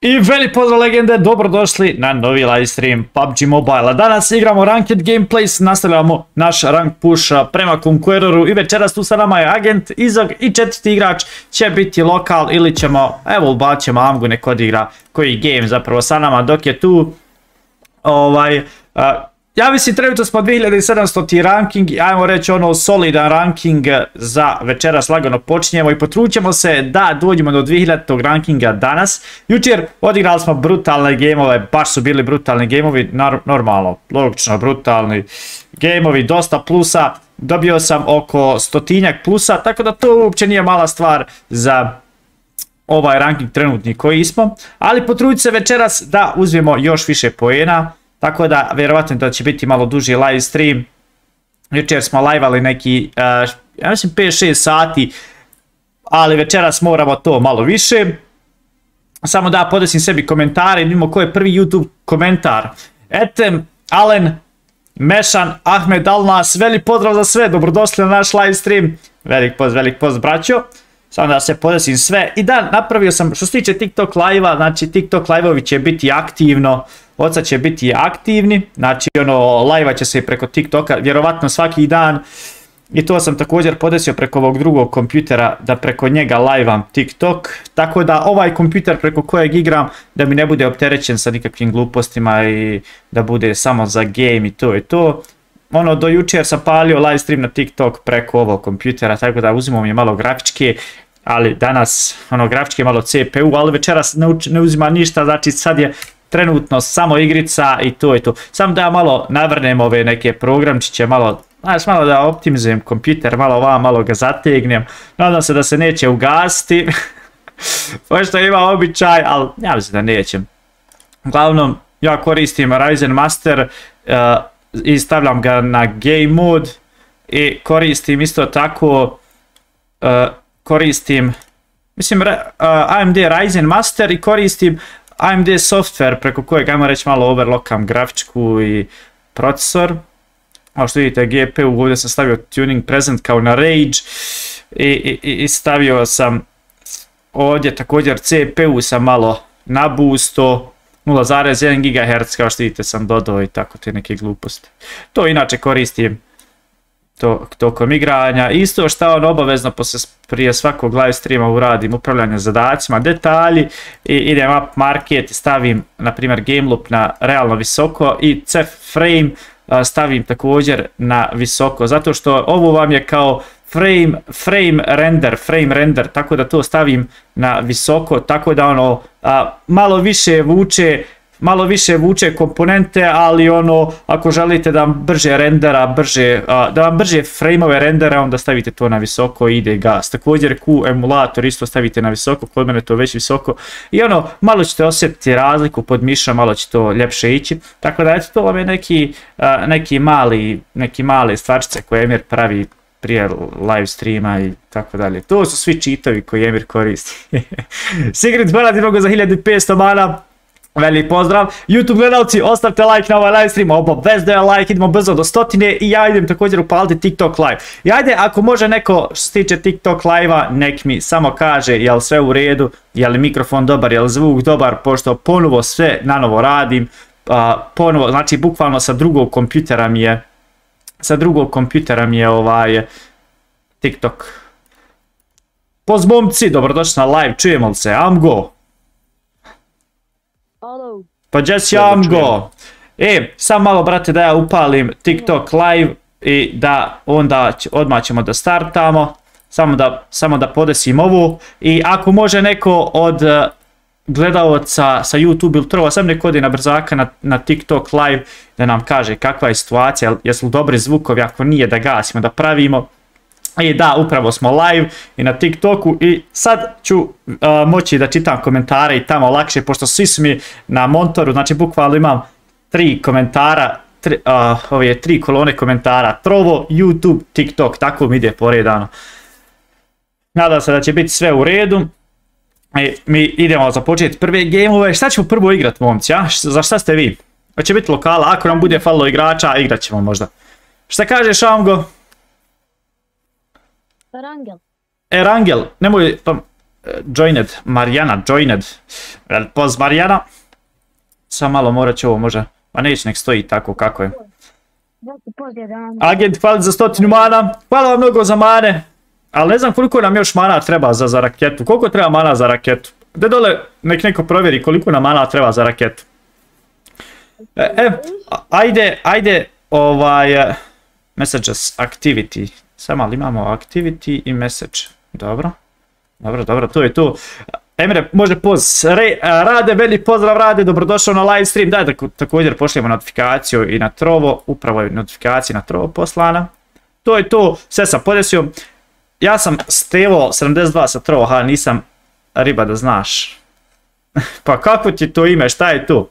I veli pozdrav legende, dobrodošli na novi live stream PUBG Mobile. Danas igramo Ranked Gameplays, nastavljamo naš rank push prema Conqueroru i večeras tu sa nama je Agent, Izog i četvrti igrač će biti lokal ili ćemo, evo ubacimo Amgu nek odigra koji game zapravo sa nama dok je tu. Ovaj, ja mislim trenutno smo 2700 ranking, ajmo reći ono solidan ranking za večeras lagano počinjemo i potrućemo se da dođemo do 2000 rankinga danas. Jučer odigrali smo brutalne gameove, baš su bili brutalni gameovi, normalno, logično brutalni gameovi, dosta plusa, dobio sam oko stotinjak plusa, tako da to uopće nije mala stvar za ovaj ranking trenutni koji smo, ali potrudite se večeras da uzmemo još više poena, tako da, vjerovatno da će biti malo duži live stream. Jučer smo live neki, uh, ja mislim 5-6 sati, ali večeras moramo to malo više. Samo da podesim sebi komentare, vidimo ko je prvi YouTube komentar. Etem, Alen, Mešan, Ahmed Alnas, velik pozdrav za sve, dobrodošli na naš live stream. Velik pozdrav, velik pozdrav braćo. Samo da se podesim sve. I da, napravio sam, što se tiče TikTok live-a, znači TikTok live-ovi će biti aktivno Oca će biti aktivni, znači ono, live će se preko TikToka, vjerovatno svaki dan. I to sam također podesio preko ovog drugog kompjutera da preko njega live TikTok. Tako da ovaj kompjuter preko kojeg igram da mi ne bude opterećen sa nikakvim glupostima i da bude samo za game i to i to. Ono, do jučer sam palio live stream na TikTok preko ovog kompjutera, tako da uzimam je malo grafičke, ali danas ono grafičke malo CPU, ali večeras ne uzima ništa, znači sad je trenutno samo igrica i to je to. Samo da ja malo navrnem ove neke programčiće, malo, znaš, malo da optimizujem kompjuter, malo vam, malo ga zategnem. Nadam se da se neće ugasiti, pošto ima običaj, ali ja mislim da nećem. Uglavnom, ja koristim Ryzen Master uh, i stavljam ga na game mode i koristim isto tako, uh, koristim, mislim, uh, AMD Ryzen Master i koristim AMD software preko kojeg ajmo reći malo overlockam grafičku i procesor. Kao što vidite GPU ovdje sam stavio tuning present kao na Rage i, i, stavio sam ovdje također CPU sam malo nabusto 0.1 GHz kao što vidite sam dodao i tako te neke gluposti. To inače koristim to, tokom igranja. Isto što on obavezno prije svakog live streama uradim upravljanje zadacima, detalji i idem up market, stavim na primjer game loop na realno visoko i cef frame stavim također na visoko zato što ovo vam je kao frame, frame render, frame render, tako da to stavim na visoko, tako da ono malo više vuče malo više vuče komponente, ali ono, ako želite da vam brže rendera, brže, da vam brže frameove rendera, onda stavite to na visoko i ide gas. Također Q emulator isto stavite na visoko, kod mene to već visoko. I ono, malo ćete osjetiti razliku pod miša, malo će to ljepše ići. Tako da, eto, to vam je neki, neki mali, neki male stvarčice koje Emir pravi prije live streama i tako dalje. To su svi čitovi koji Emir koristi. Sigrid, hvala ti mnogo za 1500 mana. Velik pozdrav. YouTube gledalci, ostavite like na ovaj live stream, obavezno je like, idemo brzo do stotine i ja idem također upaliti TikTok live. I ajde, ako može neko što se tiče TikTok live-a, nek mi samo kaže jel sve u redu, je li mikrofon dobar, je li zvuk dobar, pošto ponovo sve nanovo radim, ponovo, znači bukvalno sa drugog kompjutera mi je, sa drugog kompjutera mi je ovaj TikTok. Pozbomci, dobrodošli na live, čujemo li se, am go. Pa just jam go. E, sam malo brate da ja upalim TikTok live i da onda odmah ćemo da startamo. Samo da, samo da podesim ovu. I ako može neko od uh, gledalaca sa YouTube ili trova, sam neko odi na brzaka na, na TikTok live da nam kaže kakva je situacija, jesu li dobri zvukovi, ako nije da gasimo, da pravimo. I da, upravo smo live i na TikToku i sad ću uh, moći da čitam komentare i tamo lakše, pošto svi su mi na montoru, znači bukvalno imam tri komentara, tri, uh, ove tri kolone komentara, Trovo, YouTube, TikTok, tako mi ide poredano. Nadam se da će biti sve u redu. I mi idemo započeti prve gameove. Šta ćemo prvo igrat, momci, a? Za šta ste vi? Hoće biti lokala, ako nam bude falilo igrača, igrat ćemo možda. Šta kažeš, Amgo? Erangel. Erangel, nemoj, pa, joined, Marijana, joined. Poz Marijana. Samo malo morat ću ovo može, pa neće nek stoji tako kako je. Agent, hvala za stotinu mana. Hvala vam mnogo za mane. Ali ne znam koliko nam još mana treba za, za raketu. Koliko treba mana za raketu? Gdje dole nek neko provjeri koliko nam mana treba za raketu. E, e ajde, ajde, ovaj, e, messages, activity. Samo ali imamo activity i message. Dobro. Dobro, dobro, to je to. Emre, može poz, Rade, veli pozdrav Rade, dobrodošao na live stream, da također pošlijemo notifikaciju i na Trovo, upravo je notifikacija na Trovo poslana. To je to, sve sam podesio. Ja sam Stevo 72 sa Trovo, ha, nisam riba da znaš. pa kako ti to ime, šta je to?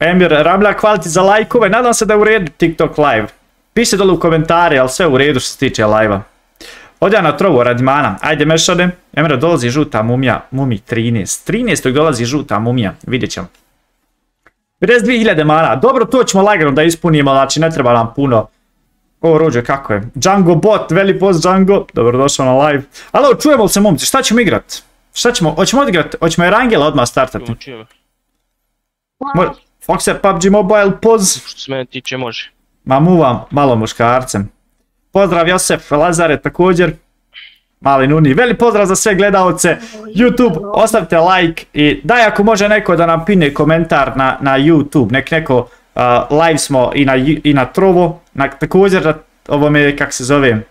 Emir, Ramlja, hvala ti za lajkove, nadam se da je u redu TikTok live. Piše dole u komentari, ali sve u redu što se tiče live-a. Odja na trovu Radimana, ajde mešane, Emre dolazi žuta mumija, mumi 13, 13. dolazi žuta mumija, vidjet ćemo. 52.000 mana, dobro to ćemo lagano da ispunimo, znači ne treba nam puno. O rođe, kako je? Django bot, veli post Django, dobrodošao na live. Alo, čujemo se momci, šta ćemo igrat? Šta ćemo, hoćemo odigrat, hoćemo Erangela odmah startati. Foxe, PUBG Mobile, poz. Što se mene tiče može. Ma muvam, malo muškarcem. Pozdrav Josef Lazare također. Mali Nuni. Veli pozdrav za sve gledalce. YouTube, ostavite like i daj ako može neko da nam pine komentar na, na YouTube. Nek neko live smo i na, i na Trovo. također da ovo me kak se zove.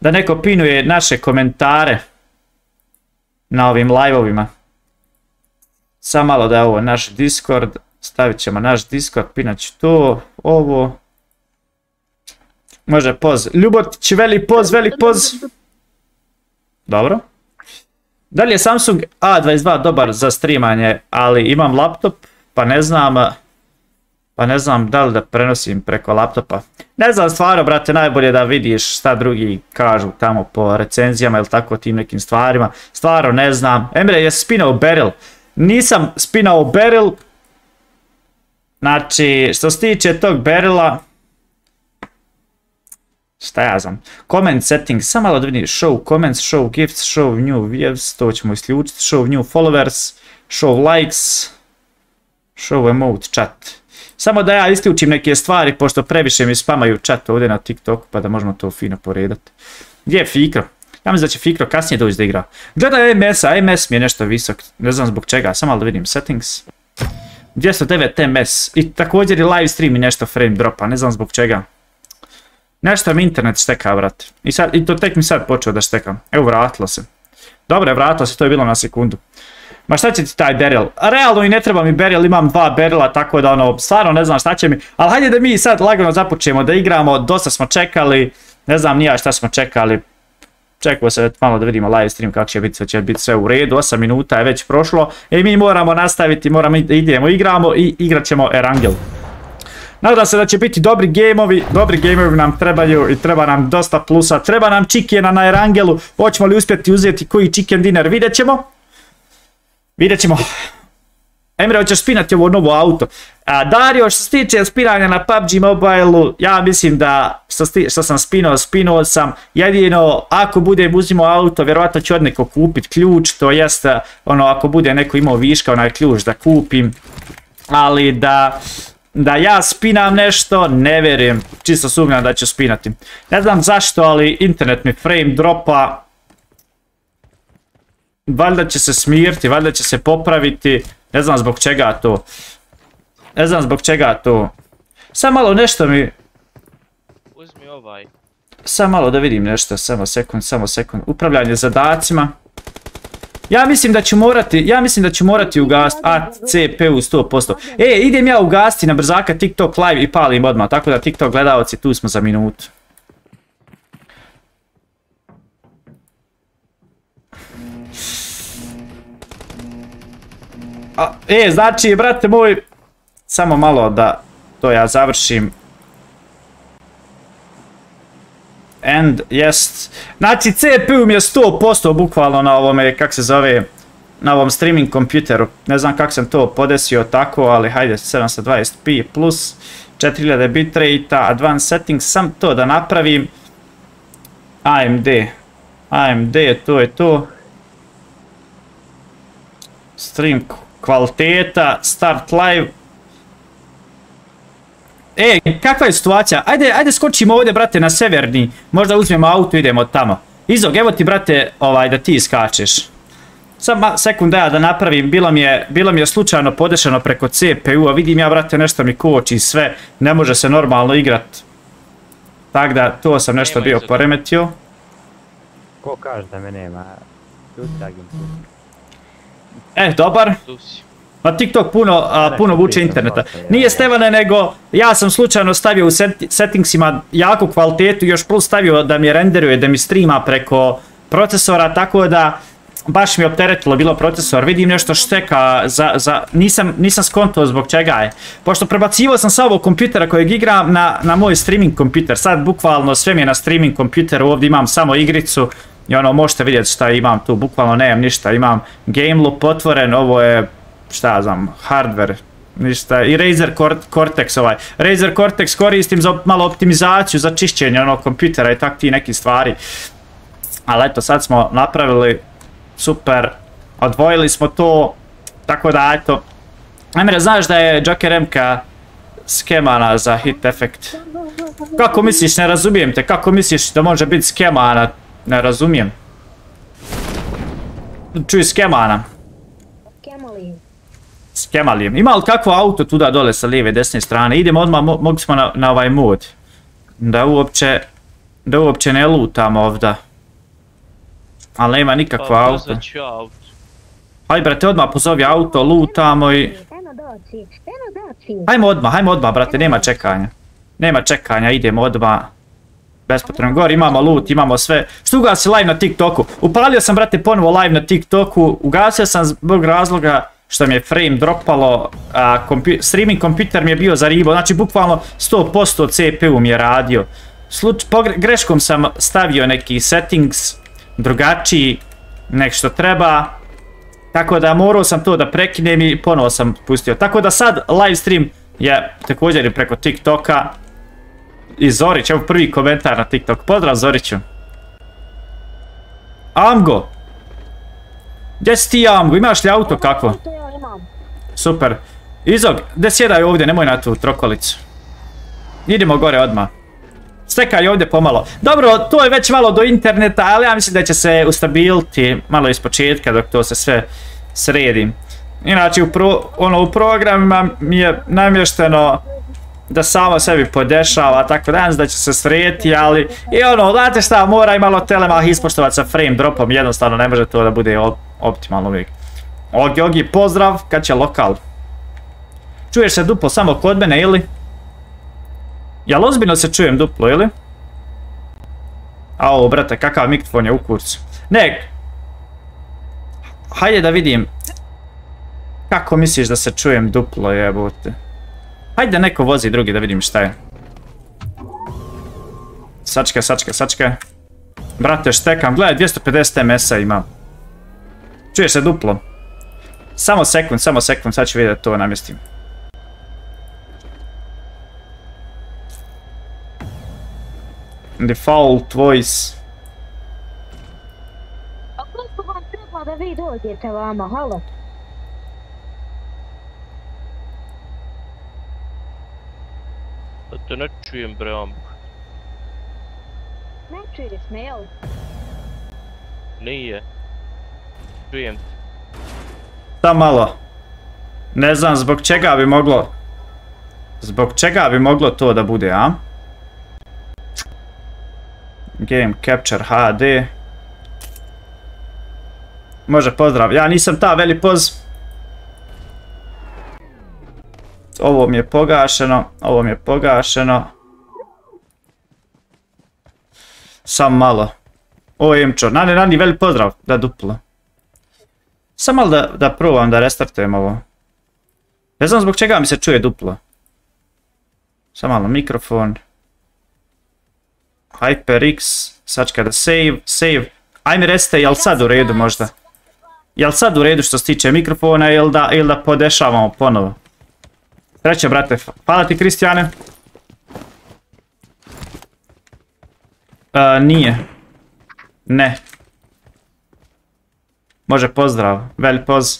Da neko pinuje naše komentare na ovim live-ovima. Samo malo da je ovo naš Discord. Stavit ćemo naš Discord, pinat ću to, ovo. Može poz. Ljubotić, veli poz, veli poz. Dobro. Da li je Samsung A22 dobar za streamanje, ali imam laptop, pa ne znam, pa ne znam da li da prenosim preko laptopa. Ne znam stvarno, brate, najbolje da vidiš šta drugi kažu tamo po recenzijama ili tako tim nekim stvarima. Stvarno ne znam. Emre, je spinao Beryl. Nisam spinao Beryl. Znači, što se tiče tog Beryla, šta ja znam, comment settings, samo malo da vidim, show comments, show gifts, show new views, to ćemo isključiti, show new followers, show likes, show emote chat. Samo da ja isključim neke stvari, pošto previše mi spamaju chat ovdje na TikToku, pa da možemo to fino poredati. Gdje je Fikro? Ja mislim da će Fikro kasnije doći da igra. Gledaj MS-a, MS mi je nešto visok, ne znam zbog čega, samo malo da vidim settings. 209 MS i također je live stream i nešto frame dropa, ne znam zbog čega. Nešto mi internet šteka, brate. I, sad, I to tek mi sad počeo da štekam. Evo, vratilo se. Dobro je, vratilo se, to je bilo na sekundu. Ma šta će ti taj beril? Realno i ne treba mi beril, imam dva berila, tako da ono, stvarno ne znam šta će mi. Ali hajde da mi sad lagano započnemo da igramo, dosta smo čekali, ne znam nija šta smo čekali. Čekamo se malo da vidimo live stream kako će biti, sve će biti sve u redu, 8 minuta je već prošlo. I mi moramo nastaviti, moramo idemo, igramo i igrat ćemo Erangel. Nadam se da će biti dobri gameovi, dobri gameovi nam trebaju i treba nam dosta plusa. Treba nam chickena na Erangelu, hoćemo li uspjeti uzeti koji chicken dinner, vidjet ćemo. Vidjet ćemo. Emre, hoćeš spinati ovo novo auto. A, Dario, što se tiče spinanja na PUBG Mobile-u, ja mislim da što, sam spinao, spinao sam. Jedino, ako budem uzimao auto, vjerojatno ću od neko kupiti ključ, to jest, ono, ako bude neko imao viška, onaj ključ da kupim. Ali da, da ja spinam nešto, ne vjerujem, čisto sumnjam da ću spinati. Ne znam zašto, ali internet mi frame dropa. Valjda će se smirti, valjda će se popraviti, ne znam zbog čega to. Ne znam zbog čega to. Sad malo nešto mi... Uzmi ovaj. Sad malo da vidim nešto, samo sekund, samo sekund. Upravljanje zadacima. Ja mislim da ću morati, ja mislim da ću morati ugasiti ACP u 100%. E, idem ja ugasti na brzaka TikTok live i palim odmah, tako da TikTok gledalci tu smo za minutu. E, znači, brate moj, samo malo da to ja završim. And yes. Znači CPU mi je 100% bukvalno na ovome, kak se zove, na ovom streaming kompjuteru. Ne znam kako sam to podesio tako, ali hajde 720p plus 4000 bitrate, advanced settings, sam to da napravim. AMD. AMD, to je to. Stream kvaliteta, start live. E, kakva je situacija? Ajde, ajde skočimo ovdje, brate, na severni. Možda uzmemo auto, idemo tamo. Izog, evo ti, brate, ovaj, da ti iskačeš. Samo sekund ja da napravim, bilo mi je, bilo mi je slučajno podešeno preko CPU-a, vidim ja, brate, nešto mi koči sve, ne može se normalno igrat. Tako da, to sam nešto bio poremetio. Ko kaže da me nema? Tu tagim tu. E, dobar. Ma TikTok puno, a, puno vuče interneta. Nije Stevane, nego ja sam slučajno stavio u settingsima jaku kvalitetu, još plus stavio da mi renderuje, da mi streama preko procesora, tako da baš mi je opteretilo bilo procesor. Vidim nešto šteka, za, za, nisam, nisam skonto zbog čega je. Pošto prebacivao sam sa ovog kompjutera kojeg igram na, na moj streaming kompjuter. Sad bukvalno sve mi je na streaming kompjuteru, ovdje imam samo igricu. I ono, možete vidjeti šta imam tu, bukvalno nemam ništa. Imam game loop otvoren, ovo je šta znam, hardware, ništa, i Razer Cor- Cortex ovaj. Razer Cortex koristim za malo optimizaciju, za čišćenje onog kompjutera i tak ti neki stvari. Ali eto, sad smo napravili super, odvojili smo to, tako da eto. Emre, znaš da je Joker MK skemana za hit efekt? Kako misliš, ne razumijem te, kako misliš da može biti skemana? Ne razumijem. Čuj skemana. Kemalijem. Ima li kakvo auto tuda dole sa lijeve desne strane? Idemo odmah, mo- mogli smo na, na ovaj mod. Da uopće, da uopće ne lutamo ovdje. Ali nema nikakvo Pa, auto. auto. Hajde brate, odmah pozovi auto, lutamo i... Hajmo odmah, hajmo odmah brate, nema čekanja. Nema čekanja, idemo odmah. Bespotrebno, gori imamo loot, imamo sve. Što ugasi live na TikToku? Upalio sam brate ponovo live na TikToku, ugasio sam zbog razloga što mi je frame dropalo, a, streaming kompjuter mi je bio za ribo, znači bukvalno 100% CPU mi je radio. Greškom sam stavio neki settings drugačiji nek što treba, tako da morao sam to da prekinem i ponovo sam pustio. Tako da sad live stream je također preko TikToka. I Zorić, evo prvi komentar na TikTok. Pozdrav Zoriću. Amgo. Gdje si ti Amgo? Imaš li auto kakvo? Super. Izog, gdje sjedaj ovdje, nemoj na tu trokolicu. Idemo gore odmah. Stekaj ovdje pomalo. Dobro, to je već malo do interneta, ali ja mislim da će se ustabiliti malo iz početka dok to se sve sredi. Inače, u, pro, ono, u programima mi je namješteno da samo sebi podešava, tako da da će se srediti, ali i ono, znate šta, mora i malo telemah ispoštovati sa frame dropom, jednostavno ne može to da bude op- optimalno uvijek. Ogi, ogi, pozdrav, kad će lokal. Čuješ se duplo samo kod mene ili? Jel ozbiljno se čujem duplo ili? Ao, brate, kakav mikrofon je u kurcu. Ne. Hajde da vidim. Kako misliš da se čujem duplo jebote? Hajde neko vozi drugi da vidim šta je. Sačka, sačka, sačka. Brate, štekam, gledaj, 250 ms-a imam. Čuješ se duplo? Samo sekund, samo sekund, sad ću vidjeti da to namjestim. Default voice. A koliko vam treba da vi dođete vama, halo? Da te ne čujem bre. Ne čuješ me, jel? Nije. Čujem te. Samo malo. Ne znam zbog čega bi moglo... Zbog čega bi moglo to da bude, a? Game Capture HD. Može pozdrav, ja nisam ta veli poz. Ovo mi je pogašeno, ovo mi je pogašeno. Sam malo. O, Emčo, nani, nani, veli pozdrav, da duplo. Samo malo da, da probam da restartujem ovo. Ne znam zbog čega mi se čuje duplo. Samo malo, mikrofon. HyperX, sačka da save, save. Ajme recite, jel sad u redu možda? Jel sad u redu što se tiče mikrofona ili da, da podešavamo ponovo? Treće, brate, hvala ti Kristijane. E, nije. Ne. Može pozdrav, veli poz.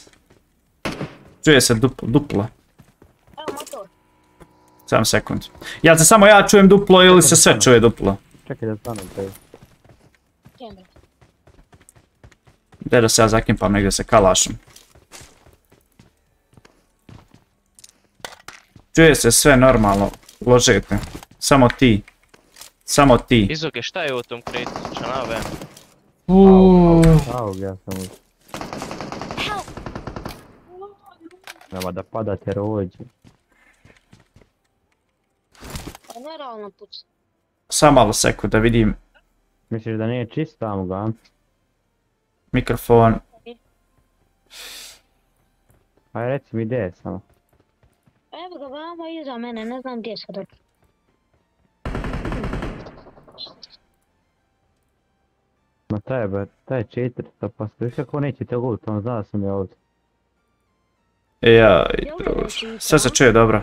Čuje se duplo, duplo. 7 sekund. Ja se samo ja čujem duplo ili se sve čuje duplo? Čekaj da stanem te. Gdje da se ja zakimpam negdje se kalašem. Čuje se sve normalno, ložete. Samo ti. Samo ti. Izoge, šta je u tom kretu? Čanave. Uuuu. Aug, ja sam u... Nema da padate rođe. Pa nerealno puca. Samo malo sekund da vidim Misliš da nije čist tamo ga? mikrofon. Aj reci mi gdje je samo. Evo ga vamo iza mene, ne znam gdje. Ma taj je, ba- taj je 400 pa ste više kako nećete loot, on zna da sam ja ovdje. E, Ja, sve se čuje dobro.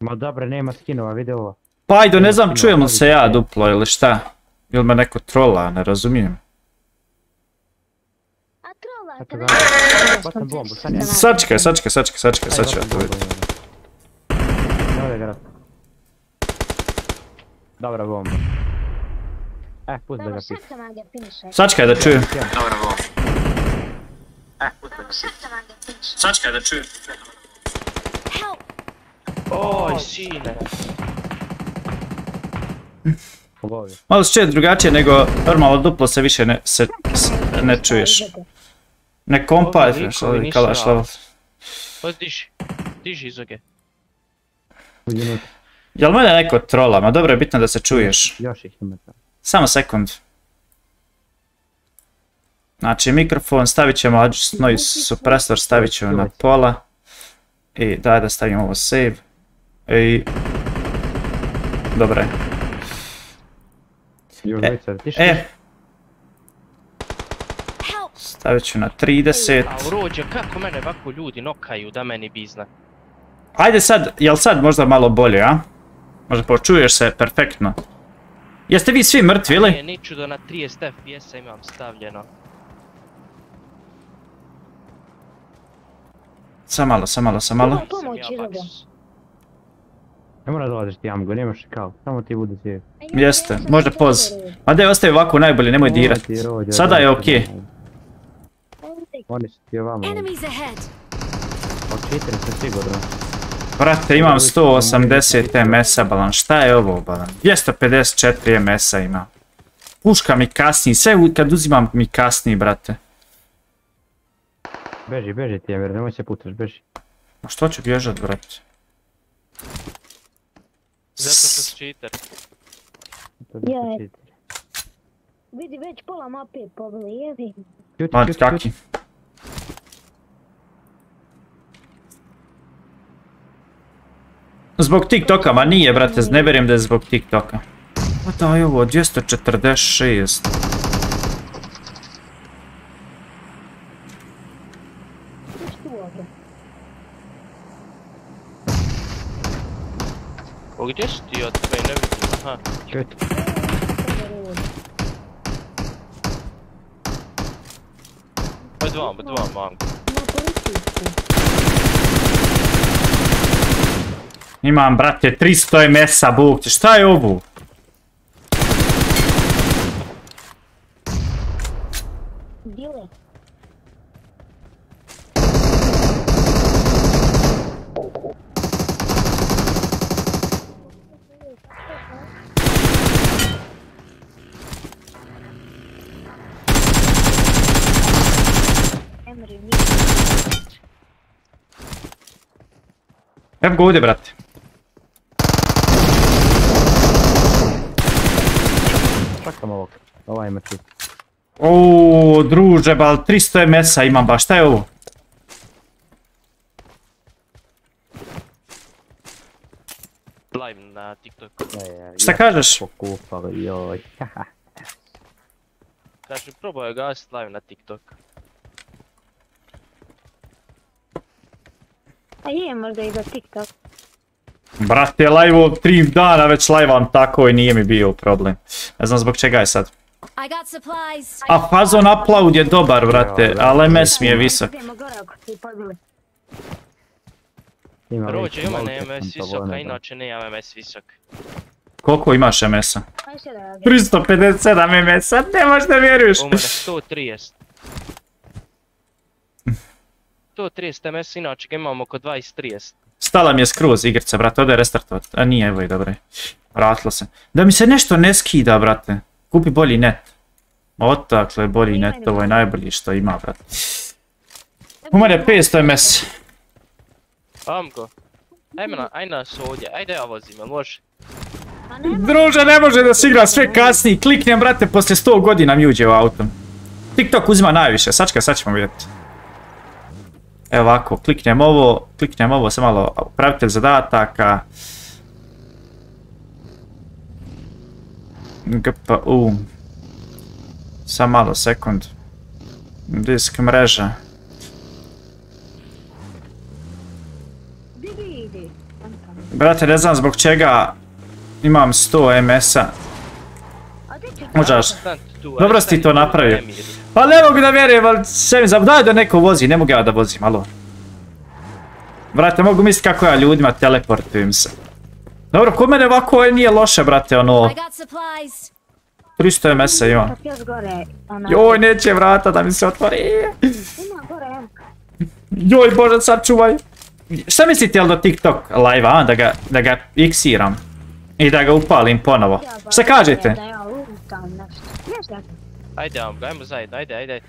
Ma dobro, nema skinova, vidi ovo. Pa ajde, ne znam čujem li se ja duplo ili šta. Ili me neko trola, ne razumijem. Bombu, sad ja. Sačekaj, sačekaj, sačekaj, sačekaj, sad ću ja to vidjeti. Ovdje ga rat- Dobra bomba. Eh, pusti da ga sad pisa. sam ga finiše. Sačekaj da čujem. Sad sam ga finiše. Sačekaj da čujem. Oj, sine. Malo se čuje drugačije nego normalno duplo se više ne, se, ne čuješ. Ne kompa, Ovdje niko ali kalaš level. Diži. Diži unutra. Jel mene neko trola? Ma dobro je bitno da se čuješ. Još ih ima. Samo sekund. Znači mikrofon stavit ćemo Adjust Noise Suppressor stavit ćemo na pola. I daj da stavimo ovo save. I... Dobro je. E, E! Stavit ću na 30. A urođe, kako mene ovako ljudi nokaju da meni bizna. Ajde sad, jel sad možda malo bolje, a? Možda počuješ se perfektno. Jeste vi svi mrtvi ili? Nije niču da na 30 FPS imam stavljeno. Sam malo, sam malo, sam malo. Ne mora dolaziš ti Amgo, nemaš kao, samo ti bude svijet. Jeste, možda poz. Ma daj ostaje ovako najbolje, nemoj dirat. Sada je okej. Oni su ti ovamo. Enemies ahead! Od 4 se sigurno. Brate, imam 180 MS-a balan, šta je ovo balan? 254 MS-a ima. Puška mi kasni, sve kad uzimam mi kasni, brate. Beži, beži ti Emir, nemoj se putaš, beži. Ma što ću bježat, brate? Zato što si cheater. Vidi, već pola mape pobili, jevi. Ćuti, Ma ćuti, kaki? Zbog TikToka, ma nije, brate, ne vjerujem da je zbog TikToka. Pa da je ovo, 246. Viš tu ovdje. O gdje si ti od tebe ne vidim? Aha. Na policijsku. Imam, brate, 300 MS-a, buk ti, šta je nije. Evo ga ovdje, brate. Čakam ovog. Ovaj ima ti. O, druže, bal, 300 MS-a imam baš, šta je ovo? Live na TikToku. Šta kažeš? Pokupali, joj. Kažem, probao je gasit live na TikTok. A je možda i za TikTok. Brate, live od 3 dana već live tako i nije mi bio problem. Ne znam zbog čega je sad. I got supplies! A fazon upload je dobar, brate, ali MS mi je visok. Rođe, ima MS visok, a inače ne MS visok. Koliko imaš MS-a? Aj se da 357 MS-a, ne možeš da vjeruješ. U mene 130. 130 MS, inače ga imamo oko 20-30. Stala mi je skroz igrica, brate, ode restartovat. A nije, evo i dobro je. Vratilo se. Da mi se nešto ne skida, brate. Kupi bolji net. Otakle, bolji net, ovo je najbolji što ima, brate. U mene 500 MS. Amko. Ajme na, aj nas ovdje, ajde ja vozim, jel može? Pa nema. Druže, ne može da se igra sve kasnije. Kliknem, brate, poslije 100 godina mi uđe u auto. TikTok uzima najviše, sačka, sad ćemo vidjeti. Evo ovako, kliknem ovo, kliknem ovo, sam malo upravitelj zadataka. GPU. Sam malo, sekund. Disk mreža. Brate, ne znam zbog čega imam 100 MS-a. Možeš. Dobro si ti to napravio. Pa ne mogu da vjerujem, ali sve mi zab... Daj da neko vozi, ne mogu ja da vozim, alo. Brate, mogu misliti kako ja ljudima teleportujem se. Dobro, kod mene ovako ovo nije loše, brate, ono, I got supplies. 300 MS-a ima. Sad još gore. Ona. Joj, neće vrata da mi se otvori. Joj, bože, sačuvaj. Šta mislite, jel do TikTok live a da ga, da ga iksiram? I da ga upalim ponovo. Ja, ba, Šta kažete? Da ja lutam nešto. Nešto. Ajde ajmo zajedno, ajde, ajde.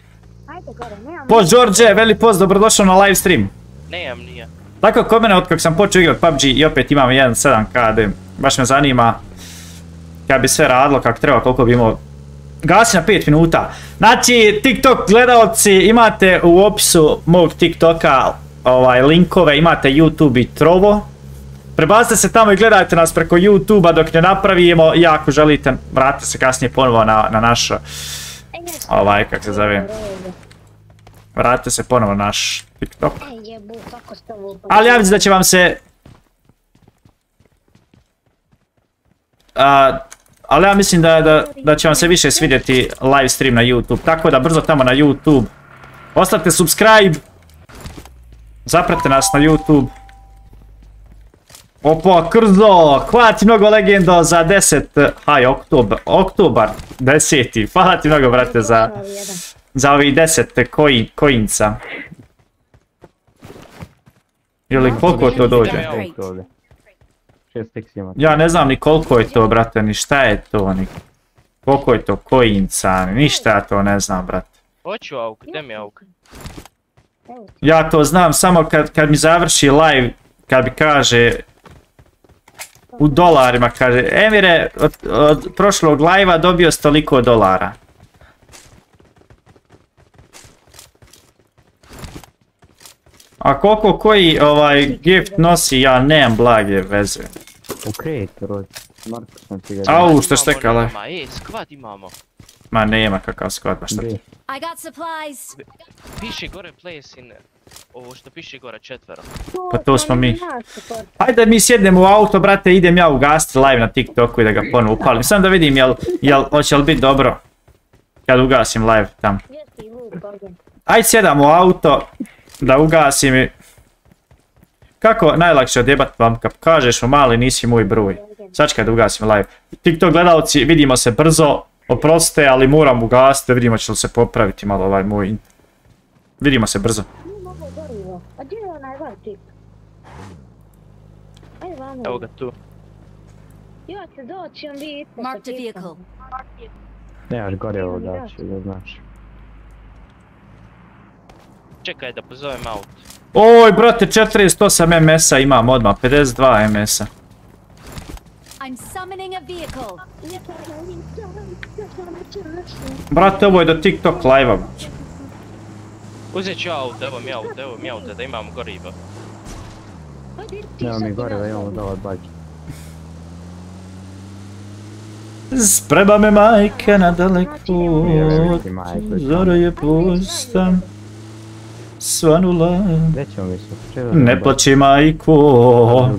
Ajde gore, nemam. Poz Đorđe, veli poz, dobrodošao na live stream. Nemam nije. Tako kod mene, otkak sam počeo igrat PUBG i opet imam 1.7 KD, baš me zanima kad bi sve radilo kako treba, koliko bi imao Gasi na 5 minuta. Znači, TikTok gledalci, imate u opisu mog TikToka ovaj, linkove, imate YouTube i Trovo. Prebacite se tamo i gledajte nas preko YouTube-a dok ne napravimo i ako želite, vratite se kasnije ponovo na, na naš. Ovaj, kak se zove, vratite se ponovo na naš TikTok. Lupa. Ali ja mislim da će vam se... A, ali ja mislim da, da, da će vam se više svidjeti live stream na YouTube. Tako da brzo tamo na YouTube. Ostavite subscribe. Zapratite nas na YouTube. Opa, krzo! Hvala ti mnogo legendo za 10... Haj, oktobar. Oktobar 10. Hvala ti mnogo, brate, za, za ovih 10 koji, kojinca. Ili koliko to dođe? Ja ne znam ni koliko je to, brate, ni šta je to, ni koliko je to kojinca, ni ništa ja to ne znam, brate. Hoću auk, gdje mi auk? Ja to znam samo kad, kad mi završi live, kad mi kaže u dolarima, kaže Emire, od, od prošlog live dobio si toliko dolara. A koliko koji ovaj gift nosi, ja nemam blage veze. U kreatoru, Marko sam ti ga Au, što štekala. E, skvad imamo. Ma nema kakav squad, pa šta ti. Piše gore place in... Ovo što piše gore četvero. Pa to smo mi. Hajde mi sjednemo u auto, brate, idem ja ugasti live na TikToku i da ga ponovo upalim. Sam da vidim jel, jel, hoće li biti dobro kad ugasim live tam. Ajde sjedam u auto da ugasim i... Kako najlakše odjebat vam kad kažeš mu mali nisi moj broj. Sad kad ugasim live. TikTok gledalci, vidimo se brzo. Oprostite, ali moram ugasiti da vidimo će li se popraviti malo ovaj moj... Vidimo se brzo. Nije mogo gorivo. A gdje je onaj vatrik? Evo ga tu. Ja ću doći, on vi isto a sa vehicle. tipom. Nemaš gore ovo daći, da znaš. Čekaj da pozovem aut. Oj, brate, 48 MS-a imam odmah, 52 MS-a. I'm summoning a vehicle. Brate, ovo je do TikTok live-a. Uzet ću aut, evo mi aut, evo mi aut, da imamo gorivo. Nema mi gore da imamo dovoljno bađe. Sprema me majka na dalek put, zora je pusta, svanula. Ne plaći majko.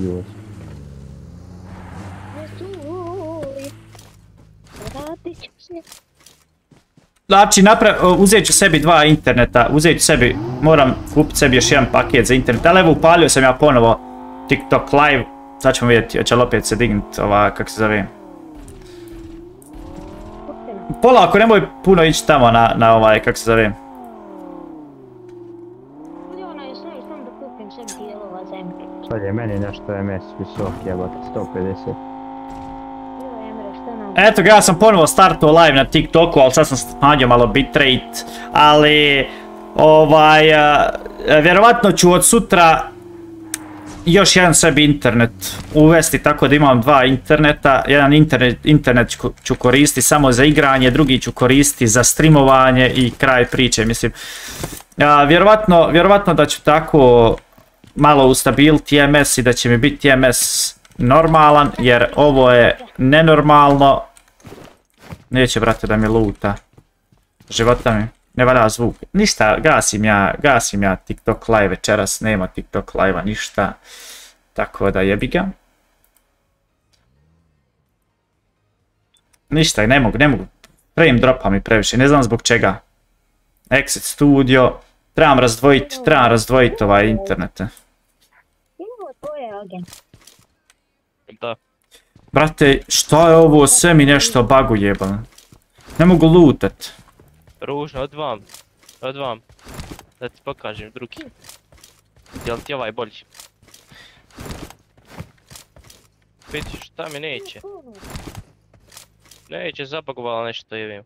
Znači, napra- uzet ću sebi dva interneta, uzet ću sebi, moram kupiti sebi još jedan paket za internet, ali evo upalio sam ja ponovo TikTok live. Sad ćemo vidjeti, hoće li opet se dignut ova, kako se zove. Polako, nemoj puno ići tamo na, na ovaj, kako se zove. Je meni nešto MS visok jebote, 150. Evo Emre, šta nam? Eto ga, ja sam ponovo startao live na TikToku, ali sad sam smanjio malo bitrate, ali ovaj, vjerovatno ću od sutra još jedan sebi internet uvesti tako da imam dva interneta, jedan internet, ću- koristiti samo za igranje, drugi ću koristiti za streamovanje i kraj priče, mislim. Vjerovatno, vjerovatno da ću tako malo ustabiliti TMS i da će mi biti TMS normalan, jer ovo je nenormalno. Neće, brate, da mi luta. Života mi. Ne valja zvuk. Ništa, gasim ja, gasim ja TikTok live večeras, nema TikTok live ništa. Tako da jebi ga. Ništa, ne mogu, ne mogu. Frame dropa mi previše, ne znam zbog čega. Exit studio. Trebam razdvojiti, trebam razdvojiti ovaj internet. Imamo tvoje agent. Da. Brate, šta je ovo, sve mi nešto bagu jebano. Ne mogu lutat. Ružno, od vam. Od vam. Da ti pokažem drugi. Jel ti ovaj bolji? Vidiš, šta mi neće? Neće, zabagovala nešto je vidim.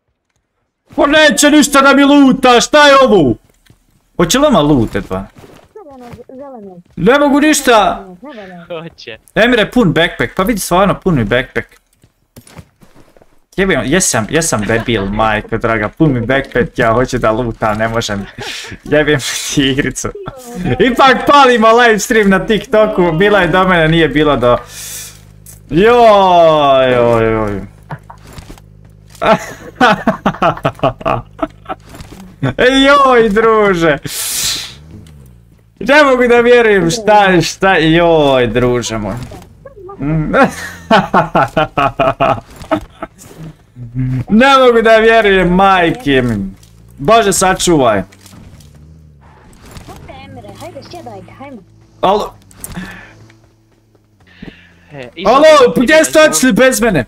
Pa neće ništa da mi luta, šta je ovo? Hoće li oma lutat ba? Crveno, zeleno. Ne mogu ništa! Hoće. Emire, pun backpack, pa vidi stvarno pun mi backpack. Jebim, jesam, jesam debil, majko draga, pun mi backpack, ja hoću da lutam, ne možem. Jebim ti igricu. Ipak palimo live stream na TikToku, bila je do mene, nije bilo do... Joj, joj, joj. Joj, druže. Ne mogu da vjerujem šta, šta, joj, druže moj. Ne mogu da vjerujem, majke mi. Bože, sačuvaj. Alo, E, alo, gdje ste otišli bez mene?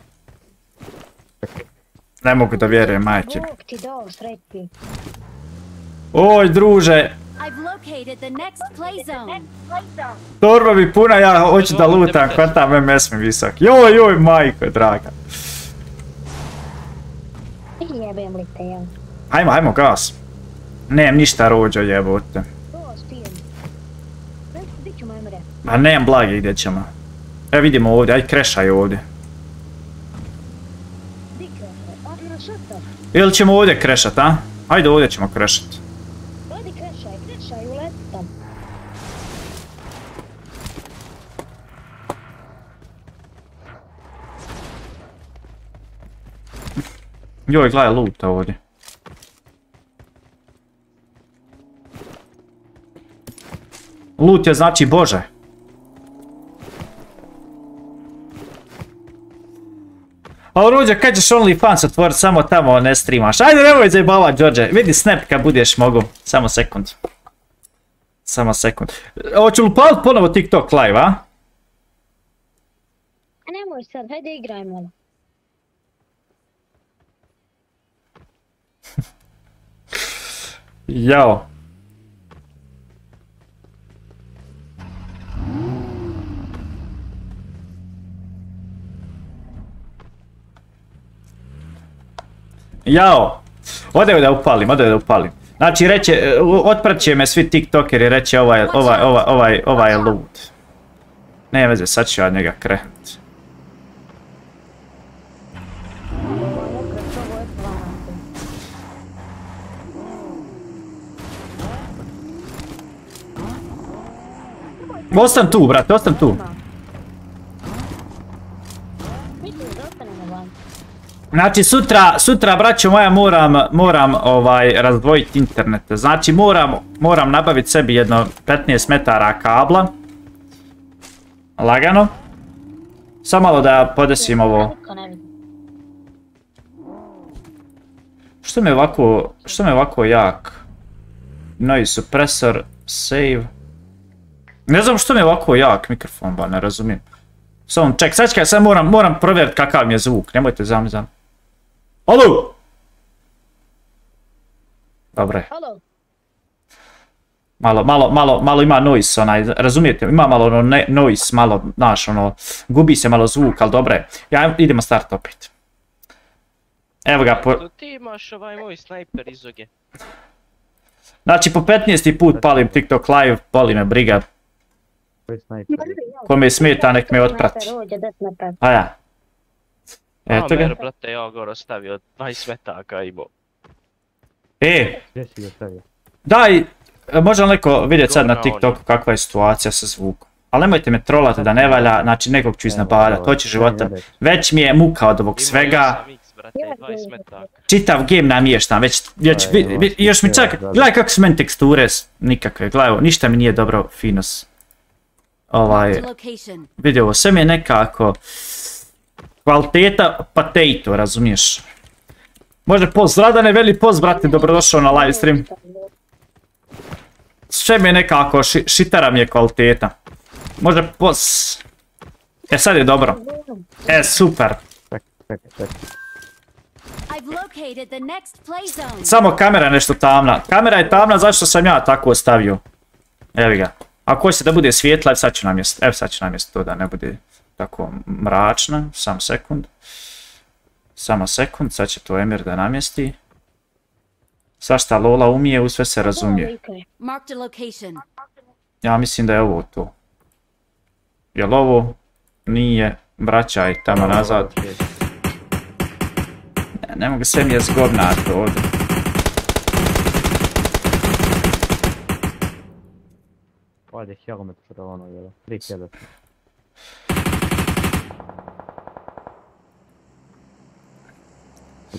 Ne mogu da vjerujem, majke mi. Oj, druže, I've located the next play zone. torba mi puna, ja hoću da lutam, kvatam MS mi visok. Joj, joj, majko, draga. Jebem li te, jel? Hajmo, hajmo, gas. Nemam ništa rođo jebote. Ma nemam blage gdje ćemo. E vidimo ovdje, aj krešaj ovdje. Ili ćemo ovdje krešat, a? Ajde ovdje ćemo krešat. Ajde krešaj, krešaj, uleti tam. Joj, gledaj luta ovdje. Lut je znači Bože. A Ruđa, kad ćeš OnlyFans otvorit, samo tamo ne streamaš. Ajde, nemoj zajebavat, Đorđe. Vidi snap kad budeš mogu. Samo sekund. Samo sekund. Hoću li upalit ponovo TikTok live? A nemoj sad, hajde igraj malo. Jao. Jao. Ode da upalim, ode da upalim. Znači reće, otprat će me svi tiktokeri reće ovaj, ovaj, ovaj, ovaj, ovaj lud. Ne veze, sad ću ja njega krenut. Ovo je kres, ovo je stvarno. Ostan tu, brate, ostan tu. Znači sutra, sutra braćo moja moram, moram ovaj razdvojiti internet. Znači moram, moram nabaviti sebi jedno 15 metara kabla. Lagano. Samo malo da podesim ovo. Što mi je ovako, što mi je ovako jak? Noise suppressor, save. Ne znam što mi je ovako jak mikrofon, ba ne razumijem. Samo, ček, sad čekaj, sad moram, moram provjeriti kakav mi je zvuk, nemojte zam zam. Alo! Dobro je. Halo. Malo, malo, malo, malo ima noise, onaj, razumijete, ima malo ono ne, noise, malo, znaš, ono, gubi se malo zvuk, ali dobro je. Ja, idemo start opet. Evo ga, po, ti imaš ovaj moj snajper izoge. znači po 15. put palim TikTok live, boli me briga? Ko me smeta nek me otprati. A ja. Eto ga. brate, ja gore ostavio 20 metaka i bo. E, Gdje si ga stavio? daj, može li neko vidjeti sad na TikToku kakva je situacija sa zvukom. Ali nemojte me trolati da ne valja, znači nekog ću iznabadat, to će života. Već mi je muka od ovog Imao svega. sam X, brate, 20 metaka. čitav game namještam, već, već, još mi čak, da, da. gledaj kako su meni teksture, nikakve, gledaj ovo, ništa mi nije dobro finos. Ovaj, ovo, sve mi je nekako kvaliteta potato, razumiješ? Može post, Radane, veli post, brate, dobrodošao na live stream. Sve mi je nekako, ši- šitara mi je kvaliteta. Može post. E sad je dobro. E, super. Samo kamera je nešto tamna. Kamera je tamna zašto sam ja tako ostavio. Evo ga. Ako hoćete da bude svijetla, sad ću namjestiti. Evo sad ću namjestiti to da ne bude tako mračna. Sam sekund. Samo sekund, sad će to Emir da namjesti. Svašta Lola umije, u sve se razumije. Ja mislim da je ovo to. Jel ovo? Nije. Vraćaj tamo nazad. Ne, ne mogu, sve mi je zgodnato ovdje. Ovdje helmet za ono, jel? 3000.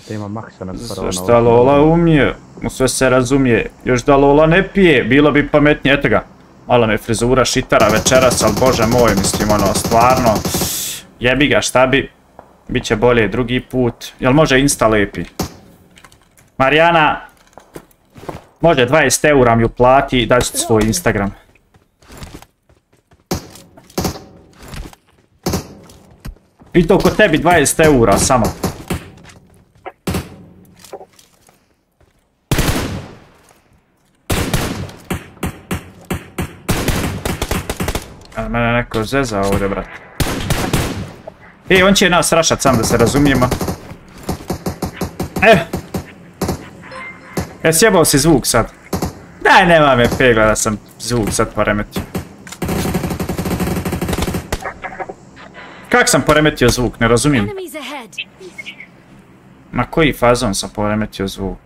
To ima maksa na Sve šta Lola umije, sve se razumije. Još da Lola ne pije, bilo bi pametnije, eto ga. Malo me frizura šitara večeras, ali bože moj, mislim ono, stvarno. Jebi ga, šta bi, bit će bolje drugi put. Jel može insta lepi? Marijana, može 20 eura mi uplati i daću ti svoj Instagram. I to kod tebi 20 eura samo. A mene neko zeza ovdje, brate. E, on će nas rašat sam da se razumijemo. E! E, sjebao si zvuk sad. Daj, nema me pegla da sam zvuk sad poremetio. Kak sam poremetio zvuk, ne razumijem. Na koji fazon sam poremetio zvuk?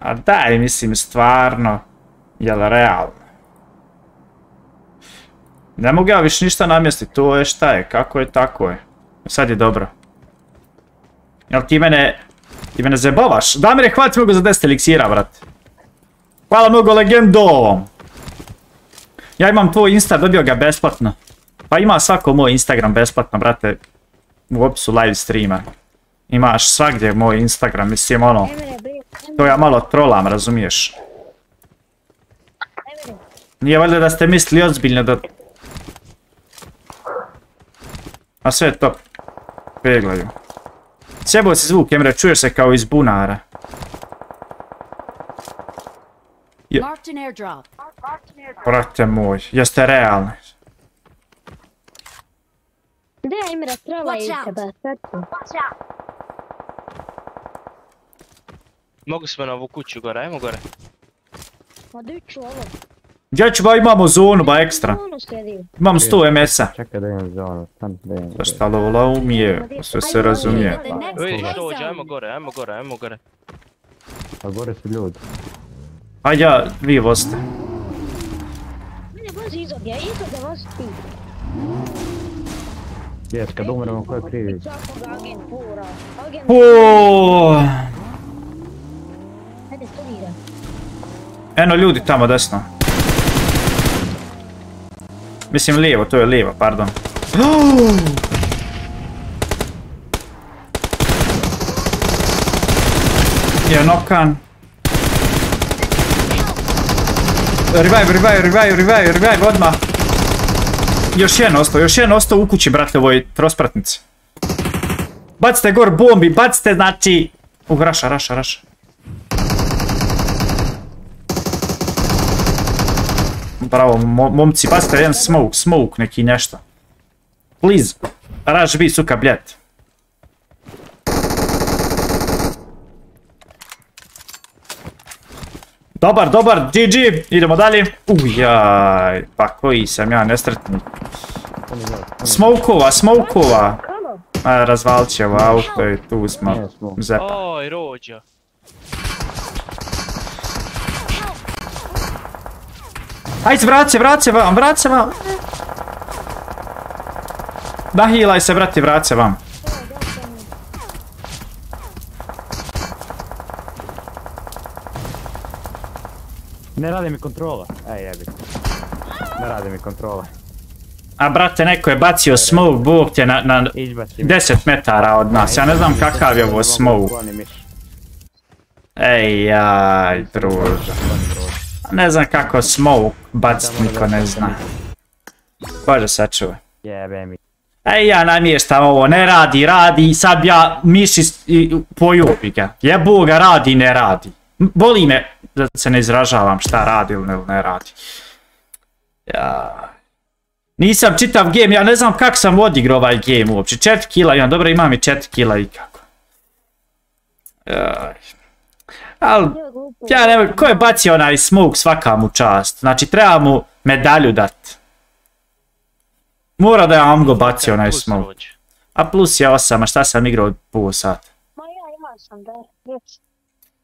A daj, mislim, stvarno, jel realno? Ne mogu ja više ništa namjestiti, to je šta je, kako je, tako je. Sad je dobro. Jel ti mene, ti mene zebavaš? Damire, hvati mogu za 10 eliksira, brate. Hvala mnogo legendom. Ja imam tvoj Insta, dobio ga besplatno. Pa ima svako moj Instagram besplatno, brate, u opisu live streama. Imaš svagdje moj Instagram, mislim ono, to ja malo trolam, razumiješ? Nije valjda da ste mislili ozbiljno da... A sve je top. Peglaju. Sjebao se zvuk, Emre, čuješ se kao iz bunara. Je-. Brate moj, jeste realni. Gdje je Imre, trova i tebe, sad tu. Mogu smo na ovu kuću gore, ajmo gore. Ma di ću ovo? Gdje ću ba imamo zonu ba ekstra. Imam 100 MS-a. Čekaj da imam zonu, stan da imam. Šta Lola umije, sve se razumije. Vidiš dođe, ajmo gore, ajmo gore, ajmo gore. A gore su ljudi. A ja, vi vozite. Mene vozi izog, ja izog da vozi ti. Jes, kad umremo ko je krivi? Svakog agentura. Agent... Uuuu. Hajde, studira. Eno ljudi tamo desno. Mislim lijevo, to je lijevo, pardon. Je nokan. Revive, revive, revive, revive, revive, odmah. Još jedan ostao, još jedan ostao u kući, brate, ovoj trospratnici. Bacite gor bombi, bacite, znači... Uh, raša, raša, raša. Bravo, mo- momci, bacite jedan smoke, smoke, neki nešto. Please, raž bi, suka, bljet. Dobar, dobar, GG, idemo dalje. Ujaj, pa koji sam ja nesretni. Smokova, smokova. A, razvalit će ovo auto i tu smo. Zepa. Oj, rođo. Ajde, vrat se, vrat se vam, vrat se vam. Da hilaj se, brati, vrat se vam. Ne radi mi kontrola. Ej, jebi. Ne radi mi kontrola. A brate, neko je bacio smoke, bog te na, na Izbaci mi. 10 metara od nas. Ja ne znam kakav je ovo smoke. Ej, jaj, druže. Ne znam kako smoke bacit, niko ne zna. Bože, sačuvaj. Jebe mi. Ej, ja namještam ovo, ne radi, radi, sad ja miši pojubi ga. Jebu ga, radi, ne radi. Boli me da se ne izražavam šta radi ili ne, ne radi. Ja. Nisam čitav game, ja ne znam kak sam odigrao ovaj game uopće. 4 kila imam, dobro imam i 4 kila i kako. Jaj. Al, Evo glupo. ja ne ko je bacio onaj smoke svaka mu čast. Znači treba mu medalju dat. Mora da je Amgo bacio onaj smoke. A plus je 8, a šta sam igrao pola sata? Ma ja, ja sam da. Yes.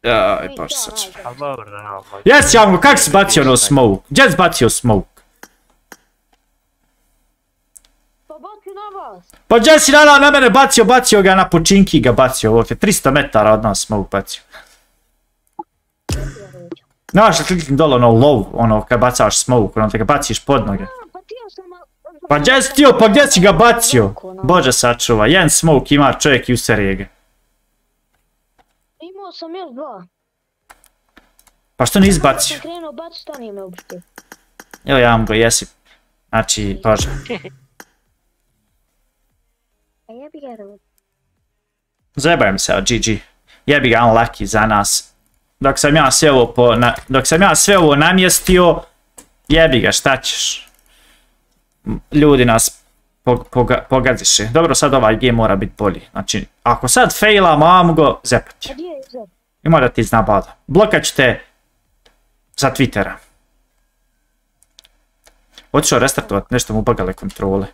Nisam bože sač. najbolji. A dobro, no, Jes Amgo, kak si bacio ono smoke? Gdje si bacio smoke? Pa baci na vas. Pa gdje si na, na mene bacio, bacio ga na počinki ga bacio ovdje. 300 metara od nas smoke bacio. Znaš da kliknem dole ono low, ono kad bacaš smoke, ono te ga baciš pod noge. Pa. Pa gdje si tio, pa gdje si ga bacio? Bože sačuva, jedan smoke ima čovjek i userije ga. Imao sam još dva. Pa što nisi Sam bacio? krenuo bacit, to nije me uopšte. Evo ja vam go, jesi. Znači, bože. A jebi ga rod. Zajebajem se GG. Jebi ga unlucky za nas. Dok sam ja sve ovo po, na, dok sam ja sve ovo namjestio, jebi ga, šta ćeš? Ljudi nas pog, poga, pogaziše. Dobro, sad ovaj game mora biti bolji. Znači, ako sad failamo, mam go, zepati. A gdje je Zep? I mora ti zna bada. Blokat ću te za Twittera. Otišao restartovat, nešto mu bagale kontrole.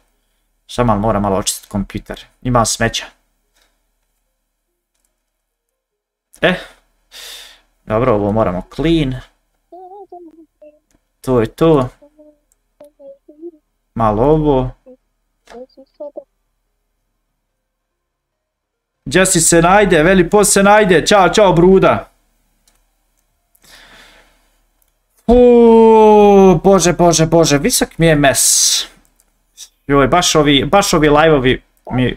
Sad malo mora malo očistiti kompjuter. Ima smeća. E. Dobro, ovo moramo clean. To je to. Malo ovo. Jesse se najde, veli post se najde. Ćao, čao bruda. Uuu, bože, bože, bože, visok mi je mes. Joj, baš ovi, baš ovi live-ovi mi,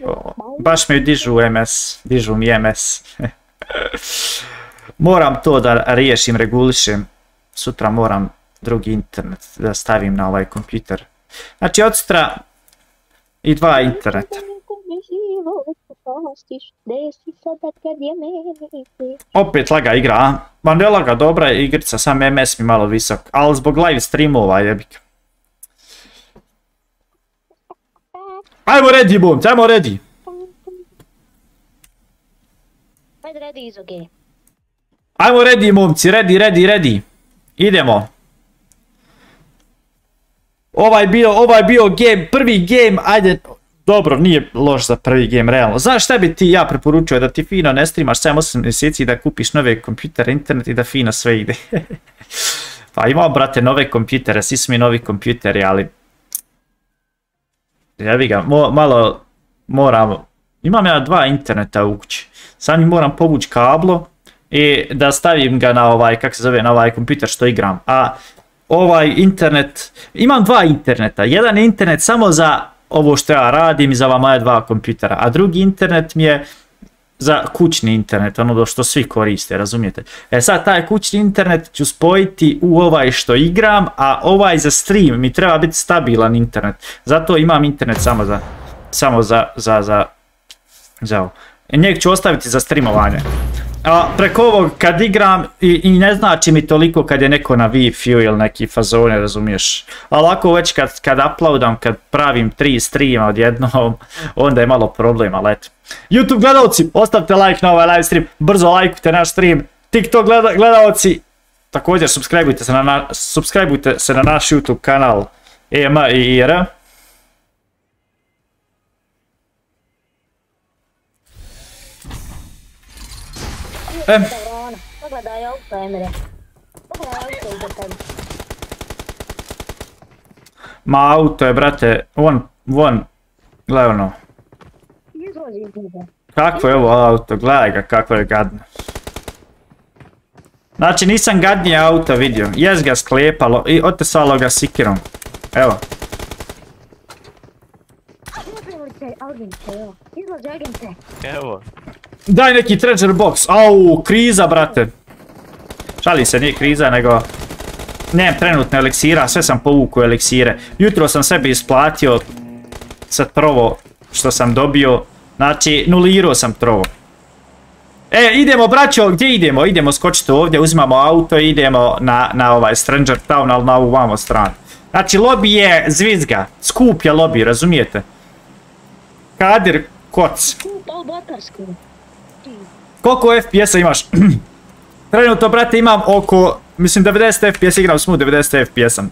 baš mi dižu MS, dižu mi MS. moram to da riješim, regulišem. Sutra moram drugi internet da stavim na ovaj kompjuter. Znači od sutra i dva interneta. Opet laga igra, a? Ma ne laga, dobra je igrica, sam MS mi malo visok, ali zbog live streamova jebik. Ajmo ready, bum, ajmo ready. Ajde, radi iz okay. Ajmo ready, momci, ready, ready, ready. Idemo. Ovaj bio, ovaj bio game, prvi game, ajde, dobro, nije loš za prvi game, realno. Znaš šta bi ti ja preporučio da ti fino ne streamaš 7-8 mjeseci i da kupiš nove kompjutere, internet i da fino sve ide. pa imamo, brate, nove kompjutere, svi su mi novi kompjuteri, ali... Jebi ga, mo- malo moram... Imam ja dva interneta u kući. Sad mi moram povući kablo i da stavim ga na ovaj, kak se zove, na ovaj kompjuter što igram. A ovaj internet, imam dva interneta. Jedan je internet samo za ovo što ja radim za ova moja dva kompjutera, a drugi internet mi je za kućni internet, ono što svi koriste, razumijete? E sad taj kućni internet ću spojiti u ovaj što igram, a ovaj za stream mi treba biti stabilan internet. Zato imam internet samo za, samo za, za, za, za ovo. E, Njeg ću ostaviti za streamovanje. A preko ovog kad igram i, i ne znači mi toliko kad je neko na Wi-Fi ili neki fazone, razumiješ. Ali ako već kad, kad uploadam, kad pravim tri streama odjednom, onda je malo problem, ali eto. YouTube gledalci, ostavite like na ovaj live stream, brzo lajkujte naš stream. TikTok gleda, gledalci, također subscribeujte se na, na, subscribeujte se na naš YouTube kanal EMA i IR. Pogledaj auto. Ma auto je, brate, von, von, gledaj ono. Kakvo je ovo auto, gledaj ga kako je gadno. Znači nisam gadnije auto vidio, jes ga sklepalo i otesalo ga sikirom. Evo, evo. Daj neki treasure box, au, kriza brate. Šalim se, nije kriza nego... Nemam trenutno eliksira, sve sam povukao eliksire. Jutro sam sebi isplatio sad prvo što sam dobio. Znači, nulirao sam trovo. E, idemo braćo, gdje idemo? Idemo skočiti ovdje, uzimamo auto i idemo na, na ovaj Stranger Town, ali na ovu vamo stranu. Znači, lobby je zvizga, skup je lobby, razumijete? Kadir Koc. Kup, ali batarski. Koliko FPS-a imaš? Trenutno, brate, imam oko, mislim 90 FPS, igram smooth 90 FPS-a.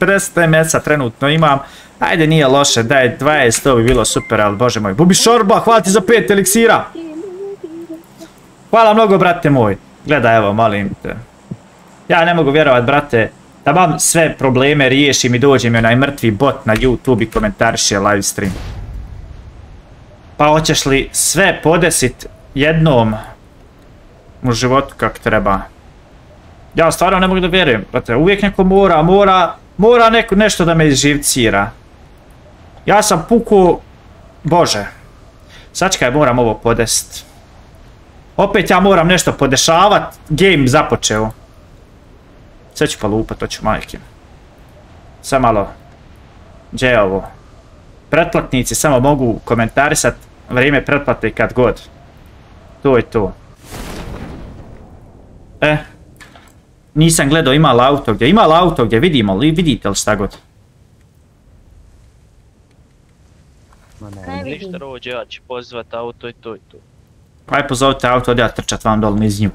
50 ms trenutno imam. Ajde, nije loše, daj 20, to bi bilo super, ali bože moj. Bubi Šorba, hvala ti za 5 eliksira. Hvala mnogo, brate moj. Gledaj, evo, molim te. Ja ne mogu vjerovat, brate, da vam sve probleme riješim i dođe mi onaj mrtvi bot na YouTube i komentariše live stream. Pa hoćeš li sve podesit jednom u životu kak treba? Ja stvarno ne mogu da vjerujem, brate, uvijek neko mora, mora, mora neko, nešto da me izživcira. Ja sam puku, bože, sačkaj moram ovo podesit. Opet ja moram nešto podešavat, game započeo. Sve ću polupat, to ću majke. Sve malo. Gdje je ovo? Pretplatnici samo mogu komentarisat vrijeme pretplate kad god. To je to. E. Nisam gledao ima li auto gdje. Ima li auto gdje vidimo li, vidite li šta god? Ma ne, Ne Ništa rođe, ja ću pozvat auto i to i to. Aj pozovite auto da ja trčat vam dol niz nju.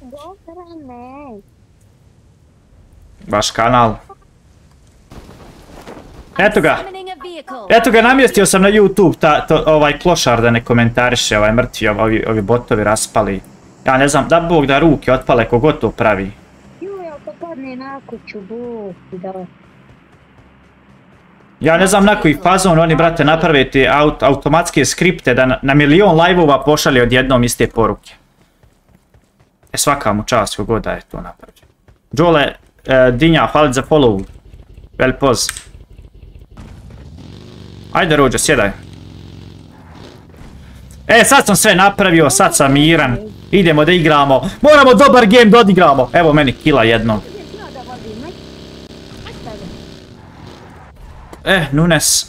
Govrane. Vaš kanal. Eto ga. Eto ga, namjestio sam na YouTube ta, to, ovaj klošar da ne komentariše, ovaj mrtvi, ovi, ovi botovi raspali. Ja ne znam, da bog da ruke otpale kogod to pravi. Joj, ako padne na kuću, bog da. Ja ne znam na koji fazon oni, brate, naprave te aut, automatske skripte da na, na milion live-ova pošalje odjednom iste poruke. E svaka mu čast kogod da je to napravio. Đole, e, Dinja, hvala za follow. Vel poz. Ajde Rođo, sjedaj. E, sad sam sve napravio, sad sam miran. Idemo da igramo. Moramo dobar game da odigramo. Evo meni kila tebe. E, Nunes.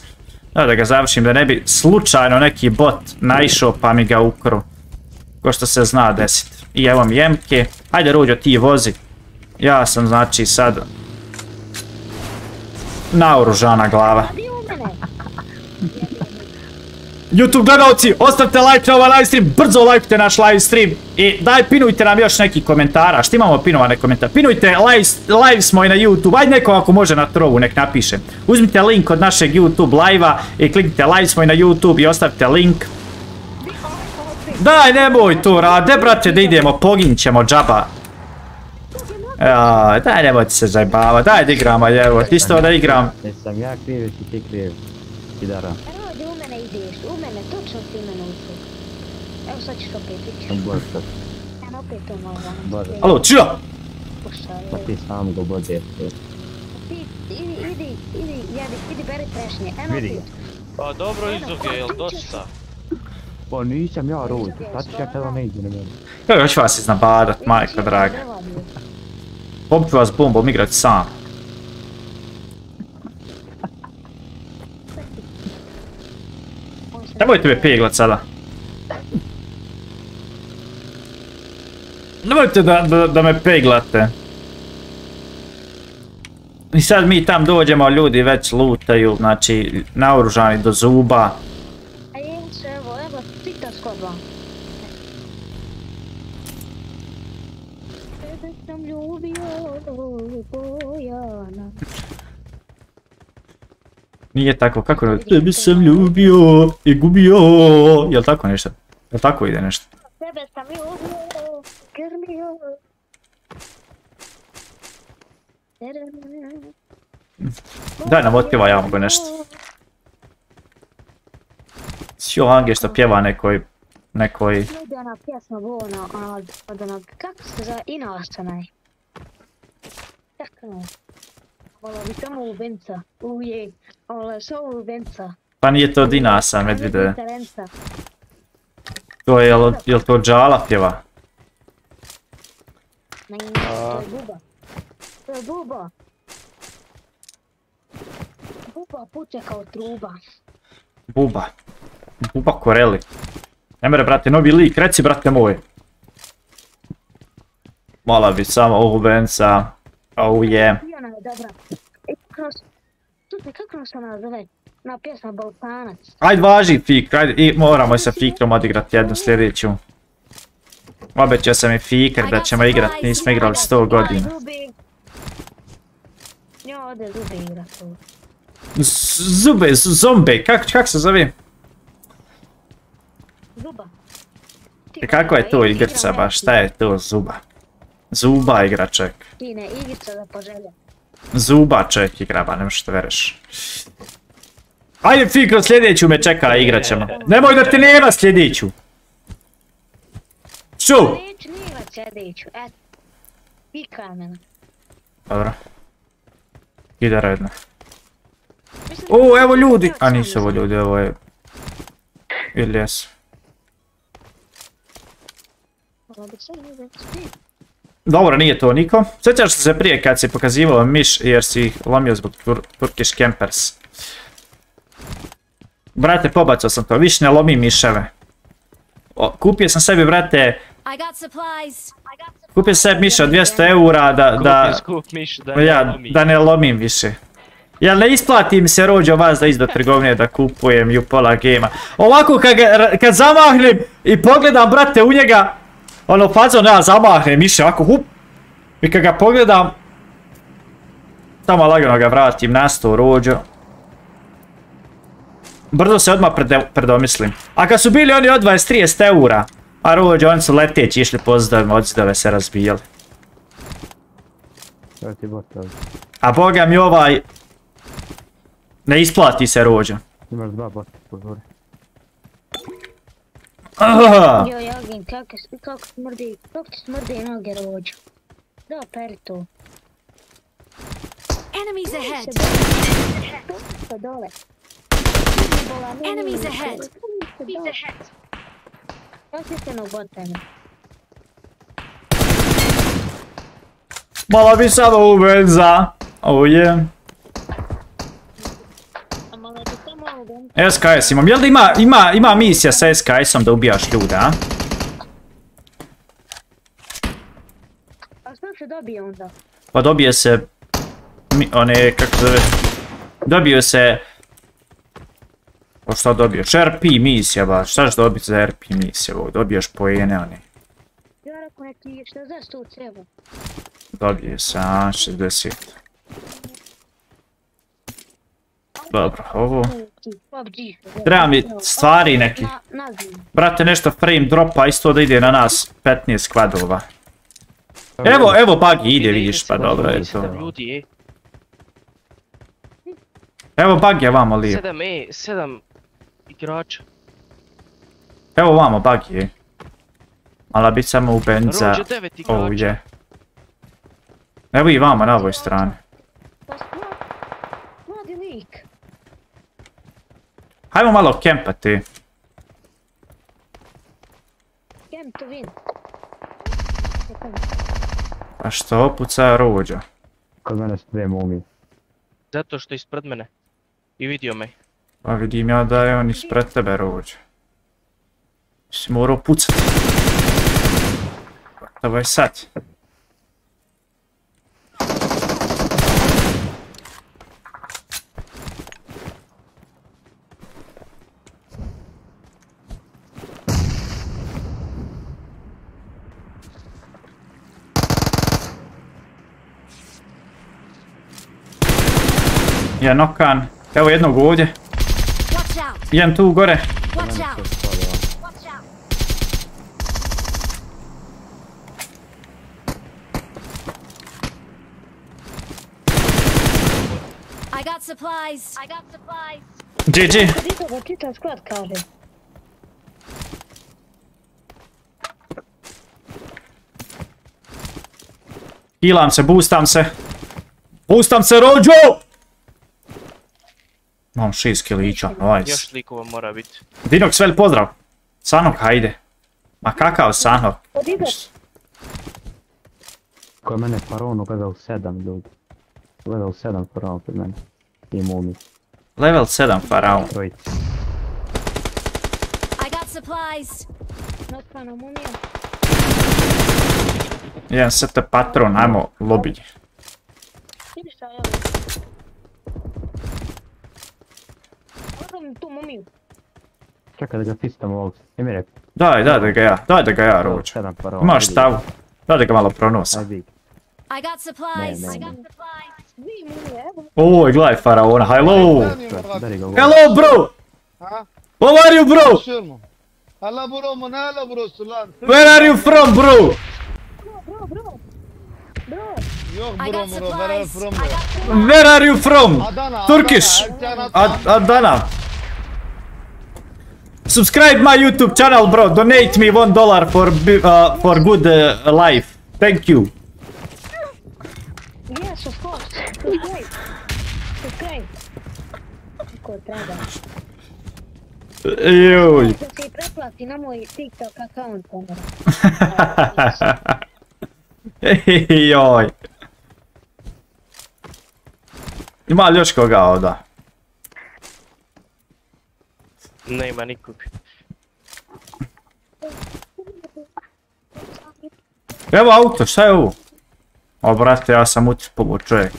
Da, da ga završim, da ne bi slučajno neki bot naišao pa mi ga ukro. Ko što se zna desit. I evo mi jemke. Ajde Ruđo, ti vozi. Ja sam znači sad... Naoružana glava. YouTube gledalci, ostavite like na ovaj live stream, brzo lajkujte naš live stream i daj pinujte nam još neki komentara, što imamo pinovane komentare, pinujte live, smo i na YouTube, ajde neko ako može na trovu nek napiše. Uzmite link od našeg YouTube live-a i kliknite live smo i na YouTube i ostavite link. Daj nemoj to rade brate da idemo, poginit ćemo džaba. Ja, daj nemojte se zajbava, daj da igramo, evo, isto da igram. Jesam ja kriv ili si ti kriv? Kidara. Rođe, u mene ideš, u mene, točno ti mene ušli. Bože, Ja opet Bože. Alo, čio! pa ti sam go idi, idi, idi, jedi, idi, beri trešnje. Eno Vidi ti. ga. Pa dobro izog je, jel dosta? Pa nisam ja Ruđi, sad ćeš ja kada ne iđe na mene. Kako ću vas iznabadat, majka draga. Vas bombom igrati sam. Nemojte me peglat sada. Nemojte da, da, da me peglate. I sad mi tam dođemo, ljudi već lutaju, znači naoružani do zuba. A jesu, evo, evo, pita skoba. Tebe sam ljubio, Bojana. Nije tako, kako ne? Tebi sam ljubio i gubio. Jel tako nešto? Jel tako ide nešto? Tebe sam ljubio, grmio. Daj nam otpjevaj ja mogu nešto. Sjo Ange što pjeva nekoj... Nekoj... Ide ona pjesma ona od, onog, kako se zove, Inašćanaj. Kako ne? Malo bi tamo u Venca, uje, ole, šo u Venca. Pa nije to Dinasa, medvide. To je, jel, jel to Džala pjeva? Ne, to je Buba. To je Buba. Buba puče kao truba. Buba. Buba Koreli. Ne mere, brate, novi lik, reci, brate moj. Mala bi samo ovu benca. Oh je. I ona je dobra. Kako se ona zove? Na pjesma Balkanac. Ajde važi fik, ajde, i moramo se fikrom odigrati jednu sljedeću. Obećao sam i fikar da ćemo igrat, nismo igrali 100 godina. Ja ode Zube, z- zombe, kak, kak se zove? Zuba. E, Kako je to igrica neki. baš, šta je to zuba? Zuba igraček. Ti ne, igrica za poželje. Zubaček igra, ba možeš vereš. Ajde Fikro, sljedeću me čeka, igrat ćemo. Nemoj da ti nema sljedeću. Šu! Neću ni igrat sljedeću, eto. Pika me. Dobro. Ide redno. O, evo ljudi! A nisu ovo ljudi, ovo je... Ili jesu. Igrat. Dobro, nije to niko. Sjećaš se prije kad si pokazivao miš jer si ih lomio zbog tur Turkish Campers. Brate, pobacao sam to, više ne lomi miševe. O, kupio sam sebi, brate, I. kupio sam sebi miša od 200 eura da, da, Kupi skup miš da ne ja, lomi. da ne lomim više. Jel ne isplati mi se rođo vas da iz do trgovine da kupujem i u pola gema. Ovako kad, ga- kad zamahnem i pogledam brate u njega, ono fazon ja zamahnem miše ovako hup. I kad ga pogledam, tamo lagano ga vratim na sto rođo. Brzo se odmah predomislim. A kad su bili oni od 20-30 eura, a rođo oni su leteći išli pozdravima, od zidove se razbijali. A boga mi ovaj... Ne isplati se rođo. Imaš dva bota pozore. Aha! Jo, Jagin, kako, s- kako smrdi, kako ti smrdi noge rođu. Da, peri to. Enemies ahead. Dole. Enemies ahead. Kako ti na botane? Mala bi u benza. Oh je. Ovo gom. SKS imam. Jel da ima, ima, ima misija sa SKS-om da ubijaš ljude, a? A što se dobije onda? Pa dobije se... One, kako se zove... Dobio se... Pa šta dobiješ? RP misija ba, šta ćeš dobiti za RP misija ovog? Dobiješ pojene oni. Ja rekao neki 60 treba. Dobije sam 60. Dobro, ovo... Treba mi stvari neki. Brate, nešto frame dropa isto da ide na nas 15 kvadova. Evo, evo bug ide, vidiš, pa dobro je to. Evo bug je vamo lijepo. 7 7 igrača. Evo vamo, bagi. Mala bit samo ubenica ovdje. Evo i vama na ovoj strani. Hajmo malo kempati. A što opuca rođa? Kod mene sve dve Zato što ispred mene. I vidio me. Pa vidim ja da je on ispred tebe ruđa. Si morao pucati. Evo je sad. Je nokan. Evo jednog ovdje. Jedan tu gore. Supplies. I got supplies. GG. Da čitav sklad kaže. Healam se, boostam se. Boostam se, rođo! Imam šest kilića, nice. Još likova mora biti. Dinok, svel pozdrav. Sanok, hajde. Ma kakav Sanok? Odide. Kod mene faraon gleda u sedam ljudi. Gleda u sedam faraon kod mene. I mumije. Level 7 faraon. Trojica. I got supplies. Mumija. Jedan set patron, ajmo lobby. Vidi šta je ovo. Tu mumiju. Čekaj da ga fistam ovog. Emire, Daj, daj da ga ja, daj da ga ja rođu. Imaš stavu. Daj da ga malo pronosa. Ajde. I got supplies. Ne, ne, I got ne. Oj, gledaj faraona, hello! Hello bro! How are you bro? Hala bro mu ne hala brosu lan? Where are you from bro? Bro, bro, bro. Bro. Yok bro bro where are you from bro? Where are you from? Turkish. Adana. Subscribe my YouTube channel bro, donate me one dollar for, uh, for good uh, life. Thank you. Yes, of course. Subscribe. Subscribe. Ko treba. Juj. Da se na moj TikTok account. Joj. Ima li još koga? Nema nikog. Evo auto, šta je ovo? O brate, ja sam utipovo čovjek.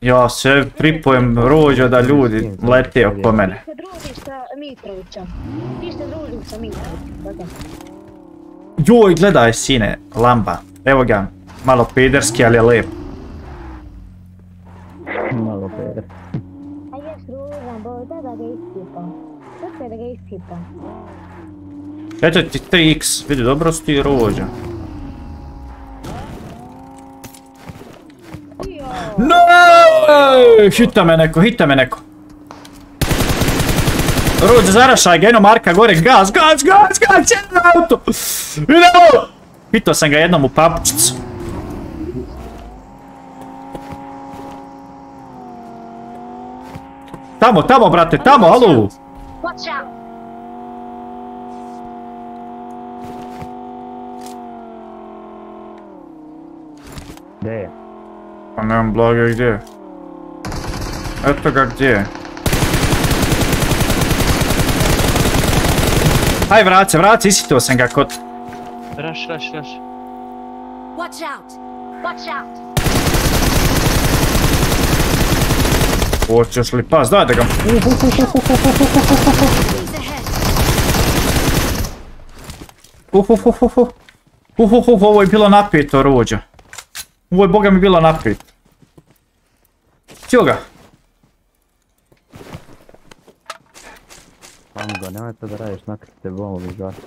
Ja se pripojem rođo da ljudi lete oko mene. Ti se družiš sa Mitrovićem. Ti se družiš sa Mitrovićem. Joj, gledaj sine, lamba. Evo ga, malo pederski, ali je lep. Malo peder. A jes ružan, bo da da ga iskipam. Ga iskipam? Eto ti 3x, vidi, dobro si ti rođa. Jo, No! Hita me neko, hita me neko. Rođa, zarašaj ga, eno Marka gore, gaz, gaz, gaz, gaz, jedan auto! Idemo! Hitao sam ga jednom u papučicu. Tamo, tamo, brate, tamo, alo! Watch out! Pa nemam bloga gdje. Eto ga gdje. Aj vrati se, vrati se, isitio sam ga kod... Raš, raš, raš. Watch out! Watch out! Hoćeš li pas, daj da ga... Uhuhuhuhu. Uhuhuhu, ovo je bilo napeto, rođa. Ovo je boga mi bilo napet. Cijel ga. Pango, nemojte da radiš nakrite bombovi zašto.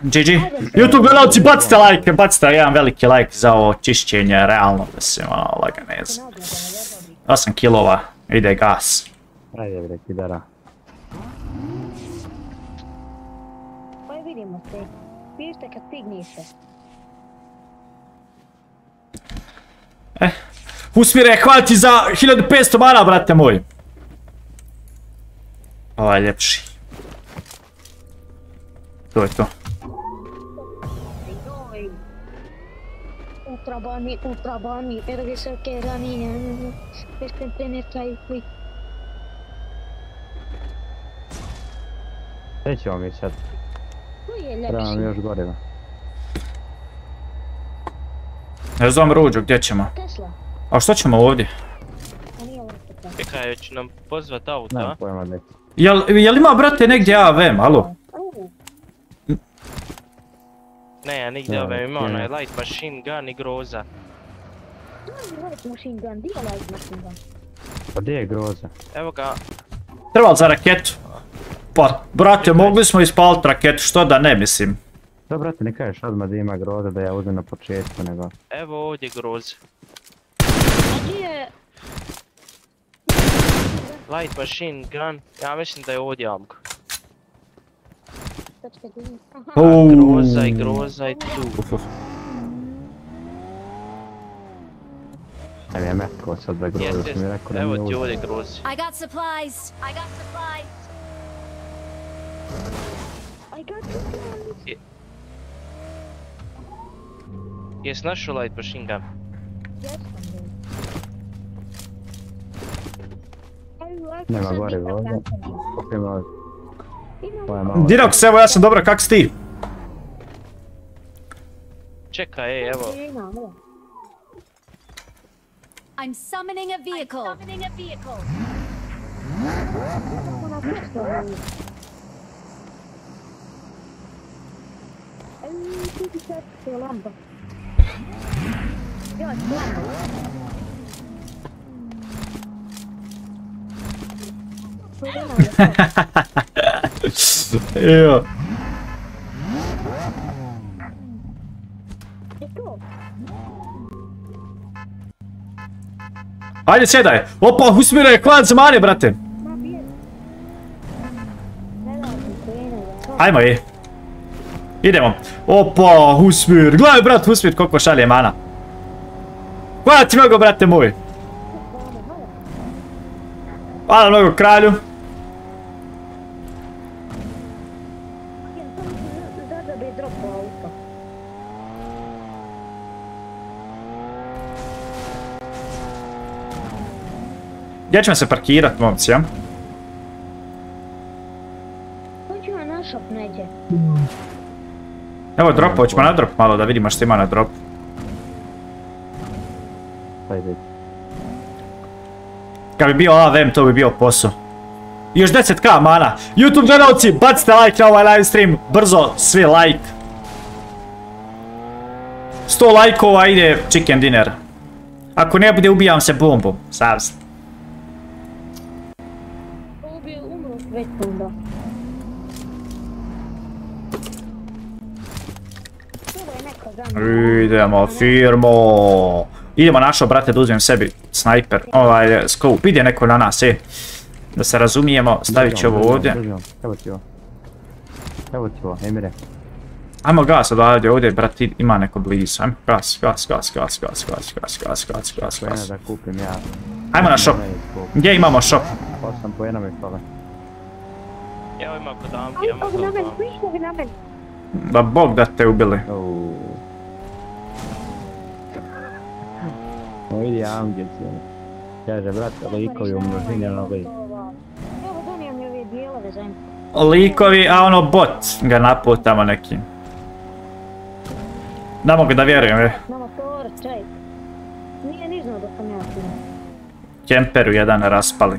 GG. YouTube gledalci, bacite like, bacite jedan veliki like za ovo čišćenje, realno, mislim, ono, laganez. nagleda, ne jebavi. 8 kilova, ide gas. Ajde bre, kidara. Pa vidimo se. Vidite kad stignite. Usmire, hvala ti za 1500 mana, brate moj. Ovaj je ljepši. To je to. Ultrabani, ultrabani, er visoke rani, Pesken penetraj, quick. Gdje ćemo mi sad? Treba nam još goriva. Ne znam Ruđo, gdje ćemo? Tesla? A što ćemo ovdje? Čekaj, će nam pozvat auto, Nemam a? pojma gdje. Jel, jel ima brate negdje AVM, alo? Ne, ja nigdje ove ima onaj light machine gun i groza. light machine gun, di je light machine gun? Pa gdje je groza? Evo ga, Trebali za raketu? Pa, brate, mogli smo ispalit raketu, što da ne, mislim. Da, brate, ne kažeš odmah da ima groza da ja uzem na početku, nego... evo ovdje groz. Nije... Light machine gun, ja mislim da je ovdje amka. Oh. Grozaj, grozaj tu. Uf, uf. Ne vem, ko sad da grozi, yes, yes. sam mi rekao da Evo ti ovdje grozi. I got supplies, I got supplies. I got supplies. Jes našao light machine gun? Jesam. Nema gore ovdje. Kupimo ovdje. Dinox, evo ja sam dobra, kak si ti? Čekaj, ej, evo. I'm summoning a vehicle. I'm summoning a vehicle. Ej, ti ti feel like yeah. Ajde sjedaj! Opa, usmjera je klan zemane, brate! Ajmo je. Idemo. Opa, usmjer. Gledaj, brat, usmjer koliko šalje mana. Płacimy go, brate mój! Ale nogą, kralju! Gdje ćemo se parkirat, momci, ja? Hoćemo na shop neđe. Evo dropa, hoćemo mana drop malo da vidimo što ima na dropu. Kad bi bio AVM, to bi bio posao. Još 10k mana. YouTube gledalci, bacite like na ovaj live stream. Brzo, svi like. 100 lajkova ide chicken dinner. Ako ne bude, ubijam se bombom. Za mene. Idemo, firmo. Idemo našo, brate, da uzmem sebi snajper. Ovaj, scope. Ide neko na nas, e. Da se razumijemo, stavit ću ovo ovdje. Evo ti ovo. Evo ti ovo, Emire. Ajmo gas odavdje, ovdje, brate, ima neko blizu. Ajmo, gas, gas, gas, gas, gas, gas, gas, gas, gas, gas, Pojena gas. da kupim ja. Ajmo na shop. Gdje imamo shop? Osam pojena mi fale. Evo ima kod ovi na kod mene. Da bog da te ubili. Uuu. No vidi Amgec, je. Kaže, brate, likovi u množini, ono vidi. Evo donio mi ove dijelove njim. Likovi, a ono bot ga naputamo neki. Ne mogu da vjerujem, je. Na motor, čaj. Nije ni znao da sam ja. Kemperu jedan raspali.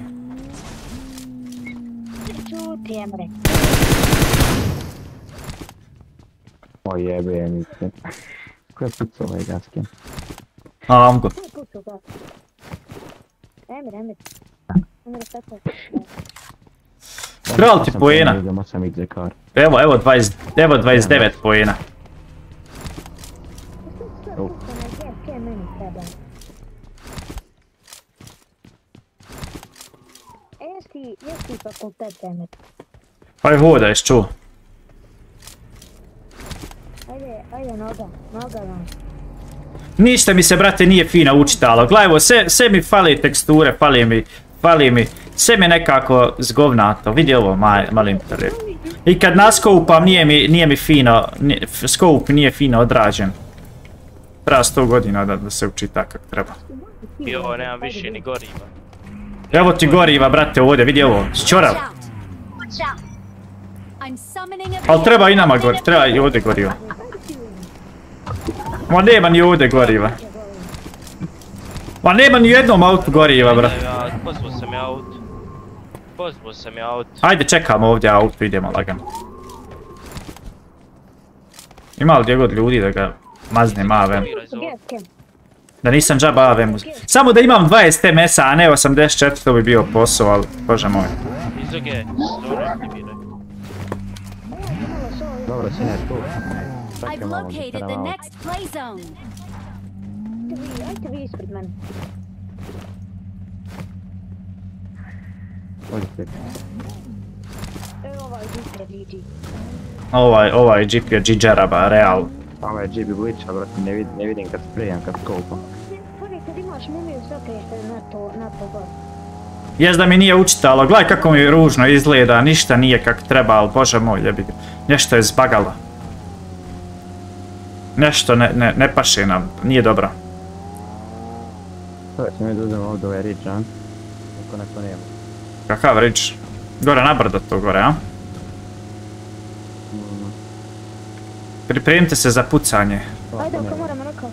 Čuti, Emre. O jebe, mi se. Ko je pucao ovaj gasken? Aa I'm good. Emir Emir. Ti pojena. Evo, evo 20, evo 29 pojena. E, fakultet, Pa je voda, jesi čuo. Ajde, ajde noga, noga vam. Ništa mi se, brate, nije fina učitalo. Gledaj, evo, sve, sve mi fali teksture, fali mi, fali mi. Sve mi nekako zgovnato. Vidi ovo, malim prvi. I kad naskopam nije mi, nije mi fino, nije, scope nije fino odrađen. Treba 100 godina da, da se uči tako kako treba. I ovo nemam više ni goriva. Evo ti goriva, brate, ovdje, vidi ovo, s Watch čorav. out. Watch out. I'm summoning a Ali treba i nama goriva, treba i ovdje goriva. Ma nema ni ovdje goriva. Ma nema ni u jednom autu goriva, brate. Ja, pozvao sam ja auto. Pozvao sam ja auto. Ajde čekamo ovdje auto, idemo lagano. Ima li gdje god ljudi da ga mazne mavem? Da nisam džaba AVM uz... Samo da imam 20 MS-a, a ne 84, to bi bio posao, ali bože moj. Izoge, dobro aktiviraj. Dobro, sine, tu. I've located the next play zone. Vi, ispred mene. Ovaj ispred. Ovaj, ovaj jeep je džiđaraba, real. Ovo je GB glitcha, brate, ne, vid, ne vidim kad sprejam, kad skopam. Kad imaš na to, na to gore. Jes da mi nije učitalo, gledaj kako mi ružno izgleda, ništa nije kako treba, ali bože moj, jebi ga. Nešto je zbagalo. Nešto ne, ne, ne paše nam, nije dobro. Je, ćemo mi da uzmemo ovdje ovaj ridge, a? Ako neko nema. Kakav rič? Gore na brdo to gore, a? Pripremite se za pucanje. Ajde, ako moramo neka...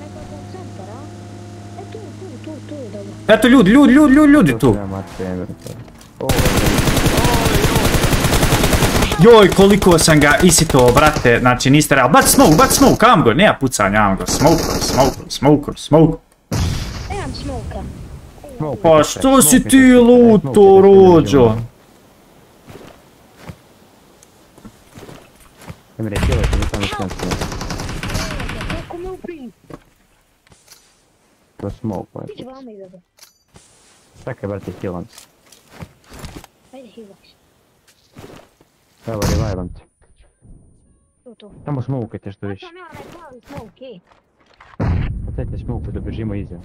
Neka centar, a? E, tu, tu, tu, tu je dobro. Eto ljudi, ljudi, ljudi, ljudi, ljudi tu. nema mace, brate. O, Joj, koliko sam ga isito, brate, znači niste real. Bac smoke, bac smoke, am go, nema pucanja, am go. Smoke, smoke, smoke, smoke. Nemam smoke, Pa što si ti luto, smoke, rođo? Emre, nisam Kako me ubij? To smoke. Čekaj, brate, kilom se. Ajde, hivak. Evo, revivam te. Tu, tu. Samo smokujte što više. Sam ja plavi smoke, ej. Otajte smoku da bežimo iza.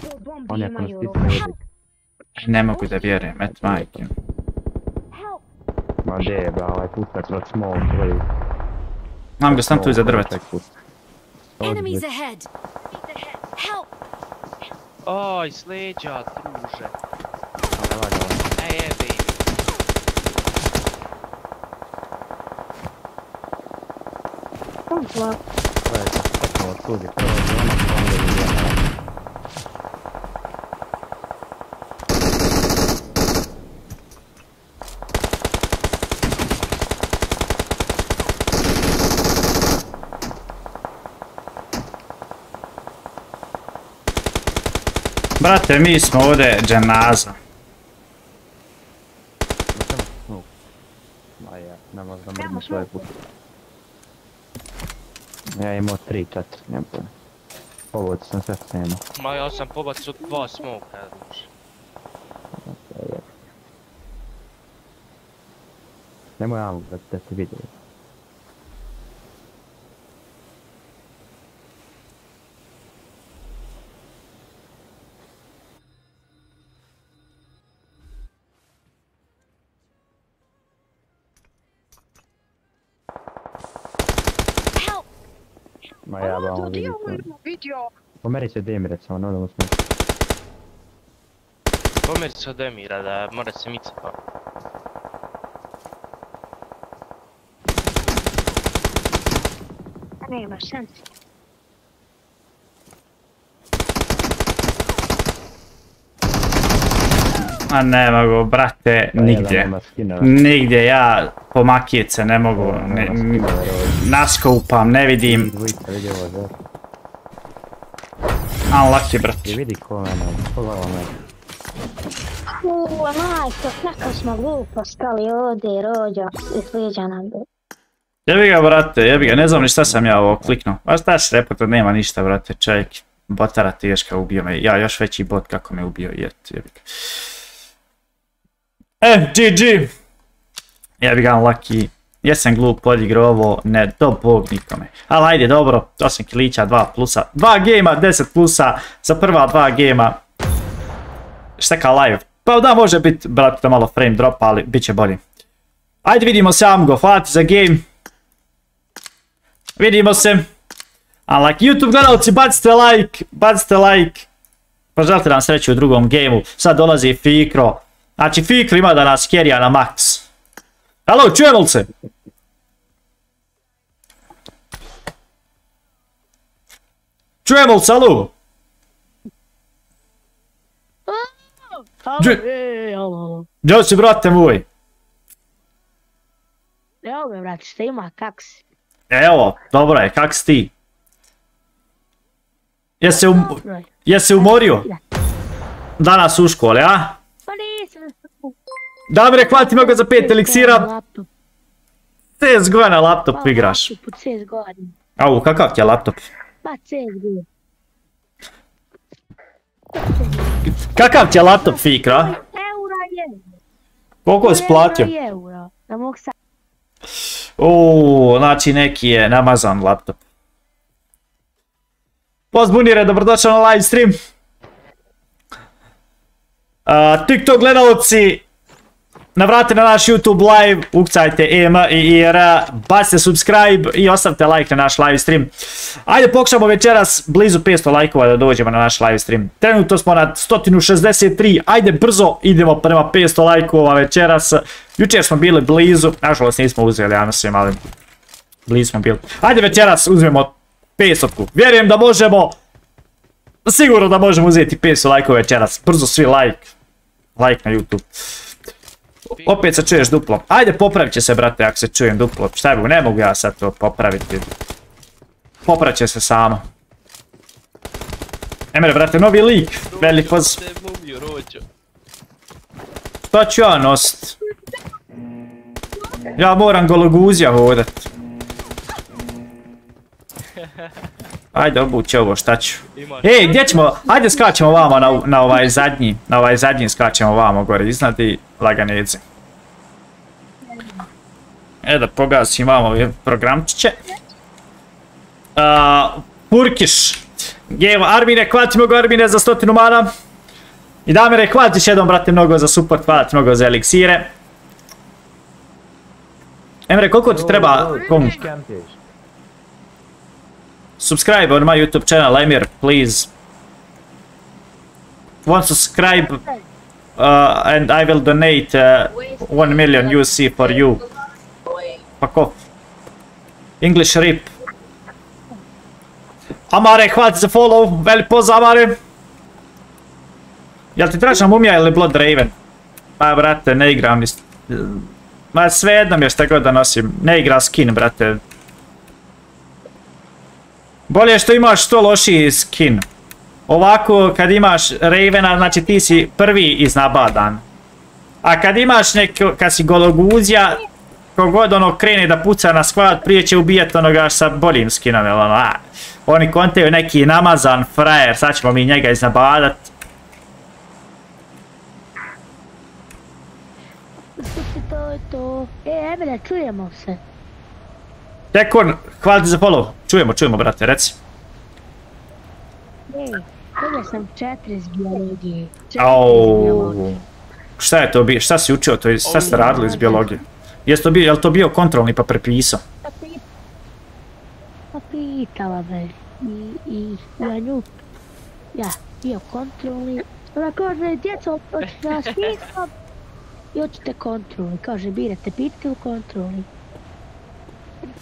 Tu bombi On je ako nas imaju, stisne robo. jezik. Ne mogu da vjerujem, et majke. Ma de, bra, ovaj pušta kroz smoke, ovaj... Mam ga sam tu iza drveta. Ovdje Enemies ahead. Help. Oj, s leđa, druže. Ale Kom sva. Gledajte, čekamo pa onda. Brate, mi smo ovdje dženaza. Ma ja, ne možda Nemamo svoje smoke. Ja imao tri, četiri, nemam pojma. Ovo sam sve što imao. Ma ja sam pobacio dva smoka, druže. Nemoj amu da, da se Ma ja ba ono Ti vidi. ovo ima video. Pomeri se Demire samo, ne odamo smo. Pomeri se od Emira da mora se mica pa. Nema šanse. A ne mogu, brate, Pa nigdje. Nigdje, ja po makice ne mogu, ne, naskupam, ne vidim. Unlucky, brate. I vidi ko mene, pogledaj me. Uuu, majko, kako smo glupo stali ovdje, rođo. Isliđa nam bi. Jebi ga, brate, jebi ga, ne znam ni šta sam ja ovo kliknuo. A šta si repota, nema ništa, brate, čovjek. Botara teška ubio me, ja još veći bot kako me ubio, jet, jebi ga. E, GG! Jebi ga, unlucky. Jesam glup, odigrao ovo, ne do bog nikome. Ali ajde, dobro, 8 kilića, 2 plusa. 2 gema, 10 plusa, za prva dva gema. Šteka live. Pa da, može biti, brate, to malo frame drop, ali bit će bolji. Ajde vidimo se Amgo, hvala za game. Vidimo se. A like YouTube gledalci, bacite like, bacite like. Poželite nam sreću u drugom gameu. Sad dolazi Fikro. Znači Fikro ima da nas kerija na max. Halo, čujemo li se? Čujemo li se, alo? Đu- Ej, alo, alo. Gdje si, brate moj? Evo me, brate, šta ima, kak si? Evo, dobro je, kak si ti? Jesi se, um, je. umorio? Danas u školi, a? Damire, hvala ti mnogo za pet eliksira. CSGO na laptop igraš. Au, kakav ti je laptop? Pa CSGO. Kakav ti je laptop, Fikra? Eura je. Koliko? Eura je sad. Uuu, znači neki je namazan laptop. Pozbunire, dobrodošao na live stream. TikTok gledalci, navrate na naš YouTube live, ukcajte EM i IR, bacite subscribe i ostavite like na naš live stream. Ajde pokušamo večeras blizu 500 lajkova da dođemo na naš live stream. Trenutno smo na 163, ajde brzo idemo prema 500 lajkova večeras. Jučer smo bili blizu, nažalost nismo uzeli, ja mislim, ali blizu smo bili. Ajde večeras uzmemo 500 Vjerujem da možemo, sigurno da možemo uzeti 500 lajkova večeras. Brzo svi like, like na YouTube. Opet se čuješ duplo. Ajde popravit će se brate ako se čujem duplo. Šta je, ne mogu ja sad to popraviti. Popravit će se samo. Emre brate, novi lik. Velik poz... Šta ću ja nosit? Ja moram gologuzija hodat. Ajde obući ovo, šta ću? Ej, gdje ćemo? Ajde skačemo vamo na, na ovaj zadnji. Na ovaj zadnji skačemo vamo gore, iznad i laganece. E da pogasim vamo ove programčiće. A, Purkiš. Evo, Armine, hvala ti mnogo Armine za stotinu mana. I Damire, hvala ti jednom, brate, mnogo za support, hvala ti mnogo za eliksire. Emre, koliko ti treba kom, subscribe on my YouTube channel, Emir, please. One subscribe uh, and I will donate uh, 1 million UC for you. Fuck off. English rip. Amare, hvala za follow, veli poz Amare. Jel ti tražna mumija ili Blood Raven? Pa brate, ne igram Ma svejedno mi je šta god da nosim, ne igra skin brate. Bolje što imaš što lošiji skin. Ovako kad imaš Ravena, znači ti si prvi iznabadan. A kad imaš neko, kad si gologuzija, kogod ono krene da puca na squad, prije će ubijat onoga sa boljim skinom, ono. Oni kontaju neki namazan frajer, sad ćemo mi njega iznabadat. To je to. E, čujemo se. Tekon, hvala ti za follow. Čujemo, čujemo, brate, reci. Ej, dobio sam četiri iz biologije. Au. Šta je to bio, šta si učio, to je, šta ste radili iz biologije? Jesi to bio, jel to bio kontrolni pa prepisao? Pa Pa pitala me. I, i ja nju, ja, bio kontrolni. Ona kaže, djeco, hoćete nas pitam? I hoćete kontrolni. Kaže, birate pitke ili kontrolni.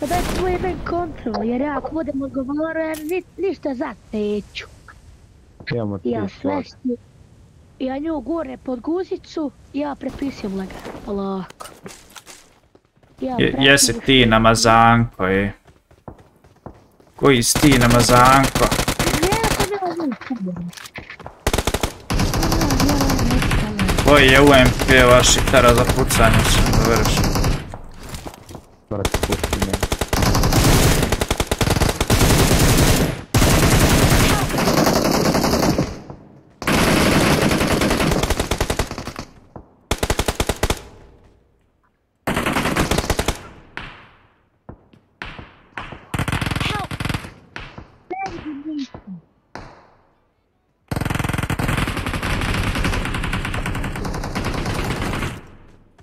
Pa daj tvoje men kontrol, jer ja ako budem odgovorio, ja ni, ništa za neću. Imamo ti Ja. Ja nju gore pod guzicu, ja prepisujem lagano, polako. Ja Je, jesi ti namazanko, je. Koji si ti namazanko? Koji je UMP vaš itara za pucanje, završiti. Brate, pusti me.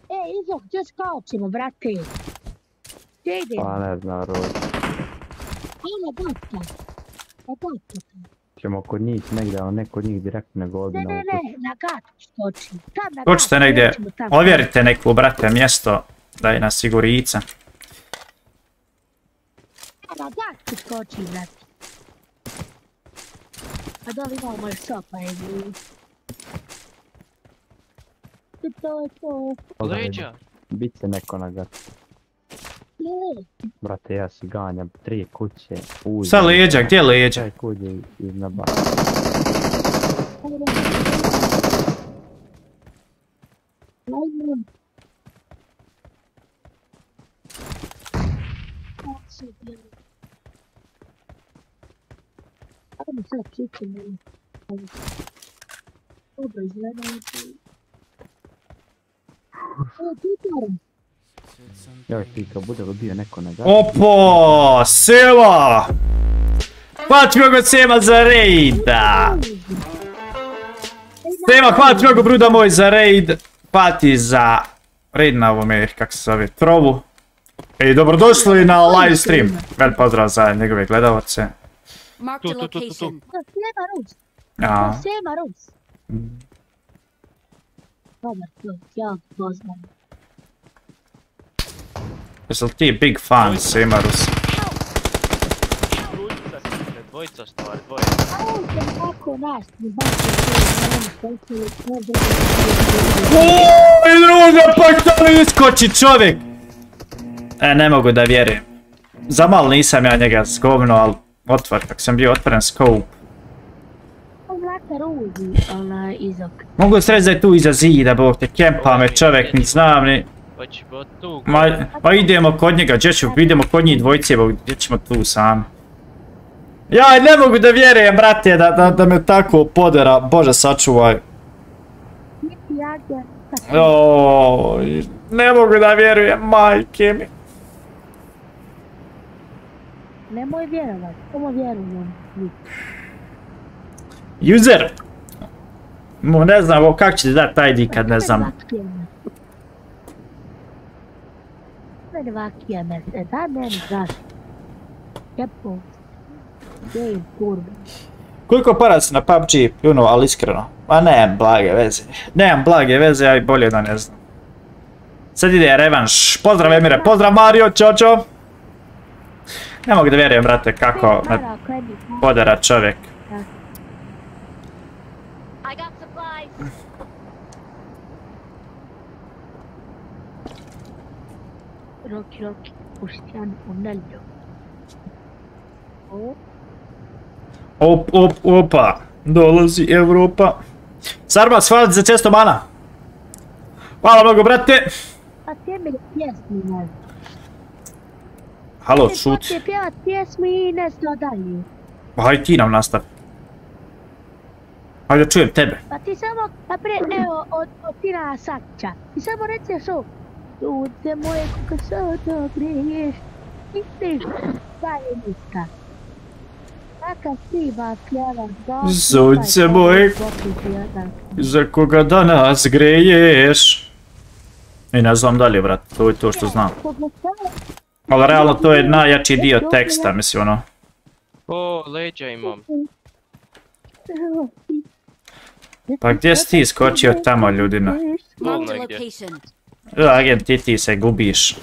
E, Izo, gdje skačemo, brate? Gdje idemo? Pa ne znam, Rod. Ono, basta. Pa da, da. Ćemo kod njih negdje, ali ne kod njih direktno nego ovdje Ne, na ne, ne, na gatu skočim. Tam na Skočite gatu, negdje, nećemo tamo. ovjerite neku, brate, mjesto da je na sigurica. Na gatu skočim, brate. A dole imamo moj sopa, je to je to. Leđa! Bit će neko na gatu. Je, Brate, ja si ganjam tri kuće. Uj, Sa leđa, gdje je leđa? Taj kuđe iz. Ajmo. Ajmo sad čitam. Dobro, izgleda. Joj, ti kad bude li bio neko na gatu. Opo, Sema! Hvatimo ga Sema za rejda! Sema, hvatimo ga bruda moj za raid. Pati za raid na ovome, kak se zove, trovu. Ej, dobrodošli na live stream. Vel pozdrav za njegove gledalce. Tu, tu, tu, tu, tu. Sema Rus. Sema Rus. Ja jesu li ti big fan Sema Rus? Ručica stigne, dvojica stvar, druga, pa što mi iskoči čovjek? E, ne mogu da vjerujem. Za malo nisam ja njega zgovno, ali otvor, kak sam bio otvoren scope. Ruži, onaj izok. Mogu se reći da je tu iza zida, bog te kempa me čovjek, ni znam ni... Bo tu. Ma, ma idemo kod njega, gdje ću, idemo kod njih dvojcije, bog, gdje ćemo tu sami. Ja ne mogu da vjerujem, brate, da, da, da me tako podera, bože sačuvaj. Oj, ne mogu da vjerujem, majke mi. nemoj vjerovat, samo vjerujem. User! Mo, ne znam, o, kak će dati ID kad ne znam. Koliko para si na PUBG pljunuo, ali iskreno? Ma nemam blage veze. Nemam blage veze, ja i bolje da ne znam. Sad ide revanš. Pozdrav Emire, pozdrav Mario, čočo! Ne mogu da vjerujem, brate, kako me podera čovjek. I got supplies. Roki, Cristiano Ronaldo. O, Op, op, opa. Dolazi Evropa. Sarmas, hvala ti za često mana. Hvala mnogo, brate. a tebi pjesmi ne. Halo, Ti šut. počne pjevat pjesmi i ne zna dalje. Hajde ti nam nastavi. Hajde da čujem tebe. Pa ti samo, pa pre, evo, od, od Tina Sakića. Ti samo receš ovo. Zajednica. Kakav ti ba pjeva, da. Sunce moje. Za koga danas greješ? I ne znam dalje, brate, to je to što znam. Ali realno to je najjači dio teksta, mislim ono. O, leđa imam. Pa gdje si ti skočio tamo, ljudina? Marked a agent, ti ti se gubiš.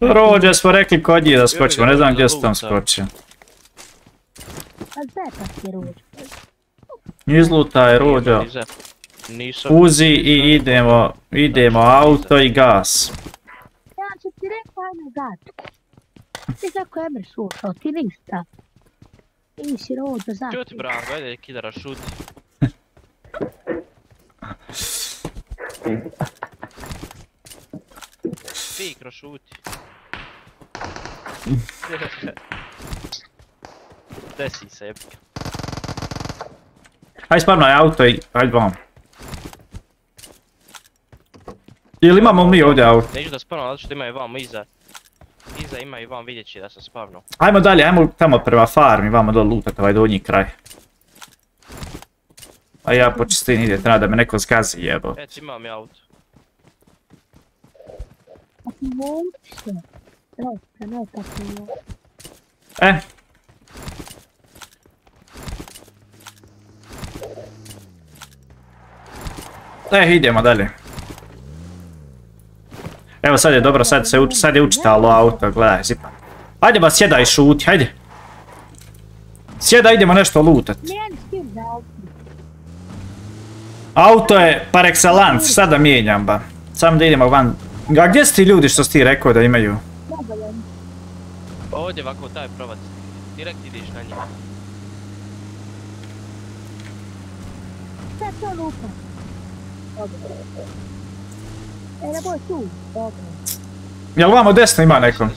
Rođe smo rekli kod njih da skočimo, ne znam gdje si tam skočio. Izlutaj, Rođa. Iza. Nisam. Uzi i idemo, idemo, auto i gas. Ja ću ti reći ajme gatu. Ti kako Emre slušao, ti ništa. Ti si rođo za. Čuti Branko, ajde kidara šut. Pikro šuti. Desi se jebika. Hajde spavnaj auto i hajde vam. Ili imamo mi ovdje auto? Neću da spavno, zato što ima i vam iza. Iza ima i vam vidjet će da sam spavno. Ajmo dalje, ajmo tamo prema farmi, vamo dole lutat ovaj donji kraj. A ja po čistini ide, treba da me neko zgazi jebo. Eto imam ja auto. E. E, idemo dalje. Evo sad je dobro, sad se uči, sad je učitalo auto, gledaj, zipa. Ajde ba sjedaj šuti, hajde. Sjedaj, idemo nešto lutat. Meni s tim da Auto je par excellence, sada mijenjam ba. Samo da idemo van. A gdje su ti ljudi što si ti rekao da imaju? Ovdje ovako taj pravac. Direkt ideš na njih. Sve to lupa. Dobro. E, ne boj tu. Dobro. Jel vamo desno ima neko?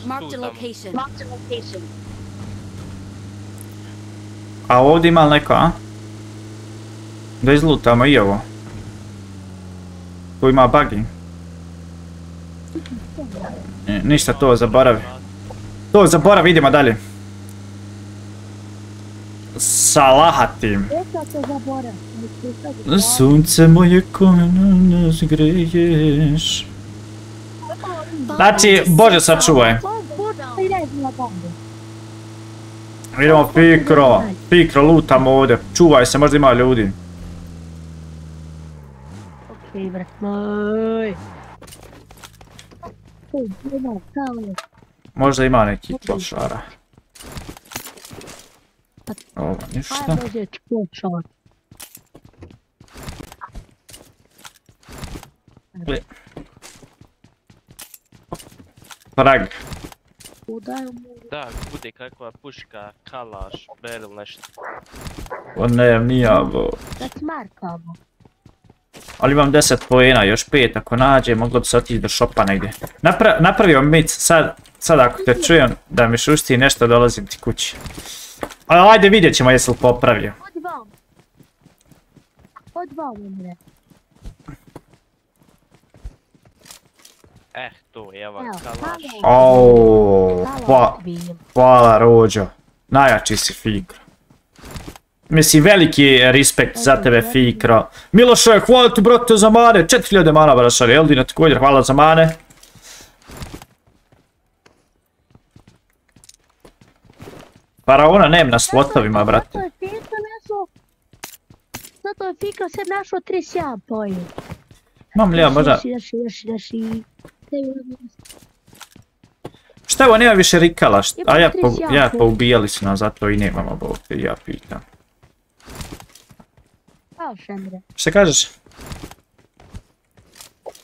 A ovdje ima li neko, a? Da izlutamo i ovo. Tu ima buggy. E, ništa to zaboravi. To zaboravi, idemo dalje. Salahatim. Sunce moje koje nas greješ. Znači, Bože sačuvaj. Idemo Fikro, Fikro lutamo ovdje. Čuvaj se, možda ima ljudi. Okej, brat moj. Možda ima neki klošara. Ovo ništa. Udaju mu. Da, bude kakva puška, kalaš, beril, nešto. O ne, nijavo. Da smarkamo. Ali imam 10 poena, još 5 ako nađe, moglo bi se otići do šopa negdje. Napra napravio mic, sad, sad ako te čujem da mi šušti nešto dolazim ti kući. A, ajde vidjet ćemo jesi li popravio. Eh, to, evo, kalaš. pa, odbijem. hvala Rođo. Najjači si Fikro. Mislim, veliki respekt za tebe Fikro. Miloše, hvala ti brate za mane, 4000 mana brašar, Eldina također, hvala za mane. Faraona nem na slotovima, brate. Zato je Fika sad našao 37 poje. Imam li ja možda... Šta ovo nema više rikala, a ja, po, 31 ja poen. poubijali su nas, zato i nemamo bog te, ja pitam. Šendre. Šta kažeš?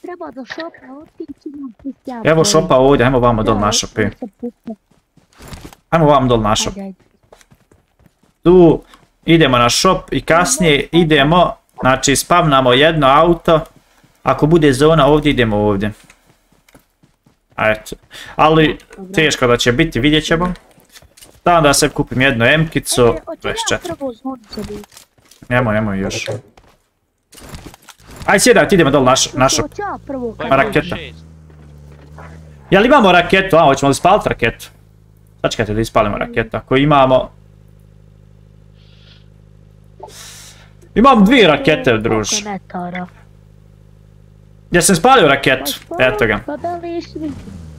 Treba do šopa otići imam 37 Evo šopa ovdje, ajmo vamo dol na šope. Ajmo vamo dol na šop. Tu idemo na shop i kasnije idemo, znači spavnamo jedno auto. Ako bude zona ovdje, idemo ovdje. A eto. Ali teško da će biti, vidjet ćemo. Da onda se kupim jednu M-kicu, Ajde, hoću ja 24. prvo zvonu sebi. Nemoj, nemoj još. Aj sjedaj, ti idemo dol na, š- na shop. Hoću ja prvo. Koji Ma, broj? raketa. Jel imamo raketu, a hoćemo li spalit raketu? Sačekajte da ispalimo raketu, ako imamo... Imam dvije rakete, druž. Ja sam spalio raketu, eto ga.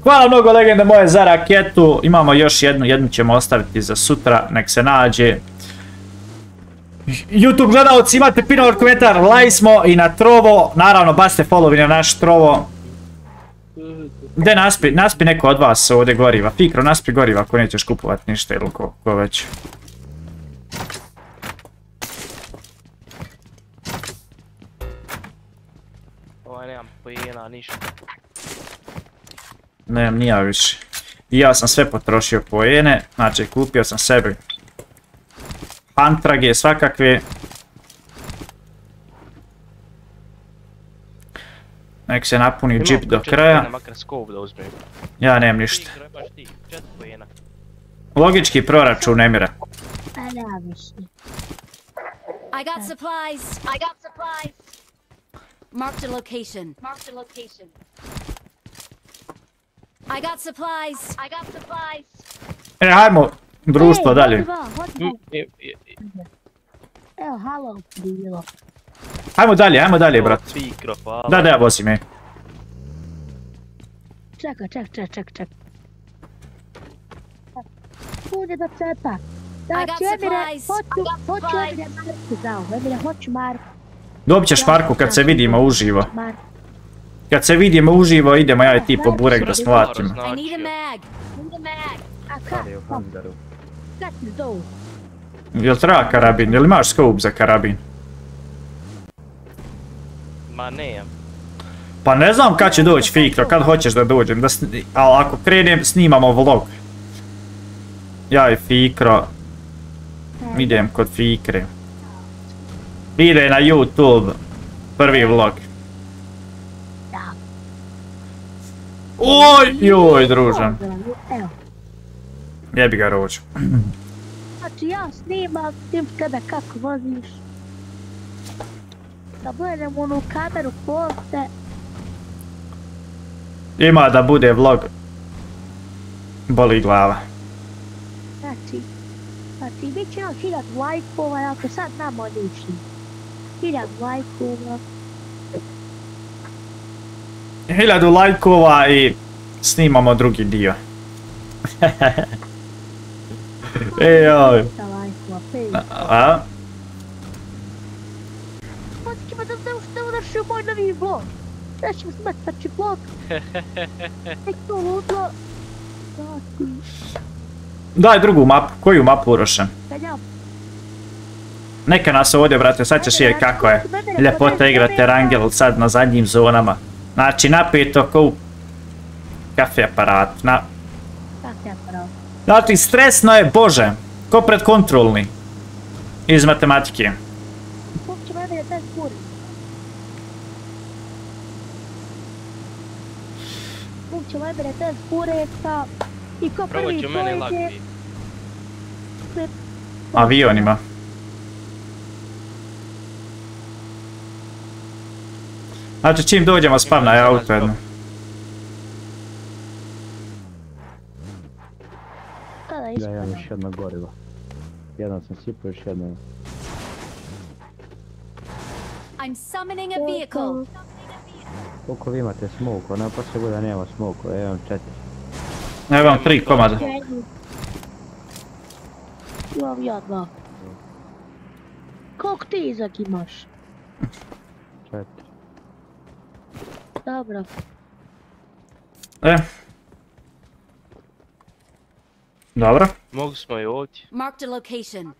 Hvala mnogo legende moje za raketu, imamo još jednu, jednu ćemo ostaviti za sutra, nek se nađe. YouTube gledalci imate pinovar komentar, laj smo i na trovo, naravno bacite follow na naš trovo. Gde naspi, naspi neko od vas ovdje goriva, Fikro naspi goriva ako nećeš kupovat ništa ili ko, ko već. Ovaj nemam pojena, ništa. Nemam ni ja više. I ja sam sve potrošio poene, znači kupio sam sebi Antrage svakakve. Nek se napuni Imam džip do kraja. Ja nemam ništa. Ti trebaš ti, četiri pojena. Logički proračun nemira. Pa. I got supplies. I got supplies. Marked a location. Marked a location. I got supplies. I got supplies. E, hajmo društvo dalje. Mm, i- i- i- Evo, halo, bilo. Hajmo dalje, hajmo dalje, brat. Da, da, ja vozim je. Čekaj, ček, ček, ček, ček. punje do cepa. got Znači, Emire, supplies. hoću, hoću Emire Marku dao. Emire, hoću Marku. Dobit ćeš Marku kad se vidimo uživo. Marku. Kad se vidimo uživo idemo ja i ti po burek da smolatimo. I need a Značio. mag. Need a mag. A kad? Ali u hangaru. Kad ti zovu? Jel treba karabin? Jel imaš scope za karabin? Ma nemam. Pa ne znam kad će doći Fikro, kad hoćeš da dođem, da sni- ali ako krenem snimamo vlog. Ja i Fikro idem kod Fikre. Ide na YouTube, prvi vlog. Oj, joj, družan. Evo, Jebi ga rođu. znači ja snimam, tim tebe kako voziš. Da budem onu kameru povte. Ima da bude vlog. Boli glava. Znači, znači bit će nam hiljad lajkova, ako sad nama odlični. Hiljad lajkova. Hiljadu lajkova i snimamo drugi dio. E, joj. A? Hoćemo da da da udaš u moj novi vlog. Da ćemo smet, znači vlog. Nek to ludlo. Daj drugu mapu. Koju mapu ja Neka nas ovdje, brate, sad ćeš je kako je. Ljepota igrati Erangel sad na zadnjim zonama. Znači, napeto ko u kafe aparat. Na... Ja pravo? Znači, stresno je, bože, ko predkontrolni. Iz matematike. Hoćemo da je bez buri. Hoćemo da je bez bureka. I ko prvi će mene dođe, lagati. Avionima. Znači, čim dođemo spavna je auto jedno. Ja imam još jedno gorivo. Jedno sam sipao, još jedno. I'm summoning a vehicle. Koliko vi imate smoke? Ona poslije bude nema smoke, ja imam četiri. Evo vam tri komada. Imam ja dva. Koliko ti Izak imaš? Četiri. Dobro. E. Dobro. Mogu smo i ovdje. Marked a location.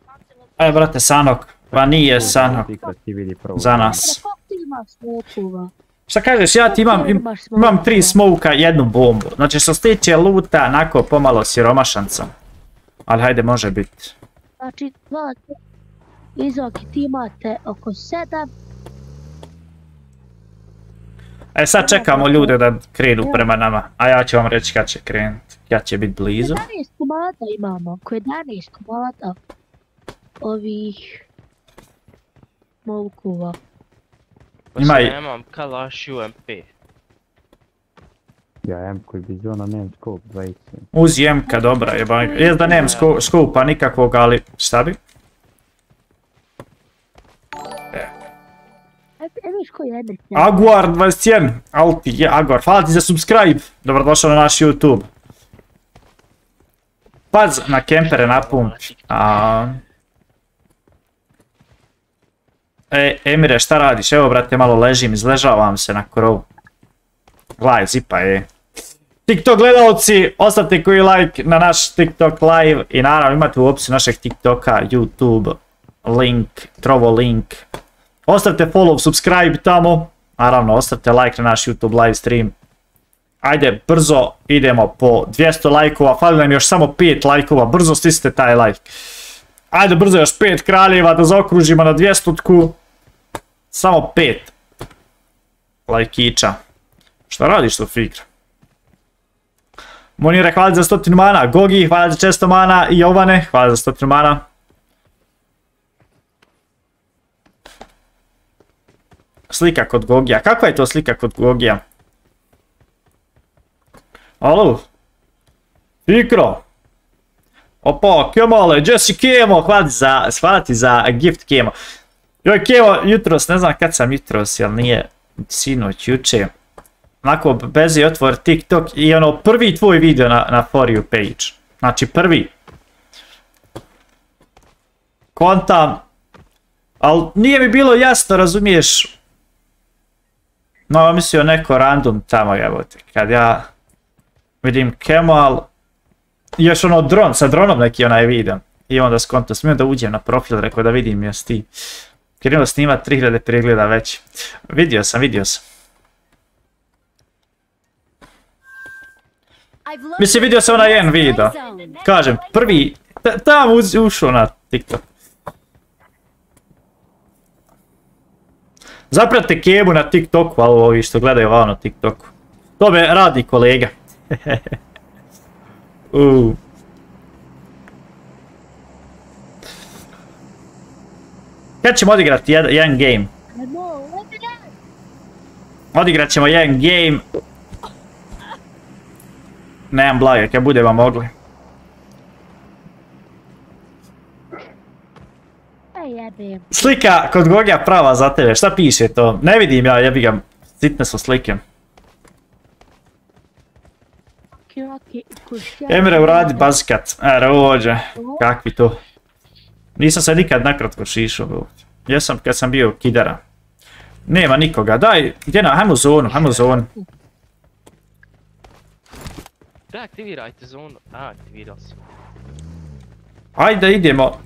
E, brate, Sanok. Pa nije Sanok. Za nas. Smokova? Šta kažeš, ja ti imam, im- imam tri smoka, jednu bombu. Znači što se tiče luta, onako pomalo siromašan sam. Ali hajde, može biti. Znači, dva, Izak i ti imate oko sedam. E sad čekamo ljude da krenu prema nama, a ja ću vam reći kad će krenut. Kad će biti blizu. 11 komada imamo, oko 11 komada ovih smokova. Pa Ima i- nemam kalaš UMP. Ja imam koji bizona, nemam scope, dvojice. Uzi Jemka, dobra je bajka. Jest da nemam skupa nikakvog, ali šta bi? Aguar 21, Alti je Aguar, hvala ti za subscribe. Dobrodošao na naš YouTube. Paz na kempere na pump. A... E, Emire, šta radiš? Evo, brate, malo ležim, izležavam se na krovu. Gledaj, zipa je. TikTok gledalci, ostavite koji like na naš TikTok live i naravno imate u opciju našeg TikToka, YouTube, link, trovo link. Ostavite follow, subscribe tamo. Naravno, ostavite like na naš YouTube live stream. Ajde, brzo idemo po 200 lajkova, fali nam još samo 5 lajkova, brzo stisnite taj like. Ajde, brzo još 5 kraljeva da zaokružimo na 200-tku. Samo 5 lajkića. Šta radiš tu, Fikra? Monire, hvala za stotinu mana. Gogi, hvala za često mana. I Jovane, hvala za stotinu mana. Slika kod Gogija. Kakva je to slika kod Gogija? Alo? Fikro? Opa, Kemale, gdje si Kemo? Hvala za, ti za gift Kemo. Joj Kemo, jutros, ne znam kad sam jutros, jel nije sinoć, juče. Onako, bezi otvor TikTok i ono, prvi tvoj video na, na For You page. Znači, prvi. kontam. Al nije mi bilo jasno, razumiješ. No, mislio neko random tamo, evo te. Kad ja vidim Kemal, još ono dron, sa dronom neki onaj video. I onda skonto, smijem da uđem na profil, rekao da vidim jes ti. Krenuo snimat 3000 pregleda već. Vidio sam, vidio sam. Mislim, vidio sam onaj jedan video. Kažem, prvi, ta- tamo ušao na TikTok. Zapratite Kebu na TikToku, ali ovi što gledaju ovo na TikToku. To me radi kolega. Kad ćemo odigrati jedan, jedan game? Odigrat ćemo jedan game. Nemam blage, kad budemo mogli. Aj jebem. Slika kod Gogija prava za tebe, šta piše to? Ne vidim ja, jebi ga, sitne su slike. Emre uradi bazkat, e rođe, kakvi to. Nisam se nikad nakratko šišao ovdje. Jesam kad sam bio kidara. Nema nikoga, daj, gdje na, hajmo u zonu, hajmo u zonu. Da, aktivirajte zonu. A, aktivirao sam. Ajde idemo.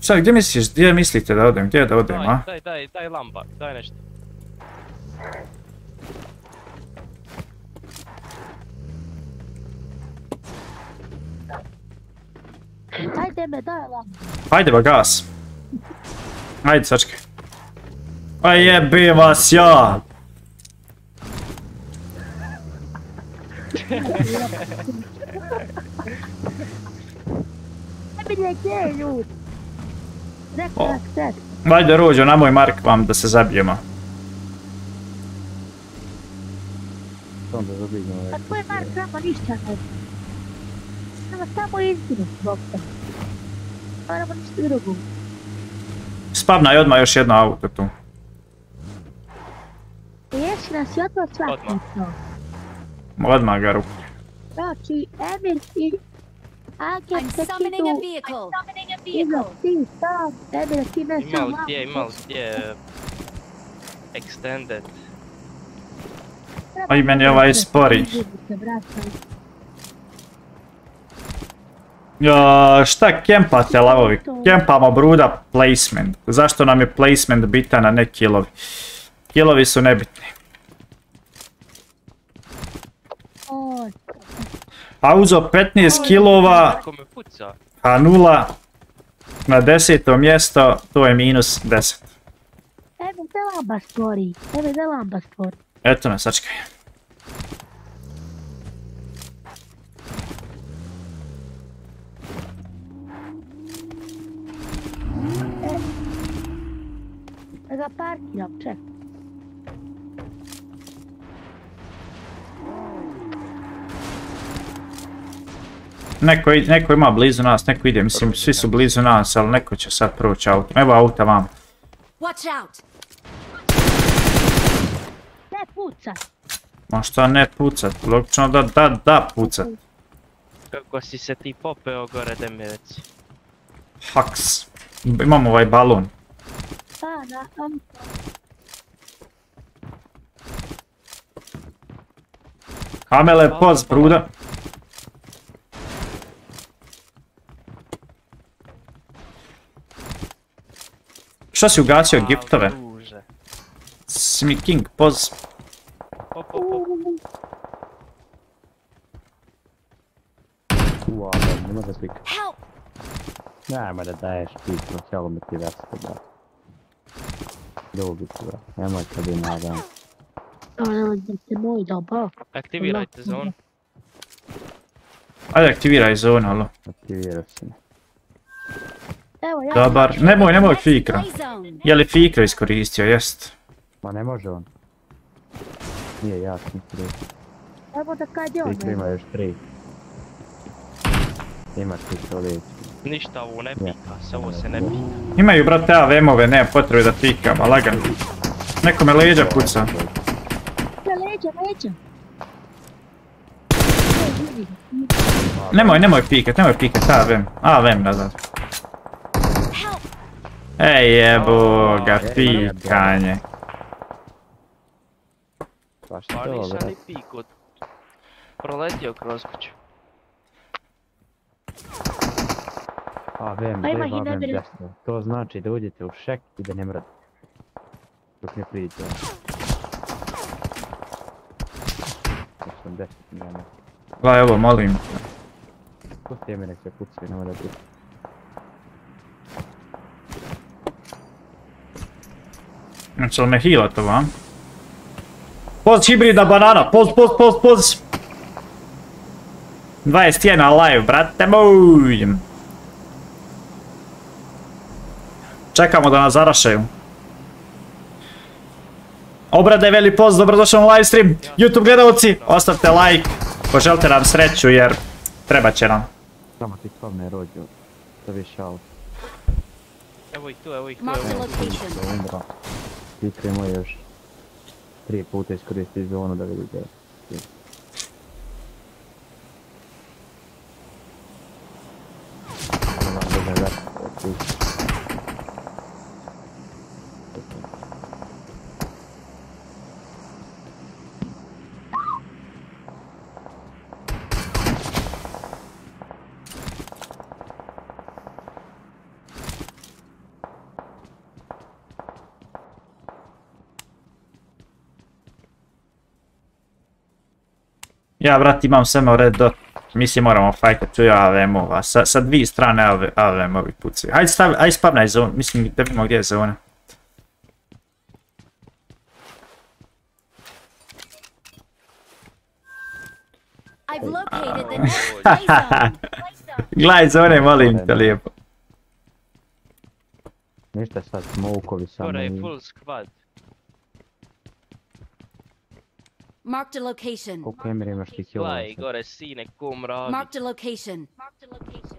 Все, где мислиш? Где мислите да одем? Где да одем, а? Дай, дай, дай лампа, дай нещо. Хайде бе, дай лампа. Хайде бе, газ. Хайде, сачка. А еби вас я! I've been like, yeah, you. Ajde rođo, na moj mark vam da se zabijemo. Onda zabignemo A već. tvoj Mark nama ništa ne. Nama samo istinu, doktor. Moramo ništa drugo. Spavnaj odmah još jedno auto tu. Jesi nas i odmah svaki Odmah. Odmah ga ruku. Znači, Emir i Agent I'm tek summoning a vehicle. Iza ti sam. Emir, ti sam gdje, gdje... Extended. Aj, meni je ovaj spori. Ja, šta kempate lavovi? Kempamo bruda placement. Zašto nam je placement bitan, a ne killovi? Killovi su nebitni. A uzo 15 kilova, Ako me puca. a nula na deseto mjesto, to je minus 10. Emir, gdje lamba stvori? Emir, gdje lamba stvori? Eto me, sačkaj. Da ga parkiram, ček. Neko, i- neko ima blizu nas, neko ide, mislim svi su blizu nas, ali neko će sad proći auto. Evo auta vam. Ne pucaj! Ma šta ne pucat, logično da da da pucat. Kako si se ti popeo gore da mi reci. Haks. Imamo ovaj balon. Pa, auto. Kamele, poz, bruda. Šta si ugasio A, giftove? druže. Si mi king, poz. Hop, hop, hop. Ua, ne, ne može slika. Help. Nemoj da daješ pikno, cijelo mi ti vesete, brat. Drugi tu, brat. Nemoj kad je nadan. Ono, da se moj dobro. Aktivirajte zonu. Ajde aktiviraj zonu, alo. Aktivira se. Evo, ja Dobar, nemoj, nemoj fikra. Je li fikra iskoristio, jest? Ma ne može on. Nije jasno. Evo da kad je on. Fikra ima još tri. Ima ti. Ništa ovo ne pika, se ovo se ne pika. Imaju, brate, AVM-ove, nema potrebe da fikam, a lagan. Neko me leđa puca. Leđa, leđa. Nemoj, nemoj pikat, nemoj pikat, AVM. AVM nazad. Ej jebo ga, O, pikanje. Pa što, Pa nisam ni piku. Proletio kroz kuću. Ima treba AVM hiljadu- desno. To znači da uđete u šek i da ne mrate. Dok ne pridite. 80 nema. Gledaj ovo, molim. Pusti je nek se pucaju, nema da ti. Znači li me healat ovo, a? Poz hibrida banana, poz, poz, poz, poz. 21 live, brate moj. Čekamo da nas zarašaju. Obrade veli poz, dobrodošli na live stream. YouTube gledalci, ostavite like. Poželite nam sreću jer treba će nam. Samo ti spavne rođu. Da više. Evo ih tu, evo ih tu, evo ih tu. Kremo još. Tri puta iskoristi zonu da vidite. Nema Ja, brat, imam samo red dot. Mislim, moramo fajtat tu AVM-ova. Sa, sa dvije strane AV, AVM-ovi pucaju. Hajde stavi, hajde spavnaj zonu. Mislim, da vidimo gdje je zona. Gledaj zone, molim te lijepo. Ništa sad, smokovi samo. Gore je full squad. Marked a location. Koliko emir imaš ti? Gledaj, gore sine kum radi. Marked a location. Marked a location.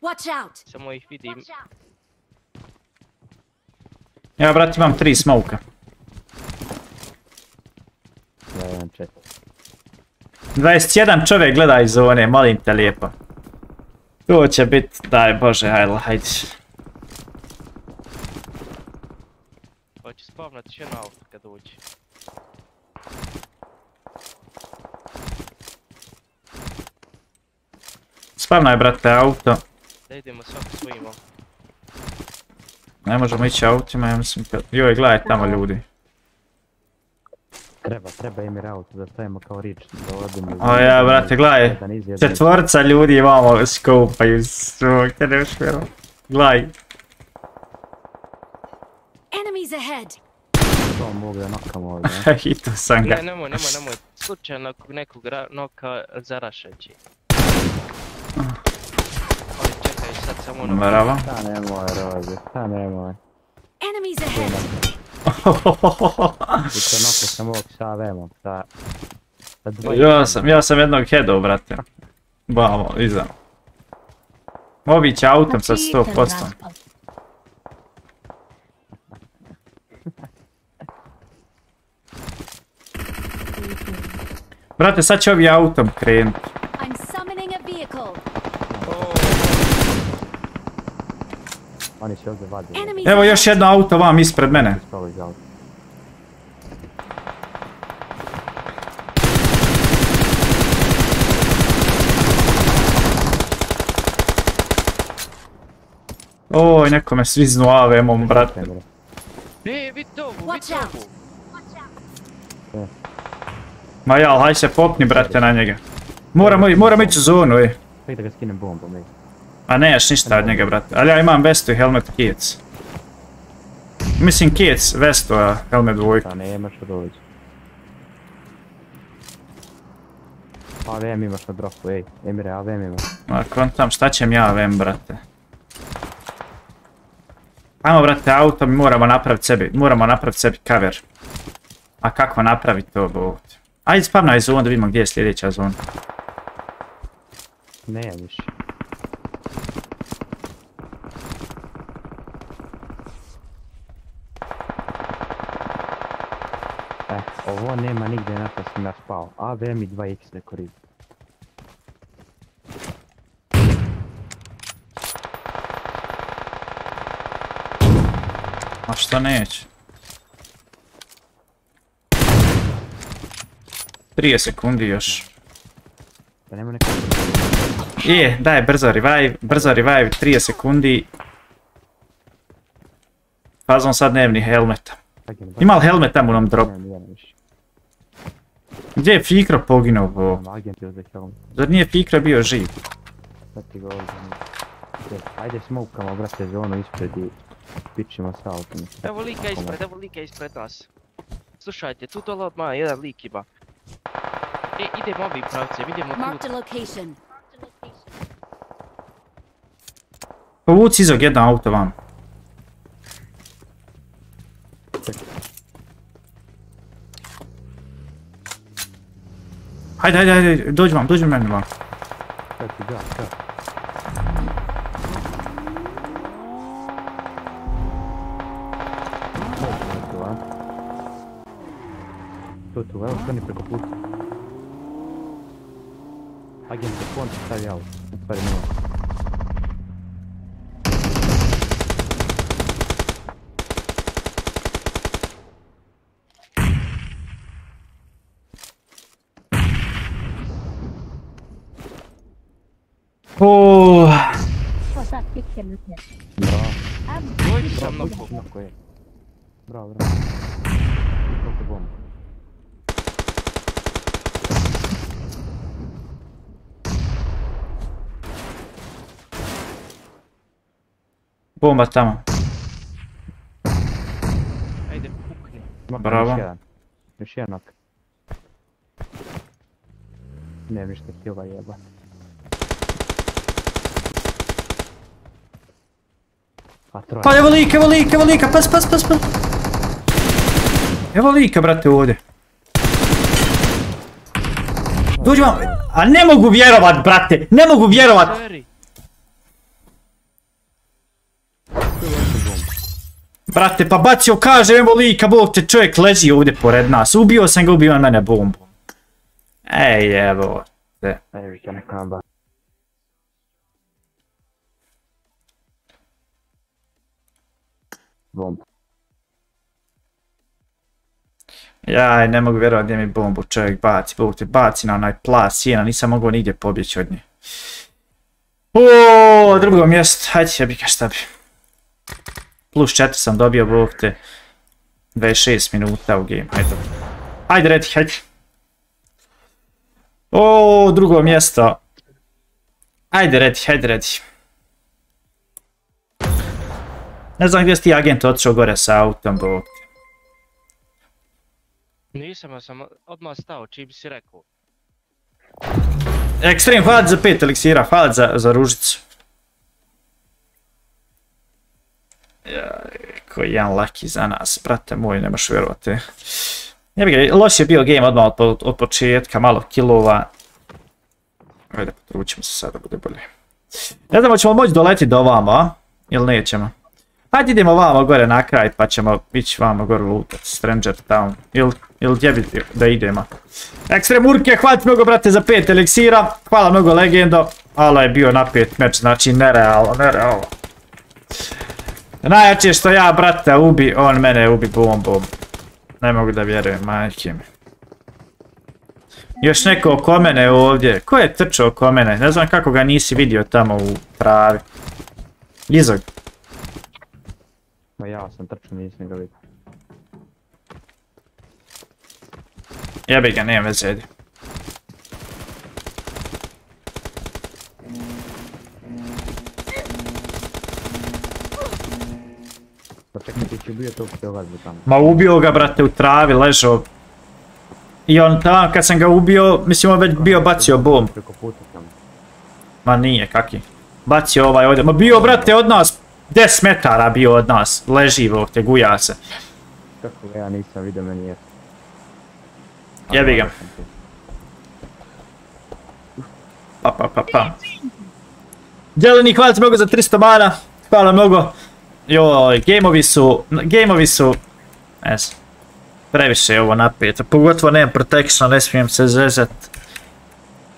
Watch out! Samo ih vidim. Watch out! Ja, brat, imam tri smoka. Ja, jedan čet. 21 čovjek gleda iz zone, molim te lijepo. To će bit, daj bože, hajde, hajde. Hoće spavnat još jedan auto kad uđe. Spavnaj, brate, auto. Da idemo svako svojim autom. Ne možemo ići autima, ja mislim, kad... Joj, gledaj tamo ljudi. Treba, treba emir auto da stavimo kao rič. Da odemo. O ja, brate, gledaj. Četvorca ljudi imamo skupaju svog, te ne vjerujem. Gledaj. Enemies ahead! To mogu da nokamo ovdje. ne? Hito sam ga. Ne, nemoj, nemoj, nemoj. Slučajno nekog noka zarašeći. Ali čekaj sad samo ono... Bravo. Šta nemoj, rođe, šta nemoj. Enemies ahead! I to noko sam ovog sa AVM-om, sa... Ja sam, ja sam jednog headao, brate. Bamo, iza. Ovi će autom sa Znači, 100%. Brate, sad će ovi autom krenut. I'm summoning a vehicle. Oni će ovdje vaditi. Enemies Evo još jedno auto vam ispred mene. Oj, neko me sviznu AVM-om, brate. Emire. E, vidi Watch vidi out. Ma jal, haj se popni, brate, na njega. Moramo, moramo ići u zonu, ej. Ček da ga skinem bombom, ej. A nemaš ništa od njega, brate. Ali ja imam vestu i helmet kids. Mislim kids, vestu, a helmet dvojka. Šta nemaš rođe. AVM imaš na dropu, ej. Emire, AVM imaš. Ma kontam, šta ćem ja AVM, brate. Ajmo, brate, auto mi moramo napraviti sebi, moramo napraviti sebi cover. A kako napraviti to, bog? Ajde spavnaj zonu da vidimo gdje je sljedeća zona. Ne, više. E, ovo nema nigdje na što sam ja spao. AVM i 2x ne koristi. A šta neće? 30 sekundi još. Da nema neka... Je, daj, brzo revive, brzo revive, 30 sekundi. Fazom sad nemam ni helmeta. Agent, Ima li helmet tamo u nijedan više. Gdje je Fikro poginuo po? Zar nije Fikro bio živ? Sad ti ga ovdje. Gdje? Ajde smokamo, brate, zonu ispred i pičimo s autom. Evo lika ispred, evo lika ispred nas. Slušajte, tu dole odmah jedan lik ima. E, idemo ovim pravcem, idemo Marked tu. a location. Povuci izog jedno auto vam. Hajde, hajde, hajde, dođi vam, dođi meni vam. Sad ti ga, Tu, tu, evo, stani preko puta. Agent je fond, stavi auto. U stvari nema. Oh, Pa sad kicker lutnje. Bravo. Ajmo. Dođi sa mnom. Mnogo je. Bravo, bravo. Koliko bomba. tamo. Ajde, pukni. Bravo. Još jedan. Još jedan. Ne ništa kila jeba. A troje. Pa evo lika, evo lika, evo lika, pas, pas, pas, pas. Evo lika, brate, ovdje. Dođi vam, a ne mogu vjerovat, brate, ne mogu vjerovat. Brate, pa bacio, kaže, evo lika, bog te čovjek leži ovdje pored nas. Ubio sam ga, ubio on mene bombu. Ej, evo. te. Jaj, ne mogu vjerovat gdje mi bombu čovjek baci, bog te baci na onaj plas sjena, nisam mogao nigdje pobjeći od nje. O, drugo mjesto, hajde jebi ga šta bi. Plus 4 sam dobio, bog te. 26 minuta u game, hajde. Hajde, redi, hajde. O, drugo mjesto. Ajde, redi, hajde, redi. Ne znam gdje si ti agent otišao gore sa autom, bog te. Nisam, ja sam odmah stao, čim si rekao. Ekstrem, hvala za pet eliksira, hvala za, za ružicu. Koji jedan laki za nas, brate moj, nemaš vjerovati. Ne bi ga, loš je bio game odmah od, po- od početka, malo kilova. Ajde, potrućemo se sad da bude bolje. Ne znamo, ćemo moći doleti do ovamo, a? Ili nećemo? Hajde idemo vamo gore na kraj, pa ćemo ići vamo gore lootat, Stranger Town. Ili, ili gdje bi da idemo? Ekstrem Urke, hvala ti mnogo brate za pet eliksira, hvala mnogo legendo, ali je bio napet meč, znači nerealno, nerealno. Najjače što ja brate ubi, on mene ubi bombom. Ne mogu da vjerujem, majke mi. Još neko oko mene ovdje, ko je trčao oko mene, ne znam kako ga nisi vidio tamo u travi. Izog, Ma ja sam trčao, nisam ga vidio. jebi ga, nema veze, Pa čekaj, ti će ubio tog je tamo. Ma ubio ga brate u travi, ležao. I on tamo kad sam ga ubio, mislim on već bio bacio bomb. Preko puta tamo. Ma nije, kaki. Bacio ovaj ovdje. Ma bio, brate, od nas. 10 metara bio od nas. Leži ovdje, guja se. Kako ga ja nisam vidio, meni je. Jebi ga. Pa, pa, pa, pa. Jeleni, hvala ti mnogo za 300 mana. Hvala mnogo. Joj, gameovi su, gameovi su, ne znam, previše je ovo napijeto. Pogotovo nemam protection, ne smijem se zezat.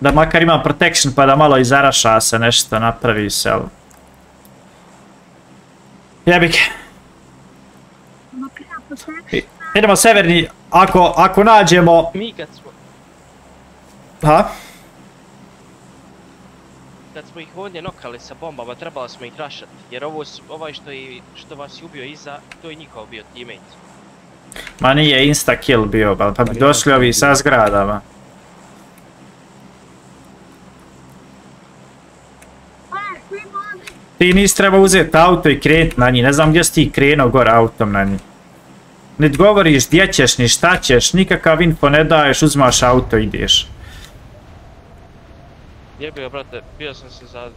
Da makar imam protection pa da malo izaraša se nešto, napravi se, ali... Jebik. I- Idemo severni, ako, ako nađemo... Mi kad smo, Ha? Kad smo ih ovdje nokali sa bombama, trebali smo ih rašati. Jer ovo su, ovaj što, i, što vas je ubio iza, to je njihov bio teammate. Ma nije insta kill bio, ba, pa bi došli ovi sa zgradama. Ti nisi trebao uzeti auto i krenut na njih, ne znam gdje si ti krenuo gore autom na njih. Niti govoriš gdje ćeš, ni šta ćeš, nikakav info ne daješ, uzmaš auto i ideš. Jebio, brate, bio sam se za...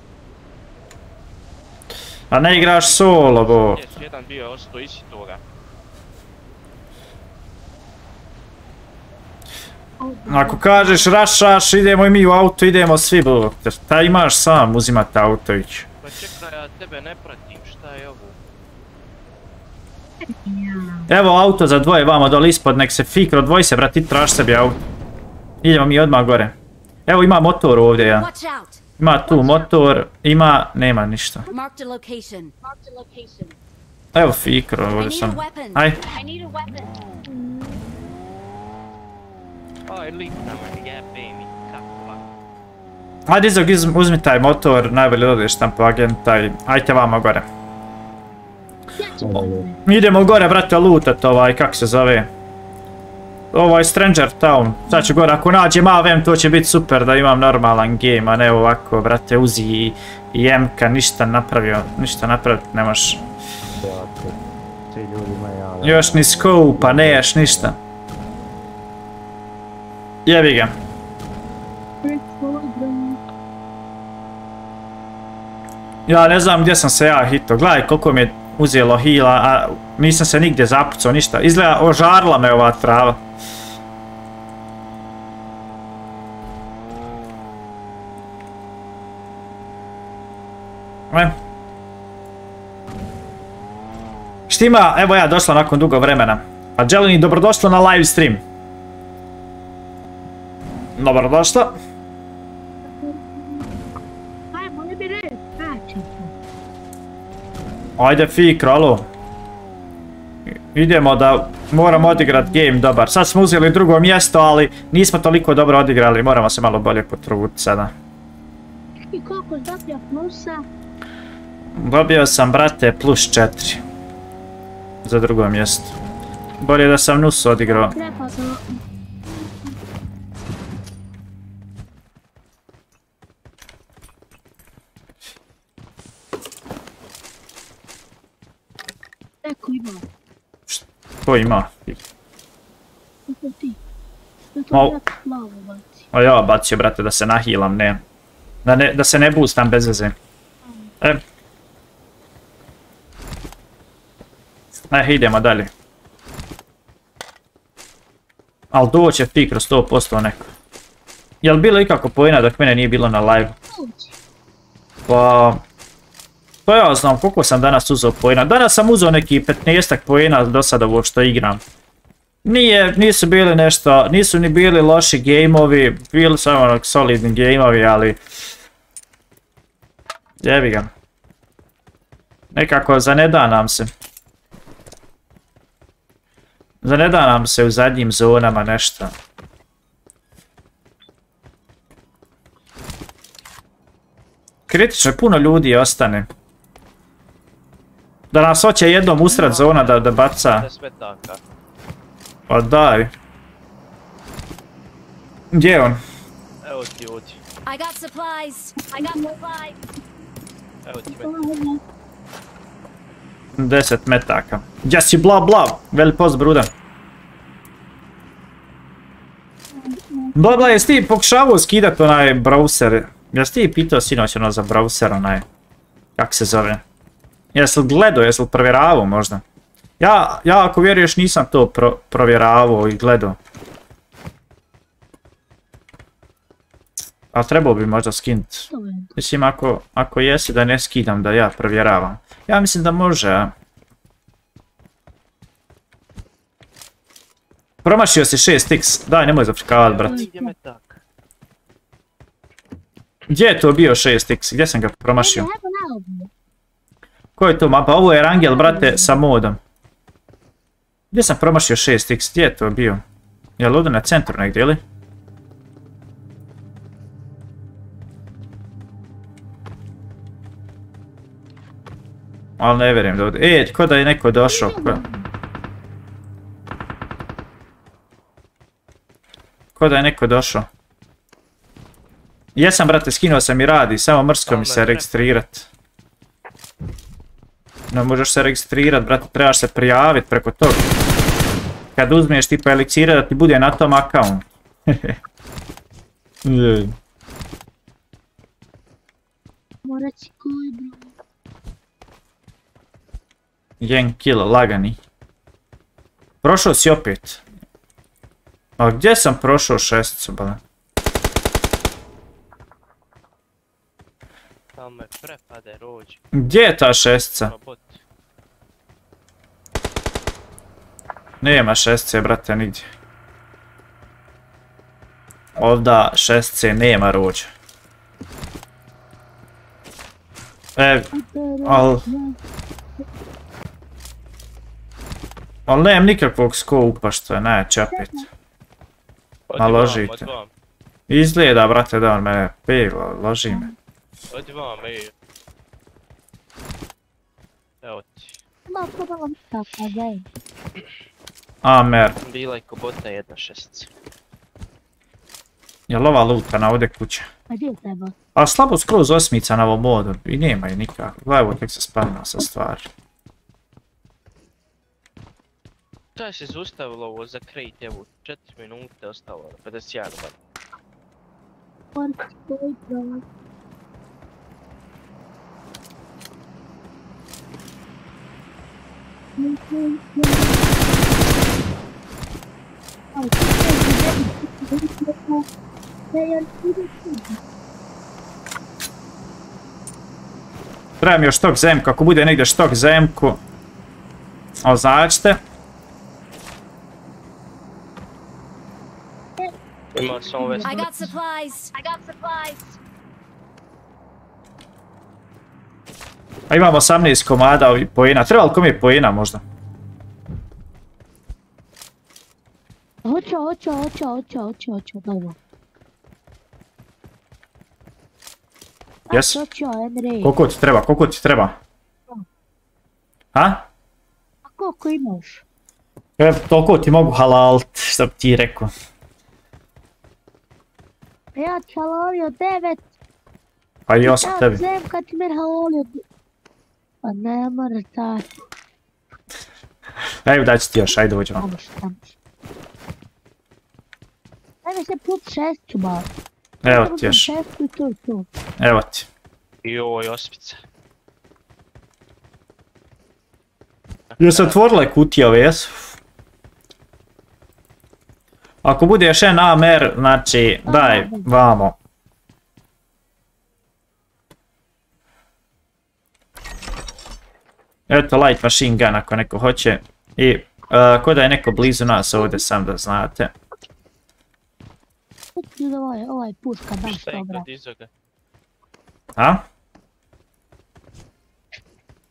A ne igraš solo, bo. Jedan bio ostao isi toga. Ako kažeš rašaš, idemo i mi u auto, idemo svi, bo. Ta imaš sam uzimat auto ići. Pa čekaj, ja tebe ne pratim, šta je ovo? Evo auto za dvoje vamo dole ispod, nek se fikro, dvoj se brati, traž sebi auto. Idemo mi odmah gore. Evo ima motor ovdje ja. Watch out! Ima tu motor, ima, nema ništa. Evo fikro, ovdje sam. Aj, lako. ajde Izog, uzmi taj motor, najbolje odeš tam po agenta i ajte vamo gore. Idemo gore, brate, lootat ovaj, kak se zove. Ovaj Stranger Town, sad ću gore, ako nađem AVM to će biti super da imam normalan game, a ne ovako, brate, uzi i, i MK, ništa napravio, ništa napraviti ne možeš. Jave. Još ni scope, pa neš ništa. Jebi ga. Ja ne znam gdje sam se ja hito, gledaj koliko mi je uzelo hila, a nisam se nigdje zapucao, ništa. Izgleda, ožarla me ova trava. E. Štima, evo ja došla nakon dugo vremena. Pa Jeleni, dobrodošla na live stream. Dobrodošla. Ajde Fikro, alo. Idemo da moramo odigrat game dobar. Sad smo uzeli drugo mjesto, ali nismo toliko dobro odigrali. Moramo se malo bolje potruditi sada. I koliko zdatlja plusa? Dobio sam, brate, plus 4. Za drugo mjesto. Bolje da sam Nus odigrao. Neko ima. Ko ima? Kako ti? Da Mal- to ja plavu baci. O ja bacio, brate, da se nahilam, ne. Da, ne, da se ne boostam bez veze. E. E, idemo dalje. Al doće Fikro 100% neko. Jel bilo ikako pojena dok mene nije bilo na live? Pa... Pa ja znam koliko sam danas uzeo pojena. Danas sam uzeo neki 15 pojena do sada ovo što igram. Nije, nisu bili nešto, nisu ni bili loši gameovi, bili su ono solidni gameovi, ali... Jebi ga. Nekako zaneda nam se. Zaneda nam se u zadnjim zonama nešto. Kritično puno ljudi ostane. Da nas hoće jednom usred zona da, da baca. Pa daj. Gdje je on? Evo ti ovdje, I got supplies. I got supplies. evo ti već. 10 metaka. Gdje si bla bla? Veli post bruda. Bla bla, jesi ti pokušavao skidat onaj browser? Jesi ti pitao sinoć ono za browser onaj? Kak se zove? Jesi li gledao, jesi li provjeravao možda? Ja, ja ako vjeruješ nisam to pro, provjeravao i gledao. A trebao bi možda je. Mislim, ako, ako jesi da ne skidam, da ja provjeravam. Ja mislim da može, a? Promašio si 6x, daj nemoj zafrkavat, brat. Gdje je to bio 6x, gdje sam ga promašio? Evo, evo na obu. Ko je to mapa? Ovo je Rangel, brate, sa modom. Gdje sam promašio 6x? Gdje je to bio? Jel ovdje na centru negdje, ili? Ali ne vjerujem da ovdje... E, ko da je neko došao. Ko, ko da je neko došao. Jesam, brate, skinuo sam i radi, samo mrsko mi se registrirat. No možeš se registrirat, brate, trebaš se prijavit preko toga. Kad uzmiješ tipa eliksira da ti bude na tom account. Morat si koji bro. Jedan kill, lagani. Prošao si opet. A gdje sam prošao šesticu, bale? Tamo me prepade rođe. Gdje je ta šestica? Robot. Nema šestice, brate, nigdje. Ovda šestice nema rođe. E, al... Al nemam nikakvog skopa što je. Odi Ma vam, ložite. vam, Izgleda, brate, da on mene pegla, loži me. Odi vam, ej. Evo ti. Ma mi tako, daj. Amer, Bila je ko bota jedna šestica. jel ova lutana ovdje kuća? A gdje treba? A slabo skroz osmica na ovom modu i nema je nikako. Gledaj ovo kako se spavna sa stvari. To se zaustavilo ovo za krejt, evo, 4 minute ostalo, 51 bar. Koji bro. Treba mi još tog zemku, ako bude negdje štok zemku, označite. Ima samo ove I got supplies. I got supplies. A imamo 18 komada ovih pojena. Treba li kom je pojena možda? Hoću, hoću, hoću, hoću, hoću, hoću, dobro. Jes? Koliko ti treba, koliko ti treba? A? A koliko imaš? E, toliko ti mogu halalt, što bi ti rekao. Ja ti halalio devet. Pa i osam Ja tebi. zem kad ti meni halalio... Pa ne mora tako. Evo daj ti još, ajde uđemo. Tamo što, tamo što. Ajme se put šestu, ba. Evo ti još, Šestu i to je to. evo ti. Joj, ospice. Jesu otvorile kutije ove, jesu? Ako bude još jedan AMR, znači, daj, vamo. Eto, light machine gun ako neko hoće. I, uh, ko da je neko blizu nas ovdje, sam da znate. Kući ovaj, ovaj puška baš Šta je dobra. kod izoga? A?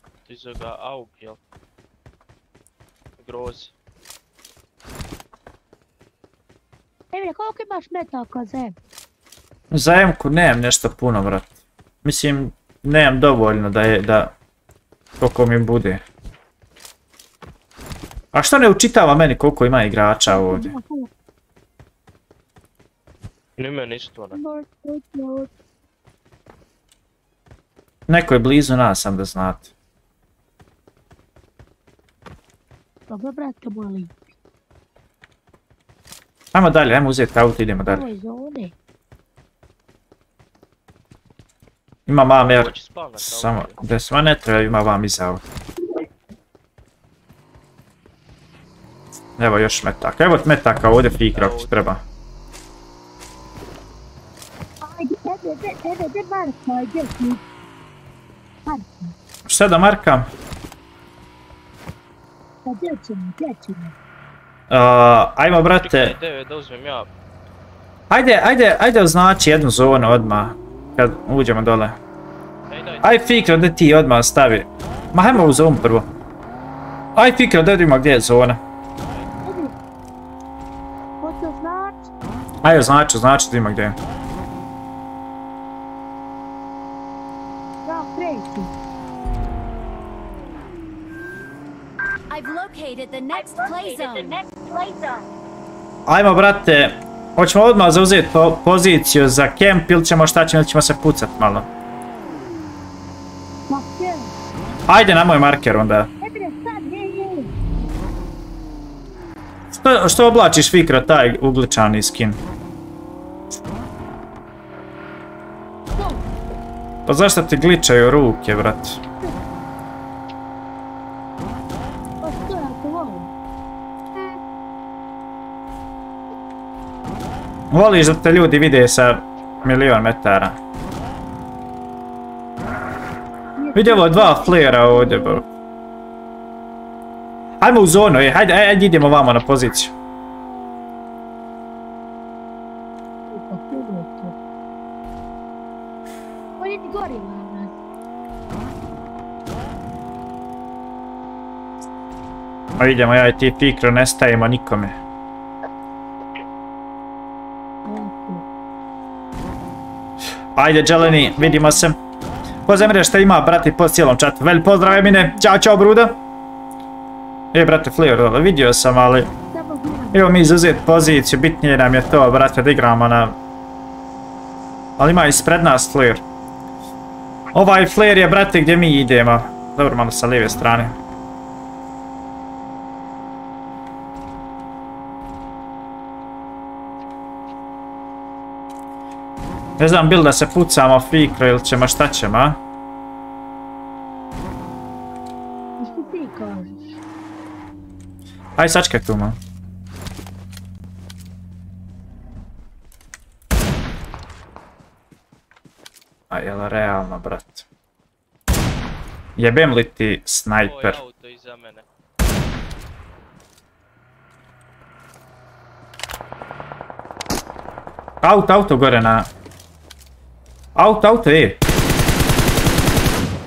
Kod izoga aug, jel? Groz. Emre, koliko imaš metaka zem? Za M-ku nemam nešto puno, brat. Mislim, nemam dovoljno da je, da... Koliko mi bude. A što ne učitava meni koliko ima igrača ovdje? Ni meni isto ne. Neko je blizu nas, sam da znate. Dobro, brate, moli. Ajmo dalje, ajmo uzeti auto, idemo dalje. Ovo je zone. Ima mam, jer... Samo, sva ne treba, ima vam iza auto. Evo još metaka, evo metaka ovdje ako ti treba. Tebe, gdje Marka? Gdje si? Marka. Šta da Marka? Pa gdje ćemo, gdje ćemo? Uh, ajmo brate. Da uzmem ja. Ajde, ajde, ajde označi jednu zonu odmah. Kad uđemo dole. Aj fikro, gdje ti odmah stavi. Ma hajmo u zonu prvo. Aj fikro, da vidimo gdje je zona. Ajde označi, označi da ima gdje je. Ajmo, brate, hoćemo odmah zauzeti po- poziciju za kemp ili ćemo šta ćemo, ili ćemo se pucat malo. Ajde na moj marker onda. Što, što oblačiš Fikro taj ugličani skin? Pa zašto ti gličaju ruke, brat? Pa što ja te volim? Voliš da te ljudi vide sa milion metara. Vidi ovo dva flera ovdje, bro. Hajmo u zonu, ej, hajde, hajde idemo vamo na poziciju. Pa je je idemo ja i ti Fikro, ne stajemo nikome. Ajde, Jeleni, vidimo se. Pozemre šta ima, brati, po cijelom čatu. Vel pozdrav, Emine. Ćao, čao, Bruda. E, brate, dole, vidio sam, ali... Evo mi izuzeti poziciju, bitnije nam je to, brate, da igramo na... Ali ima ispred nas Flir. Ovaj Flir je, brate, gdje mi idemo. Dobro, malo sa lijeve strane. Ne znam, bil da se pucamo fikro ili ćemo šta ćemo, a? Što ti kažeš? Aj, sačkaj tu, ma. A jel realno, brat? Jebem li ti Ovo je snajper? auto iza mene. Auto, auto gore na... Auto, auto, e!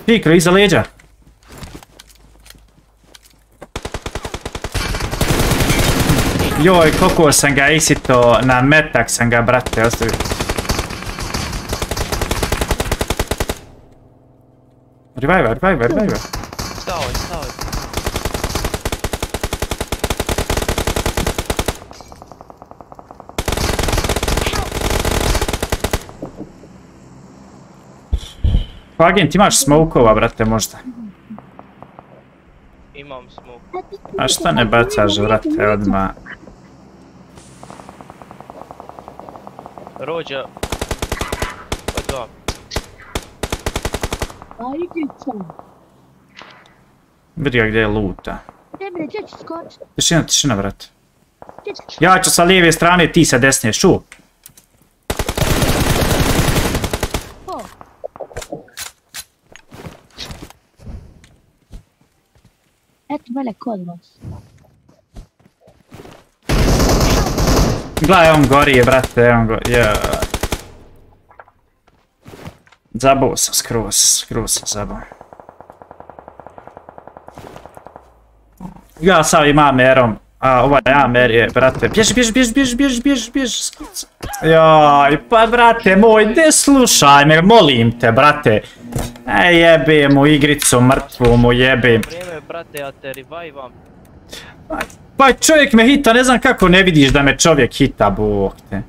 Fikro, iza leđa. Joj, koliko sam ga isito na metak sam ga, brate, ostavio. Revive, revive, revive. Stao stao je. Pa agent, imaš smokova, brate, možda. Imam smoke. A što ne bacaš, brate, odmah? Rođa. Pa dva. A idi sam. Vidi ga gdje je luta. Tišina, tišina, brate. Ja ću sa lijeve strane, ti sa desne, šu. Eto mene kod vas. Gledaj, on gori je, brate, on go... Ja. Zabao sam skroz, skroz sam zabao. Ja sam imam merom, a ovaj amer je, brate, bježi, bježi, bježi, bježi, bježi, bježi, bježi. Jaj, pa brate moj, ne slušaj me, molim te, brate. E, jebem mu igricu, mrtvu mu jebem. Vrijeme, brate, ja te revivam. Pa čovjek me hita, ne znam kako ne vidiš da me čovjek hita, bog te.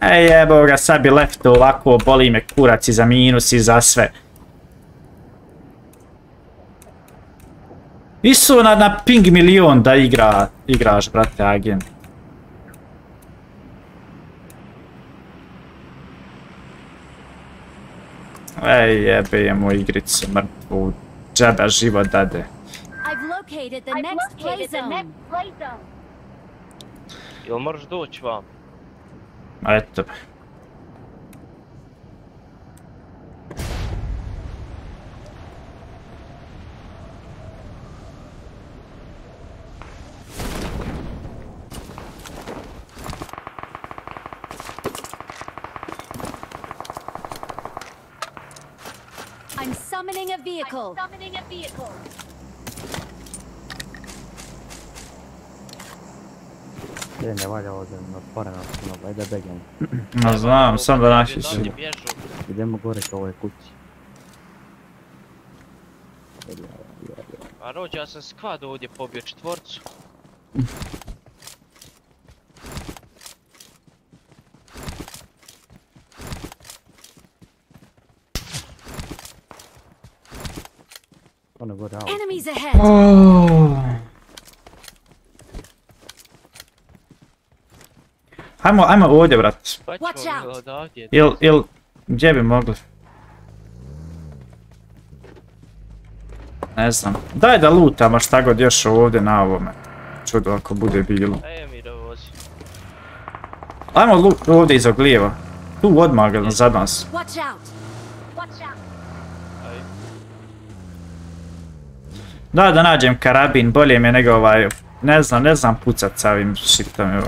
Ej jebo ga, sad bi lefto ovako, boli me kurac i za minus i za sve. Isu na, na ping milion da igra, igraš, brate, agent. Ej jebe je mu igricu mrtvu, džaba život dade. I've located the next play zone. Jel moraš doći vam? A eto. I'm summoning a vehicle. E, ne valja ovdje, otvoreno puno, ajde begem. No znam, sam da naši su. Idemo gore ka ovoj kući. A rođe, ja sam skvad ovdje pobio četvorcu. Ono gore auto. Enemies ahead! Hajmo, hajmo ovdje, brat. Watch out. Il, il, gdje bi mogli? Ne znam. Daj da lutamo šta god još ovdje na ovome. Čudo ako bude bilo. Ajmo lu- ovdje iza lijeva. Tu odmah za nas. Watch out! Watch out! Aj. Da, da nađem karabin, bolje mi je nego ovaj... Ne znam, ne znam pucat sa ovim šitom. evo.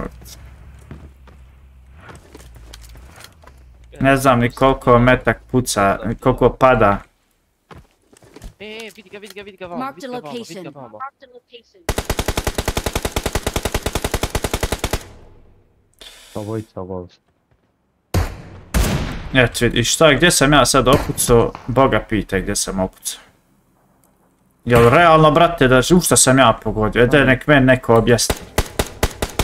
Ne znam ni koliko metak puca, ni koliko pada. E, e, vidi ga, vidi ga, vidi ga vamo, vidi ga vamo, vidi ga vamo. Obojica vol. Eto vidi, šta, gdje sam ja sad opucao, Boga pitaj gdje sam opucao. Jel realno, brate, da u šta sam ja pogodio? E, daj nek meni neko objasni.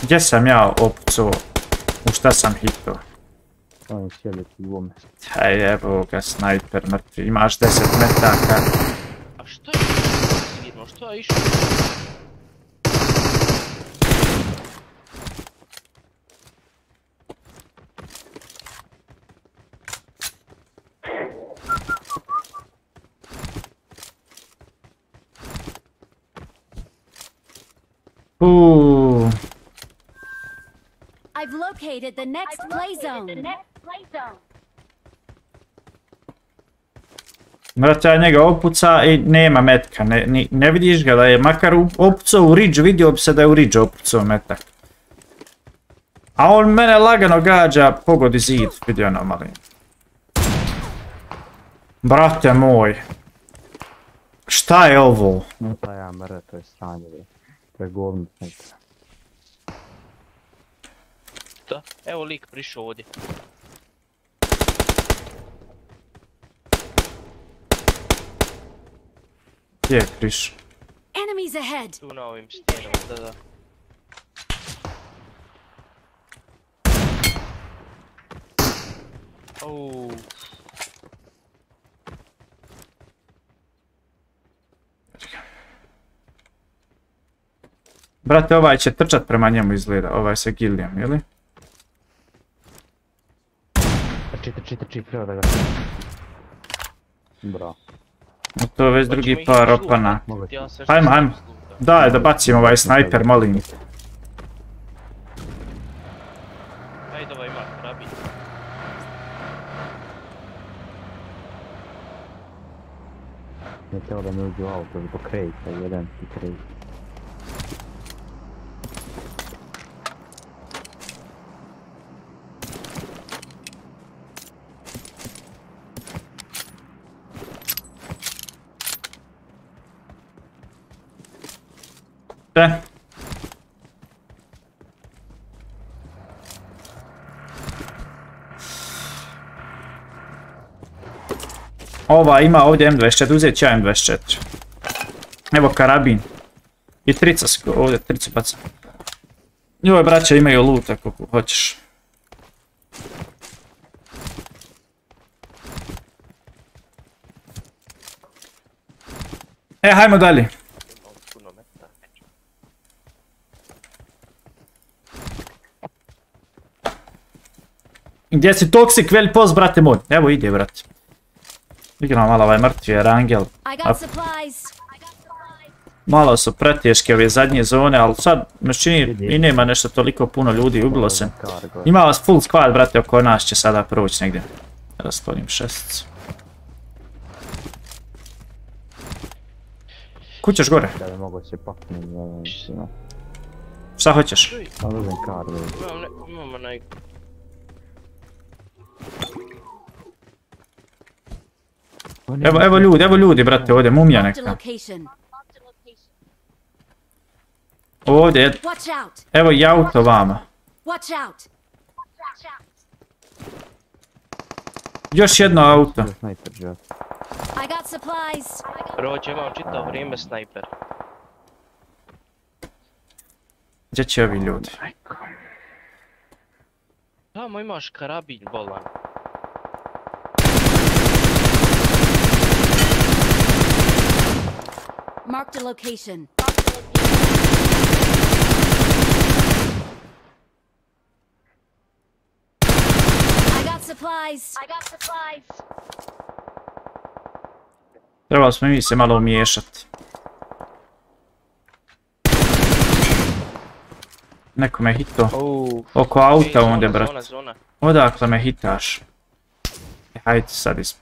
Gdje sam ja opucao? U šta sam hitao? Sjeli ti u ome. Hej, evo ga, snajper mrtvi, imaš 10 metaka. A što je što je išlo? Uuu, I've located the next play zone. brate, ja njega opuca i nema metka, ne, ni- ne vidiš ga da je makar opucao u ridge, vidio bi se da je u ridge opucao metak. A on mene lagano gađa, pogodi zid, vidio ono mali. Brate moj. Šta je ovo? No taj ja mre, to je stanje, govno centra. Da, evo lik prišao ovdje. Gdje je kriš? Enemies ahead! Tu na ovim stenama, da, da. Brate, ovaj će trčat prema njemu izgleda, ovaj sa Gilliam, jeli? Trči, trči, trči, treba da ga... Bra. No to je već hoćemo drugi par opana. Mogu Ja sve Ajmo, što ajmo. sam izlutao. Daj da bacim ovaj snajper, molim. Ajde ovaj ima. Ne teo da mi uđe u auto zbog krejta, jedan ti krejt. Ova ima ovdje M24, uzet ću ja M24. Evo karabin. I trica ovdje tricu bacam. Joj braće imaju loot ako hoćeš. E, hajmo dalje. Imam puno metaka. Gdje si Toxic, veli post, brate moj. Evo ide, brate. Igram malo ovaj mrtvi got supplies. Malo su preteške ove zadnje zone, ali sad me čini i nema nešto toliko puno ljudi, ubilo se. Ima vas full squad, brate, oko nas će sada proći negdje. Rasplodim šesticu. Kućeš gore, Da bi mogo se paknuti, šta hoćeš? Čuj, ali uzem kargo. imam, ne, imam onaj... Evo, evo ljudi, evo ljudi, brate, ovdje, mumija neka. Ovdje, evo i auto vama. Watch out! Još jedno auto. Rođe, imam čitavo vrijeme snajper. Gdje će ovi ljudi? Tamo imaš karabin volan. Marked a location. I got supplies. I got supplies. Trebali smo mi se malo umiješati. Neko me hito. Oko auta Ej, ondje, brat. Zona, zona. Odakle me hitaš? E, Hajde sad is...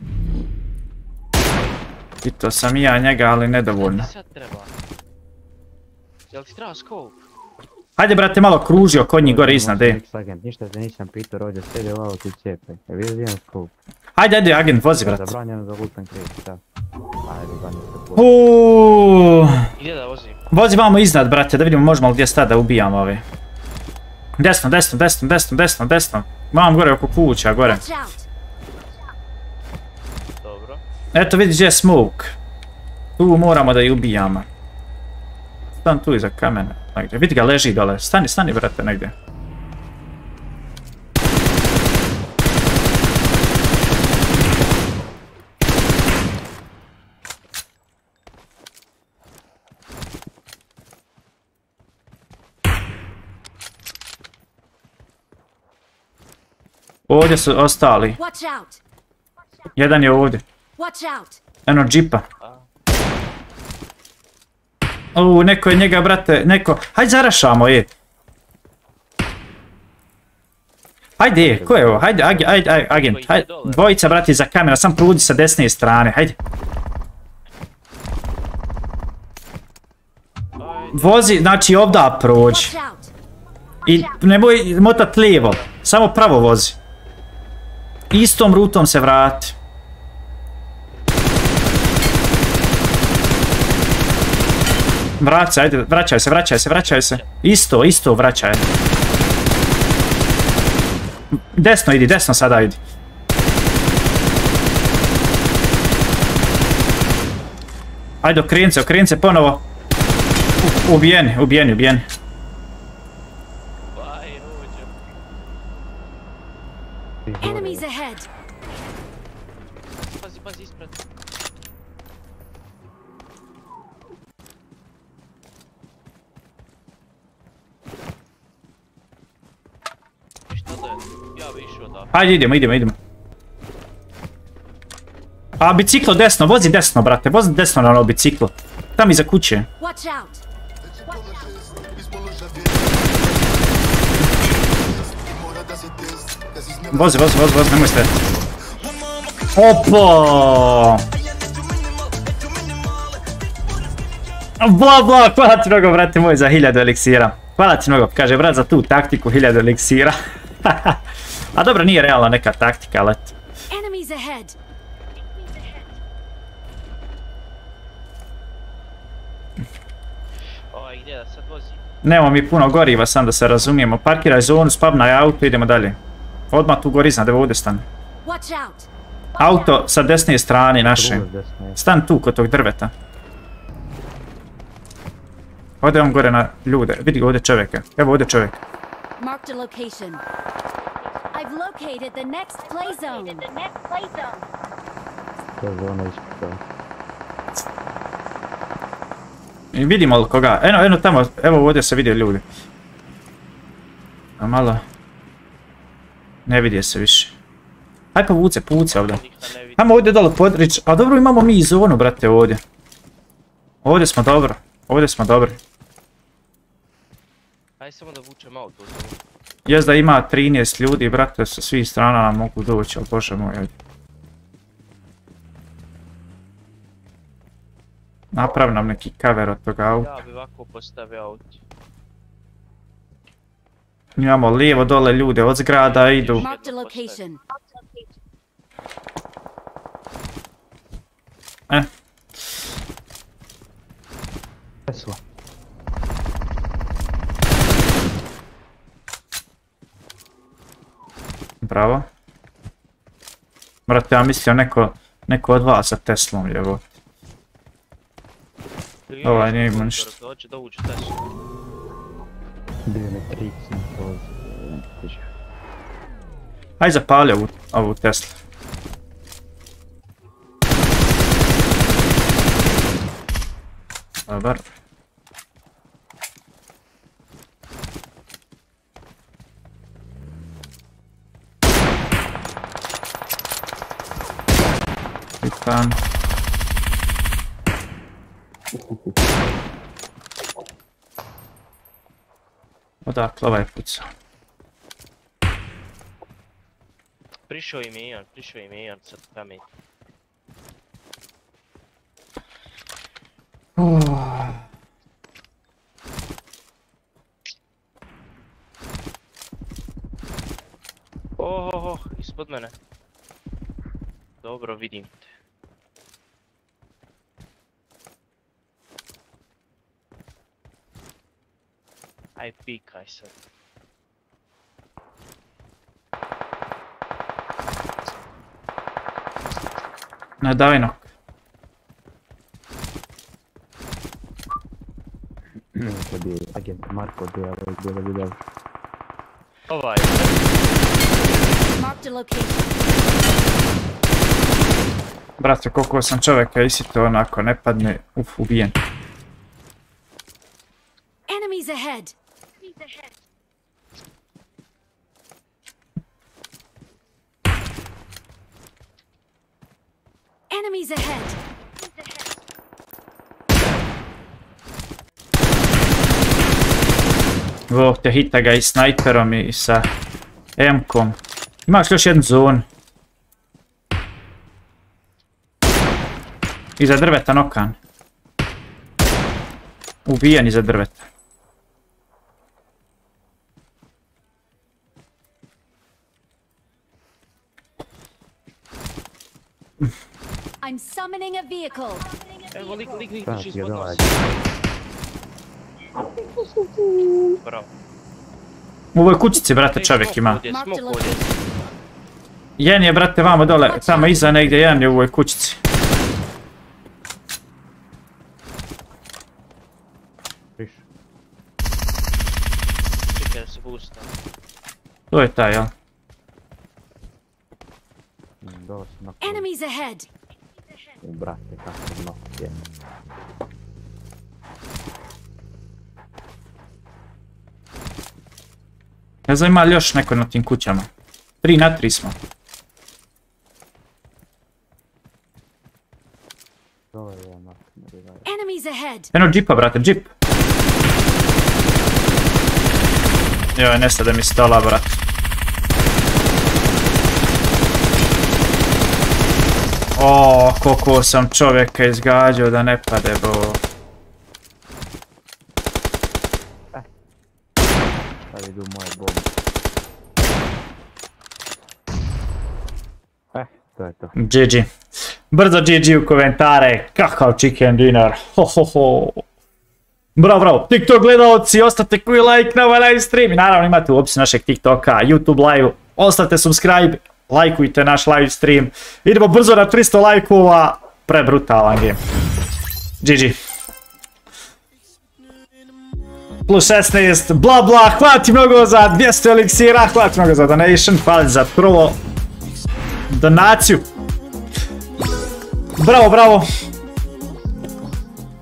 Hitao sam i ja njega, ali nedovoljno. Ti sad treba. Jel ti treba scope? Hajde brate malo kružio kod njih gore iznad, e. Agent, ništa te nisam pitao, rođe, sjedi u auto i cijepaj. E, vidio jedan scope. Hajde, ajde, agent, vozi brate. Zabranjeno za lutan kreć, da. Ajde, po... Uuuu. Gdje da vozim? Vozi vamo iznad, brate, da vidimo možemo li gdje stati da ubijamo ove. Desno, desno, desno, desno, desno, desno. Vam gore oko kuća, gore. Dobro. Eto vidi gdje je smoke. Tu moramo da ih ubijamo. Stan tu iza kamena. Negdje. Vidi ga leži dole. Stani, stani brate negdje. Ovdje su ostali. Jedan je ovdje. Eno džipa. U, neko je njega, brate, neko... Hajde zarašamo, je. Hajde, je, ko je ovo? Hajde, ag- ajde, ajde, agent, hajde. Dvojica, brate, iza kamera, sam prudi sa desne strane, hajde. Ajde. Vozi, znači ovda prođi. I nemoj motat lijevo, samo pravo vozi. Istom rutom se vrati. Se, ajde, vraćaj se, vraćaj se, vraćaj se. Isto, isto vraćaj. Desno idi, desno sada idi. Ajde, okrini se ponovo. Ubijeni, ubijeni, ubijeni. Aj, rođe. Enemies ahead! Pazi, pazi ispred. Ništa da je, ja bi išao da. Hajde, idemo, idemo, idemo. A, biciklo desno, vozi desno, brate, vozi desno na ono biciklo. Tam iza kuće. Watch out! Vozi, vozi, vozi, vozi, nemoj sve. Opo! Bla, bla, hvala ti mnogo, brate moj, za hiljadu eliksira. Hvala ti mnogo, kaže brat, za tu taktiku hiljadu eliksira. A dobro, nije realna neka taktika, ali eto. Enemies ahead! Ovaj? Nemamo mi puno goriva, sam da se razumijemo. Parkiraj zonu, spavnaj auto, idemo dalje. Odmah tu gori iznad, evo ovdje stan. Watch out! Auto sa desne strane naše. Stan tu kod tog drveta. Ode on gore na ljude. Vidi ga ovdje čovjeka. Evo ovdje čovjek. I vidimo li koga. Eno, eno tamo. Evo ovdje se vide ljudi. A malo. Ne vidi se više. Aj povuce, povuce ovdje. Ajmo ovdje dole podrić. A dobro imamo mi i zonu, brate, ovdje. Ovdje smo dobro. Ovdje smo dobri. Aj samo da vučem auto. Jest da ima 13 ljudi, brate, sa svih strana nam mogu doći, ali bože moj, ajde. Napravi nam neki cover od toga auta. Ja bi ovako postavio auto. Imamo lijevo dole ljude od zgrada idu. E. Bravo. Brate, ja mislio neko, neko od vas sa Teslom, jevo. Ovaj nije imao ništa. Hoće dovući Teslu. Tesla. Bio mi tric na to. Aj zapali ovu, ovu Teslu. Odakle ovaj pucao? Prišao im je Ian, prišao im je Ian sad pamet. Ohoho, ispod mene. Dobro, vidim te. Aj pikaj sad. Ne daj nok. Kad je agent Marko bio, ovo je bilo video. Ovaj, Marked a location. Brate, koliko sam čovjeka isito onako ne padne, uf, ubijen. Enemies ahead. Enemies ahead. Vo, te hita ga i snajperom i sa M-kom. Imaš još jednu zonu. Iza drveta nokan. Ubijen iza drveta. I'm summoning a vehicle. evo lik, lik, lik, uči ispod nas. Bravo. U ovoj kućici, brate, čovjek ima. Jedan je, brate, vamo dole, tamo iza negdje, jedan je u ovoj kućici. To je taj, jel? Enemies ahead. Brate, kako no. Je. Ne znam ima li još neko na tim kućama. Tri na tri smo. Eno džipa, brate, džip. Joj, nestade mi stola, brate. O, koliko sam čovjeka izgađao da ne pade, bo. Sad idu moje bombe. Eh, to je to. GG. Brzo GG u komentare, kakav chicken dinner, ho ho ho. Bravo, bravo, TikTok gledalci, ostavite koji like na ovaj live stream i naravno imate u opisu našeg TikToka, YouTube live, ostavite subscribe, lajkujte naš live stream. Idemo brzo na 300 lajkova, prebrutalan game. GG. Plus 16, bla bla, hvala ti mnogo za 200 eliksira, hvala ti mnogo za donation, hvala za prvo donaciju. Bravo, bravo.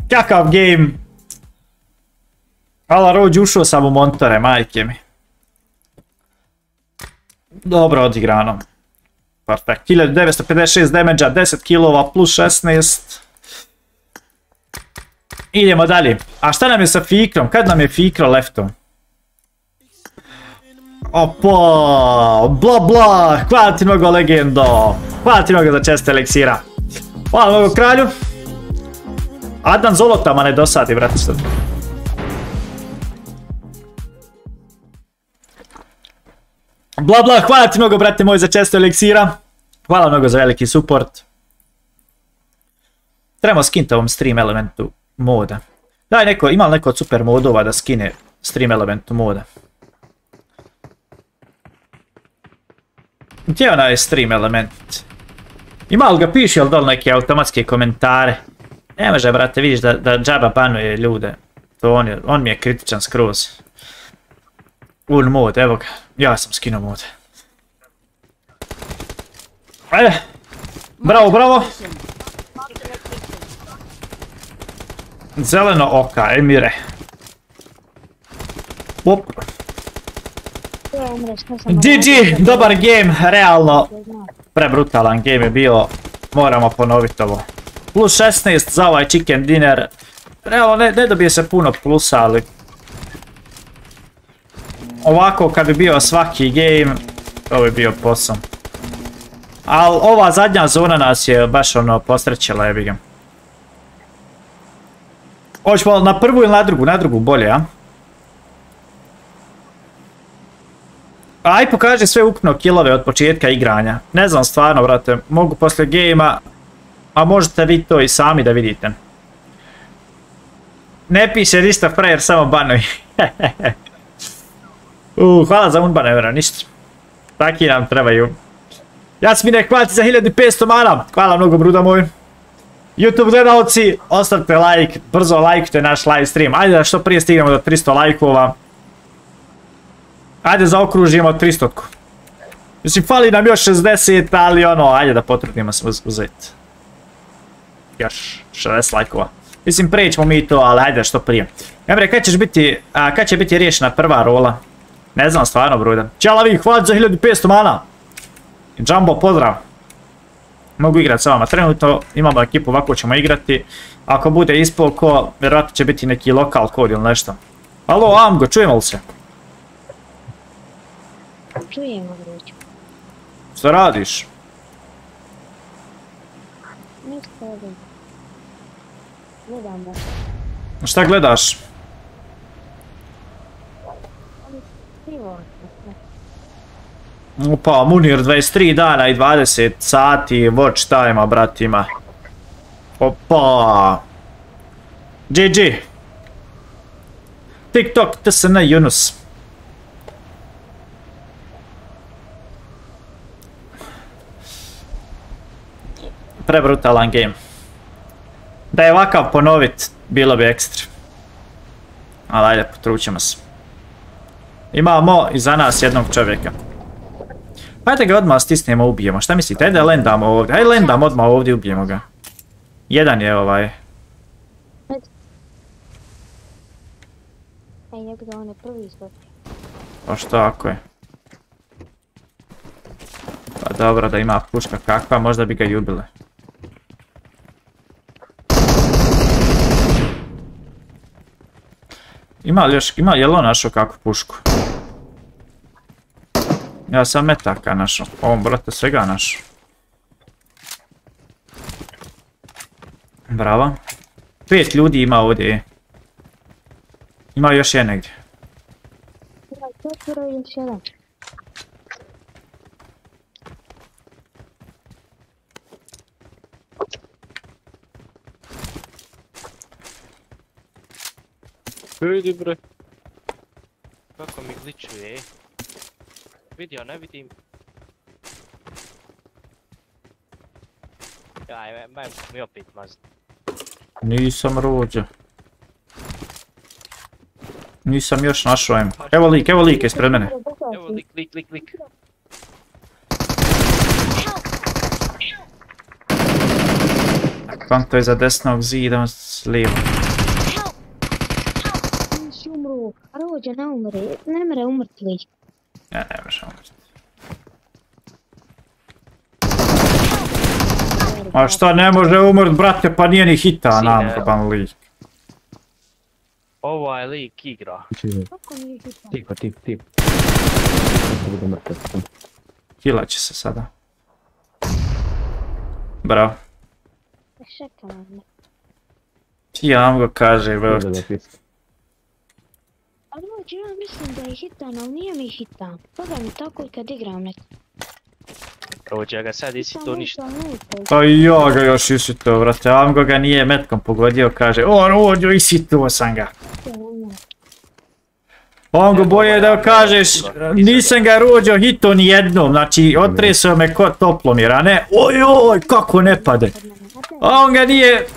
Kakav game. Ala Rođ, ušao sam u montore, majke mi. Dobro odigrano. Perfekt. 1956 damage 10 kilova plus 16. Idemo dalje. A šta nam je sa Fikrom? Kad nam je Fikro lefto? Opa, bla bla, hvala ti mnogo legendo. Hvala ti mnogo za česte eliksira. Hvala mnogo kralju. Adnan zolota ma ne dosadi, brate Bla bla, hvala ti mnogo brate moj za često eliksira. Hvala mnogo za veliki support. Trebamo skinti ovom stream elementu moda. Daj neko, ima li neko od super modova da skine stream elementu moda? Gdje je onaj stream element? Ima li ga piše, jel dol neke automatske komentare? Ne može, brate, vidiš da, da džaba banuje ljude. To on, je, on mi je kritičan skroz. Un mod, evo ga. Ja sam skinuo mod. Ajde. Bravo, bravo. Zeleno oka, Emire. Op. GG, dobar game, realno. Prebrutalan game je bio. Moramo ponoviti ovo. Plus 16 za ovaj chicken dinner. Realno ne, ne dobije se puno plusa, ali... Ovako kad bi bio svaki game, to bi bio posao. Ali ova zadnja zona nas je baš ono postrećila jebi ga. Hoćemo na prvu ili na drugu? Na drugu bolje, a? Aj pokaži sve ukupno killove od početka igranja. Ne znam stvarno, brate, mogu poslije gejma, a možete vi to i sami da vidite. Ne piše ništa frajer, samo banovi. uh, hvala za unbane, vera, ništa. Taki nam trebaju. Jasmine, hvala ti za 1500 mana. Hvala mnogo, bruda moj. YouTube gledalci, ostavite like, brzo lajkujte naš live stream. Ajde da što prije stignemo do 300 lajkova. Ajde zaokružimo 300. Mislim, fali nam još 60, ali ono, ajde da potrudimo se uzeti. Još 60 lajkova. Mislim, prećemo mi to, ali ajde što prije. Emre, kad će biti riješena prva rola? Ne znam, stvarno, bruda. Ćalavi, hvala za 1500 mana. Jumbo, pozdrav. Mogu igrati s vama. Trenutno imamo ekipu, ovako ćemo igrati. Ako bude ispol ko, vjerojatno će biti neki lokal kod ili nešto. Alo, Amgo, čujemo li se? Čujemo, Gruću. Što radiš? Ništa. Gledam. Šta gledaš? Upa, Munir 23 dana i 20 sati watch time-a, bratima. Opa. GG. TikTok, TSN, Yunus. Prebrutalan game. Da je ovakav ponovit, bilo bi ekstra. Ali ajde, potrućemo se. Imamo iza nas jednog čovjeka. Ajde ga odmah stisnemo, ubijemo. Šta mislite? Ajde lendamo ovdje. Ajde lendamo odmah ovdje, ubijemo ga. Jedan je ovaj. Ej, ne bi ga on je prvi izbog. Pa šta ako je? Pa dobro da ima puška kakva, možda bi ga i ubile. Ima li još, ima, jel on našao kakvu pušku? Ja sam metaka našao. Ovom brate svega našao. Bravo. Pet ljudi ima ovdje. Ima još je negdje. Ima četvero i još jedan. Vidi bre. Kako mi gličuje, ej. Vidio, ne vidim. Aj,aj mi opet mazno. Nisam rođa. Nisam još našao em. Evo lik, evo lik ispred mene. Evo lik, lik, lik, lik. Konto je za desnog zida, s lijevo. Nisi umru. Rođa ne umre. Ne mre umrt lik. Ja, ne možeš umrti. A šta ne može umrt, brate, pa nije ni hita nam, jeban lik. Ovaj lik igra. Kako nije tiho. Kako bude mrtav. Kilat će se sada. Bravo. Čekam me. Ja vam go kaže, bro. Rođa, ja mislim da je hitan, ali nije mi hitan. Toga mi tako i kad igram nek. Rođe ga sad isi to ništa. Pa i ja ga još isito, brate, Amgo ga nije metkom pogodio, kaže, o, rođo, isito sam ga. On go boje da kažeš, nisam ga rođo hito ni jednom, znači otresao me ko toplomir, a ne, oj oj, kako ne pade. A on ga nije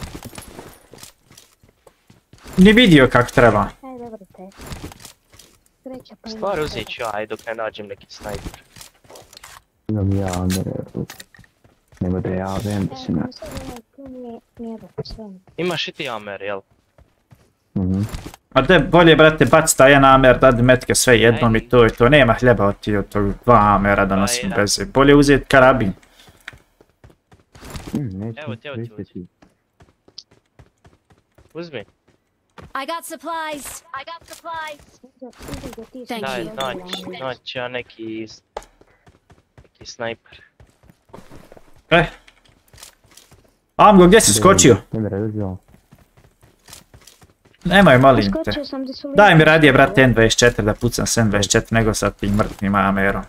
ni vidio kak treba. Sreća pa Stvar uzet ću aj dok ne nađem neki snajper. Imam ja Amere. Nego da ja vem da si na... Imaš i ti Amer, jel? Mhm. A te bolje, brate, baci taj jedan amer, dadi metke sve jednom i to je to. Nema hljeba od ti od tog dva amera da nosim bez. Bolje uzeti karabin. Mm, neću, Evo ti, evo ti. Uzmi. I got supplies. I got supplies. Thank you. naći, naći ja neki... Neki snajper. E. Amgo, gdje si skočio? Nemoj, molim te. Daj mi radije, brate, N24 da pucam s N24 nego sa tim mrtvim amerom.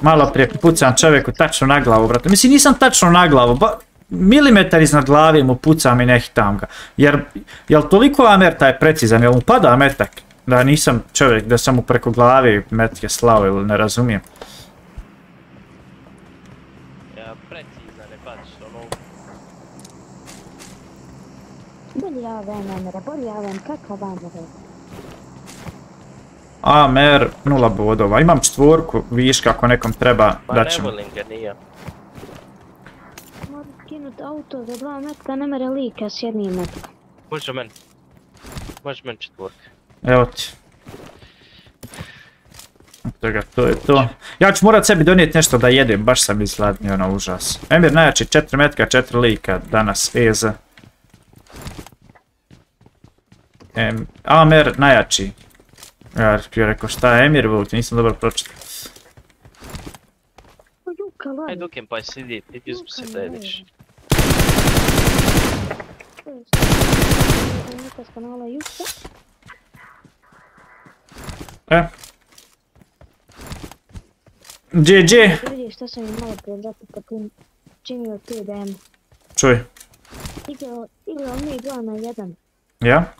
Malo prije pucam čovjeku tačno na glavu, brate. Mislim, nisam tačno na glavu, ba, milimetar iznad glave mu pucam i ne hitam ga. Jer, jel toliko amer taj precizan, jel mu pada metak? Da nisam čovjek, da sam mu preko glave metke slao ili ne razumijem. Ja, precizno ne baš, ono... Bolje ja ven, Emre, bolje ja Emre? Amer, nula bodova. Imam četvorku, viška ako nekom treba, Pa da ne ćemo. volim ga nije. Skinut auto za dva metka, ne mere lika s jednim metkom. Može men. Može men četvorka. Evo ti. Toga, to je to. Ja ću morat sebi donijeti nešto da jedem, baš sam izgladnio na užas. Emir najjači 4 metka, 4 lika danas, EZ. Em, Amer najjači. Ja bih rekao šta je Emir, Vuk, nisam dobro pročitao. O, Juka, Aj ladi. dukem pa sidi, ti uzmi se da jediš. Kanala Juka. E. GG. Vidiš šta sam im malo prije zato kad im činio ti demo. Čuj. Igrao, igrao mi dva na jedan. Ja?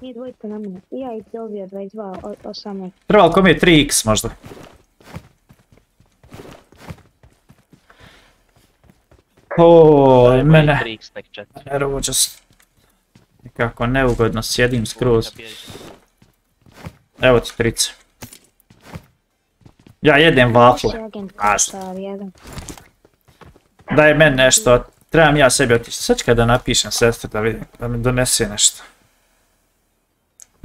Nije dvojka na mene. I ja ih dobio 22, o- 18. Trebalo kom je 3x možda. Oj, mene. 3x nek 4. Nerovođas. Nekako neugodno sjedim skroz. Evo ti trice. Ja jedem vafle. Daj meni nešto. Trebam ja sebi otići. Sad ću kada napišem sestri da vidim. Da mi donese nešto.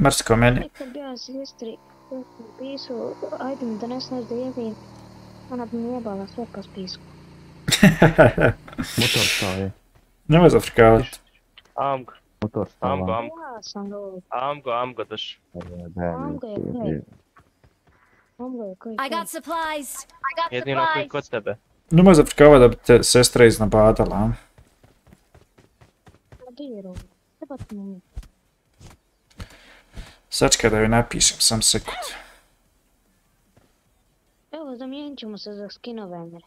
Mrsko meni. Nekad bio ja sestri, ja sam pisao, ajde mi donesi nešto da jedem. Ona bi mi jebala sve po spisku. Motor staje. Nemoj zafrkavati. Amgo, Motor amgo, stava. amgo, Ja sam ovo, amgo, amgo doš. Amgo je kraj. ovo je koji I got supplies. I got Jedino koji supplies. kod tebe. Nemoj zafrkavati da bi te sestra iznabadala. a? Biro. Treba ti mi. Sad ću kada joj napišem, sam sekund. Evo, zamijenit ćemo se za skinove, Emre.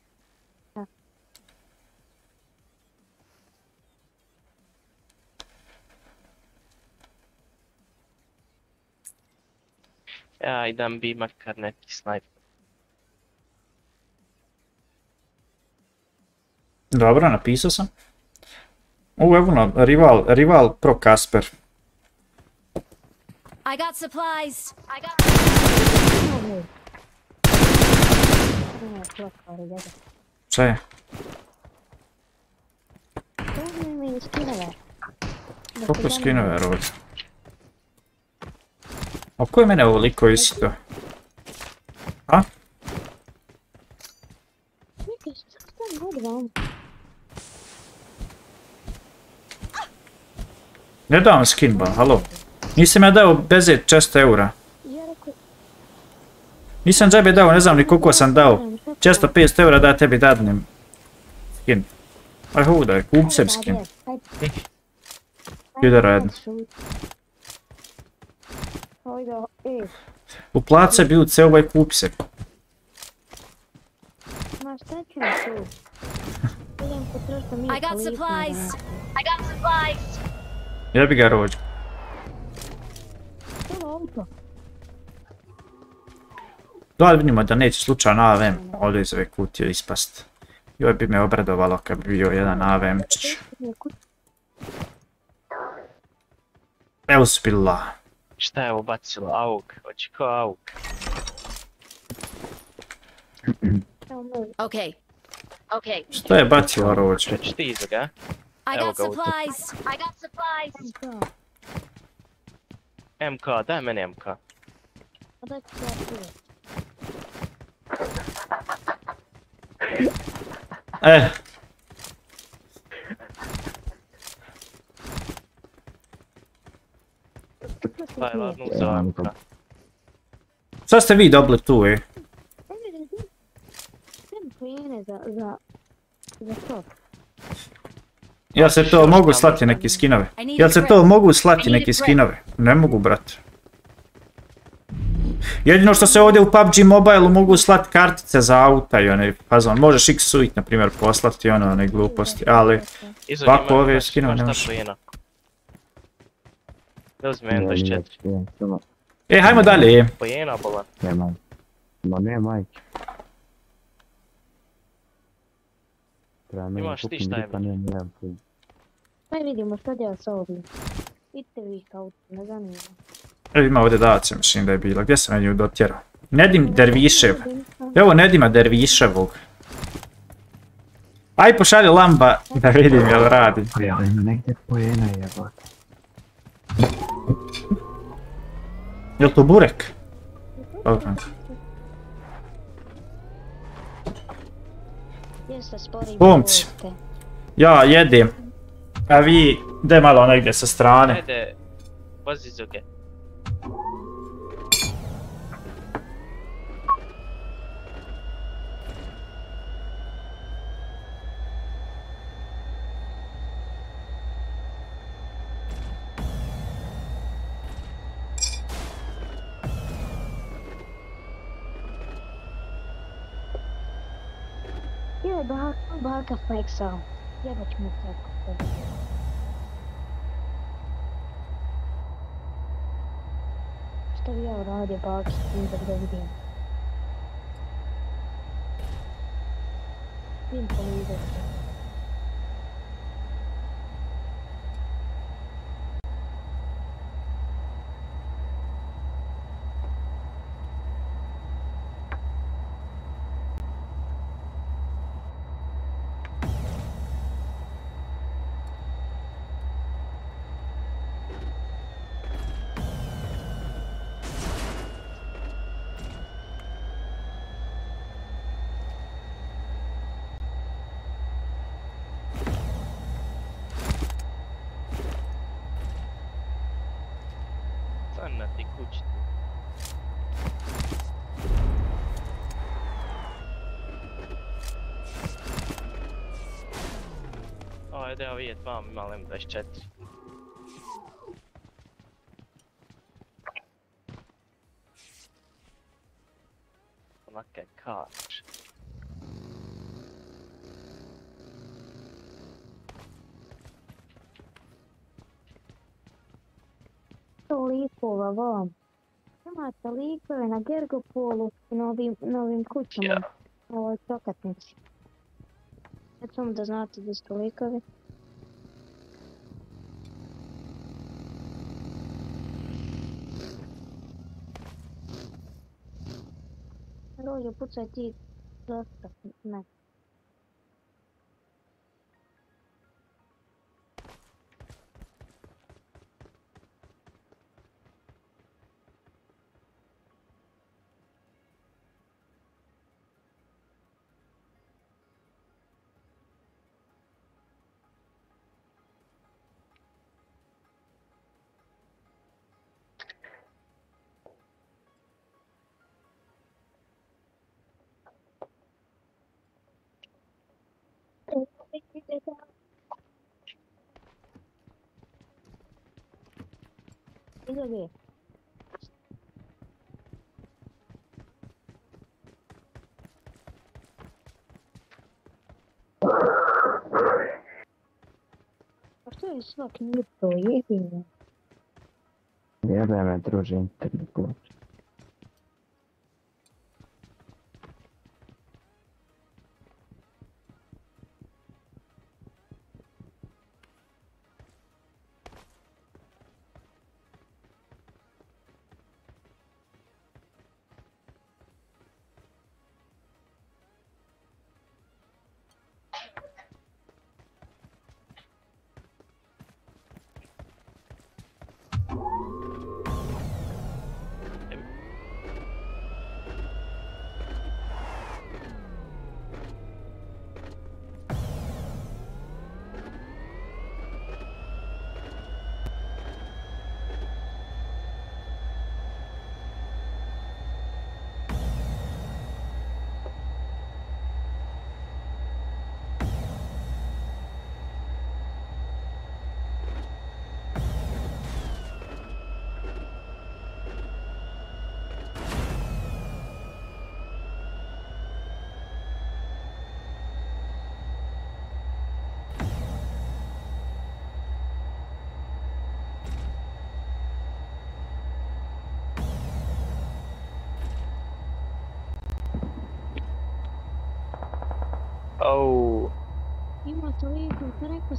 Ja idem bi makar neki snajper. Dobro, napisao sam. U, evo na, rival, rival pro Kasper. I got supplies. I got je. Šta je? Koliko se skinove ovdje? A ko je mene ovoliko isto? A? Ne dam vam skin ba, halo. Nisam ja dao beze 600 eura. Nisam džabe dao, ne znam ni koliko sam dao. Često 500 eura da tebi dadnem. Skin. Aj hudaj, kup sebi skin. Pidara jedna. Ajde, ej, Uplat sebi u ceo ovaj kup sebi. ma šta ću tu? Idem potrošiti mi I got supplies. I got supplies. Ja bi ga rođu. auto. Da vidimo da neće slučajno AVM ovdje iz ove kutije ispast. Joj bi me obradovalo kad bi bio jedan AVMčić. Evo spilla. Šta je ovo bacilo? Auk. Hoće ko auk. Okay. Okay. Što je bacilo rovoće? Šta ti iza ga? I Evo got ga ovdje. supplies. I got supplies. MK, daj meni MK. A da ću ja tu. E, Daj ladnu Ja, za mam MK. to. Šta ste vi dobili tu, e? Sem pojene za, za, za to. Ja se to mogu slati neki skinove. Jel se to mogu slati neki skinove? Ne mogu, brate. Jedino što se ovdje u PUBG Mobile mogu slati kartice za auta i onaj fazon. Možeš X-Suite, na primjer, poslati ono, one gluposti, ali... Ovako ove skinove ne možeš. Plijena. Da uzmi Ja, M24. ja, ja, samo- E, hajmo dalje. Plijena bola. Nemam. Ma ne, majke. Imaš ti šta je ne. Aj vidimo šta djela sa ovim. Idite vi kao, ne zanima. Evo ima ovdje dace, mislim da je bila. Gdje sam ja nju dotjerao? Nedim Dervišev. Evo Nedima Derviševog. Aj pošalji lamba da vidim jel radi. Pa ja, ima negdje pojena jebote. Jel to burek? Spori. Momci. Ja jedim. A vi, de malo negdje sa strane. Ajde, vozi zuge. Baka fleksao. Jebat ću mu tako. Šta bi ja uradio baki s tim da ga vidim? Vidim televizor. Stani na ti kući. Ja vidjet vam imam M24. Onaka je kač. To likova vam. Imate likove na Gergopolu i na ovim, na ovim kućama. Ja. Na ovoj prokatnici. Sad samo da znate da su to likovi. Rođo, pucaj ti dosta. Ne. Iza gdje? A što je svak nije to jedino? Jebe me druže internet ploče.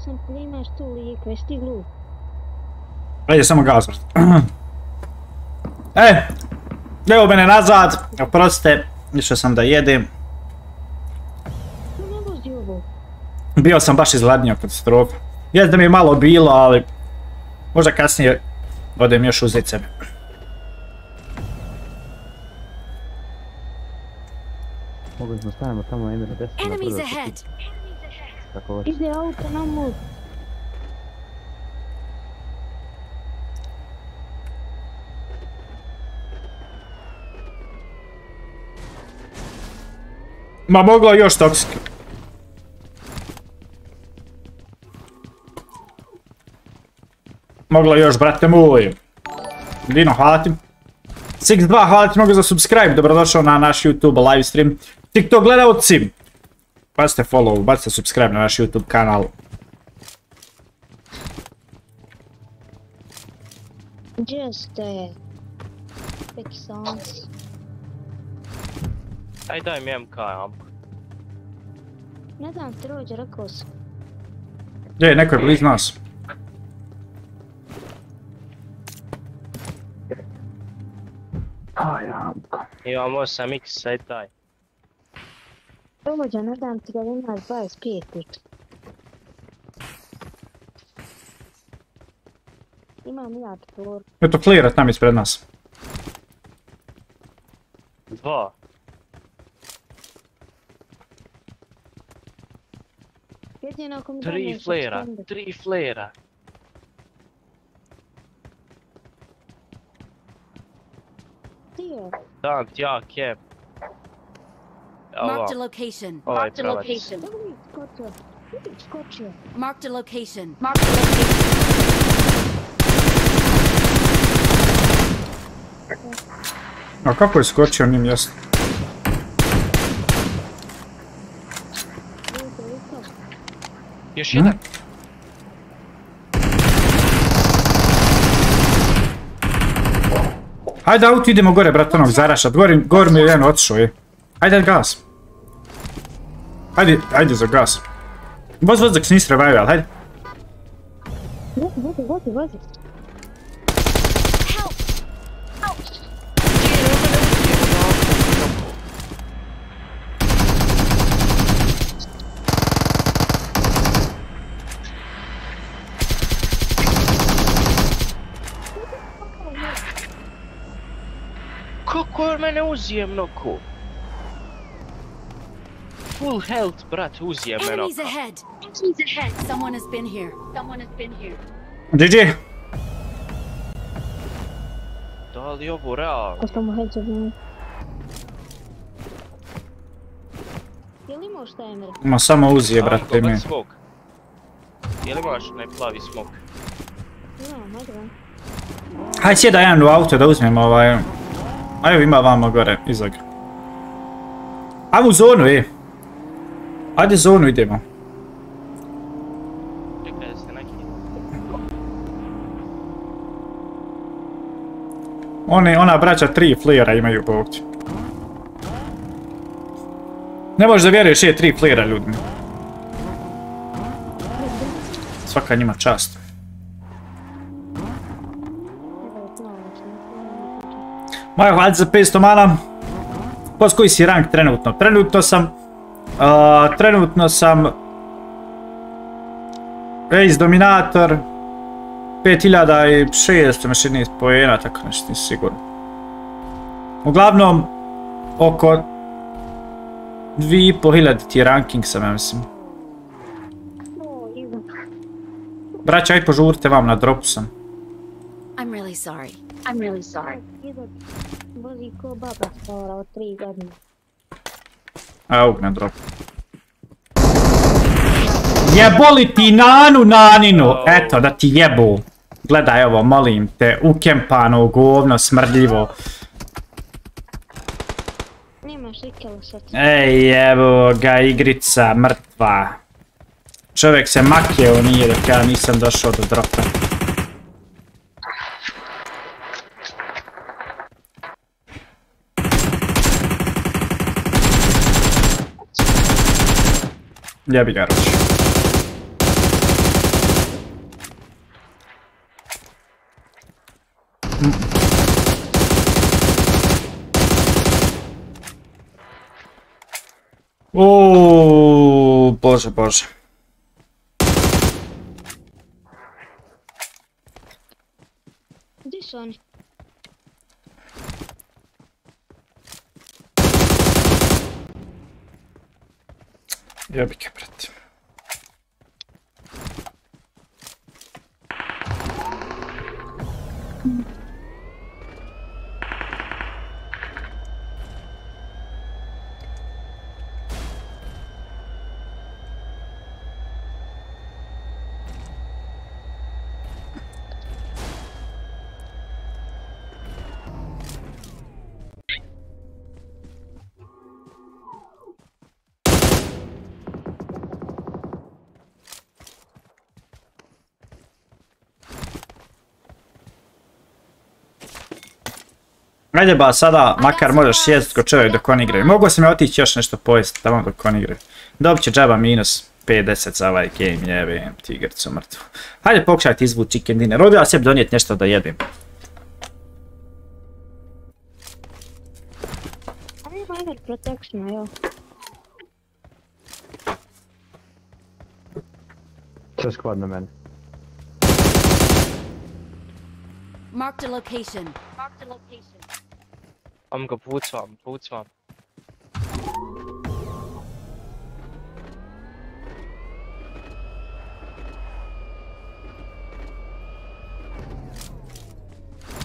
Sam ti da imaš tu liko, jesi ti glup? Ajde, samo gas vrti. E, evo mene nazad, oprostite, išao sam da jedem. Bio sam baš izgladnio katastrofa. Jest da mi je malo bilo, ali možda kasnije odem još uzeti sebe. Mogli smo stavimo tamo 10 na Enemies Tako hoće. Ide auto na mut. Ma moglo je još toksik. Moglo je još, brate moj. Dino, hvala ti. Six2, hvala ti mnogo za subscribe, dobrodošao na naš YouTube live stream. TikTok gledalci, bacite follow, bacite subscribe na naš YouTube kanal. Just uh, pick songs. Aj daj mi MK amku. Ne znam ti rođe, rekao sam. Je, neko je blizu nas. Aj, Ramko. Imam 8x, aj daj. Rođe, ne znam ti da imaš 25 lik. Imam ja tvor. Eto, flira tam ispred nas. Dva. Jedino ako mi Tri doneš flera, extender. tri flera. Ti je. Dam ti ja kep. Marked a location. skočio. Vidi, skočio. Marked a location. Marked a location. A kako je skočio, nije mi jasno. Još jedan. Hajde auto, idemo gore, brate, onog zarašat. Gori, gori mi je jedan otišao, je. Hajde gas. Hajde, hajde za gas. Voz, voz dok se nisi revivio, ali hajde. Vozi, vozi, vozi, vozi. Kako on mene uzije mnogo? Full health, brat, uzije me Enemies mnogo. ahead! Enemies ahead! Someone has been here. Someone has been here. GG. Da li je ovo realno? Sam mu headshot dao. Je li imao šta Emre? Ma samo uzije, brate, mi. Smok. Je li imaš onaj plavi smok? Imam, hajde vam. Hajde sjeda jedan u auto da uzmem ovaj... A evo ima vamo gore, iza ga. Ajmo u zonu, ej. Ajde zonu idemo. Oni, ona braća tri flijera imaju ovdje. Ne možeš da vjeruješ je tri flijera ljudi. moji. Svaka njima čast. Maja, hvala za 500 mana. Pos koji si rank trenutno? Trenutno sam... a, trenutno sam... Ace Dominator. 5600 mašini pojena, tako nešto nisam siguran. Uglavnom, oko 2500 ti je ranking sam, ja mislim. Braća, aj požurite vam na dropu sam. I'm really sorry. I'm really sorry. Vozi ko baba stara od tri godine. Evo na dropu. Jeboli ti nanu naninu! Eto, da ti jebu. Gledaj ovo, molim te, ukempano govno smrdljivo. Nemaš ikela sad. Ej, evo ga, igrica mrtva. Čovjek se makjeo nije dok ja nisam došao do dropa. Jebi ga roć. Uuu, bože, bože. Gdje su oni? Jebi ga, brate. Ajde ba, sada makar možeš sjest ko čovjek dok oni igraju. Mogu sam ja otići još nešto pojesti tamo dok oni igraju. Dobit će džaba minus 50 za ovaj game, jebem tigrcu mrtvu. Hajde pokušajte izvući chicken dinner. Ovdje ja sebi donijeti nešto da ever protection, jo. Sve squad na mene. Marked a location. Marked a location. Am ga pucam, pucam.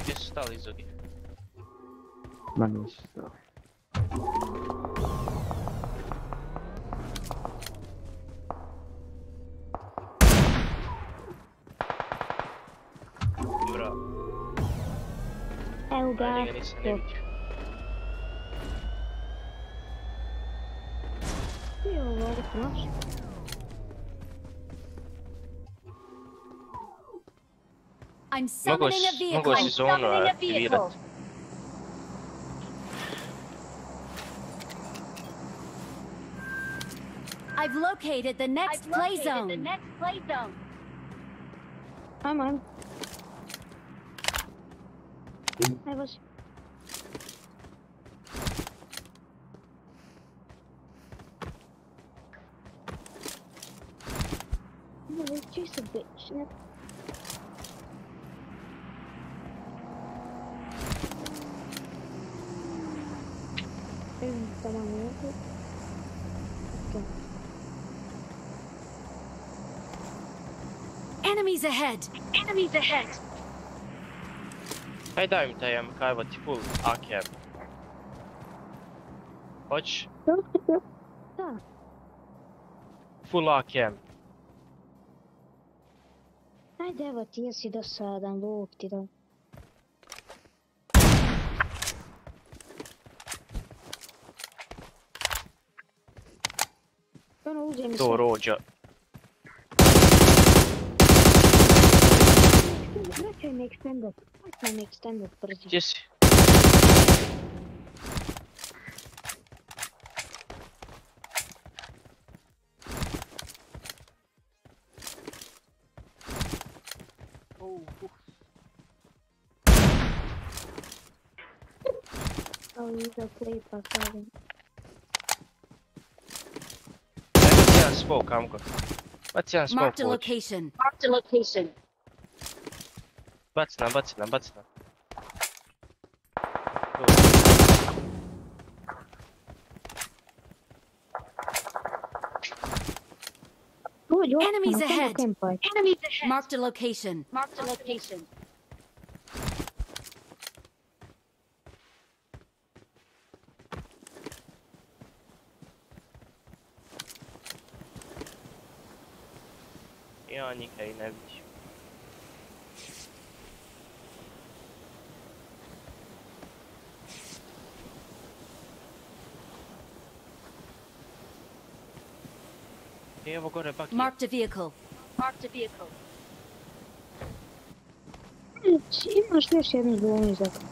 Gdje su stali izogi? Ma nisu stali. Bra, Evo ja ga. Njega nisam ne vidio. Ti je ovo ovdje naš. I'm Mogo summoning a si, vehicle. mogo si I'm zonu summoning a aktivirat. vehicle. I've located the next play zone. next play zone. Ajmo, ajmo. Evo si. Ovo je čisto bitch, ne? Idem tamo nekako. Ok. Enemies ahead. Enemies ahead. Aj daj mi taj MK, evo ti full AK. Hoć? Da, Full AK. ajde evo ti jesi dosadan, Bog ti da. Ono uđe mi To sve. rođa. Vraćaj me extended. Vraćaj me extended brzi. Gdje si? Kao iza klipa, kažem. Baci jedan smoke, Amko. Baci jedan smoke Marked a uđi. location. Marked a location. Baci nam, baci nam, baci nam. Uđi, uđi, Enemies na ahead. kempaj. Enemies ahead. Marked a location. Marked a location. Ja nikaj ne vidim. I evo gore baki. Marked a vehicle. Marked a vehicle. Imaš još jednu zonu iza.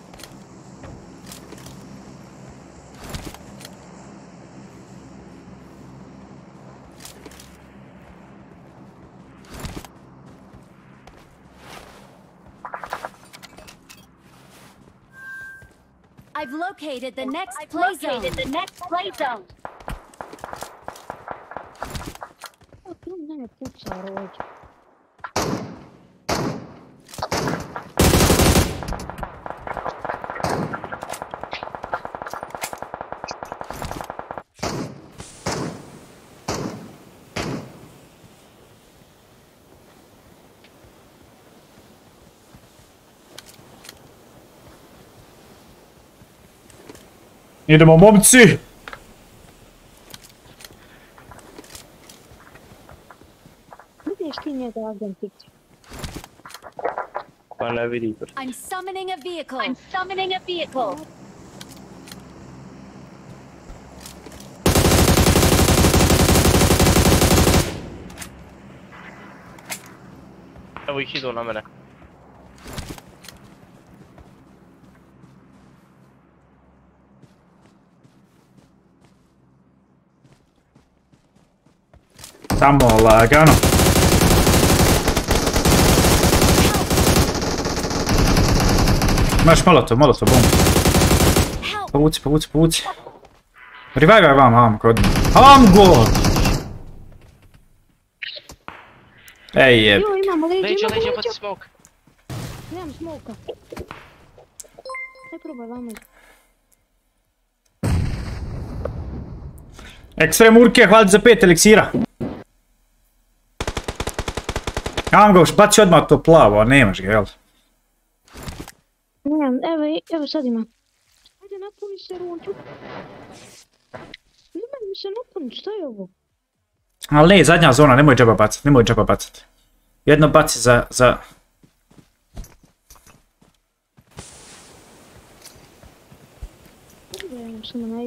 Located the next play zone. the next play zone. O, tu mene puca rođe. Idemo momci! Vidiš ti njega agentić? Pa ne vidi. I'm summoning a vehicle. I'm summoning a vehicle. Evo ih idu na mene. Sta more lagano. Masz molotov, molotov, bom. Povuci, povuci, povuci. Revivaj vam, vam, kod. Vam go! Ej, jeb. Jo, imam, leđe, leđe, leđe, pod smok. Nemam smoka. Ne probaj vam. Ekstrem Urke, hvala za pet eliksira. Amgo, baci odmah to plavo, a nemaš ga, jel? Nemam, evo, evo sad ima. Ajde, napuni se runču. Nemoj mi se napuni, šta je ovo? Ali ne, zadnja zona, nemoj džaba bacat, nemoj džaba bacat. Jedno baci za, za... Gledam samo na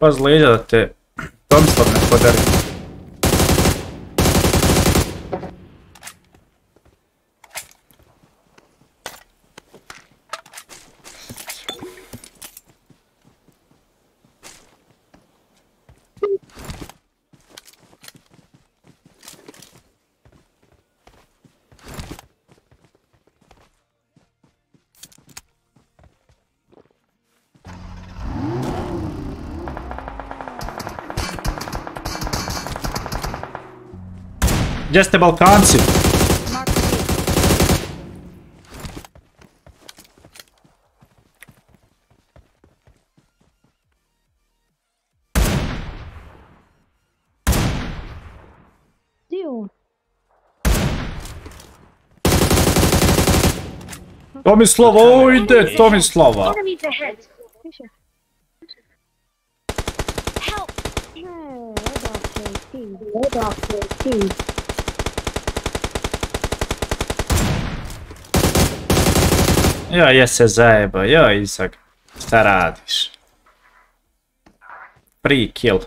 Paz leđa da te Tomislav ne podari. Gdje ste Balkanci? Marked a vehicle. Gdje je on? Tomislava, o ide Tomislava. Enemies ahead. Više. Help! Ne, odakle ti, Ja, je se zajeba, ja Isak. Šta radiš? Free kill.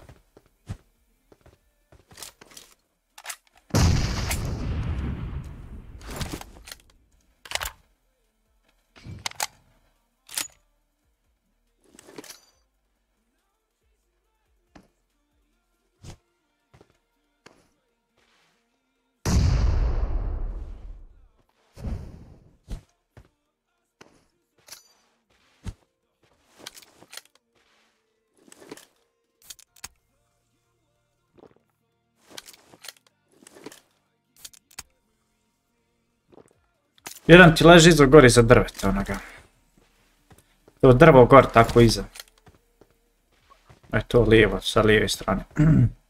Jedan ti leži iza gori za drveta onoga. To drvo gor tako iza. E to lijevo, sa lijeve strane.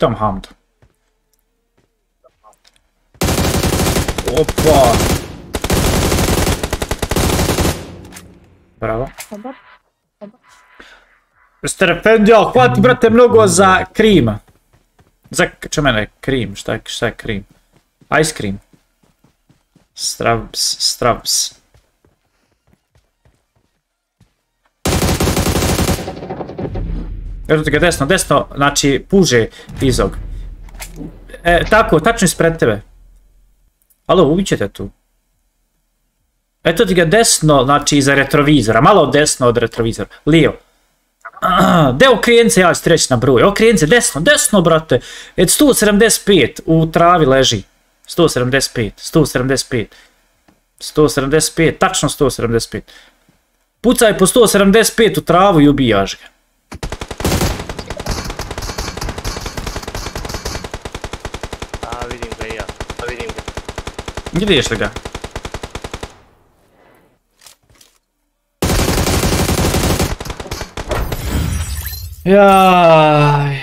Čitam Hamd. Opa! Bravo. Dobar. Strefendio, hvati brate mnogo za krim. Za, čo mene, krim, šta je, šta je krim? Ice cream. Stravs, stravs. Ti ga desno, desno, znači puže izog. E, tako, tačno ispred tebe. Alo, ubit ćete tu. Eto ti ga desno, znači iza retrovizora, malo desno od retrovizora. Lijevo. De okrijence, ja ću ti reći na broj. Okrijence, desno, desno, brate. Et 175 u travi leži. 175, 175. 175, tačno 175. Pucaj po 175 u travu i ubijaš ga. A, vidim ga i ja. A, vidim ga. Vidiš li ga? Jaj.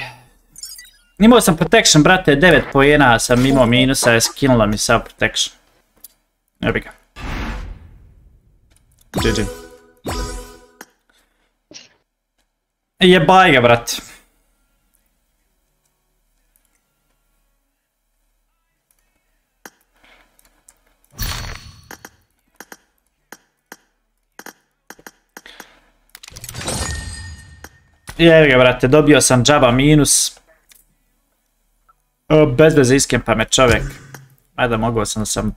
Imao sam protection, brate, 9 pojena sam imao minusa, je skinula mi sav protection. Jebi ga. GG. Jebaj ga, brate. Jevi ga, brate, dobio sam džaba minus. Bez veze iskempa me čovjek. Ajde, mogao sam sam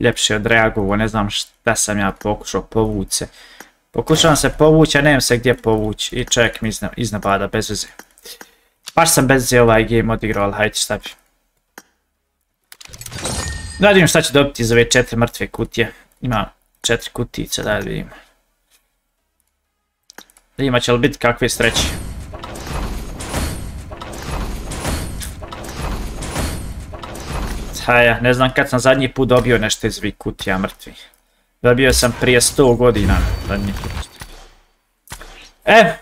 ljepše odreagovao, ne znam šta sam ja pokušao povući. Pokušavam se povući, a nemam se gdje povući i čovjek mi izna, iznapada, bez veze. Baš sam bez veze ovaj game odigrao, ali hajde šta bi. Da vidim šta će dobiti iz ove četiri mrtve kutije. Ima četiri kutice, da vidimo. Vidimo će li biti kakve sreće. Haja, ne znam kad sam zadnji put dobio nešto iz ovih kutija mrtvi. Dobio sam prije 100 godina zadnji put. E!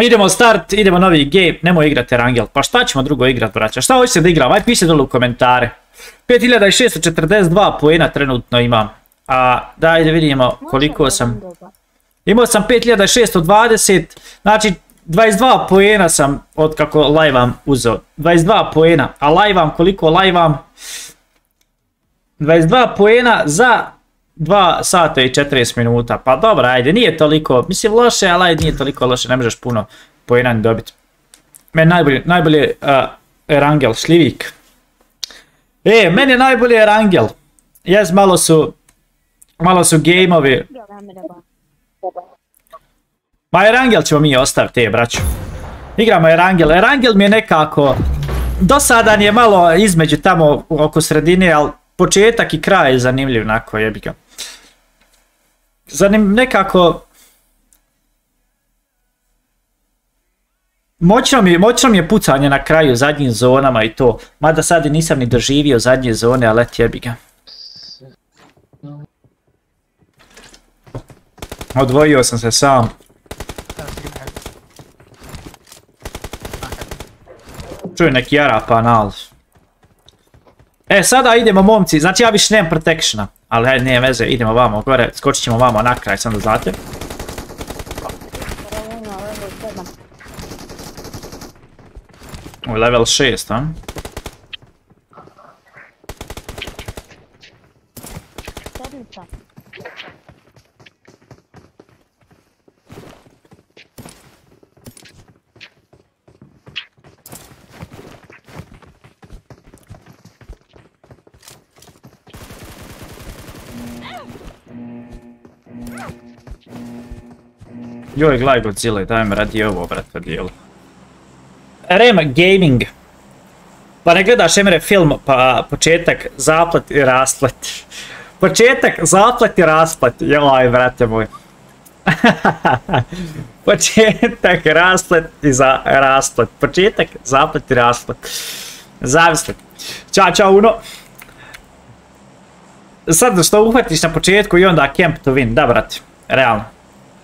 Idemo start, idemo novi game, nemoj igrati Erangel. Pa šta ćemo drugo igrat, braća? Šta hoćete da igram? Aj pišite dole u komentare. 5642 poena trenutno imam. A daj da vidimo koliko sam... Imao sam 5620, znači 22 poena sam od kako live-am uzeo. 22 poena, a live-am koliko live-am? 22 poena za 2 sata i 40 minuta. Pa dobro, ajde, nije toliko, mislim loše, ali ajde nije toliko loše, ne možeš puno poena ni dobiti. Meni najbolje, najbolje uh, Erangel, šljivik. E, meni je najbolje Erangel. Jes, malo su, malo su gameovi, Ma Erangel ćemo mi ostaviti, te braću. Igramo Erangel. Erangel mi je nekako... Dosadan je malo između tamo oko sredine, ali početak i kraj je zanimljiv, onako jebi ga. Zanim, nekako... Moćno mi, moćno mi je pucanje na kraju zadnjim zonama i to. Mada sad nisam ni doživio zadnje zone, ali et jebi ga. Odvojio sam se sam. Čuj neki Arap anal. E, sada idemo momci, znači ja više nemam protectiona. Ali hajde, nije veze, idemo vamo gore, skočit ćemo vamo na kraj, sam da znate. Level 6, a? Joj, gledaj Godzilla, daj mi radi ovo, brate, dijelo. Rem Gaming. Pa ne gledaš Emre film, pa početak, zaplet i rasplet. Početak, zaplet i rasplet. Joj, brate moj. Početak, rasplet i za rasplet. Početak, zaplet i rasplet. Zavisli. Ćao, čao, Uno. Sad što uhvatiš na početku i onda camp to win. Da, brate. Realno.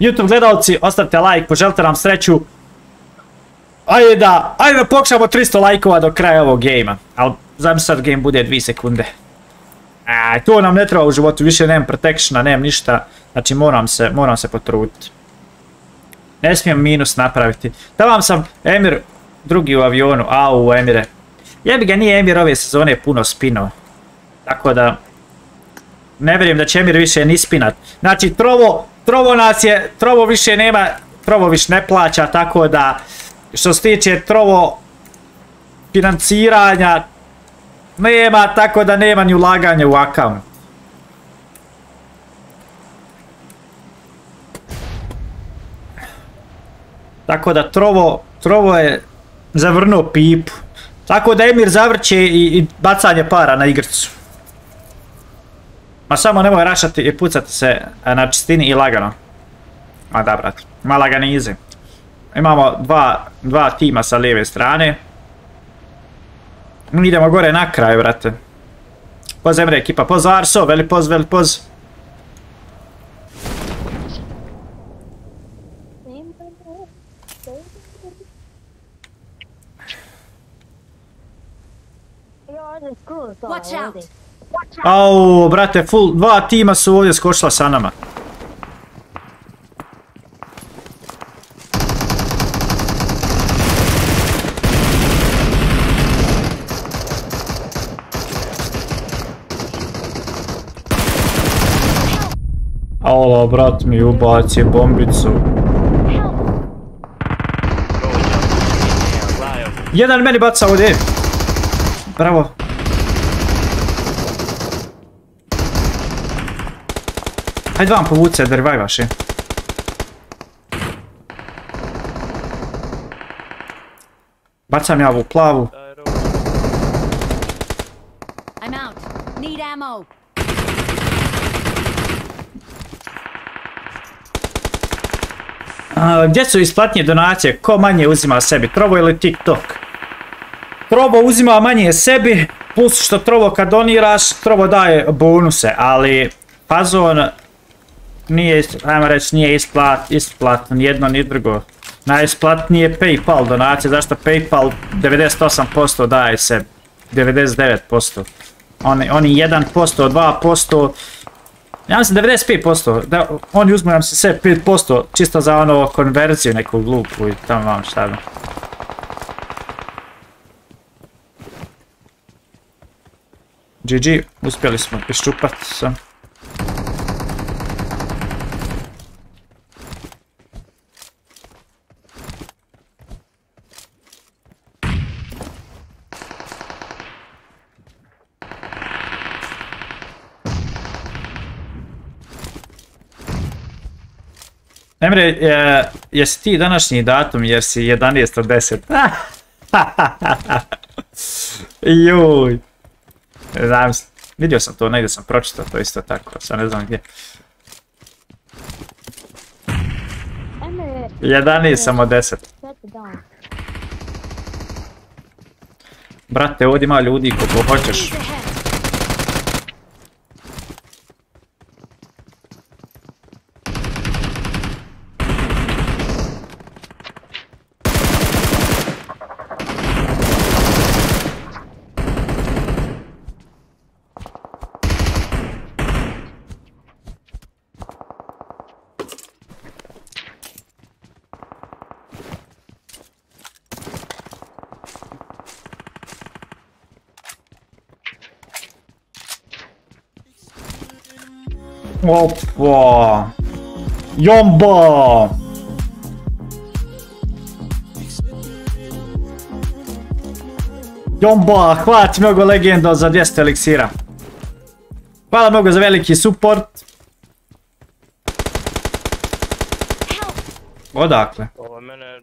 YouTube gledalci, ostavite like, poželite nam sreću. Ajde da, ajde da pokušamo 300 lajkova do kraja ovog gejma. Ali znam sad game bude 2 sekunde. A, to nam ne treba u životu, više nemam protectiona, nemam ništa. Znači moram se, moram se potruditi. Ne smijem minus napraviti. Da vam sam Emir drugi u avionu, au Emire. Jebi ga nije Emir ove sezone puno spinova. Tako da, ne vjerujem da će Emir više ni spinat. Znači Trovo, Trovo nas je, Trovo više nema, Trovo više ne plaća, tako da što se tiče Trovo financiranja nema, tako da nema ni ulaganja u account. Tako da Trovo, Trovo je zavrnuo pipu. Tako da Emir zavrće i, i bacanje para na igrcu. Ma samo nemoj rašati i pucati se na čistini i lagano. Ma da, brat. Ma laganize. Imamo dva, dva tima sa lijeve strane. Mi idemo gore na kraj, brate. Poz Emre ekipa, poz Arso, veli poz, veli poz. Watch out! Au, brate, full, dva tima su ovdje skočila sa nama. Alo, brat mi ubaci bombicu. Jedan meni baca ovdje. Bravo. Hajde vam povuce da revajvaš je. Bacam ja ovu plavu. A, gdje su isplatnije donacije? Ko manje uzima sebi? Trovo ili TikTok? Trovo uzima manje sebi, plus što Trovo kad doniraš, Trovo daje bonuse, ali Fazon nije, ajmo reći, nije isplat, isplatno, ni jedno ni drugo. Najisplatnije je Paypal donacija, zašto Paypal 98% daje se, 99%. Oni, oni 1%, 2%, ja mislim 95%, da, oni uzmu nam se sve 5% čisto za ono konverziju neku glupu i tamo vam šta da. GG, uspjeli smo iščupat se. Emre, je, jesi ti današnji datum jer si 11 od 10? Juj. Znam, vidio sam to, negdje sam pročitao to isto tako, sad ne znam gdje. 11 sam od 10. Brate, ovdje ima ljudi koliko hoćeš. Opa! Jomba! Jomba, hvala ti mnogo legendo za 200 eliksira. Hvala mnogo za veliki support. Odakle? Ovo mene...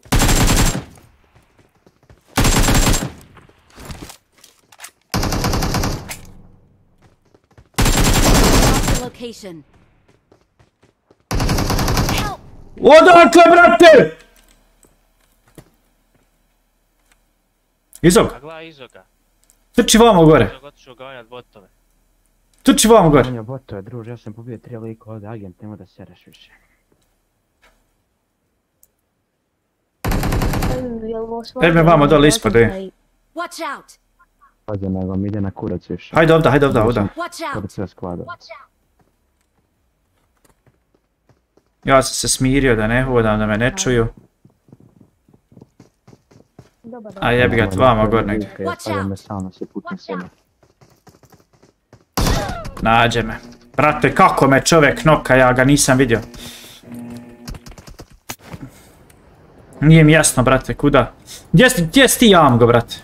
Location. Help! Odakle, brate? Izog, A gledaj izoga. trči vamo gore. Izog otišao ganjat botove. Trči vamo gore. Je botove, druže, ja sam pobio tri lika ovdje, agent, nema da sereš više. Ajme vamo dole ispod, ej. Watch out! Pazi, nego mi ide na kurac više. Hajde ovdje, hajde ovdje, ovdje. Watch out! Kod sve sklada. Ja sam se smirio da ne hodam, da me ne čuju. Dobar, A jebi ga, vamo gore negdje. Nađe me. Brate, kako me čovjek noka, ja ga nisam vidio. Nije mi jasno, brate, kuda? Gdje, si- gdje si ti jamgo, brate?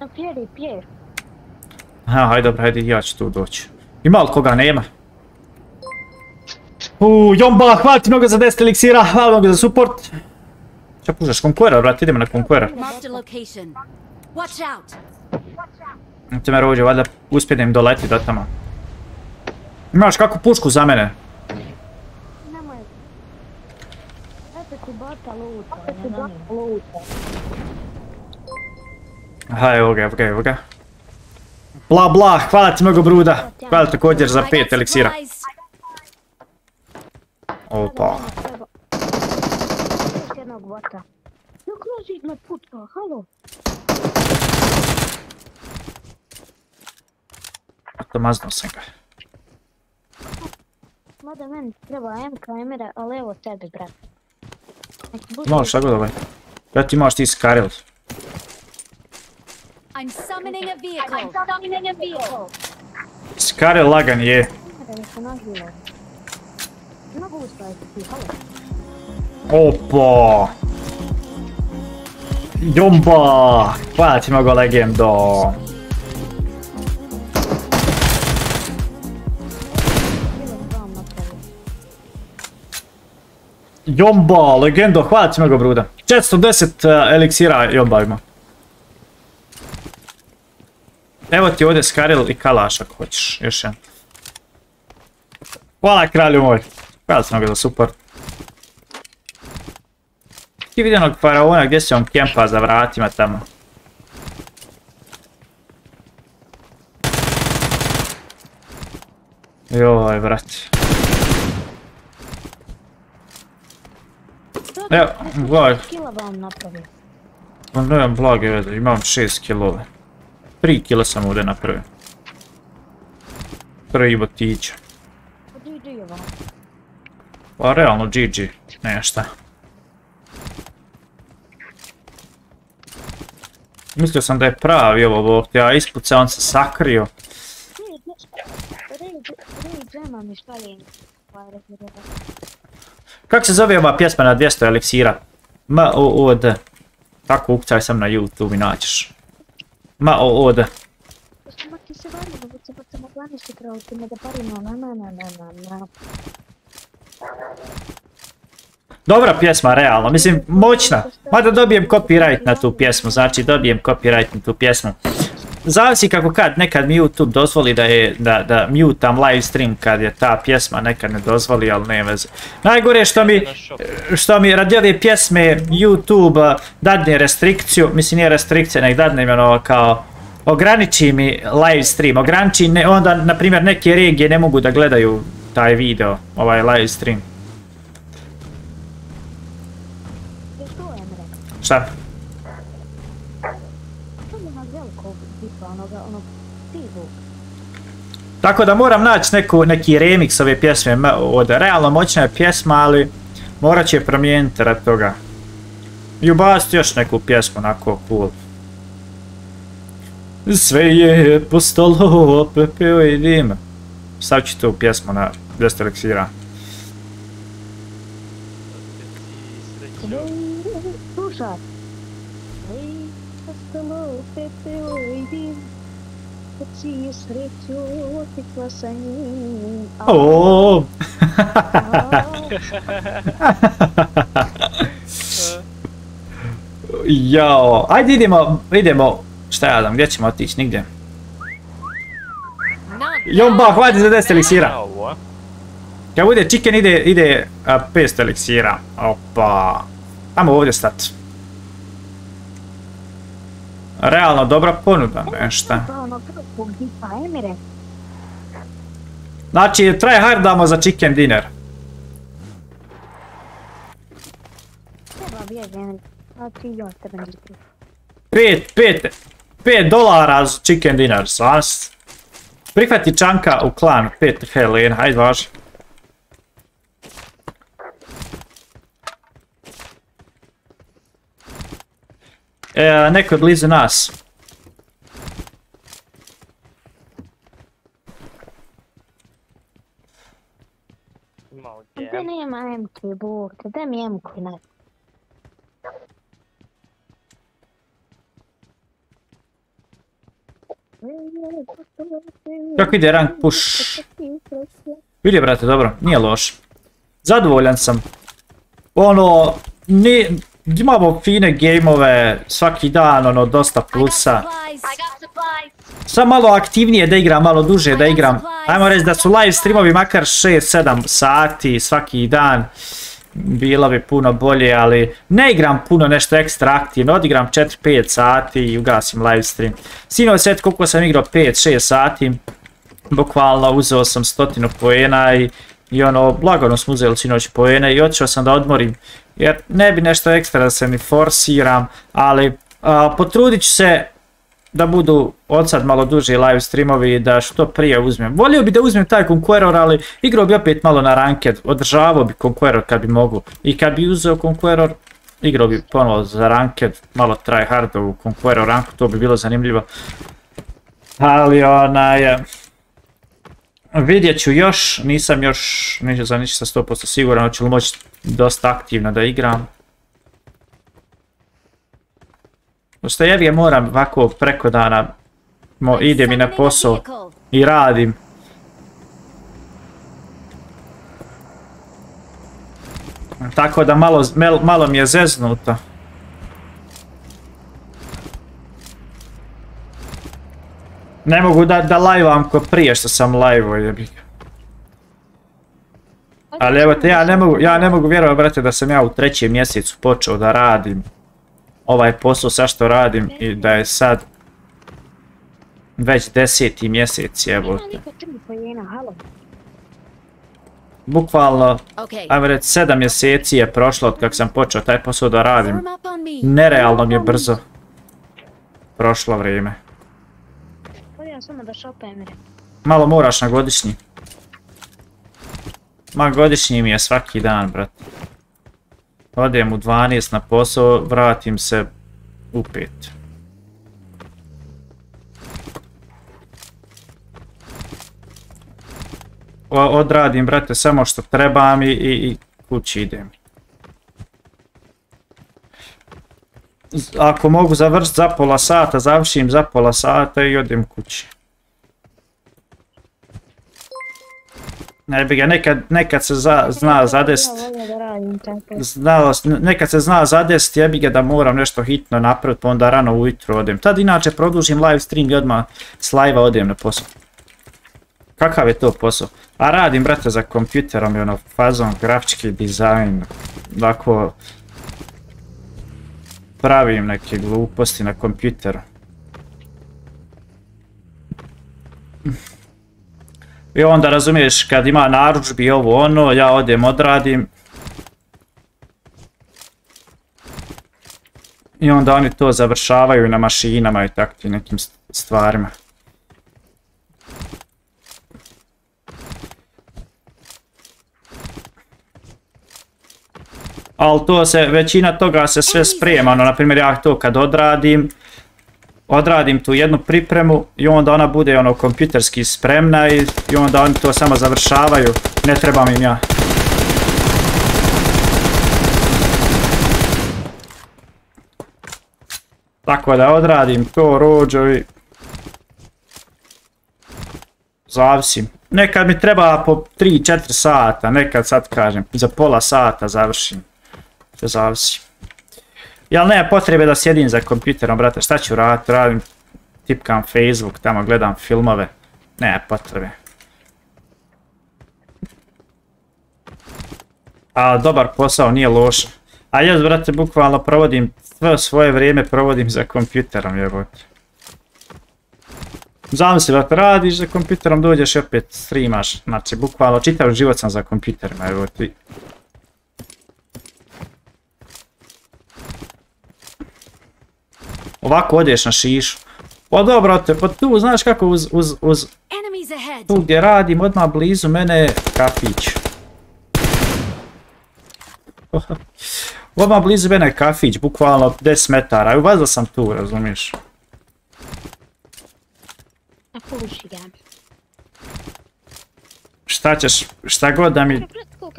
Na pjeri, pjer. Aha, hajde, dobro, hajde, ja ću tu doći. Ima li koga nema? Uuu, jomba, hvala ti mnogo za 10 eliksira, hvala mnogo za support. Če pušaš Conqueror, brate, idemo na Conqueror. Marked a location. Watch out! Te me rođe, valjda uspjedim doleti do tamo. Imaš kakvu pušku za mene? Aha, evo ga, evo ga, evo ga. Bla bla, hvala ti mnogo bruda. Hvala također za 5 eliksira. Opa. Još jednog bota. No kroz na putka, halo. Eto, maznuo sam ga. Mada meni treba M kamera, ali evo tebi, brat. Budi- Možeš tako ovaj. Brate, imaš ti Skaril. I'm summoning a vehicle. Skaril lagan je. Da mi se naživao. Mogu ustaviti ti, halo. Opa. Jomba. Hvala ti mnogo legendo. Jomba, legendo, hvala ti mnogo bruda. 410 uh, eliksira Jomba ima. Evo ti ovdje Skaril i Kalaš ako hoćeš, još jedan. Hvala kralju moj. Hvala ti mnogo za support. Ti vidi onog faraona gdje se on kempa za vratima tamo. Joj, brate. Evo, napravio. pa nemam blage imam 6 kilove. 3 kila sam ovdje napravio. Prvi botića. Di di je vam. Pa realno GG, nešta. Mislio sam da je pravi ovo bog, ja ispucao, on se sakrio. Pa. Kako se zove ova pjesma na 200 eliksira? M-O-O-D. Tako ukucaj sam na YouTube i naćeš. M-O-O-D. Ma ti se da se pa samo planiš krao, ti me da parimo, na na na na na na. Dobra pjesma, realno, mislim, moćna. Mada dobijem copyright na tu pjesmu, znači dobijem copyright na tu pjesmu. Zavisi kako kad, nekad mi YouTube dozvoli da je, da, da mutam live stream kad je ta pjesma, nekad ne dozvoli, ali ne veze. Najgore što mi, što mi radi ove pjesme YouTube dadne restrikciju, mislim nije restrikcija, nek dadne ono kao ograniči mi live stream, ograniči, ne, onda na primjer neke regije ne mogu da gledaju taj video, ovaj live stream. Šta? Tako da moram naći neku, neki remix ove pjesme od realno moćna je pjesma, ali morat će je promijeniti rad toga. I ubaciti još neku pjesmu onako cool. Sve je postalo pepeo i dim. Stavit ću tu pjesmu na 200 eliksira. Slušaj. Ej, ostalo pepeo i dim. Kad si je sreću, otikla sa njim. O, Jao, ajde idemo, idemo, šta ja znam, gdje ćemo otići, nigdje. Jomba, hvala za 10 eliksira. Kad bude chicken ide, ide a, 500 eliksira. Opa. Ajmo ovdje stati. Realno dobra ponuda, nešta. Ono. Znači, try hard damo za chicken dinner. 5, 5, 5 dolara za chicken dinner, sas. Prihvati čanka u klan, 5 Helena, hajde važi. E, neko je blizu nas. Ovdje. Gdje nema MK, bog, gdje mi MK na... Kako ide rank push? Vidi brate, dobro, nije loš. Zadovoljan sam. Ono, ni, imamo fine gameove, svaki dan, ono, dosta plusa. Sad malo aktivnije da igram, malo duže da igram. Ajmo reći da su live streamovi makar 6-7 sati svaki dan. Bilo bi puno bolje, ali ne igram puno nešto ekstra aktivno. Odigram 4-5 sati i ugasim live stream. Sinoć set koliko sam igrao 5-6 sati. Bukvalno uzeo sam stotinu poena i, i ono, lagano smo uzeli sinoć poene i otišao sam da odmorim. Jer ne bi nešto ekstra da se mi forsiram, ali a, potrudit ću se da budu od sad malo duži live streamovi i da što prije uzmem. Volio bi da uzmem taj Conqueror, ali igrao bi opet malo na ranked. Održavao bi Conqueror kad bi mogu. I kad bi uzeo Conqueror, igrao bi ponovo za ranked, malo try hard u Conqueror ranku, to bi bilo zanimljivo. Ali onaj... Vidjet ću još, nisam još, za ništa 100% siguran, hoću li moći dosta aktivno da igram. Ga moram ovako preko dana, idem i na posao i radim. Tako da malo, malo mi je zeznuto. Ne mogu da, da live ko prije što sam live jebi ga. Ali evo te, ja ne mogu, ja ne mogu vjerovati, brate, da sam ja u trećem mjesecu počeo da radim ovaj posao sa što radim i da je sad već deseti mjesec, evo te. Bukvalno, ajmo reći, sedam mjeseci je prošlo od kako sam počeo taj posao da radim. Nerealno mi je brzo prošlo vrijeme. Malo moraš na godišnji. Ma godišnji mi je svaki dan, brat. Odem u 12 na posao, vratim se u 5. Odradim, brate, samo što trebam i, i, kući idem. Ako mogu završiti za pola sata, završim za pola sata i odem kući. Ne bi ga, nekad, nekad se za, zna zadest, nekad se zna zadest, jebi ga da moram nešto hitno napraviti, pa onda rano ujutro odem. Tad inače produžim live stream i odmah s live odem na posao. Kakav je to posao? A radim, brate, za kompjuterom i ono, fazon, grafički dizajn, ovako, pravim neke gluposti na kompjuteru. I onda razumiješ kad ima narudžbi ovo ono, ja odem odradim. I onda oni to završavaju na mašinama i takvim nekim st- stvarima. Ali se, većina toga se sve sprema, ono, na ja to kad odradim, odradim tu jednu pripremu i onda ona bude ono kompjuterski spremna i, i onda oni to samo završavaju, ne trebam im ja. Tako da odradim to rođo i zavisim. nekad mi treba po 3-4 sata, nekad sad kažem, za pola sata završim. To zavisi. Jel nema potrebe da sjedim za kompjuterom, brate, šta ću raditi, radim, tipkam Facebook, tamo gledam filmove. Nema potrebe. A dobar posao, nije loš. A ja, brate, bukvalno provodim, sve svoje vrijeme provodim za kompjuterom, jebote. Zamisli, brate, radiš za kompjuterom, dođeš i opet streamaš. Znači, bukvalno čitav život sam za kompjuterima, evo Ovako odeš na šišu. Pa dobro, brate, pa tu, znaš kako uz, uz, uz tu gdje radim, odmah blizu mene je kafić. Odmah blizu mene je kafić, bukvalno 10 metara, vazda sam tu, razumiješ? Šta ćeš, šta god da mi,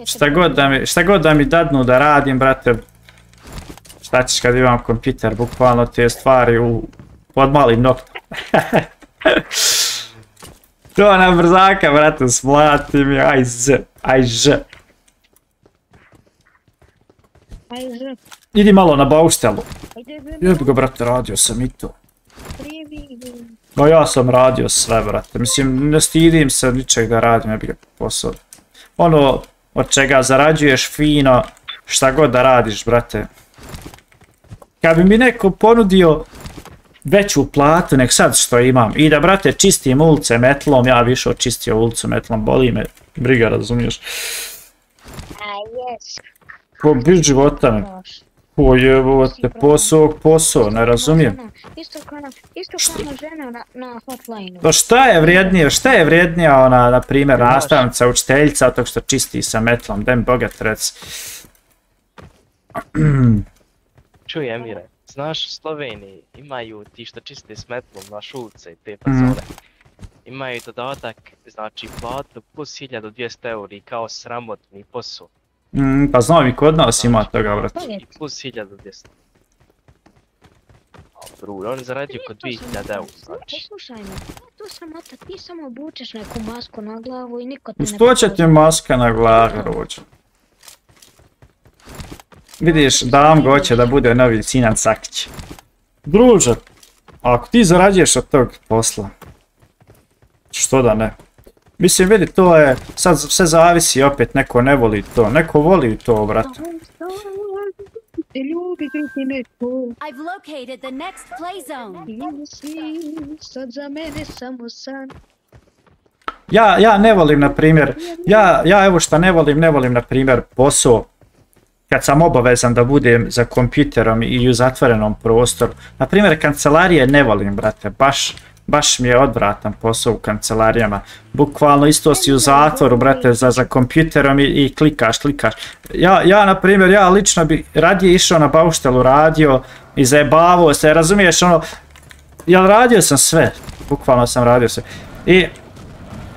šta god da mi, šta god da mi dadnu da radim, brate, šta ćeš kad imam kompjuter, bukvalno te stvari u, pod malim noktom. to na brzaka, brate, splati mi, aj z, aj ž. Idi malo na baustelu. Jebi ga, brate, radio sam i to. No ja sam radio sve, brate. Mislim, ne stidim se ničeg da radim, jebi ga posao. Ono, od čega zarađuješ fino, šta god da radiš, brate. Kad bi mi neko ponudio veću platu nek sad što imam i da, brate, čistim ulice metlom, ja bi išao čistio ulicu metlom, boli me, briga, razumiješ. A jes. Po bit života me. baš. O jebote, posao, posao, ne razumijem. Isto kao na, isto kao na žena na, na hotline-u. Pa šta je vrijednije, šta je vrijednija ona, na primjer, nastavnica, učiteljica, tog što čisti sa metlom, dem bogat rec. Čuj Emire, znaš u Sloveniji imaju ti što čiste s metlom na šulce i te fazone. Imaju dodatak, znači platu plus 1200 euri kao sramotni posao. Mm, pa znam i kod nas ima toga. Pa je, I plus 1200. A brur, oni zarađuju oko 2000 eura, znači. Poslušaj me, to sramota, ti samo obučeš neku masku na glavu i niko te ne Što će ti maska na glavi, rođe? Vidiš, dam ga hoće da bude novi Sinan Sakić. Druže, ako ti zarađuješ od tog posla, što da ne? Mislim, vidi, to je, sad sve zavisi opet, neko ne voli to, neko voli to, brate. I've located the next play zone. ti si sad za mene samo san. Ja, ja ne volim, na primjer, ja, ja evo šta ne volim, ne volim, na primjer, posao kad sam obavezan da budem za kompjuterom i u zatvorenom prostoru. Na primjer, kancelarije ne volim, brate, baš, baš mi je odvratan posao u kancelarijama. Bukvalno isto si u zatvoru, brate, za, za kompjuterom i, i klikaš, klikaš. Ja, ja, na primjer, ja lično bi radije išao na bauštelu, radio i zajebavao se, razumiješ, ono, jel radio sam sve, bukvalno sam radio sve. I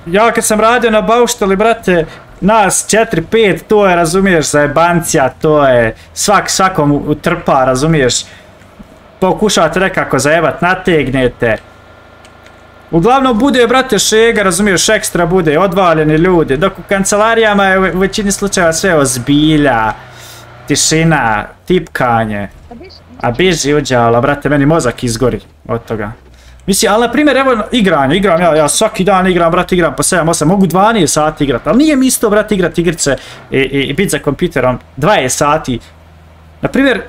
ja kad sam radio na baušteli, brate, nas 4-5, to je, razumiješ, zajebancija, to je, svak svakom utrpa, razumiješ, pokušavate nekako zajebat, nategnete. Uglavnom bude, brate, šega, razumiješ, ekstra bude, odvaljeni ljudi, dok u kancelarijama je u većini slučajeva sve ozbilja, tišina, tipkanje. A biži uđala, brate, meni mozak izgori od toga. Mislim, ali na primjer, evo igranje, igram ja, ja svaki dan igram, brate, igram po 7-8, mogu 12 sati igrat, ali nije mi isto, brate, igrat igrice i, i, i bit za kompjuterom 20 sati. Na primjer,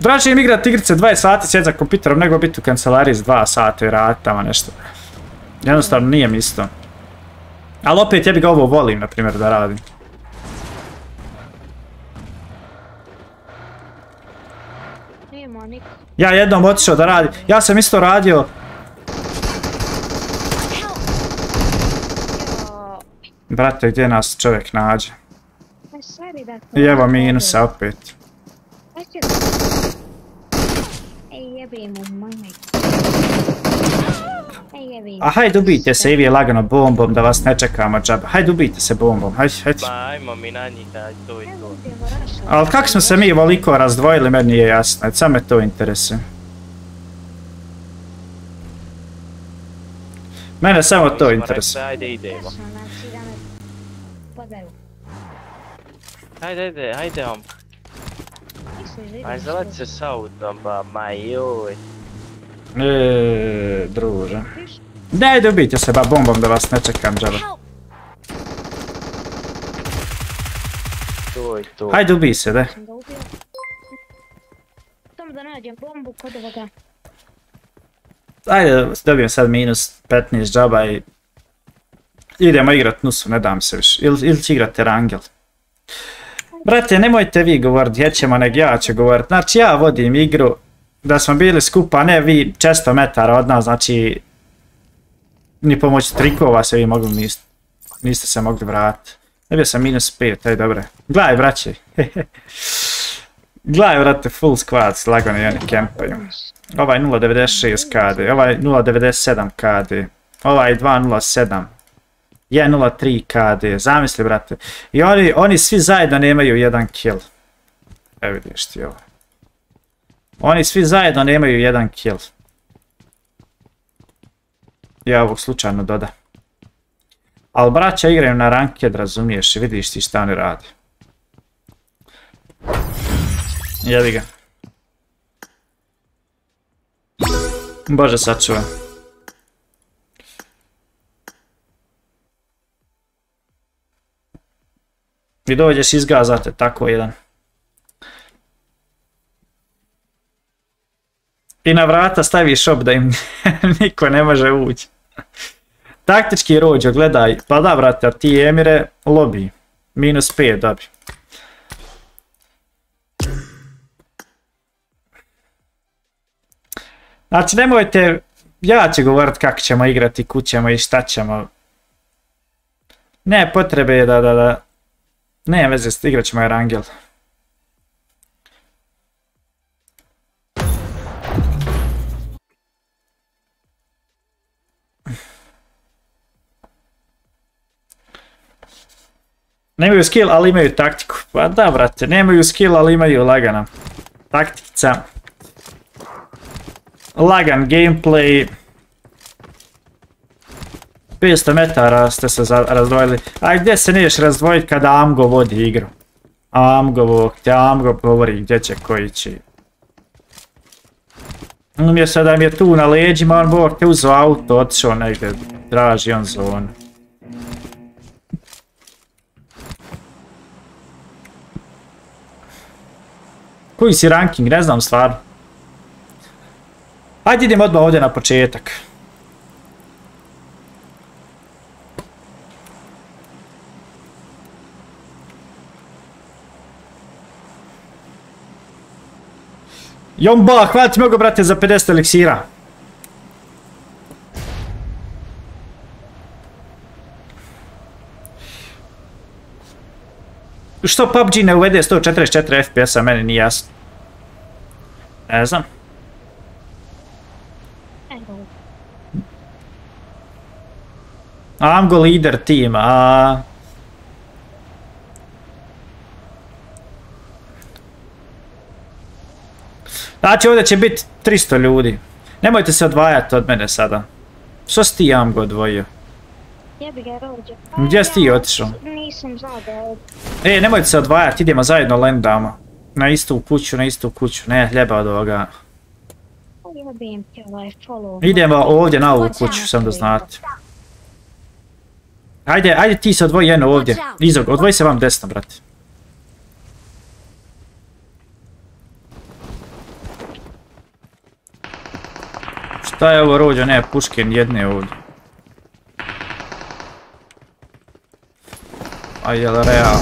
draže mi igrat igrice 20 sati sjeti za kompjuterom nego biti u kancelariji s 2 sata i radit tamo nešto. Jednostavno nije mi isto. Ali opet ja bi ga ovo volim, na primjer, da radim. Ja jednom otišao da radim, ja sam isto radio Brate, gdje nas čovjek nađe? da I evo minusa opet. Majku. Ej, jebi. A hajde ubijte se i vi lagano bombom da vas ne čekamo džaba. Hajde ubijte se bombom, hajde, hajde. Ma ajmo mi na njih da to i Evo to. idemo rašla. Ali kako smo se mi voliko razdvojili, meni nije jasno. Sad me to interesuje. Mene samo to interesuje. Ajde idemo. Znači da. Ajde, ajde, ajde om. Nisu izvidim Aj što- zaleti se s autom, ba, ma joj. Eee, druže. Ne, dobijte se ba bombom da vas ne čekam, džaba. Help! To je to. Hajde ubij se, ubio. Samo da nađem bombu kod ovoga. Ajde, dobijem sad minus 15 džaba i... Idemo igrat Nusu, ne dam se više. Ili, ili će igrat Erangel. Brate, nemojte vi govorit gdje ćemo, nego ja ću govorit. Znači, ja vodim igru, da smo bili skupa, ne vi 600 metara od nas, znači... Ni pomoć trikova se vi mogli niste, niste se mogli vratiti. Dobio sam minus 5, aj dobro. Gledaj, braće. Gledaj, brate, full squad, lagano i oni kempaju. Ovaj 0.96 KD, ovaj 0.97 KD, ovaj 2.07, 1.03 KD, zamisli brate. I oni, oni svi zajedno nemaju jedan kill. Evo vidiš ti ovo. Oni svi zajedno nemaju jedan kill. Ja ovog slučajno doda. Al braća igraju na ranked, razumiješ vidiš ti šta oni rade. Jebi ga. Bože sačuvaj. I dođeš izgazate tako jedan. I na vrata staviš shop da im niko ne može ući. Taktički rođo, gledaj. Pa da, brate, a ti Emire, lobby. Minus 5 dobi. Znači nemojte, ja ću govorit kako ćemo igrati, kud ćemo i šta ćemo. Ne, potrebe je da, da, da. Ne veze, igrat ćemo Erangel. Nemaju skill, ali imaju taktiku. Pa da, brate, nemaju skill, ali imaju lagana. Taktica. Lagan gameplay. 500 metara ste se razdvojili. A gdje se niješ razdvojiti kada Amgo vodi igru? Amgo, te Amgo govori gdje će koji će. Umjesto da mi je tu na leđima, on bog te auto, otišao negdje, traži on zonu. Koji si ranking, ne znam stvarno. Ajde idemo odmah ovdje na početak. Jomba, hvala ti mnogo brate za 50 eliksira. Što PUBG ne uvede 144 FPS-a, meni nije jasno. Ne znam. Evo, Amgo leader team, a... Znači ovdje će biti 300 ljudi. Nemojte se odvajati od mene sada. Što si ti Amgo odvojio? Gdje si ti otišao? Nisam znao da. E, nemojte se odvajati, idemo zajedno lendamo. Na istu kuću, na istu kuću, ne hljeba od ovoga. Follow. Idemo ovdje na ovu kuću, sam da znate. Ajde, ajde ti se odvoji jedno ovdje. Izog, odvoji se vam desno, brate. Šta je ovo rođo? Ne, puške jedne ovdje. A jel real?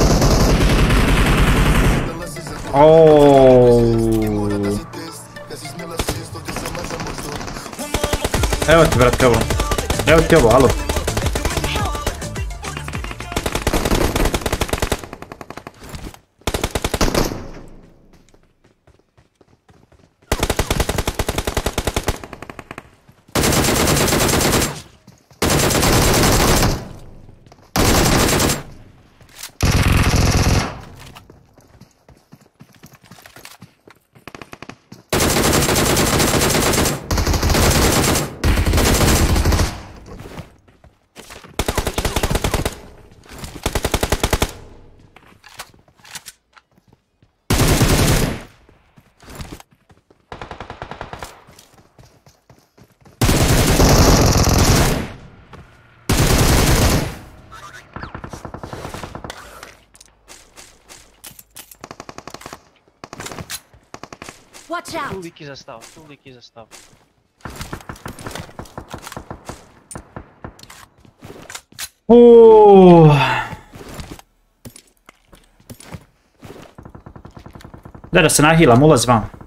Evo ti brate ovo. Evo ti ovo, alo. Tu out! lik iza stav, tu lik iza stav. Uuuu. Daj da se nahilam, ulaz van.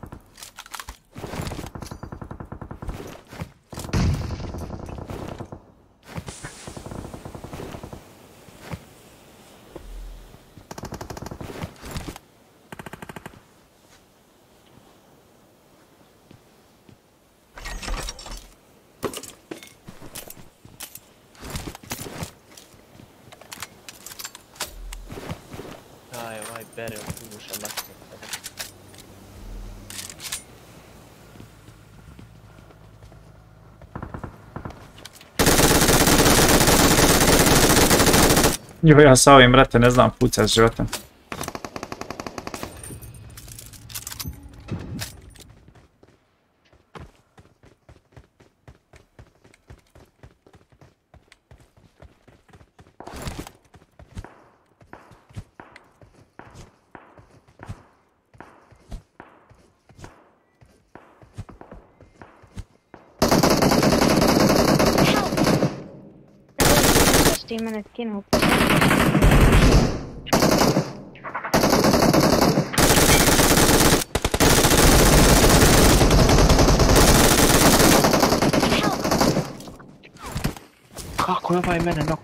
Jo, ja sa ovim, brate, ne znam pucat s životom. Ti mene skinuo. Kako je ovaj mene nok...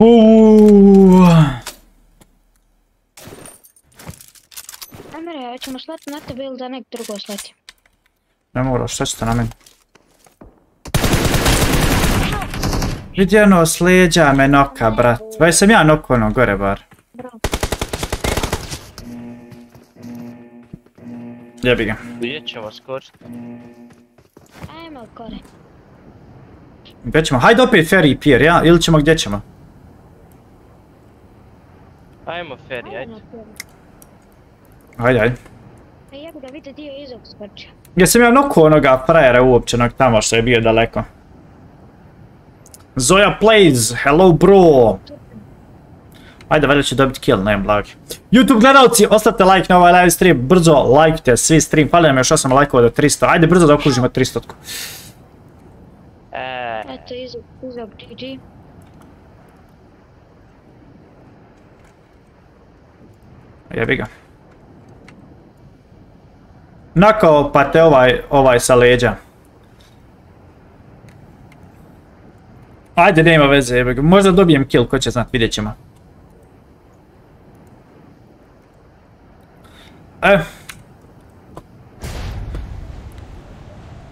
Uuuu. Emre, hoćemo slati na tebe ili da nek drugo slati? Ne moraš, šta ćete na meni? Vidi ono, s leđa me noka, brat. Vaj sam ja noko ono, gore bar. Bravo. Jebi ga. Gdje ćemo skočiti? Ajmo gore. Gdje ćemo? Hajde opet Ferry Pier, ja? Ili ćemo gdje ćemo? Ajmo Feri, ajde. na tebe. E, jebi ga vidi dio izog skočio. Jesam ja noko onoga frajera uopće, onog tamo što je bio daleko. Zoja plays, hello bro. Ajde, valjda će dobiti kill, ne blagi. YouTube gledalci, ostavite like na ovaj live stream, brzo lajkite svi stream, fali nam još 8 lajkova do 300, ajde brzo da okružimo 300. E, Eto, izog, izog GG. Jebi ga. Nakao pa te ovaj, ovaj sa leđa. Ajde, nema veze. Možda dobijem kill, ko će znat, vidjet ćemo. E.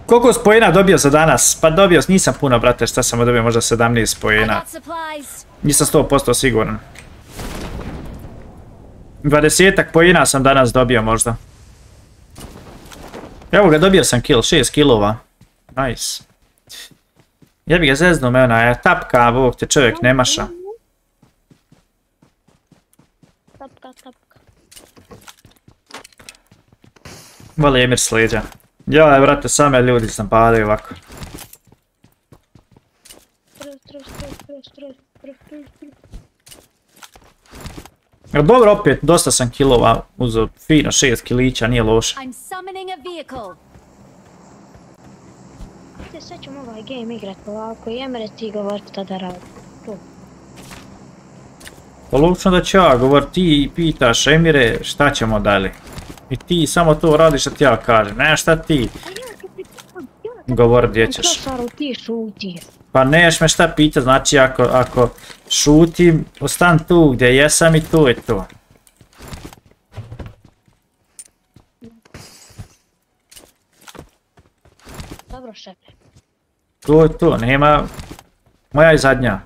Koliko spojena dobio za danas? Pa dobio, nisam puno, brate, šta sam dobio, možda 17 I spojena. Nisam 100% siguran. 20 pojena sam danas dobio možda. Evo ga, dobio sam kill, 6 killova. Nice. Jebi ga zeznu me ona, je tapka, bog te čovjek nemaša. Tapka, tapka. Voli Emir s leđa. Joj, brate, same ljudi sam padaju ovako. Dobro, opet, dosta sam killova uzeo, fino, 6 kilića, nije loše. I'm summoning a vehicle. Ajde, sad ćemo ovaj game igrat ovako i Emre ti govor šta da radi. Pa logično da ću ja govor, ti pitaš Emire šta ćemo dalje. I ti samo to radiš što ti ja kažem, ne šta ti. Govor gdje ćeš. Ti šuti. Pa neš me šta pita, znači ako, ako šutim, ostan tu gdje jesam i tu je to. Dobro šefe. To je to, nema... Moja je zadnja.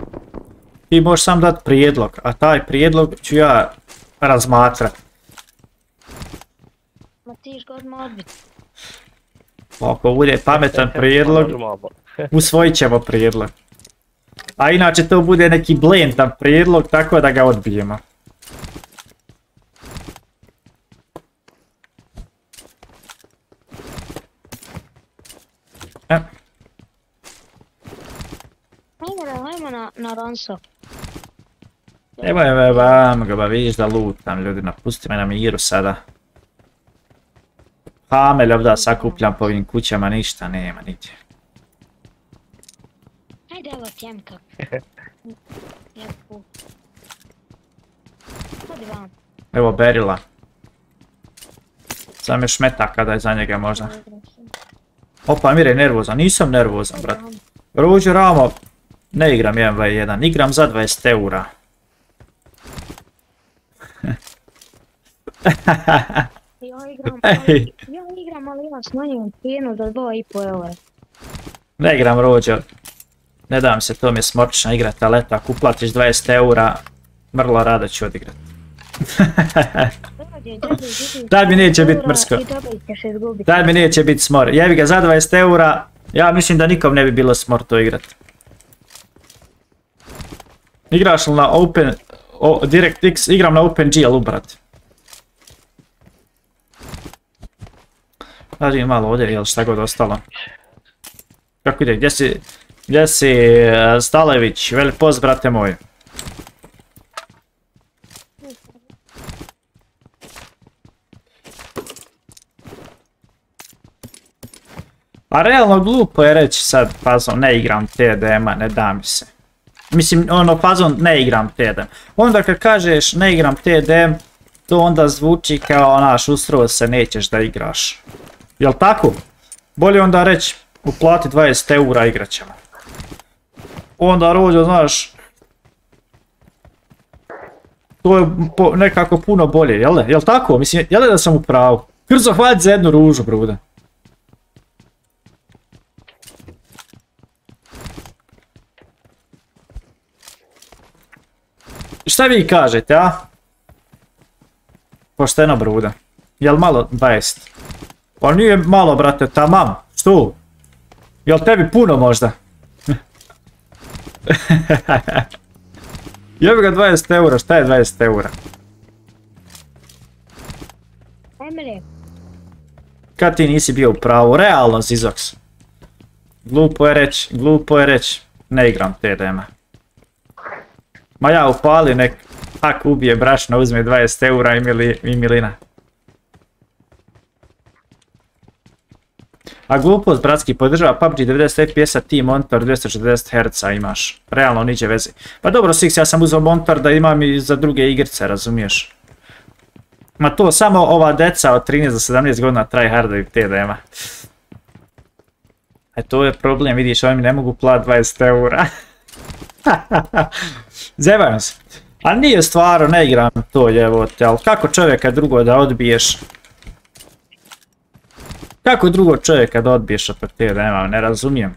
Ti možeš sam dat prijedlog, a taj prijedlog ću ja razmatrat. Ma ti iš odmah odbiti. Ako bude pametan prijedlog. Usvojit ćemo prijedlog. A inače to bude neki blendan prijedlog, tako da ga odbijemo. E. Ajmo, na, na ranso. Evo me vam ga, ba vidiš da lutam ljudi, napusti me na miru sada. Hamel ovdje sakupljam po ovim kućama, ništa nema nigdje. Ajde evo tjemka. Lijepo. Hodi vam. Evo Berila. Sam još meta kada je za njega možda. Opa, Mire je nervozan, nisam nervozan, brat. Ruđu Ramo, ne igram 1v1, igram za 20 eura. Ja igram, ali, ja igram, ali ja smanjujem cijenu za 2,5 eura. Ne igram Rođo. Ne dam se, to mi je smorčna igrata, ali eto, ako uplatiš 20 eura, vrlo rado ću odigrat. Dođe, dođe, dođe. Daj mi neće bit Eura mrsko. Daj mi neće biti smor. Jevi ga za 20 eura, ja mislim da nikom ne bi bilo smor to igrat. Igraš li na Open, o, DirectX, igram na OpenGL brat. Radim malo ovdje, jel šta god ostalo. Kako ide, gdje si, gdje si e, Stalević, veli poz brate moj. A realno glupo je reći sad fazon ne igram TDM-a, ne da mi se. Mislim, ono fazon ne igram TDM. Onda kad kažeš ne igram TDM, to onda zvuči kao naš ustrovo se nećeš da igraš. Jel tako? Bolje onda reći uplati 20 eura igrat ćemo. Onda rođo, znaš, to je nekako puno bolje, jel da? Jel tako? Mislim, jel da sam u pravu? Krzo hvalit za jednu ružu, bruda. Šta vi kažete, a? Pošteno bruda. Jel malo 20? Pa nije malo, brate, tamam. Što? Jel tebi puno možda? Jebi ga 20 eura, šta je 20 eura? Emre, Kad ti nisi bio u pravu, realno Zizox. Glupo je reći, glupo je reći, ne igram TDM-a. Ma ja upali nek hak ubije brašna, uzme 20 eura i, mili, i milina. A glupost, bratski, podržava PUBG 90 FPS-a, ti monitor 240 Hz imaš. Realno niđe veze. Pa dobro, Six, ja sam uzeo monitor da imam i za druge igrice, razumiješ? Ma to samo ova deca od 13 do 17 godina tryhardaju TDM-a. E to je problem, vidiš, oni mi ne mogu plat 20 eura. Zebam se. A nije stvarno, ne igram to jebote, ali kako čovjeka drugo da odbiješ? Kako drugo čovjeka da odbiješ od TDM-a, ne razumijem.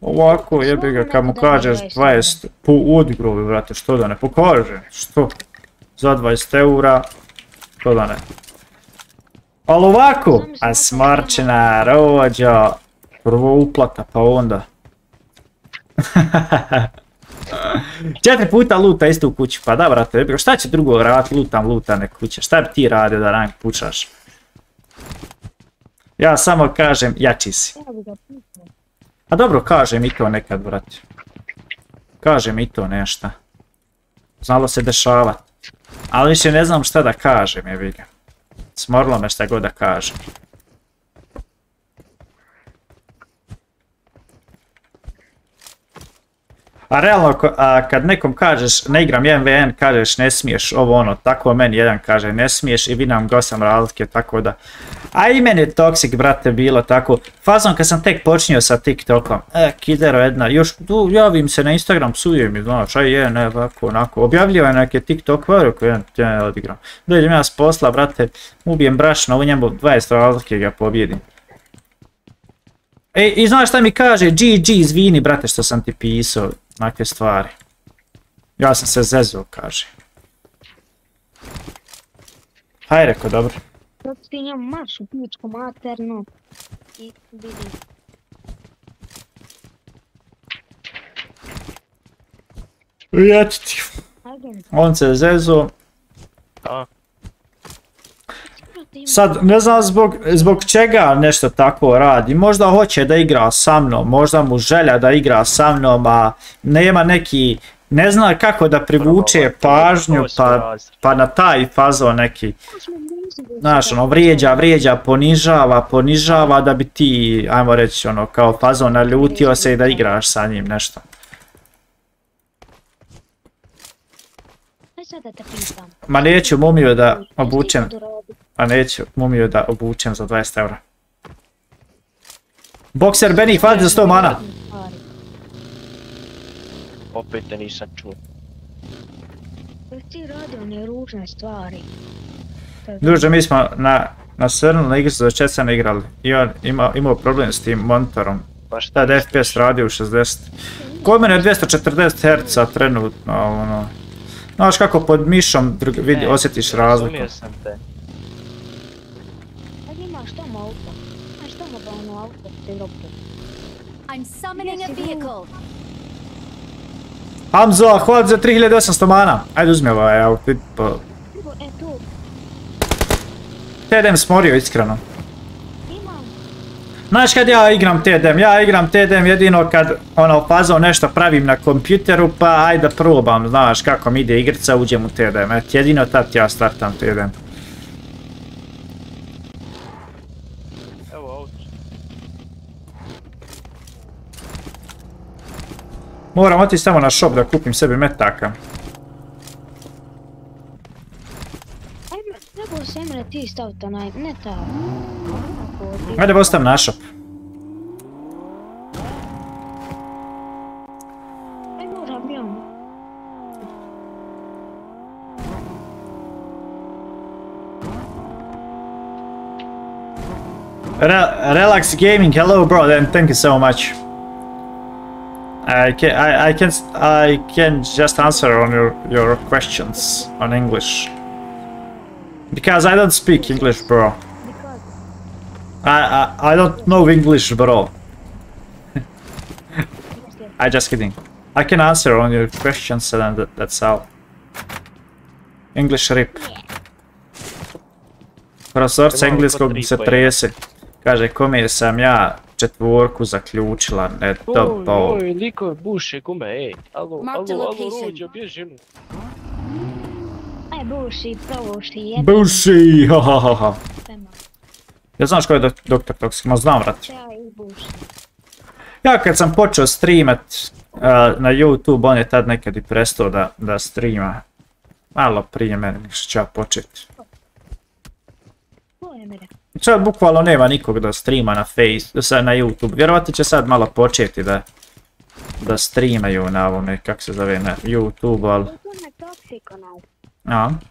Ovako jebi ga kad mu kažeš 20 po odgrovi, brate, što da ne pokaže, što? Za 20 eura, što da ne. Ali ovako, a smarčina, rođo, prvo uplata pa onda. Četiri puta luta isto u kući, pa da brate, jebi ga, šta će drugo raditi, lutam, lutane kuće, šta bi ti radio da rank pučaš? Ja samo kažem, jači si. A dobro, kažem i to nekad, brate. Kažem i to nešto. Znalo se dešavat. Ali više ne znam šta da kažem, jebi ga. Smorilo me šta god da kažem. A realno, a kad nekom kažeš ne igram 1vn, kažeš ne smiješ, ovo ono, tako meni jedan kaže ne smiješ i vidim gosam razlike, tako da. A i meni je toksik, brate, bilo tako. Fazom kad sam tek počinio sa TikTokom, e, kidero jedna, još tu javim se na Instagram, psuje mi, znaš, aj je, ne, ovako, onako, objavljiva neke TikTok varu koje ja ne odigram. Dođem ja s posla, brate, ubijem brašno, u njemu 20 razlike ga pobjedim. E, i znaš šta mi kaže, GG, izvini, brate, što sam ti pisao, neke stvari. Ja sam se zezao, kaže. Haj, reko, dobro. Sad ti njemu marš u pičku maternu. I vidi. Ja ću ti. On se zezo. A, Sad, ne znam zbog, zbog čega nešto tako radi. Možda hoće da igra sa mnom, možda mu želja da igra sa mnom, a nema neki, ne zna kako da privuče pažnju, pa, pa na taj fazon neki. Znaš, ono, vrijeđa, vrijeđa, ponižava, ponižava da bi ti, ajmo reći, ono, kao fazon naljutio se i da igraš sa njim nešto. Aj sad da te pitam. Ma neću mumiju da obučem, to radio? a neću mumiju da obučem za 20 eura. Bokser Benny, hvala ti za 100 mana. Opet te nisam čuo. Ti radio one ružne stvari? Druže, mi smo na, na Srnu na igricu za Čecana igrali i on ima, imao problem s tim monitorom. Pa šta? Tad FPS radio u 60. Kod mene je 240 Hz trenutno, ono... Znaš kako pod mišom vidi, Ne, osjetiš razliku. Razumio sam te. Kad imaš tamo auto, imaš tamo da ono auto te dropu. I'm summoning a vehicle. Hamzo, hvala za 3800 mana. Ajde uzmi ovaj outfit, pa... Evo, e tu, TDM smorio, iskreno. Znaš kad ja igram TDM? Ja igram TDM jedino kad ono fazon nešto pravim na kompjuteru pa ajde probam, znaš kako mi ide igrica, uđem u TDM. Et jedino tad ja startam TDM. Moram otići tamo na shop da kupim sebi metaka. Trebao se Emre ti staviti onaj, ne ta. Ti- Ajde ostavim na shop. Aj, moram bi on. Re- Relax Gaming, hello bro, then thank you so much. I can I, I can I can just answer on your your questions on English. Because I don't speak English, bro. I I, I don't know English, bro. yes, yes. I just kidding. I can answer on your questions and that, that's all. English rip. Profesorca Imamo engleskog po tri se pojma. trese. Kaže, kome sam ja četvorku zaključila, eto Oj, pa. oj, liko buše gume, ej. Alo, alo, alo, rođo, bježi Aj, buši, provuši, jedan. Buši, ha ha ha ha. Ja znaš ko je dok- doktor Toxic, ma znam vrat. Ja i buši. Ja kad sam počeo streamat uh, na YouTube, on je tad nekad i prestao da, da streama. Malo prije mene što ću ja početi. Sad bukvalno nema nikog da streama na face, sa- na YouTube. Vjerovatno će sad malo početi da, da streamaju na ovome, kak se zove, na YouTube, ali... To je onaj toksik onaj. A.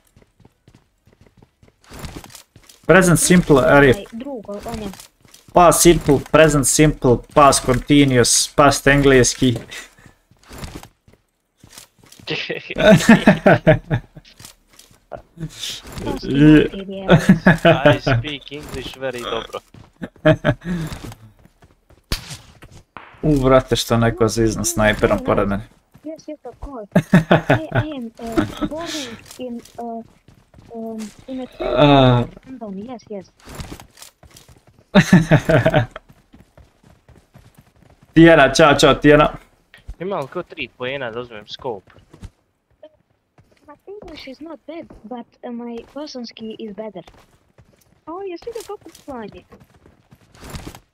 Present simple, Drugo, on je. Past simple, present simple, past continuous, past engleski. I speak English very dobro. U, vrate što neko zizna snajperom pored mene. Yes, yes, of course. I, I am uh, born in uh, um, in a Ah. London. Yes, yes. Tijena, čao, čao, Tijena. Ima li ko tri pojena da uzmem scope? My English is not bad, but uh, my Bosanski is better. Oh, jesi vidio kako planje? Eto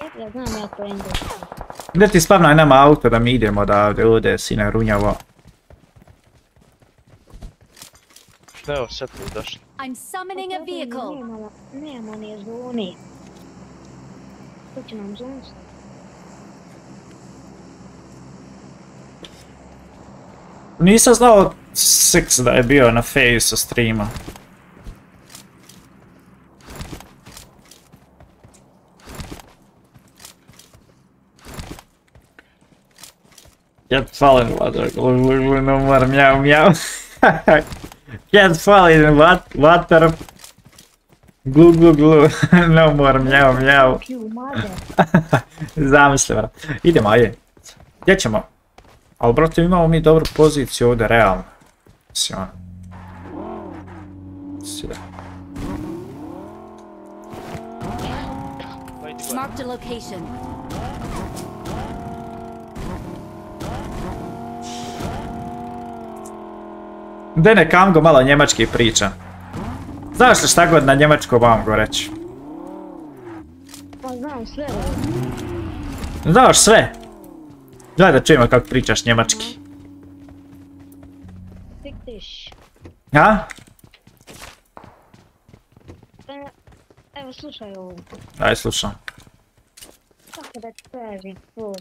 ja znam ja to engleski. Gdje ti spavnaj nama auto da mi idemo odavde, ovdje sine runjavo. Evo, sad je došlo. I'm summoning a vehicle. Nemamo, nemamo ni zoni. To će nam zon Nisam znao Six da je bio na face streama. Get fallen water. No more meow meow. Get fallen what water. Глу глу глу. No more meow meow. Zamislim. Idemo, ajde. Gdje ćemo? Ali brate imamo mi dobru poziciju ovdje, realno. Mislim ono. Sida. Marked a location. De nek Amgo malo njemački priča. Znaš li šta god na njemačkom Amgo reći? Pa znam sve. Znaš sve. Gledaj da čujemo kako pričaš njemački. Fick dich. A? E, Evo slušaj ovo. Aj slušam. Kako da ti kažem ovo.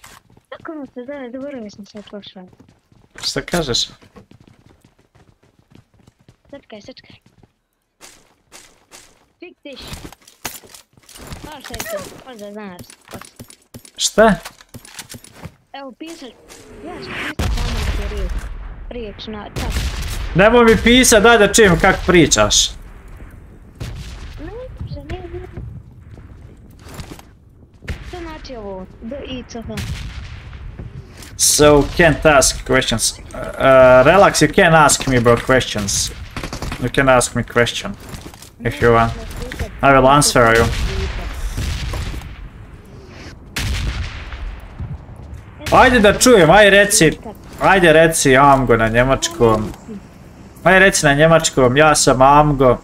Kako ono se zove, zaboravio sam se prošao. Šta kažeš? Srčkaj, srčkaj. Fick dich. Znaš šta je to? Možda znaš. Šta? Evo pisat. Ja ću pisat samo riječ. Riječ na tak. Nemoj mi pisat, daj da čujem kako pričaš. Ne, može, ne, ne. Što znači ovo? D, I, C, H. So can't ask questions. Uh, relax, you can ask me bro questions. You can ask me question. If you want. I will answer you. Ajde da čujem, aj reci. Ajde reci Amgo na njemačkom. Ajde reci na njemačkom, ja sam Amgo.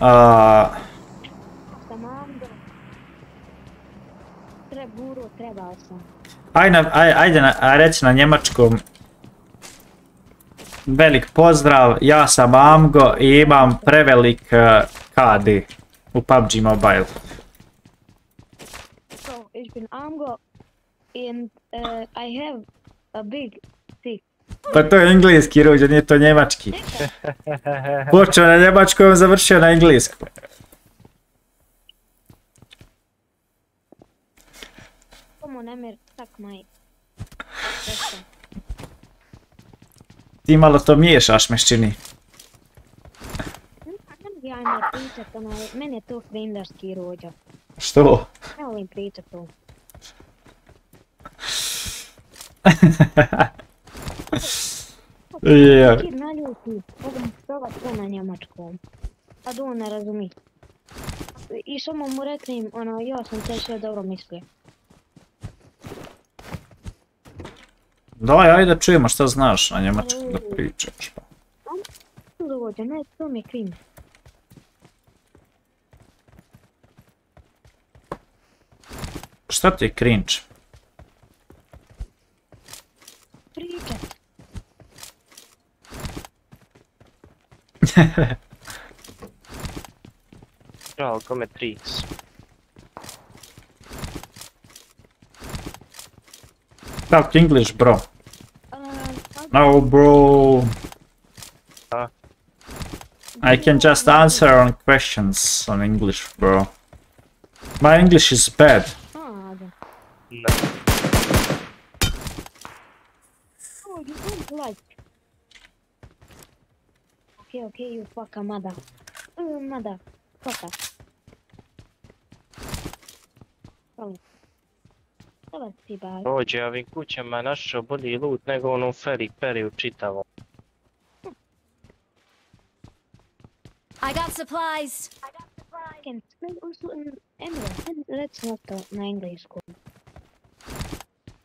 A, Samando. Treburo, trebao sam. Na- aj, ajde na, reci na njemačkom. Velik pozdrav, ja sam Amgo i imam prevelik uh, KD u PUBG Mobile. So, ich bin Amgo and uh, I have a big stick. Pa to je engleski ruđe, nije to njemački. Počeo na njemačkom, završio na engleskom. Come on, Nešto. Ti malo to miješaš me čini. Ja ne pričat, je to frindarski rođak. Što? Ne volim pričat to. Je. Kid naljuti, mogu provat to na njemačkom. A da on ne razumi. I samo mu reknem, ono, ja sam te sve dobro mislio. Daj, ajde čujemo šta znaš na njemačkom da pričaš. pa. To dođe, ne, to mi je krim. Šta ti je cringe? Pričat. Bravo, kome 3x. Talk English, bro. Uh, No, bro. Ah. I can just answer on questions on English, bro. My English is bad. a, da. Ne. Oh, you don't like. Okay, okay, you fuck a mother. Uh, mother. Fucker. Hvala. Hvala ti ba. Rođe, ja ovim kućama našao bolji loot nego onom Feri Peri u čitavom. I got supplies. Also in let's not to na engleskom.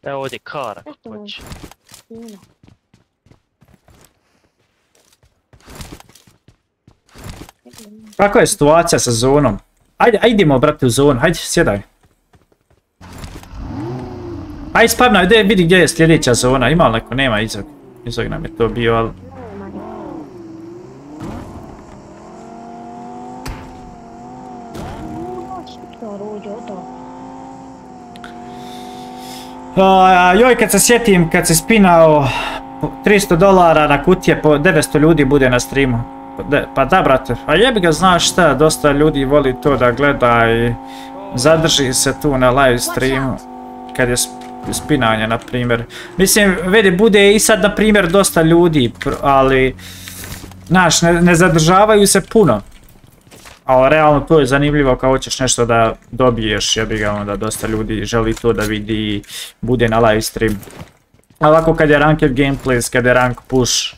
Evo ovdje kara, vam? hoće. Puno. Kakva je situacija sa zonom? Ajde, ajdemo, brate, u zonu. Hajde, sjedaj. Ajde, spavna, ide, vidi gdje je sljedeća zona. Ima li neko? Nema izog. Izog nam je to bio, ali... Joj, kad se sjetim, kad se spinao po 300 dolara na kutije, po 900 ljudi bude na streamu. Pa Pa da, brate, a jebi ga, znaš šta, dosta ljudi voli to da gleda i zadrži se tu na live streamu kad je sp- spinanje, na primjer. Mislim, vidi, bude i sad, na primjer, dosta ljudi, ali, znaš, ne, zadržavaju se puno. Ali realno to je zanimljivo kao hoćeš nešto da dobiješ, jebi ga onda dosta ljudi želi to da vidi i bude na live stream. A ovako kad je ranked gameplays, kad je rank push,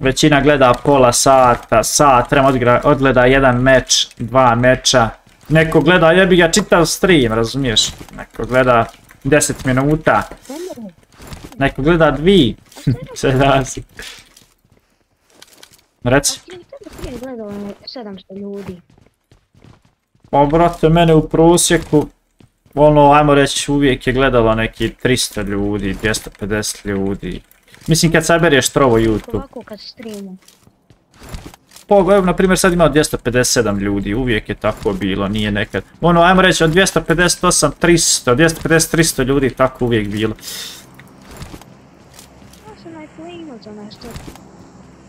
Većina gleda pola sata, sat, treba odgleda jedan meč, dva meča. Neko gleda, jebi ga čitav stream, razumiješ? Neko gleda 10 minuta, neko gleda dvi. Sve razi. Reci. Ti tebe prije gledalo ne 700 ljudi. Pa brate, mene u prosjeku, ono, ajmo reći, uvijek je gledalo neki 300 ljudi, 250 ljudi. Mislim kad sabereš trovo YouTube. Ovako kad streamu. Pa, evo, na primjer, sad ima 257 ljudi, uvijek je tako bilo, nije nekad. Ono, ajmo reći, od 258, 300, 250, 300 ljudi, tako uvijek bilo.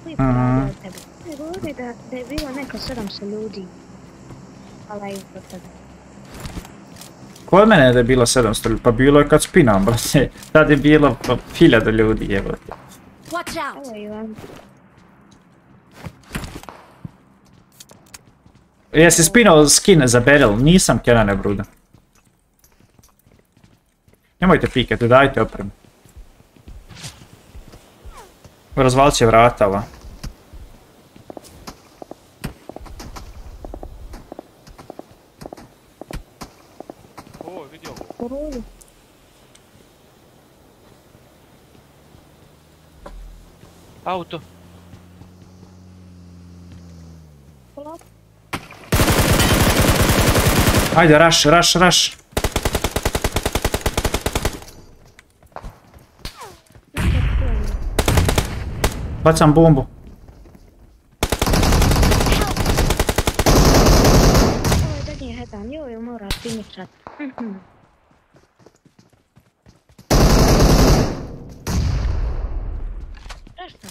Imao Mhm. radio tebe. Ne govori da, da je bilo neka 700 ljudi. Ali je kod tebe. Kod mene je da je bilo 700 ljudi, pa bilo je kad spinam, brate. Tad je bilo pa 1000 ljudi, evo te. Watch out! Evo Ivan. Jesi spinao skin za Beryl? Nisam, Kenane Bruda. Nemojte pikati, dajte opremu. Razvalit će vrata ova. Auto. Polako. Ajde, rush, rush, rush. Bacam bombu. Ovo je zadnji headan. Joj, mora finishat. Mhm. Zašto?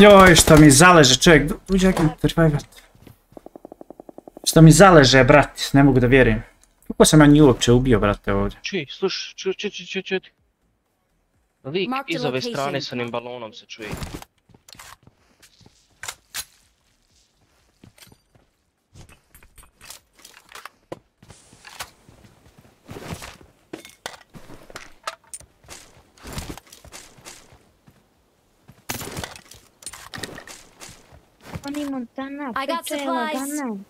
Joj, što mi zaleže, čovjek, uđe neki revivat. Što mi zaleže, brat, ne mogu da vjerujem. Kako sam ja nju uopće ubio, brate, ovdje? Čuj, sluš, čuj, čuj, čuj, čuj, čuj. Lik iz ove strane s onim balonom se čuje. Oni Montana, I got supplies.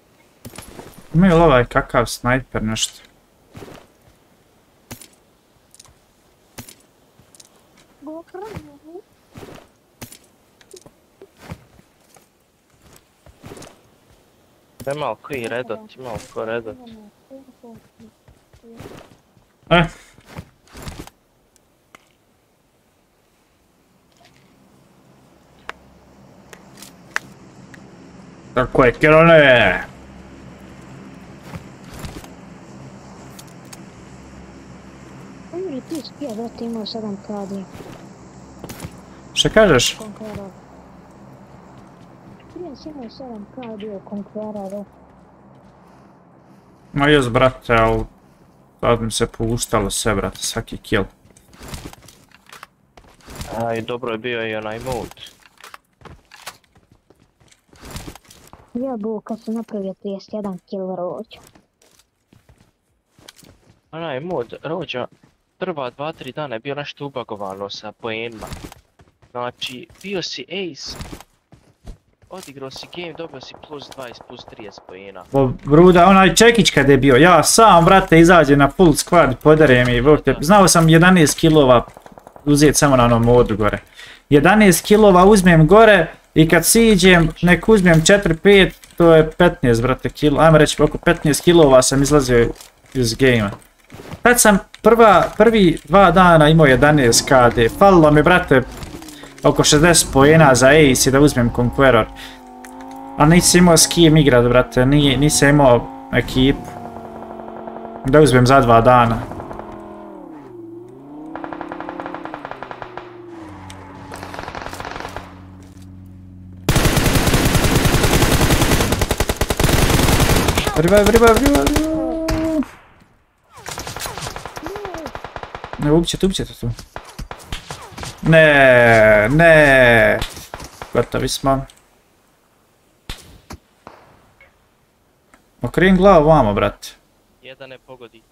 Imaju li ovaj kakav snajper, nešto? Ima koji redot, ima ko redot. E. Tako je, Kerone! Spija, brate, imao 7 kladi. Šta kažeš? Conqueror. Prije si imao 7 kladi u Conqueror. Ma jes, brate, al... Sad mi se pouštalo sve, brate, svaki kill. A i dobro je bio i onaj mod. Ja bu kad sam napravio 31 kill rođu. Onaj mod, rođa, prva dva, tri dana je bio nešto ubagovano sa poenima. Znači, bio si ace, odigrao si game, dobio si plus 20, plus 30 poena. O, Bruda, onaj Čekić kad je bio, ja sam, brate, izađe na full squad, podare mi, brate, znao sam 11 kilova uzet samo na onom modu gore. 11 kilova uzmem gore i kad siđem, nek uzmem 4-5, to je 15, brate, kilo, ajmo reći oko 15 kilova sam izlazio iz gamea. Tad sam prva, prvi dva dana imao 11 KD, falilo mi, brate, oko 60 pojena za ace i da uzmem Conqueror. A nisam imao s kim igrat, brate, Ni, nisam imao ekipu. Da uzmem za dva dana. Revive, revive, revive! Ne, ubćete, ubćete tu. Ne, ne. Gotovi smo. Okren glavu vamo, brate. Jedan ne pogodi.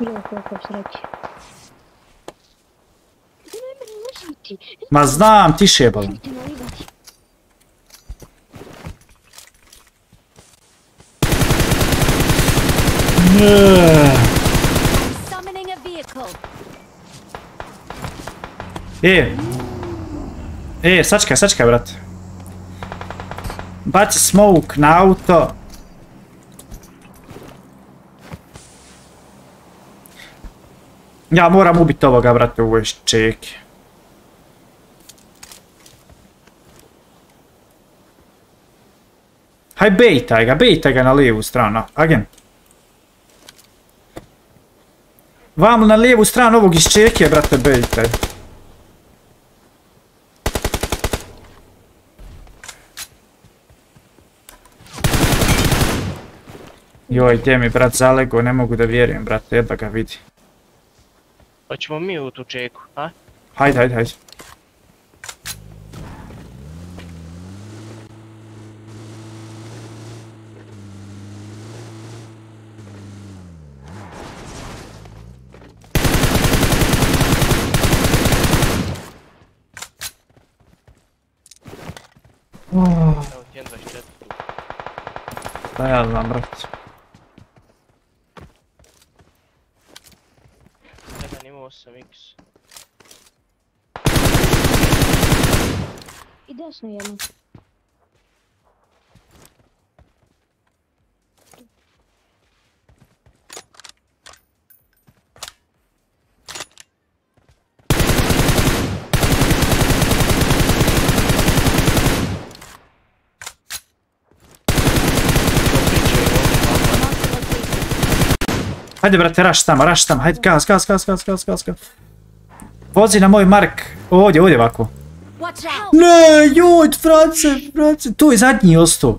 Bilo koliko sreće. Ma znam. Ti nalivati. Summoning a vehicle. E. E, sačkaj, sačkaj, brate. Baci smoke na auto. Ja moram ubiti ovoga, brate, u ovoj čeki. Haj bejtaj ga, bejtaj ga na lijevu stranu, agent. Vam na lijevu stranu ovog iz čeke, brate, bejtaj. Joj, gdje mi brat zalego, ne mogu da vjerujem, brate, jedva ga vidi. Hoćemo mi u tu čeku, a? Hajde, hajde, hajde. Evo ti 1.24. Da ja znam, brate. Jedan ima 8x. I desno. Hajde, brate, raš tamo, raš tamo, hajde, gas, gas, gas, gas, gas, gas, gas. Vozi na moj mark, ovdje, ovdje ovako. Ne, joj, France, France, tu je zadnji ostao.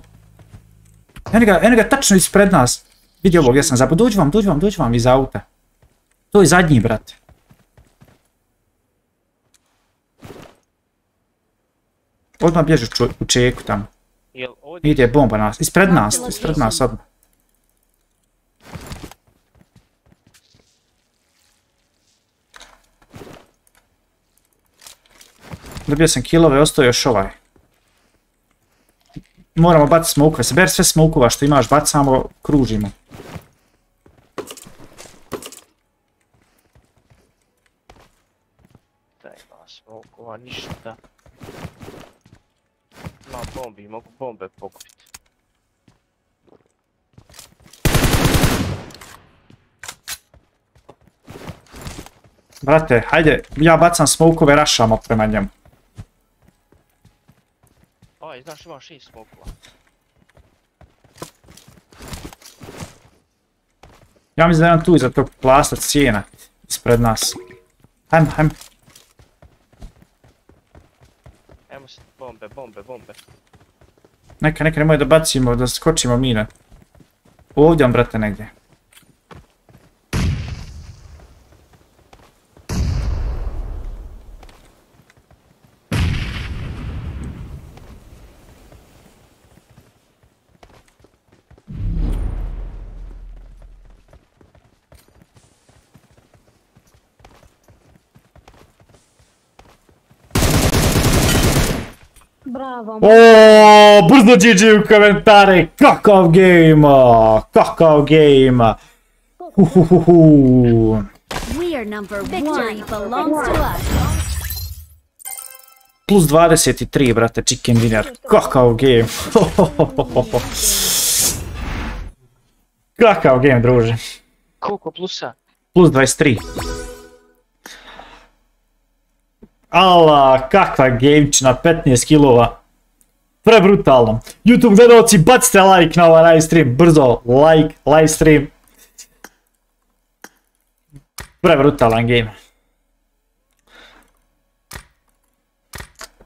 Eno ga, eno ga tačno ispred nas. Vidi ovo gdje sam zapad, dođi vam, dođi vam, dođi vam iz auta. To je zadnji, brate. Odmah bježi u čeku tamo. Jel ovdje? Ide bomba nas, ispred nas, ispred nas odmah. Dobio sam killove, ostao još ovaj. Moramo baciti smokove, saber sve smokova što imaš, bacamo, kružimo. Daj vas, smokova, ništa. Ima bombi, mogu bombe pokupiti. Brate, hajde, ja bacam smokove, rašamo prema njemu. Aj, znaš ima šest smokova. Ja mislim da je on tu iza tog plasta cijena, ispred nas. Hajmo, hajmo. Ajmo se, bombe, bombe, bombe. Neka, neka, nemoj da bacimo, da skočimo mine. Ovdje on, brate, negdje. Bravo, O, brzo GG u komentare, kakav game, kakav game. Uhuhuhu. We are number one. belongs to us. Plus 23, brate, chicken dinner. Kakav game. Kakav game, druže. Koliko plusa? Plus 23. Ala, kakva gamečina, 15 kilova. Prebrutalno. YouTube gledalci, bacite like na ovaj live stream. Brzo, like, live stream. Prebrutalan game.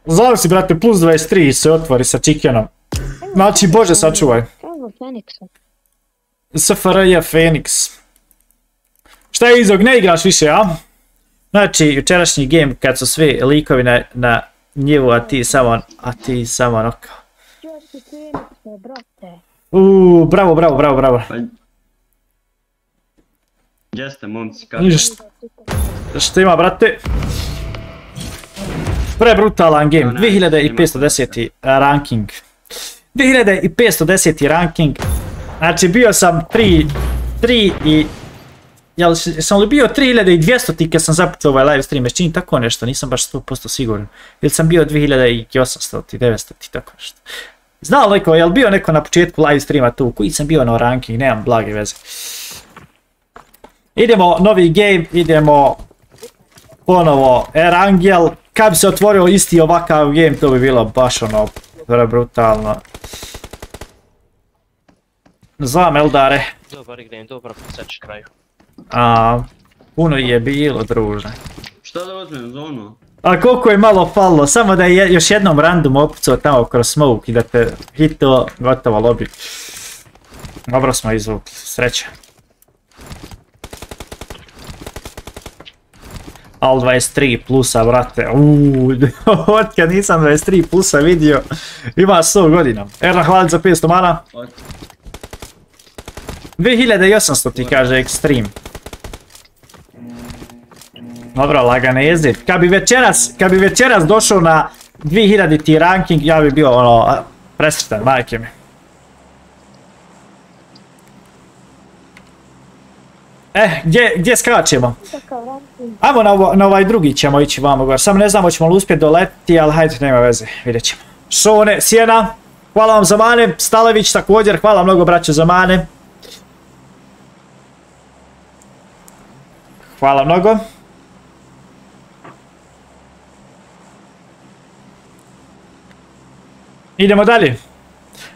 Zavisi, brate, plus 23 se otvori sa chickenom. Znači, bože, sačuvaj. Feniksa. SFRJ Phoenix. Šta je Izog, ne igraš više, a? Znači, jučerašnji game kad su svi likovi na, na njivu, a ti samo, a ti samo noka. Uuu, bravo, bravo, bravo, bravo. Gdje ste momci, kako? Šta ima, brate? Prebrutalan game, 2510 ranking. 2510 ranking. Znači bio sam 3, 3 i... Jel sam li bio 3200 ti kad sam zapucao ovaj live stream, čini tako nešto, nisam baš 100% siguran. Ili sam bio 2800 ti 900 ti tako nešto. Znao neko, jel bio neko na početku live streama tu, koji sam bio na ranking, nemam blage veze. Idemo, novi game, idemo ponovo Erangel. Kad bi se otvorio isti ovakav game, to bi bilo baš ono, brutalno. Znam Eldare. Dobar game, dobro podsjećaš kraju. A, puno je bilo, druže. Šta da uzmem zonu? A koliko je malo falilo, samo da je još jednom random opucao tamo kroz smoke i da te hito, gotovo lobby. Dobro smo izvukli, sreća. Al 23 plusa, brate, uuuu, od kad nisam 23 plusa vidio, ima 100 godina. Erna, hvala za 500 mana. 2800 ti kaže Extreme. Dobro, lagane jezdi. Kad bi večeras, kad bi večeras došao na 2000 ti ranking, ja bi bio ono, presretan, majke mi. Eh, gdje, gdje skačemo? Ajmo na, ovo, na ovaj drugi ćemo ići vamo gore. Samo ne znam hoćemo li uspjeti doletiti, ali hajde, nema veze, vidjet ćemo. Šone, Sjena, hvala vam za mane. Stalević također, hvala mnogo braće za mane. Hvala mnogo. Idemo dalje.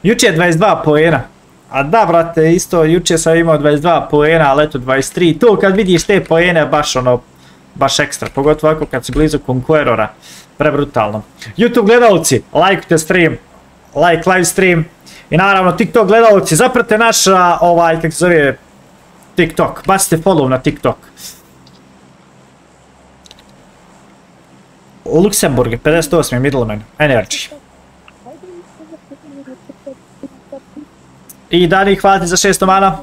Juče je 22 poena. A da, brate, isto juče sam imao 22 poena, ali eto 23. To kad vidiš te poene, baš ono, baš ekstra. Pogotovo ovako kad si blizu Conquerora. Prebrutalno. YouTube gledalci, lajkujte stream, like live stream. I naravno TikTok gledalci, zaprate naš, ovaj, kako se zove, TikTok. Bacite follow na TikTok. Luksemburg, 58. middleman, energy. I Dani, hvala ti za 600 mana.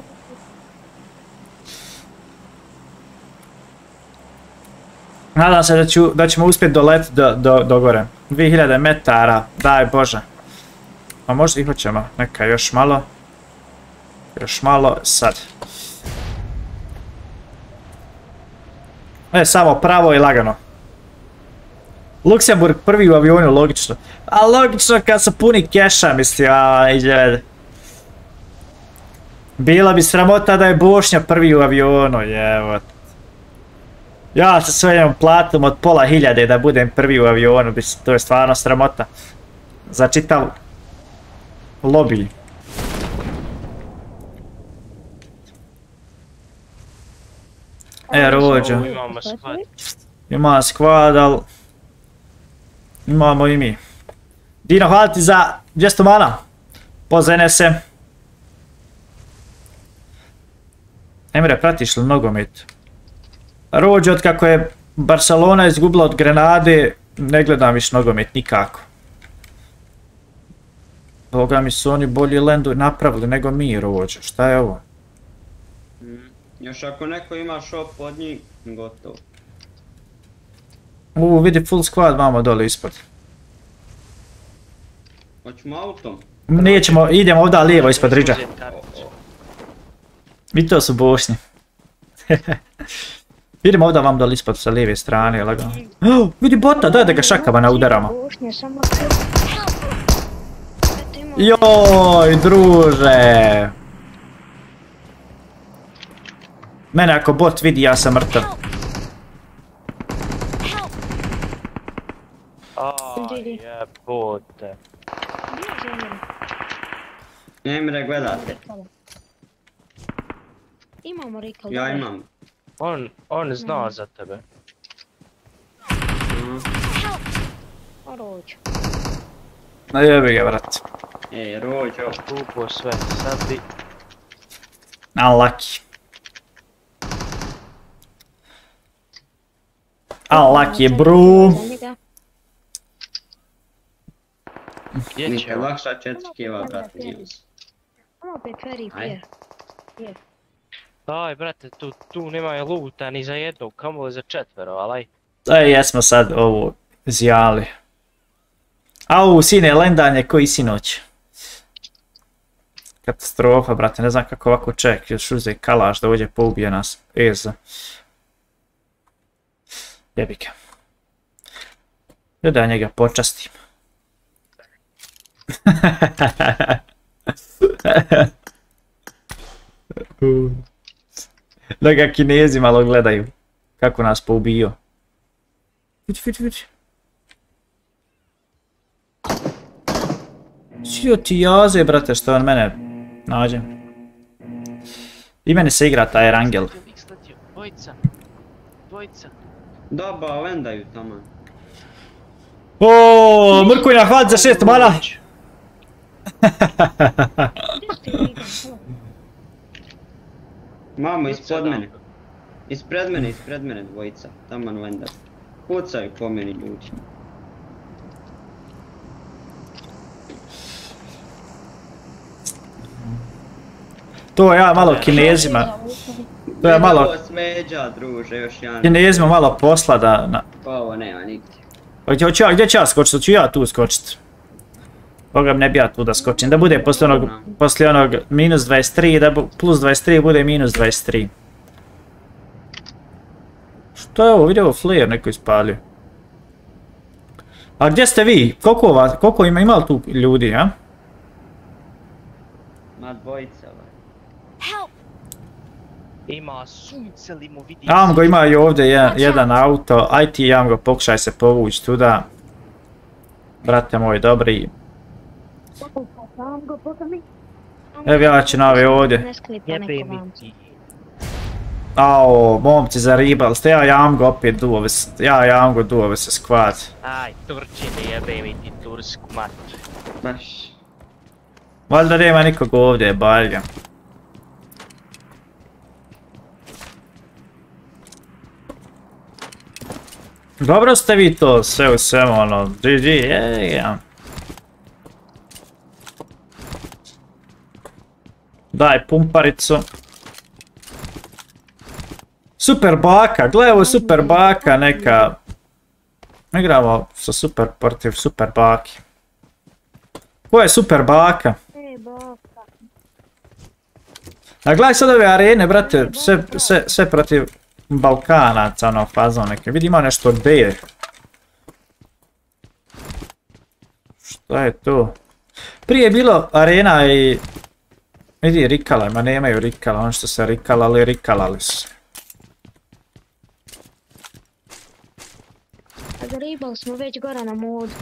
Nadam se da, ćemo uspjeti doletiti do, do, do gore. 2000 metara, daj bože. A možda i hoćemo, neka još malo. Još malo, sad. E, samo pravo i lagano. Luksemburg prvi u avionu, logično. A logično kad su puni keša, mislim, a iđe. Bila bi sramota da je Bošnja prvi u avionu, jevo. Ja sa svojom platom od pola hiljade da budem prvi u avionu, to je stvarno sramota. Za čitav lobby. E, rođo. Imamo. Ima squad, ali... Imamo i mi. Dino, hvala ti za 200 mana. Pozene se. Emre, pratiš li nogomet? Rođe, od kako je Barcelona izgubila od Grenade, ne gledam više nogomet nikako. Boga mi su oni bolji lendu napravili nego mi, Rođe. Šta je ovo? Još ako neko ima shop od njih, gotovo. Uuu, vidi full squad vamo dole ispod. Hoćemo autom? Nećemo, idemo ovdje lijevo ispod riđa. I to su bošnji. Idemo ovdje vam dole ispod sa lijeve strane, lagano. Oh, vidi bota, daj da ga šakava na udarama. Joj, druže. Mene ako bot vidi, ja sam mrtav. Aj, jebote. Emre, gledate. Imamo Rika. Ja imam. On, on zna za tebe. Rođu. No jebi ga, brat. Ej, rođo. Tupo sve, sad bi... Unlucky. Unlucky, bro. Gdje Nik će je on? lakša četiri kila, brate. Imamo opet very Aj. fair. Aj, brate, tu, tu nema luta ni za jednog, kamoli za četvero, ali... E, jesmo sad ovo izjali. Au, sine, lendanje koji sinoć. Katastrofa, brate, ne znam kako ovako ček, još uze kalaš da uđe poubije nas. Eza. Jebike. Da njega počastim. da ga kinezi malo gledaju. Kako nas poubio. Vidi, vidi, vidi. Sio ti jaze, brate, što on mene nađe. I meni se igra taj Erangel. Dvojica. Dvojica. Da, ba, vendaju tamo. O, Mrkunja, hvala za šest mana. Mamo, ispod mene. Ispred mene, ispred mene dvojica. Taman vendar. Pucaju po meni ljudi. To ja malo kinezima, to ja malo smeđa, druže, još jedan. kinezima malo posla da... Na... Pa ovo nema nigdje. Hoću ja, gdje ću ja skočit? Hoću ja tu skočit. Boga ne bi ja tu da skočim, da bude poslije onog, poslije onog minus 23, da plus 23 bude minus 23. Što je ovo, vidio ovo flare neko ispalio. A gdje ste vi? Koliko, vas, koliko ima, ima li tu ljudi, a? Ma dvojica. Help! Ima sunce li mu vidi? Amgo ima i ovdje jedan, jedan auto, aj ti Amgo pokušaj se povući tuda. Brate moj, dobri. Sam go, poka mi. Evo ja ću na ove ovdje. Ao, momci zaribali ste, ja i Amgo opet duove, ja i Amgo duove se skvad. Aj, Turčine, jebe mi ti tursku matu. Baš. Valjda nema nikog ovdje, balja. Dobro ste vi to sve u svemu, ono, GG, je, ja. Daj pumparicu. Super baka, gle ovo je super baka neka. Igramo sa super protiv super baki. Ko je super baka? A gledaj sad ove arene, brate, sve, sve, sve protiv Balkanaca, ono, fazon neke. Vidi ima nešto B. Šta je to? Prije je bilo arena i... Vidi Rikala, ma nemaju Rikala, ono što se Rikalali, Rikalali su. Zaribali smo već gore na modu.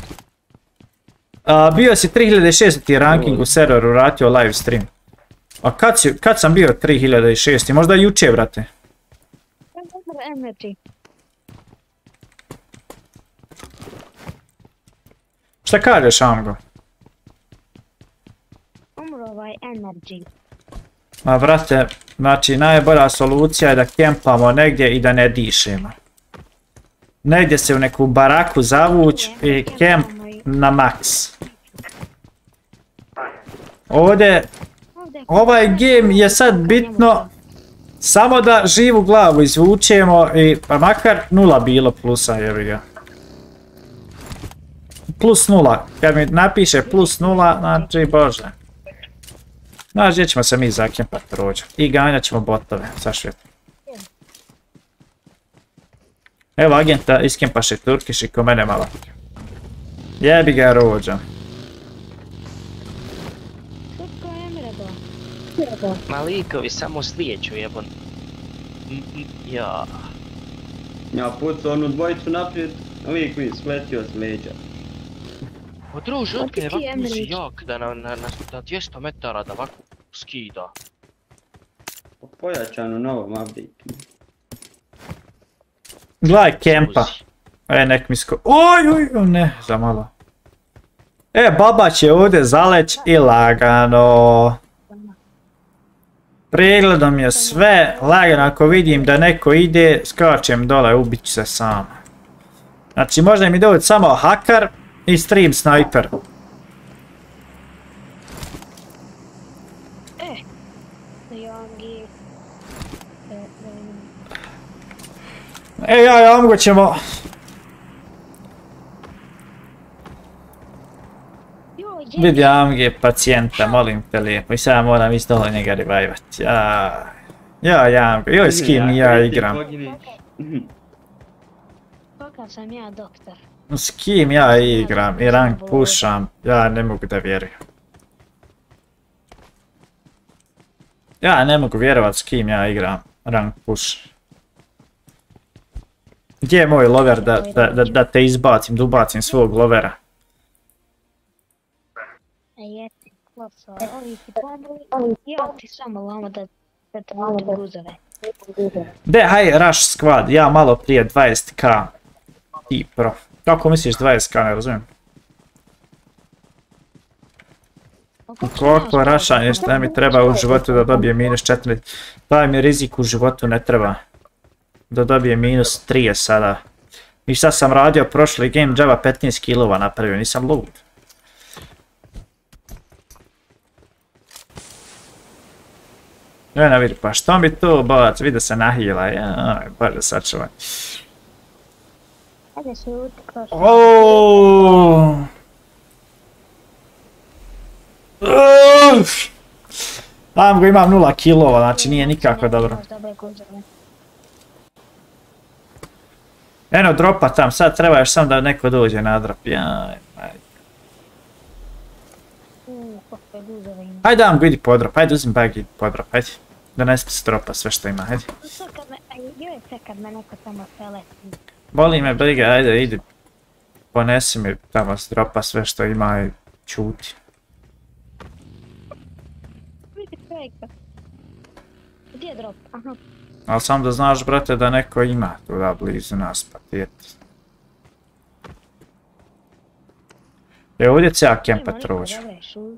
A, bio si 3060 ranking u serveru, vratio live stream. A kad, si, kad sam bio 3006? Možda juče, brate. Energy. Šta kažeš, Amgo? Ovaj Energy. Ma brate, znači najbolja solucija je da kempamo negdje i da ne dišemo. Negdje se u neku baraku zavuć i kemp na max. Ovdje, Ovdje ovaj game je sad bitno samo da živu glavu izvučemo i pa makar nula bilo plusa jebi ga. Plus nula, kad mi napiše plus nula, znači bože. Znaš gdje ćemo se mi zakempat rođa. I ganjat ćemo botove, zašvet. Evo agenta iskempaše Turkiš i ko mene malo. Jebi ga rođa. Kako je Emre do? Ma likovi samo slijeću jebon. Ja. Ja pucao onu dvojicu naprijed, lik mi sletio s leđa. Pa druže, ti, ovako Emrić? jak da na, na, na, na 200 metara da ovako skida. Po Pojačanu novom update. Gledaj kempa. E, nek mi sko... Oj, oj, oj, ne, za malo. E, baba će ovdje zaleć i lagano. Pregledom je sve, lagano ako vidim da neko ide, skačem dole, ubit ću se sam. Znači, može mi doći samo hakar i stream sniper. E, ja, ja, mogo ćemo... Joj, Vidi AMG pacijenta, molim te lijepo. I sad moram isto dole njega revajvati. Ja, ja, ja, joj, s kim ja igram. kakav sam ja doktor. S kim ja igram i rank pušam, ja ne mogu da vjerujem. Ja ne mogu vjerovat s kim ja igram rank push. Gdje je moj lover da, da, da, da te izbacim, da ubacim svog lovera? De, haj, rush squad, ja malo prije 20k. Ti pro. Kako misliš 20k, ne razumijem. Koliko rašanje šta mi treba u životu da dobije minus 4. Taj mi rizik u životu ne treba. Da dobije minus 3 sada. I šta sam radio prošli game, Java 15 kilova napravio, nisam lud. Ne, vidi, pa što mi to bac, vidi se nahila, ja, bolje sačuvaj. Ajde se kroz. Oooo. Am go imam nula kilova, znači nije nikako dobro. Eno dropa tam, sad treba još samo da neko dođe na drop. Jaj, majke. Uuu, kakve guzove ima. Ajde am go idi po drop, ajde uzim bag i idi po drop, ajde. Donesi s dropa sve što ima, ajde. Sad kad me, aj, joj sad kad me neko tamo. Boli me briga, ajde idi. Ponesi mi tamo s dropa sve što ima i čuti. Vidi. Gdje je drop? Aha. Ali sam da znaš, brate, da neko ima tu da blizu nas, pa ti eto. E, ovdje cijela kempa je, šu.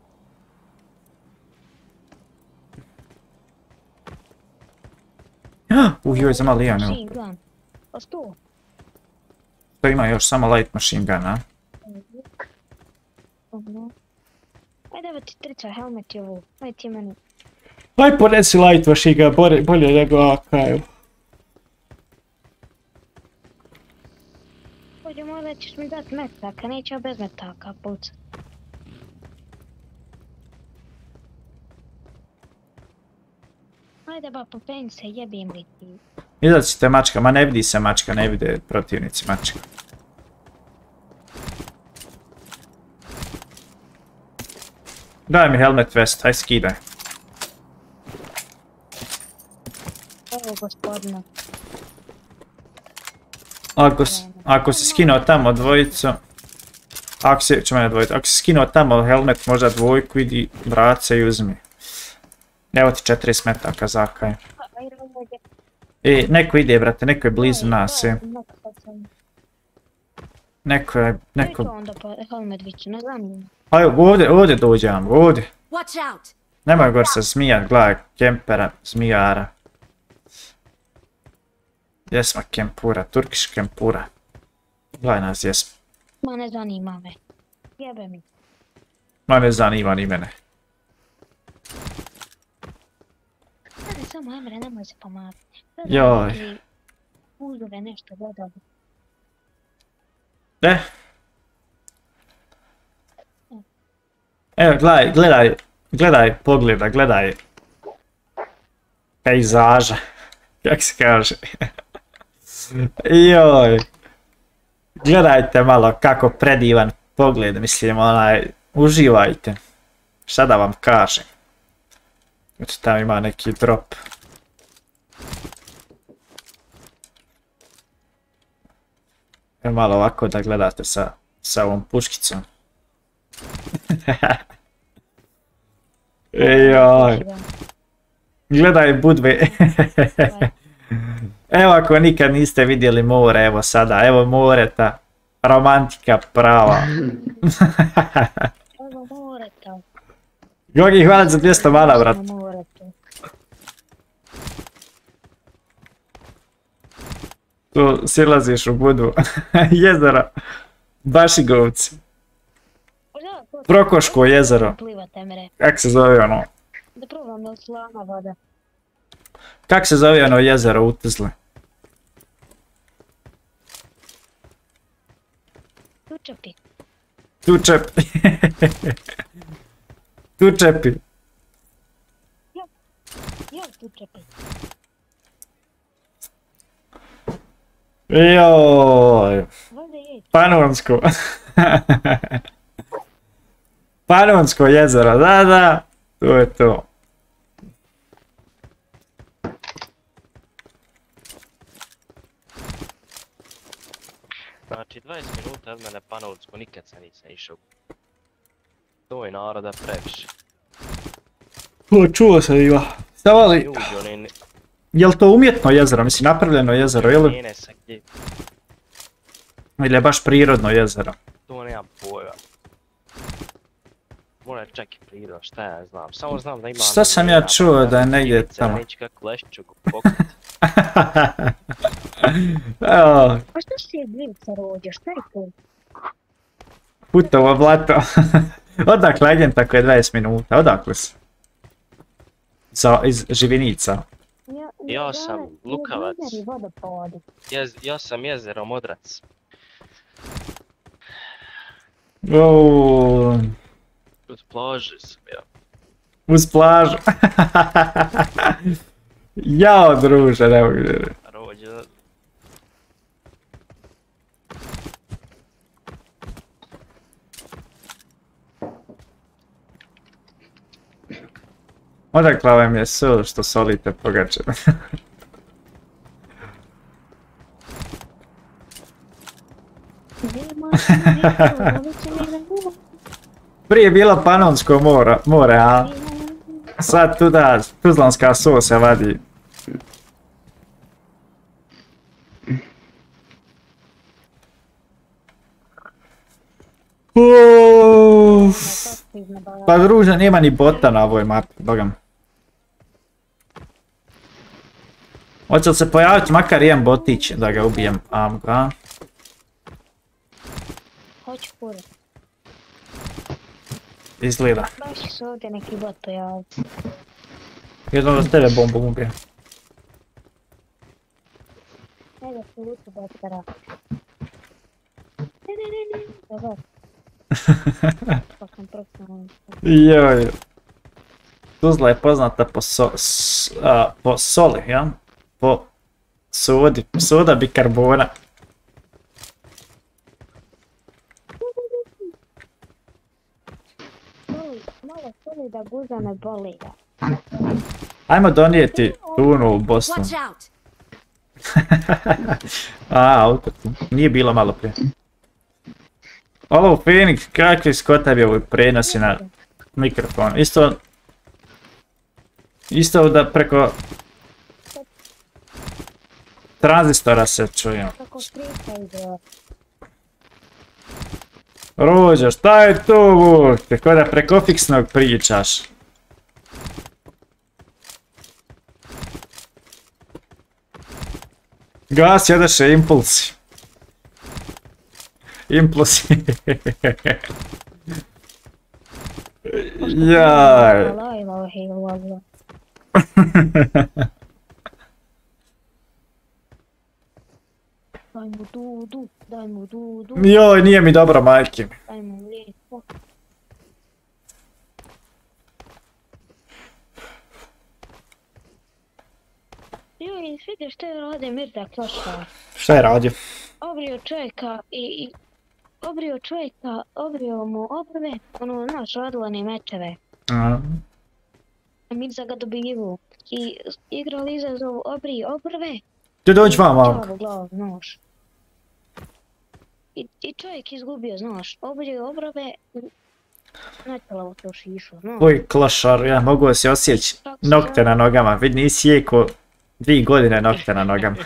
Uh, joj, za mali ne. Pa sto. To ima još samo light machine gun, a? Ajde evo ti trica helmet i ovu. Ajde ti meni. Aj ponesi light machine gun, bolje, nego AK, evo. Ovdje možda ćeš mi dat metaka, neće bez metaka pucat. Ajde ba popeni se, jebim li ti. Izacite mačka, ma ne vidi se mačka, ne vide protivnici mačka. Daj mi helmet vest, aj skidaj. Evo gospodina. Ako, ako si skinuo tamo dvojicu... Ako si, ću mene dvojicu, ako si skinuo tamo helmet, možda dvojku, idi vrat se i uzmi. Evo ti 40 metaka zakaj. Ajde. E, neko ide, brate, neko je blizu nas, je. Neko je, Neko... onda pa helmet viće, ne znam. Aj, ovdje, ovdje dođem, ovdje. Watch out! Nemoj gor se smijat, gledaj, kempera, zmijara. Jesmo kempura, turkiš kempura. Gledaj nas, jesmo. Ma ne zanima me. Jebe mi. Ma ne zanima ni mene. Ajde samo Emre, nemoj se pomaknuti. Joj. Uzove nešto gledao. E? Evo, gledaj, gledaj, gledaj pogleda, gledaj. Pejzaža. Kako se kaže? Joj. Gledajte malo kako predivan pogled, mislim, onaj, uživajte. Šta da vam kažem? Znači, tamo ima neki drop. E, malo ovako da gledate sa, sa ovom puškicom. Ejoj, gledaj budve. evo ako nikad niste vidjeli more, evo sada, evo more ta romantika prava. Evo more to. Gogi, hvala za 200 mana, brat. Tu silaziš u budu. Jezero. Bašigovci. To- Prokoško jezero. Kak se zove ono? Da probam da voda. Kak se zove ono jezero u Tuzli? Tučepi. Tučepi. Tučepi. Jo, tučepi. Joj. Valjda je. Panonsko. Panonsko jezero, da, da. To je to. Znači 20 minuta od mene Panovsku nikad se nisam išao. To je naroda previše. O, čuo se Iva. Samo li, Ljudi, oni ne- jel to umjetno jezero, mislim napravljeno jezero, ili, gdje, ili je baš prirodno jezero? to nemam pojma. Mora čak i priroda, šta ja znam, samo znam da ima... Šta sam ja čuo da je negdje tamo? Neću kako lešću pokriti. Evo, A što si je gljivica rođa, šta je to? putovo blato. Odakle agent ako je 20 minuta, odakle si? Za, iz Živinica. Ja, Ja sam Lukavac. Ja sam jezero Modrac. O, Uz plaže sam ja. uz plažu. Jao druže, ne mogu. Rođen. Odakle vam je sol što solite pogače? Vjerujem, Prije je bilo Panonsko more, more, a sad tu da tuzlanska sol se vadi. Pa druže, nema ni bota na ovoj mapi, bogam. Hoće li se pojaviti makar jedan botić da ga ubijem? Am ga. Hoću kure. Izgleda. Baš se ovdje neki bot pojaviti. Jedno da s tebe bombu ubije. Ajde se lutu botara. Ne, ne, ne, ne. Dobro. Pa sam proknula. Joj. Tuzla je poznata po, so, s- a, po soli, ja? Po sodi, soda bikarbona. Soli, da guza ne boli ga. Ajmo donijeti tunu u Bosnu. A, auto tu. Nije bilo malo prije. Ovo Phoenix, kakvi skotavi ovi prenosi na mikrofon. Isto... Isto da preko... Tranzistora se čuje. Ruđo, šta je tu Vuk? Kako da preko fiksnog pričaš? Gas jedeše impulsi. Impulsi. Jaj. La ilaha illallah. Daj mu dudu, Joj, nije mi dobro, majke daj mu lijepo. Joj, vidiš što je rade Mirda Klošar. Šta je radio? Obrio čovjeka i, i obrio čovjeka, obrio mu obrve, ono, znaš, radilane mečeve. A, Mirza ga dobivu. I igrali izazov obri obrve, Ti dođi vam malo. Čavu glavu, znaš. I, I čovjek izgubio, znaš, obrio obrve, načela u to šišu, znaš. Tvoj klošar, ja mogu si osjeći nokte na nogama. Vid nisi sjeko dvije godine nokte na nogama.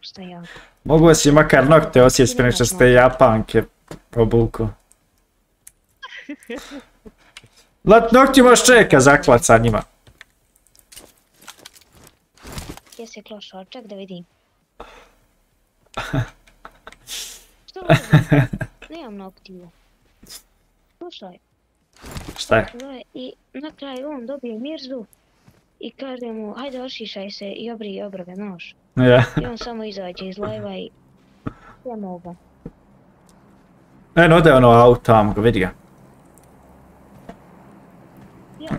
Usta ja. Mogu si makar nokte osjeći prije što ste japanke obuku. Lat nokti možeš čeka zaklat sa njima. Gdje si klošao, ček da vidim. Što radi? Nemam noktiju. Slušaj, Šta je? I na kraju on dobije Mirzu i kaže mu, hajde ošišaj se i obri obrve nož. Ja. I on samo izađe iz lajva i sjemo ga. Eno ode ono auto tamo, ga vidi ga. Ja,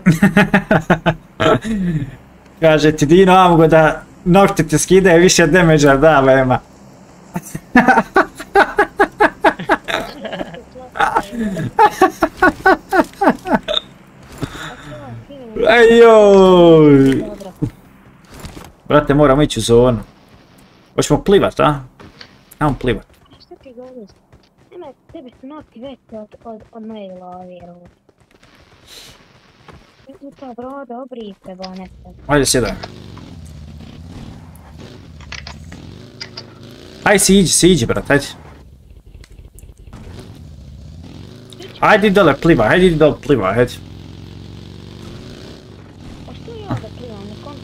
Kaže ti Dino Amgo da nokti ti skidaju više damage da vema. Ejoj! Dobro. Brate, moramo ići u zonu. Hoćemo plivat, a? Ajmo plivat. Šta ti govoriš? Nema, tebi su nokti veći od, od, od moje glave, jer ovo. I- ta broda obri treba nešto. Ajde, sjedaj. Ajde, siđi, siđi, brate, ajde. Ajde dole plivaj, ajde dole plivaj, ajde. A što ja da plivam na kontu?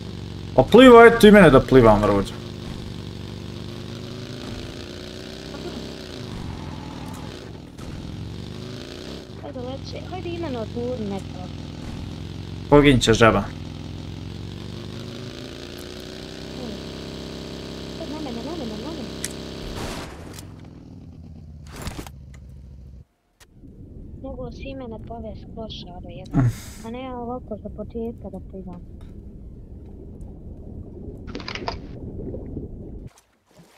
Pa plivaj, eto i mene da plivam, rođe. Hajde leci, hajde imeno odburi neko. Poginj će žaba. Sad na mene, na mene, na mene. Mene povest klošara jedan. A ne ovako za početka da plivam.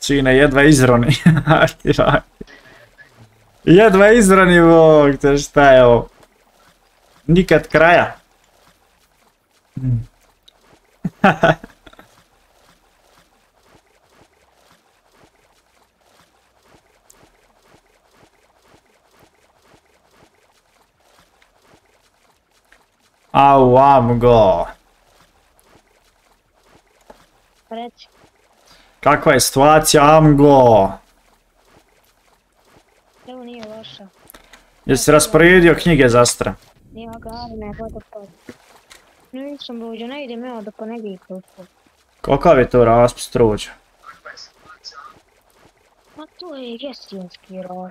Sine, jedva izroni. jedva izroni, bog te šta je ovo. Nikad kraja. Au, am go. Reci, Kakva je situacija, Amgo? ovo nije loša. Jesi rasporedio knjige zastra? Nije gari, ne vodopad. Nisam buđo, ne idem ja do ponedjeljka usput. Kakav je to raspis truđa? Ma to je jesenski rod.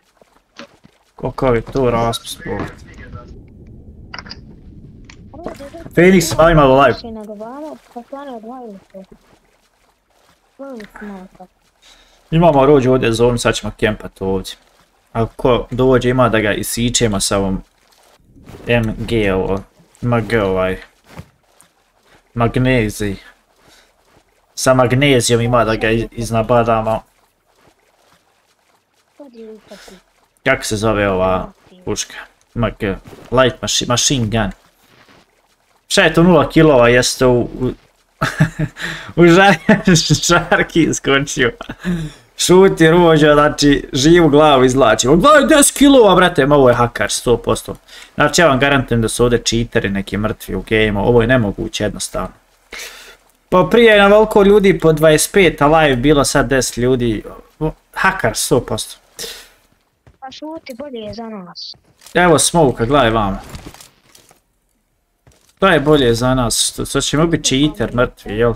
Kakav je to raspis bog? Phoenix, ima imalo live. Si nego vamo, pa stvarno odvajili se. Vojili su malo tako. Imamo rođu ovdje zovem, sad ćemo kempat ovdje. Ako dođe ima da ga isičemo sa ovom MG ovo, MG ovaj, magnezij. Sa magnezijom ima da ga iz- iznabadamo. Kako se zove ova puška? MG, light machine, machine gun. Šta je to 0 kilova jeste u... u, žar- žarki iskočio. Šuti rođa, znači živu glavu izvlači. Gledaj 10 kilova, brate, ma ovo je hakar, 100%. Znači ja vam garantujem da su ovdje cheateri neki mrtvi u gameu, ovo je nemoguće jednostavno. Pa prije je na veliko ljudi po 25, a live bilo sad 10 ljudi. Hakar, 100%. Pa šuti bolje je za nas. Evo smoke, gledaj vamo. To je bolje za nas, što ćemo biti cheater, mrtvi, jel?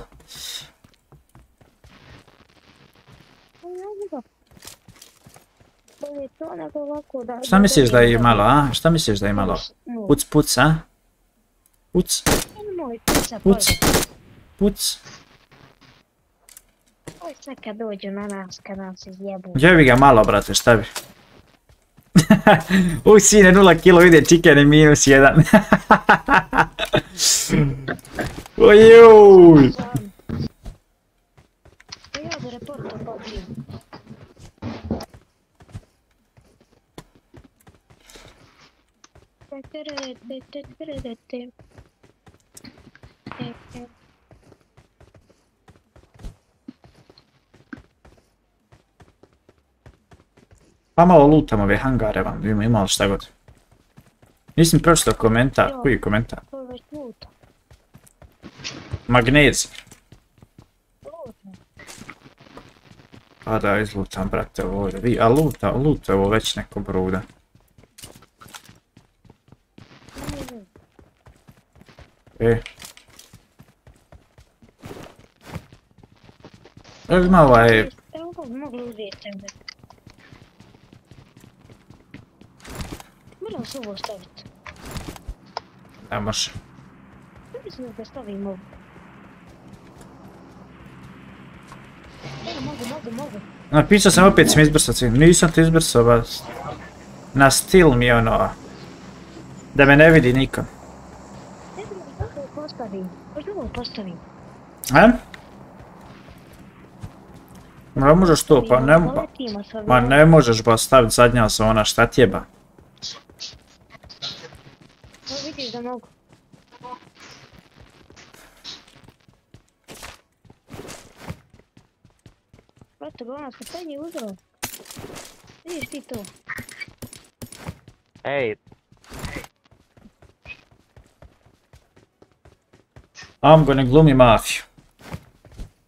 Šta misliš da je imalo, a? Šta misliš da je imalo? Puc, puc, a? Puc, puc, puc. Oj, sad kad dođu na nas, kad nas izjebu. Jebi ga malo, brate, šta bi? Uj, sine, 0 kilo ide chicken i minus 1. Ujuj! Pa ja da reporta pobijem. Pa malo lutam ove hangare vam, ima imalo šta god. Nisam pročitao komentar, koji je komentar? Luta. Pa da izlutam, brate, ovo ovdje. Vi, a luta, luta je ovo već neko bruda. E. Evo ima ovaj, Evo mogli uzeti tebe. Možemo se ovo ostaviti. A može. Ne mislim da ga stavim ovo. Mogu, mogu, mogu. Napisao sam opet sam izbrsao Nisam te izbrsao, ba. Na stil mi je ono. Da me ne vidi nikom. Ne znam kako ovo postavim. Možda ovo postavim. A? Ne možeš to, pa ne, ma ne možeš ba staviti zadnja sa ona, šta tjeba? Je ba? Evo vidiš da mogu. Brate, ona se penje uzro. Vidiš ti to? Ej, Amgo ne glumi mafiju.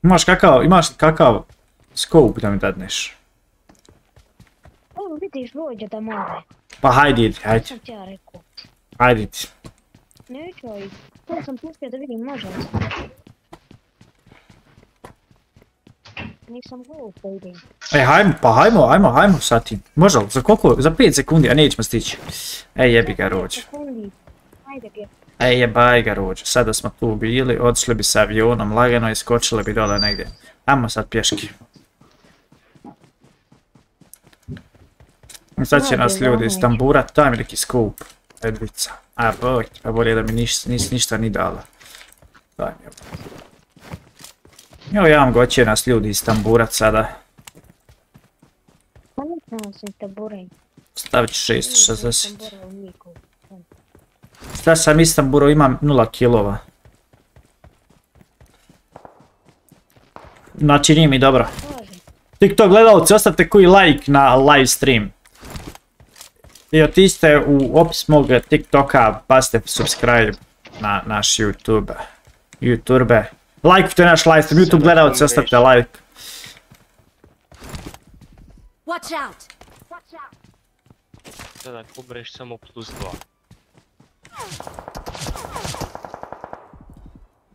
Imaš kakav, imaš kakav scope da mi dadneš. Evo vidiš Sam ti. Neću i to sam pustio da vidim može li se. Nisam glup da idem. E, hajmo, pa hajmo, hajmo, hajmo sad ti. Može li, za koliko, za 5 sekundi, a nećemo stići. Ej, jebi ga rođe. Ajde gdje. Ej, jebaj ga rođe. Sada smo tu bili, otišli bi sa avionom lagano i skočili bi dole negdje. Ajmo sad pješki. Sad će nas ljudi iz tambura, daj mi neki skup. Edvica. A, pa bolje da mi niš, nis, ništa ni dala. Daj mi ovo. Evo ja vam goće nas ljudi iz tamburat sada. Pa. Stavit ću 660. Šta sam Istamburo imam 0 kilova. Znači nije mi dobro. TikTok gledalci, ostavite koji like na live stream. I otište u opis mog TikToka, pasite subscribe na naš YouTube. YouTube. Lajkujte naš live stream, YouTube gledalci, ostavite like. Watch out! sada ako umreš samo plus dva.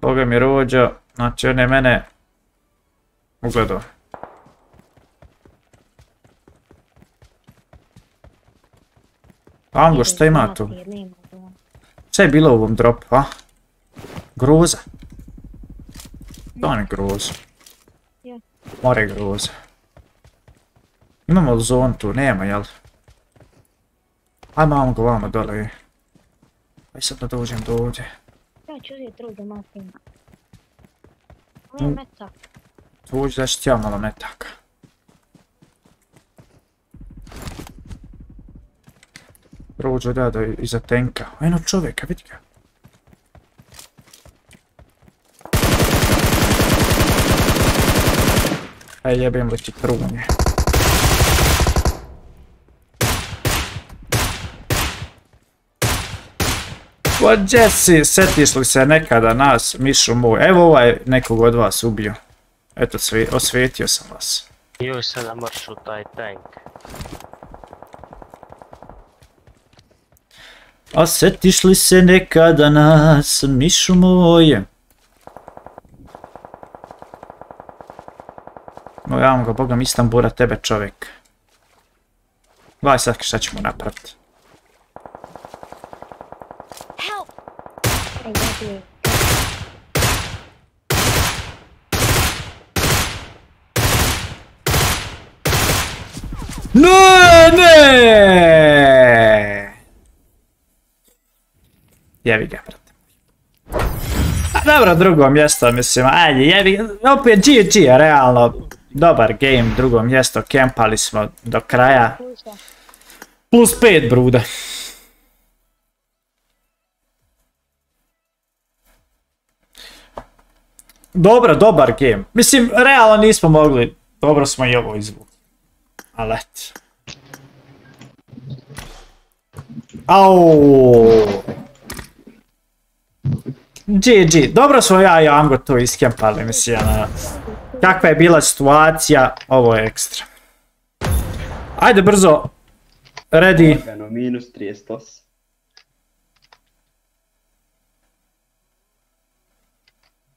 Boga mi rođo, znači on je mene ugledao. Ango, šta ima tu? Šta je bilo u ovom dropu, a? Groza. To mi groza. More groza. Imamo li zon tu? Nema, jel? Ajmo, ajmo go vamo dole. Aj sad da dođem do ovdje. Ja ću uzeti druge. Mm. Ovo je metak. Dođi da ću ti ja malo metaka. Prođu da do iza tenka. Eno čovjeka, vidi ga. Ej, jebem li ti trunje. Pa Jesse, setiš li se nekada nas, mišu moj? Evo ovaj nekog od vas ubio. Eto, osvijetio sam vas. Joj sada marš u taj tank. A setiš li se nekada nas, mišu moje? No ja vam ga, boga mi Istambura, tebe čovjek. Gledaj sad šta ćemo napraviti. Ne, ne! Jevi ga, brate. Dobro, drugo mjesto, mislim, ajde, jevi ga, opet GG, realno, dobar game, drugo mjesto, kempali smo do kraja, plus 5 bruda. Dobro, dobar game. Mislim, realno nismo mogli, dobro smo i ovo izvukli. Ali eto. Au. GG, dobro smo ja i Ango to iskempali, mislim, ono, kakva je bila situacija, ovo je ekstra. Ajde brzo, ready, Lagano, minus 38.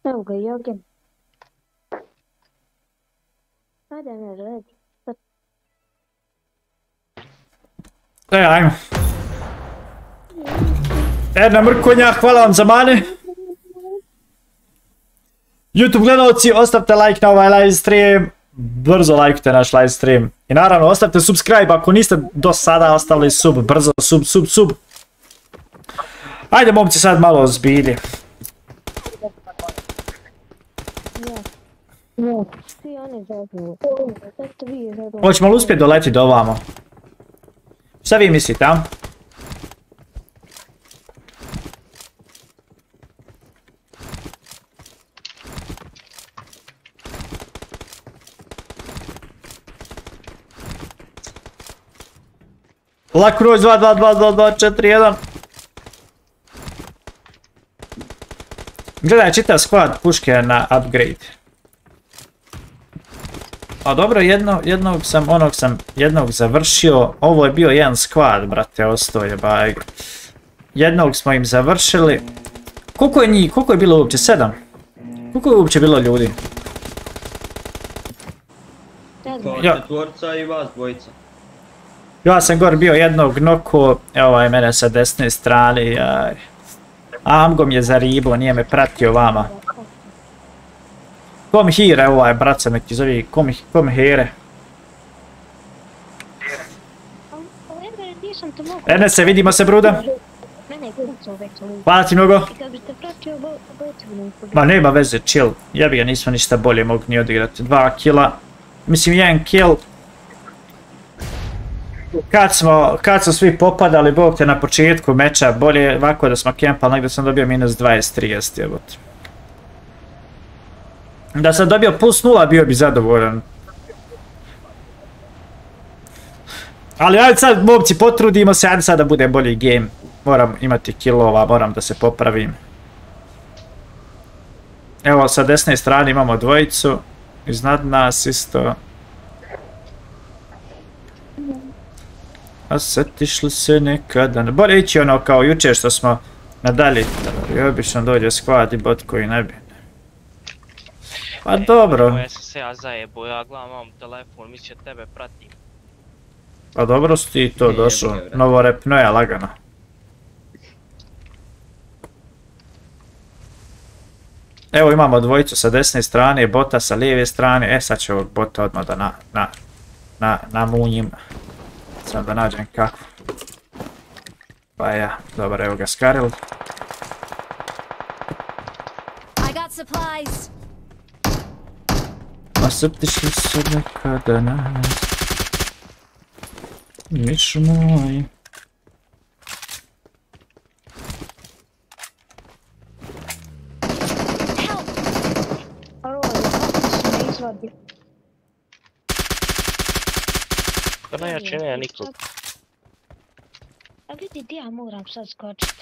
Evo ga, Jogen. Ajde, ne, redi. e, ajmo. Jedna mrkonja, hvala vam za mane. YouTube gledalci, ostavite like na ovaj live stream. brzo lajkujte naš live stream. I naravno, ostavite subscribe ako niste do sada ostavili sub, brzo sub, sub, sub. Ajde momci sad malo zovu? Hoćemo li uspjeti doleti do ovamo? Šta vi mislite, a? Lak Royce 2, 2, 2, 2, 2, 4, 1. Gledaj, čitav squad puške na upgrade. A dobro, jedno, jednog sam, onog sam, jednog završio. Ovo je bio jedan squad, brate, ostao je baj. Jednog smo im završili. Koliko je njih, koliko je bilo uopće? Sedam? Koliko je uopće bilo ljudi? Ja. Četvorca i vas dvojica. Ja sam gore bio jednog noko, evo je mene sa desne strane, aj. Amgo mi je zaribo, nije me pratio vama. Kom hire ovaj, brat se neki zove, kom, kom to mogu. Ernest, vidimo se bruda? Hvala ti mnogo. Ma nema veze, chill. Ja ga nismo ništa bolje mogli ni odigrati. Dva kila. Mislim, jedan kill. Kad smo, kad su svi popadali, bog te na početku meča, bolje ovako da smo kempali, negdje sam dobio minus 20, 30, jebote. Da sam dobio plus nula, bio bi zadovoljan. Ali ajde sad, momci, potrudimo se, ajde sad da bude bolji game. Moram imati killova, moram da se popravim. Evo sa desne strane imamo dvojicu. Iznad nas isto. A setiš se nekada? Bolje ići ono kao jučer što smo nadalje. I obično dođe squad i bot koji ne bi. Pa dobro. Evo, ja sam se ja zajebo, ja gledam mam telefon, misli da tebe pratim. Pa dobro si ti to došao. nije, brate. Novo repno je lagano. Evo imamo dvojicu sa desne strane, bota sa lijeve strane. E sad ću ovog bota odmah da na, na, na, namunjim. Sad da nađem kako. Pa ja, dobro evo ga Skaril. A se nekada nas? Miš moj. Ali ovo je, kako se ne izvadi? To najjače nema nikog. A vidi gdje ja moram sad skočit.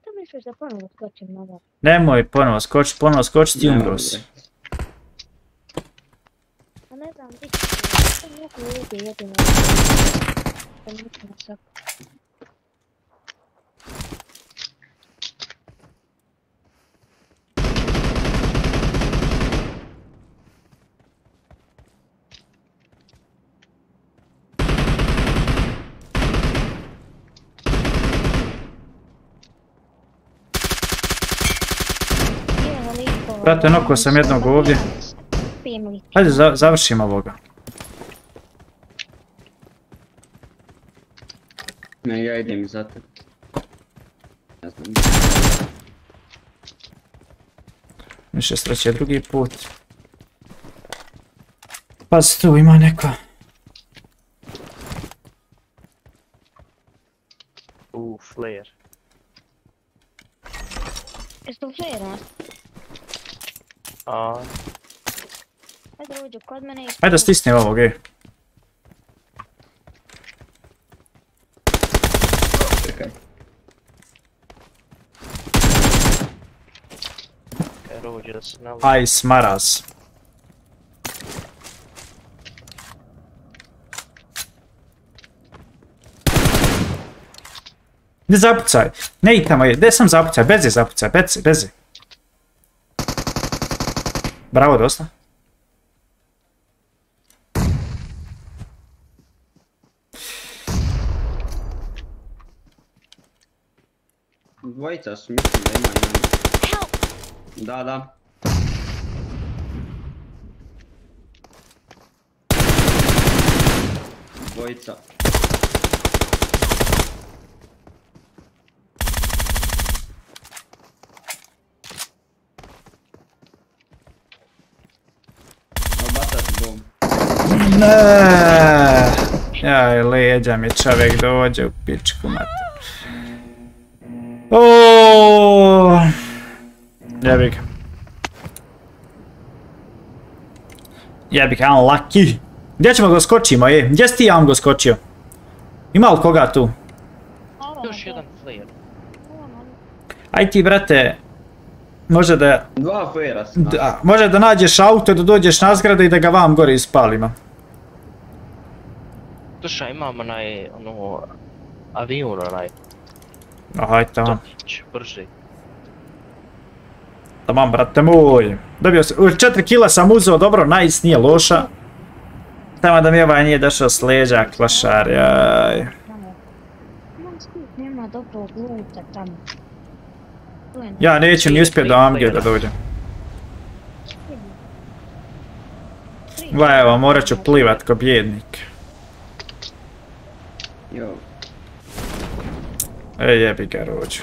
Šta misliš da ponovo skočim na ovo? Nemoj ponovo skočit, ponovo skočit i Ne umro si. A ne znam, gdje ću to mogu ovdje jedino. Nisam sad. Je, lipo. Brate, nokao sam jednog ovdje. Pimli. Hajde za, završimo ovoga. Ne, ja idem za tebe. Ne znam. Više sreće drugi put. Pa tu ima neko. Uuu, flare. Jesi to flera? A, Ajde uđu kod mene i... Hajde stisni ovog, ej. Čekaj. kaj rođe da se nalazi. Aj, smaraz. Ne zapucaj. Ne i tamo je. Gdje sam zapucaj? Bez je zapucaj. Bez, bez je. Bravo, dosta. Dvojica su, mislim da ima jedan. Da, da. Dvojica. Ne. Jaj, leđa mi čovjek dođe u pičku mater. Oooo. Jebi ga. Jebi ga, unlucky. Gdje ćemo ga skočimo, je? Gdje si ti ja go skočio? Ima li koga tu? Još jedan flare. Aj ti, brate, može da, Dva da, može da nađeš auto, da dođeš na zgrade i da ga vam gore ispalimo. Slušaj, imam onaj, ono, avion onaj, Aha, aj tamo. topić, brži. Tamam, brate moj. Dobio sam, u, četiri kila sam uzeo, dobro, nice, nije loša. Tamo da mi ovaj nije došao s leđa, klašar, jaj. Ja neću ni uspjet do Amge da dođem. Gle, evo, morat ću plivat ko bjednik. Jo. E, jebi ga rođu.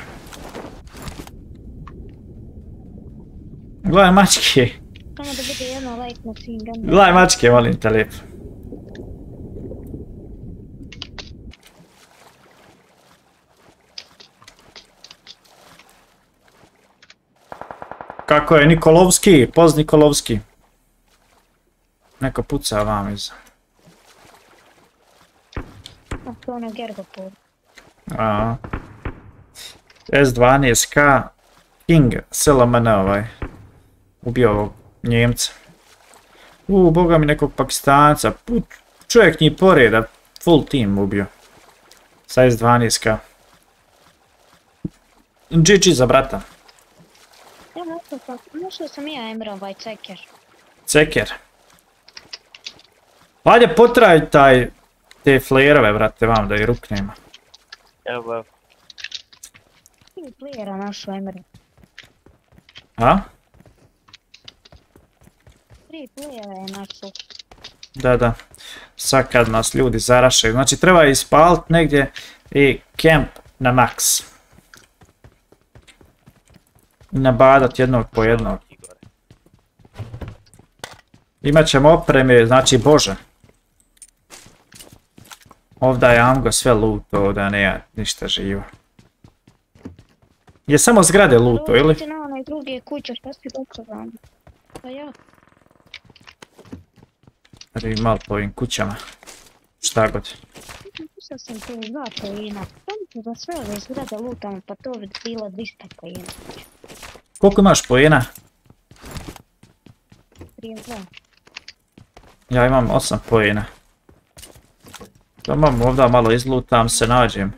Gledaj mačke, Samo da bude like na svim gandama. gledaj mačke, molim te lijepo. Kako je Nikolovski? Poz Nikolovski. Neko puca vam iza. To ono Gergopol. A. S12K King SLMN ovaj. Ubio ovog Njemca. U, boga mi nekog Pakistanca. Put, čovjek njih poreda. Full team ubio. Sa S12K. GG za brata. Ja našao sam, našao sam i ja Emre ovaj ceker. Ceker. Ajde potraj taj, te flerove, brate, vam da i ruk nema. Evo, evo. Tri playera našao Emre. A? Tri playera je našao. Da, da. Sad kad nas ljudi zaraše. Znači treba ispalit negdje i camp na max. I nabadat jednog po jednog. Igore. Imat ćemo opreme, znači bože. Ovdje je Amgo sve luto, da nema ništa živo. Je samo zgrade luto, ili? Dođite na onaj drugi kuće, šta si vam? Pa ja. Ili malo po ovim kućama. Šta god. Pisao sam tu dva. Tamo ću za sve ove zgrade lutamo, pa to bi bilo 200 kojina. Koliko imaš? Prije dva. Ja imam 8 pojena. Tamam, ovdje malo izlutam se, nađem.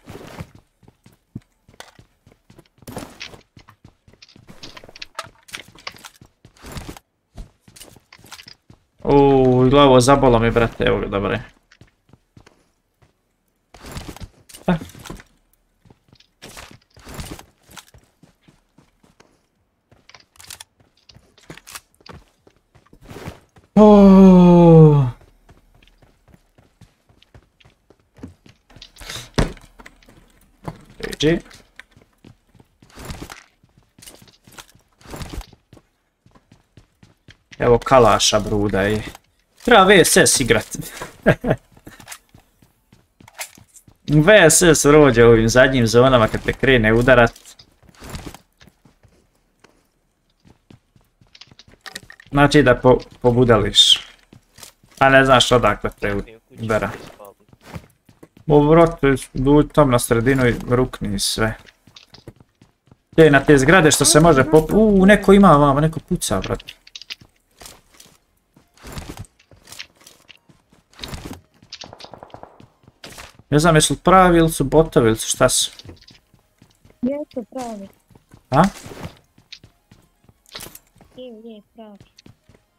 Uuu, glavo zabolo mi, brate, evo ga, dobro je. Ah. Oh. Evo kalaša bruda i... Treba VSS igrat. VSS rođe u ovim zadnjim zonama kad te krene udarat. Znači da po, pobudališ. A ne znaš odakle te udara. O vrate, dođi tam na sredinu i rukni sve. Te na te zgrade što se može pop... Uuu, neko ima vama, neko puca, brate. Ne znam jesu li pravi ili su botovi ili su šta su. Jeste pravi. A? Je, je, pravi.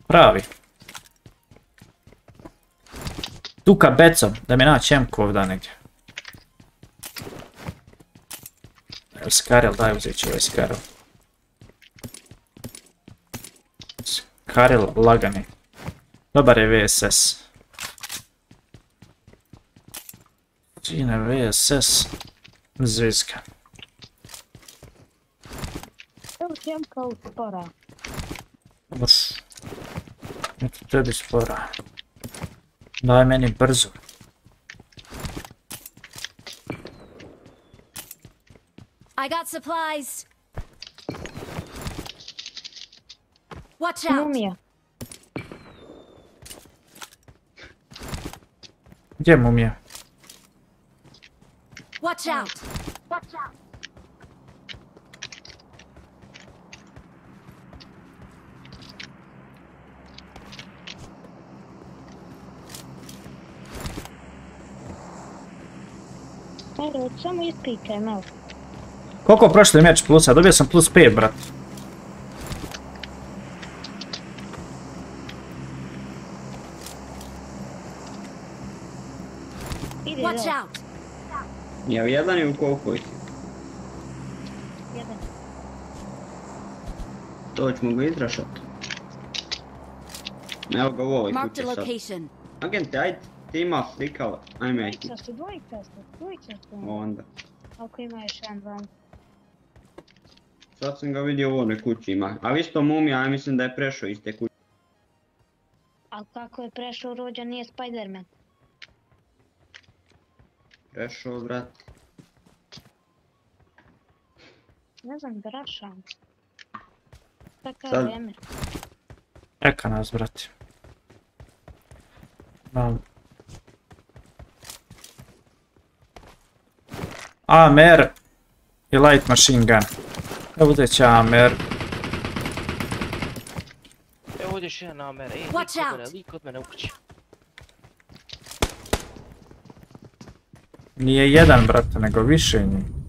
Pravi. Tu ka becom, da mi naći M-ku ovdje negdje. Evo Skarel, daj uzet ću ovaj Skarel. Skarel lagani. Dobar je VSS. Sine VSS. Zviska. Evo sjemka u spora. Vrš. Eto tebi spora. Daj meni brzo. I got supplies. Watch out. Mumija. Gdje mumija? Watch out. Watch out. Evo, samo isklikaj malo. Koliko prošli meč plusa? Dobio sam plus 5, brat. Watch out. Jel jedan i u koliko ih? je? Jedan. To ćemo ga izrašat. Evo ga u ovoj a sad. Agente, ajde, ti ima slikala. Ajme, ajde. Dvojica su, dvojica su, dvojica su. Onda. Ako ima još jedan, dva. Sad sam ga vidio u onoj kući ima. A isto mumija, ja mislim da je prešao iz te kuće. Ali kako je prešao rođan nije Spiderman. Prešao, brat. Ne znam, grašam. Tako je Sad- vrijeme. Čeka nas, brati. Malo. AMR i light machine gun. Evo uzet će AMR. Evo ovdje još jedan namera. Ej, lik kod mene, lik kod mene u kući. Nije jedan, brate, nego više njih.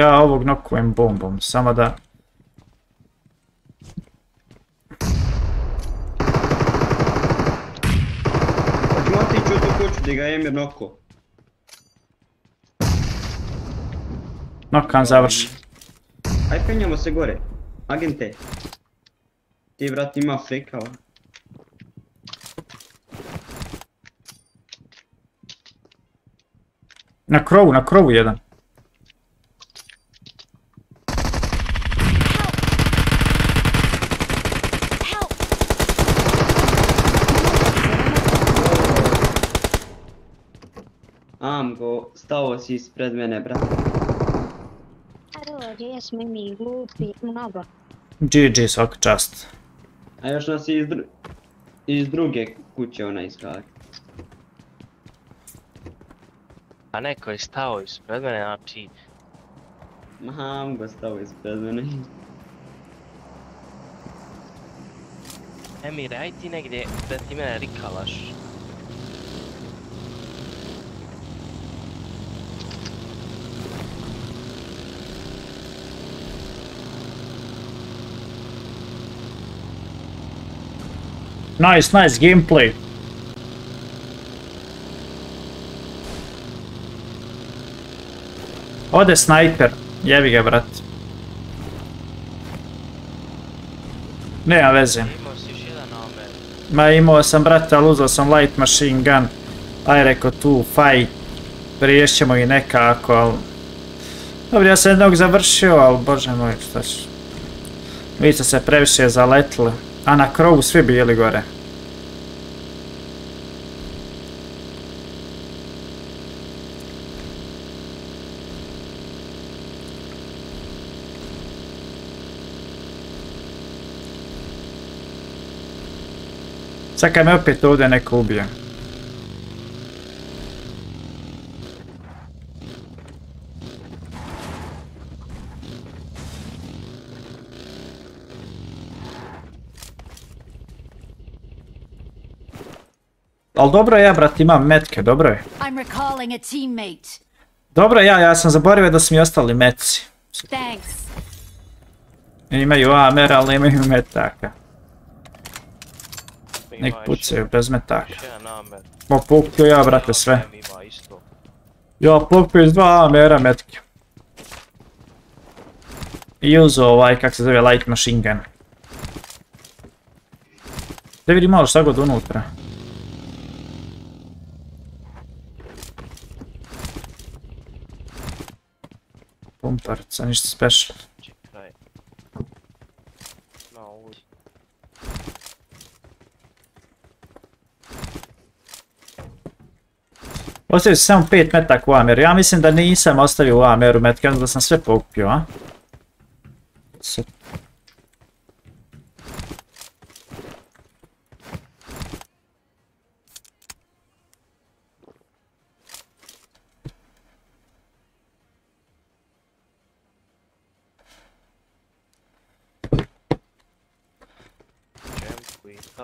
Ja ovog nokujem bombom, samo da... Hoćemo otići u tu kuću gdje ga je Emir noko. Nokan završi. Aj penjamo se gore. Agente. Ti brat ima flikava. Na krovu, na krovu jedan. Help. Am go, stao si ispred mene, brat. A rođe, jesmo i mi glupi, mnogo. GG svaka čast. A još nas je iz, dru... iz druge kuće ona iskala. A neko je stao ispred mene, znači... Mam go stao ispred mene. Emire, aj ti negdje da ti mene rikalaš. Nice, nice gameplay. Ode snajper, jebi ga brat. Nema veze. Ma imao sam brate, ali uzeo sam light machine gun. Aj rekao tu, faj. Priješćemo i nekako, ali... Dobro, ja sam jednog završio, ali bože moj, šta ću. Vi ste se previše zaletili. A na krovu svi bili gore. Sad kad me opet ovdje neko ubije. Al dobro je ja, brat, imam metke, dobro je. I'm recalling a teammate. Dobro je ja, ja sam zaboravio da su mi ostali metci. Thanks. Imaju AMR, ali nemaju metaka. Nek pucaju bez metaka. Ma pokupio ja, brate, sve. Ja pokupio iz dva amera metke. I uzeo ovaj, kak se zove, light machine gun. Da vidim malo šta god unutra. Pumparica, ništa special. Čekaj. No. Ostavio sam samo 5 metaka u ameru. Ja mislim da nisam ostavio u ameru metke, onda da sam sve pokupio, a? Sve.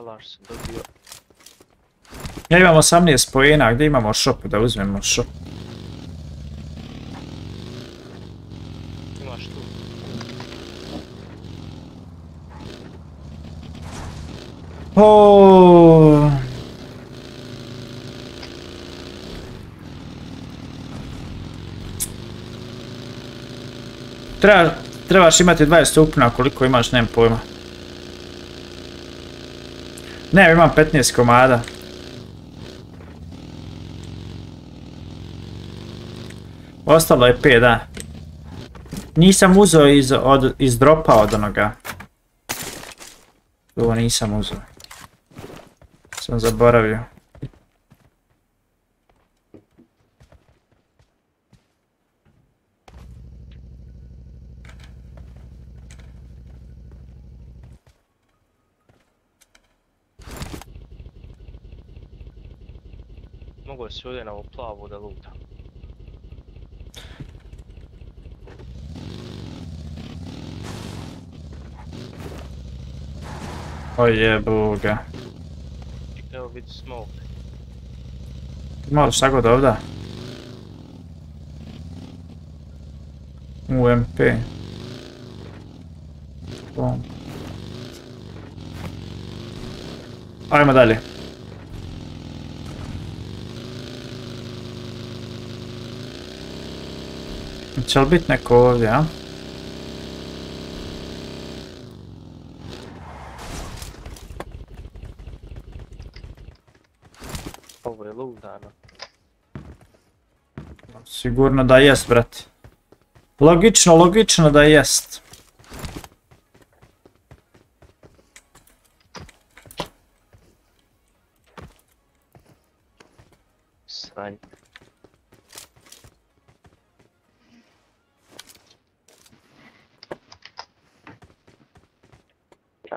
Sam dobio. Ja imam 18 pojena, gdje imamo šopu da uzmemo šop? Imaš tu. O. Treba, trebaš imati 20 ukupna, koliko imaš, nemam pojma. Ne, imam 15 komada. Ostalo je 5, da. Nisam uzeo iz, od, iz dropa od onoga. Ovo nisam uzeo. Sam zaboravio. Mogu se ovdje na ovu plavu da lutam. O jebuga. Evo vidi smoke. Malo šta god ovda. UMP. Bom. Ajmo dalje. Će li biti neko ovdje, a? Ovo je lutano. Sigurno da jest, brate. Logično, logično da jest. Sranj.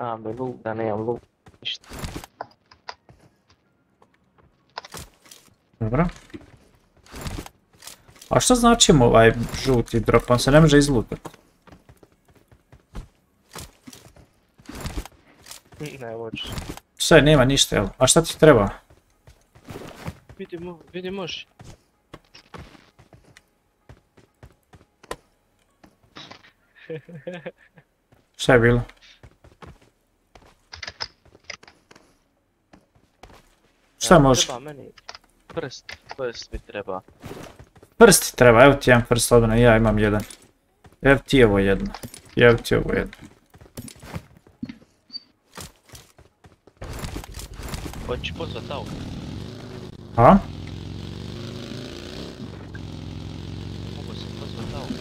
Ja me luta, nemam luta. Ništa. Dobro. A što znači mu ovaj žuti drop? On se ne može izlutati. Ne hoćeš. Sve, nema ništa, jel? A šta ti treba? Vidimo, vidi može. Šta je bilo? Šta Evo, može? Treba meni prst, prst mi treba. Prst ti treba, evo ti jedan prst odmah, ja imam jedan. Evo ti ovo jedno. Evo ti ovo jedno. Hoćeš pozvat auto? A? Mogu se pozvat auto.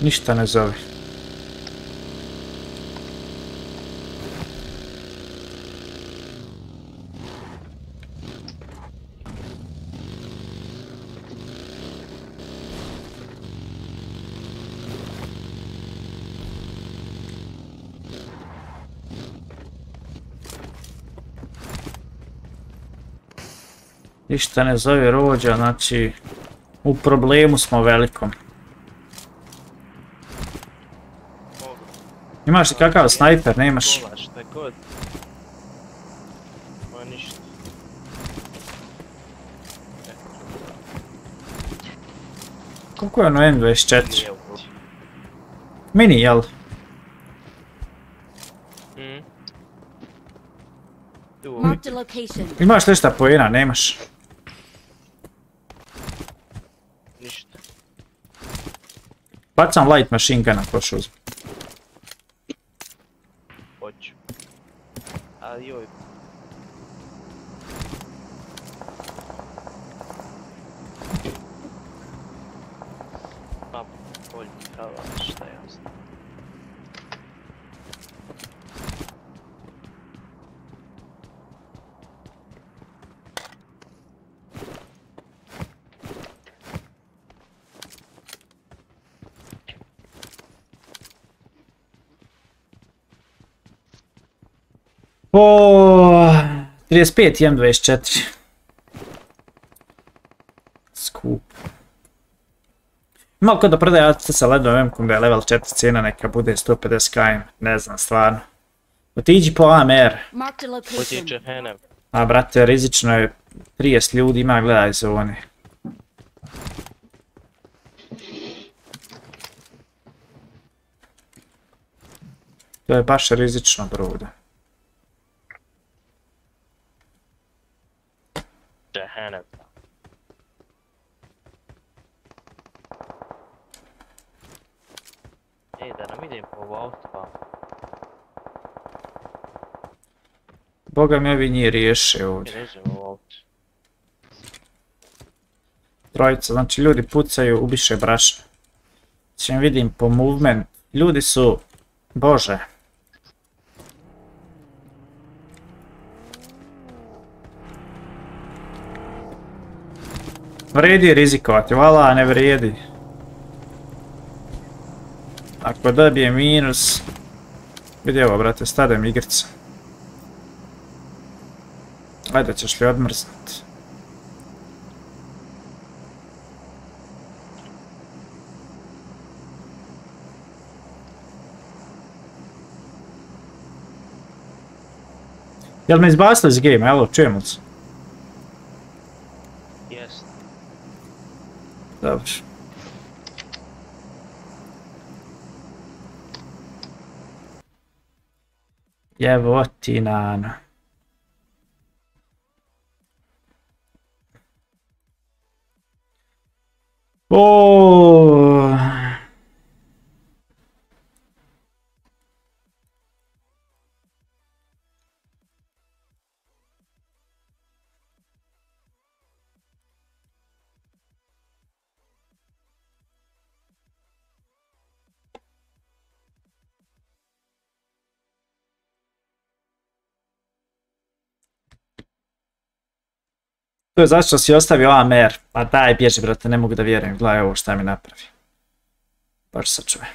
Ništa ne zove. Ništa ne zove rođa, znači u problemu smo velikom. Imaš li kakav snajper, nemaš? Šta. Koliko je ono M24? Nije u kući. Mini, jel? Mhm. location. Imaš nešto pojena, nemaš. Пацан лайт машин ганом пошел. 35 i M24. Skup. Malo ko da prodaje ATC sa ledom M-kom da je level 4 cijena neka bude 150 km, ne znam stvarno. Otiđi po AMR. Potiče Henem. A brate, rizično je 30 ljudi ima gledaj zone. To je baš rizično broda. Jehenem. Ej, da nam idem po ovo auto, pa. Boga mi ovi nije riješe ovdje. Režem ovo auto. Trojica, znači ljudi pucaju, ubiše brašna. Čim vidim po movement, ljudi su, bože. Vredi rizikovati, vala ne vrijedi. Ako dobije minus, vidi ovo brate, stadem igrica. Ajde ćeš li odmrznut. Jel me izbacili iz game, elo, čujemo se? Dobro. Jevo ti nana. To je zašto si ostavio AMR. Pa daj, bježi, brate, ne mogu da vjerujem. Gledaj ovo šta mi napravi. Baš sačuvaj.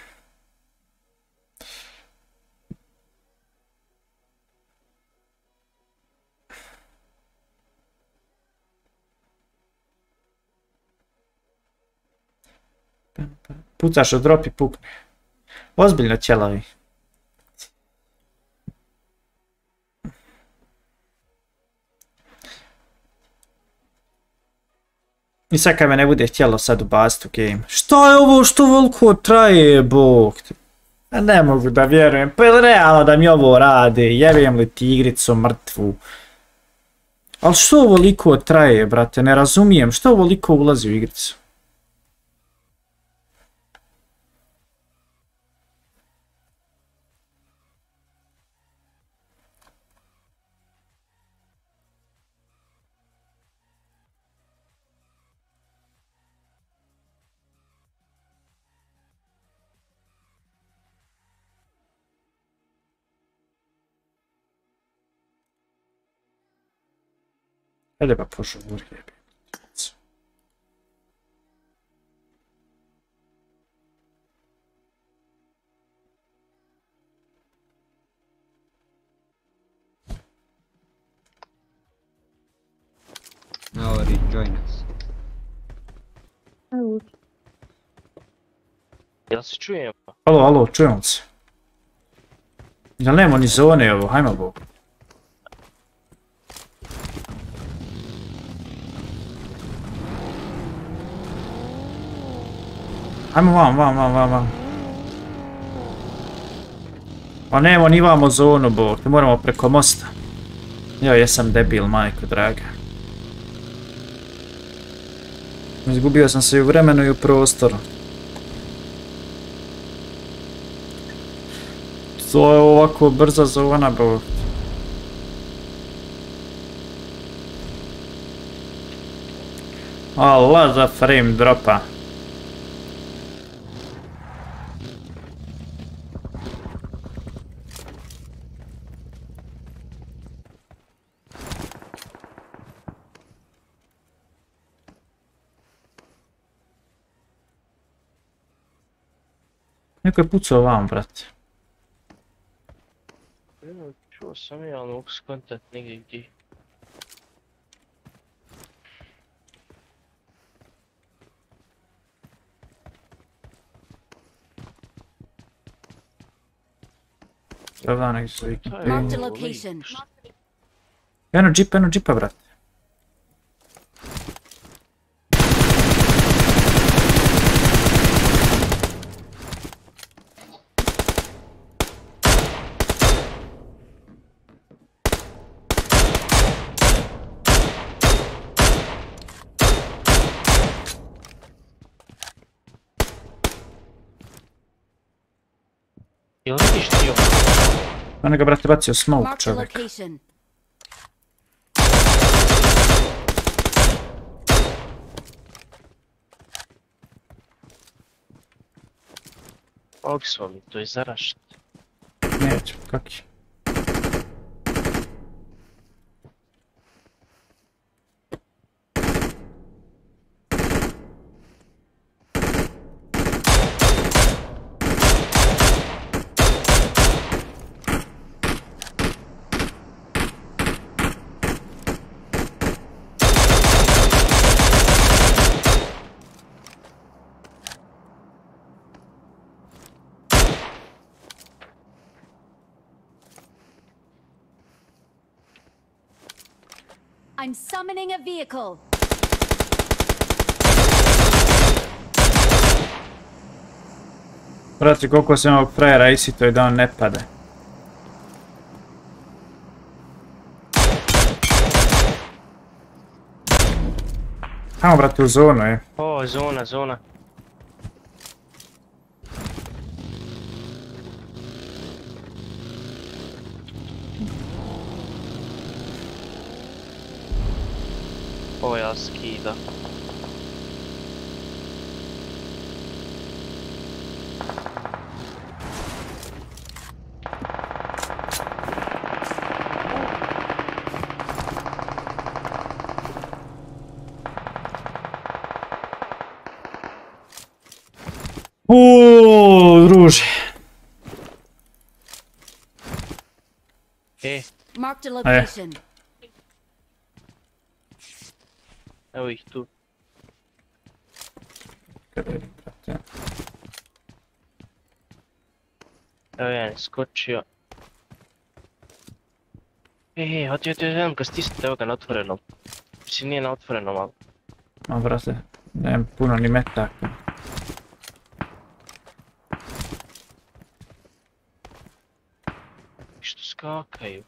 Pucaš u drop i pukne. Ozbiljno ćelavi. I sad kad me ne bude htjelo sad ubaciti u game. Šta je ovo što voliko traje, bog ti? A ne mogu da vjerujem, pa je realno da mi ovo rade, jebem li tigricu mrtvu. Ali što ovoliko traje, brate, ne razumijem, što ovoliko ulazi u igricu? Ajde pa požuri, jebi. Now rejoin us. Evo, Jel se čujem? Alo, alo, čujemo se. Jel nema ni zone ovo, hajmo bog. Hajmo vam, vam, vam, vam, vam. Pa nemo ni vamo zonu, bog, ne moramo preko mosta. Ja jesam debil, majko draga. Izgubio sam se i u vremenu i u prostoru. To je ovako brza zona, bro. Allah za frame dropa. Neko je pucao vam, brate. Evo, Čuo sam ja, ali mogu skontat negdje gdje. Pravda, nek su i... To je Marked a ovo, location. vidiš. Eno džipa, eno džipa, brate. Jel vidiš ti ovo? Ono ga, brate, bacio smoke, Marked a čovjek. location. Oxfam, to je zarašt. Neću, kak I'm summoning a vehicle. Brate, koliko sam ovog frajera isito i da on ne pade. Ajmo, brate, u zonu, je. O, zona, zona. O, ja skida. Uuuu, druže. E, Marked a location. evo ih tu. Brate. Evo jedan je skočio. E, e, hoti, hoti, jedan ga stisnite, evo ga na otvorenom. Mislim, nije na otvorenom, ali... Ma, brate, nemam puno ni metaka. Što skakaju?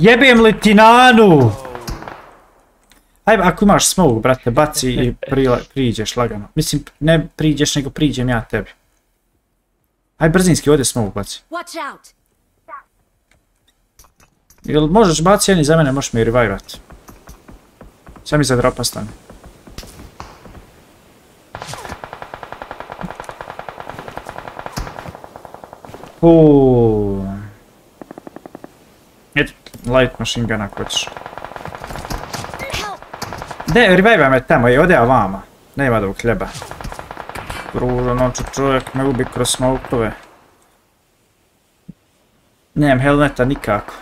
Jebem li ti nanu! Ajde, ako imaš smoke, brate, baci i prila- priđeš lagano. Mislim, ne priđeš, nego priđem ja tebi. Aj, brzinski, ovdje smoke baci. Jel možeš baci jedan za mene, možeš mi revivat. Sad mi za dropa stane. Uuuu. Eto, light machine gun ako hoćeš. De, reviva me tamo i ode vama. Nema da hljeba. Ružan oči čovjek me ubi kroz smokove. Nemam helmeta nikako.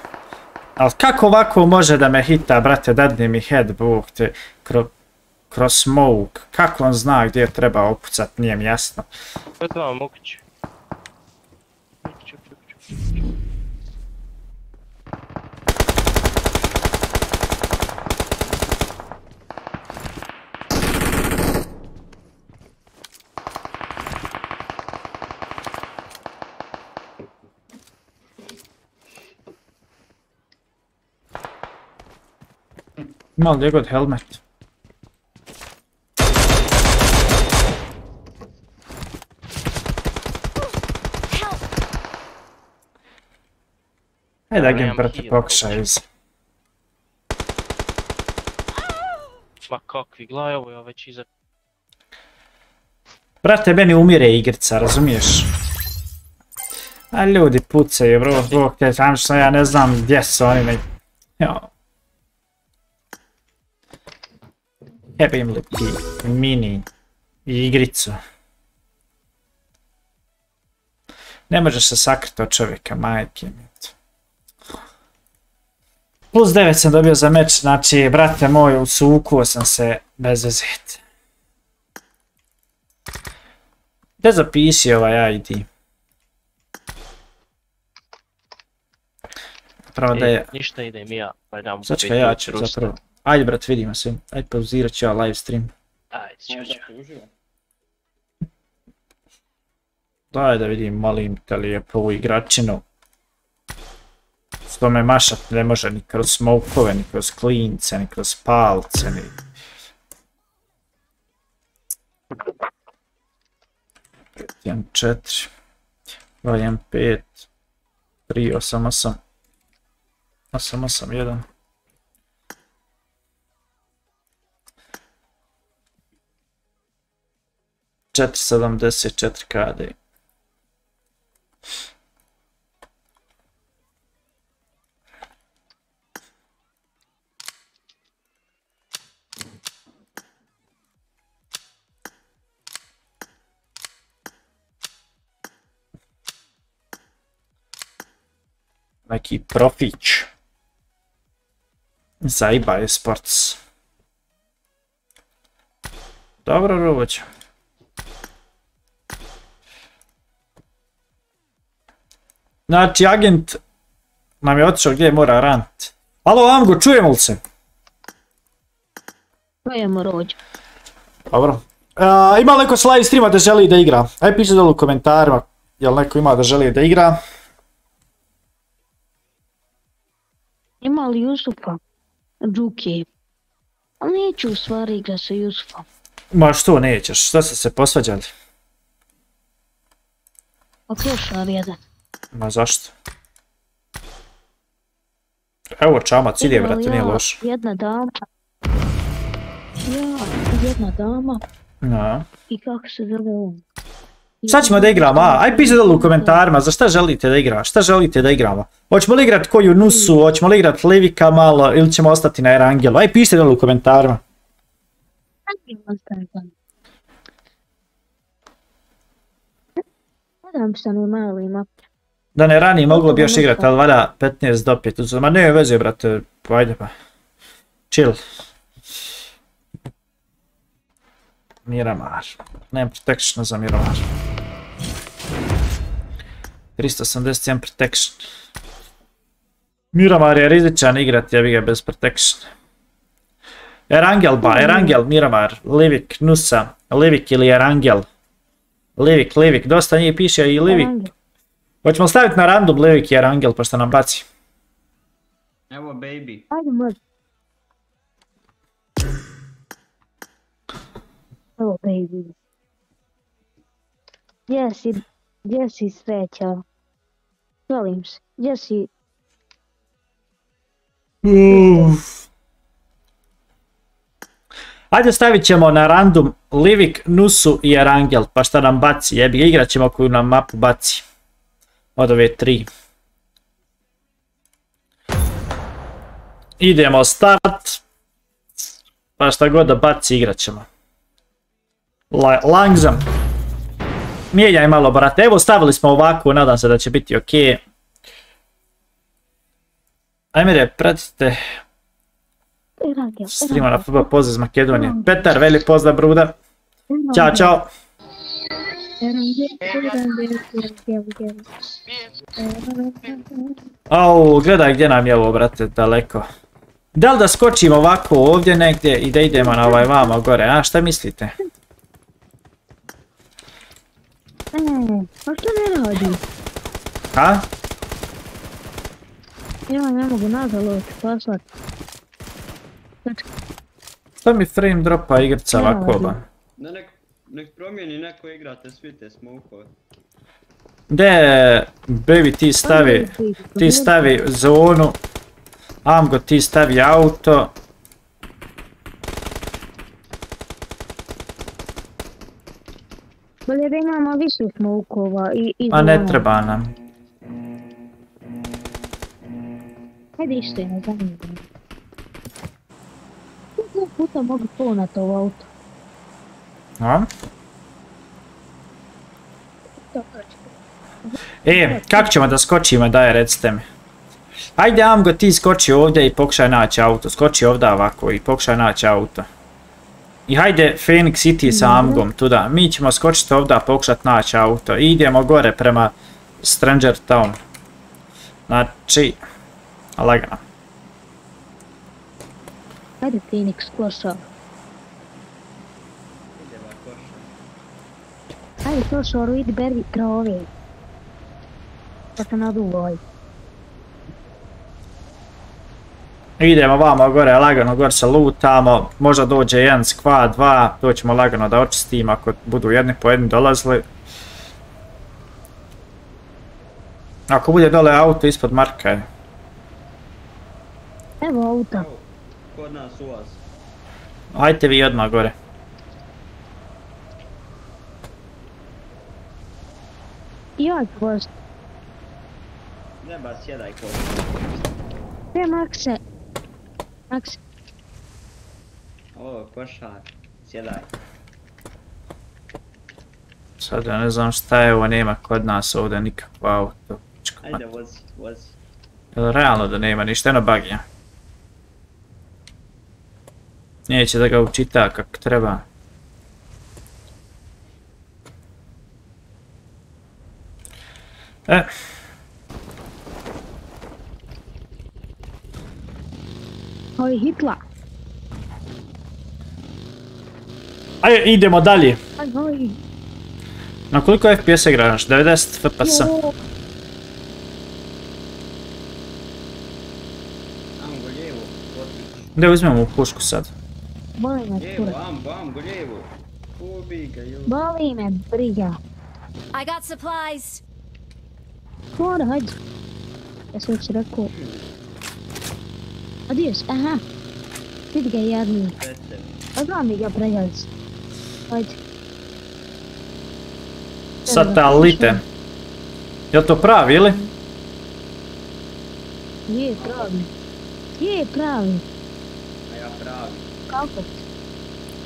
Ali kako ovako može da me hita, brate, dadne mi head, bog te, kro, kroz smoke. Kako on zna gdje treba opucat, nije mi jasno. Ko je to vam moguće? Ima li gdje god helmet? Ajde Ja agent nemam brate pokušaj iz. Ma kakvi, gledaj ovo ja već iza... Brate, meni umire igrica, razumiješ? A ljudi pucaju, bro, bog te tam što ja ne znam gdje su oni ne... Jo. Li ti mini igricu. Ne možeš se sakriti od čovjeka, majke mi. Plus 9 sam dobio za meč, znači, brate moj, usukuo sam se bez vezete. Gdje zapisi ovaj ID? Pravo da E, je... ništa idem ja, pa dam ga ja ću zapravo. Ajde brat, vidimo se. Ajde pauzirat ću ja live stream. Ajde, ću, ću. Daj da vidim, molim te lijepo ovu igračinu. Što me mašat ne može ni kroz smokove, ni kroz klince, ni kroz palce, ni... Jedan, četiri, dva, jedan, pet, tri, osam, osam, osam, osam, jedan. Četiri, sedamdeset, četiri kade. neki profić. Zajba je sports. Dobro, Ruboć. Znači, agent nam je otišao gdje mora rant. Alo, Amgo, čujemo li se? Čujemo rođu. Dobro. A, ima li neko s live streama da želi da igra? Ajde piše dole u komentarima. Jel neko ima da želi da igra? Ima li Jusufa? Džuki. Ali neću u stvari igrat sa Jusufom. Ma što nećeš, što ste se posvađali? A klošar jedan. Ma zašto? Evo čamac, ide Igrali brate, nije loš. Jedna dama. Ja, jedna dama. No. I kako se zove on? Sad ćemo da igramo, a? Aj piše dole u komentarima za šta želite da igramo, šta želite da igramo. Hoćemo li igrat koju Nusu, hoćemo li igrat Levika malo ili ćemo ostati na Erangelu. Aj pišite dole u komentarima. Nadam se na mali map. Da ne ranije moglo bi još igrat, ali valja 15 do 5. Ma ne veze brate, pa ajde pa. Chill. Miramar. Nemam protection za Miramar. 381 protection. Miramar je rizičan igrat, ja bi ga bez protection. Erangel ba, Erangel, Miramar, Livik, Nusa, Livik ili Erangel. Livik, Livik, dosta njih piše i Livik. Hoćemo staviti na random Livik i Erangel pošto nam baci. Evo baby. Ajde može. Evo baby. Gdje si, gdje si sreća? Volim se. Gdje si? Ajde stavit ćemo na random Livik, Nusu i Erangel, pa šta nam baci, jebi igrat ćemo koju nam mapu baci. Od ove tri. Idemo start. Pa šta god da baci igrat ćemo. La Langzam. Mijenjaj malo brate, evo stavili smo ovako, nadam se da će biti ok. Ajmire, pratite streama na FB pozdrav iz Makedonije. Petar, veli pozdrav bruda. Ćao, čao. Au, gledaj gdje nam je ovo, brate, daleko. Da li da skočimo ovako ovdje negdje i da idemo na ovaj vama gore, a šta mislite? E, a što ne radi? Ha? Ja ne mogu nazad poslat. Što mi frame dropa igrica Ja, ovako vidi. ba? Da nek, promijeni neko igrate svi te smokove. Gdje, baby, ti stavi, ti stavi zonu, Amgo ti stavi auto, Bolje da imamo više smokova i, i a ne treba nam. Hajde ište, ne zanima me. Koliko puta mogu ponat ovo auto? A? E, kako ćemo da skočimo, daj recite mi. Ajde Amgo ti skoči ovdje i pokušaj naći auto, skoči ovdje ovako i pokušaj naći auto. I hajde Phoenix i ti sa Amgom tuda, mi ćemo skočiti ovdje a pokušat naći auto i idemo gore prema Stranger Town. Znači, lagano. Hajde Phoenix, koša. Hajde košaru, idi berbi krove. Pa se naduvaj. Idemo vamo gore, lagano gore se lutamo, možda dođe jedan squad, dva, to ćemo lagano da očistimo ako budu jedni po jedni dolazili. Ako bude dole auto ispod marka je. Evo auta. Evo, kod nas ulaz. Ajte vi odmah gore. Joj, post. Neba sjedaj koša. Gdje Makse? Makse, Ovo, košar. Sjedaj. Sad ja ne znam šta je ovo, nema kod nas ovdje nikakvo auto. Ajde, mat- vozi, vozi. Jel realno da nema ništa, eno bagija. Neće da ga učita kako treba. E. oj Hitla. Ajde, idemo dalje. Aj. Na koliko FPS igraš? 90 FPS. Jo, Amgo lijevo, otiš. Gdje uzmemo pušku sad? Boli me kurac. amgo, amgo, lijevo. Ubi ga. Boli me briga. I got supplies. Mora, hajde. Ja sam već rekao. Adios, aha. Vidi ga jadni. Pred tebi. A znam mi ga pregazi. Hajde. Satelite. Jel to pravi ili? Je pravi. Je pravi. A ja pravi. Kako?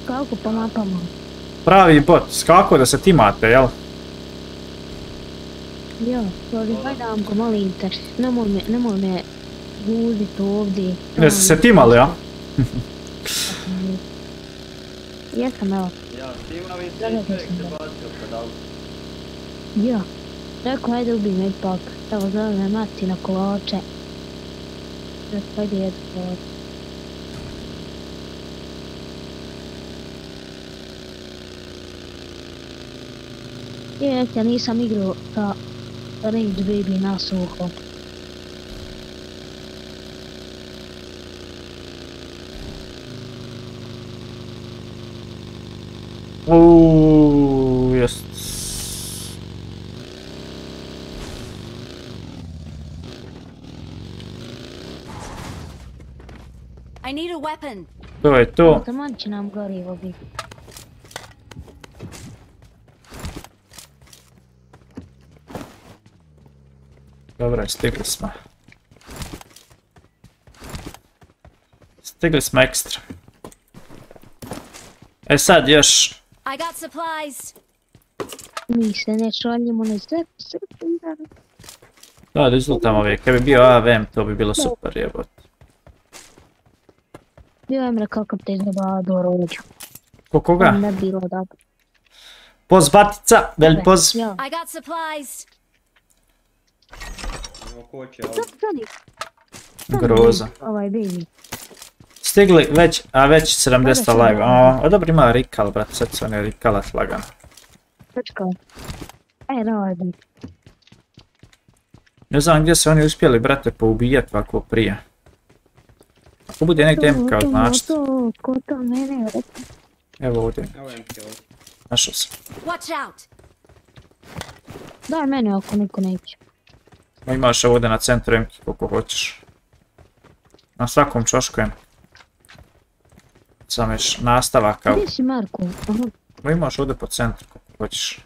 Kako pa mapama? Pravi bot. Skako da se timate, jel? Ja, sorry, hajde Amko, molim te. Nemoj me, nemoj me guzit ovdje. Jeste se timali, ja? Jesam, evo. Ja, ti imam i Da, da, sve čovjek sam se da. bacio kod auta. Ja. Rekao, hajde ubi me ipak. Evo, zove me mati na kolače. Hajde jedu kolače. Je, ja nisam igrao sa Rage Baby na suho. Uuuu, jest. I need a weapon. To je to. Taman će nam Dobro, stigli smo. Stigli smo ekstra. E sad još... I got supplies. Mi se ne šaljemo na. Da, da izlutamo uvijek. Kad bi bio AVM, to bi bilo super jebot. Bio Emre kakav te izgleda do rođa. Ko koga? Ne bi bilo dobro. Poz batica, veli poz. Ja. I got supplies. Groza. Ovaj baby. Stigli već, a već 70 Dobro, live. a dobro ima Rikal, brat, sad su oni Rikalat lagano. Točka. E, radi. Ne znam gdje se oni uspjeli, brate, poubijat ovako prije. Ako bude negdje MK, znači, evo ovdje, Evo MK ovdje. našao sam. Watch out. Daj mene ako niko neće. Ma Imaš ovdje na centru MK koliko hoćeš. Na svakom čošku je. Sam još nastavaka. Gdje si Marko? Aha, Ma Imaš ovdje po centru koliko hoćeš.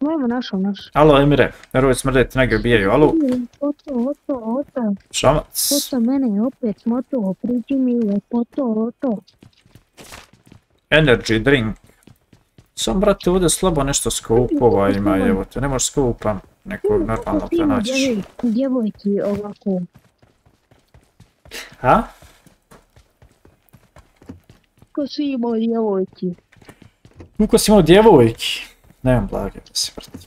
mojmo našao naš. Alo Emire, nervovi smrdeti negdje ubijaju, alo, Oto, oto, oto. šamac. Oto mene opet smoto, priđi mi u oto. Energy drink. Sam brate ovdje slabo nešto skupova ima, evo te, ne možeš skupa nekog normalno djevoj- Djevojki ovako. A? Ko si imao djevojki? Koliko si imao djevojki? Nemam blage da se brate.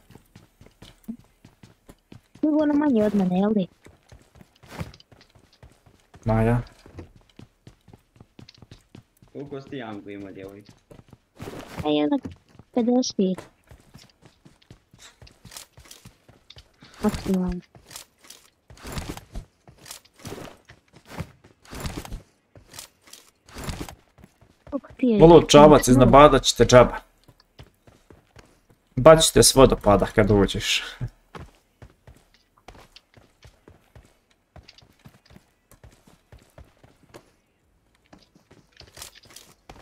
Nego ona manje od mene, jel di? Maja. Koliko si ti Janko ima djevojka? A jednak 50. Ti je? Volo čabac iznabadat ćete džaba. S vodopada kad uđeš.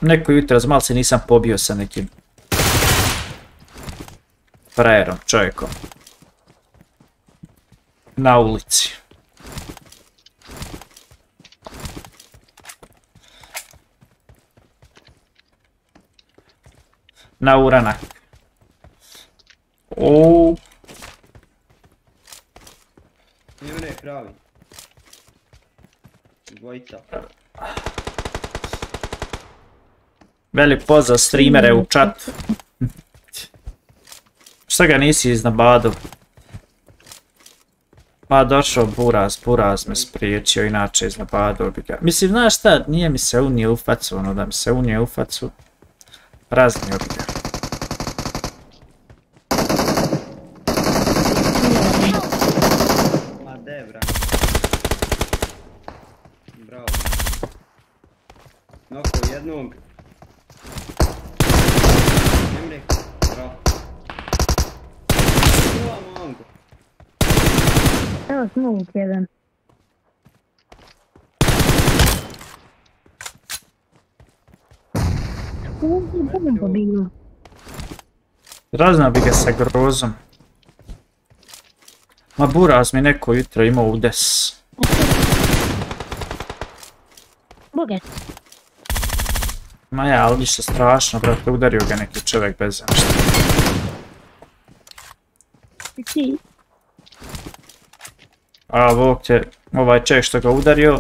Neko jutro malo se nisam pobio sa nekim frajerom, čovjekom. Na ulici. Na uranak. O, Emre, pravi. Dvojica. veli pozdrav streamere u chat. Šta ga nisi iznabadu? Pa došao Buraz, Buraz me spriječio, inače iznabadu bi ga. Mislim, znaš šta, nije mi se unio u facu, ono da mi se unio u facu. Raznio bi ga. Bravo. Noko jednog. Emre, bravo. Momko. Evo smog jedan. Ovdje. Raznao bi ga sa grozom. Ma Buraz mi neko jutro imao udes. Bogat. Ma ja, ali ništa strašno, brate, udario ga neki čovjek bez ništa. Ti, A Bog te, ovaj čovjek što ga udario,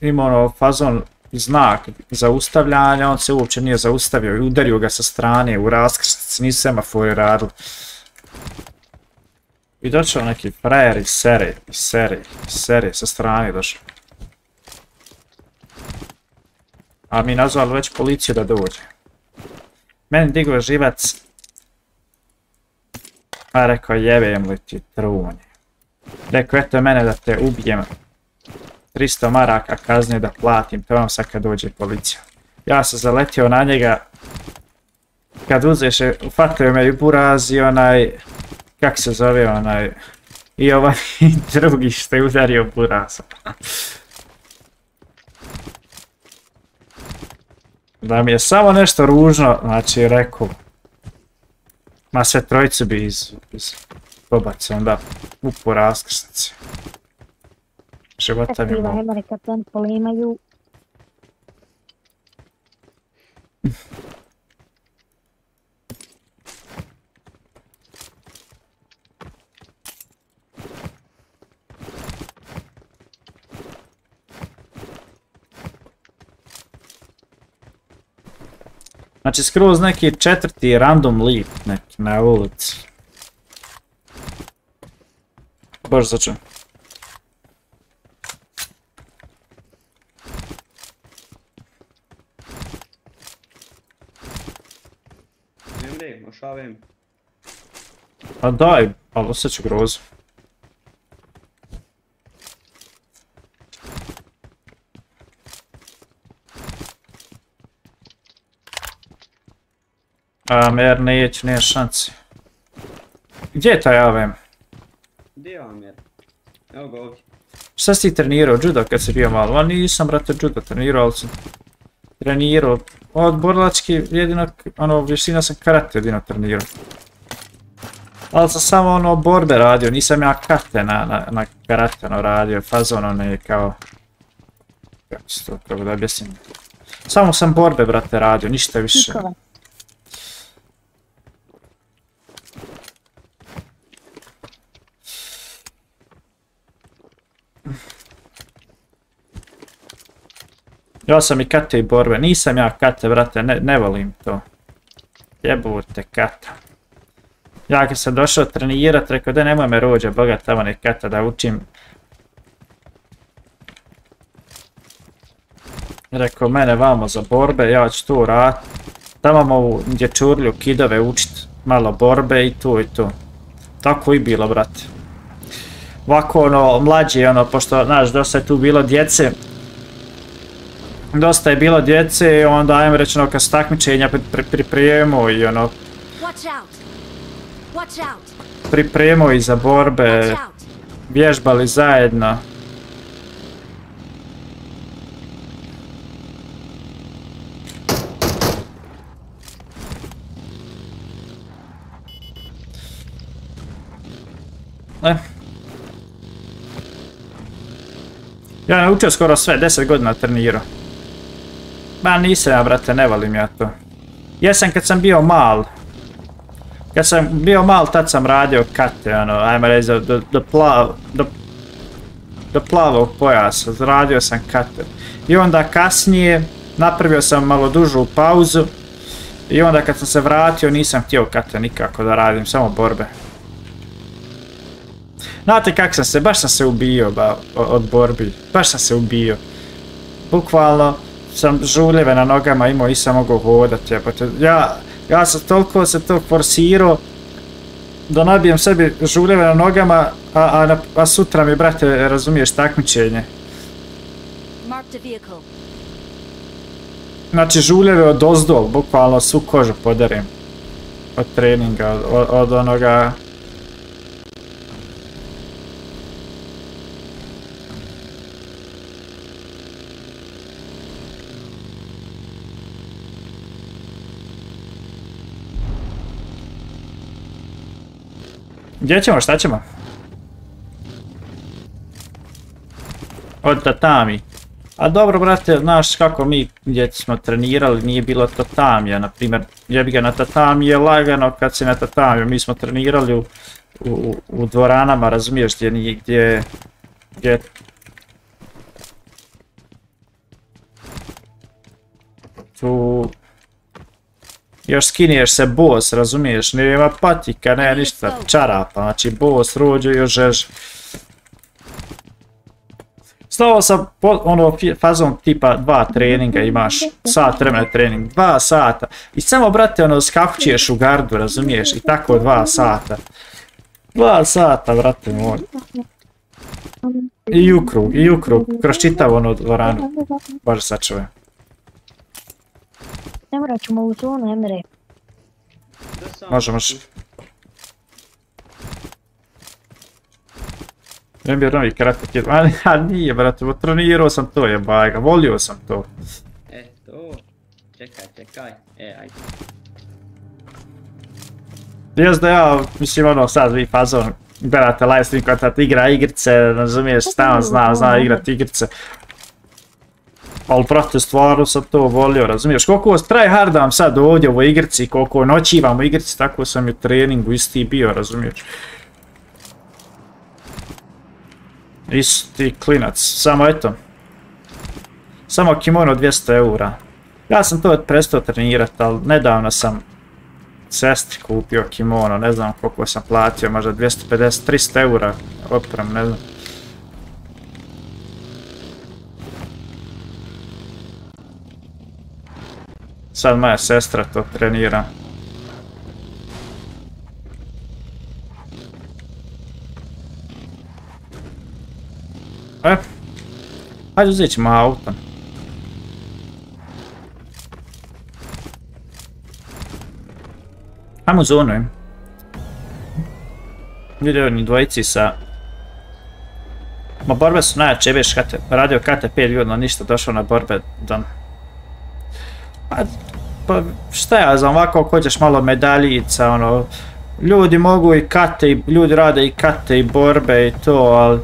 ima ono fazon znak zaustavljanja, on se uopće nije zaustavio i udario ga sa strane u raskrsnici, nisu semafori radili. I došao neki frajer iz sere, iz sere, iz sere, sa strane došao. A mi nazvali već policiju da dođe. Meni digo živac. A rekao jebem li ti trunje. Rekao, eto mene da te ubijem. 300 maraka kazne da platim, to vam sad kad dođe policija. Ja sam zaletio na njega. Kad uzeš, ufatio me i buraz i onaj, kak se zove onaj, i ovaj drugi što je udario buraza. Da mi je samo nešto ružno, znači rekao, ma sve trojicu bi iz, iz pobaci onda u po raskrsnici. Života mi je malo. Emre kad ten polimaju. Znači skroz neki četvrti random lead neki na ulici. Baš začu. Emre, ošavim. A daj, ali osjeću grozu. A, mer neće, nije šanci. Gdje je taj AVM? Gdje je Amir? Evo ga ovdje. Šta si trenirao, judo kad si bio malo? A nisam, brate, judo trenirao, ali sam trenirao. Od borilački jedino, ono, vještina sam karate jedino trenirao. Ali sam samo ono borbe radio, nisam ja karte na, na, na karate ono radio, fazon one kao... Kako se to, kako da objasnim. Samo sam borbe, brate, radio, ništa više. Ja sam i kate i borbe, nisam ja kate, brate, ne, volim to. Jebute kata. Ja kad sam došao trenirat, rekao da nemoj me rođe, boga tamo ne kata da učim. Rekao mene vamo za borbe, ja ću tu rat. Tamo ovu dječurlju kidove učit, malo borbe i tu i tu. Tako i bilo, brate. Ovako ono, mlađi ono, pošto, znaš, dosta je tu bilo djece, dosta je bilo djece i onda ajmo reći ono kad se takmičenja pri- pri- pripremao i ono pripremao i za borbe, vježbali zajedno. E. Ja naučio skoro sve, 10 godina trenirao. Ma nisam ja, brate, ne volim ja to. Jesam kad sam bio mal. Kad sam bio mal, tad sam radio kate, ono, ajmo reći, do, do, plav, do, do plavog pojasa, radio sam kate. I onda kasnije, napravio sam malo dužu pauzu. I onda kad sam se vratio, nisam htio kate nikako da radim, samo borbe. Znate kak sam se, baš sam se ubio ba, od borbi, baš sam se ubio. Bukvalno sam žuljeve na nogama imao i sam mogu hodat jebote. Ja, ja sam toliko se to forsirao da nabijem sebi žuljeve na nogama, a, a, sutra mi, brate, razumiješ, takmičenje. Znači žuljeve od ozdol, bukvalno svu kožu podarim. Od treninga, od, od, od onoga... Gdje ćemo, šta ćemo? Od tatami. A dobro, brate, znaš kako mi gdje smo trenirali, nije bilo tatamija, na primjer, jebi ga na tatami je lagano kad si na tatamiju, mi smo trenirali u, u, u dvoranama, razumiješ, gdje nije, gdje, gdje tu još skiniješ se bos, razumiješ, nema patika, ne ništa, čarapa, znači bos, rođe još žeže. Stao sam po, ono fazom tipa dva treninga imaš, sat vremena trening, dva sata. I samo brate ono skakućeš u gardu, razumiješ, i tako dva sata. Dva sata, brate moj. I u krug, i u krug, kroz čitav ono dvoranu. Baš sačuvaj. Ne morat ćemo u zonu, Emre. Može, može. Ne bi novi karate kid, a, a nije brate, trenirao sam to jebaj ga, volio sam to. E, to. Čekaj, čekaj. E, ajde. Jes da ja, mislim ono sad vi fazon, gledate live stream kad tad igra igrice, razumiješ, stalno zna, zna igrat igrice. Ali prate, stvarno sam to volio, razumiješ, koliko try hardam sad ovdje u ovoj igrici, koliko noćivam u igrici, tako sam i u treningu isti bio, razumiješ. Isti klinac, samo eto. Samo kimono 200 eura. Ja sam to prestao trenirat, ali nedavno sam sestri kupio kimono, ne znam koliko sam platio, možda 250-300 eura oprem, ne znam. Sad moja sestra to trenira. E, hajde uzet ćemo auto. Ajmo u zonu, im. Ljudi oni dvojici sa... Ma borbe su najjače, KT, radio KT5 godina, ništa došao na borbe da... Pa, pa šta ja znam, ovako ako hoćeš malo medaljica, ono... Ljudi mogu i kate, i- ljudi rade i kate i borbe i to, ali...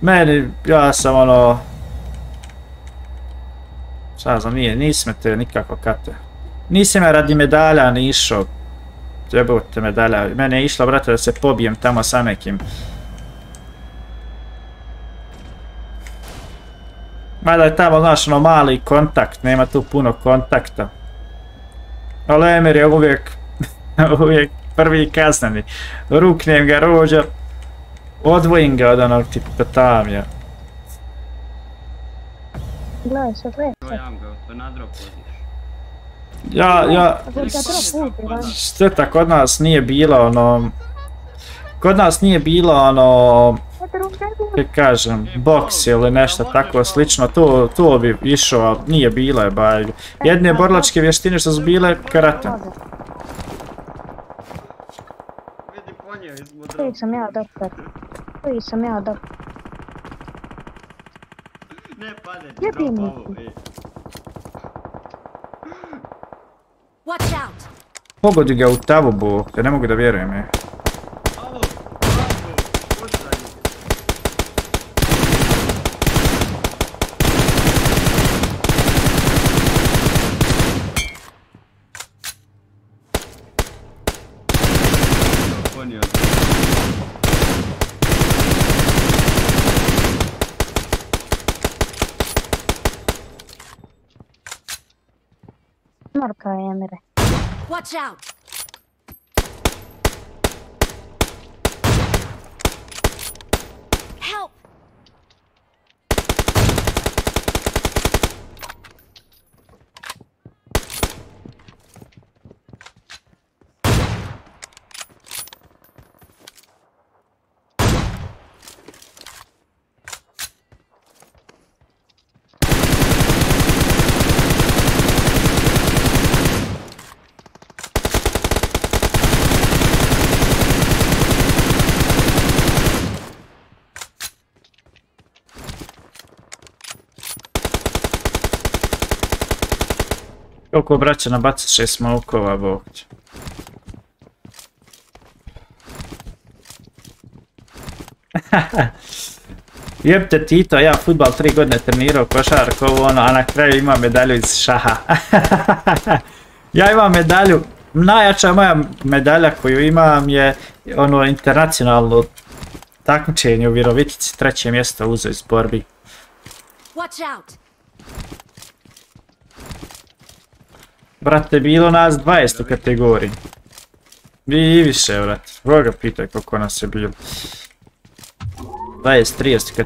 Meni, ja sam ono... Šta znam, nije, nisi me te nikako kate. Nisam ja radi medalja ni išao. Jebote medalja. Mene je išla, brate, da se pobijem tamo sa nekim. Mada je tamo, znaš, ono mali kontakt, nema tu puno kontakta. Ali Emir je uvijek, uvijek prvi kazneni. Ruknem ga rođa, odvojim ga od onog tipa tamja. Gledaj vodiš. Ja, ja, van. šteta kod nas nije bilo ono... Kod nas nije bilo ono, kako kažem, boks ili nešto tako slično, to, to bi išao, ali nije je baj. Jedne borlačke vještine što su bile, karate. Koji sam ja doktor? Koji sam ja doktor? Ne pade ti Jebi drop mi. ovo, ej. Watch out! Pogodi ga u tavu, bog, ja ne mogu da vjerujem je. Alo, bravo, pucaj. Ponio. Norka je, Emire. Watch out! Help! Koliko braća šest smokova, bog će. Jebte Tito, ja futbal tri godine trenirao košarku, ono, a na kraju imam medalju iz šaha. ja imam medalju, najjača moja medalja koju imam je ono internacionalno takmičenje u Virovitici, treće mjesto uzeo iz borbi. Watch! Brate, bilo nas 20 u kategoriji. Vi i više, brate. Boga pitaj koliko nas je bilo. 20-30 u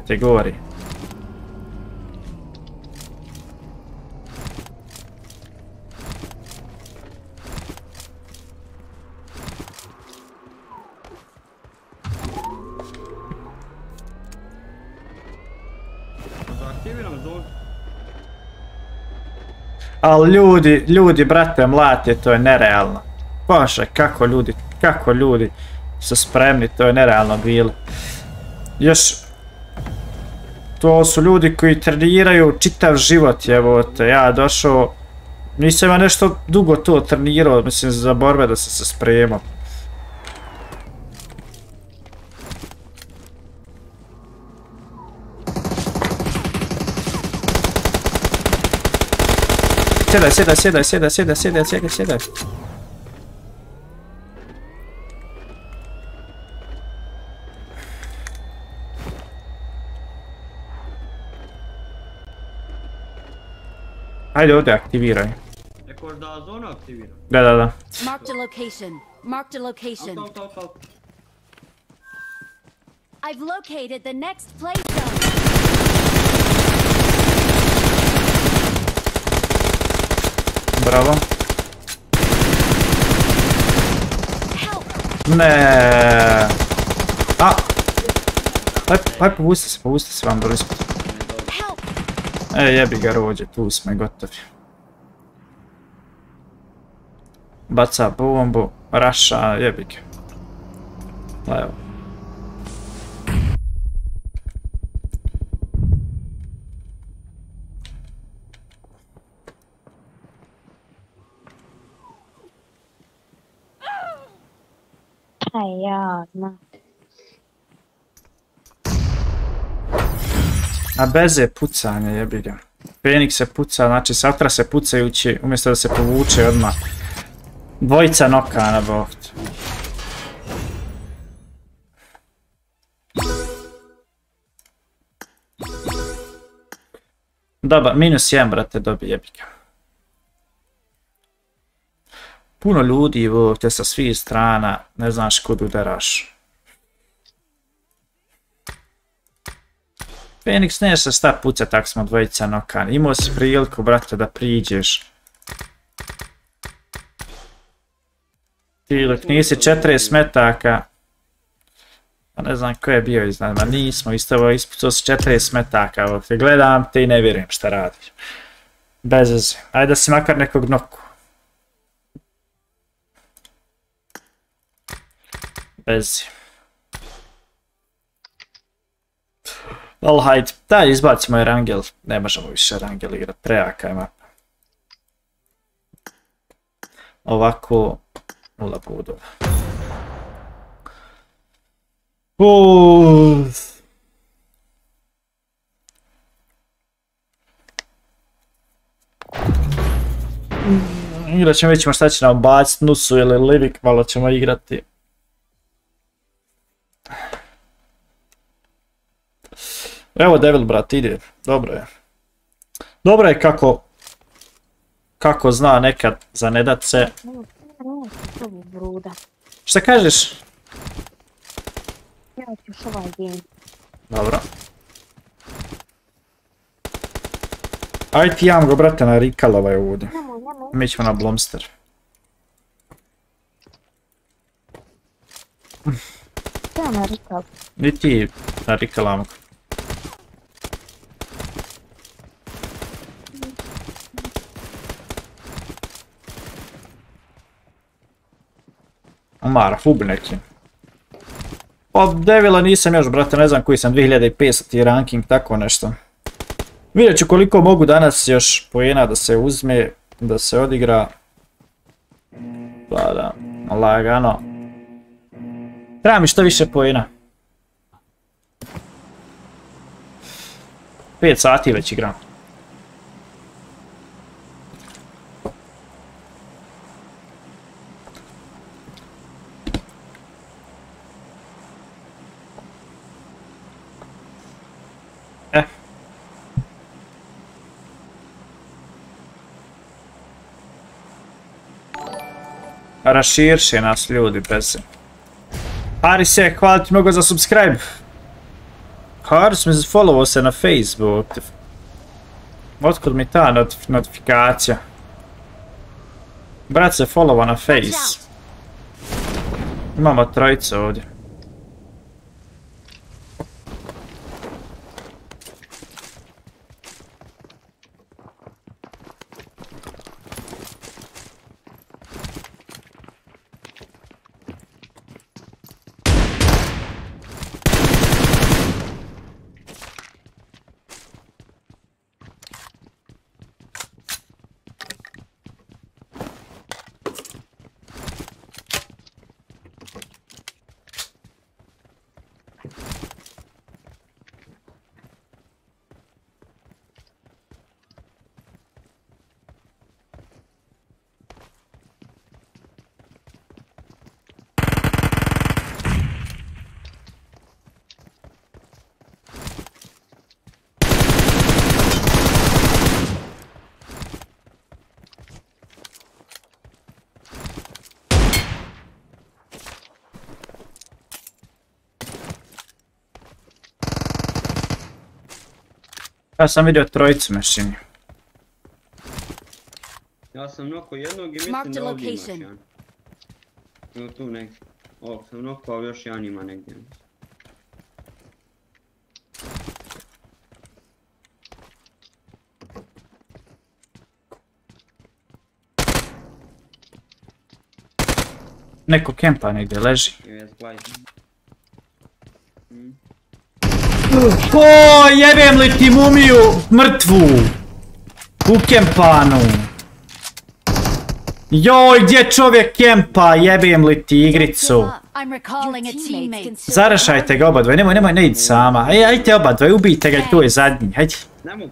Ali ljudi, ljudi, brate, mlate, to je nerealno. Bože, kako ljudi, kako ljudi su spremni, to je nerealno bilo. Još, to su ljudi koji treniraju čitav život, evo te, ja došao, nisam ja nešto dugo to trenirao, mislim za borbe da sam se spremao. Sjedaj, sjedaj, sjedaj, sjedaj, sjedaj, sjedaj, sjedaj, sjedaj. Ajde ovdje aktiviraj. Rekoš da zonu aktivira. Da, da, da. Marked a location. Marked a location. Out, out, out, out. I've located the next play zone. Bravo. Ne. A! Aj, aj povusti se, povusti se vam. Help! E, jebi ga rođe, tu smo gotovi. Baca bombu, raša, jebi ga. Evo. Aj, ja, znam. A bez je pucanje, jebi ga. Se puca, znači satra se pucajući, umjesto da se povuče odmah. Dvojica noka na boht. Dobar, minus jedan, brate, dobi jebi ga. Puno ljudi ovdje sa svih strana, ne znaš kud udaraš. Fenix ne se sta puca, tak smo dvojica nokan. Imao si priliku, brate, da priđeš. Ti dok nisi 40 metaka. Pa ne znam ko je bio iznad, ma nismo, isto ispucao si 40 metaka. Gledam te i ne vjerujem šta radiš. Bez veze. Ajde da si makar nekog noku. Bez. Ali hajde, daj izbacimo je Rangel, ne možemo više Rangel igrat, prejaka je mapa. Ovako, nula bodova. Igrat ćemo, vidjet ćemo šta će nam bacit, Nusu ili Livik, malo ćemo igrati. Evo Devil brat ide, dobro je. Dobro je kako kako zna nekad zanedat se. Šta kažeš? Ja ću ovaj game. Dobro. Aj ti jam go brate na Rikalova je ovdje. Mi ćemo na Blomster. Ja na Rikal. I ti na Rikalamog. Mara, fub neki. Pa Devila nisam još, brate, ne znam koji sam 2500 ranking, tako nešto. Vidjet ću koliko mogu danas još pojena da se uzme, da se odigra. Pa da, lagano. Treba mi što više pojena. 5 sati već igram. Raširše nas ljudi bez. Harise, hvala ti mnogo za subscribe. Haris mi followao se na Facebook. Otkud mi ta notif notifikacija? Brat se followao na Face. Imamo trojice ovdje. Ja sam vidio trojicu mešini. Ja sam noko jednog i mislim Marked da ovdje imaš location. jedan. Evo tu negdje. Ovog sam noko, ali još jedan ima negdje. Neko kempa negdje leži. I je zglajden. Mm. O, jebem li ti mumiju mrtvu! U kempanu! Joj, gdje čovjek kempa, jebem li ti igricu? Zarašajte ga oba dvoje, nemoj, nemoj, ne idi sama. Ej, ajte oba dvoje, ubijte ga i tu je zadnji, hajde. Ne mogu.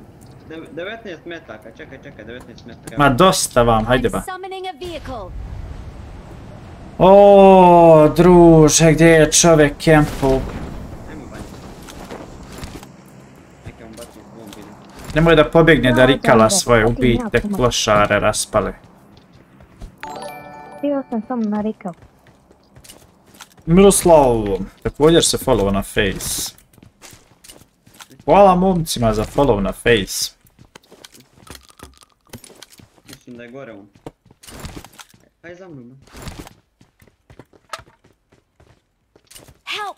Dev- 19 metaka, čekaj, čekaj, 19 metaka. Ma dosta vam, hajde ba. O, druže, gdje je čovjek kempu? Ajmo banje. Neka vam bacim bombi. Nemoj da pobjegne da rikala svoje, ubijte klošare, raspale. Htio sam samo narikao. Miroslav, također se follow na face. Hvala momcima za follow na face. Mislim da je gore on. Aj za mnom. man. Help!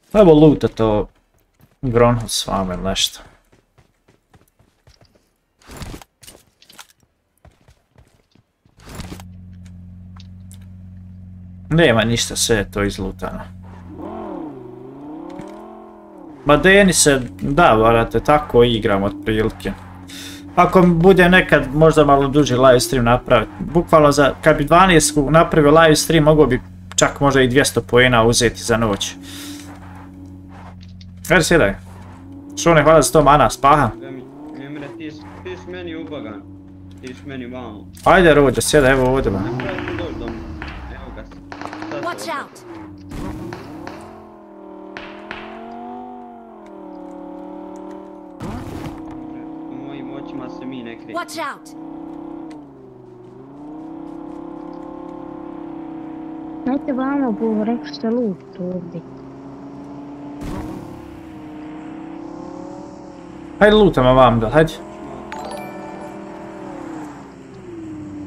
Evo luta to gronho s vama ili nešto. Nema ništa, sve je to izlutano. Ma Deni se, da, varate, tako igram otprilike. Ako bude nekad možda malo duži live stream napraviti, bukvalno za, kad bi 12 napravio live stream, mogao bi čak možda i 200 poena uzeti za noć. Ajde sjedaj. Šone, hvala za to mana, spaha. Emre, ti, si meni ubagan. Ti si meni vamo. Ajde Ruđa, sjedaj, evo ovdje. mene. Evo ga. Watch out! Watch out! Dajte vamo, bo rekli ste lut ovdje. Hajde lutamo vam da, hajde.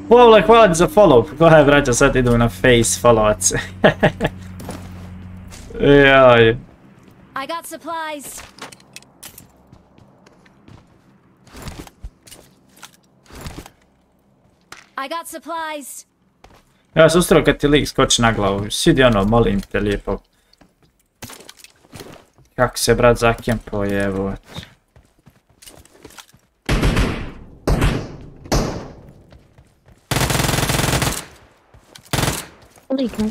Pavle, hvala ti za follow. Gledaj, braća, sad idu na face followat se. Jaj. I got supplies. I got supplies. Ja sam ustrao kad ti lik skoči na glavu. Sidi ono, molim te lijepo. Kako se brat zakempo jevo. Lik, ne?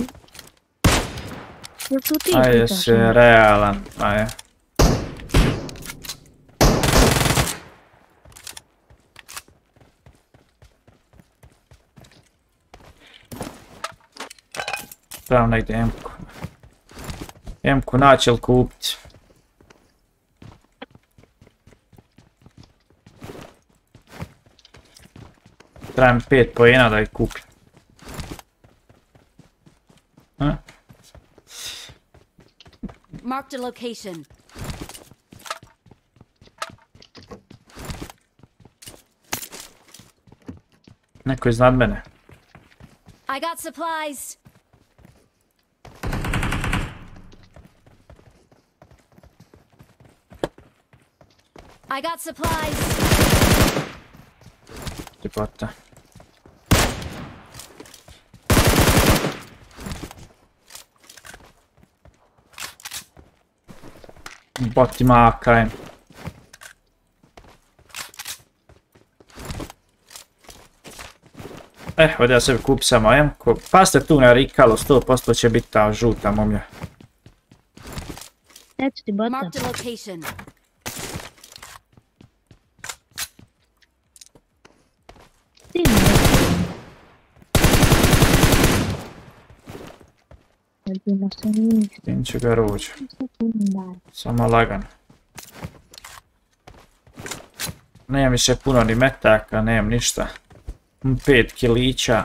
Jel tu ti Ajde pitaš, se ne? realan, ajde. Trebam negdje M-ku. M-ku naći ili kupiti. Trebam 5 pojena da ih kupim. Marked a location. Neko iznad mene. I got supplies. I got supplies. Ljepota. Bot ima AKM. Eh, ovdje ja sebi kupi samo M-ku. Pazite tu na Rikalo, 100% će biti ta žuta momlja. Eto ti bota. Marked Vidimo se ništa. Tin će ga. Sekunda. Samo lagano. Nemam više puno ni metaka, nemam ništa. Mm, Pet kilića.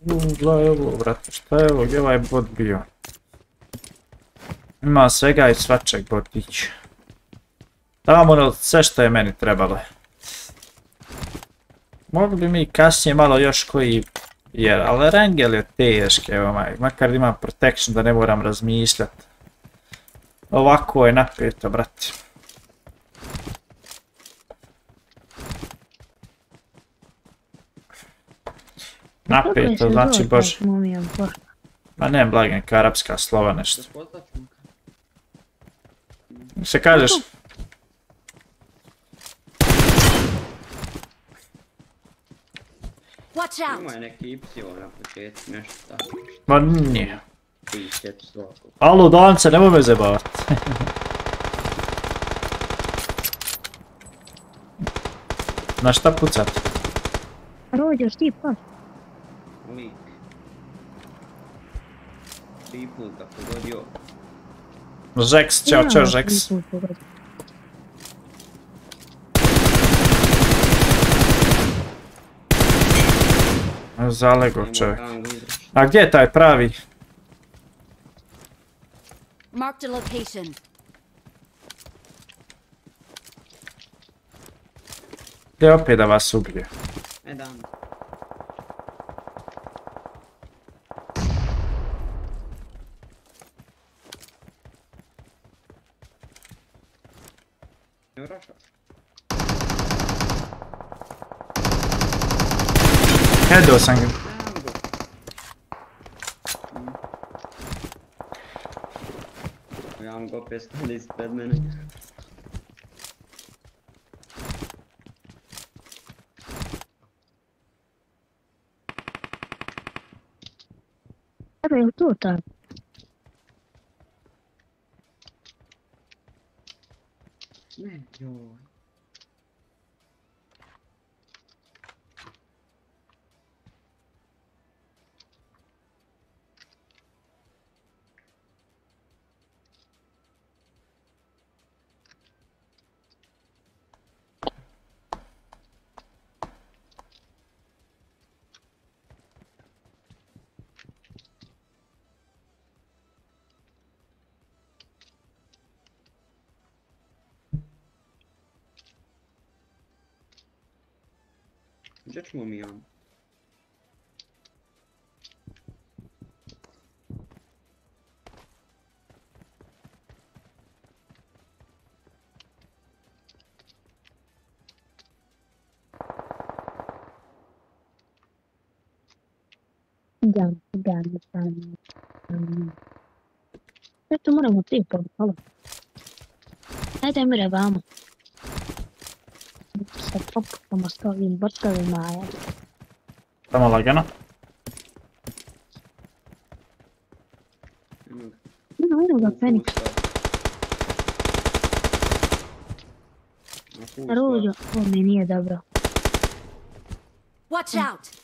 U, gledaj ovo, brate, šta je ovo, gdje je ovaj bot bio? Ima svega i svačeg botić. Tamo ono sve što je meni trebalo. Mogli bi mi kasnije malo još koji jer, ali Rangel je teški, evo maj, makar ima protection da ne moram razmišljat. Ovako je napeto, brate. Napeto, znači bože. Ma ne, blagen, arapska slova nešto. Se kažeš? Watch out! Ima je neki Y na početku, nešto tako. Ma nije. 3, 4, svako. Alo, Dance, nemoj me zabavat. Na šta pucat? Rođo, šti pa. Lik. Tri put ga pogodio. Žeks, čao, čao, Žeks. Zalego Nema čovjek. A gdje je taj pravi? Marked a location. Gdje opet da vas ubije? E dan. Ne vraća. Hedo sam ga. Evo ga. Mm. Ja vam ga opet stavili ispred mene. Evo je tu tako. Ne, joj. Gdje ćemo mi on? Idem, idem, idem. idem. Eto moramo ti po, halo. Ajde Emire, vamo. Sa popukama s ovim botovima, ja. Samo lagano. Evo ga. No, evo ga, U Fenix. full stav. Na full Ruđo, stav. ovo mi nije dobro. Watch out!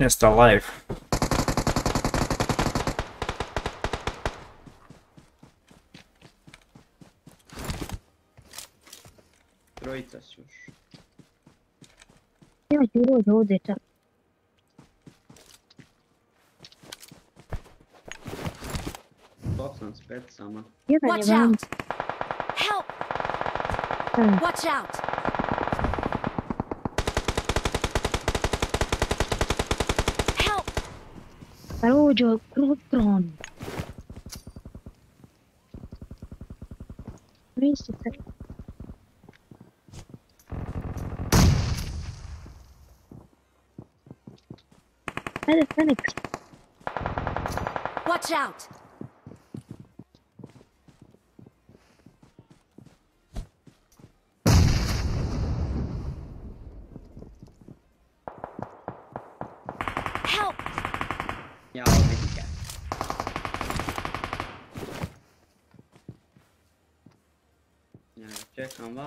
Petnaest live. Trojica su još. Ja ću Ruđo ovdje čak. To sam s pecama. Jedan je Watch vamo. out! Help! Evo, Watch out! Ruđo, Krutron. Mislite. Ajde, Fenix. Watch out!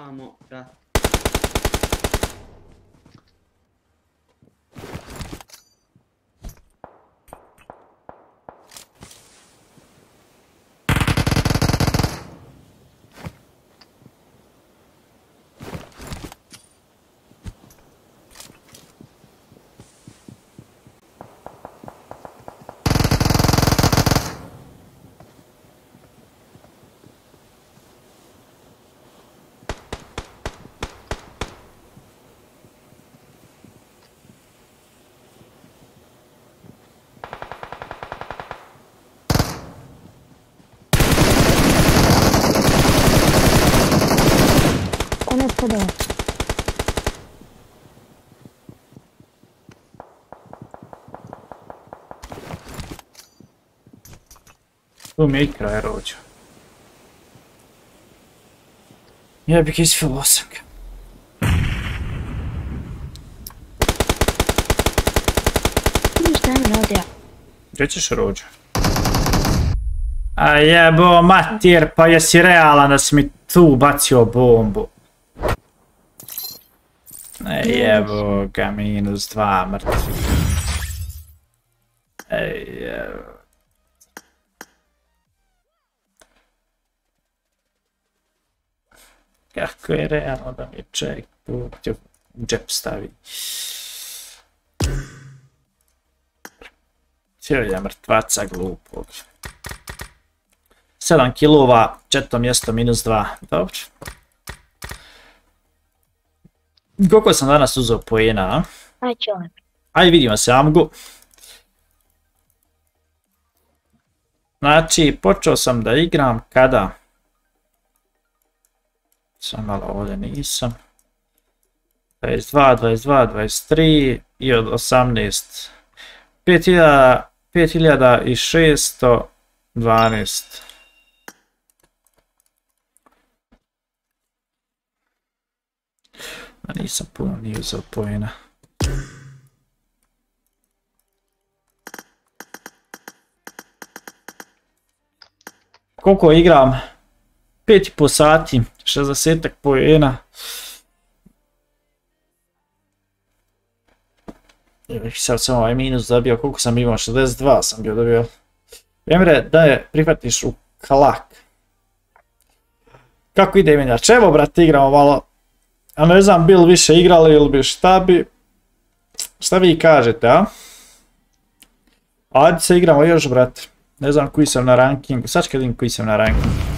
Čekam vamo, da. Tu mi je i kraj rođa. Ja bih ga. Ne rodio. Gdje ćeš rođa? A jebo matir, pa jesi realan da si mi tu bacio bombu. E jebo ga, minus dva mrtvi. Ej jebo. Kako je realno da mi čovjek u džep stavi. Cijeli je mrtvaca glupog. 7 kilova, četvrto mjesto minus 2. Dobro. Koliko sam danas uzeo pojena, a? Aj čovjek. Vidimo se, Amgu. Znači, počeo sam da igram kada? Sam malo ovdje nisam. 22, 22, 23 i od 18. 5000, 5612. Ma nisam puno nije uzeo pojena. Koliko igram? 5,5 sati, 60 pojena. Sad sam ovaj minus dobio, koliko sam imao, 62 sam bio dobio. Emre, da je prihvatiš u klak. Kako ide imenjač? Evo brate, igramo malo. A ne znam, bil više igrali ili bi šta bi... Šta vi kažete, a? Ajde se igramo još, brate. Ne znam koji sam na rankingu, sad vidim koji sam na rankingu.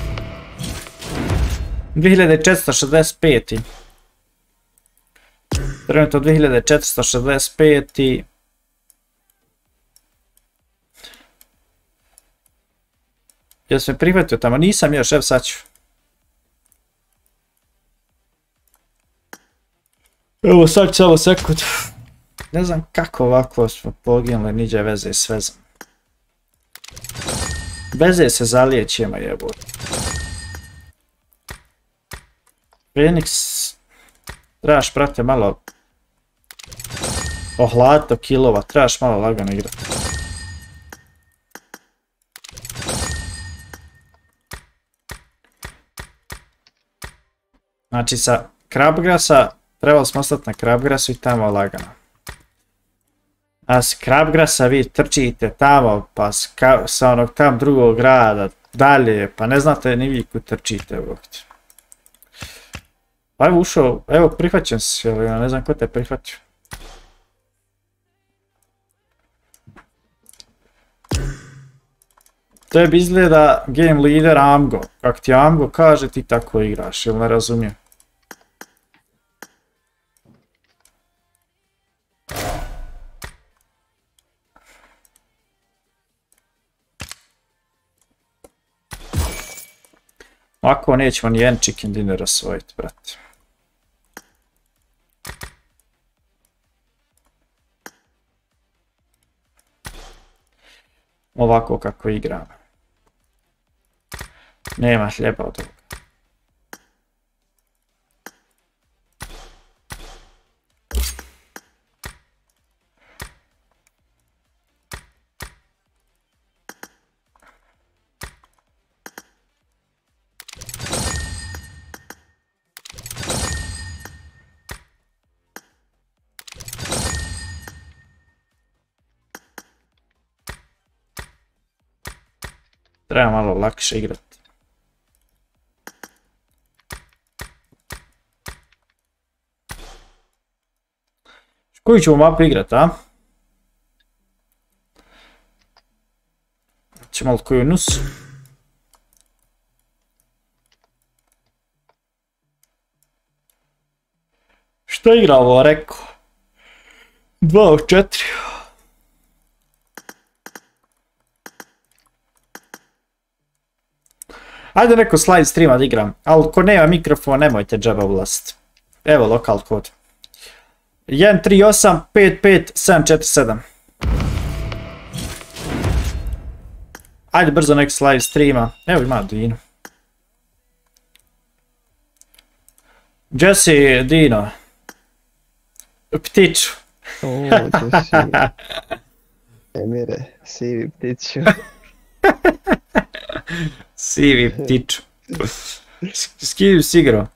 2465. Trenutno 2465. Jesi me prihvatio tamo? Nisam još, evo sad ću. Evo sad samo sekund. Ne znam kako ovako smo poginuli, niđe veze s vezom. Veze se zalijećima jebote. Phoenix, trebaš brate malo ohladit do kilova, trebaš malo lagano igrat. Znači sa Krabgrasa trebali smo ostati na Krabgrasu i tamo lagano. A s Krabgrasa vi trčite tamo, pa sa onog tam drugog grada, dalje, pa ne znate ni vi kud trčite uopće. Pa evo ušao, evo prihvaćam se, ali ja ne znam ko te prihvaćao. Tebi izgleda game leader Amgo. Kako ti Amgo kaže ti tako igraš, ili ne razumijem? Ovako nećemo ni jedan chicken dinner osvojiti, brate. Ovako kako igram. Nema hljeba od ovoga. Treba malo lakše igrati. Koju ćemo mapu igrat, a? Ćemo li koju nus? Je igra ovo, rekao? Dva od četiri. Ajde neko slide streama da igram, ali ko nema mikrofon nemojte džaba ulaziti. Evo lokal kod. 138 55 747. Ajde brzo nek live streama. Evo ima Dino. Jesse, Dino. Ptiću. Emire, sivi ptiću. Sivi ptiću. S kim si igrao?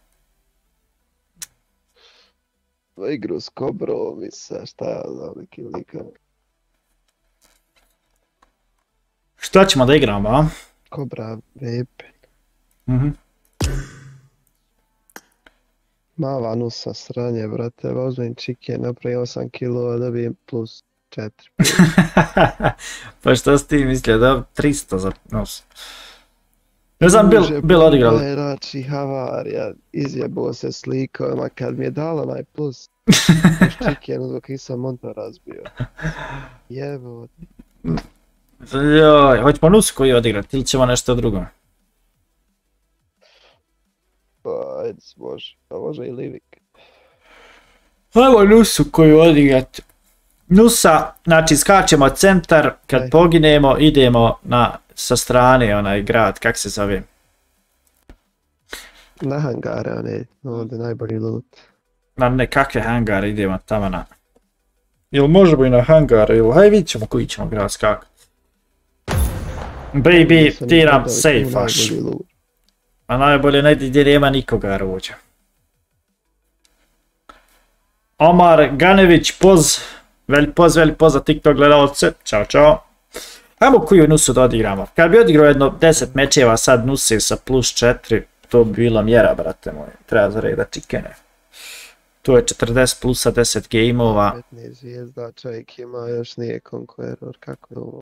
Pa igru s kobrom i sa šta ja znam neki lika. Šta ćemo da igramo, a? Kobra vepe. Mhm. Mava nusa sranje, brate, vozim čike, napravim 8 kilo, dobijem plus 4. pa što si ti mislio da 300 za nos? Ne znam, bil, bil odigrali. Znači, havarija, izjebao se slikama, kad mi je dala onaj plus. Još čike, dok nisam monta razbio. Jebo, Joj, hoćemo nus koji odigrati ili ćemo nešto drugo? pa ajde, može. A može i Livik. Ajmo nusu koju odigrati. Nusa, znači skačemo centar, kad Aj. poginemo idemo na, sa strane onaj grad, kak se zove? Na hangare, one, ovdje najbolji loot. Na nekakve hangare idemo tamo na... Ili možemo i na hangare, ili hajde vidit ćemo koji ćemo grad skak. Baby, ti nam sejfaš. A najbolje ne gdje nema nikoga rođa. Omar Ganević, poz. Velj poz, velj poz za TikTok gledalce. Ćao, čao. Ajmo koju nusu da odigramo. Kad bi odigrao jedno 10 mečeva sad nuse sa plus 4, to bi bila mjera, brate moji. Treba zareda čikene. To je 40 plusa 10 gameova. 15 zvijezda čovjek ima, još nije Conqueror, kako je ovo?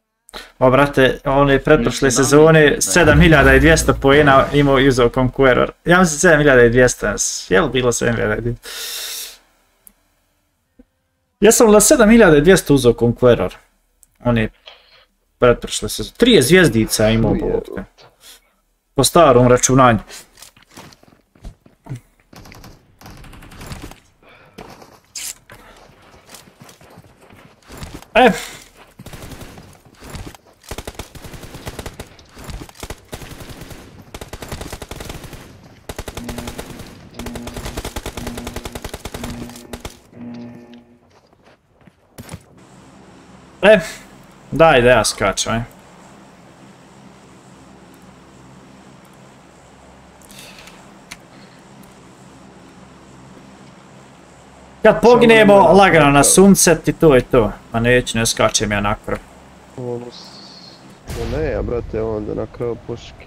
O, brate, on je pretprošle Nisam sezone dao ništa. 7200 poena imao i uzeo Conqueror. Ja mislim 7200, je li bilo 7200? Ja sam na 7200 uzeo Conqueror. On je pretprošle sezone. 30 zvijezdica imao bolotke. Po starom računanju. E, E, daj da ja skačem, aj. Kad poginemo, lagano na suncet i to je to. A neću, ne skačem ja nakro. Ono, ne, ja brate, onda na kraju puški.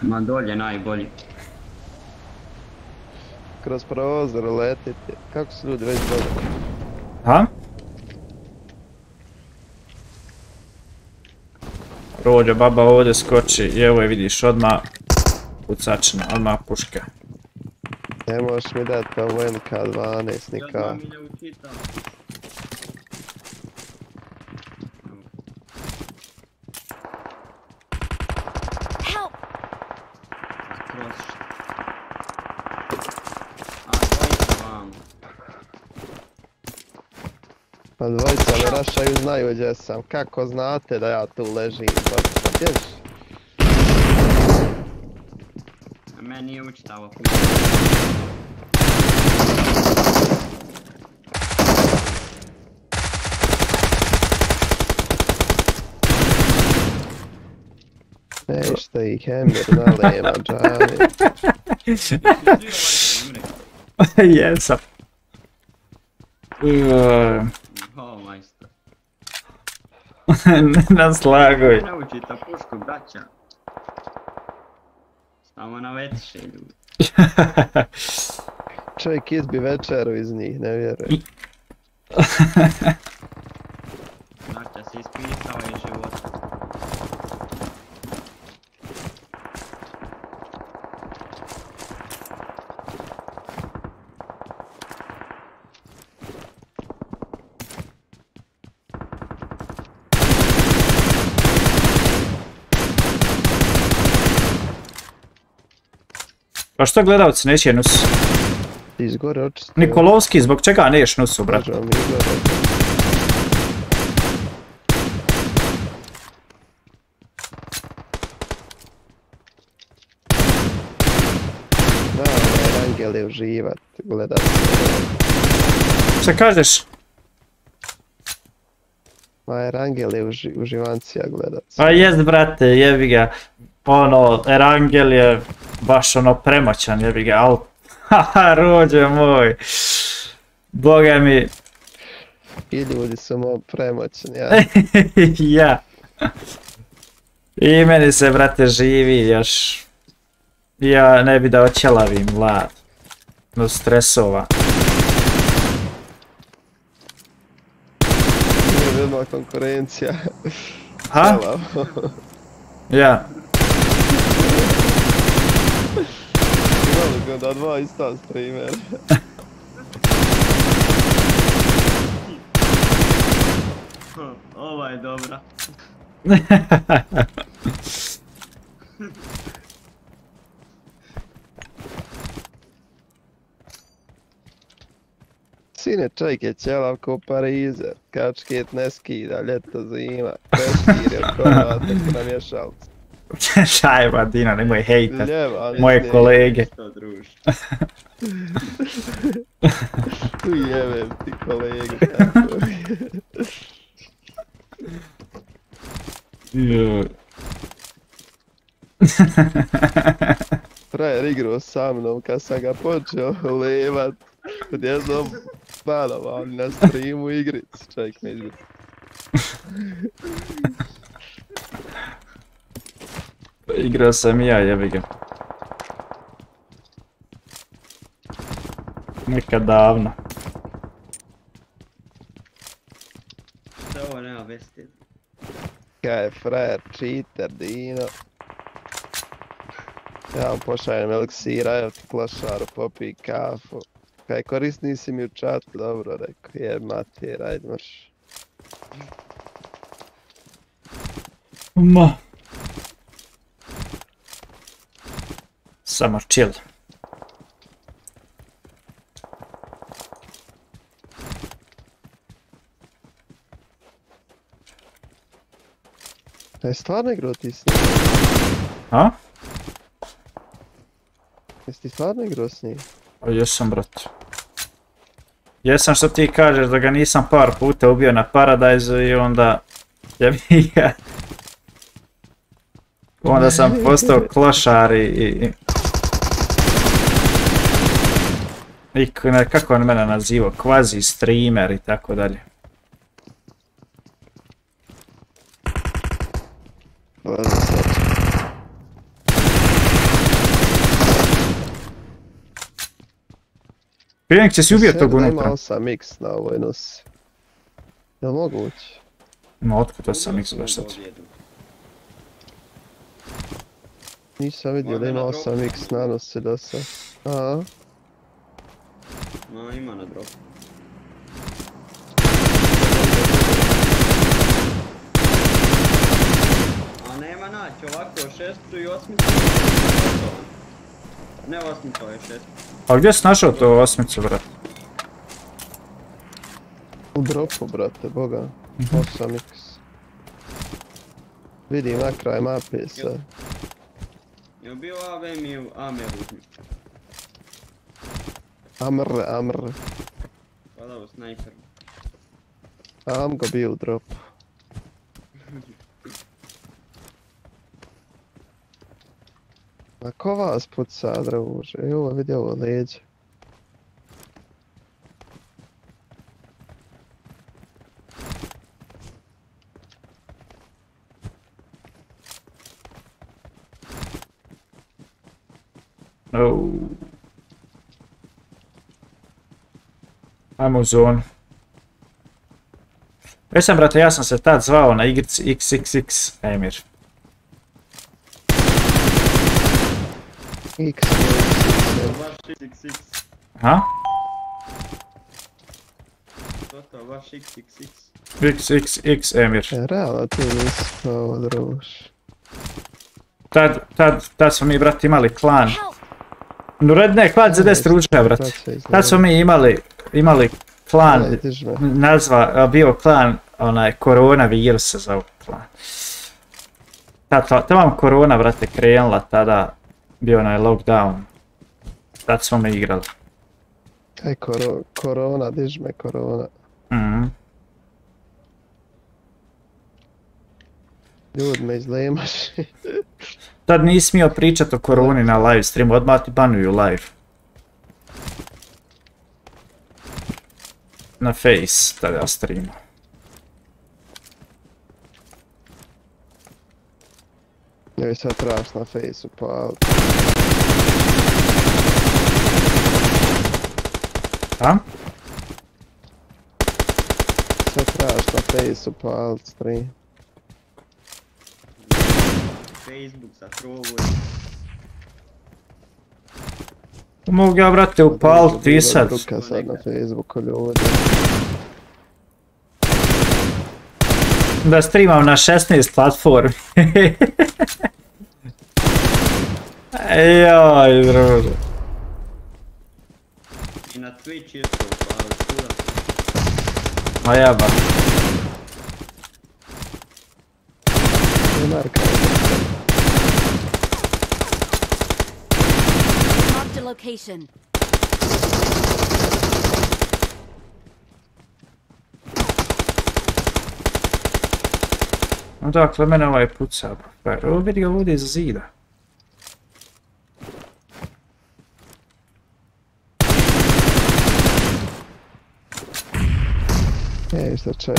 Ma dolje najbolji. Kroz prozor letite. Kako su ljudi već dobri? Ha? Rođa baba ovdje skoči i evo je vidiš odmah pucačina, odmah puška. Ne možeš mi dati pa u MK12 nika. Help! Kroz šta? A, dvojica vam. Pa dvojica me rašaju znaju gdje sam. Kako znate da ja tu ležim? Pa gdje si? Meni je učitavo. Ne, šta ih Emir nalema džavi. Jesam. Eee, Na slaguj. Naučite pušku, braća. Samo na veće ljudi. Čovjek izbi večeru iz njih, ne vjerujem. Braća se ispisao iz života. Pa što gledalci neće nus? Ti izgore očisto. Nikolovski, zbog čega neš nusu, brat? Da, ovaj uživat, gledat. Šta kažeš? Ma Rangel je uži, uživancija gledat. Pa jest, brate, jebi ga. Ono, Erangel je baš ono premoćan, jebi ga, al... Haha, rođe moj. Boga mi, I ljudi su mu premoćni, ja. ja. I meni se, brate, živi još. Ja ne bi da oćelavim, vlad. No stresova. Nije konkurencija. Ha? Ja. Ga da dva ista streamer. Ova je dobra. Sine, čovjek je ćelav ko Parizer. Kačket ne skida, ljeto zima. Peškir je kova, tako na mješalcu. Šaj, Martina, nemoj hejtat. Moje ne, kolege. Tu jebem ti kolege. Joj. Frajer igrao sa mnom kad sam ga počeo levat. Odjednom malo vam na streamu igric. Čovjek izgleda. Igrao sam i ja, jebi ga. Nekad davno. Što ovo nema vesti? Kaj je frajer, cheater, Dino. Ja vam pošaljem eliksira, evo ti klošaru, popij kafu. Kaj korisni si mi u čatu, dobro rekao, je mater, ajde marš. Ma. Samo chill. E, stvarno igrao ti s njim? A? Jesi ti stvarno igrao s njim? O, jesam, brat. Jesam što ti kažeš da ga nisam par puta ubio na Paradise i onda... Jebi ga. Onda sam postao klošar i... i... I kako on mene nazivao, kvazi streamer i tako dalje. Bože, sad. Prije će si ubio tog da unutra. Ima 8x na ovoj nosi. Jel moguće? Ma otkud to sam x baš sad? Nisam vidio da ima na dropu. 8x na nosi do sad. Aha. Ma ima na drop. A nema naći ovako šestu i osmicu. Ne osmicu, je šest. A gdje si našao to osmicu, brat? U dropu, brate, boga. 8x. Vidim na kraj mape sad. Je bio AVM i Amer uzmi. Amr, amr. Hvala u snajper. Am ga bio u dropu. A ko vas puca, druže? Evo, vidi ovo leđe. Oh. Ajmo u zonu. Već sam, brate, ja sam se tad zvao na igrici XXX Emir. XXX. Ha? To to, vaš XXX. XXX Emir. E, realno ti nisi spao, druž. Tad, tad, tad smo mi, brate, imali klan. No red ne, hvala za 10 ručka, brate. Tad smo mi imali, imali klan, nazva, bio klan, onaj, koronavirus se zove klan. Tad, to vam korona, brate, krenula tada, bio onaj lockdown. Tad smo mi igrali. Aj, koro, korona, diž me, korona. Mhm. Ljud me izlemaš. Tad nisi smio pričat o koroni na live streamu, odmah ti banuju live. Na face, tada streamu. Joj, sad trebaš na fejsu, pa... A? Sad trebaš na fejsu, pa alt stream. Facebook sa krovoj. Mogu ja, brate, upalit pisat. Ruka sad na Facebooku ljudi. Da streamam na 16 platformi. Joj, druže. I na Twitch isto upali. Ma jeba. Ne marka. Marked a location. Odakle mene ovaj puca, pa ovo vidi ga ovdje iza zida. Ej, šta čaj.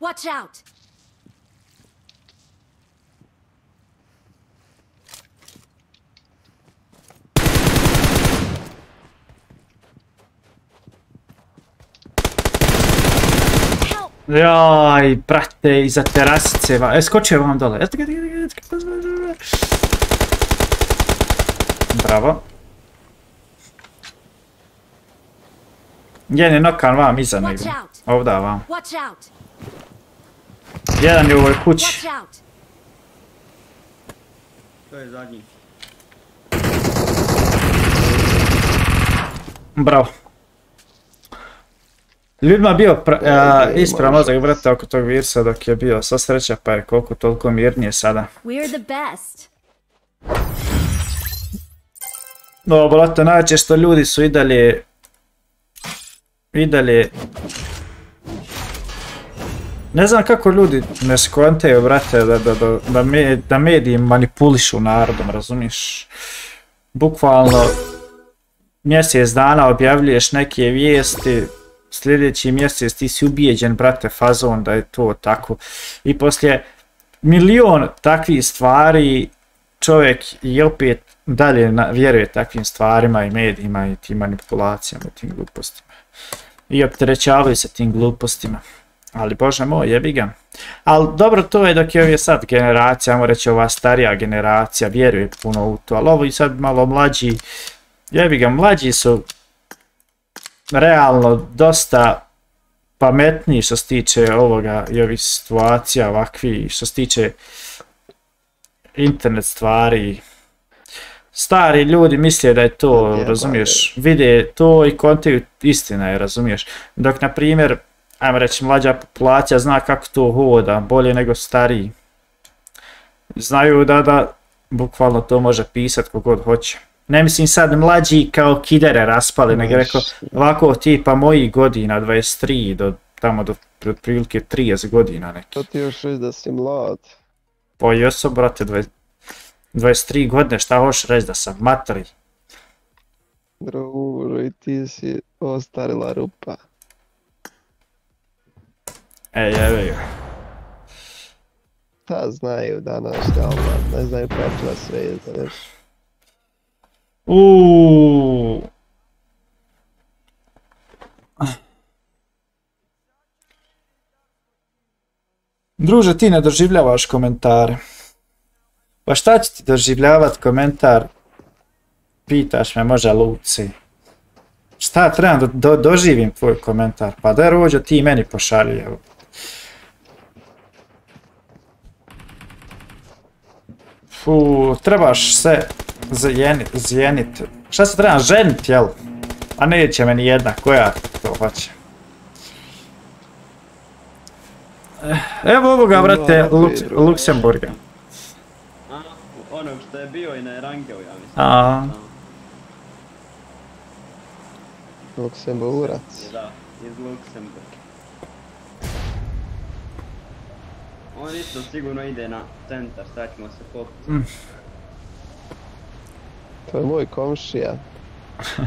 Watch out! Jaj, brate, iza terasice, va. E, skočio je vam dole. Ga. Bravo. Jedan je nokan vam iza negdje. Ovda vam. Watch out! Jedan je u ovoj kući. Watch out! To je zadnji. Bravo. Ljudima je bio pra, a, Ej, ispravan može. mozak, brate, oko tog virusa dok je bio sva sreća, pa je koliko toliko mirnije sada. No, brate, najčesto ljudi su i dalje... I dalje... Ne znam kako ljudi ne skontaju, brate, da, da, da, da, me- da mediji manipulišu narodom, razumiješ? Bukvalno mjesec dana objavljuješ neke vijesti, sljedeći mjesec ti si ubijeđen, brate, fazon da je to tako. I poslije milion takvih stvari čovjek i opet dalje vjeruje takvim stvarima i medijima i tim manipulacijama i tim glupostima. I opterećavaju se tim glupostima. Ali bože moj, jebi ga. Ali dobro to je dok je ovdje sad generacija, ajmo reći ova starija generacija, vjeruje puno u to, ali ovo i sad malo mlađi, jebi ga, mlađi su realno dosta pametniji što se tiče ovoga i ovih situacija ovakvi, što se tiče internet stvari. Stari ljudi misle da je to, razumiješ, vide to i kontaju istina je, razumiješ. Dok, na primjer, ajmo reći, mlađa populacija zna kako to hoda, bolje nego stariji. Znaju da, da, bukvalno to može pisat kogod hoće. Ne mislim sad mlađi kao kidere raspali, nego rekao ovako tipa mojih godina, 23 do tamo do otprilike 30 godina neki. To ti još reći da si mlad. Pa jesu, brate, 20 23 godine, šta hoćeš reći da sam matri? Družo, i ti si ostarila rupa. Ej, evo ga. Ta znaju danas, da ne znaju pečva sve znaš. Uuuu. Druže, ti ne doživljavaš komentare. Pa šta će ti doživljavat komentar? Pitaš me, može Luci. Šta trebam da do- doživim tvoj komentar? Pa da rođo ti meni pošalji, evo. Fu, trebaš se zajenit, zjenit. Šta se trebam ženit, jel? A neće me ni jedna, koja to hoće. Eh, Evo ovoga, brate. Luksemburga. A, onog što je bio i na Erangeu, ja mislim. A, Luksemburac. Da, iz Luksemburga. On isto sigurno ide na centar, sad ćemo se popiti. To je moj komšija.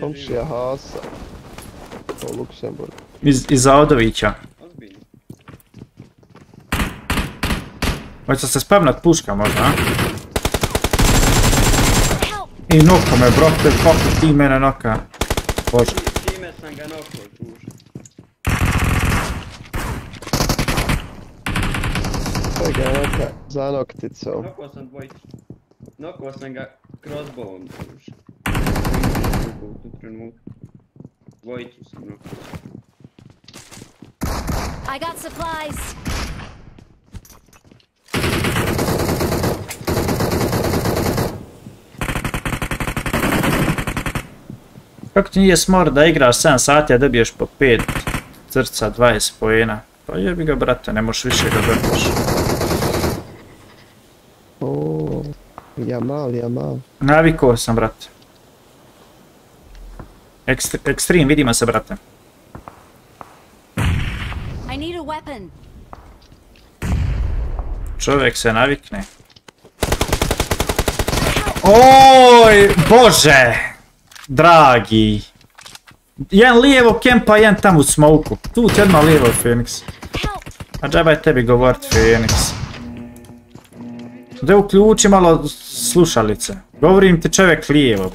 Komšija Hasa. U Luksemburgu. iz, iz. Ozbiljno. Hoće se spavnat puška možda, a? I noka me, brate, kako ti mene noka. Bože. Ti- Time sam ga nokao, čuš. Sve ga neka za nokticom. Nokao sam dvojicu. Nokao sam ga crossbowom, čuš. U tu trenutku. Dvojicu sam nokao. I got supplies. Kako ti nije smor da igraš 7 sati, a dobiješ po 5 crca, 20 pojena? Pa jebi ga, brate, ne možeš više da dobiš. O, Jamal, Jamal. Navikao sam, brate. Ekstr ekstrem, vidimo se, brate. I need a weapon. Čovjek se navikne. Oj, bože! Dragi. Jedan lijevo kempa, jedan tamo u smoku. Tu ti odmah lijevo, Phoenix. A džabaj tebi govorit, Phoenix. Da uključi malo slušalice. Govorim ti čovjek lijevo.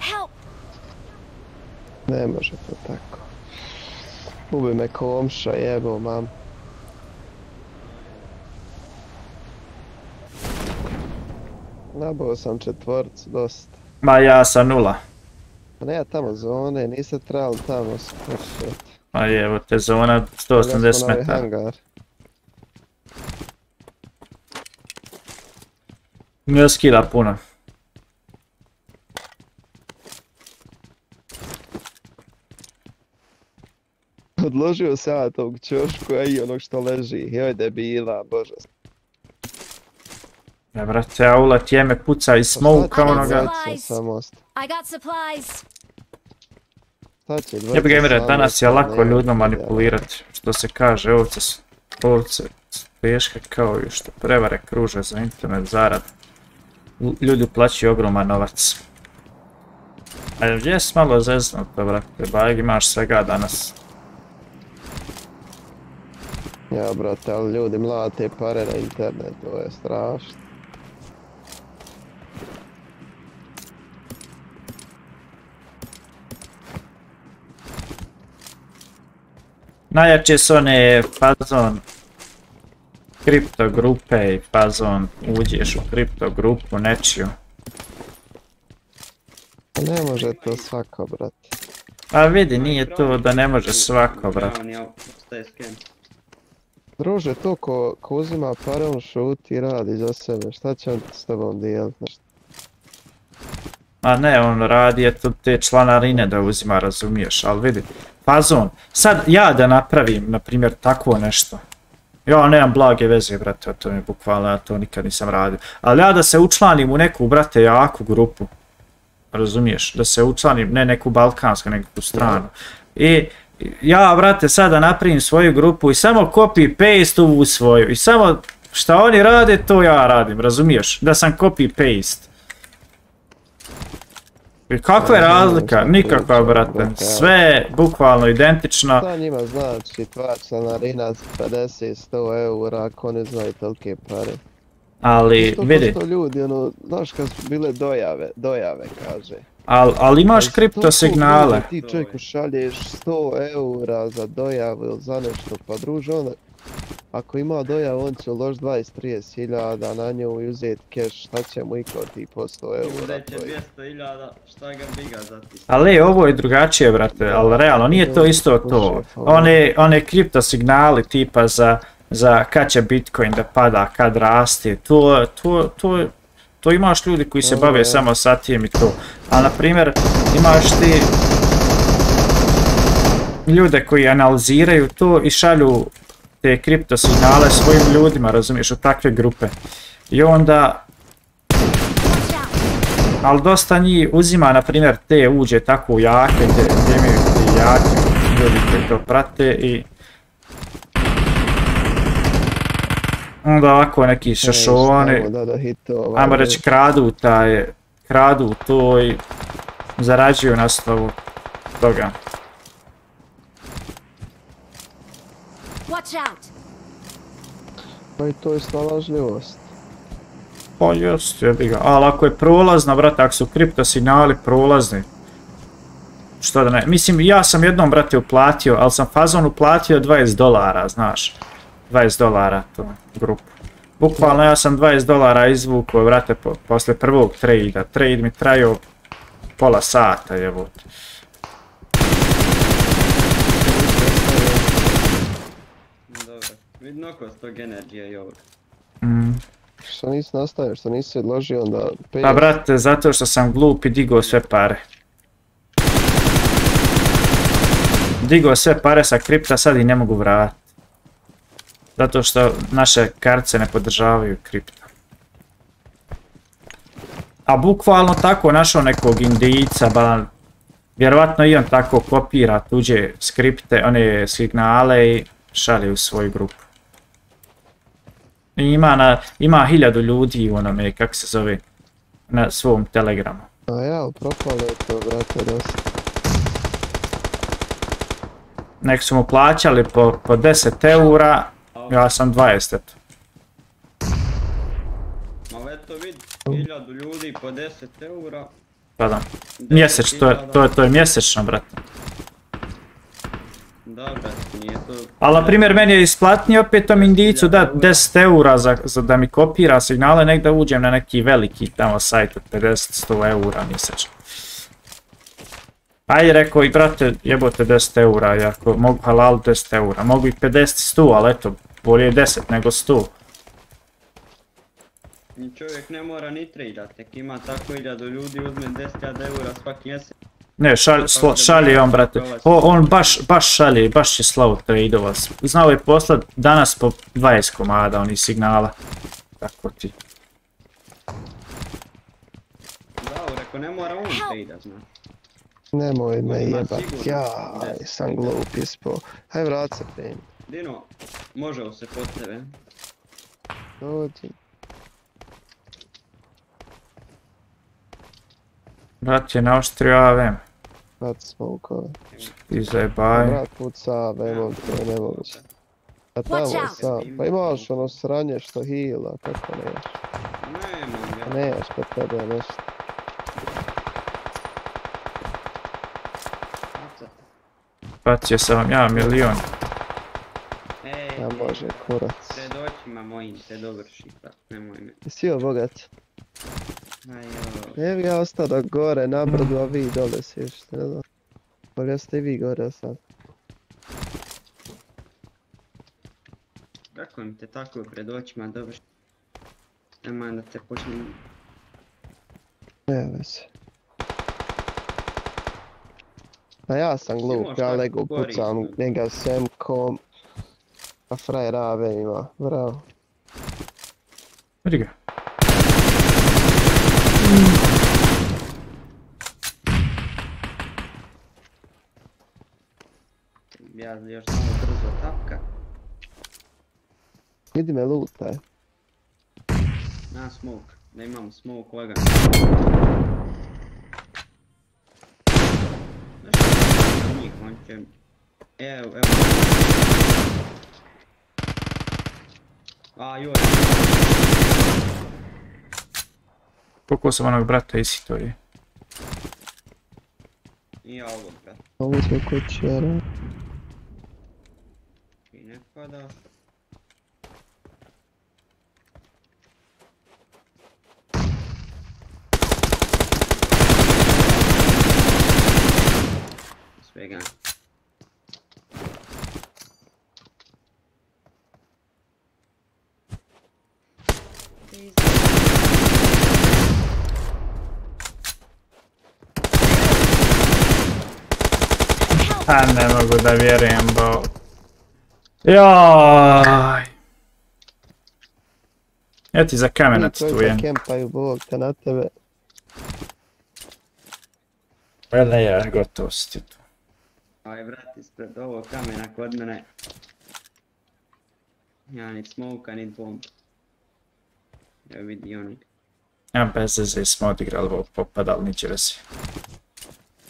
Help! Ne može to tako. Ubi me komša, jebo mam. Nabao sam četvorcu dosta. Ma ja sam nula. Pa ne ja tamo zone, niste trebali tamo Ma evo te zona 180 metara. Ne skida puno. Odložio se ja tog ćošku, a i onog što leži. Joj debila, bože. Ja brate, ja ulet jeme puca iz smoka sad- onoga. I got supplies. Ja bi ga imre, samo danas je lako ljudima manipulirati. Što se kaže, ovce su, ovce su teške kao i što prevare kruže za internet zarad. Ljudi uplaćuju ogroman novac. A jes malo zeznuto, brate, bajeg imaš svega danas. Ja, brate, ali ljudi mlate pare na internetu, to je strašno. Najjače su one fazon kripto grupe i fazon uđeš u kripto grupu nečiju. Pa Ne može to svako, brate. A vidi, nije to da ne može svako, sken. Druže, to ko, ko uzima pare, on šuti i radi za sebe. Šta će on s tobom dijelit? A ne, on radi eto te članarine da uzima, razumiješ, ali vidi. Fazon, sad ja da napravim, na primjer, takvo nešto. Ja nemam blage veze, brate, o tome, bukvalno, ja to nikad nisam radio. Ali ja da se učlanim u neku, brate, jaku grupu, razumiješ, da se učlanim, ne neku balkansku, neku stranu. I ja, brate, sada napravim svoju grupu i samo copy paste u svoju. I samo šta oni rade, to ja radim, razumiješ? Da sam copy paste. I kakva je razlika? Nikakva, brate. Sve je bukvalno identično. Šta njima znači tva članarina 50-100 eura ako ne znaju tolike pare? Ali, vidi, što ljudi, ono, znaš kad su bile dojave, dojave kaže. al, ali imaš Ali kripto toliko signale. ljudi, Ti čovjeku šalješ 100 eura za dojavu ili za nešto, pa druže onda, ako ima dojavu on će uložiti 20-30 hiljada na nju i uzeti keš, šta će mu i kao ti po 100 eura. Uzet će to je. 200.000, šta ga briga za ti. Ali ovo je drugačije, brate, ali realno nije to isto to. One, one kripto signali tipa za, za kad će Bitcoin da pada, kad raste, to, to, to, to imaš ljudi koji se bave samo sa tim i to. A na primjer, imaš ti ljude koji analiziraju to i šalju te kripto signale svojim ljudima, razumiješ, u takve grupe. I onda ali dosta njih uzima, na primjer, te uđe tako u jake, gdje, imaju ti jaki ljudi koji to prate i... Onda ovako neki šašoni, ajmo reći kradu taj, kradu to i zarađuju nastavu toga. Watch out! Pa i to je snalažljivost. Pa jest, jebi ga, ali ako je prolazna, brate, ako su kripto signali prolazni, što da ne, mislim, ja sam jednom, brate, uplatio, ali sam fazon uplatio 20 dolara, znaš, 20 dolara tu grupu. Bukvalno ja sam 20 dolara izvukao, brate, po, posle prvog trejda, trade mi trajao pola sata, jevo. Dobro. Vidno oko s tog energija i ovog. Mm. Što nisi nastavio, što nisi odložio onda 5. Pa brate, zato što sam glup i digao sve pare. Digao sve pare sa kripta, sad i ne mogu vratiti. Zato što naše kartice ne podržavaju kripto. A bukvalno tako našao nekog indijca, ba, vjerovatno i on tako kopira tuđe skripte, one signale i šalje u svoju grupu. Ima, na, ima hiljadu ljudi u onome, kak se zove, na svom telegramu. A ja, propalo je to, brate, dosta. Nek su mu plaćali po, po 10 eura, ja sam 20 eto. Ma eto vid, 1000 ljudi po 10 eura. Pa da. Mjeseć, to je, to je, to je mjesečno, brate. Nije to... Ali na primjer meni je isplatnije opet tom indijicu da 10 eura za, za da mi kopira signale, nek da uđem na neki veliki tamo sajt od 50-100 eura mjesečno. Ajde rekao i brate jebote 10 eura, i ako mogu halal 10 eura, mogu i 50-100, ali eto, bolje je 10 nego 100. Ni čovjek ne mora ni tradat, tek ima tako 1000 ljudi, uzme 10.000 eura svaki mjesec. Ne, šalj, sla- šalje on, brate. O, on baš, baš šalje, baš će slavu tradeova. Znao je poslat danas po 20 komada onih signala. Tako ti. Da, reko ne mora on. Nemoj me jebat, jaj, sam glup ispo. Haj vrat se pen. Dino, može se pod tebe. Dođi. Brat je naoštrio AVM. Vrat smokove. Ti zajebaj. Vrat puca, ne mogu, to je nemoguće. A tamo je sam, pa imaš ono sranje što hila, kako neš? Nemam ga. neš kod tebe nešto. Bacio sam vam ja milion. Ej, Ja može kurac. pred očima mojim te dovrši, brat, nemoj me. Jesi joj bogat? Ne bi ja ostao da gore na brdu, a vi dole sješite, ne znam. Ali jeste i vi gore sad. Kako im te tako pred očima dovrši? Nemoj da te počnem... Ne veze. A ja sam glup, ja lego pucam ne? njega semkom. A frajer ave ima, bravo. Vidi ga. Ja još samo brzo tapka. Idi me lutaj. Na smoke, da imamo smoke lagan. On će... Evo, evo. A, joj. Pukao sam onog brata isi to je. I ja ovog, brat. Ovo sve kućera. nevkladá. Svega. Hát nem, magoda vjerujem, bo Joj. Ja ti za kamenac tu je. Kempaju bog te na tebe. Vele je, gotovo si ti tu. Aj, vrat, ispred ovog kamena kod mene. Ja nit smoka, nit bomb. Evo vidi oni. Ja bez veze smo odigrali ovo popadali, niće veze.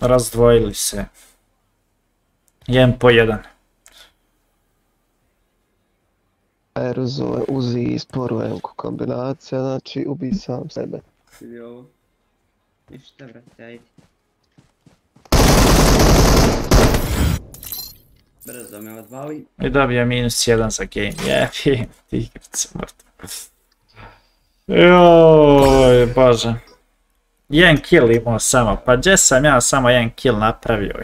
Razdvojili se. Jedan po jedan. Aerozole, uzi i sporujem kombinacija, znači ubij sam sebe. Vidi ovo. Ništa, vrati, ajde. Brzo me odvali. I dobije minus jedan za game. Jebi, tigrice mrtvo. Joj, bože. Jedan kill imao samo, pa gdje sam ja samo jedan kill napravio?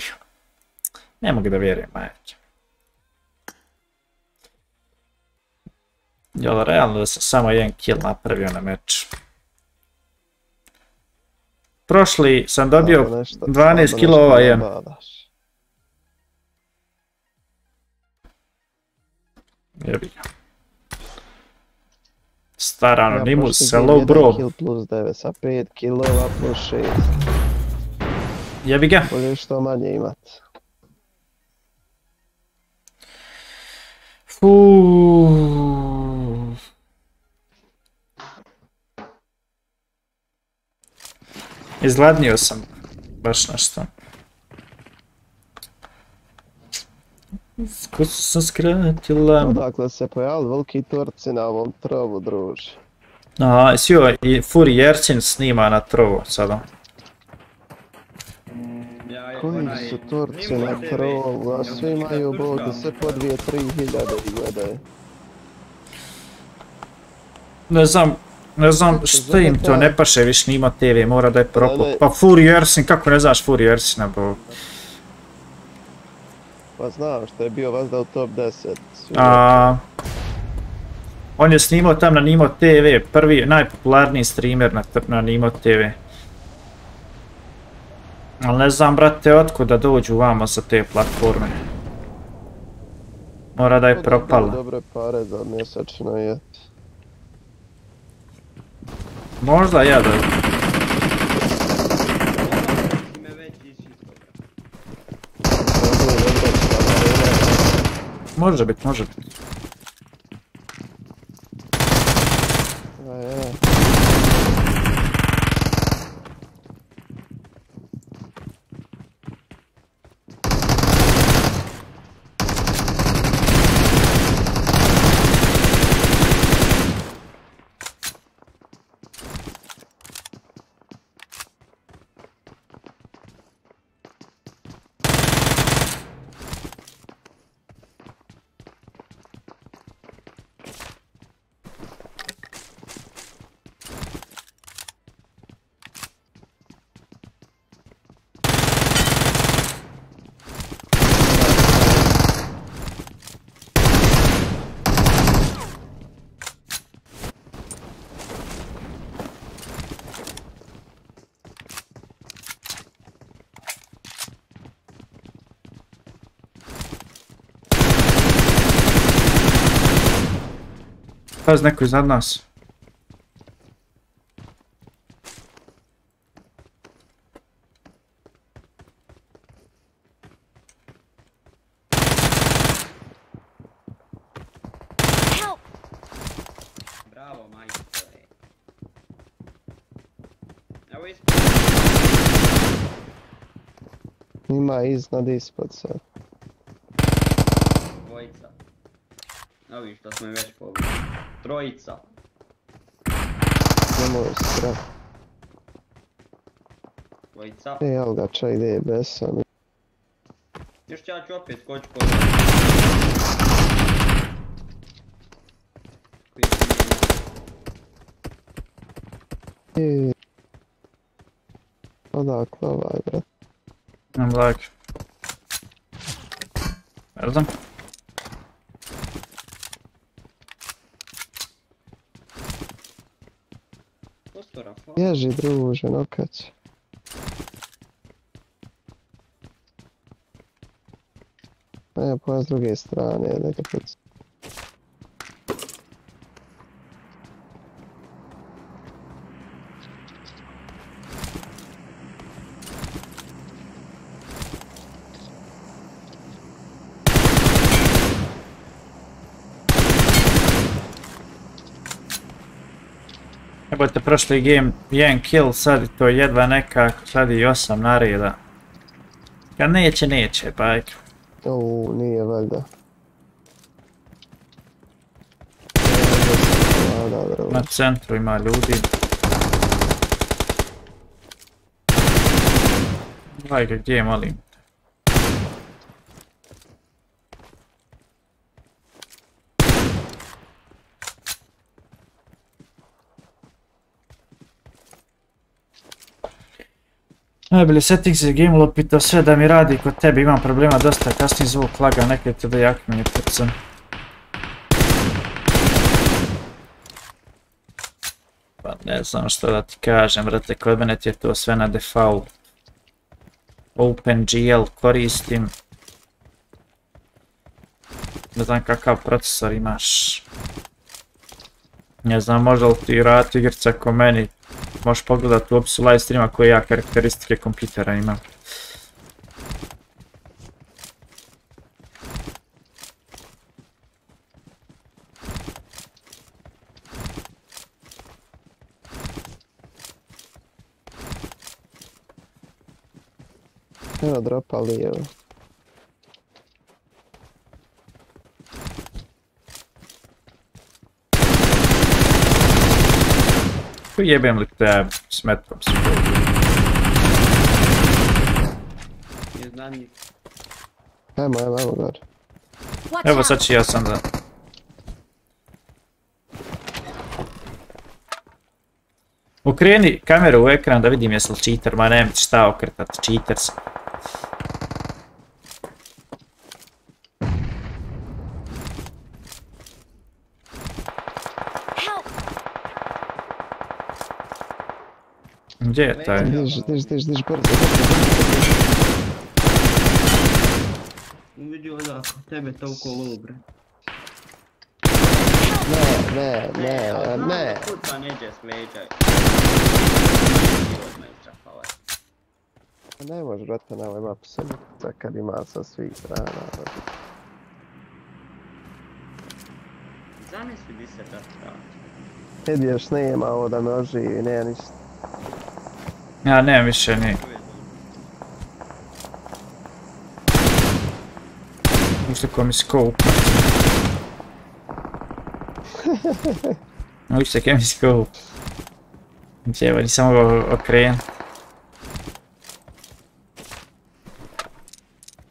Ne mogu da vjerujem, majke. Jel realno da sam samo jedan kill napravio na meč? Prošli sam dobio Samo nešto- 12 samo kilova, nešto jedan. Jebi ga. Star Ja Anonymous, prošli hello bro. kill plus 9 sa 5 killova plus 6. Jebi ga. Bolje što manje imat. Fuuu. Izgladnio sam baš nešto. Kosu sam skratila. Odakle se pojavili veliki torci na ovom trovu, druže. Aha, sjo, i Furi Jercin snima na trovu sada. Ja, Koji onaj- su torci Nimo na TV, trovu, a ja svi mu imaju šta bog pružam. se po dvije, tri hiljade i gledaju. Ne znam, ne znam što im to ne paše više nima TV, mora da je propao. Pa Furi Jercin, kako ne znaš Furi Jercina, bo? Pa znam što je bio vazda u top 10. Svi A, on je snimao tam na Nimo TV, prvi, najpopularniji streamer na, na Nimo TV. Ali ne znam, brate, otkud da dođu vamo sa te platforme. Mora da je rekli, propala. Dobre pare za mjesečno je. Možda ja da... Me već ići isto, brat. Paz neko iznad nas. Help! Bravo, majstore. Evo ispred. Ima iznad ispod sad. Ovi što smo im već pobili. Trojica. Nemoj strah. Dvojica. E, jel ga čaj ide besa. Još ja ću opet skoči kod E. Odakle ovaj, brat? Nem lag. Ne znam. Bježi druže, no će. Ne, pa s druge strane, da ga put... Jebote, prošli game, jedan kill, sad to jedva nekako, sad i osam nareda. Kad neće, neće, bajka. Uuu, nije valjda. Da, da, da, Na centru ima ljudi. Ga gdje je, molim. Najbolji settings za game lopito sve da mi radi kod tebe, imam problema dosta, kasni zvuk laga, nekaj te da jak mi je. Pa ne znam što da ti kažem, brate, kod mene ti je to sve na default. OpenGL koristim. Ne znam kakav procesor imaš. Ne znam, možda li ti rad igrica ako meni. Možeš pogledat u opisu live streama koje ja karakteristike kompjutera imam. Evo dropa lijevo. Jebem li te smetrom se. Neznanik. Ajmo, ajmo, ajmo gore. Watch Evo sad ću ja sam da... Ukreni kameru u ekran da vidim jesi li cheater, ma nemam ti šta okretat, cheater sam. Gdje je taj? Diž, diž, diž, brzo, brzo, Uvidio odako, tebe toliko lubre. Ne, ne, ne, ne. Puta neđe s leđa. Odmah izčapala. Ne može, brate, na ovoj se puca kad ima sa svih strana. Zamisli di se da traži. Edi još nema ovo da me oživi, nema ništa. Ja nemam više ni. Usliko mi scope. Usliko mi scope. Evo, nisam mogao okrenut.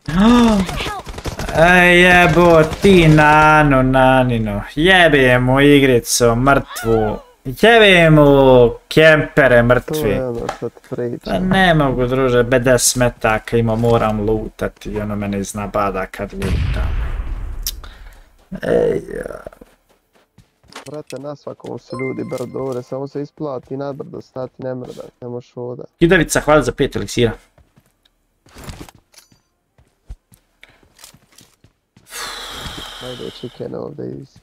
Ej jebo ti nano nanino, jebe mu igricu mrtvu, jebe mu kempere mrtvi. Pa ne mogu druže, BD smetaka ima, moram lutati ono mene iznabada kad lutam. Ej, ja. Brate, na svakom su ljudi brdo ovdje, samo se isplati nadbrdo stati, ne mrdat, ne možeš ovdje. Kidavica, hvala za pet eliksira. Ajde, chicken ovdje iz...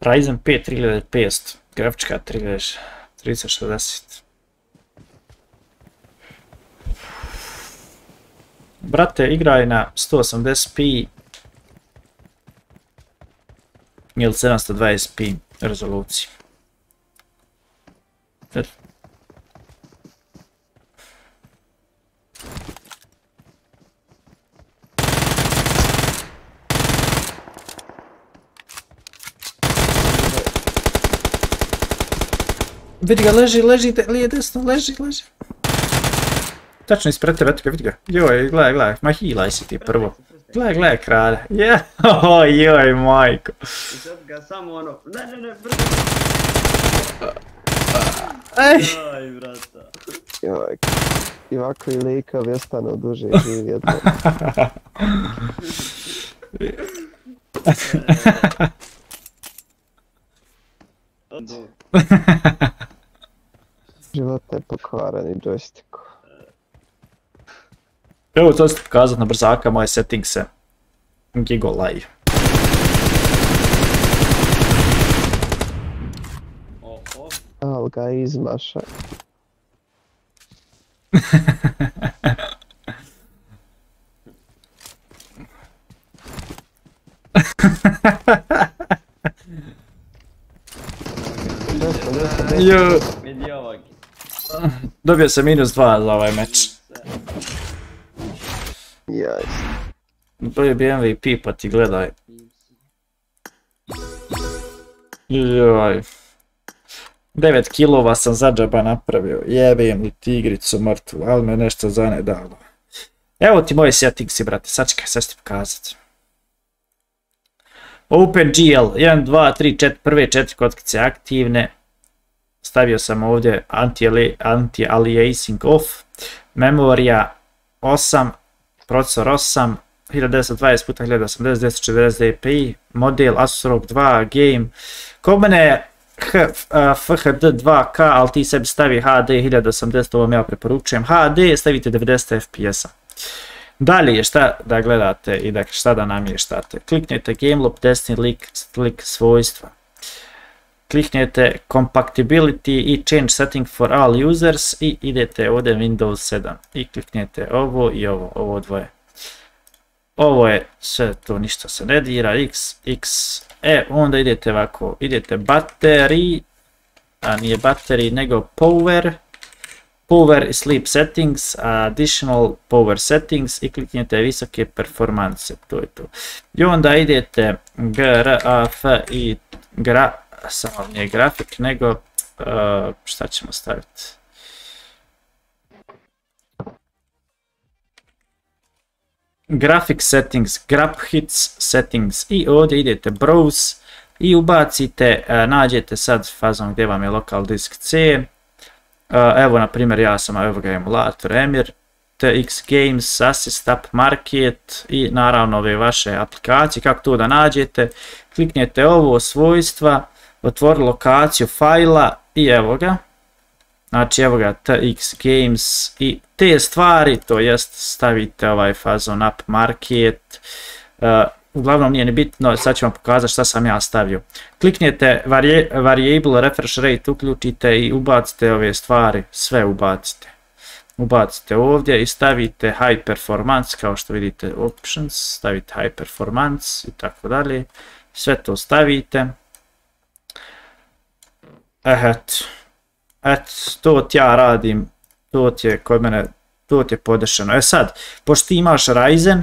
Ryzen 5 3500, grafička 3060. Brate, igraj na 180p ili 720p rezoluciji. Vidi ga, leži, leži, lije desno, leži, leži. Tačno ispred tebe, vidi ga. Joj, gledaj, gledaj, ma hilaj si ti prvo. Gledaj, gledaj kralja. Je, oj, joj, majko. I sad ga samo ono, ne, ne, ne, brzo. Ej! Aj, brata. Joj, i ovako i likovi ostanu duže živjeti. Do- Život je pokvareni joystick. Evo, to ste pokazat na brzaka moje settingse. Gigo live. O, o, Al ga izmaša. Desno, desno, desno. Jo, dobio sam minus dva za ovaj meč. Jaj. Bi MVP pa ti gledaj. Joj. 9 kilova sam za džaba napravio. Jebem li tigricu mrtvu, ali me nešto zanedalo. Evo ti moji settingsi, brate, sačekaj, sad ću ti pokazat. OpenGL, 1, 2, 3, 4, prve četiri kockice aktivne. Stavio sam ovdje anti-ali- anti-aliasing off. Memorija 8, procesor 8, 1920 x 1080 240 dpi, model Asus ROG 2, game. Kod mene FHD 2K, ali ti sebi stavi HD 1080, ovo vam ja preporučujem. HD stavite 90 fps-a. Dalje, šta da gledate i da šta da namještate. Kliknete Game Loop, Destiny Link, Link svojstva. Kliknete Compatibility i Change Setting for all users i idete ovdje Windows 7 i kliknete ovo i ovo, ovo dvoje. Ovo je sve to ništa se ne dira, x, x, e onda idete ovako, idete battery, a nije battery nego power, power sleep settings, additional power settings i kliknete visoke performanse, to je to. I onda idete graf i gra, samo nije grafik nego, uh, šta ćemo staviti? graphic settings, grab hits settings i ovdje idete browse i ubacite, e, nađete sad fazom gdje vam je local disk C. E, Evo na primjer ja sam evo ga emulator Emir, TX Games, Assist App Market i naravno ove vaše aplikacije, kako to da nađete. Kliknete ovo svojstva, otvori lokaciju fajla i evo ga. Znači evo ga TX Games i te stvari, to jest stavite ovaj fazon up market, uh, uglavnom nije ni bitno, sad ću vam pokazati šta sam ja stavio. Kliknete variable refresh rate, uključite i ubacite ove stvari, sve ubacite. Ubacite ovdje i stavite high performance, kao što vidite options, stavite high performance i tako dalje. Sve to stavite. Eto. Eto, to ti ja radim, to ti je kod mene, to ti je podešeno. E sad, pošto ti imaš Ryzen,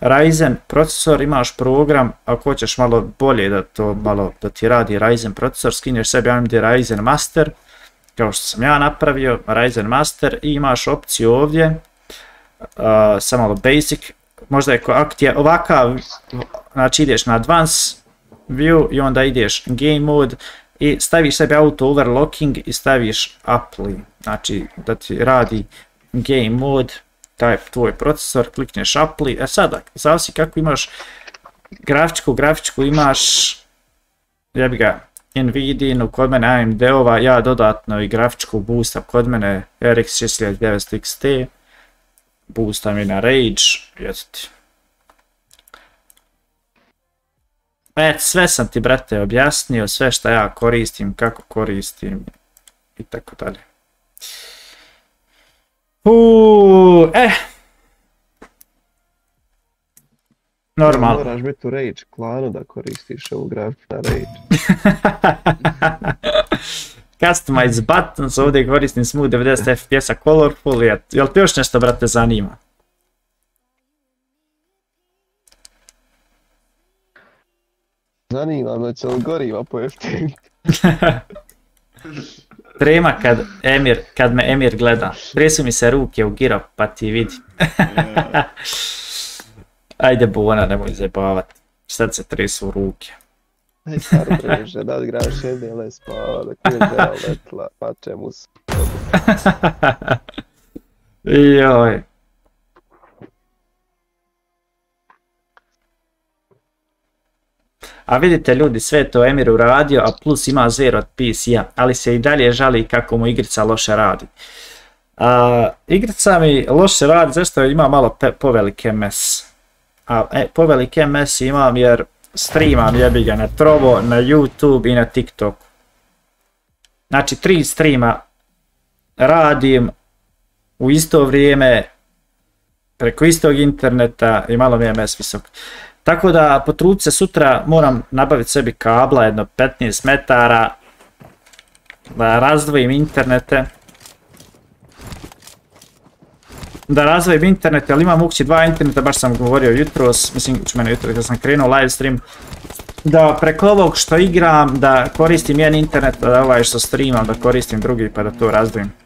Ryzen procesor, imaš program, ako hoćeš malo bolje da to malo da ti radi Ryzen procesor, skinješ sebi AMD Ryzen Master, kao što sam ja napravio, Ryzen Master i imaš opciju ovdje, uh, samo malo basic, možda je, je ovakav, znači ideš na advanced view i onda ideš game mode i staviš sebi auto overlocking i staviš apply, znači da ti radi game mode, taj tvoj procesor, klikneš apply, e sada, zavisi kako imaš grafičku, grafičku imaš, jebi ga, Nvidia, kod mene AMD-ova, ja dodatno i grafičku boostam, kod mene RX 6900 XT, boostam i na Rage, eto ti. Et, sve sam ti, brate, objasnio, sve što ja koristim, kako koristim i tako dalje. Uuu, eh. Normalno. Moraš biti u Rage klanu da koristiš ovu grafiku na Rage. Customize buttons, ovdje koristim smooth 90 fps colorful, je- jel te još nešto brate zanima? Zanima me će li goriva pojeftiniti. Trema kad Emir, kad me Emir gleda. Tresu mi se ruke u giro, pa ti vidi. Ajde Bona, nemoj zabavat. Sad se tresu ruke. Aj staro druže, da igraš jedne spava, da kuje žena letla, pa čemu se. Joj. A vidite ljudi, sve to Emir uradio, a plus ima zero od PC-a, ali se i dalje žali kako mu igrica loše radi. A, igrica mi loše radi, zašto ima malo pe- povelik MS. A e, MS imam jer streamam jebi ga na Trovo, na YouTube i na TikTok. Znači tri streama radim u isto vrijeme preko istog interneta i malo mi je MS visok. Tako da potrudit se sutra moram nabaviti sebi kabla jedno 15 metara da razdvojim internete da razdvojim internet, ali imam uopće dva interneta, baš sam govorio jutros, mislim ću mene jutros kad sam krenuo live stream, da preko ovog što igram, da koristim jedan internet, da ovaj što streamam, da koristim drugi pa da to razdvojim.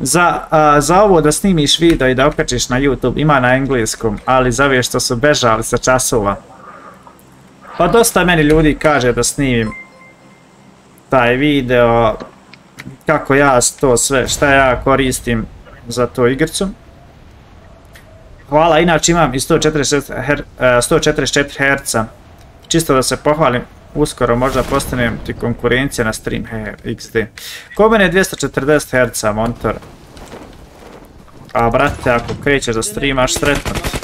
Za, a, za ovo da snimiš video i da okačiš na YouTube ima na engleskom, ali za ove što su bežali sa časova. Pa dosta meni ljudi kaže da snimim taj video, kako ja to sve, šta ja koristim za tu igricu. Hvala, inače imam i 146 her, e, 144 Hz. Čisto da se pohvalim, uskoro možda postanem ti konkurencija na stream he, XD. Ko mene je 240 Hz monitor. A brate, ako krećeš da streamaš, sretno ti.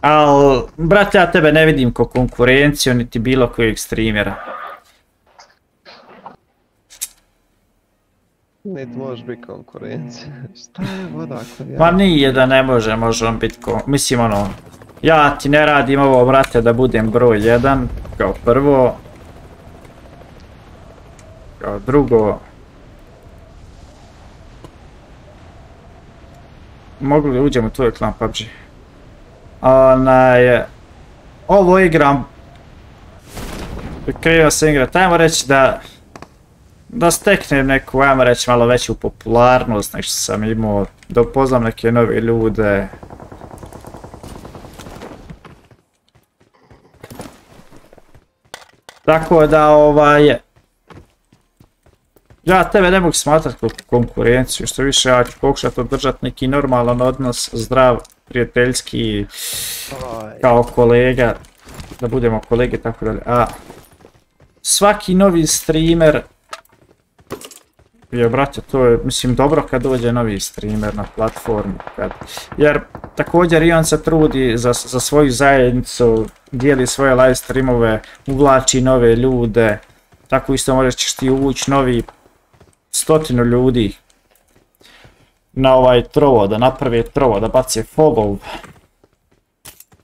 Al, brate, ja tebe ne vidim ko konkurenciju, niti bilo kojeg streamera. Niti možeš biti konkurencija. Šta je voda ako Ma ja? nije da ne može, može on biti ko... Mislim ono... Ja ti ne radim ovo, brate, da budem broj jedan, kao prvo. Kao drugo... Mogu li uđem u tvoj klan PUBG? Onaj... Ovo igram... Krenuo sam igrat, ajmo reći da... Da steknem neku, ajmo reći, malo veću popularnost nek što sam imao, da upoznam neke nove ljude. Tako da ovaj... Ja tebe ne mogu smatrati kao konkurenciju, što više ja ću pokušati održati neki normalan odnos, zdrav, prijateljski, kao kolega, da budemo kolege tako dalje. A svaki novi streamer je, brate, to je, mislim, dobro kad dođe novi streamer na platformu, kad, jer također i on se trudi za, za svoju zajednicu, dijeli svoje live streamove, uvlači nove ljude, tako isto možeš ti uvući novi stotinu ljudi na ovaj trovo, da napravi trovo, da baci fobov.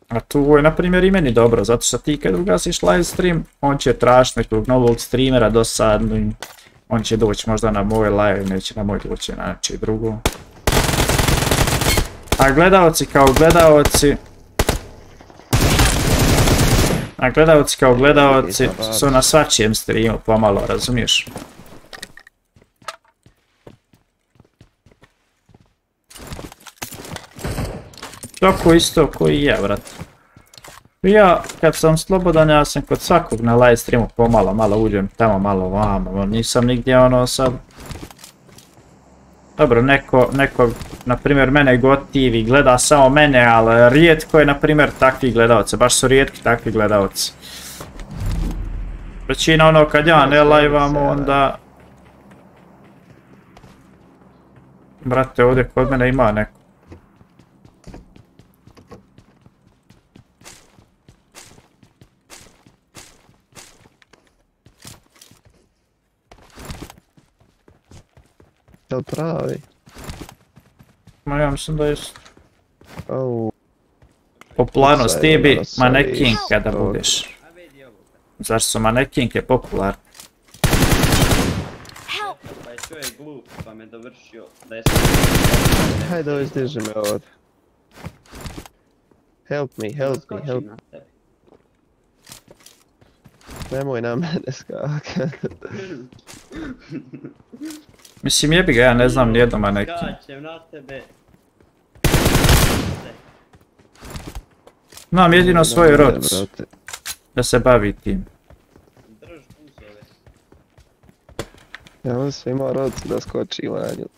A tu je na primjer i meni dobro, zato što ti kad ugasiš live stream, on će tražiti nekog novog streamera dosadnim. On će doći možda na moj live, neće na moj doći na nečiji drugo. A gledalci kao gledalci... A gledalci kao gledalci su na svačijem streamu pomalo, razumiješ? Tako isto koji ja, brate. Ja, kad sam slobodan, ja sam kod svakog na live streamu pomalo, malo uđem tamo, malo vamo, nisam nigdje ono sad... Dobro, neko, neko, na primjer, mene gotivi, gleda samo mene, ali rijetko je, na primjer, takvi gledalci, baš su rijetki takvi gledalci. Većina ono, kad ja ne live-am, onda... Brate, ovdje kod mene ima neko. Jel pravi? Ma ja mislim da jest. Au, Popularnost Sad ti bi malo sa manekin isto. kada budeš. Zašto su manekinke popularne? Help! Pa je čovjek glup pa me dovršio da je hajde ovo izdiži me ovdje. Help me, help me, help. tebe. Nemoj na mene skakat. Mislim jebi ga, ja ne znam nijedno manekin. Skačem na tebe. Znam jedino svoj brate. da se bavi tim. Ja on se imao rodcu da skoči na nju.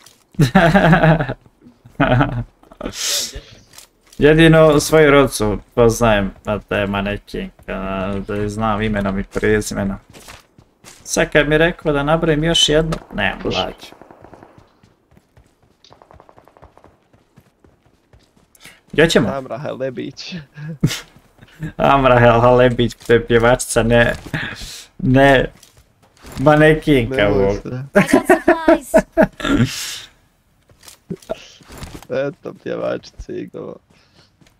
Gdje si? Jedino svoju rodcu poznajem da je manekin, da je znam imenom i prezimenom. Kad mi rekao da nabrojim još jednu, nemam lađu. Gdje ćemo? Amra Helebić. Amrahel Halebić, to je pjevačica, ne... Ne... Manekinka ovog. Eto pjevačice i go.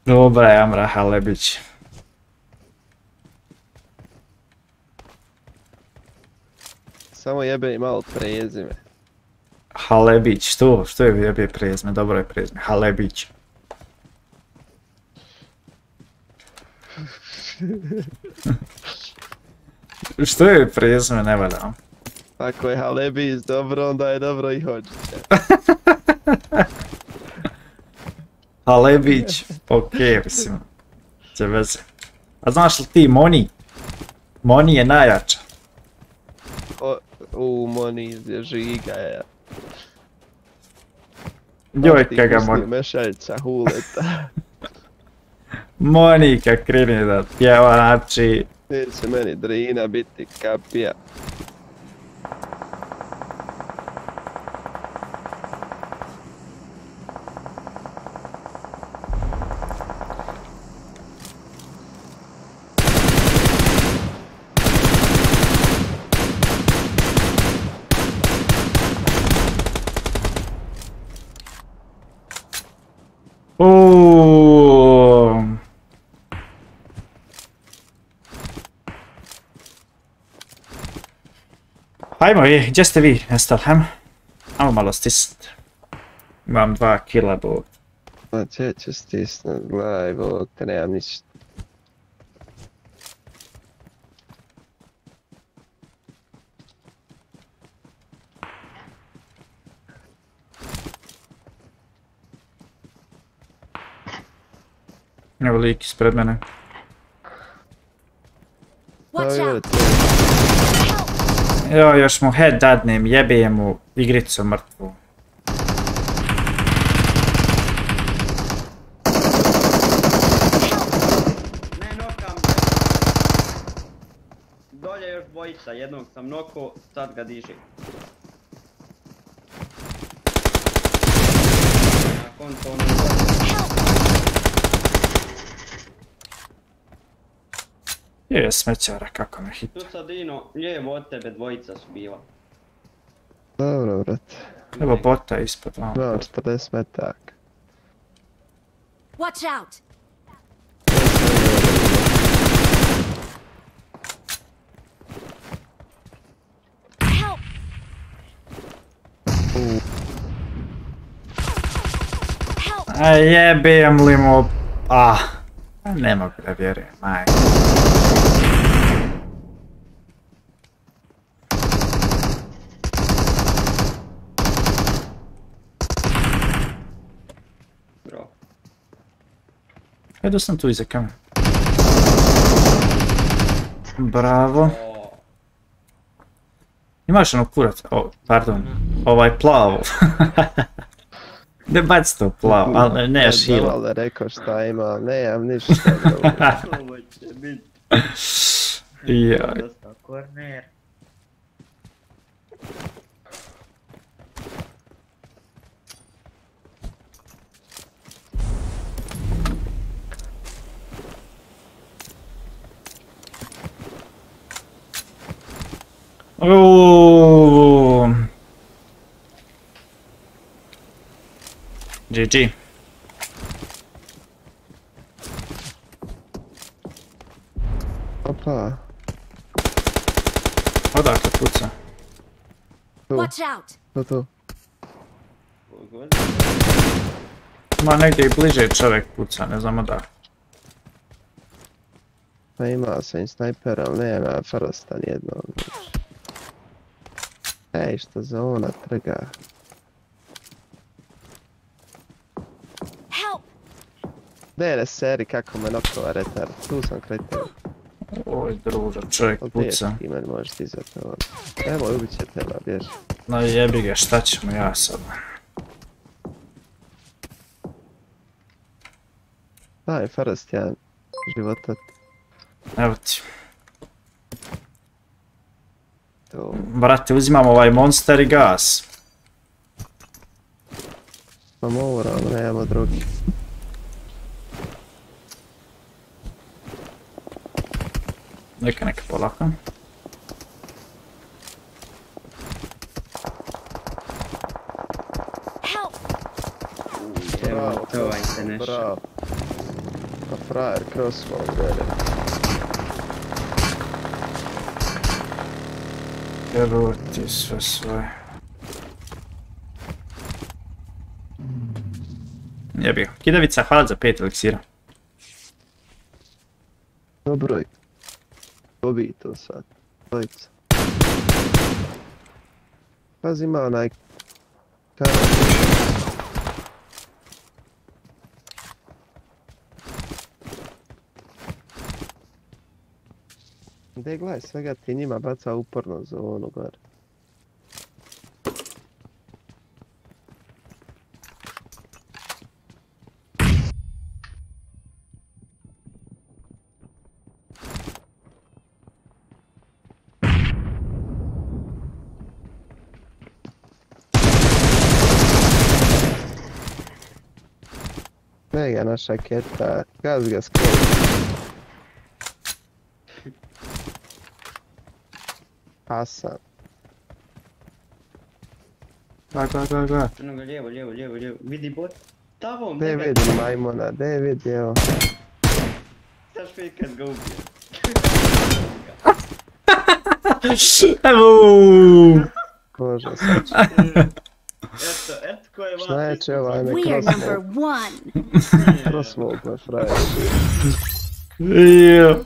Dobra je Amra Halebić. Samo jebe i malo prezime. Halebić, što? Što je jebe prezme? Dobro je prezme. Halebić. Što je prezme, ne valjam. Ako je Halebić dobro, onda je dobro i Hođića. Halebić, okej, mislim. Će veze. A znaš li ti Moni? Moni je najjača. O, u Moni je žiga je. Jojka ga Moni. Mešaljca, huleta. Monika krini da pjeva, znači... Neće meni drina biti kapija. Uuuu. Hajmo vi, gdje ste vi nestali, hem? Ajmo malo stisnut. Imam dva kila, bog. Ma će ću stisnut, gledaj, bog, te nemam ništa. Evo lik ispred mene. Evo još mu head dadnem, jebijem mu igricu mrtvu. Ne nokam. Dolje još dvojica, jednog sam noko, sad ga diži. Na konto ono Je je smećara, kako me hit. Tu sad Dino, lijevo od tebe dvojica su bila. Dobro, brate. Evo bota ispod vama. Imam 40 metaka. Watch out! Help! Help! A li mu... Ah, a ne mogu da vjerujem, maj. Bro. Ajde sam tu iza kamera. Bravo. Imaš ono kurac, o, pardon, ovaj plavo. ne baci to plavo, ali ne šilo. da rekao šta imam, nemam ništa drugo. ovo će bit Joj. dosta korner. Uuuu. GG. Opa, Odakle puca? Watch out! to to. Pogod. Ma negdje i bliže čovjek puca, ne znam odakle. Pa ima sam i snajpera, ali nema Farasta nijednog. Ej, što za ona trga. Help! Ne, ne, seri kako me nokova retar. Tu sam kretan. Oj, druža, čovjek puca. ti meni možeš dizati ovo. Evo, ubit će teba, bježi. No jebi ga, šta ćemo ja sad? Daj, Farast jedan života. Evo ti. To. Brate, uzimam ovaj monster i gas. Pa moram, nemamo drugi. Neka, neka polako. Help! Evo, to ovaj se neša. Bravo. Pa frajer, crossbow, gleda. Evo ti sve svoje. Jebi ga. Kidavica, hvala za pet eliksira. Dobro je. Dobij to sad. Dvojica. Pazi ima onaj... Kara. Gdje gledaj, svega ti njima baca uporno za onu gore. Ne ga naša keta, gaz ga skoro. Hasan. Ga, ga, ga, ga. Ono ga lijevo, lijevo, lijevo, lijevo. Vidi bot. Tamo, Ne mene. vidim majmuna, ne vidi, evo. Sad špej kad ga ubije. Evo! Koža sad. Eto, eto ko je vas. Šta je će ovaj me We are crossbow? number one! Crossbow me frajer. Jo.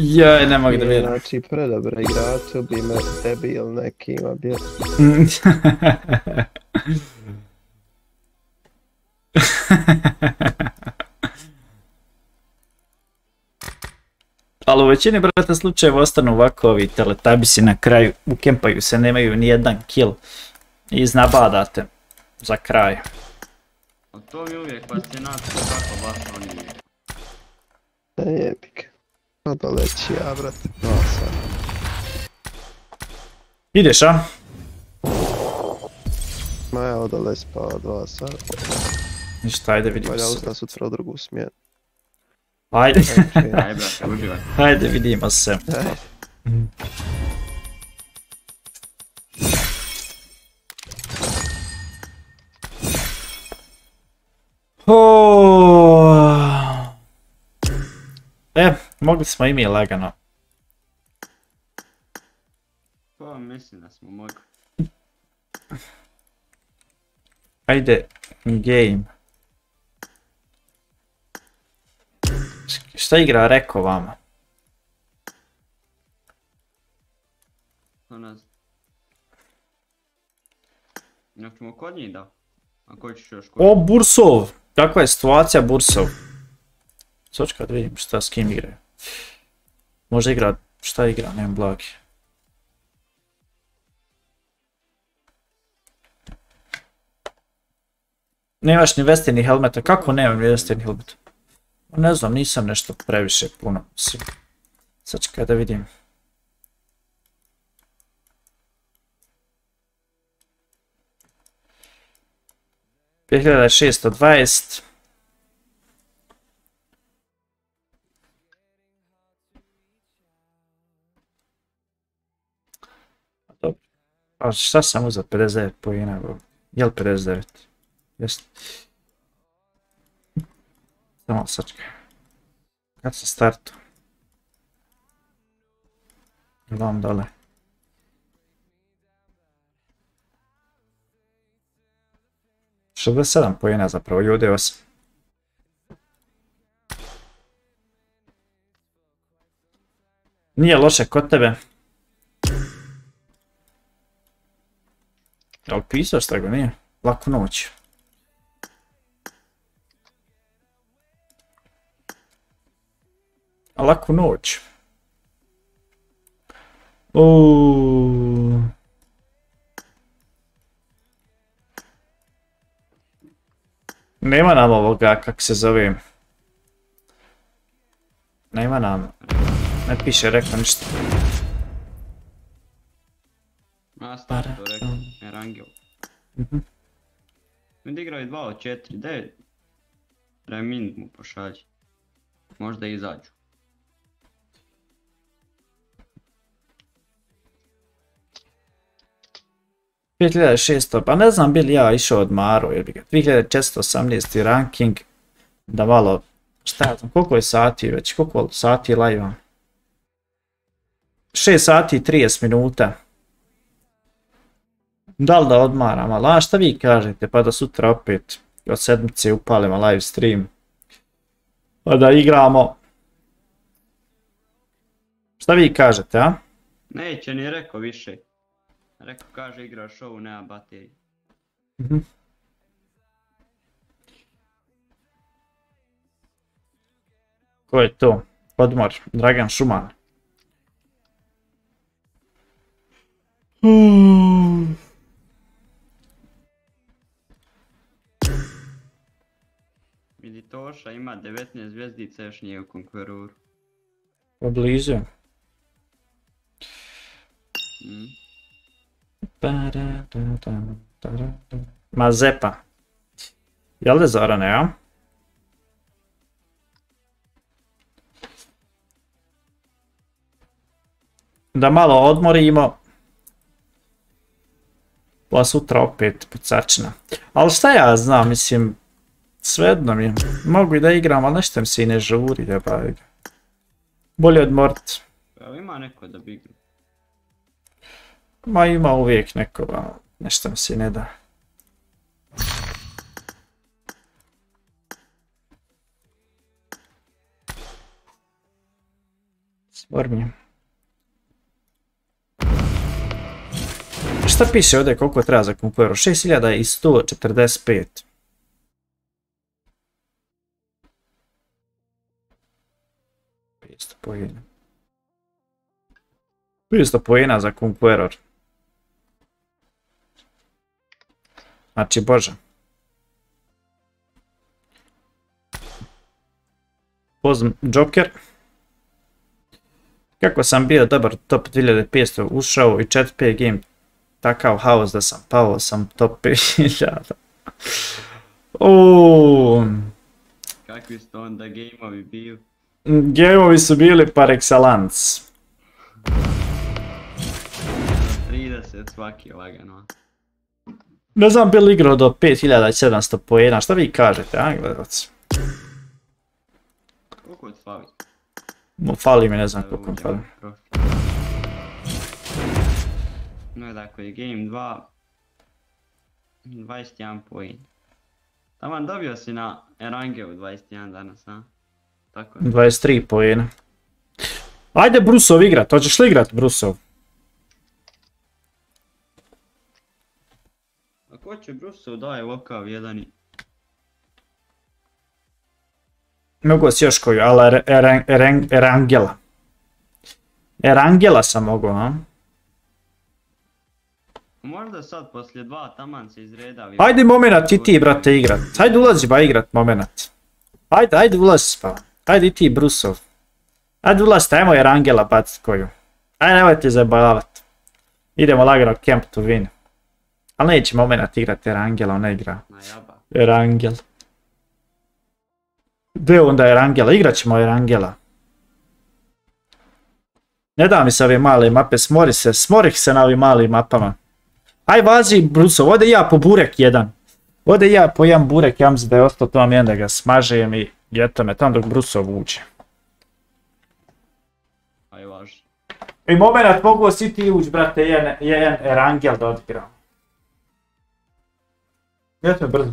Joj, ne mogu da vjerujem. Znači, predobre igrače bi me debil neki ima bjer. Ali u većini, brate, slučajeva ostanu ovako ovi teletabisi na kraju, ukempaju se, nemaju ni jedan kill. I iznabadate za kraj. A to mi je uvijek fascinantno kako baš oni Ne jebik. Pa doleći ja, brate. No, sad. Ideš, a? Ma evo dole spava dva sata. Ništa, ajde vidimo Valja se. usta sutra u drugu smjenu. Ajde, Znači, Aj brate, uživaj. ajde vidimo se. ajde. Oh. Mogli smo i mi lagano. Pa mislim da smo mogli. Ajde, game. Šta igra rekao vama? Znam. Nek ćemo kod njih da. Ako ćeš još kod O, Bursov! Kakva je situacija Bursov? Sočka da vidim šta s kim igraju. Možda igra, šta igra, nemam blagi. Nemaš ni vesti ni helmeta, kako nemam ni helmeta? Ne znam, nisam nešto previše puno. Sad čekaj da vidim. Pet A šta sam uzeo 59 pojena, bro? Jel 59? Jeste. Samo sačkaj. Kad sam startu? Gledam dole. Šestdeset sedam pojena zapravo, ljudi osam. Nije loše kod tebe. Jel pisao šta ga nije? Laku noć. A laku noć. Nema nam ovoga, kak se zove. Nema nam. Ne piše, rekao ništa. A, stari to rekao, Erangel. Mhm. Onda igraju 2 od 4, de Remind mu pošalji. Možda izađu. Pet 5600, pa ne znam bi li ja išao od Maro, jer bi ga 2418 ranking, da malo, šta ja znam, koliko je sati već, koliko sati live 6 sati i 30 minuta. Da li da odmaram, ali a šta vi kažete, pa da sutra opet od sedmice upalimo live stream. Pa da igramo. Šta vi kažete, a? Neće ni rekao više. Rekao kaže igra show, nema baterije. Mhm. Ko je to? Odmor, Dragan Šuman. Hmm. Toša ima 19 zvjezdica, još nije u Conqueroru. Poblizu. je. Mm. Mazepa. Jel da Zorane, ja? Da malo odmorimo. Pa sutra opet pucačina. Ali šta ja znam, mislim, svejedno mi je. Mogu i da igram, ali nešto mi se i ne žuri, jebavi ga. Bolje odmorit. Evo ima neko da bi igrao. Ma ima uvijek nekoga, nešto mi se i ne da. Smor mi. Šta piše ovdje koliko treba za Conqueror? 6145. Pijesto pojena. 500 pojena za Conqueror. Znači, bože. Pozm Joker. Kako sam bio dobar top 2500 ušao i 4P game takav haos da sam pao sam top 5000. Uuuu. Kakvi su onda gameovi bili? Gameovi su bili par excellence. 30 svaki lagano. Ne znam bi li igrao do 5700 pojena, šta vi kažete, a gledalci? Koliko ti fali? Mo, Fali mi, ne znam koliko mi fali. No dakle, game 2. 21 point. Taman dobio si na Erangeu 21 danas, a? Tako je. 23 pojena. Ajde Brusov igrat, hoćeš li igrat Brusov? A ko će Brusov daje lokav jedan i... Mogu si još koju, ali Erangela. Erangela sam mogao, a? Možda sad poslije dva taman se izredali. Ajde momenat i ti, brate, igrat. Ajde ulazi ba igrat momenat. Ajde, ajde ulazi pa. Ajde i ti, Brusov. Ajde ulazi, ajmo Erangela bacit koju. Ajde, nemojte zabavat. Idemo lagano camp to win. Ali neće momenat igrat Erangela, on ne igra. Na jaba. Erangel. Gdje onda Erangela? Igrat ćemo Erangela. Ne da mi se ove male mape, smori se, smori se na ovim malim mapama. Aj vazi Brusov, ode ja po burek jedan. Ode ja po jedan burek, ja mislim da je ostao to vam jedan da ga smažem i eto me tam dok Brusov uđe. Aj važi. I moment mogu si ti ući, brate, jedan, jedan Erangel da odigram. Eto me brzo.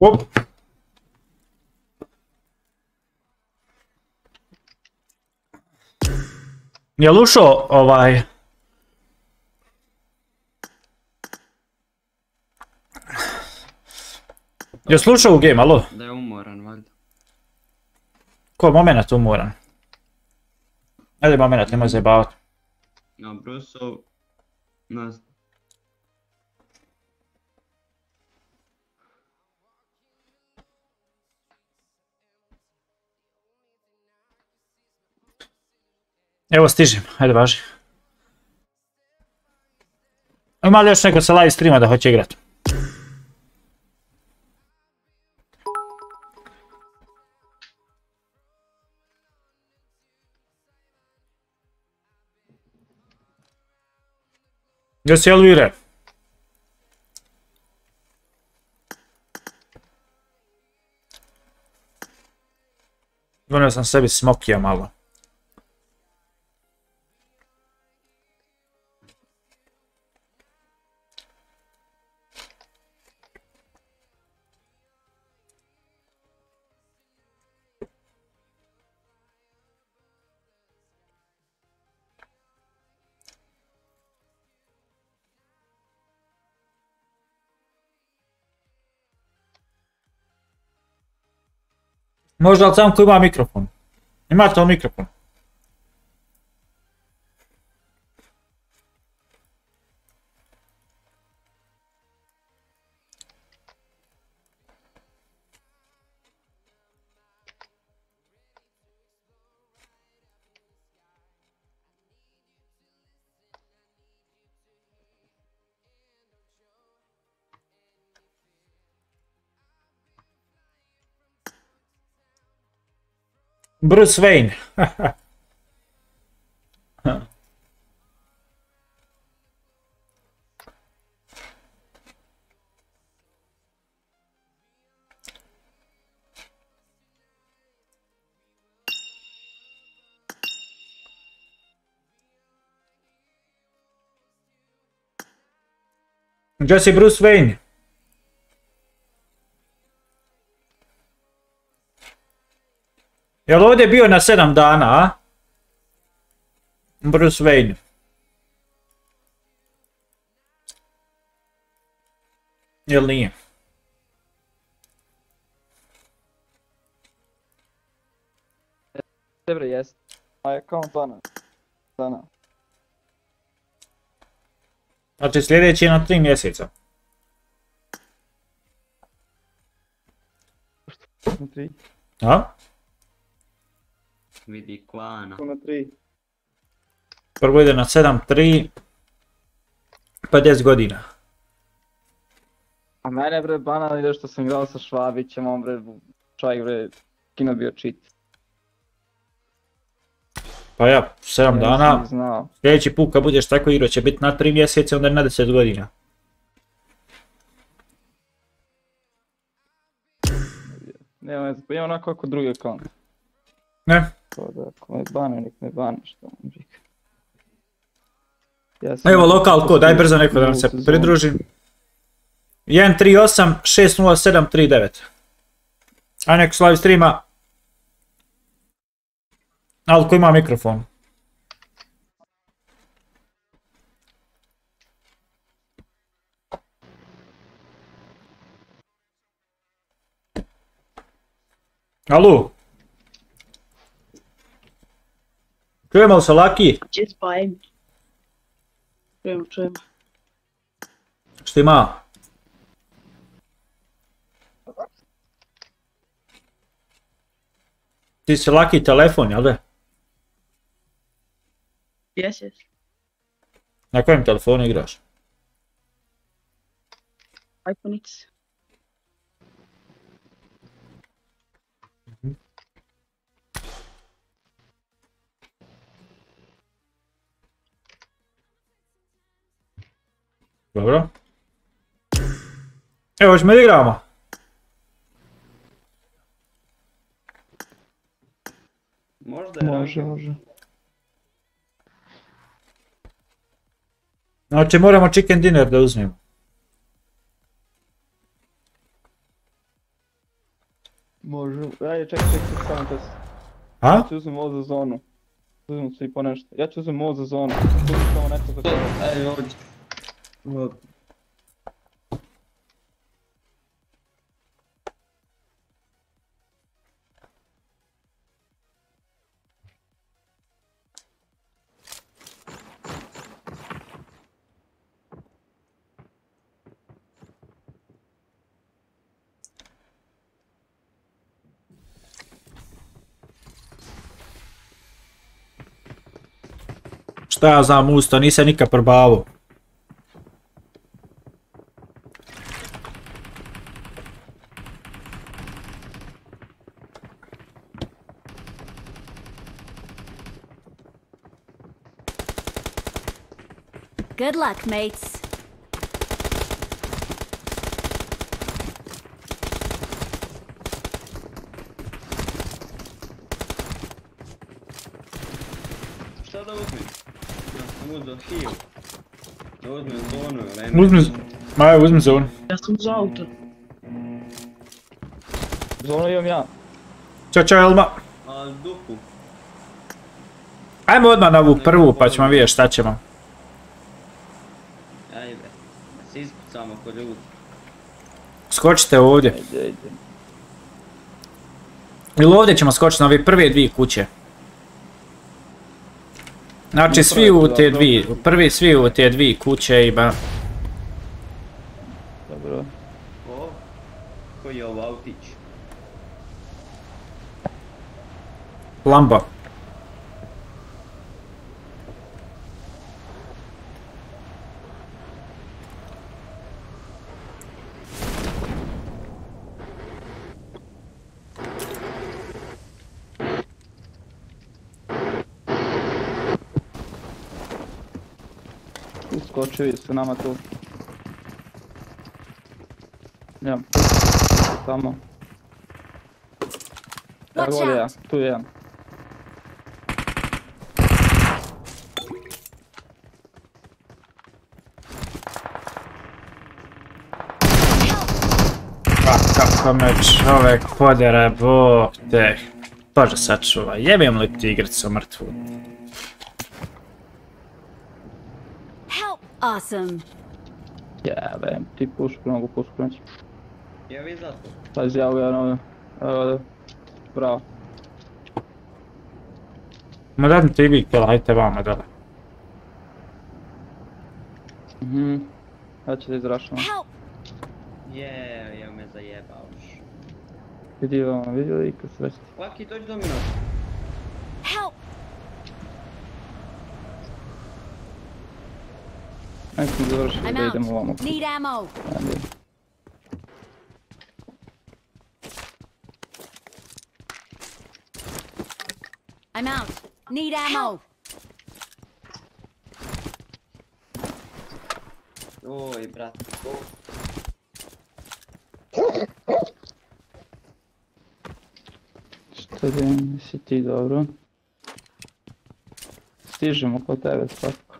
Op. Jel ušao ovaj... Jel slušao u game, alo? Da je umoran, valjda. Ko moment umoran? Ajde moment, nemoj zajebavat. A Brusov... Ne Evo stižem, ajde važi. Ima li još neko sa live streama da hoće igrat? Gdje si Elvire? Donio sam sebi smokija malo. Sam ko ima mikrofon? Imate li mikrofon? Bruce Wayne. Si Bruce Wayne? Jel ovdje bio na 7 dana, a? Bruce Wayne. Jel nije? Dobro, jest. My account dana. Dana. Znači sljedeći je na 3 mjeseca. A? Vidi klana. Na tri. Prvo ide na 7, 3, 50 godina. A mene bre banal ide što sam igrao sa Švabićem, on bre čovjek bre kino bio cheat. Pa ja, 7 Ja dana, sljedeći put kad budeš tako igrao će biti na 3 mjeseca, onda je na 10 godina. Nema veze, pa imam onako kako drugi account. Ne? Tako da ako me bane, nek me bane što vam bih. Ja sam- Evo lokal kod, daj brzo neko da nam se pridruži. 138 60739. A neko s live streama. Ali ko ima mikrofon? Alo? Čujemo li se Laki? Spajem? Čujemo, čujemo. Što ima? Ti si laki telefon, jel da? Jes, jes. Na kojem telefonu igraš? iPhone X. Dobro. Evo, ćemo da igramo. Možda je Može, rank. može. Znači moramo chicken dinner da uzmemo. Može. Ajde, čekaj, čekaj, samo test. A? Ja ću uzem ovo za zonu. Uzmem svi po nešto. Ja ću uzem ovo za zonu. Uzmem samo nešto za zonu. Ajde, ovdje. Ovdje. Šta ja znam usto, nisam nikad probavao. Good luck, mates. Šta da uzmem? Ja sam uzeo heal. Da uzmem zonu ili Uzmi, ma evo uzmi zonu. Ja sam za auto. Zonu imam ja. Ćao, čao Elma. A. Ajmo odmah na ovu prvu pa ćemo vidjeti šta ćemo. Ajde. Ispucamo kod ljudi. Skočite ovdje. Ajde, ajde. Ili ovdje ćemo skočiti na ove prve dvije kuće. Znači svi u te dvije, prvi svi u te dvije kuće i ba... Dobro. Ko? Koji je ovo autić? Lambo. Uskočili su nama tu. Ja. Tamo. Evo ovdje ja, out. tu je jedan. Pa kako me čovjek podere, bog te. Bože sačuva, jebim li ti igricu mrtvu. Help! Awesome. Jebem, ti pušku, mogu pušku naći. Ja vi zato. Pazi, ja ovdje, ono, evo ovdje. Bravo. Ma dadim ti vi kill, hajte vama dole. Mhm. Ja ću da izrašam. Help! Je, ja me zajebavaš. Vidi vam, vidi li kad sve Laki, dođi do mene. Help! Ajde smo završili I'm da idemo ovamo. out. Need ammo. Ajde. I'm out. Need ammo. Oj, brat. Što je, si ti dobro? Stižemo kod tebe svakako.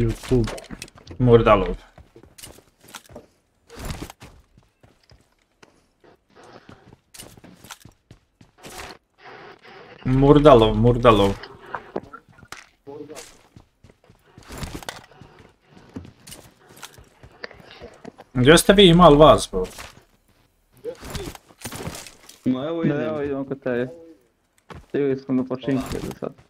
YouTube. Murdalov. Murdalov, Murdalov. Gdje ste vi imali vas, bo? Ma evo Da, evo idem. idemo kod tebe. Stigli smo do počinke do sad.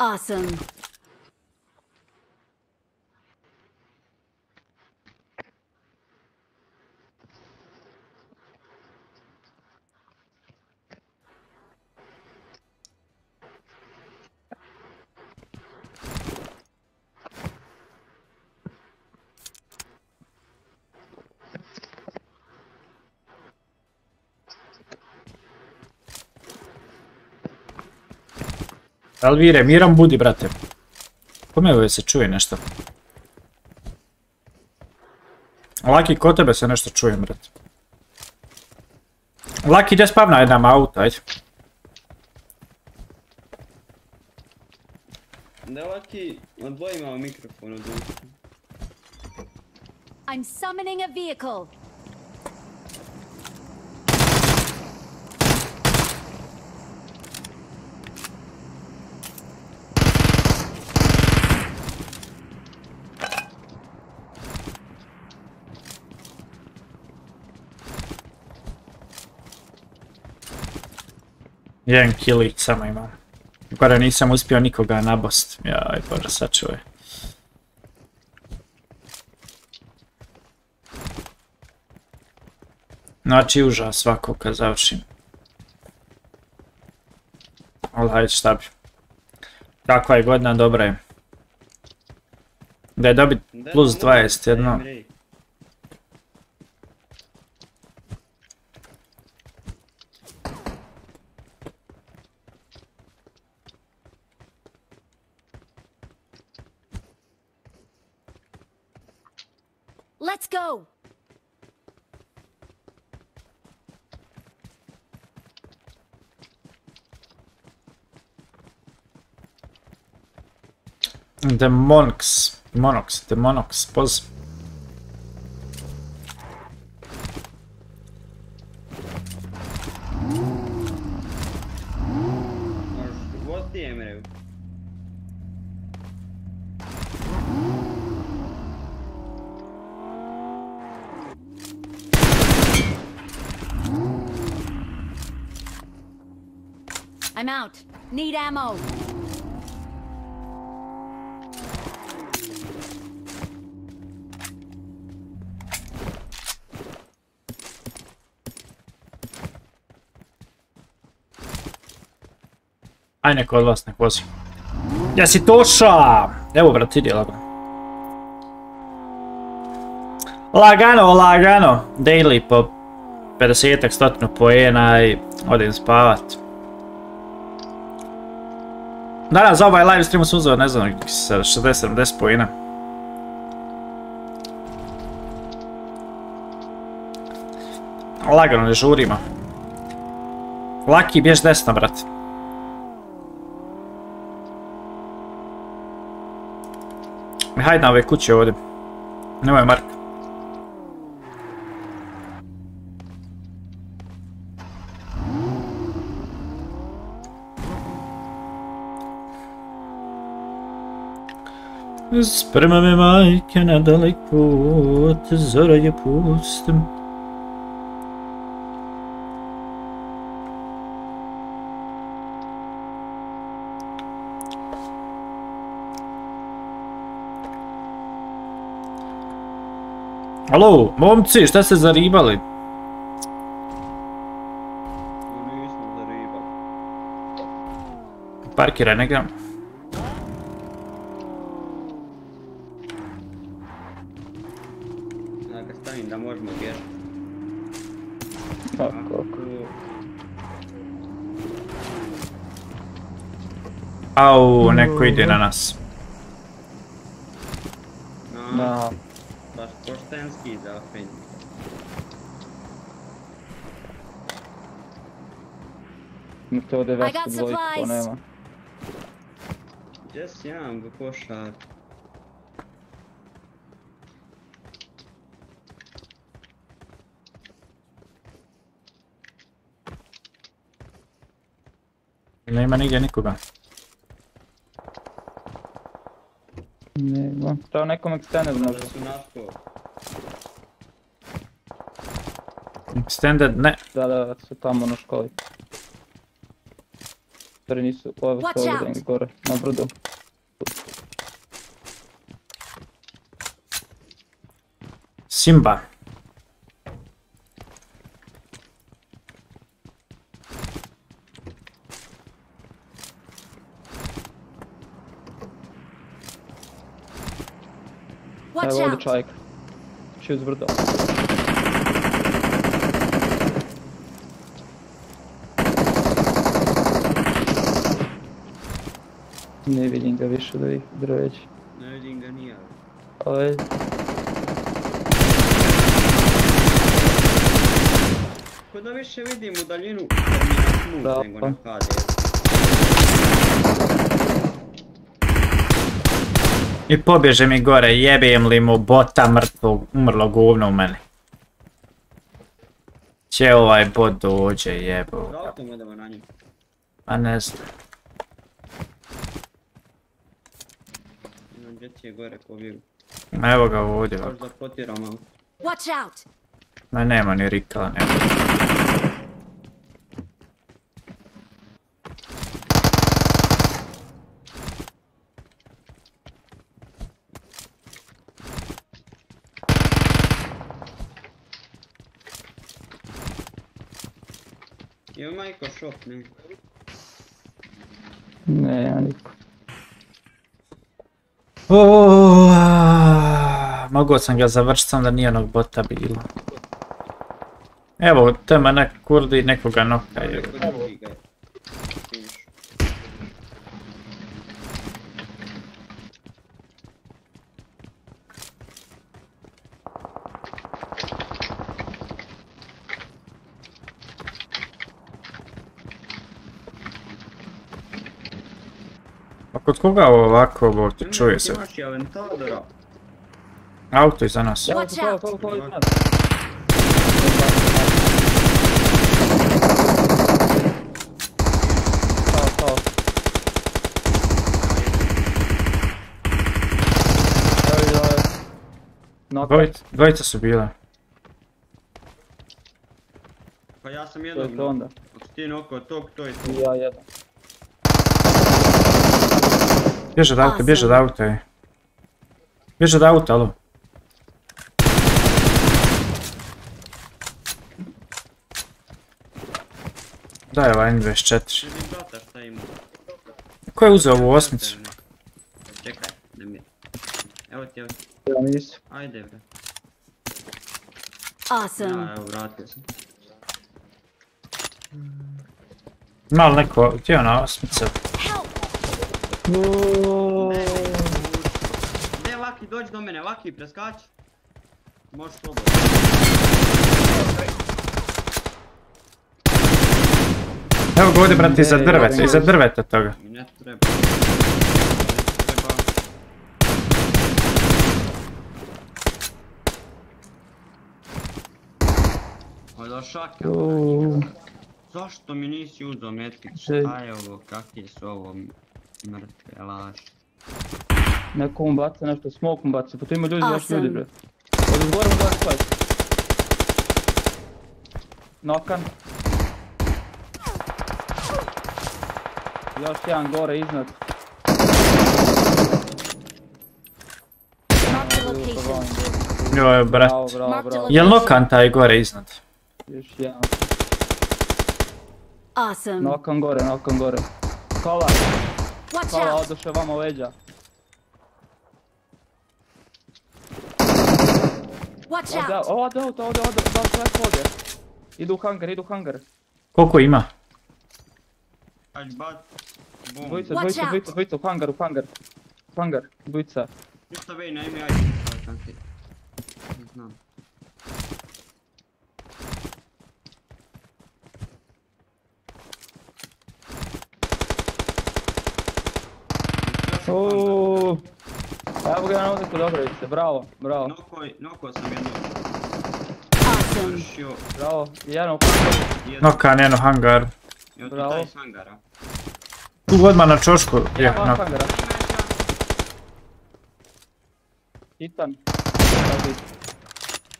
Awesome. Elvire, miran budi, brate. Kome ovdje se čuje nešto? Laki, kod tebe se nešto čuje, brate. Laki, gdje spavna jedna auta, ajde. Da Laki, odvoji malo mikrofon od. I'm summoning a vehicle. Jedan kili samo imam. Gore nisam uspio nikoga nabost. Jaj, bože, sačuvaj. Znači uža svako kad završim. Ali hajde šta bi. Kakva je godina, dobra je. Da je dobit plus 21. The Monks. Monox, the Monox, poz. Aj neko od vas nek vozi. Jesi toša! Evo brat, idi lagano. Lagano, lagano. Daily po 50 stotinu poena i odim spavat. Danas za ovaj live stream sam uzeo, ne znam, sa 60-70 poena. Lagano, ne žurimo. Laki, bješ desno, brate. Hajde na ove kuće ovdje. Nemoj Mark. Sprema me majke na dalek put, zora je pustim. Alo, momci, šta ste zaribali? Nismo zaribali. Parkiraj neka. Neka stavim da možemo bježati. Tako. Au, neko ide na nas. No, Da. Baš poštenski da fin. Mi to ovdje I got vešku dvojku, to supplies. nema. Gdje si ja go košar? Nema nigdje nikoga. Nema. Treba nekom extended Možda možda. su nasko. Extended, ne. Da, da, su tamo na školi. Stvari nisu, ovo Watch su ovdje out. negdje gore, na brdu. Simba. Watch Evo ovdje out! čajka. Či Ne vidim ga više od ovih drveća. Ne vidim ga nija. Ali... Ko da više vidim u daljinu, kad mi je smut Da, nego pa. na HD. I pobježe mi gore, jebem li mu bota mrtvog, umrlo govno u meni. Če ovaj bot dođe, jebo. Za autom idemo na njih. Pa ne znam. Gdje ti je gore pobjegu. Evo ga ovdje. Možda potiram auto. Watch out! Ma nema ni rikala, nema. Ima majko šop, ne. Ne, ja niko. A, Mogao sam ga završiti, da nije onog bota bilo. Evo, tema nek kurdi nekoga nokaju. Neko drugi ga je. Vidiš. Kod koga ovo ovako, bo ti čuje se. Auto iza nas. Dvojica, su bile. Pa ja sam To je jednog to onda. Ako ti oko tog, to je to. I ja jedan. Bježe od auta, bježe od auta. Bježe od auta, alo. Daj ovaj N24. Vidim brata šta ima. Ko je uzeo ovu osmicu? Čekaj, ne mi. Evo ti, evo ti. Ja nisam. Ajde bre. Awesome. Ja, evo vratio sam. Malo neko, gdje je ona osmica? Ne, Vaki, dođi do mene, Vaki, preskači. Možeš slobodno. Evo ga ovdje, brate, iza Ne, drveta, iza drveta toga. Mi ne treba. Ovo šaka. Uuu. Zašto mi nisi uzeo metkić? Želj. Šta je ovo? Kakvi su ovo mrtve laž? Neko mu baca nešto, smoke mu baca, pa tu ima ljudi, još Awesome. ljudi bre. Ovdje zgore mu baca spać. Nokan. Još jedan gore iznad. Joj, brat. Bravo, bravo. Jel nokan taj gore iznad? Još jedan. Awesome. Nokan gore, nokan gore. Kola, Watch out! odoše vama leđa. Watch out! ovdje, ovdje, ovdje, da čovjek ovdje. Idu u hangar, idu u hangar. Koliko ima? Ajde, bat. Bum. Dvojica, Watch dvojica, out. dvojica, dvojica, u hangar, u hangar. U hangar, dvojica. Ništa vej, na ime ajde. Ne znam. Uuuu. Evo ga na uzeti Dobrivice, bravo, bravo, Noko, noko sam Awesome. vršio. bravo. Jedan u Jednu. Noka, njeno hangar. I od Bravo. taj iz hangara. Tu odmah na čošku je Ja, nok. hangara. Hitan.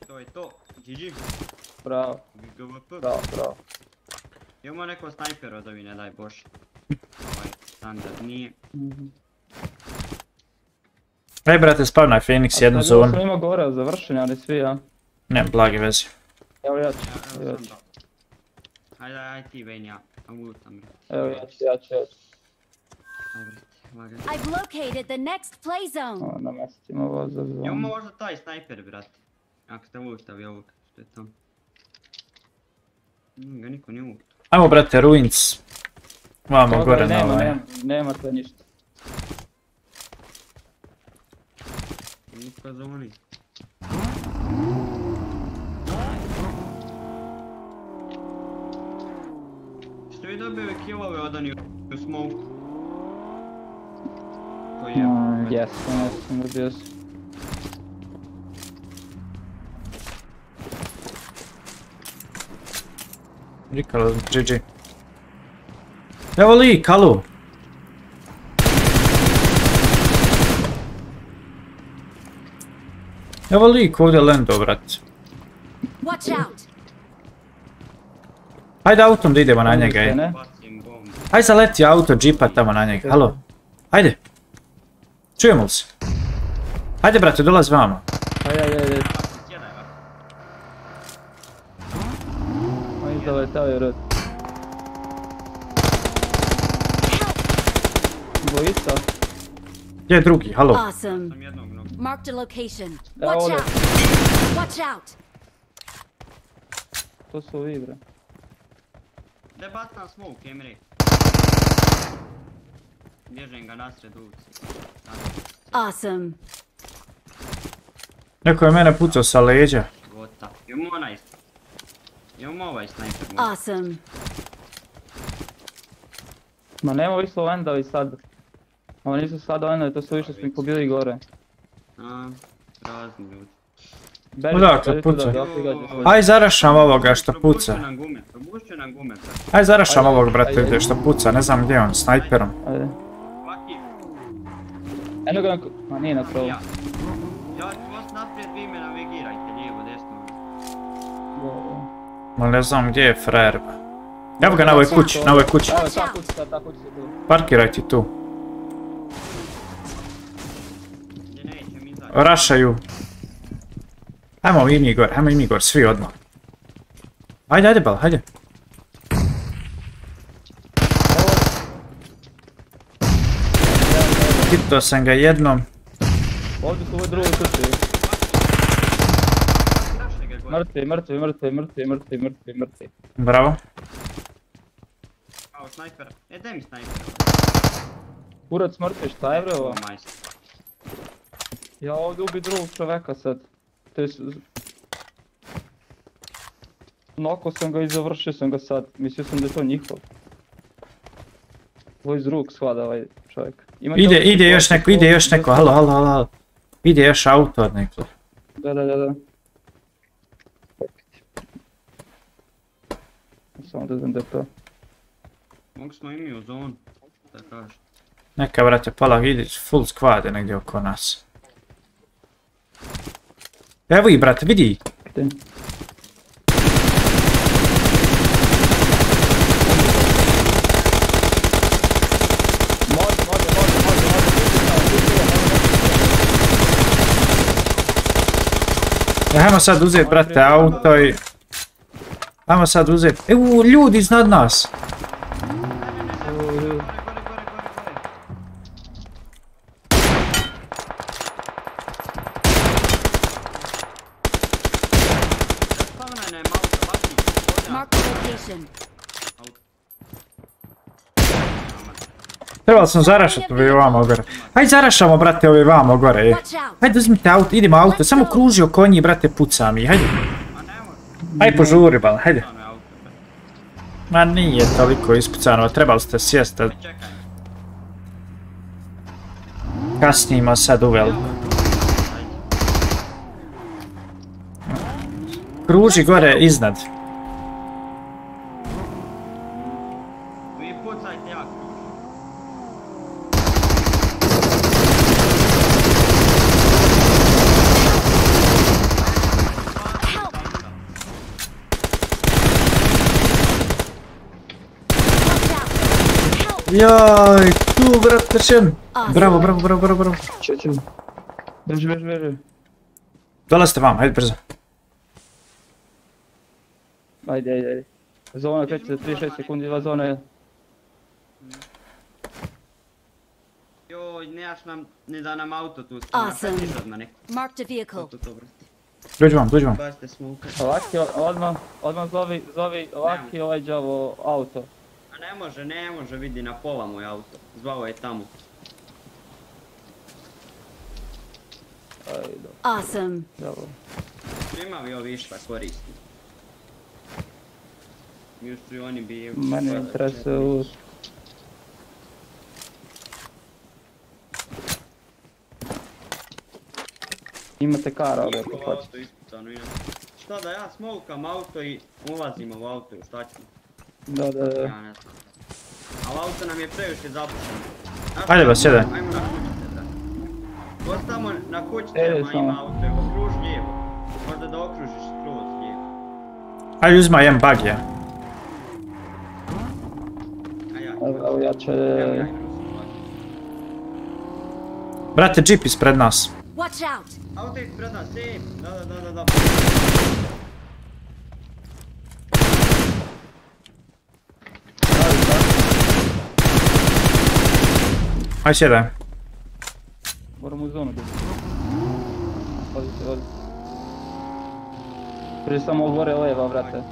To je to. GG. Bravo, GGVP. bravo, bravo. Imamo neko snajper od ovi, ne daj bož. Ovaj standard nije. Mhm. Ej brate, spavnaj Phoenix jednu Ja zonu. sam imao gore završenja, ali svi, ja. Ne, blagi vezi. Evo ja ću, Ja, evo ja ću. Hajde, ajde ti Venja. A lutam, bre. evo ja ću, ja ću, ja ću. Ajde, brate, lagano. I've located the next play zone. Ovo, namestimo ovo za Imamo zvon. možda taj snajper, brate. Ako ste lutavi ovog, što je tamo. Nije ga niko nije lutao. Ajmo brate, Ruins. Vamo gore na nema, ovaj. nema, nemate ništa. Niko zoni. Što vi dobili killove od onih u smoke? Koji je? Mm, Jesam, jesam, dobio sam. Rikalo, GG. Evo li, Kalu. Evo lik ovdje lendo, out. Hajde autom da idemo na njega. Hajde zaleti auto, džipa tamo na njega, halo. Hajde. Čujemo li se? Hajde brate, dolazi vamo. Ajde, ajde, ajde. Sjedaj, va. Oni zaletao je rod. Dvojica. Gdje je drugi, halo. Awesome. Location. Evo Watch out. Watch out. To su ovi, bre. Gdje bacam smoke, Emre? Bježem ga nasred ulici. Awesome. Neko je mene pucao sa leđa. Gota. Imamo onaj. Imamo ovaj možda. Awesome. Ma nema ovih slovendovi sad. Ovo nisu sad one, to su više smo ih pobili gore. A, razni ljudi. Odakle puca? Aj zarašam ovoga što puca. nam gume. Aj zarašam Ajde, ovog brate ajde. gdje što puca, ne znam gdje je on, snajperom. Ajde. Eno ga na... Ma nije na krovu. ja. Ja ću vas naprijed, vi me navigirajte, lijevo, desno. Ma ne znam gdje je frajer. Evo ga na ovoj kući, na ovoj kući. Parkiraj ti tu. Rašaju. Ajmo i mi gore, ajmo i mi gore, svi odmah. Ajde, ajde bal, hajde. Hitao sam ga jednom. Ovdje su u ovoj drugoj kući. Mrtvi, mrtvi, mrtvi, mrtvi, mrtvi, mrtvi, mrtvi. Bravo. Kao snajper. E, daj mi snajper. Kurac mrtvi, šta je bre ovo? Ja ovdje ubi drugog čoveka sad. To je... s- Noko sam ga i završio sam ga sad. Mislio sam da je to njihov. Ovo iz drugog shvada ovaj čovjek. Imate Ide, ide još neko, ide još neko, halo, halo, halo. Ide još auto od neko. Da, da, da, da. Samo da znam da je to. Mogu smo i mi u zonu. Da kažem. Neka, brate, pala, ide, full squad je negdje oko nas. Evo ih, brate, vidi ih. Gdje? Može, može, može, može, može, E, Ajmo sad uzet, brate, auto i... Ajmo sad uzet... Evo, ljudi iznad nas. Gore, gore, gore, gore, gore. Spawnaj nam auto, vati. Ovdje. Marked a location. Trebali sam zarašat ovi vamo gore. Hajde zarašamo, brate, ovi vamo gore. Hajde uzmite auto, idemo auto, samo kruži oko njih, brate, pucam ih, hajde. A nemoj. Hajde požuri, bal, hajde. Ma nije toliko ispucano, trebali ste sjesti. Čekaj. Kasnijimo sad u veliko. Kruži gore iznad. Jaj, tu brate šem. Bravo, bravo, bravo, bravo, bravo. Če, če. Beži, beži, beži. Dolazite vam, hajde brzo. Ajde, ajde, ajde. Zona kreće za 36 sekundi, dva zona je. Joj, nemaš nam ni da nam auto tu stane. Awesome. Sad iznad me neko. Marked a vehicle. To brate. Dođi vam, dođi vam. Smoke. Ovaki, odmah, odmah zovi, zovi ovaki ovaj đavo auto. A ne može, ne može, vidi na pola moj auto. Zvao je tamo. Ajde, Awesome. dobro. Ima vi ovi šta koristi. Još su i oni bi... Mene interesuje uz... Imate kara ovdje ako hoćete. Šta da ja smokam auto i ulazim u auto, šta ćemo? Da, da, da. Ja ne znam. Ali auto nam je previše zapušeno. Ajde, ba, sjedaj. Ajmo na kućice. Ostamo na kućicama samo. ima auto, evo kruž lijevo. Možda da okružiš skroz lijevo. Ajde uzma jedan bug ja. Evo, ja će... Brate, džip ispred nas. Watch out! Auto ispred nas, ej, da, da, da, da, Hai siadaj. Moramo w zonę. Chodź, chodź. Przecież samo oborę lewa wracę.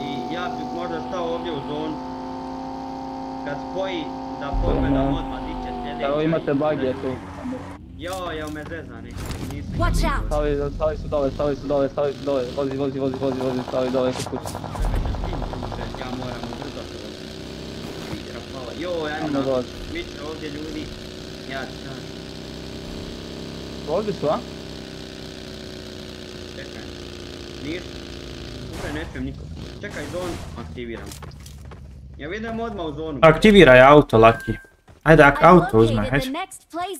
I ja bih možda stao ovdje u zonu. Kad spoji da pojme da odmah diće sljedeće. Evo imate bagje tu. Jo, evo me. Nisam Watch out. Stavi, stavi su dole, stavi su dole, stavi su dole. Vozi, vozi, vozi, vozi, vozi, stavi dole kod kuće. Ja moram ubrzati ovo. Igra, hvala. Jo, ajmo Ajmo na... dole. Bit će ovdje ljudi. Ja ti kažem. Ovdje su, a? Čekaj. Niš. Ne nikog. Čekaj, zonu aktiviram. Ja vidim odmah u zonu. Aktiviraj auto, Laki. Ajde, auto uzme,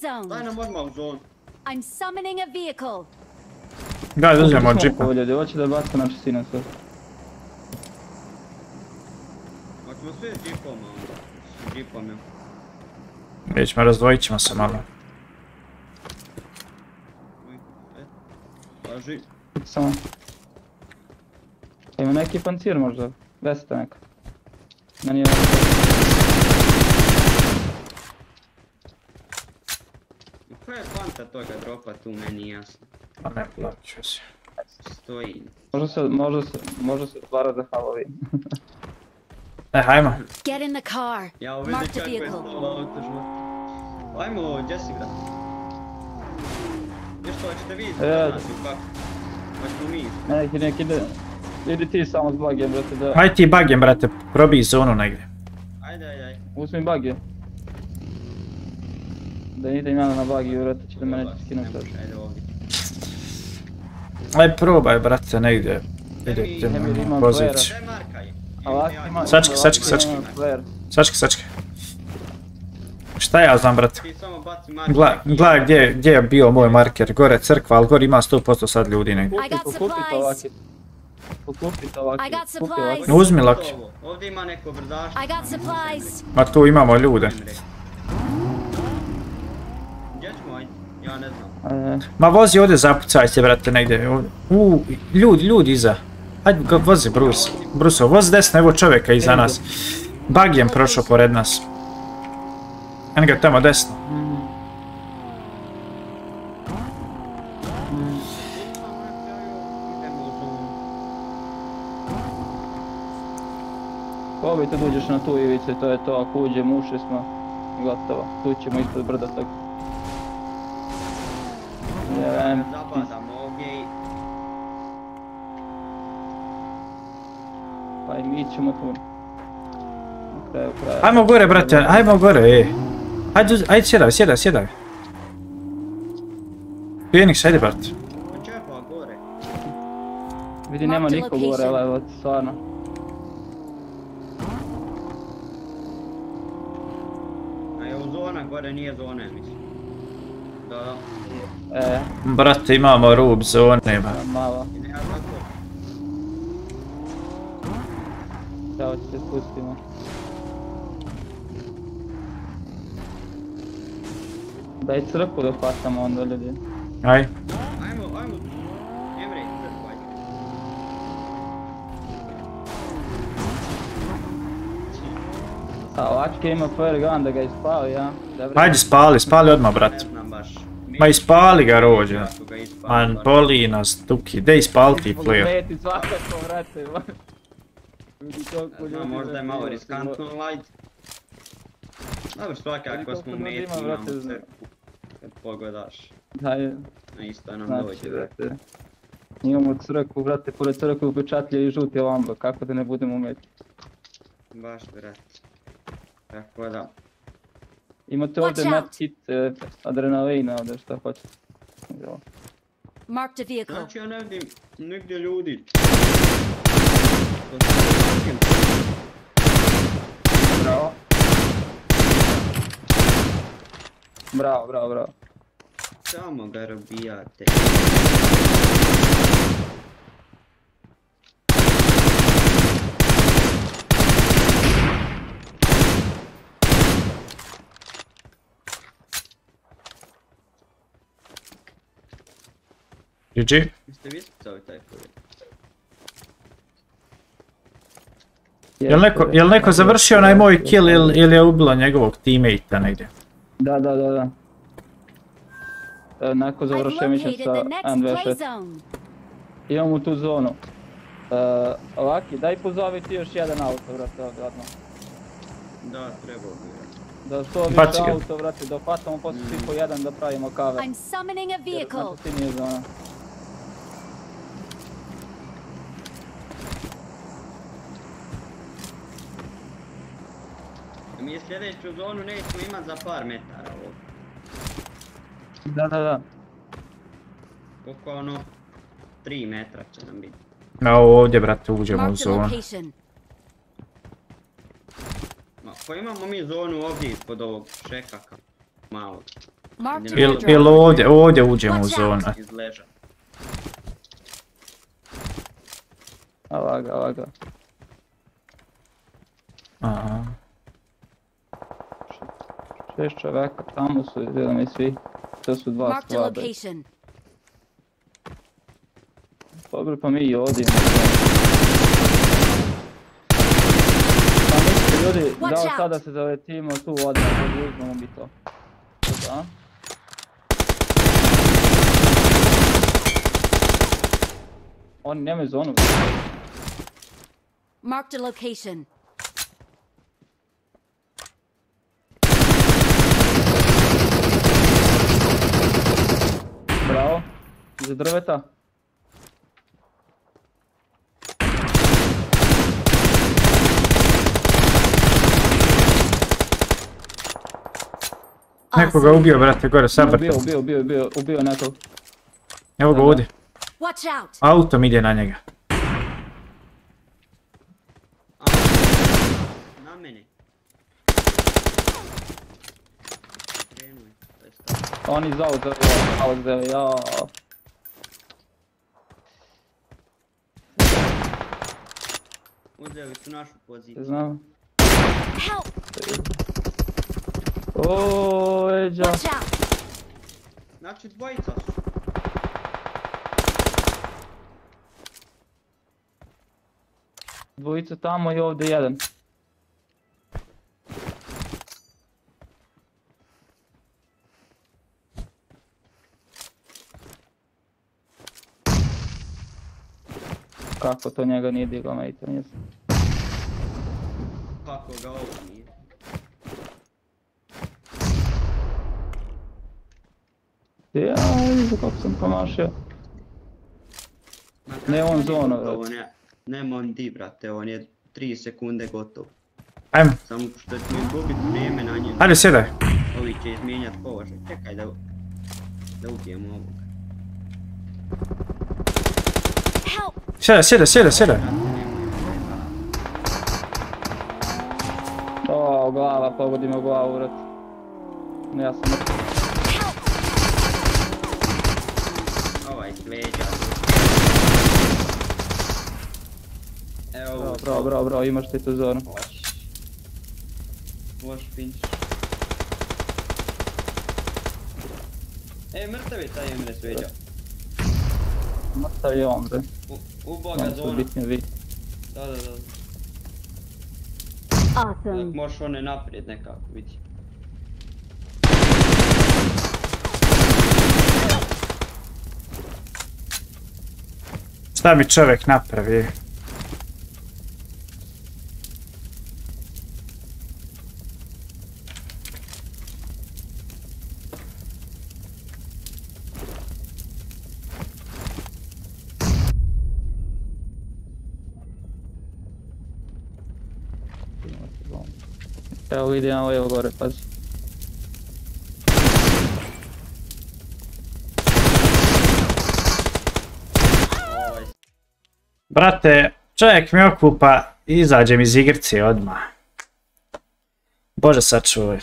zone. nam odmah u zonu. I'm summoning a vehicle. Daj, uzmemo Koliko džipa. smokova, ljudi, hoće da baca na čistinu sve. Hoćemo sve s džipom. S džipom je. Vidjet ćemo, razdvojit ćemo se malo. Uj, e. Paži. Samo. Ima neki pancir možda, vesta neka. Meni je... Koja je poanta toga dropa tu, meni jasno. Pa ne plaću se. Stoji. Možda se, možda se, možda se stvara za Halloween. E, hajmo. Get in the car. Ja ovdje Mark the kako je vehicle. stalo auto život. Ajmo, gdje si brat? Gdje što, hoćete vi E. za nas kako? Hoćemo mi? Neki, neki ide. Idi ti samo s bagijem, brate, da... Ajde ti bagjem, brate, probij zonu negdje. Ajde, ajde, ajde. Uzmi bagije. Da idem ja na bagiju, brate, će da skinuti. Ajde ovdje. Ajde probaj, brate, negdje. Idete na poziciju. Sački, sački, sački. Sački, sački. Šta ja znam, brate? Gla, gledaj gdje, gdje je bio moj marker, gore crkva, ali gore ima 100% sad ljudi negdje. I got Pokupi, pokupi to supplies. ovaki. Pokupi to ovaki. I got Kupi supplies. ovaki. Uzmi laki. Ovdje ima neko brdaš. I got supplies. Ma tu imamo ljude. Ja ne znam. E, Ma vozi ovdje, zapucaj se, brate, negdje. U, ljudi, ljudi iza. Ajde, ga vozi, Bruce. Bruce, vozi desno, evo čovjeka iza nas. Bagjem prošao pored nas. Eno ga tamo desno. Idemo u zonu. Probajte da uđeš na tu ivicu i to je to, ako uđemo ušli smo gotovo. Tu ćemo ispod brda tog. Jevem, Zapadamo ovdje i... Pa i mi ćemo tu. Na kraju kraja. Ajmo gore, brate, ajmo gore, ej. Ajde, ajde, sjedaj, sjedaj, sjedaj. Phoenix, ajde, brate. Pa čepa gore. Vidi, nema niko gore, evo, stvarno. A je u zona gore, nije zona, mislim. да. Э. Брат, imamo rūp zonība. Мало. Да, вот сейчас пустимо. Дай сроку до фаста монда люди. Ай. Savu atšķirību par gan, tagad spāli, jā. Haidi spāli, spāli odmā, brat. Da baš. Ma ispali ga, rođe. Man, boli nas, Tuki. Dej ispali ti, player. Meti svakako, vrate. Znam, možda je malo riskantno, ajde. Dobro, svakako smo meti, ima, imamo brate, crkvu. Kad pogledaš, Daj, na isto nam znači, dođe, vrate. Imamo crkvu, vrate, pored crkve upečatlje i žuti lamba, kako da ne budemo umjeti. Baš, brate. Tako da. Imate Watch ovdje out. med kit, e, adrenalina, ovdje šta hoćete. Evo. Marked a vehicle. Znači ja ne vidim nigdje ljudi. Bravo. Bravo, bravo, bravo. Samo ga robijate. GG. Jeste vi ispucali taj koji? Jel neko, jel neko završio onaj moj kill ili, je ubilo njegovog teammate negdje? Da, da, da, da. E, Neko završio mislim located sa M26. zone. Imamo tu zonu. E, Laki, daj pozovi ti još jedan auto, ovdje odmah. Da, trebao bi. Da što više auto, vrate, da hvatamo poslije svi po jedan da pravimo kave. I'm summoning a Jer vehicle. znate ti nije zona. Mi sljedeću zonu nećemo imat za par metara ovdje. Da, da, da. Koliko ono? 3 metra će nam biti. Evo ovdje, brate, uđemo u a zonu. Ma, pa imamo mi zonu ovdje ispod ovog šekaka. Malo. Ili- a il ovdje, ovdje uđemo u zonu. Avaga, avaga. Aha. Šest čoveka, tamo su izgleda mi svi. To su dva sklada. location. Dobro, pa mi i ovdje. Pa mislite ljudi, da li sada se zaletimo tu odmah, da uzmemo mi to. Da. Oni nemaju zonu. Marked a location. Bravo. Iza drveta. Neko ga ubio, brate, gore, sa Ubio, ubio, ubio, ubio, ubio nekog. Evo ga ovdje. Watch out. Autom ide na njega. Na mene. To je. Oni zauzeli, zauzeli, ja. Uzeli su našu poziciju. Znam. Help. O, Eđa. Watch out. Znači dvojica su. Dvojica tamo i ovdje jedan. Kako to njega nije digao nije znam. Kako ga ovo nije. Ja, vidio kako sam promašio. Ma Ne, on zonu, brate. Ne, ne Mondi, brate, on je 3 sekunde gotov. Ajmo, Samo što ćemo izgubiti vrijeme na njemu. ajde sjedaj. Ovi će izmijenjati položaj. Čekaj da, da ubijemo ovog. Sjedaj, sjedaj, sjedaj, sjedaj. O, glava, pogodi me u glavu, vrat. Ja sam. Ovaj sleđa. Evo, Bravo, bravo, bravo, bravo, imaš ti tu zonu. Loš pinč. E, mrtav je taj Emre sveđa. Mrtav je on, bre. U, boga zona. bitnije vi. Da, da, da. Awesome. Dok možeš one naprijed nekako, vidi. Šta mi čovjek napravi? Vidi jedan evo gore, pazi. Ovaj, Brate, čovjek mi okupa izađem iz igrice odmah. Bože sačuvaj.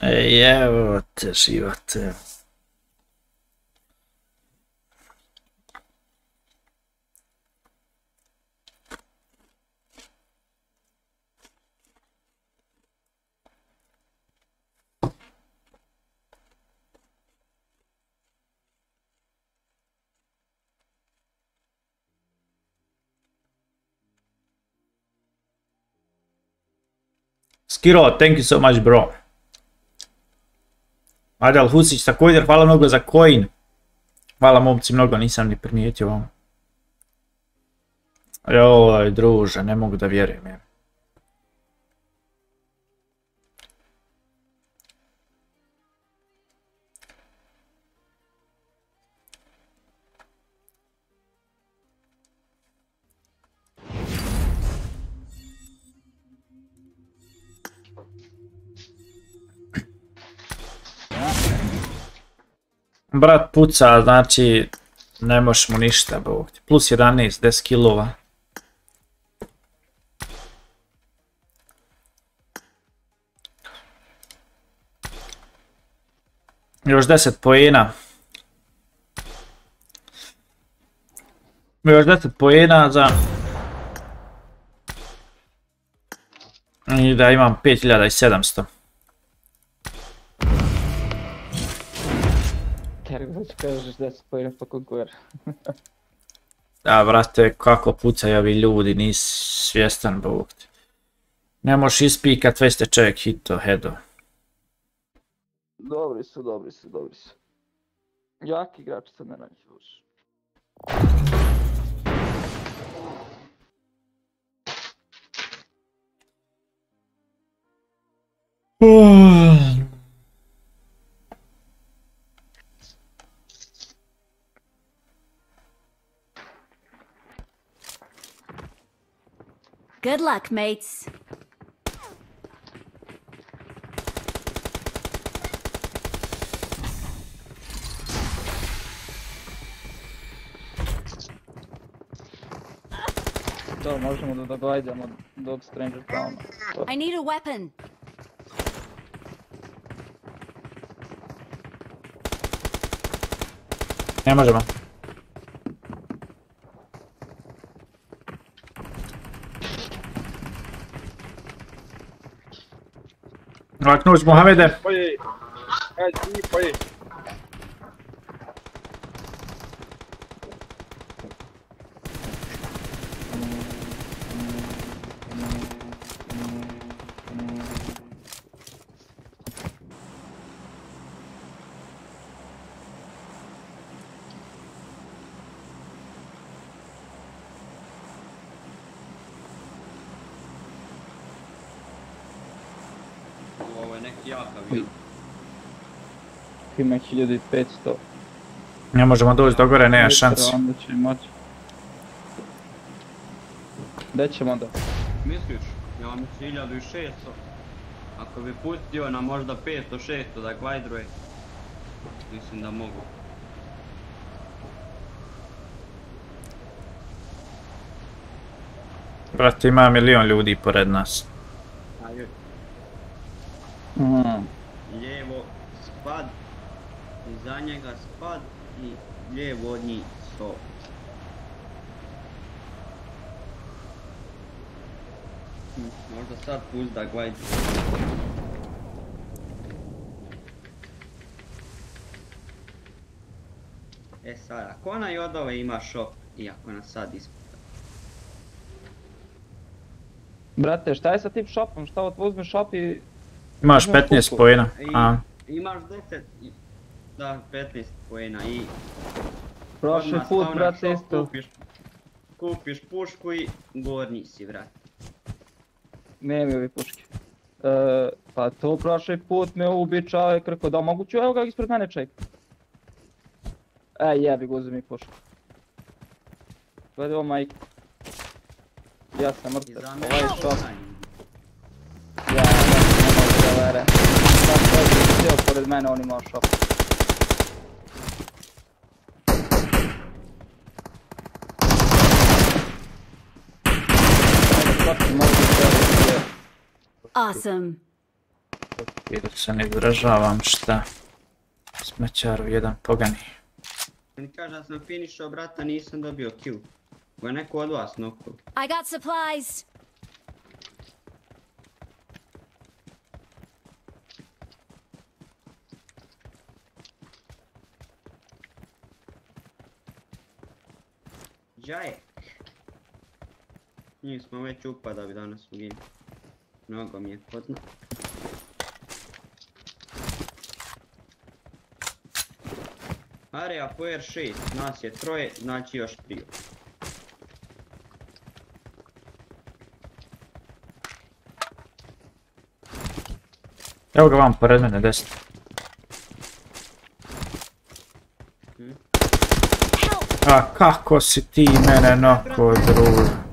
Ej, evo te živote. Skiro, thank you so much bro. Adel Husić također, hvala mnogo za coin. Hvala momci mnogo, nisam ni primijetio vam. Joj, druže, ne mogu da vjerujem. je. Brat puca, znači ne možeš mu ništa, bog. Plus 11, 10 kilova. Još 10 poena. Još 10 poena za... I da imam 5700. Tergo, već kažeš 10 pojena pa konkuer. A brate, kako pucaju ovi ljudi, nisi svjestan bog ti. Ne možeš ispikat, već te čovjek hito, hedo. Dobri su, dobri su, dobri su. Jaki igrači sad ne nađu još. Good luck, mates. To možemo da događamo dok Stranger Town. I need a weapon. Ne možemo. Maknouç Muhammed Er. Payı. Hadi payı. 2500 Ne možemo doći do gore, nema šanse. Onda će ćemo onda? Misliš, ja vam 1600. Ako bi pustio na možda 500-600 da kvajdruje, mislim da mogu. Brat, ima milion ljudi pored nas. Da gvajdruje. E sad, ako ona i od ove ima šok, iako nas sad isputa. Brate, šta je sa tim shopom? Šta od uzmeš shop i... Imaš Uzmem 15 kuku. pojena. I, A, imaš 10, i- da 15 poena i Prošli put, brate, isto. Kupiš, kupiš pušku i gornji si, vrat. Nema ovi puške. E, pa to prošli put me ubi čovjek, rekao da moguće, evo ga ispred mene ček. E, jebi ga, uzmi pušku. Gledaj ovo majke. Ja sam mrtav, ovaj mene shop. onaj. Ja, ne mogu da vere. Čovjek je sjeo pored mene, on imao shop. Ajde, svaki može da se Awesome. da se ne izražavam šta. Smećaru jedan pogani. On kaže da sam finišao, brata, nisam dobio kill. Ko je neko od vas nokao. I got supplies. Džajek. Njih smo već upadali danas u game. Mnogo mi je kodno. Area po R6, nas je troje, znači još prije. Evo ga vam pored mene desno. A kako si ti mene noko druže?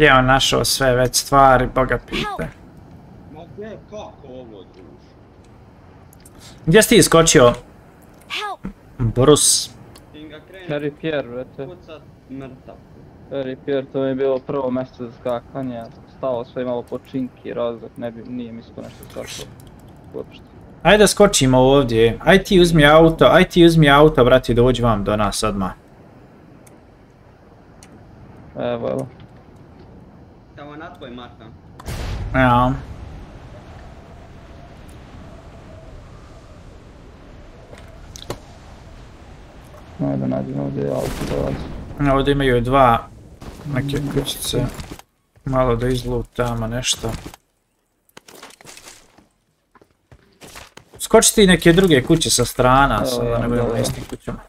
Je on našao sve već stvari, boga pite. Ma gdje, kako ovo druž? Gdje si ti iskočio? Brus. Harry Pierre, mrtav. Harry Pierre, to mi je bilo prvo mjesto za skakanje. Stalo sve imalo počinki, razlog, ne bi, nije mi se to nešto skakalo. Uopšte. Ajde skočimo ovdje. Aj ti uzmi auto, aj ti uzmi auto, brati, dođi vam do nas odmah. Evo, evo. Na tvoj marka. Ja. Ajde, nađemo ovdje auto dolazi. Ovdje imaju dva neke kućice. Malo da izlutamo nešto. Skoči ti neke druge kuće sa strana, Evo, sad da ja, ne budemo na istim kućama.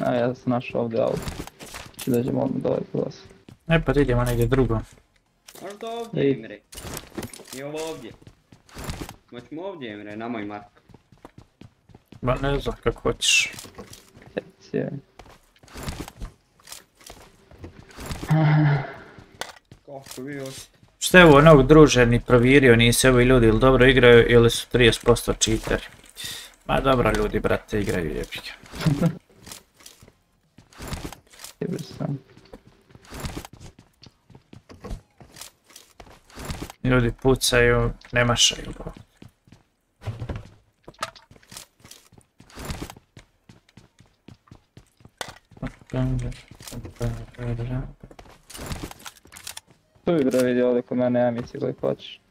A ja sam našao ovdje auto. Dođemo odmah dole kod vas. E pa idemo negdje drugo. Možda ovdje. Imre. I ovo ovdje. Moćemo ovdje Imre, na moj mark. Ba ne znam kako hoćeš. Cijeli. Kako vi? Što je ovo onog druže ni provjerio, nisi ovi ljudi ili dobro igraju ili su 30% cheateri. Ma dobro ljudi brate igraju jebike. Jebe sam. Ljudi pucaju, ne mašaju. Tu bre vidio ovdje kod mene amici koji hoćeš.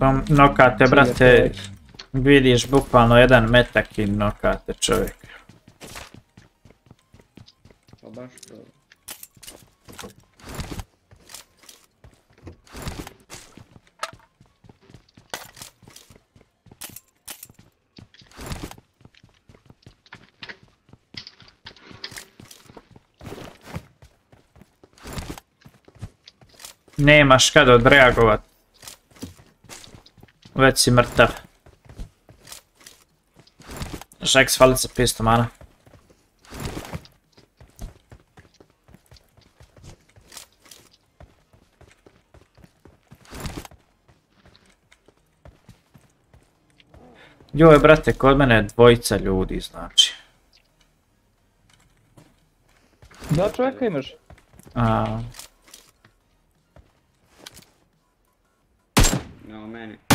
Pa nokate, brate, vidiš bukvalno jedan metak i nokate čovjek. Pa baš to. Nemaš kad odreagovat. Već si mrtav. Žeks falit za 500 mana. Joj, brate, kod mene je dvojica ljudi, znači. Dva čovjeka imaš? A, Evo meni.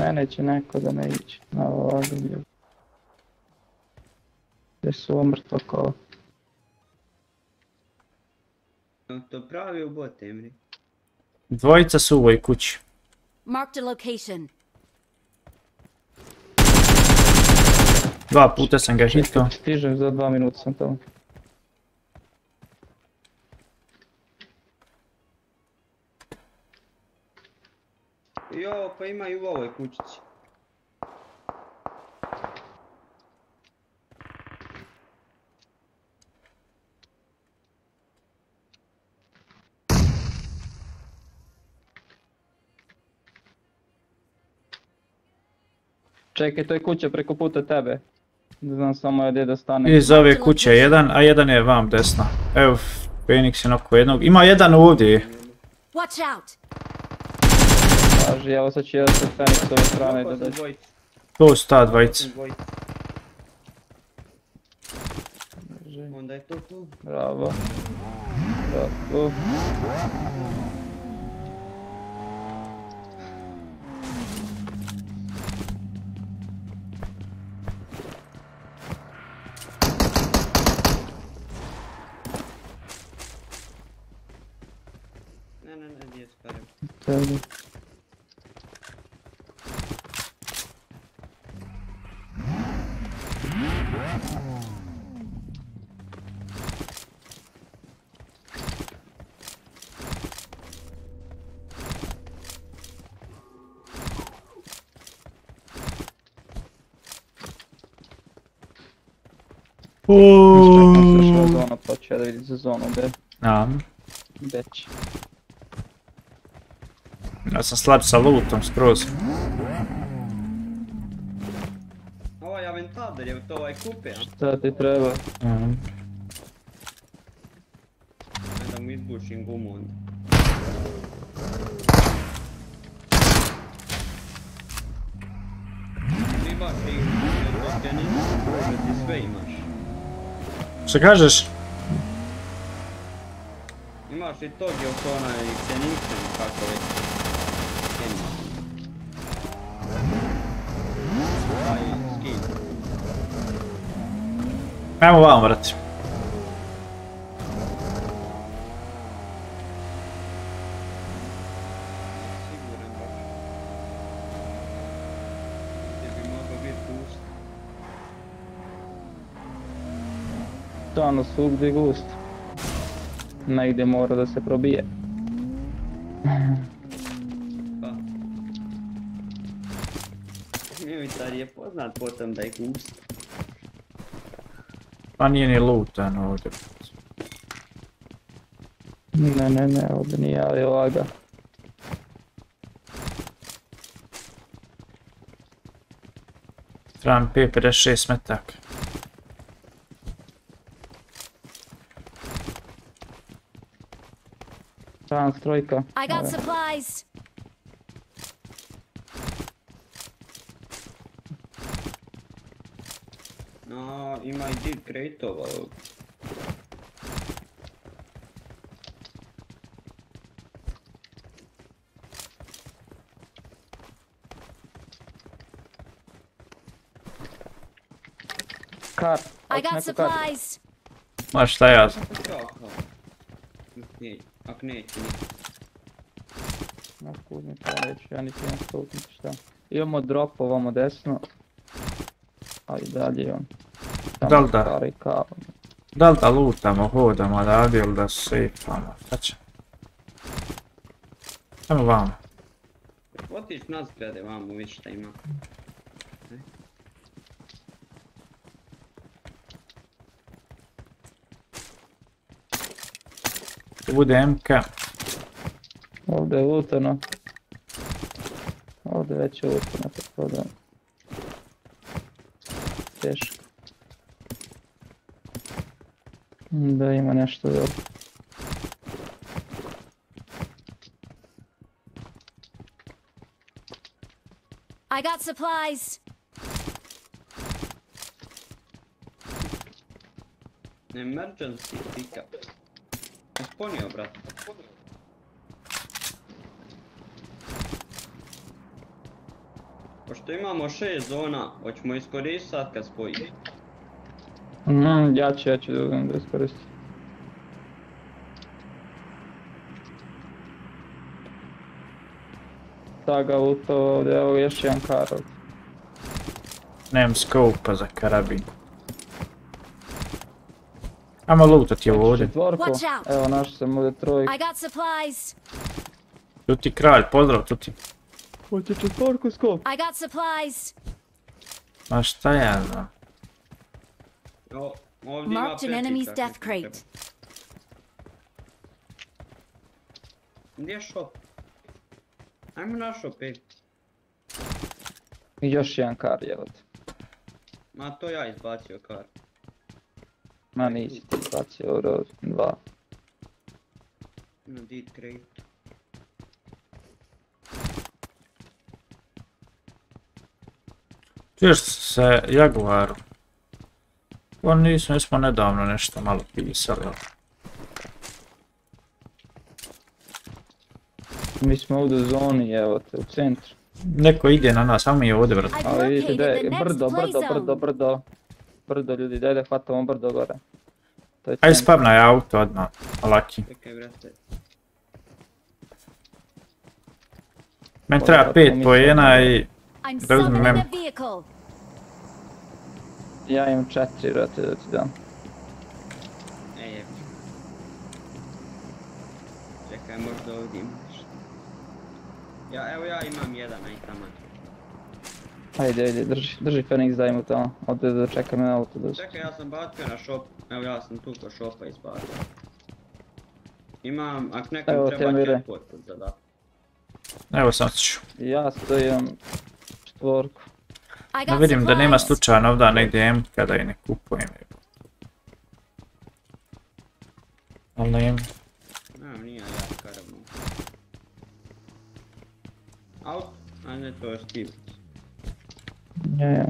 Mene će neko da ne ići na ovu Gdje su ovo mrtvo kolo? To pravi u bot Emri. dvojica su u ovoj kući. Marked a location. Dva puta sam ga hitao. Stižem za dva minuta sam tamo. Jo, pa ima i u ovoj kućici. Čekaj, to je kuća preko puta tebe. Ne znam samo gdje da stane. Iz ove kuće jedan, a jedan je vam desno. Evo, Phoenix je noko jednog. Ima jedan ovdje. Watch out! Paži, evo sad će jedan sa Fenix s ove strane da dođe. To su ta dvojica. Onda je to to. Bravo. Bravo. Uuu. Zona plačera, vidite zonu B. Jā. Beč. Esam slēp salūtam, skros. Ovo ja vien tāda, jau to vajag kupiem. Tā ti treba. Mhm. Mēs tam izbūšim gumu. Šta kažeš? Imaš i tog je oko onaj Xenixen, kako već. Ajmo vam, brate. Siguran baš. Gdje bi mogao biti pust. Stvarno svugdje gust. Negdje mora da se probije. Pa. Mimitar je poznat po tom da je gust. Pa nije ni lootan ovdje. Ne, ne, ne, ovdje nije, ali laga. Trebam P56 metak. Trans trojka. I got Ove. supplies. No, ima i deep crate-ova ovdje. Kar. I Hoće got neku kartu. supplies. Ma šta ja znam. Kako? Ne, ak neće. Na kuzmi pa neću, ja niti imam stupnici šta. Imamo drop ovamo desno. A i dalje on. Tamo Da li da? kao. Da li da lutamo, hodamo radi ili da sejfamo? Šta će? Ajmo vamo. Otiš nas glede vamo, vidi šta ima. Tu bude MK. Ovdje je lutano. Ovdje već je lutano, tako da... Teško. Da ima nešto dobro. I got supplies. Emergency pickup. Ponio, brat? Pošto imamo šest zona, hoćemo iskoristiti sad kad spoji. Mm, ja ću, ja ću da da iskoristim. Saga luto ovdje, evo još jedan karot. Nemam skopa za karabin. Ajmo lootat je ovdje. Četvorku, Watch out. evo našao sam ovdje trojku. I got supplies. Tu ti kralj, pozdrav, tu ti. Hoće četvorku skop. I got supplies. Ma šta ja znam. O, ovdje ima Marked an peti enemy's kako death crate. Gdje je shop? Ajmo na shop, ej. I još jedan kar, evo te. Ma to ja izbacio kar. Ma nisi ti bacio euro, dva. Na deed crate. Čuješ se Jaguaru? On nismo, mi smo nedavno nešto malo pisali. ali- Mi smo ovdje u zoni, evo te, u centru. Neko ide na nas, samo mi je ovdje, brate. Ali vidite brdo, brdo, brdo, brdo. Brdo ljudi, daj da hvatamo brdo gore. To je Aj spavnaj auto odmah, laki. Čekaj, brate. Meni treba pet pojena i... I'm Da uzmem mem. Ja imam četiri, brate, da ti dam. Ej, je. Čekaj, možda ovdje ima nešto. Ja, evo ja imam jedan, aj tamo. Ajde, ajde, drži, drži Fenix, daj mu tamo. Ovdje da čekam na auto da Čekaj, ja sam bacio na shop. Evo ja sam tu kod shopa izbacio. Imam, ak nekom Evo, treba catport za da. Evo sad ću. Ja stojim četvorku. I Da vidim da nema slučajno ovdje negdje M kada i ne kupujem. Ali nema. Nemam nije ja karavnu. Auto, a ne to je Steve. Ja, ja.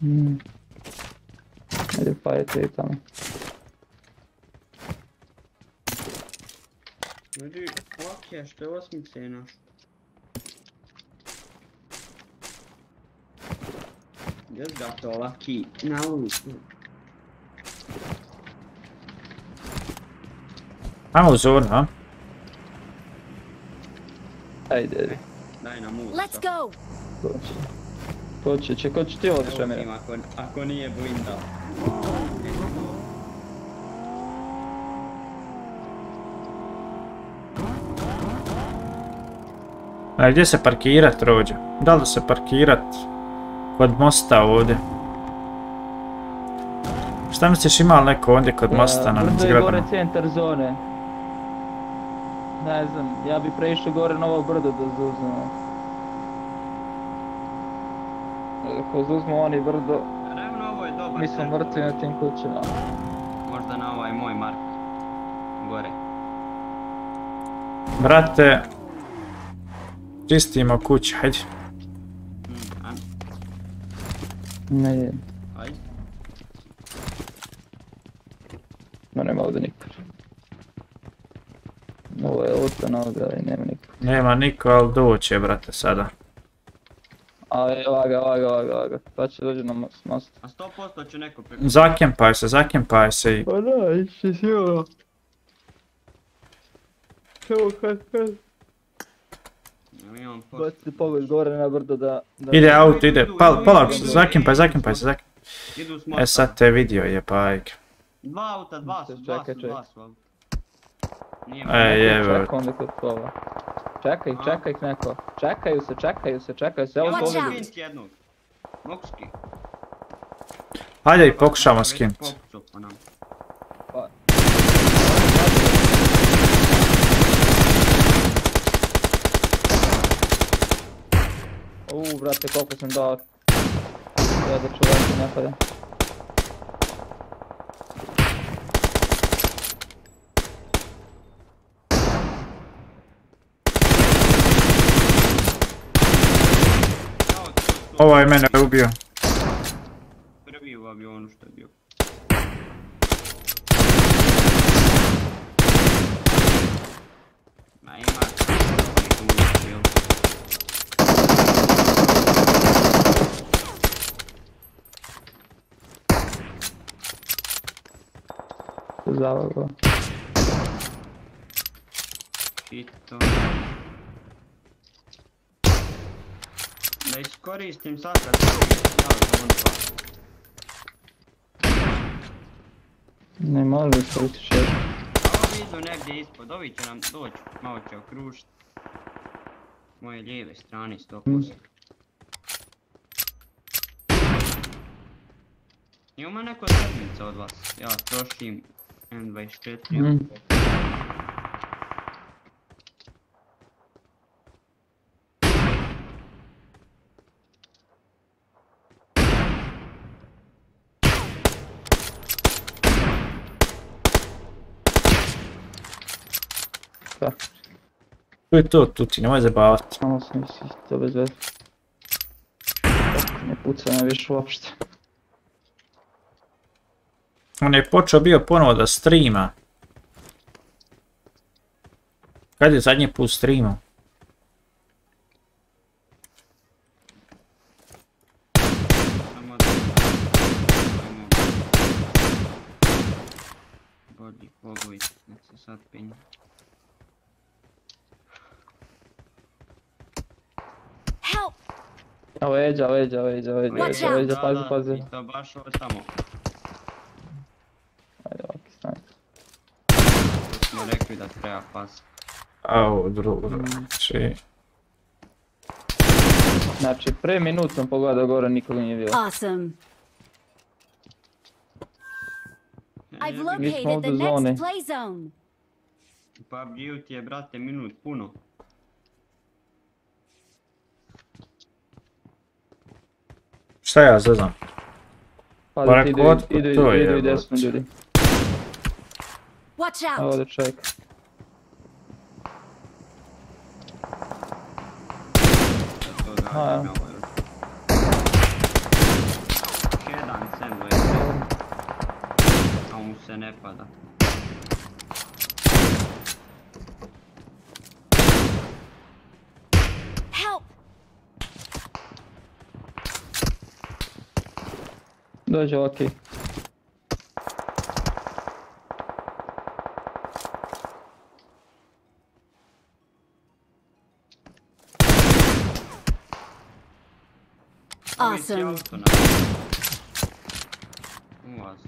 Mm. Ajde, pa je te tamo. Ljudi, ok, što je osmice naš. Just got to lucky na ulicu. Ajmo Daj nam ulicu. Let's go. Ko će? Će, ko će ti ovo tim, ako, ako nije blinda. A gdje se parkirat, rođe? Da li se parkirat kod mosta ovdje? Šta misliš ima li neko ovdje kod mosta na Brdo je gore zgradama? centar zone. Ne znam, ja bi prešao gore na ovo brdo da zauzmemo. Ako zauzmemo oni brdo, Naravno, ovo je dobar mi smo mrtvi na tim kućama. Možda na ovaj moj mark. Gore. Brate, čistimo kuću, hajde. Mm, a, Ne, ajde. no nema ovdje niko. Ovo je lutano ovdje, ali nema niko. Nema niko, ali doće, brate, sada. A evo ga, evo ga, evo ga, evo ga. Sad će dođe na most. A 100% će neko preko... Zakempaj se, zakempaj se i... Pa da, ići sigurno. Evo kad, kad. Bacite pogled gore na brdo da... da... Ide auto, ide, pal, palač, zakempaj, zakempaj se, zakempaj. E sad te vidio je, bajke. Dva auta, dva su, dva Čekaj, su, čekaj. dva su. Nije E, je, Čeka onda kod slova. Čekaj, čekaj neko. Čekaju se, čekaju se, čekaju se. Evo to Watch mogu out. vidi. skint jednog. Mogu. Hajde i pokušamo Već skinut. pokucao po nama. Uuu, brate, koliko sam dao. Ja da čuvajte ne pada. To su Ovaj mene ubio. prvi u avionu što je bio. Ma ima ovaj tu bil. Zavago. Hito. Da iskoristim sad kad. Ne može se. A ovi idu negdje ispod, ovi će nam doći, malo će okružiti. Moje lijeve strane 100%. Ima neko sedmica od vas, ja trošim M24. Mm. Tu je to, tu ti nemoj zabavati. Samo sam si to bez veze. Ne puca me više uopšte. On je počeo bio ponovo da streama. Kad je zadnji put streamao? Samo da... Ajmo. Body pogovi, nek se sad penje. Help! Evo Eđa, evo Eđa, evo Eđa, evo Eđa, Watch evo out. Eđa, pazi, pazi. I to baš ovo tamo. Ajde, ovaki stani. Smo rekli da treba pas. Au, drugo, znači... Znači, pre minut sam pogledao gore, nikog nije bilo. Awesome. I've located the next play zone. PUBG ti je brate minut puno. Šta ja zezam? Pazi, Barem idu, kod- idu, idu, idu i desno ljudi. Watch Evo out! da čeka. Da to da A, ja. radim ovo još. Jedan sandwich. A mu se ne pada. Help! Dođe ovaki. Awesome. Auto na. Ulaz.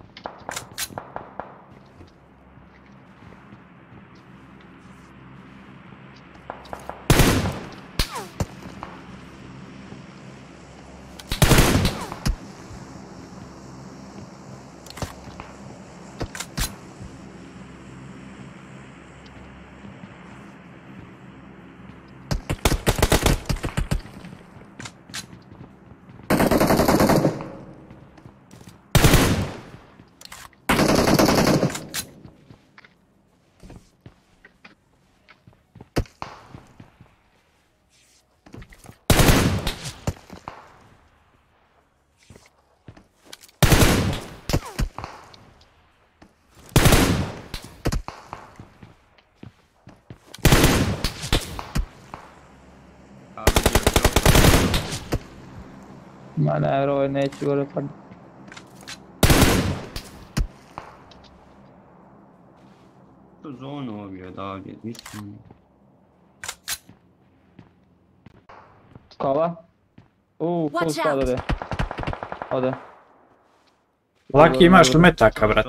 Ma ne, Roy, neću gore pa... Zonu ovdje odavdje, mislim. Kova? Uuu, full out. ode. Ode. Laki imaš li metaka, brat?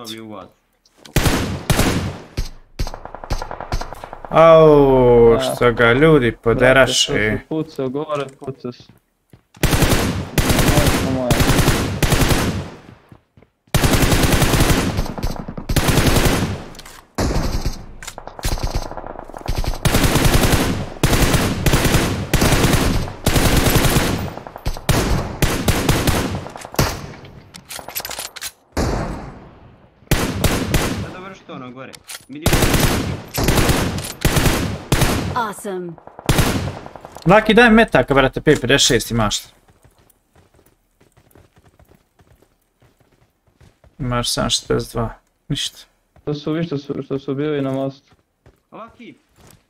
Au, što ga ljudi poderaše. Pucao gore, pucao su. Majko moja. Da dobro što ono gore. Vidi Awesome. Laki daj metaka, brate, P56 imaš. Imaš 742. Ništa. To su vi što su, što su bili na mostu. Ovaki,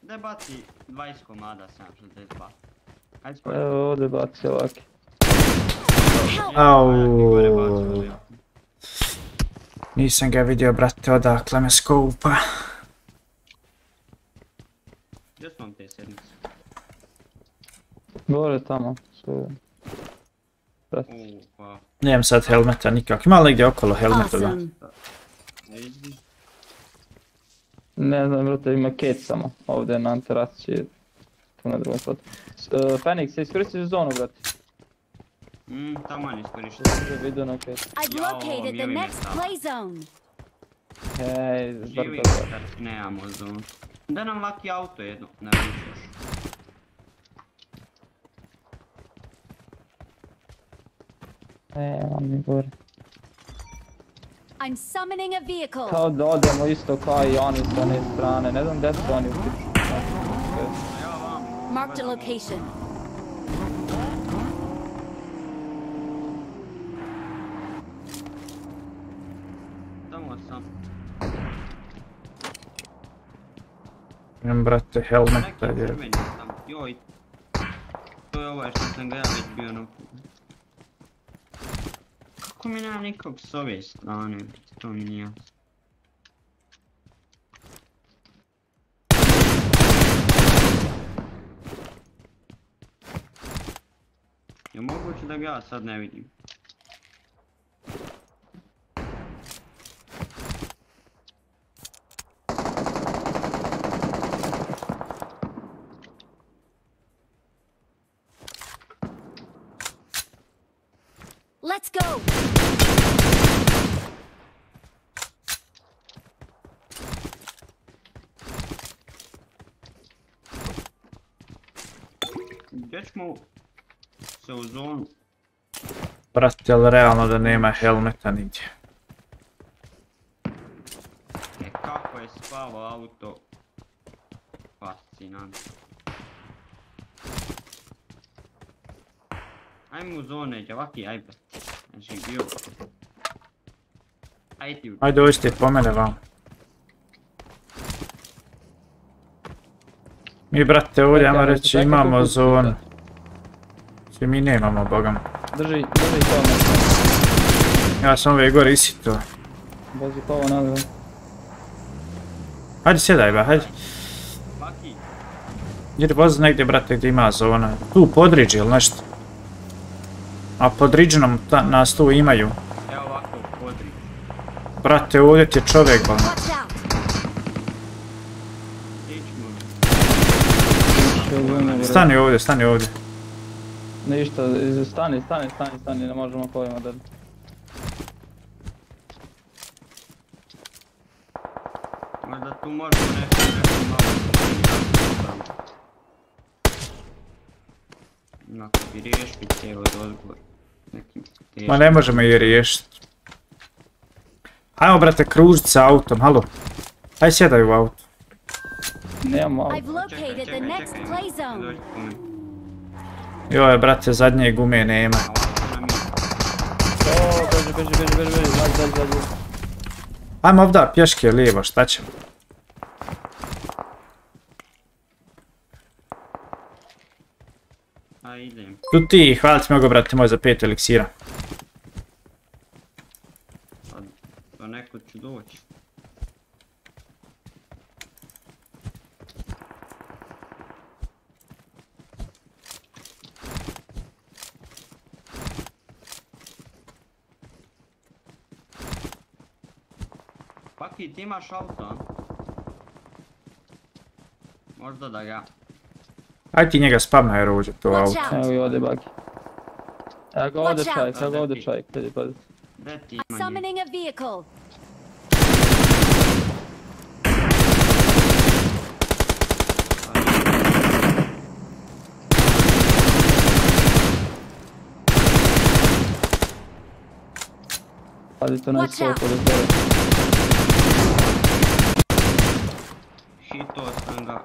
daj baci 20 komada 762. Hajde spori. Evo ovdje baci ovaki. Au. Gore baci, ali- Nisam ga vidio, brate, odakle me skupa. Gdje su vam te sedmice? Gore tamo. Uuu, pa. Nijem sad helmeta nikak. Ima li negdje okolo helmeta da? Ne znam, brate, ima Kate samo. Ovdje na terasi. Tu na drugom spotu. Uh, Fenix, iskoristiš zonu, brate. Mm, tamo ne iskorišta. Može vidio na the mjeri me next tamo. play zone. Hej, Živi brate. kad nemamo zonu. Da nam laki auto jedno, ne vidiš. Evo mi gore. I'm summoning a vehicle. Kao da odemo isto kao i oni s one strane. Ne znam gdje su oni u piču. Evo vam. Marked a location. Tamo sam. Imam, brate, helmeta. Neki je. crveni sam. Joj. To je ovaj što sam ga ja već bio na... Kako mi nema nikog s ove strane? To mi nije jasno. Je moguće da ga ja sad ne vidim? Let's go. Gdje ćemo se u zonu? Brate, ali realno da nema helmeta nigdje. E kako je spalo auto? Fascinantno. Ajmo u zone, djavaki, aj brate. Znači bio. Ajde, dođite po mene vam. Mi, brate, ovdje, ajmo reći, imamo zonu. Svi mi nemamo, bogam. Drži, drži to me. Ja sam ove gore isito. Vozi kovo nazad. Hajde, sjedaj, ba, hajde. Idi vozi negdje, brate, gdje ima zona. Tu, podriđi ili nešto. A pod riđenom ta- nas tu imaju. evo ovako podri. Brate, ovdje ti je čovjek, ba. Watch out. Ićmo. Što uzmemo, bre. Stani ovdje, stani ovdje. Ništa, stani, stani, stani, stani, ne možemo kovima da... Možda tu možemo nešto, nešto malo Onako bi riješili cijelo odgovor. Ma ne možemo je riješiti. Hajmo, brate, kružit se autom, halo. Aj sjedaj u auto. Nemamo auto. I've located the next play zone. Joj, brate, zadnje gume nema. O, beži, beži, beži, beži, beži. Ajmo ovdje, pješke lijevo, šta ćemo? Tu ti, hvala ti mnogo brate moj za pet eliksira. Sad, do nekud ću doći. Paki, ti imaš auto, a? Možda da ga... Aj ti njega spavna jer uđe to Watch auto. out! Evo ga ovdje bagi. Evo ga ovdje Watch out. čajk, evo ga ovdje čajk, vidi pazi. Gdje ti ima njih? Summoning a vehicle. Pazi to na Watch out. istoku da Hito sam ga.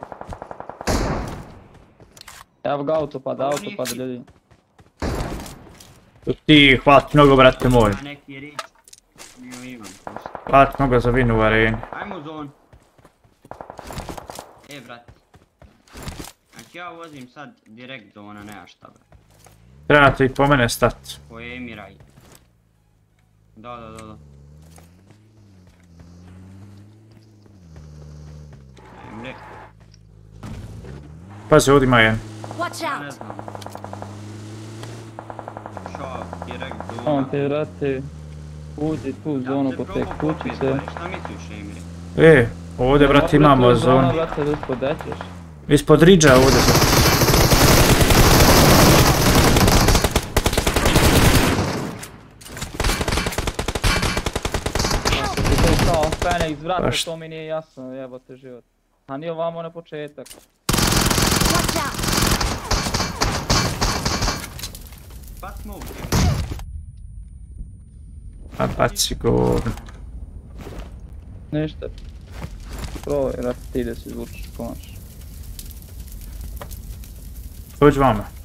Evo ga auto pada, auto pada ljudi. Tu ti, hvala ti mnogo brate moj. Neki rič. Bio imam. Hvala ti mnogo za vinu u areni. Ajmo u zon. E, brat. Znači ja vozim sad direkt do ona, nema šta, brat. Trebate i po mene stat. Koje emiraj. Da, da, da, da. Emre, Pazi, ovdje ima jedan. Ne znam. Šao, direkt On te vrate, uđi tu zonu se te kućice. ali šta misliš, Emre? E, ovdje brate imamo zonu. Da. Ispod riđa ovdje. Kao Fenix, Pa št- to mi nije jasno, jebote život. A nije ovamo na početak. Watch out! Pa. A baci govno. Ništa. Probaj, vrate, ti da se izvučiš konačno. Dođi vama.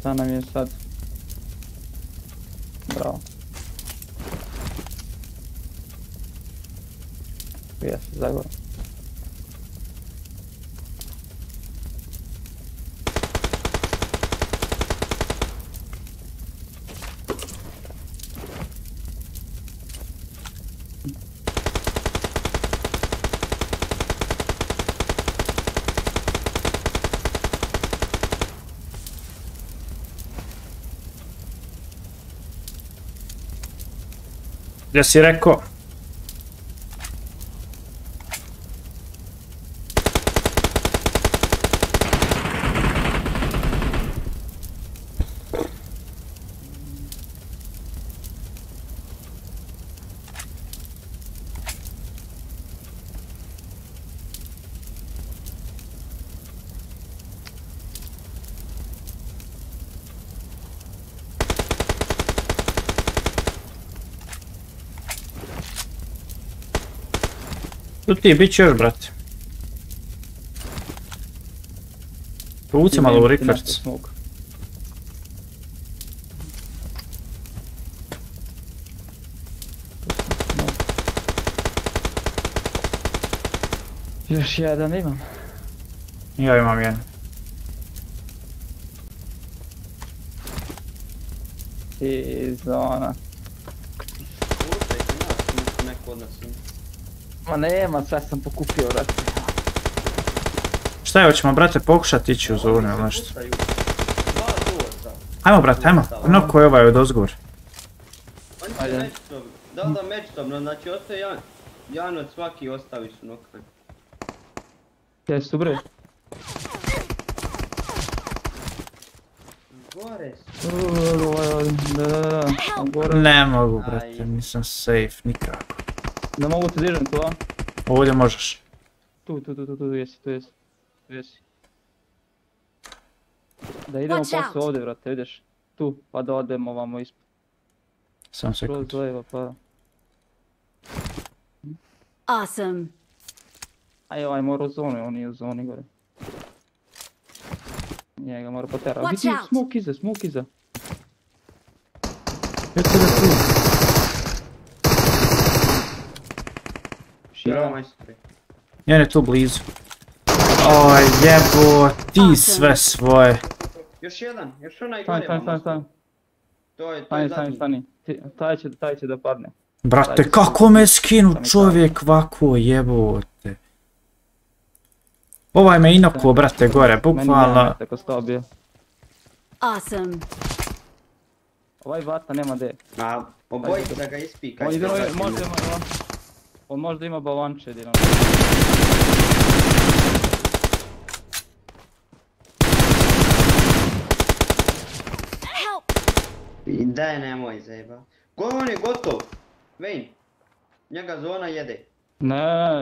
Ne znam šta nam je sad. Bravo. Jes, zagor. Gdje si ti, bit će još, brate. Povuci malo u rikverc. Još jedan imam. Ja imam jedan. I zona. Ti nas, mislim neko od nas ima. Ma nema, sve sam pokupio, vrati. Šta je, hoćemo, brate, pokušati ići u zonu ili nešto? Ajmo, brate, ajmo. No, ko je ovaj od ozgor? Oni Ajde. da da međusobno, znači ostaje jedan, jedan od svaki ostavi su nokve. Gdje su bre? Gore su. Da, da, da, da. Gore. Ne mogu, brate, nisam safe, nikako. Da mogu te dižem tu, a? Ovdje možeš. Tu, tu, tu, tu, tu, jesi, tu jesi. Tu jesi. Da idemo posle ovdje, vrate, vidiš? Tu, pa da odemo ovamo ispod. Sam sekund. leva, pa... Awesome. Aj, ovaj mora u zonu, on je u zoni gore. Njega mora potera. Vidi, smuk iza, smuk iza. Eto ga tu. Bravo, majstore. Njen je tu blizu. Oj, jebo, ti sve svoje. Još jedan, još onaj gore, stani, stani, stani. To je, to Stani, je stani, stani. Taj će, taj će da padne. Brate, kako me skinu čovjek ovako jebote. Ovaj me inoko, brate, gore, Meni bukvalno. nema tako stao bio. Awesome. Ovaj vata nema de. A, obojica ga ispika. On, ide, on, možda ima, balonče jedino. Help! I daj nemoj zajeba. Go, on je gotov. Vejn. Njega zona jede. Ne,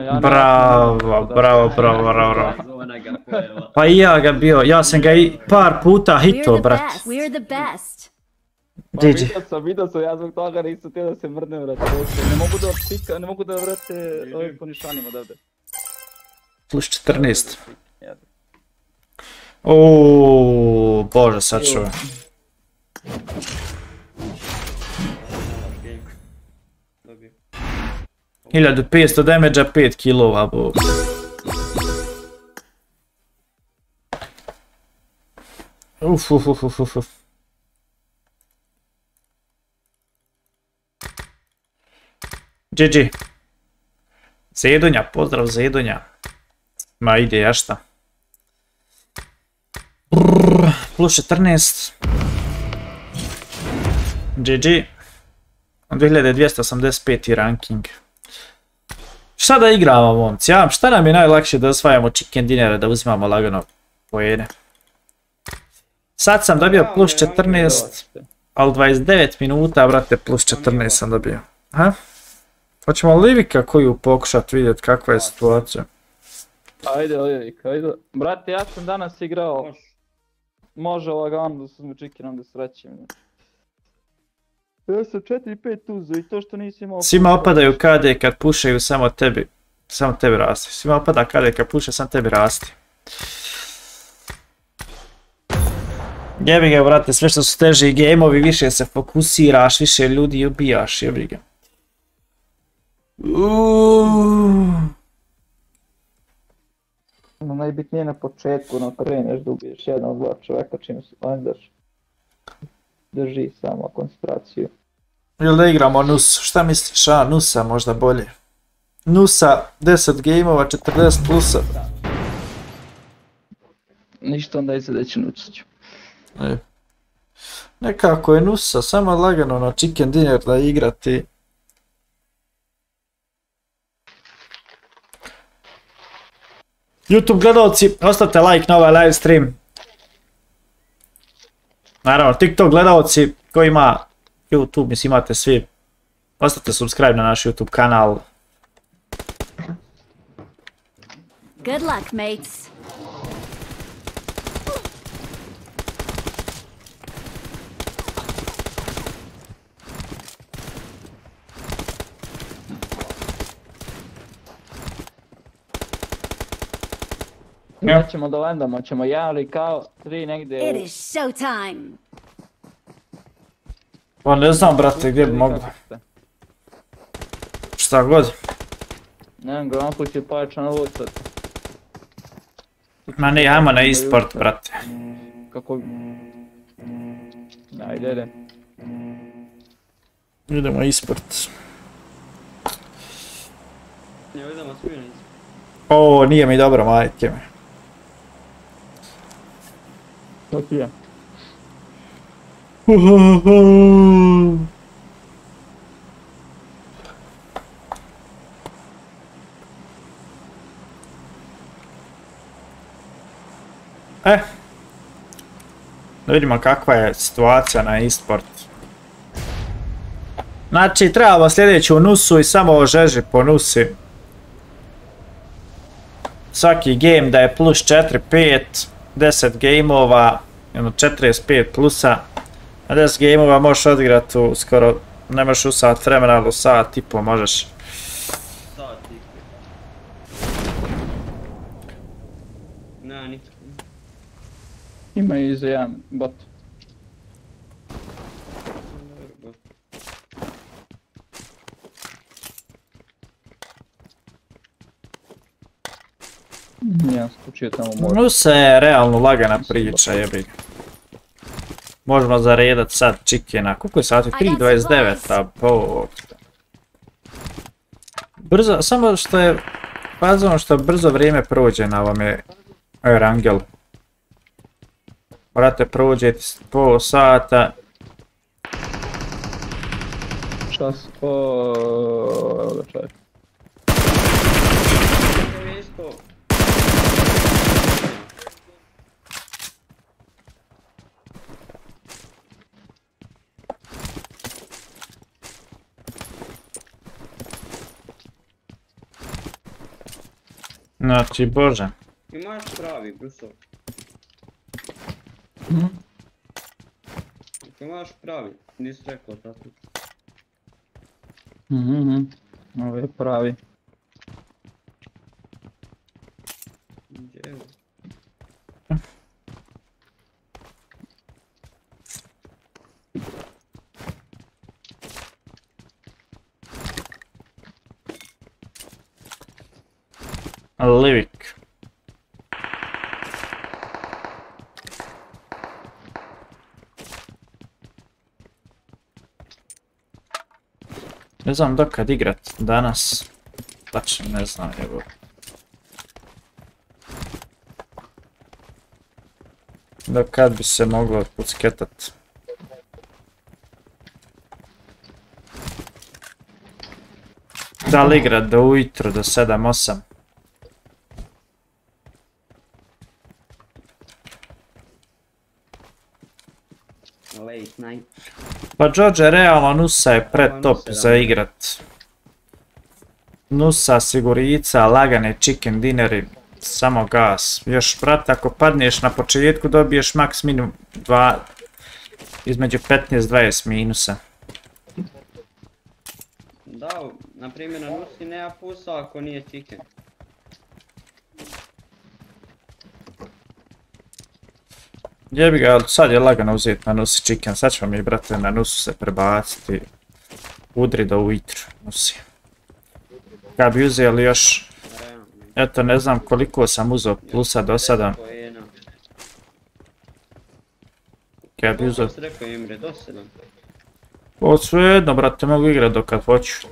ja ne... Bravo, bravo, bravo, bravo. Zona ga pojela. Pa i ja ga bio, ja sam ga i par puta We're hito, the brate. best. We're the best. Pa GG. vidio sam, vidio sam, ja zbog toga nisam htio da se mrdnem, vrate. Ne mogu da pika, ne mogu da vrate ovim ponišanima odavde. Plus 14. Oooo, bože, sad ću. Dobio. 1500 damage 5 kilova, bo. Uf, uf, uf, uf, uf, GG. Zedonja, pozdrav Zedonja. Ma ide, ja šta. Brrr, plus 14. GG. 2285 ranking. Šta da igramo, momci? Ja, šta nam je najlakše da osvajamo chicken dinere, da uzimamo lagano pojene? Sad sam dobio plus 14, ali 29 minuta, brate, plus 14 sam dobio. Ha? Hoćemo Livika koju pokušat vidjet kakva je situacija. Ajde, Livik, ajde. Brate, ja sam danas igrao... Može lagano da se mu čikinom da srećem. Ja sam 4-5 uzo i to što nisi imao... Svima opadaju KD kad pušaju samo tebi. Samo tebi rasti. Svima opada KD kad puše samo tebi rasti. Jebi ga, brate, sve što su teži gameovi, više se fokusiraš, više ljudi ubijaš, jebi ga. Uuuu. No, najbitnije na početku, no kreneš da ubiješ jedan, dva čoveka čim se landaš. Drži samo koncentraciju. Jel da igramo Nus? Šta misliš? A, Nusa možda bolje. Nusa, 10 gameova, 40 plusa. Ništa onda iza da će nucać. E. Nekako je Nusa, samo lagano na chicken dinner da igrati. YouTube gledalci, ostavite like na ovaj live stream. Naravno, TikTok gledalci koji ima YouTube, mislim imate svi. Ostavite subscribe na naš YouTube kanal. Good luck, mates. Ja. ćemo do landama, ćemo ja ali kao tri negdje It is showtime. Pa ne znam, brate, gdje bi mogli. Šta god. Ne znam, grand put je pojačan lucat. Ma ne, ajmo na e-sport, brate. Kako... Ajde, ajde. Idemo e-sport. Ne idemo svi na ispod. O, nije mi dobro, majke mi. Je. E. Da vidimo kakva je situacija na e-sport. Znači, trebamo sljedeću nusu i samo žeži po nusi. Svaki game da je plus 4, 5, 10 gameova, jedno 45 plusa. A 10 gameova možeš odigrati u skoro Nemaš u sat vremena, ali u sat i po možeš. Sat i Ne, nitko. Ima i za jedan bot. Dobro, Ja skučio tamo mora. Nu se je realno lagana priča, jebi. Možemo zaredat sad čikena. Koliko je sati? 3.29, a bog. Brzo, samo što je... Fazom što brzo vrijeme prođe na ovome Erangel. Brate, prođe ti s pol sata. Čas, o, evo ga čovjek. To je isto. Znači, bože. Imaš pravi, Bruso. Mhm. Ako imaš pravi, nisi rekao tako. Mhm, mhm. Ovo je pravi. Gdje je? Livik. Ne znam dokad igrat danas. Tačno ne znam, evo. Dokad bi se moglo pucketat. Da li igrat do ujutro, do 7-8? Night. Pa George, realno Nusa je pre top Nusa, za igrat. Nusa, Sigurica, lagane chicken dineri, samo gas. Još, brate, ako padneš na početku dobiješ max minimum 2, između 15-20 minusa. Da, na primjer na Nusi nema pusa ako nije chicken. Jebi ga, ali sad je lagano uzeti na Nusi chicken, sad ćemo mi, brate, na Nusu se prebaciti. Udri do ujutru, Nusi. Kad bi uzeli još, eto, ne znam koliko sam uzeo plusa do sada. Kad bi uzeo Koliko si rekao Imre, do 7? O, svejedno, brate, mogu igrat do kad hoću.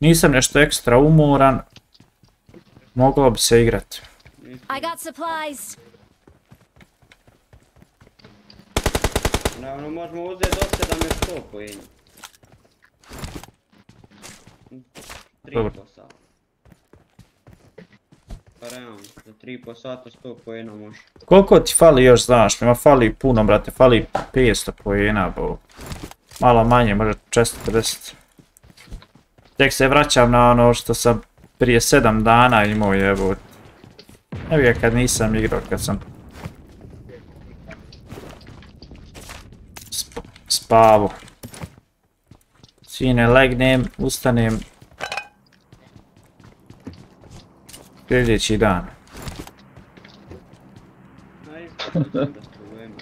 Nisam nešto ekstra umoran. Moglo bi se igrat. I got supplies. Naravno možemo uzeti do 7 još 100 poena. Dobro. 3 po sata. Pa realno, za 3 po sata 100 poena može. Koliko ti fali još, znaš, ima fali puno, brate, fali 500 pojena, bo. Malo manje, možda 450. Tek se vraćam na ono što sam prije 7 dana imao, jebo. Evo ga kad nisam igrao, kad sam spavo. Sine, legnem, ustanem. Sljedeći dan. Ajde, bez problema.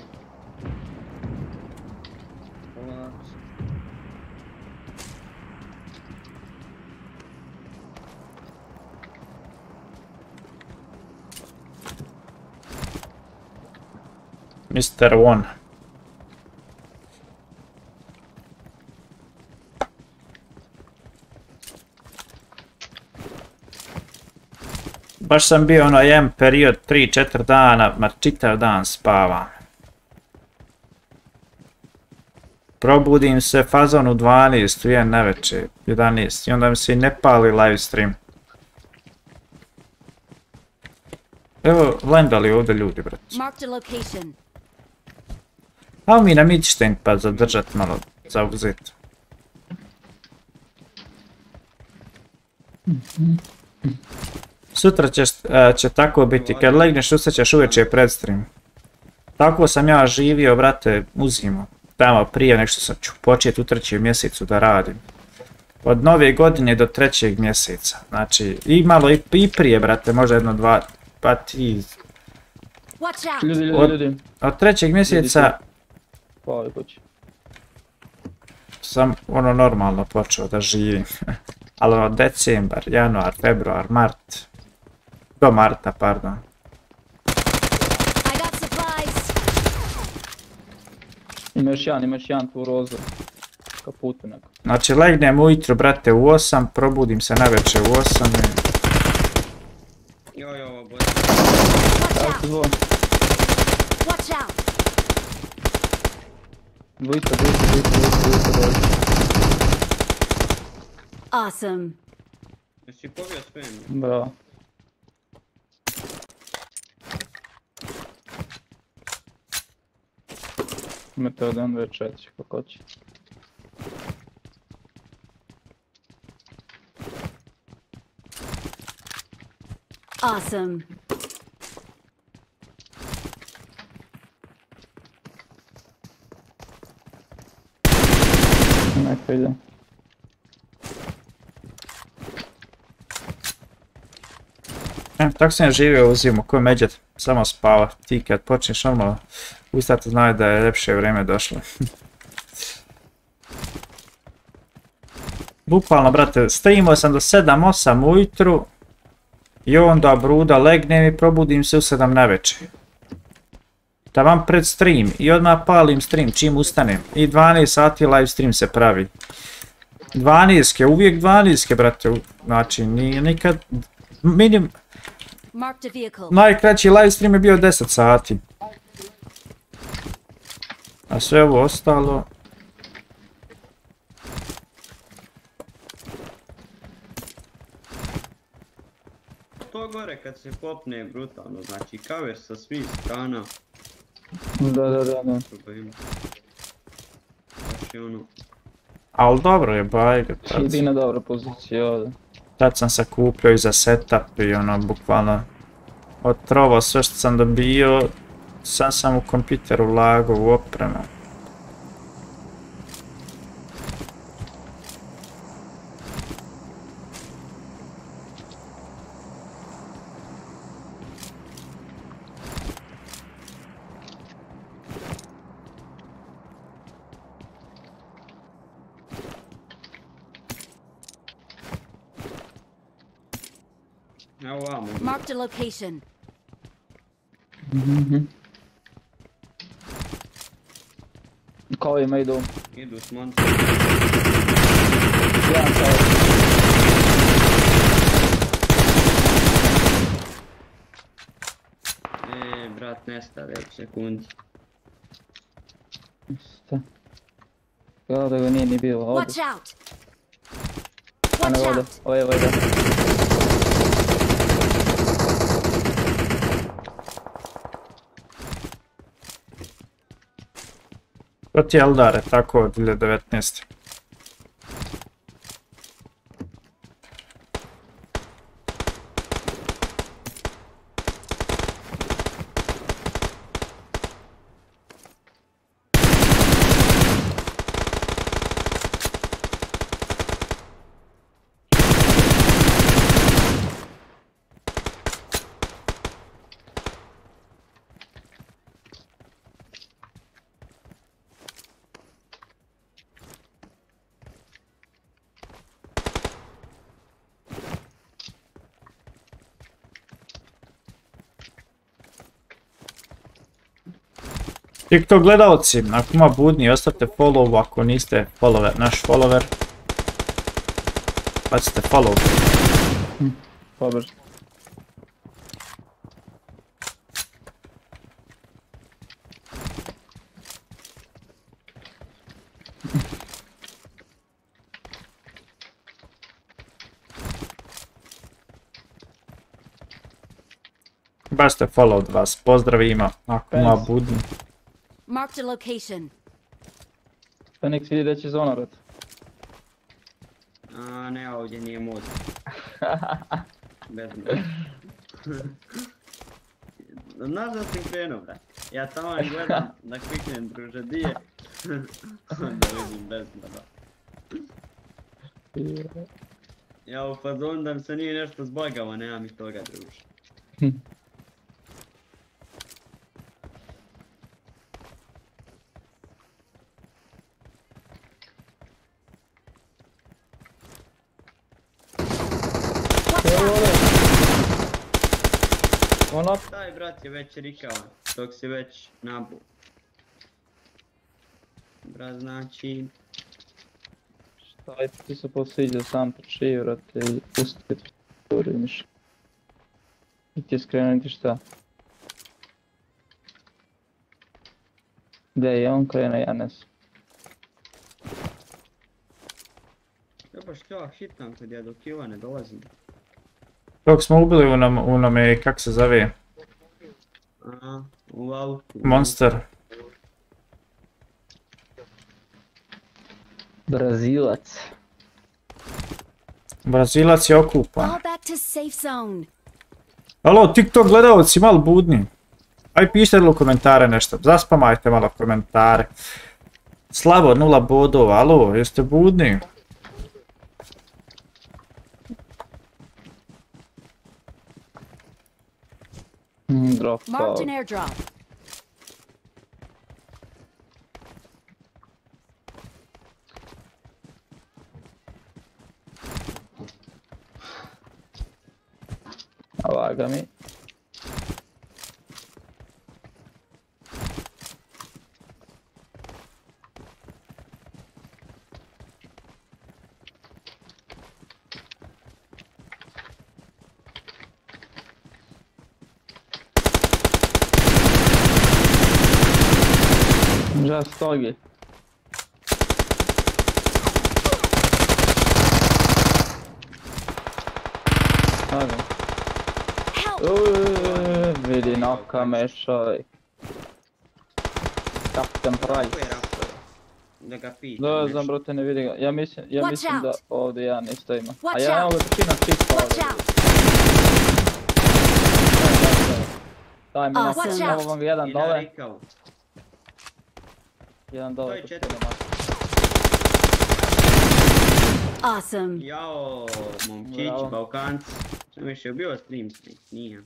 Polako. Mr. One. Baš sam bio ono jedan period 3-4 dana, ma čitav dan spavam. Probudim se fazon u 12, u 1 navečer, 11 i onda mi se i ne pali live stream. Evo, lendali ovdje ljudi, brate. Marked a location. Ajmo mi na Midstein pa zadržat malo, zauzet. Sutra ćeš, e, će tako biti, kad legneš ustaćeš uveče pred stream. Tako sam ja živio, brate, u zimu. tamo prije nek što sam ću početi u trećem mjesecu da radim. Od nove godine do trećeg mjeseca. Znači, i malo i, i prije, brate, možda jedno, dva, pa ti... Ljudi, ljudi, Od- ljudi. Od trećeg mjeseca Hvala sam ono normalno počeo da živim. Ali ono decembar, januar, februar, mart. Do marta, pardon. Ima još jedan, ima još jedan tu rozu. Kaputu neko. Znači legnem ujutro, brate, u 8, probudim se navečer u 8 i... Joj, ovo. Watch out! ti zvon. Watch out! Dvojica, dvojica, dvojica, dvojica, dvojica, dvojica. Awesome. Jesi pobio sve? Bravo. Imate dve, četiri, kako će. Awesome. Neko ide. E, tako sam ja živio u zimu, ko međet, samo spava. Ti kad počneš normalno ustati znaju da je ljepše vrijeme došlo. Bukvalno, brate, streamao sam do 7-8 ujutru i onda bruda legnem i probudim se u 7 navečer. Taman pred stream i odmah palim stream čim ustanem i 12 sati live stream se pravi. 12, uvijek 12, brate, znači nije nikad, minim. Najkraći live stream je bio 10 sati. A sve ovo ostalo... To gore kad se popne je brutalno, znači cover sa svih strana. Da, da, da, da. Baš je ono, Al dobro je bajga, Idi na dobro poziciju ovdje. Tad sam se kupio i za setup i ono, bukvalno otrovao sve što sam dobio, sam sam u kompjuteru lagao u opremu. Evo vamo. Marked a location. Kao ima idu. Idu s monstrom. Jedan kao. E, brat, nestade u sekundi. Šta? Kao da ga nije ni bilo ovdje. Watch out! A ne Watch ovdje. out! Ovdje, ovdje. To ti je Eldare, tako od 2019. TikTok gledalci, ako ima budni, ostavite follow ako niste follower, naš follower. Bacite follow. Pobrž. Bacite follow od vas, pozdravima, ako ima Thanks. budni. Marked a location. Fenix vidi da će zona rat. A ne, ovdje nije mod. Bez me. Znaš da sam krenuo, brat? Ja tamo gledam da kliknem druže, di je? Onda vidim bezgleda. Ja u fazonu da mi se nije nešto zbagalo, nema mi toga druže. Ono, Taj brat je već rikao, dok si već nabu. Brat znači... šta je ti se posviđa sam počiji, vrate, i pusti uriniš. I ti je skrenuti šta? Gdje je on krene, ja ne znam. Ja baš ja hitam kad ja do kila ne dolazim. Dok smo ubili u nam, u nam je, kak se zove, u autu. Monster. Brazilac. Brazilac je okupan. Alo, TikTok gledalci, malo budni. Aj pišite u komentare nešto, zaspamajte malo komentare. Slabo, nula bodova, alo, jeste budni? Drop Marked an out. airdrop. Avaga mi. Just! Uuu, vidi naka mešaj. Captain Kako je Price. Da ga pitam Da, znam brate, ne vidi ga. Ja mislim, ja Watch mislim da ovdje ja isto ima. A ja evo out. ga trčim na čisto ovdje. Daj mi A, na out. vam jedan I na dole, jedan To je četiri. Awesome. Jao, momčići. Balkanci. Sam više bio stream stream, nije.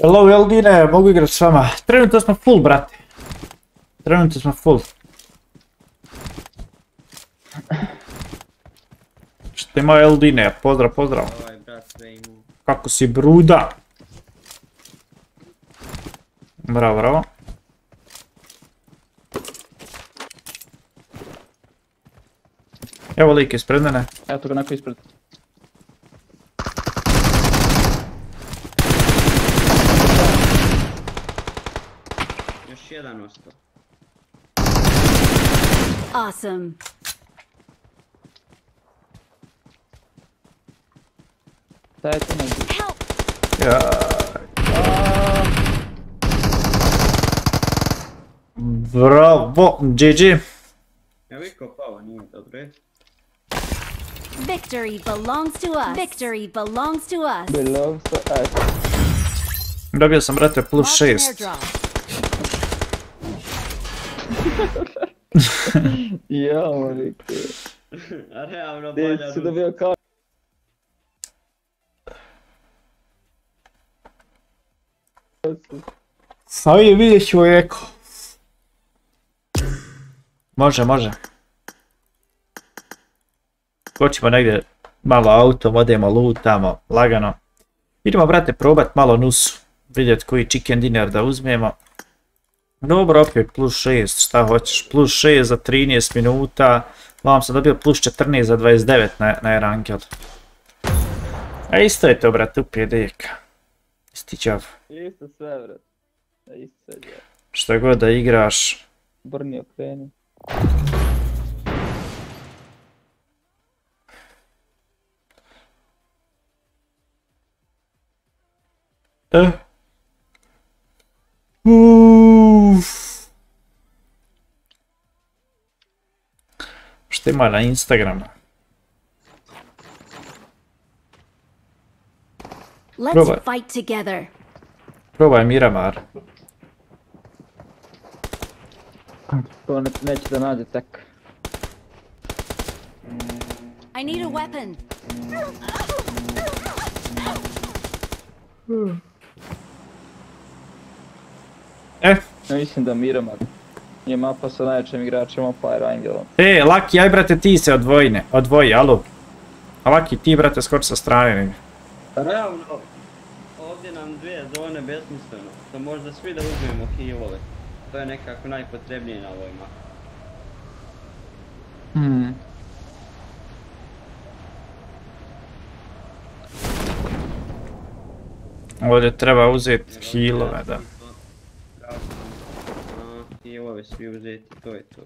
Hello Eldine, mogu igrat s vama. Trenutno smo full, brate. Trenutno smo full. Što ima Eldine, pozdrav, pozdrav. Brat sve imao. Kako si bruda? Bravo, bravo. Evo lik ispred mene. Eto ga neko ispred. Još jedan ostao. Awesome. Daj tu negdje. Bravo, GG. Ja vi kopao, nije dobro. je. Victory belongs to us. Victory belongs to us. Belongs to us. Dobio sam, brate, plus Marked an 6. airdrop. Ja. A realno bolja si ruka. dobio kao? Je vidjet čovjeko. Može, može. Skočimo negdje malo autom, odemo lutamo, lagano. Idemo, brate, probat malo nusu. Vidjet koji chicken dinner da uzmemo. Dobro, opet plus 6, šta hoćeš, plus 6 za 13 minuta. Vam sam dobio plus 14 za 29 na, na ranked. A isto je to, brate, deka. Čav. Isto sve, vrat. Isto sve, ja. Šta god da igraš, Brni okreni. E. Uff. Šta ima na Instagramu? Let's Probaj. fight together. Probaj Miramar. To ne, neće da nađe tek. I need a weapon. E, Ja mislim da Miramar je mapa sa najjačim igračima Fire Angelom. e, Laki, aj brate ti se odvojine, odvoji, alo. A Laki, ti brate skoči sa strane. Realno, ovdje nam dvije zone besmisleno. To možda svi da uzmemo healove. To je nekako najpotrebnije na ovoj mapi. Hmm. Ovdje treba uzeti healove, da. Healove svi uzeti, to je to.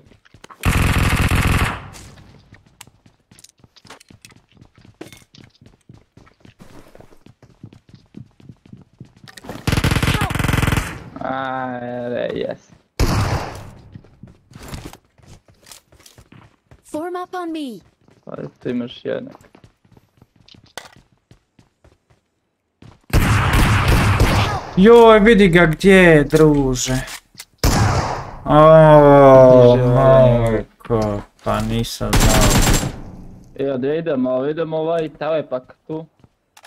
Ajde, jes. Form up on me. Pa tu imaš jednog. Joj, vidi ga gdje je, druže. O, majko, pa nisam znao. Ja da idemo, idemo ovaj telepak tu.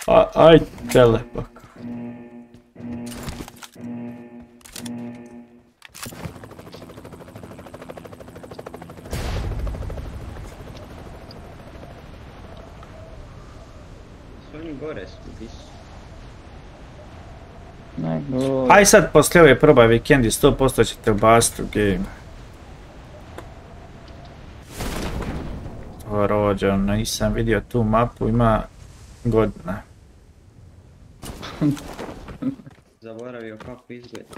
A, aj, telepak. Oni gore su, di su? Nego... Aj sad poslije ove probaj vikendi, 100% ćete ubaciti u game. O, rođen, nisam vidio tu mapu, ima godina. Zaboravio kako izgleda.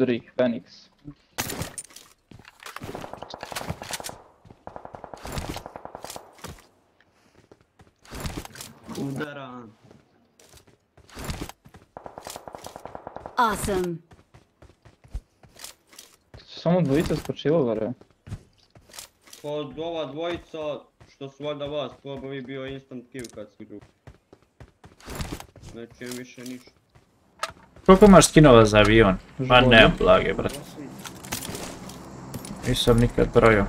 Udri, Fenix. Udaran. Awesome. Samo dvojica skočilo gore. Kod ova dvojica, što su valjda vas probali, bio instant kill kad su drugi. Znači više ništa. Koliko imaš skinova za avion? Ma Žbolju. ne, blage, brate. Nisam nikad brojio.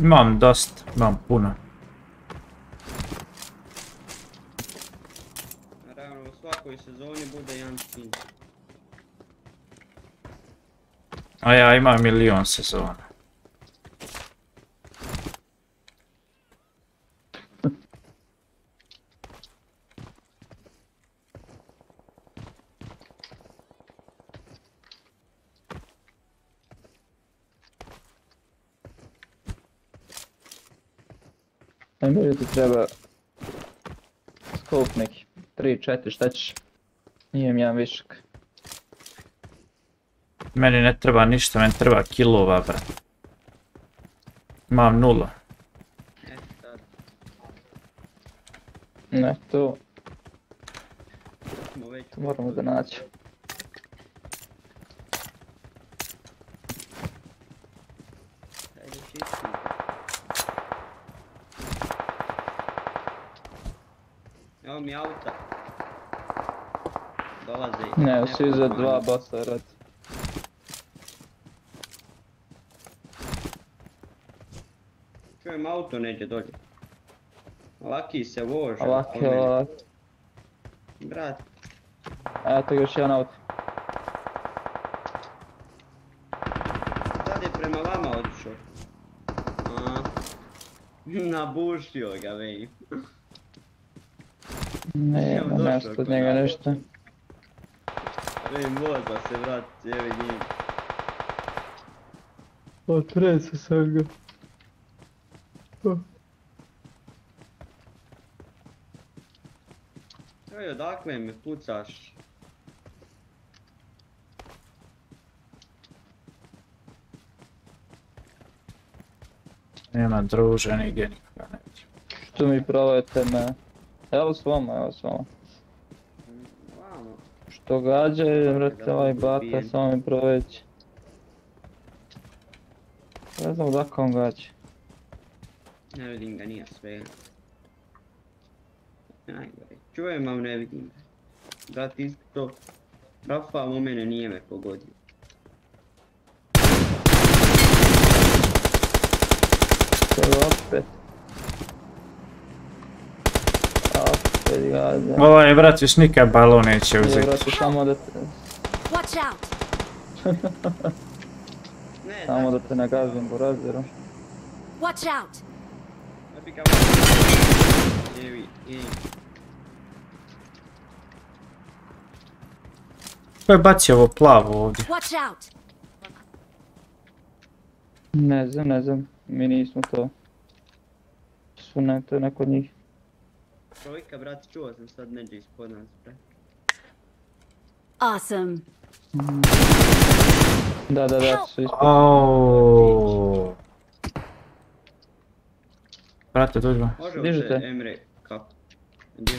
Imam dosta, imam puno. Naravno u svakoj sezoni bude jedan skin. A ja imam milion sezona. Najbolje ti treba scope neki. 3-4, šta ćeš? Nije mi jedan višak. Meni ne treba ništa, meni treba kilova, brate. Imam nula. Ne, to moramo da naći. Ajde čisti. Evo mi auta. Dolaze. Ne, neko svi za dva bossa rad. Čujem auto neđe dolje. Laki se vože. Laki, laki. Brat, Eto još jedan auto. sad je prema vama otišao. A, Nabušio ga, vej. Nema došao mjesta od njega nas. ništa. Vej, moza se vrati, evi njim. Otresu sam ga. Ej, odakle me pucaš? Nema druže, nigdje nikoga ne vidim. Što mi provajete me? Evo s vama, evo s vama. Što gađaju, vrate ovaj bata, samo mi proveći. Ne znam odakle on gađa. Ne vidim ga, nije sve. Najgore. Čujem, ali ne vidim ga. Brat, isto. Rafal u mene nije me pogodio. Je opet. Opet gađa. Ovaj brat još nikad balon neće uzeti. vrate, samo da te, Watch out! Ne, samo da te nagazim po. Watch out! da ga... Ko je bacio ovo plavo ovdje? Watch out! Ne znam, ne znam, mi nismo to. Su ne, to je neko od njih. Trojka, brat, čuo sam sad neđe ispod nas, brat. Awesome. Da, da, da, su ispod. Auuu. Brate, tužba. Može Dižite. Emre, kako? To?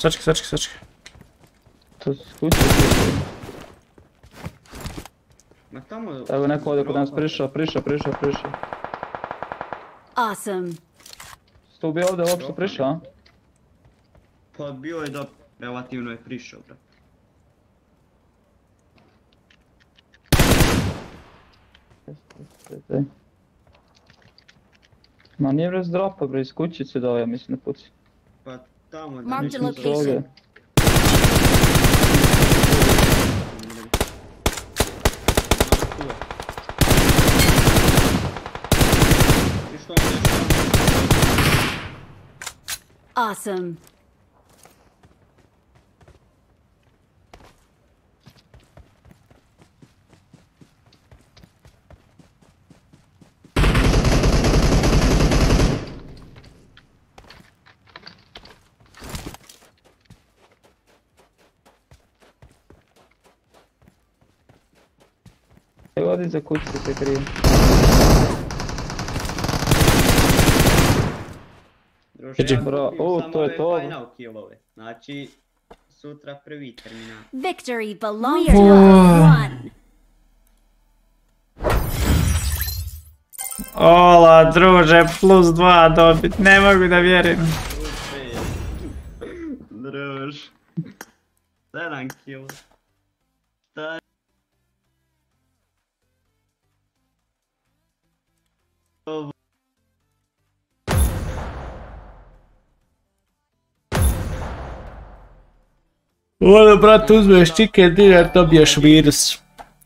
Sačekaj, sačekaj, sačekaj. To su kuće. Ma tamo... Evo neko ovdje kod nas prišao, prišao, prišao, prišao. Awesome. Sto bi ovdje uopšte prišao, a? Pa bio je da relativno je prišao, brat. Ma nije bre zdropa bre, iz kućice da ja mislim da puci. Pa tamo... Mark the Mislim su ovdje. location. I što mi je Awesome. Evo ovdje za kućice se krije. Druže, ja Bro, kupim o, to je to. final killove. Znači, sutra prvi terminal. Victory belongs to us. Ola, druže, plus dva dobit, ne mogu da vjerim. Druž. 7 kill. Ovo. Ono, brate, uzmeš chicken dinner, dobiješ virus.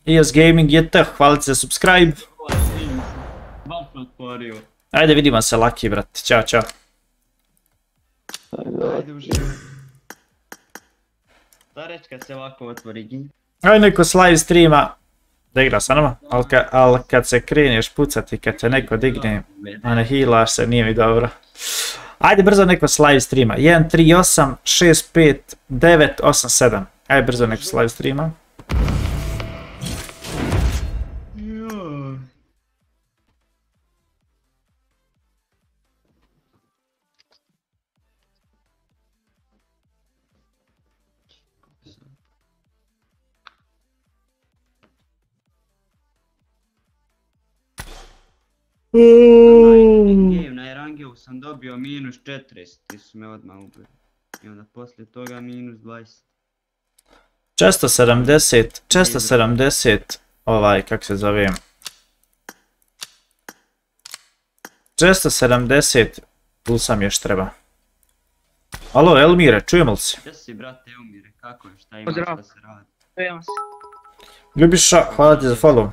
ES Gaming je to, hvala ti za subscribe. Ajde, vidimo se, Laki, brate, ćao, čao. Ajde uživaj. Starečka se ovako otvori. Ajde neko s live streama da igra sa nama, ali ka- al kad se kreneš pucati, kad te neko digne, a ne healaš se, nije mi dobro. Ajde brzo neko s live streama, 1, 3, 8, 6, 5, 9, 8, 7. Ajde brzo neko s live streama. Game na Erangeu sam dobio minus 40, ti su me odmah ubili. I onda poslije toga minus 20. 470, 470, ovaj, kak se zove, 470 plusa mi još treba. Alo, Elmire, čujemo li se? Gdje si, brate, Eumire? Kako je? Šta imaš Pozdrav. da se radi? Ljubiša, hvala ti za follow.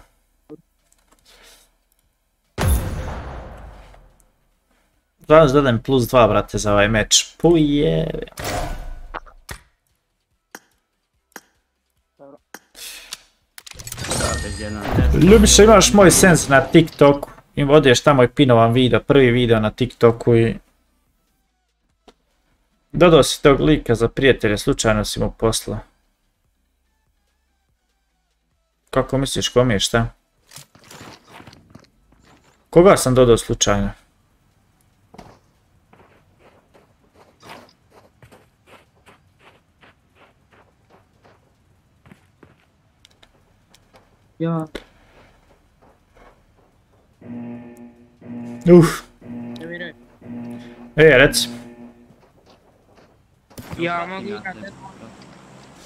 Danas plus 2, brate, za ovaj meč. Puje. Ljubiša, imaš moj sens na TikToku. I odeš tamo i pinovan video, prvi video na TikToku i... Dodao si tog lika za prijatelje, slučajno si mu poslao. Kako misliš, kome je šta? Koga sam dodao slučajno? Ja. Uf, Ne vjerujem. e, reci. Ja mogu.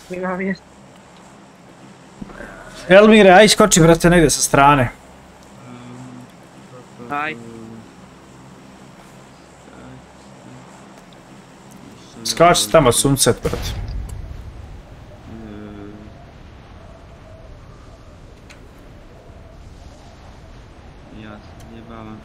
Ima mjesto. Elmire, aj skoči, brate, negdje sa strane. Aj. Skači tamo sunset, brate. Ja se zjebavam.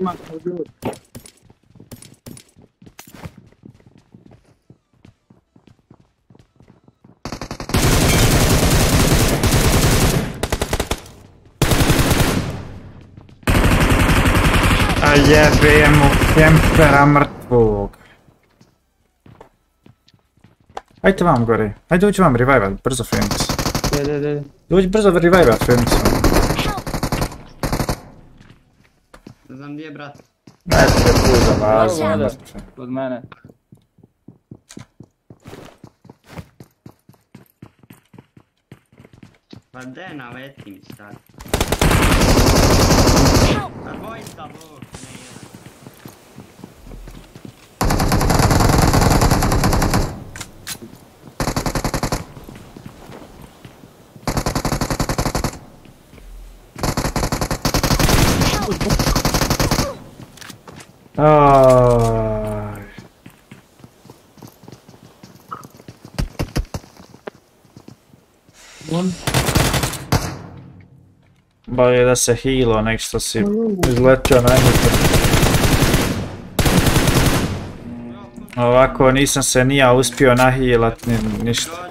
Ima tu ljudi. A jebe mu kempera mrtvog. Ajde vam gore. Ajde uđi vam revival, brzo Phoenix. De, de, de. Dođi brzo revival Phoenix. Ne znam gdje je, brat. Ajde, puj za vas. Evo vode. mrtve. Kod mene. Pa de naletim sad. Pa dvojica, bog, ne jedan. Aj. Bolje da se healo nek što si izletio na njih. Ovako nisam se nija uspio nahilat ni ništa.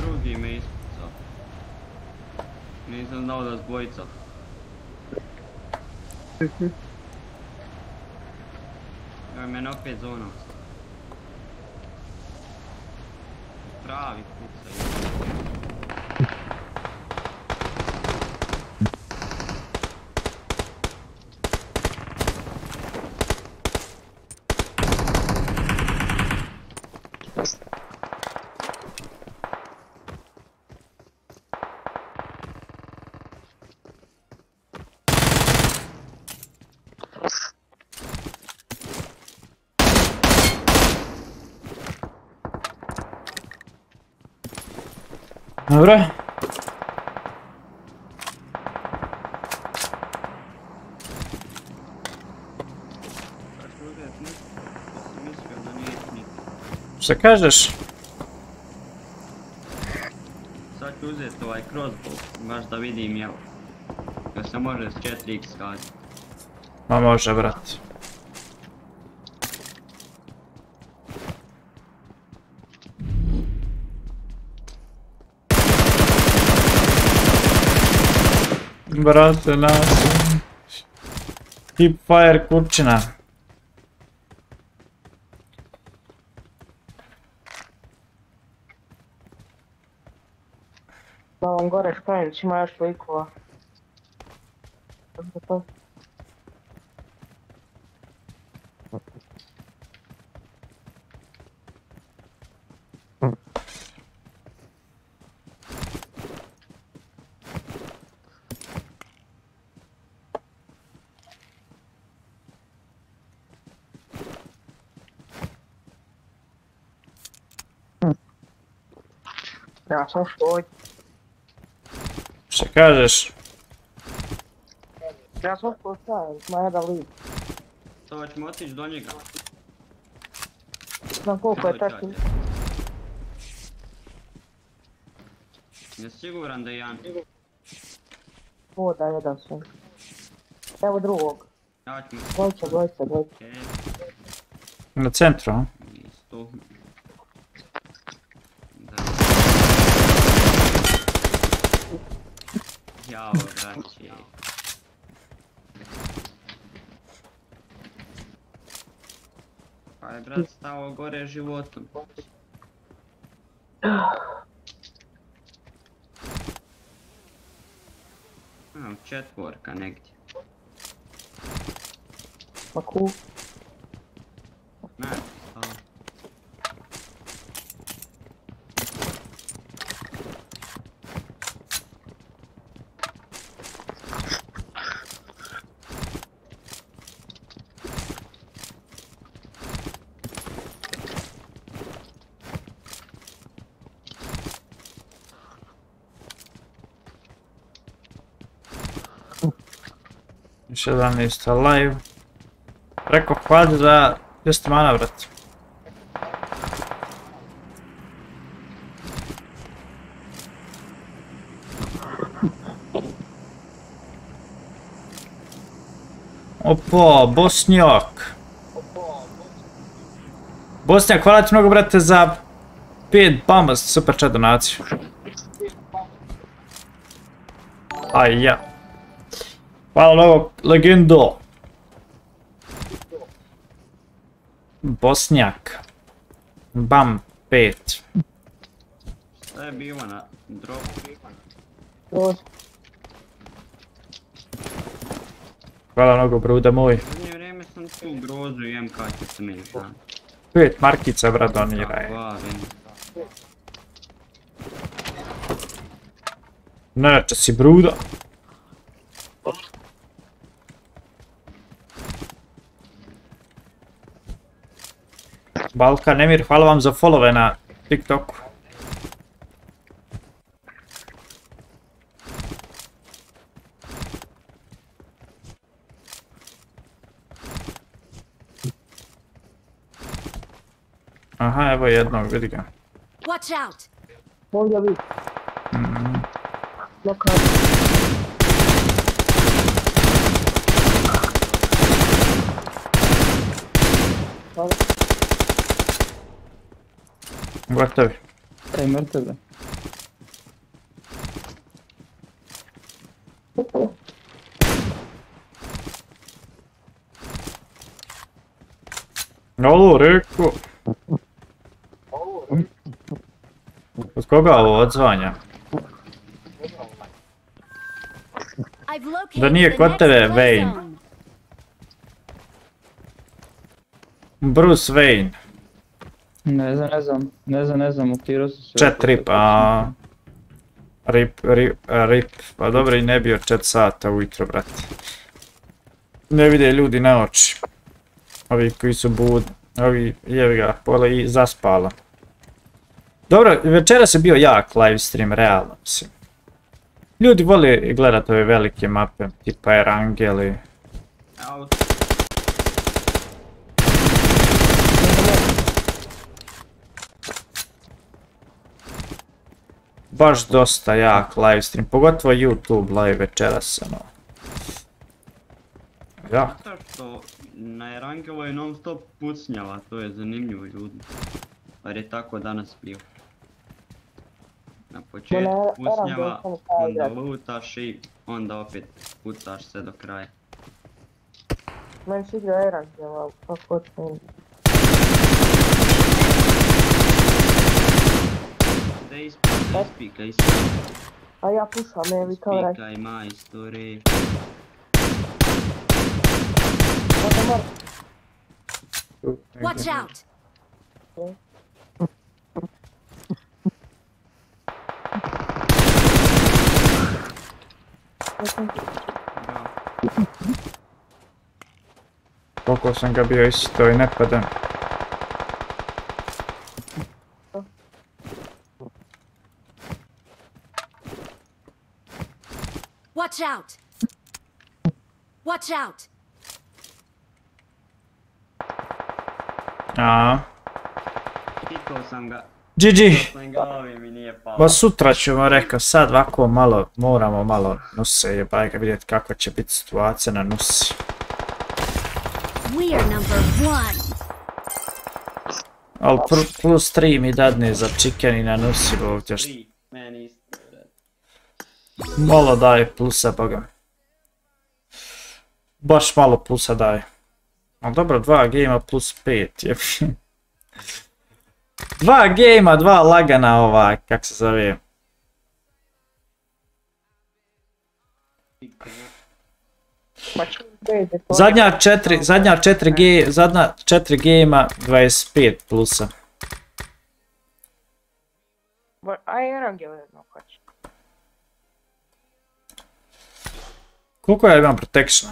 Drugi me ispucao. Nisam znao da s dvojica. Evo mene opet zona. Pravi Kažeš? Sad ću uzet ovaj crossbow, baš da vidim jel. Da se može s 4x skati. Ma može, brat. Brate, nas. Keep fire, kurčina. Da vam gore španjić, ima još likova. Хорошо, что. Что кажешь? Хорошо, что моя долы. То отмотишь домика. Насколько это? Не сигурен да я. О, да, я дам все. Я вот друг. Давайте, давайте, давайте. На центру. А? Pa je brat stao gore životom. Evo, četvorka negdje. Pa ku. 17 live. Preko kvadra za 200 mana vrat. Opo, Bosnjak. Bosnjak, hvala ti mnogo brate za 5 bamba super chat donaciju. Aj ja. Hvala mnogo, legendo. Bosnjak. Bam, 5. Šta je bilo na dropu? Hvala mnogo, bruda moj. Zadnje vrijeme sam tu grozu i jem kako se mi znam. 5 markica, brat, doniraj. Hvalim. Neče si bruda. Balkan Emir, hvala vam za followove na TikToku. Aha, evo jednog, vidi ga. Watch out! Ovdje vi. Mhm. Lokal. Готовь. Таймер тогда. Алло, Рико. Uz ko galvo atzvaņā? Daniek, ko tevē Vein? Bruce Vein. Ne znam, ne znam, ne znam, ne znam, uktirao sam se. Chat rip, a... Rip, rip, rip. Pa dobro i ne bio chat sata ujutro, brate. Ne vide ljudi na oči. Ovi koji su budni. Ovi, jevi ga, pola i zaspala. Dobro, večeras je bio jak live stream, realno mislim. Ljudi vole gledat ove velike mape, tipa Erangeli. Auto. Baš dosta jak live stream, pogotovo YouTube live večeras, ono. Jak. Zato što na Erangelovoj je non stop pucnjava, to je zanimljivo ljudi. Bar je tako danas bio. Na početku pucnjava, onda lutaš i onda opet pucaš se do kraja. Meni se igra Erangela, kako hoću. Da ispika, ispika, ispika, A ja pušam, ne vi kao reći. ispikaj majstore. Možda moram. Watch out! Da. Koliko sam ga bio isto i ne padam. Watch out! Watch out! A, Pitao sam ga, GG. Ba sutra ćemo rekao, sad ovako malo, moramo malo nuse jebaj ga vidjeti kakva će biti situacija na nusi. We are number one. Al plus 3 mi dadne za chicken i na nusi ovdje. meni. Malo daje plusa, boga. Baš malo plusa daje. Ali dobro, dva gejma plus pet je. dva gejma, dva lagana ova, kak se zove. Zadnja četiri, zadnja četiri ge, zadnja četiri gejma 25 plusa. Aj, jedan je Koliko ja imam protection?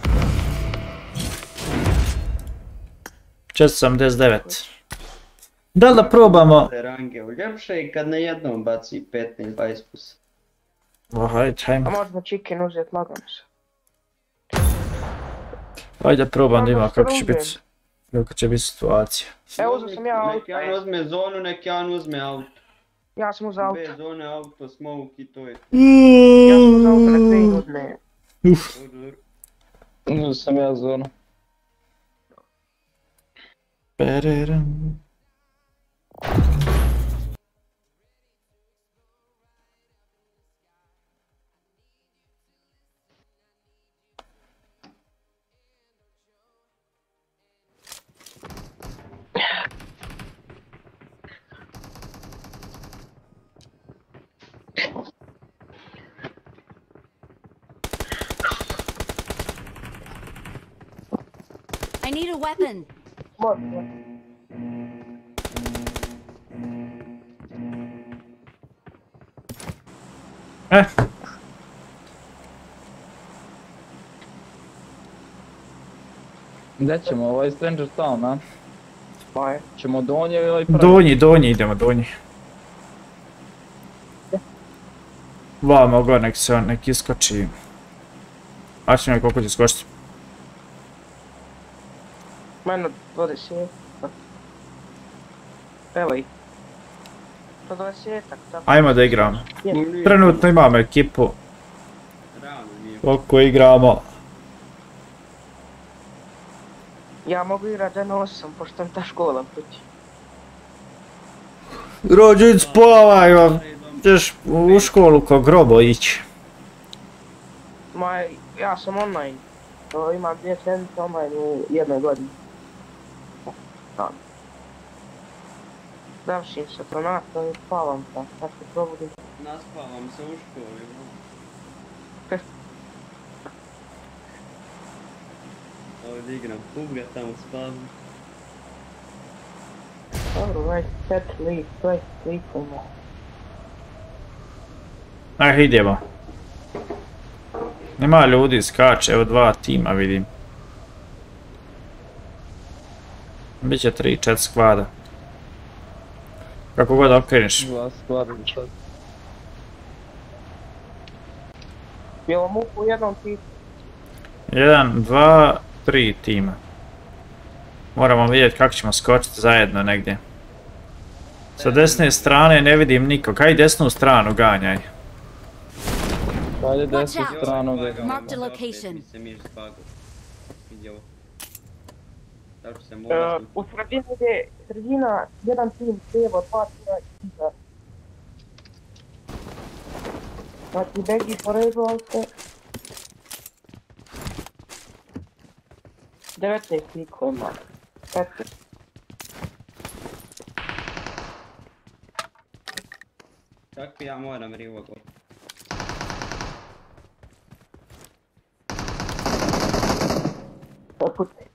479. Da li da probamo? Range uljepše i kad na jednom baci 15-20 plus. Oh, hajde, A hajmo. možda chicken uzet lagano se. Hajde da probam da ima kako će se biti, kako će biti situacija. Evo uzeo sam ja auto. Nek ja uzme zonu, nek ja uzme auto. Ja sam uzeo auto. Bez zone auto, smoke i to je. Ja sam uzeo auto, nek Wayne uzme. Dobro. Uzeo sam ja zonu. Pereram. Need a weapon. Možda. Eh, Gdje ćemo, ovaj Stranger Town, a? Pa je. Ćemo donje ili prvi? donji, donji, idemo donji. Vamo go, nek se on, nek iskoči. A ćemo koliko će skočiti. Meno 20. Evo ih. To 20 tako. Ajmo da igramo. Je. Trenutno imamo ekipu, koliko igramo. Ja mogu igrat dan 8, pošto mi ta škola kući. Rođen spavaj vam, ćeš u školu ko grobo ići. Ma, ja sam online. Imam dvije sedmice online u jednoj godini. Da. Završim se to nastavu i spavam pa, sad se probudim. Naspavam se u školi. Ovdje igram PUBG, tamo spavam. Dobro, 24 lik, 20 likova. Ah, idemo. Nema ljudi, skače, evo dva tima vidim. Biće 3-4 skvada. Kako god okreniš. Dva stvari sad. Jel mu u jednom tipu? 1, 2, 3 tima. Moramo vidjeti kako ćemo skočiti zajedno negdje. Sa desne strane ne vidim nikog, aj desnu stranu ganjaj. Ajde Watch desnu stranu da ga... Marked a location. Mi se mir spago. Vidio. Da ću se Uh, morati. u sredini je sredina, jedan tim lijevo, dva tima iza. Znači, begi porežao se. 19 likova. 15. Kako ja moram rivo go. Poput.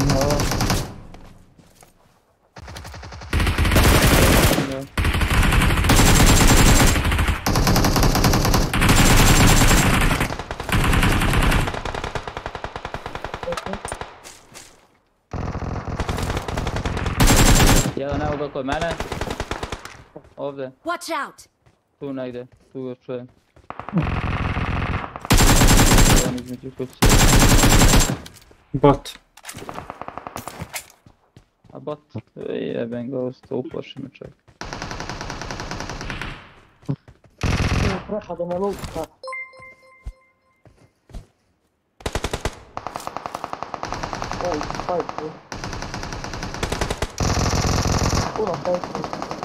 No. no. Ja ona go kod mene. Ovde. Watch out. Tu negde. Tu ga čujem. Bot. A bot, jebem ga, sto uplaši me čovjek. Prepade me luka. Ej, fajte. Puno fajte.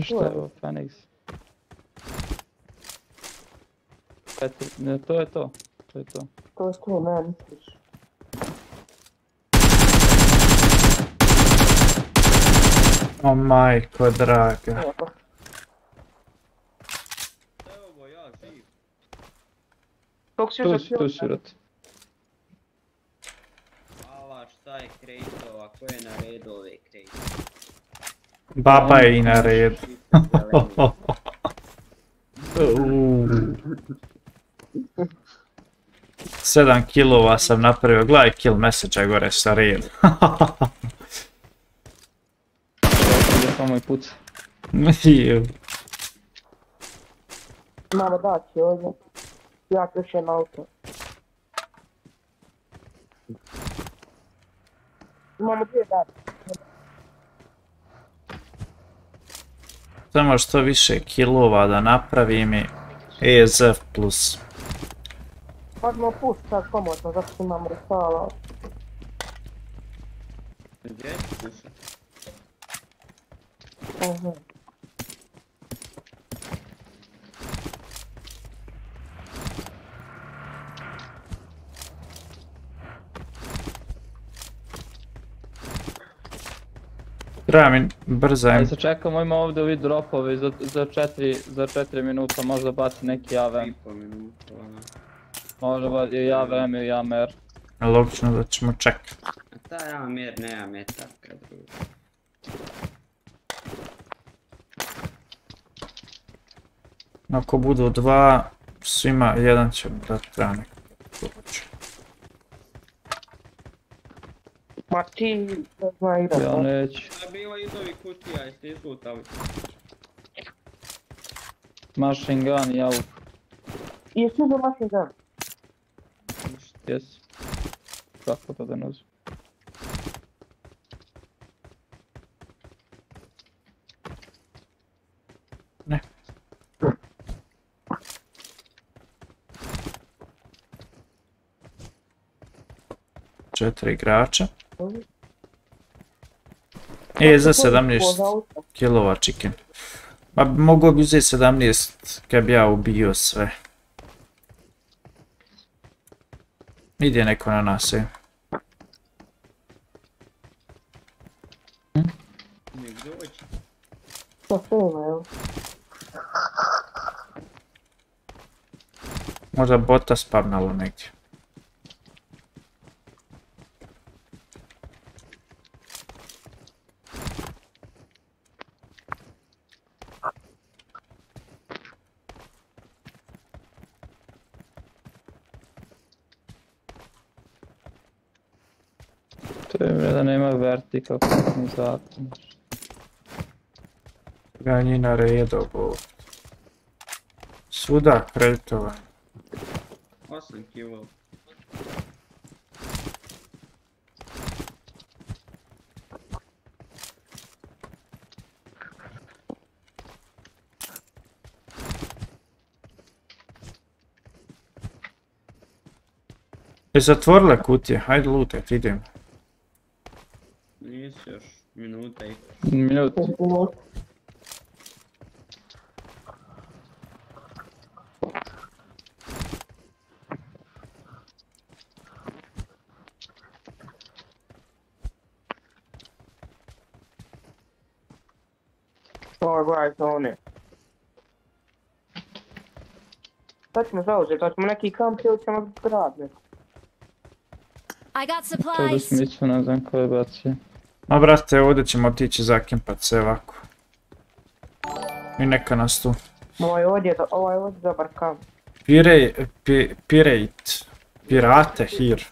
Šta je ovo, Phoenix? Eto, ne, to je to, to je to. To je to, ne, misliš. O majko draga. Evo, Evo ja živ. Kako si Tu još si, tu si, rat. Hvala, šta je krejto, a ko je na redu ove krejto? Baba je i na redu. Sedam kilova sam napravio, gledaj kill message gore sa. Ide samo i puca. Ju. Imamo daći ovdje. Ja krešem auto. Imamo dvije daći. Samo što više kilova da napravim i EZF plus. Možemo pust sad komotno, zato što imamo restala. Gdje ću slušat? Mhm. Treba mi brza Ajde im. se čekamo, ima ovdje ovi dropovi za, za, četiri, za četiri minuta, možda baci neki AVM. Minuta, ono. Možda baci i AVM i AMR. Logično da ćemo čekati. A taj ja mjer nema metarka, drugo. Ako budu dva, svima jedan će dati treba neko pomoć. Ma ti ne zna igrat. Ja ne? neću. Šta je bilo iz ovih kutija, jeste izlutali? Machine gun i AUK, Jesi za machine gun? jesu. Kako to da ne? Ne. Četiri igrača. E, za 17 kilova chicken. Ma mogu bi uzeti 17 kad bi ja ubio sve. Ide neko na nas, e. Ima, evo. Možda bota spavnalo negdje. To je bre da nema kontinuizator. Ganji na redu, bo. Svuda kreditovan. 8 kilo. Je zatvorile kutije, hajde lutajt, idemo. Nisu još minuta i... Minut. All right, on it. Sad ćemo zauzeti, sad ćemo neki kamp ili ćemo grad neki. I got To da supplies. smiću, ne znam ko je No brate, ovdje ćemo otići zakimpat se ovako. I neka nas tu. Ovaj ovdje, je ovaj ovdje je dobar kamp. Pirej, pi, pirate, pirate here.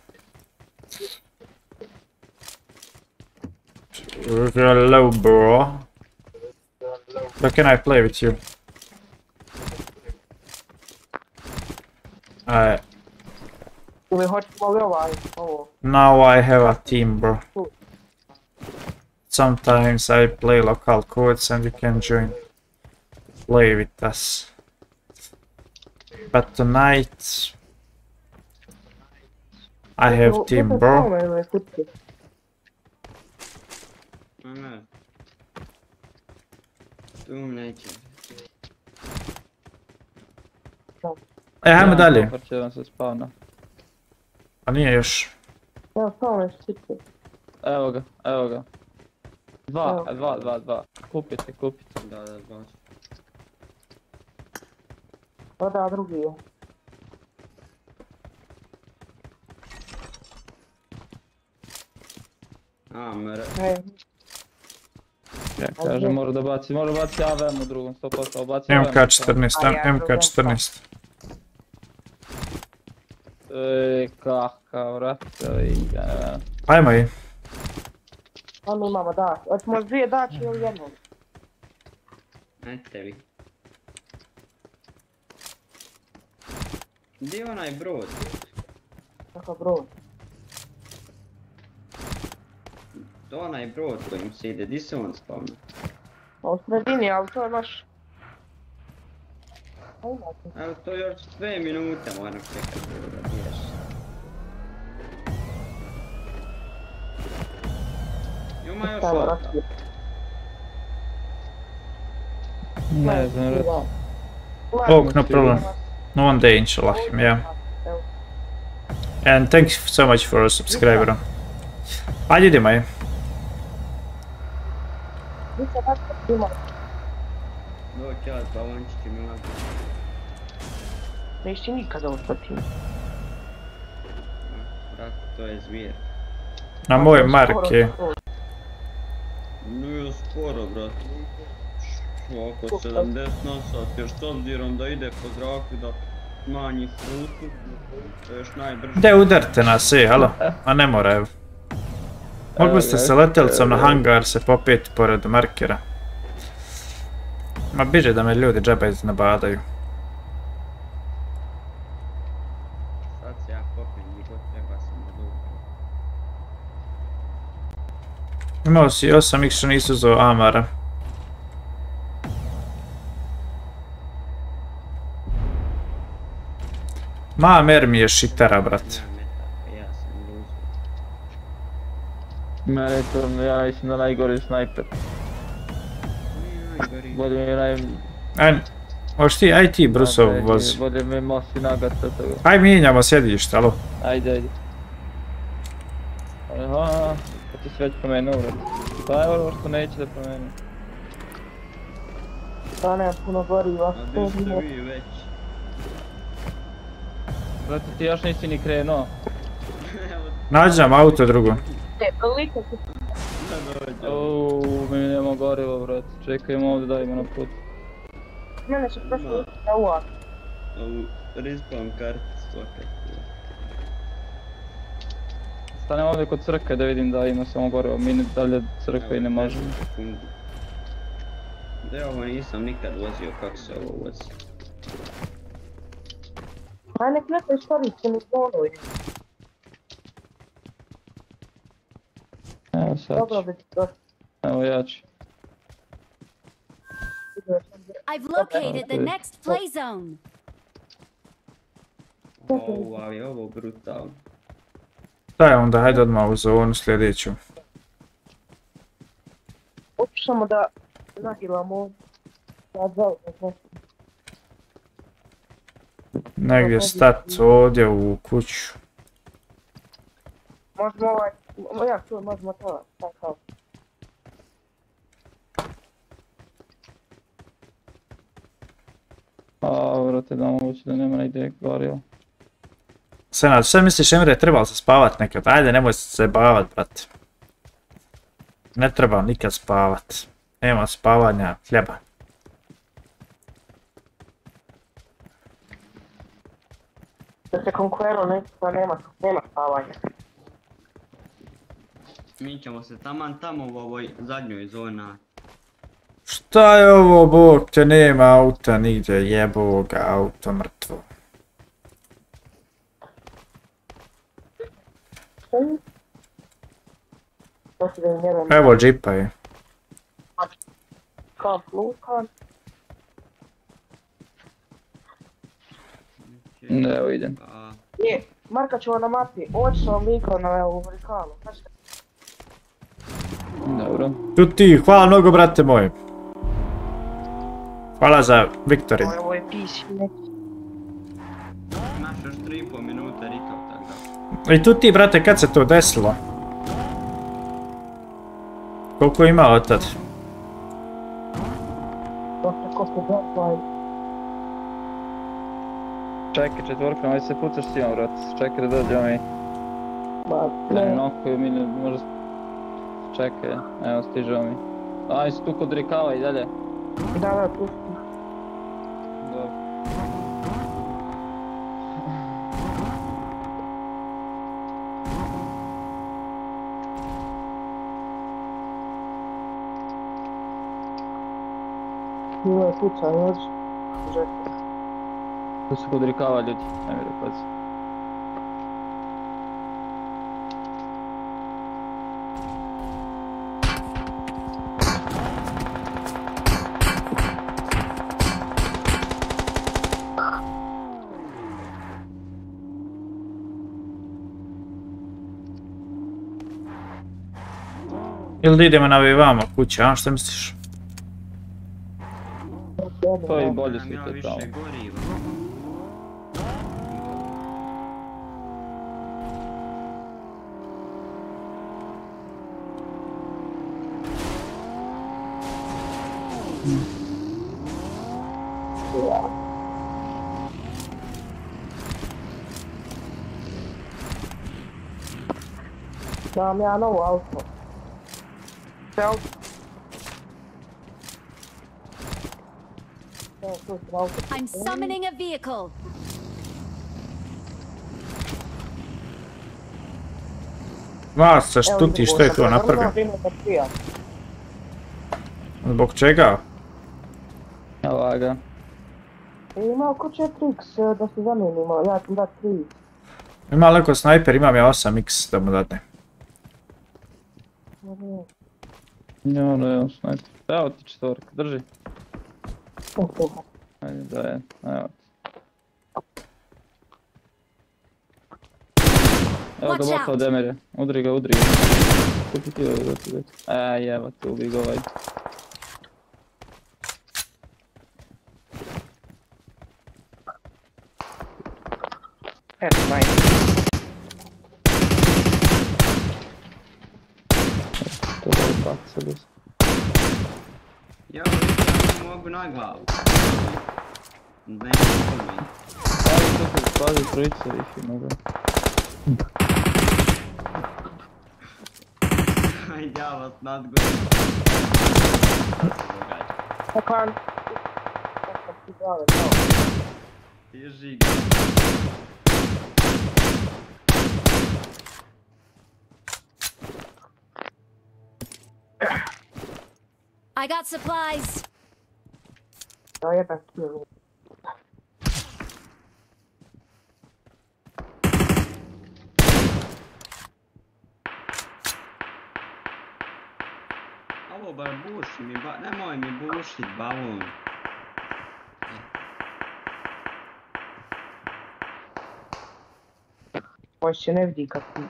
Hello bro. How can I play with you? Uh, now I have a team bro. Sometimes I play local codes and you can join. Play with us. But tonight I have Ovo- team ovo je bro. tamo ili kući. Ma ne. Tu neće. E, hajmo dalje. Super će vam se spavna. A nije još. Evo tamo nešto kući. Evo ga, evo ga. Dva, Evo. e, dva, dva, dva. Kupite, kupite. Da, da, baš. Pa da, drugi je. A, mre. E, Ja kažem, mora da baci, mora baci AVM u drugom, 100%, baci MK14, A ja MK14. Ej, kakav, vrate, i ja ne mi imamo da. Hoćemo dvije daći ili jednom? Ajde vi. Gdje je onaj brod? Kakav broj. To onaj brod kojim se ide, di se on spavna? A u sredini, ali to je. Ajde, Evo to još dve minute moram čekat da biješ. Ima još razbije. Ne znam, vrate. Oh, no problem. No one day, inshallah. Yeah. And thanks so much for a subscriber. Ajde idemo i. Doći ja s balončićima ima. Neće nikada ostati. Brat, to je zvijer. Na moj mark je. No sporo, brat. Oko 70 na sat, još s obzirom da ide po zraku da smanji frutu, to je još najbrže. De udarite nas, ej, halo. A ne mora, evo. Mogli ste se letelicom na hangar se popeti pored markera. Ma biže da me ljudi džaba iznabadaju. Sad se ja popim gdje god treba sam na dugu. Imao si 8x što nisu uzeo Amara. Ma, mer mi je šitara, ja. Mene je to, ja mislim da najgori snajper. Bolje mi naj... Aj, možeš ti, aj ti Brusov vozi. Bolje mi Mosi nagat od toga. Aj mijenjamo sjedište, alo. Ajde, ajde. Aha, pa ti se već promenuo, vrati. Pa evo što neće da promeni. Da nema puno goriva. A gdje ste vi već? Vrati, ti još nisi ni krenuo. Evo, Nađi nam auto drugo. E, toliko se da dođe. Uuu, mi nema gorivo, vrati. Čekajmo ovdje da idemo na put. Mene se prošlo ući na uak. Ovu respawn karticu svakako. Stanem ovdje kod crkve da vidim da ima samo gorivo. Mi dalje od crkve i ne možemo. Sekundu. Da ovo nisam nikad vozio kako se ovo vozi. Aj nek neko iskoristi mi zonu. Evo sad Dobro ću. bi ti došlo. Evo ja ću. I've located the next play zone. Ovo, ali je ovo brutalno. Daj onda, hajde odmah u zonu sljedeću. Hoću samo da znači. Negdje stat ovdje u kuću. Možemo ovaj, ja tu možemo to, taj kao. A, vrati, da moguće da nema negdje gorivo. Senad, sve misliš Emre, trebalo se spavat nekad? Ajde, nemoj se bavat, brate. Ne treba nikad spavat. Nema spavanja, hljeba. Da se konkuero nešto nema, nema spavanja. Mi ćemo se taman tamo u ovoj zadnjoj zona. Šta je ovo, bog te nema auta nigdje, jebo ga, auto mrtvo. To se da im jedan Evo džipa je. Ne, evo idem. Je, Marka ćemo na mapi, očito liko na u Vulkanu. Znaš? Dobro. Tu ti, hvala mnogo brate moj. Hvala za Viktorin. Ovo je PC neki. imaš još 3,5 minute rikao tako da. I tu ti brate, kad se to desilo? Koliko ima od tad? Čekaj, četvorka, aj se pucaš s njom, brat. Čekaj da dođe ovaj. Ma, Ne, ne, noko mi ne, možda... Čekaj, evo stiže mi. Aj, se tu kod rikava i dalje. da, da, tu Bilo je pucanje, još. Žesto. Tu su kod rikava ljudi, ne mi da pazi. Ili da idemo na vivamo kuće, a šta misliš? To je i bolje Nemam ja slike tamo. više goriva. Dam ja novo auto. Sve auto. Evo, tu su auto. I'm summoning a vehicle. Evo, štuti, idemo što je to napravio? Zbog čega? Evo ga. Ima oko 4x da se zamijenimo, ja sam dat 3. Ima leko snajper, imam ja 8x da mu dadne. Ja, no, evo, snajper. Evo ti četvorka, drži. Ajde, da je, evo. Evo ga Watch bokao out. Demire, udri ga, udri ga. Tu ti ti, da ti već. E, jeba te, ubi ga ovaj. Eto, najde. To je bacili. Ja ne mogu na glavu. Ne mogu mi. Pazi, to se, pazi, trojica ih ima, da. Ajde ja vas nadgorim. Pokan. Ja sam ti glave, kao. Bježi ga. I got supplies. Ja jebem kilu. Ovo bar buši mi, ba, nemoj mi bušit balon. Ovo se ne vidi kad ti.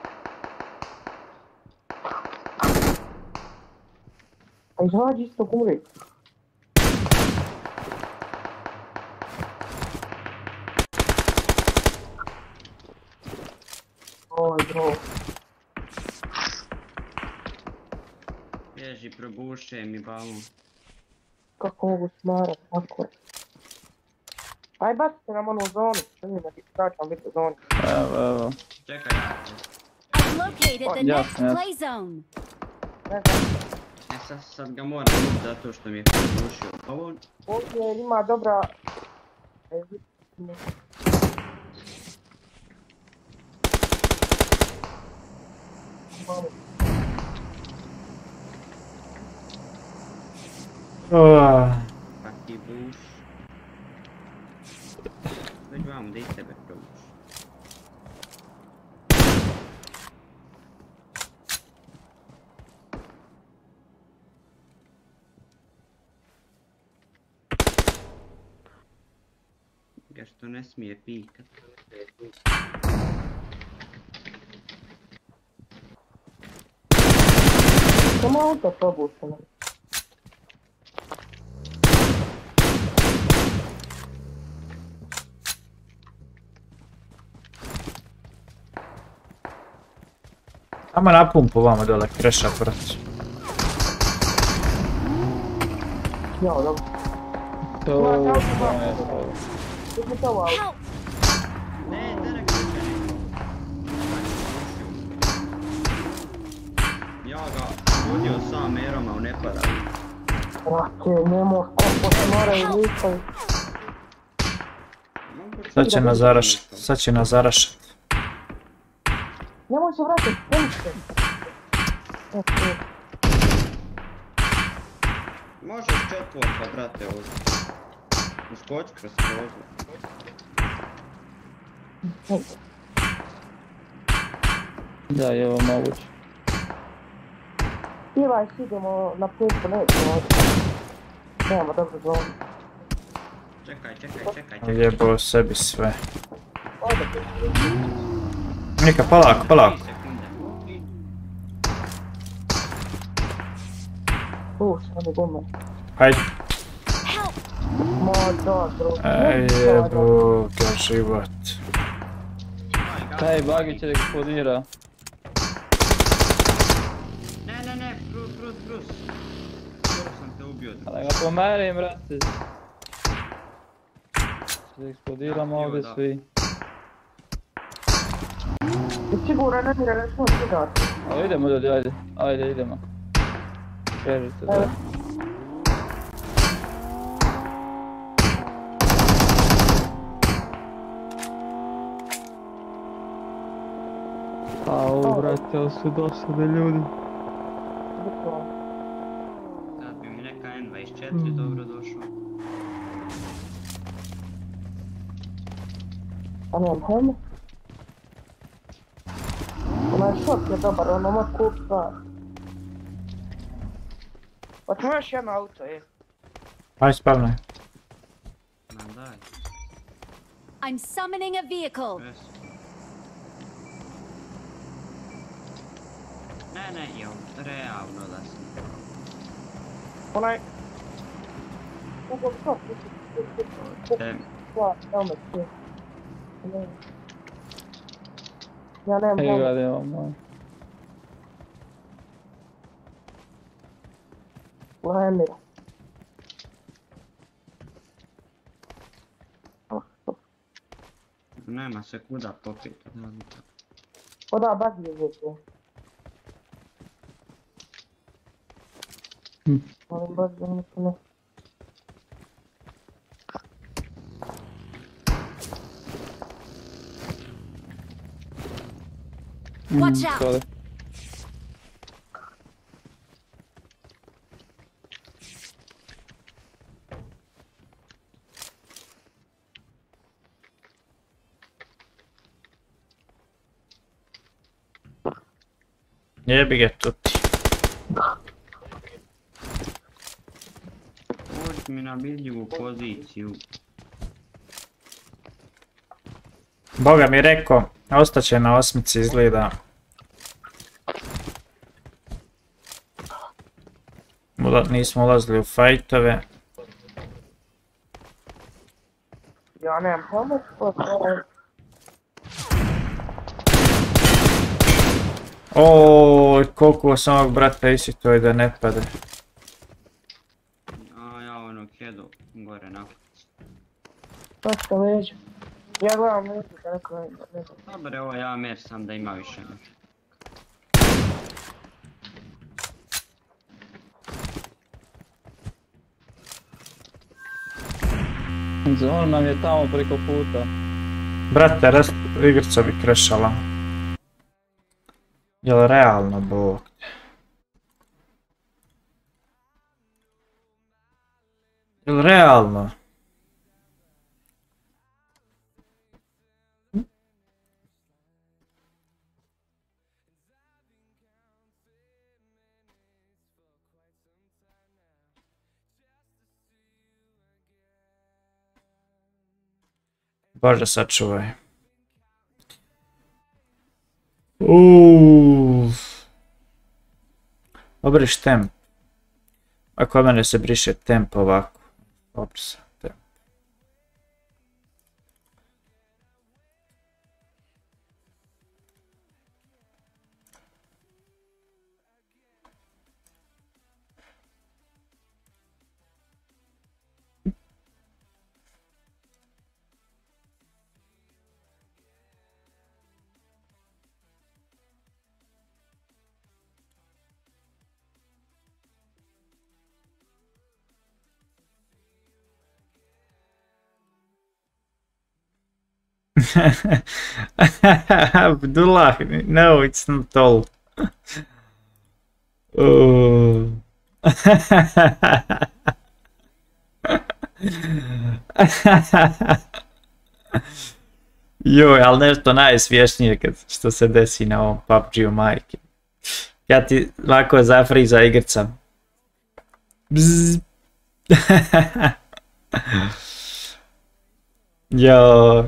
A izađi isto kumri. Oj, probuše mi balon. Kako mogu smarat, tako je. Aj, bacite nam onu zonu. Što mi da ti vraćam biti u zoni. Evo, evo. Čekaj. I've located the next play zone. Ne znam. sad, sad ga moram ubiti zato što mi je porušio balon. Ovdje ima dobra... e, Ah, Pa ti buš. Dođi vamo da i tebe probuš. Ga što ne smije pikat. Samo auto probušeno. Ajmo na pumpu vamo dole, kreša brat. Ja, dobro. To, je Ja ga vodio sam u. Brate, se moraju. Sad će nas zarašat, sad će nas zarašat. Nemoj se vratit, punište. Eto, Možeš četvorka, brate, ovdje. Uskoč kroz prozor. Da, je ovo moguće. Pivaj, idemo na pumpu, nećemo ovdje. Nemamo dobro zonu. Čekaj, čekaj, čekaj, čekaj. Jebo sebi sve. Nika, polako, polako. Tu, sve gume. Hajde. Ma da, bro. Ej, jebo ga život. Taj bagi će da eksplodira. Ne, ne, ne, Bruce, Bruce, Bruce. Skoro sam te ubio. Da ga pomerim, brate. Da eksplodiramo ovdje svi. I siguran ne mire, ne smo sigurati. Ali idemo ljudi, ajde. Ajde, idemo. Krežite, da. Au, brate, ovo su dosadni ljudi. Bukvalno. Sad bi mi neka N24 dobro došao. A nemam helmu. Onaj šot je dobar, ono može kup stvar. Hoćemo još jedno auto, je. Hajde, spavnaj. Ma daj, I'm summoning a vehicle. jes. Ne, ne, jel, realno da sam. Onaj... Google šot, Te, stvar, helmet, je. Ne. Ja nemam Ej, helmet. gledaj ovo. Lemira. nema se kuda popiti. da li tako. O da, bagi uzeti. Molim baš da mi se ne... Watch out! Jebi ga tuti. Uđi mi na vidljivu poziciju. Boga mi rekao, ostaće na osmici izgleda. Ula- Nismo ulazili u fajtove. Ja nemam helmet, O, koliko vas samog brata isi to je da ne pade. A ja ono kedu gore nakon. To što veđu. Ja gledam neki da neko je neko. Dobre ovo ja mer sam da ima više međa. Zvon nam je tamo preko puta. Brate, igrca bi krešala. Jel realno, bog? Jel realno? Bože sačuvaj. Uff. Obriš temp. A kod mene se briše temp ovako. Ops, Abdullah, no, it's not all. oh. Joj, ali nešto najsvješnije kad što se desi na ovom PUBG-u majke. Ja ti lako zafriza igrica. Bzz. Joj.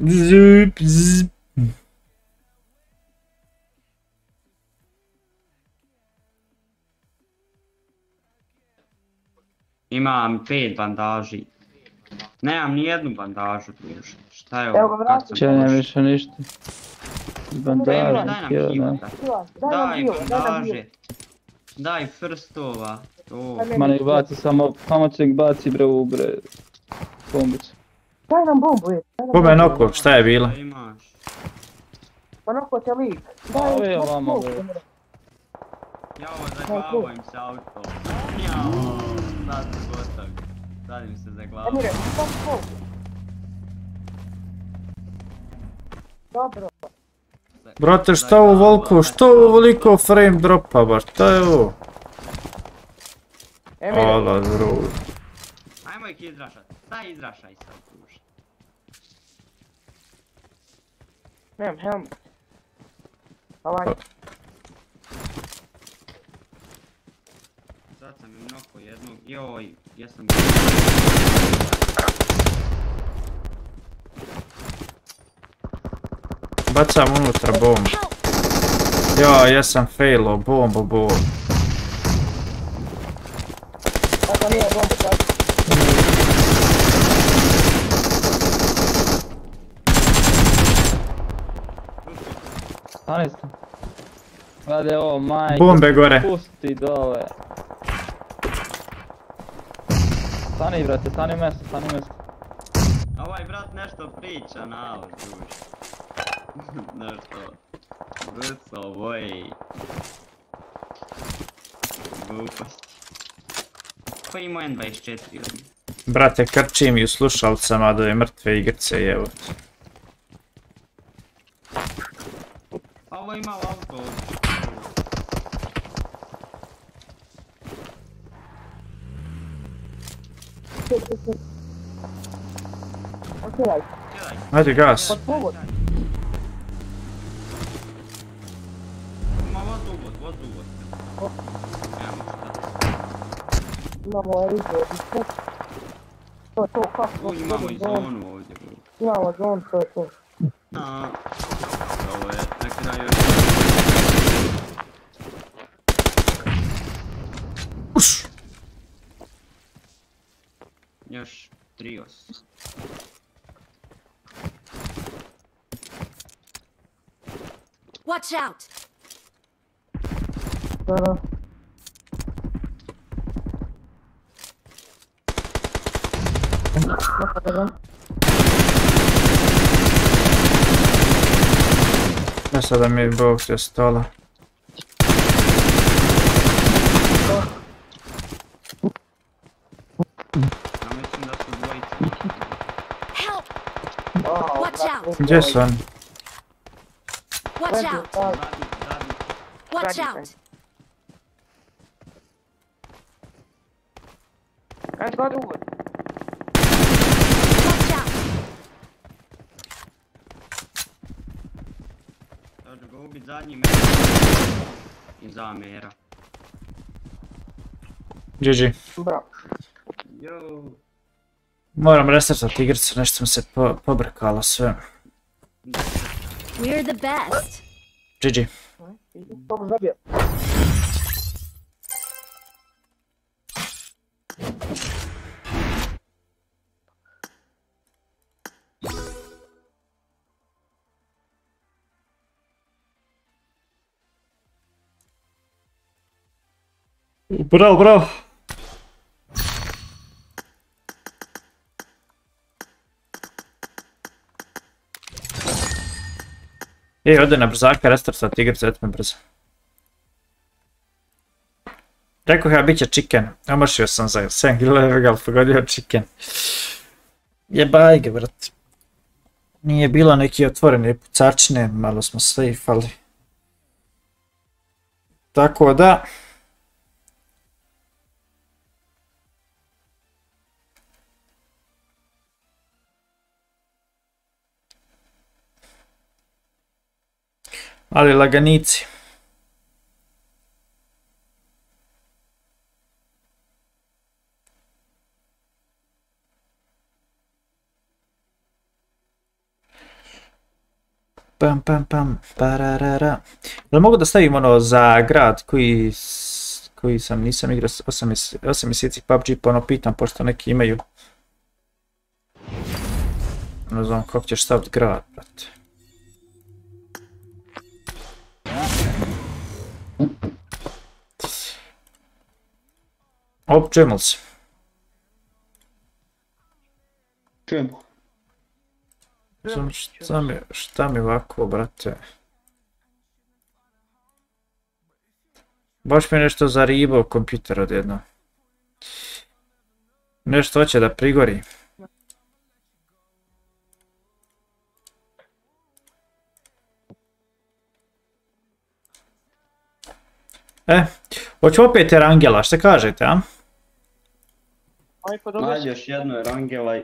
Zup, zzz. Imam pet bandaži. Nemam ni jednu bandažu, druže. Šta je Evo ovo? ga, Kad vrati. sam Če ne prošao? više ništa. Bandaže, kivu, Daj nam Daj bandaže. Daj meni Ma nek baci samo, samo će nek baci bre u bre. Bombicu. Daj nam bombu, je. Kome je noko, šta je bilo? Šta? Pa noko te lik. A, Daj, vamo, smoke, bre. Emre. Ja ovo zaglavim se autom. Jao, sad sam gotov. Sad im se zaglavim. Emre, daj smoke. Dobro. Brate, šta ovo volko, što ovo voliko frame dropa baš, šta je ovo? Ala, druž. Ajmo ih izrašat. Staj izrašaj sad, druže. Nemam helm. Ovaj, Sad sam im noko jednog. Joj, jesam... Bacam unutra bombu. Ja, jesam failo, bombu, bombu. tako nije bombu, tako. Stani ste. Gledaj ovo, majke. Bombe gore. Pusti dole. Stani brate, stani u mjesto, stani u mjesto. Ovaj brat nešto priča na ovo, druže. nešto. Brco, voj. Gluposti. Ko ima N24 ovdje? Brate, krčim i u slušalcama da je mrtve igrice, evo. A ovo ima auto ovdje. Otjeraj. Gledaj, Ajde, gas. Pod povod. ima voz uvod, voz uvod. Nemamo šta. Imamo ovaj izgled. To je to, kako Tu imamo i zonu ovdje. bro. Imamo zon, to je to. A, ovo je na kraju... Uš! Još trios. Watch out! Da, da. Neka da dam. Ne sada mi je bog se stola. Gdje su oni? Watch out! Watch out! Watch out! Sad ću ga ubit zadnji meč. I zamjera. GG. Bravo. Jo. Moram restartat igricu, nešto mi se po, pobrkalo sve. We're the best! GG. Dobro zabija. Ej, ode na brzaka, restartat igricu, eto me brzo. Rekao ja, bit će chicken. Omašio sam za 7 kg, ali pogodio chicken. Jebaj ga, brat. Nije bilo neki otvorene pucačine, malo smo safeali. Tako da... Ali laganici. Pam pam pam, pararara. Jel mogu da stavim ono za grad koji, koji sam, nisam igrao 8, mjeseci PUBG, pa ono pitam, pošto neki imaju. Ne znam kako ćeš staviti grad, brate. Op, čemu se? Čujemo. Sam- Šta mi, šta mi ovako, brate? Baš mi je nešto zaribao kompjuter odjedno. Nešto hoće da prigori. E, hoću opet Erangela, šta kažete, a? Aj pa dobro. Nađeš jednu Erangela i...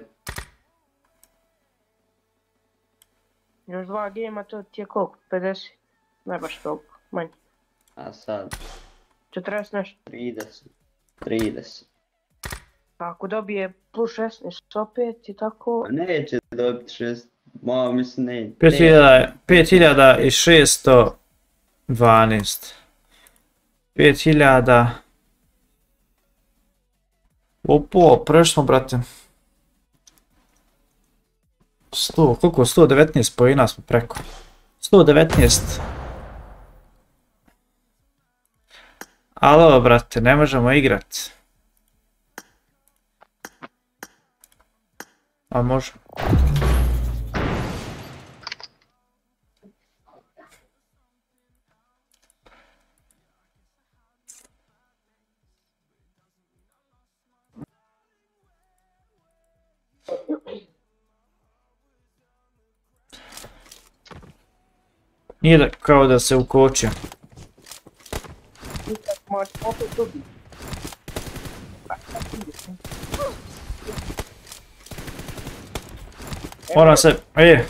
Još dva gema, to ti je koliko? 50? Ne baš toliko, manje. A sad 40 nešto. 30. 30. Pa ako dobije plus 16 opet i tako, A neće dobiti šest. Ma, mislim ne. 5000 5612. 5000. Opo, prešli smo, brate. 100, koliko? 119 pojena smo preko. 119. Alo, brate, ne možemo igrat. A možemo. Nije da, kao da se ukočio. Moram se, e,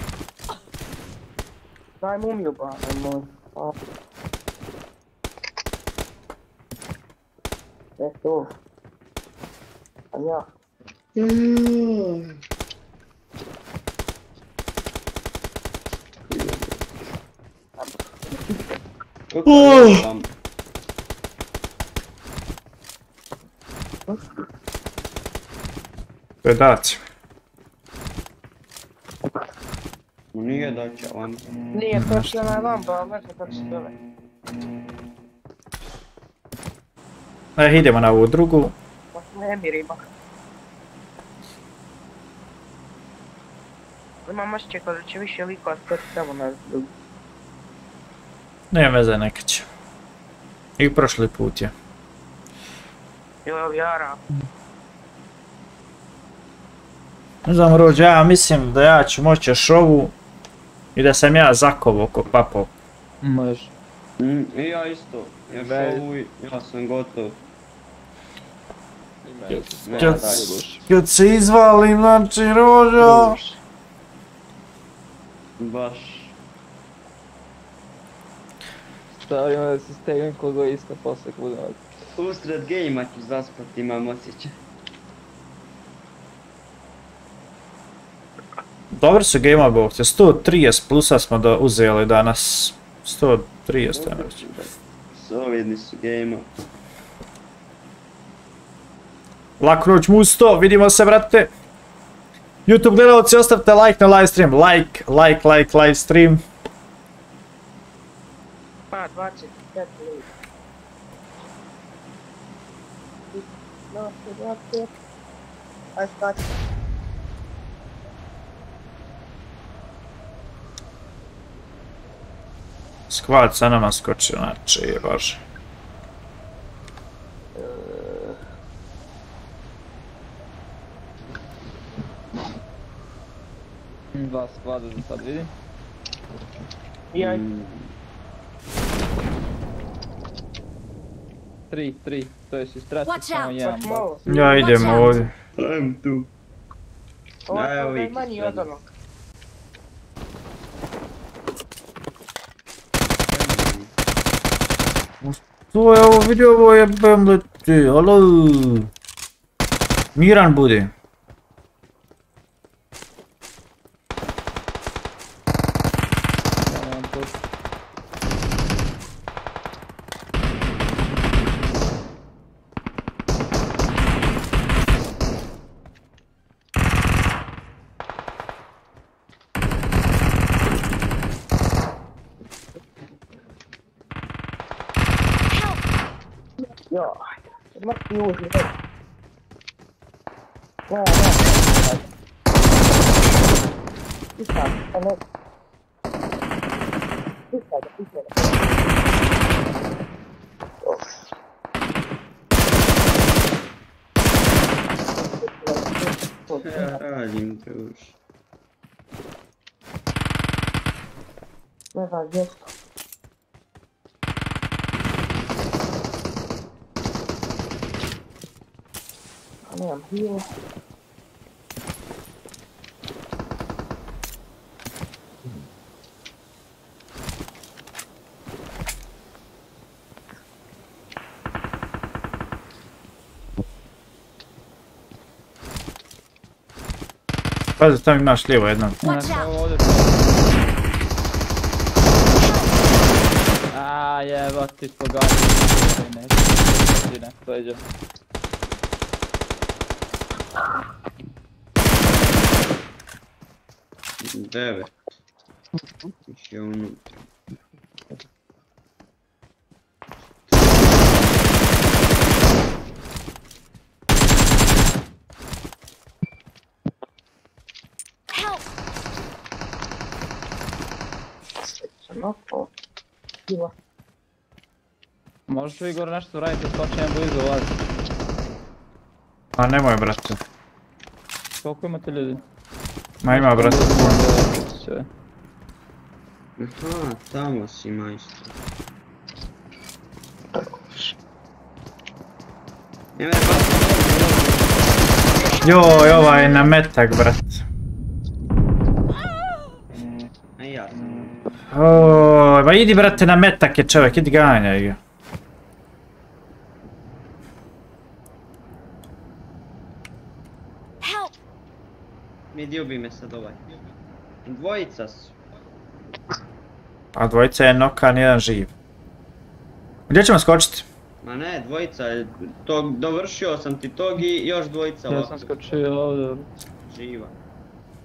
Daj mumiju pa, moj. A. E to. A ja. Uh. predaci. Nije da će on. Nije točno na lamba, ali ne znam kako se zove. E, idemo na ovu drugu. Ne mirima. Imam osjećaj da će više likova samo na drugu. Nema veze, neka će. I prošli put je. Ili ovi Ara. Ne znam, rođa, ja mislim da ja ću moći još ovu. I da sam ja zakov oko papov. Može. Mm, I ja isto. Još ovu, i- ja sam gotov. Kad, se izvalim, znači roža. Baš. Stavimo da se stegnem kod isto posle budemo. Usred gejma ću zaspat, imam osjećaj. Dobro su game bog te 130 plusa smo do, uzeli danas. 130 ja već. Solidni su gejma. Laku noć Musto, vidimo se brate. YouTube gledalci ostavite like na live stream, like, like, like, live stream. Pa, 25 ljudi. No, 25. Aj, skači. Skvad sa nama skočio, znači, bože. Dva sklada za sad vidim. I aj, Tri, tri. To je si strati Watch samo jedan. bak. Ja idem ovdje. Ajmo tu. Ovo je manji od onog. To je ovo, vidi ovo je bemleti, alo. Miran budi. Pazi, tamo imaš lijevo jedno. A jeba ti pogađa. Ne, ne, dođe. Devet. Ih je unutra. Opao. Hila. Možeš li Igor nešto raditi, skočem blizu vas. A nemoj brate. Koliko imate ljudi? Ma ima brate. Sve. Aha, tamo si majstor. Je Joj, ovaj na metak brat. Oj, ma idi brate na metak je čovjek, idi ganjaj ga. Help! Vidi, ubi me sad ovaj. Dvojica su. A dvojica je nokan, jedan živ. Gdje ćemo skočiti? Ma ne, dvojica je. Tog, dovršio sam ti tog i još dvojica Ja ovako. sam skočio ovdje. Živa.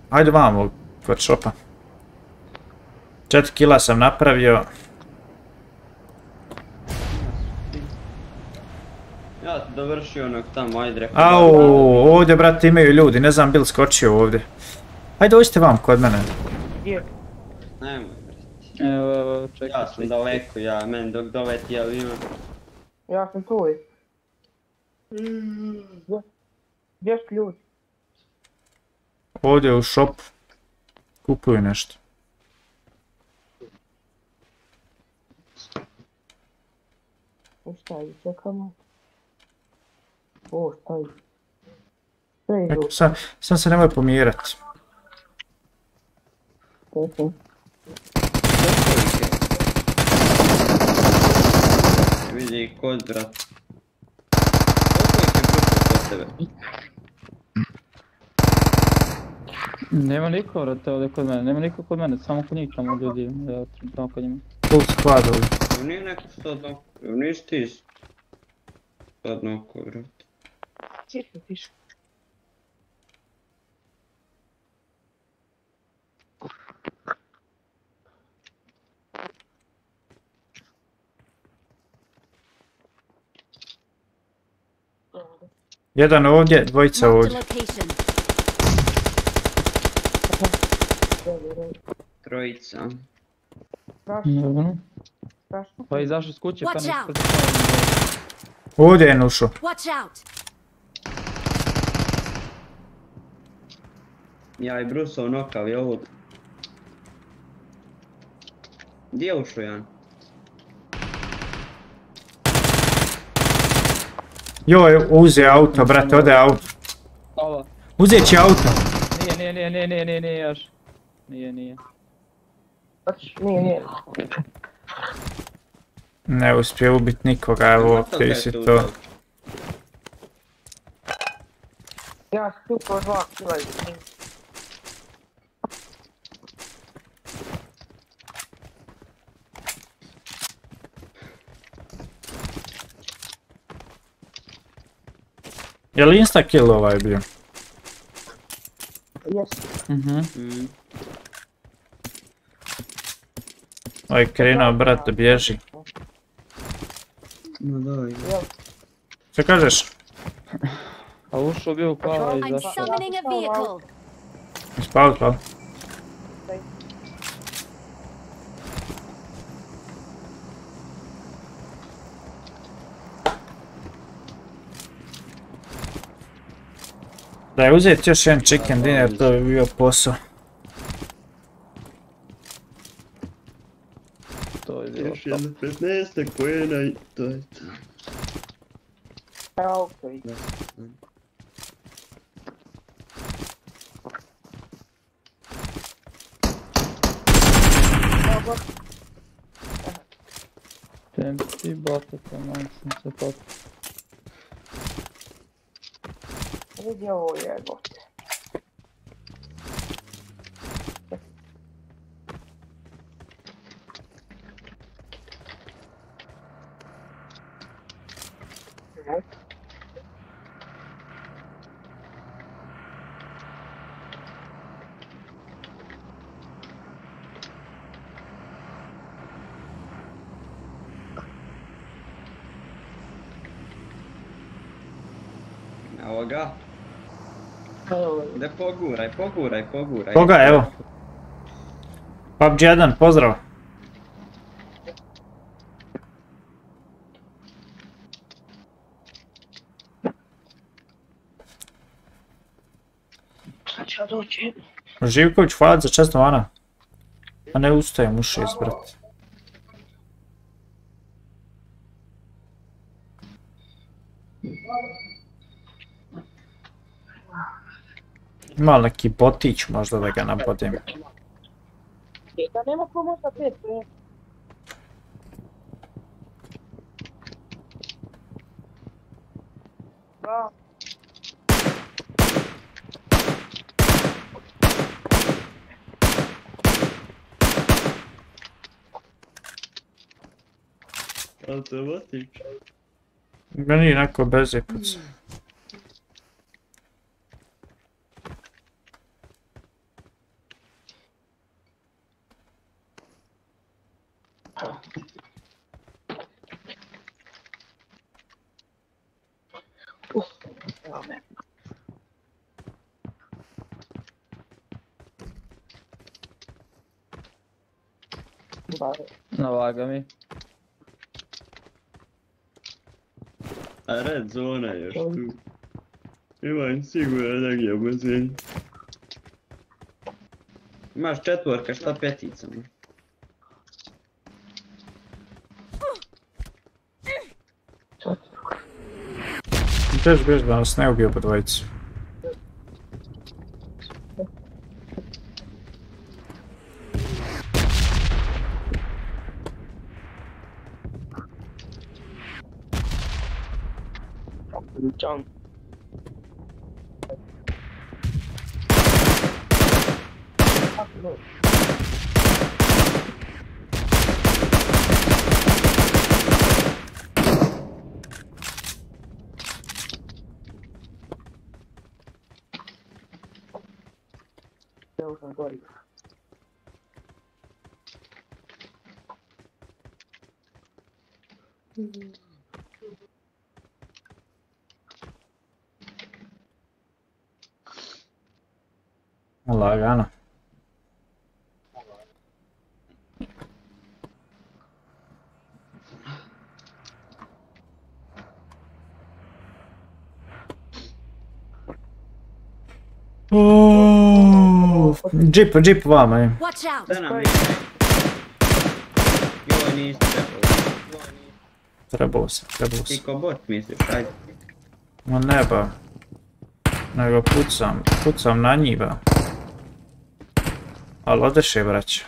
Ajde vamo, kod šopa. Četiri kila sam napravio. Ja sam dovršio onog tamo, ajde rekao. Au, ovdje brate imaju ljudi, ne znam bil skočio ovdje. Ajde dođite vam kod mene. Gdje? Nemoj, Evo, evo, čekaj. ja sam daleko, ja, men dok doleti avion. Ja sam tu. Gdje? Gdje su ljudi? Ovdje u šopu. Kupuju nešto. I šta i čekamo? O, šta je? Sve je Rekao sam, sam se nemoj pomirat. žuto. Vidi. Koliko ih je kod tebe? Nema niko, vrate, ovdje kod mene, nema niko kod mene, samo kod njih tamo ljudi, ja tamo kod njima. Full squad ovdje. Evo Nije neko sad oko, evo nisi ti sad piše. Jedan ovdje, dvojica ovdje. Trojica. Strašno. Pa izašli s kuće, pa out. Ovdje je. Watch out! Ja i Brusov nokav je ovo. Gdje je ušao Jan? Joj, uze auto, brate, ode auto. Ova. Uzet će auto. Nije, nije, nije, nije, nije, nije, nije još. Nije, nije. Znači, nije, nije. Ne uspije ubit nikoga, evo, ti si to. Ja stupao dva kila iz njih. Je li insta kill ovaj bio? Jes. Mhm. Mm. Ovaj krenuo, brat, da bježi. No daj. Jel, Što kažeš? A ušao bio u kava i I'm izašao. summoning a vehicle. Spao, spao. Da je uzet još jedan chicken dinner, to bi bio posao. To je bilo Još top. jedno 15 kojena i to je to. evo, okej. Dobro. Tempi bota, tamo sam se pot. Vidi ovo Da poguraj, poguraj, poguraj. Koga, evo? PUBG 1, pozdrav. sad ću ja doći. Živković, hvala za često vana. A ne ustajem u šest, brat. Ima li neki botić možda da ga nabodim? Da nema ko možda pet, ne? Da. Automatič. Meni neko bez je arrête zone et tout. Et ouais, c'est quoi la gueule, Masz četvorka, šta petica? Četvorka. Biež, biež, da nas ne ubio po dvojicu. Džip, džip vama je. Watch out! Da nam je. Joj, nisi trebao. Trebao se, trebao se. Ti ko bot misliš, ajde. Ma ne ba. Nego pucam, pucam na njih ba. Ali odeše braća.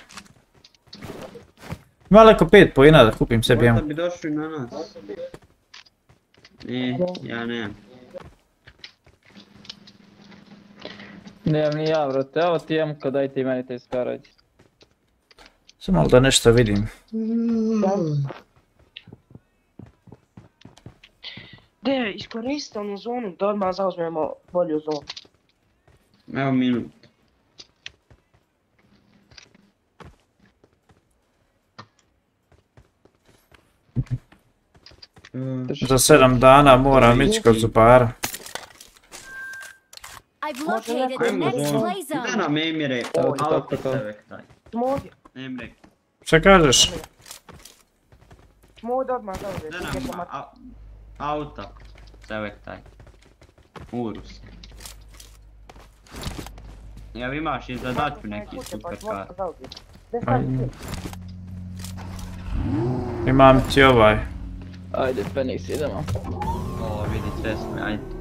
Ima leko pet pojena da kupim sebi Možda jemu. bi došli na nas. Ne, ja nemam. Nemam ni ja, brate. Evo ti jemka, daj ti meni te skarađ. Samo malo da nešto vidim. De, iskoristite onu zonu da odmah zauzmemo bolju zonu. Evo minut. Za sedam dana moram ići kod zubara. I've located the next play Da zone. nam Emire, to. se taj. Smo ovdje. Emre, Šta kažeš? Smo ovdje odmah da gdje nam sam mat- a- auto se taj. Urus. Jel imaš i zadatku neki superkar? Imam ti ovaj. Ajde, Fenix, idemo. Ovo vidi cesne, ajde.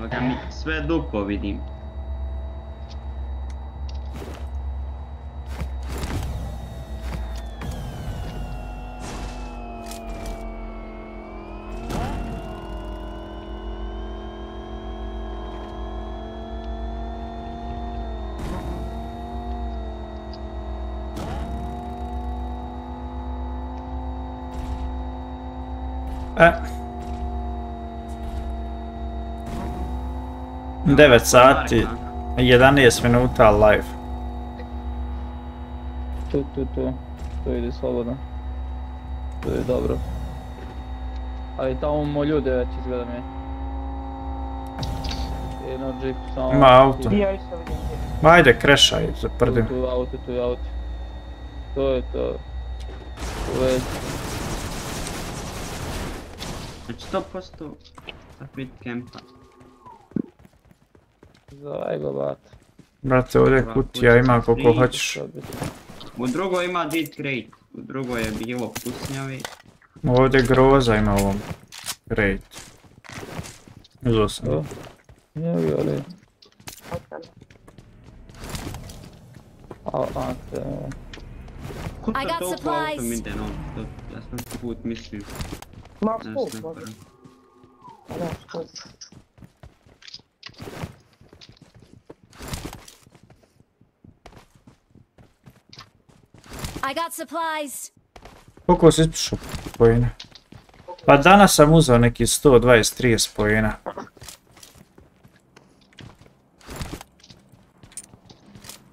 Boga mi sve dupo vidim. 9 sati, 11 minuta live. Tu, tu, tu. Tu ide slobodno. Tu je dobro. Ali tamo imamo ljude već izgleda mi. Jedno džip samo... Ima auto. Ma ajde, krešaj, Tu, zaprdim. tu je auto, tu je auto. To je to. Tu je... Znači 100% takvit kempa. Zaj go bat. Brate, ovdje kutija ima koliko hoćeš. U drugoj ima dit crate, u drugoj je bilo pusnjavi. Ovdje groza ima ovom. Great. Uzo sam. To. Nije bi ali... A, a, te... Kuda I got toliko supplies. autom ide stop, ja sam put mislio. Ma Ne skup, možda. Da, skup. I got supplies. Koliko si ispišao pojena? Pa danas sam uzeo neki 120-30 pojena.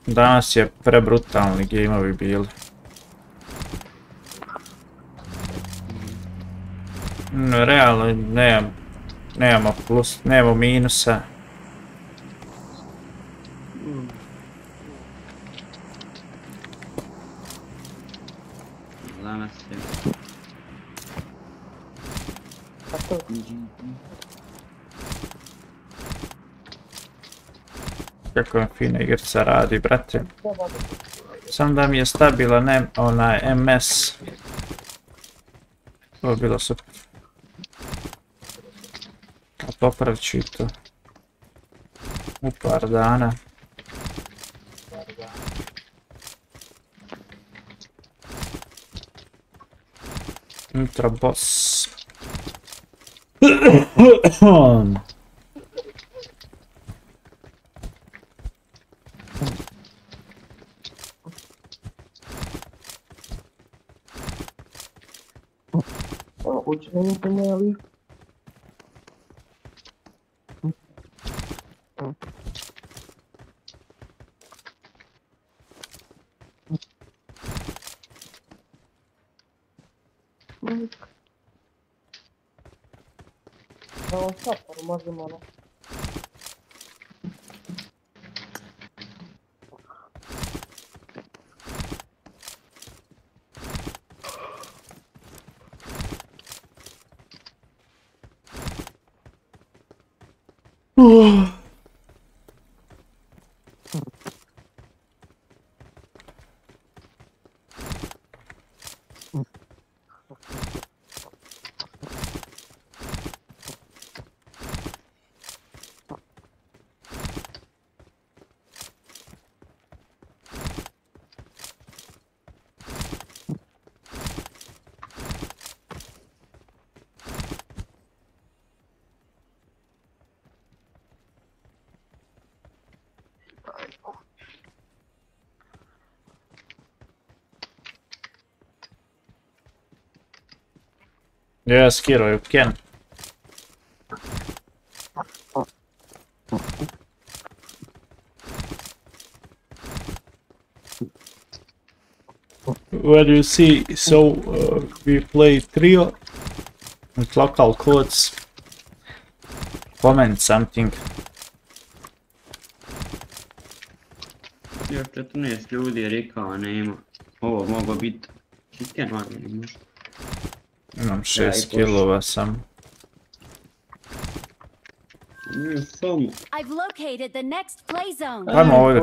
Danas je prebrutalni gameovi bili. No, realno nemam, nemamo plus, nemamo minusa. Danas je... A to. Kako je fina igrica radi, brate. Treba bi. Sam da mi je stabilan M, onaj MS. To bi bilo super. A popravit ću i to. U par dana. Ultra boss. O, učenike mali. Evo sad, možemo ono. Yes, Kiro, you can. When you see, so uh, we play trio with local codes. Comment something. Još 14 ljudi je rekao nema. Ovo mogo bit chicken ali ne može. Imam i 6 poš- kilova sam. Ne, mm, samo. I've located the next play zone. Ajmo ovdje.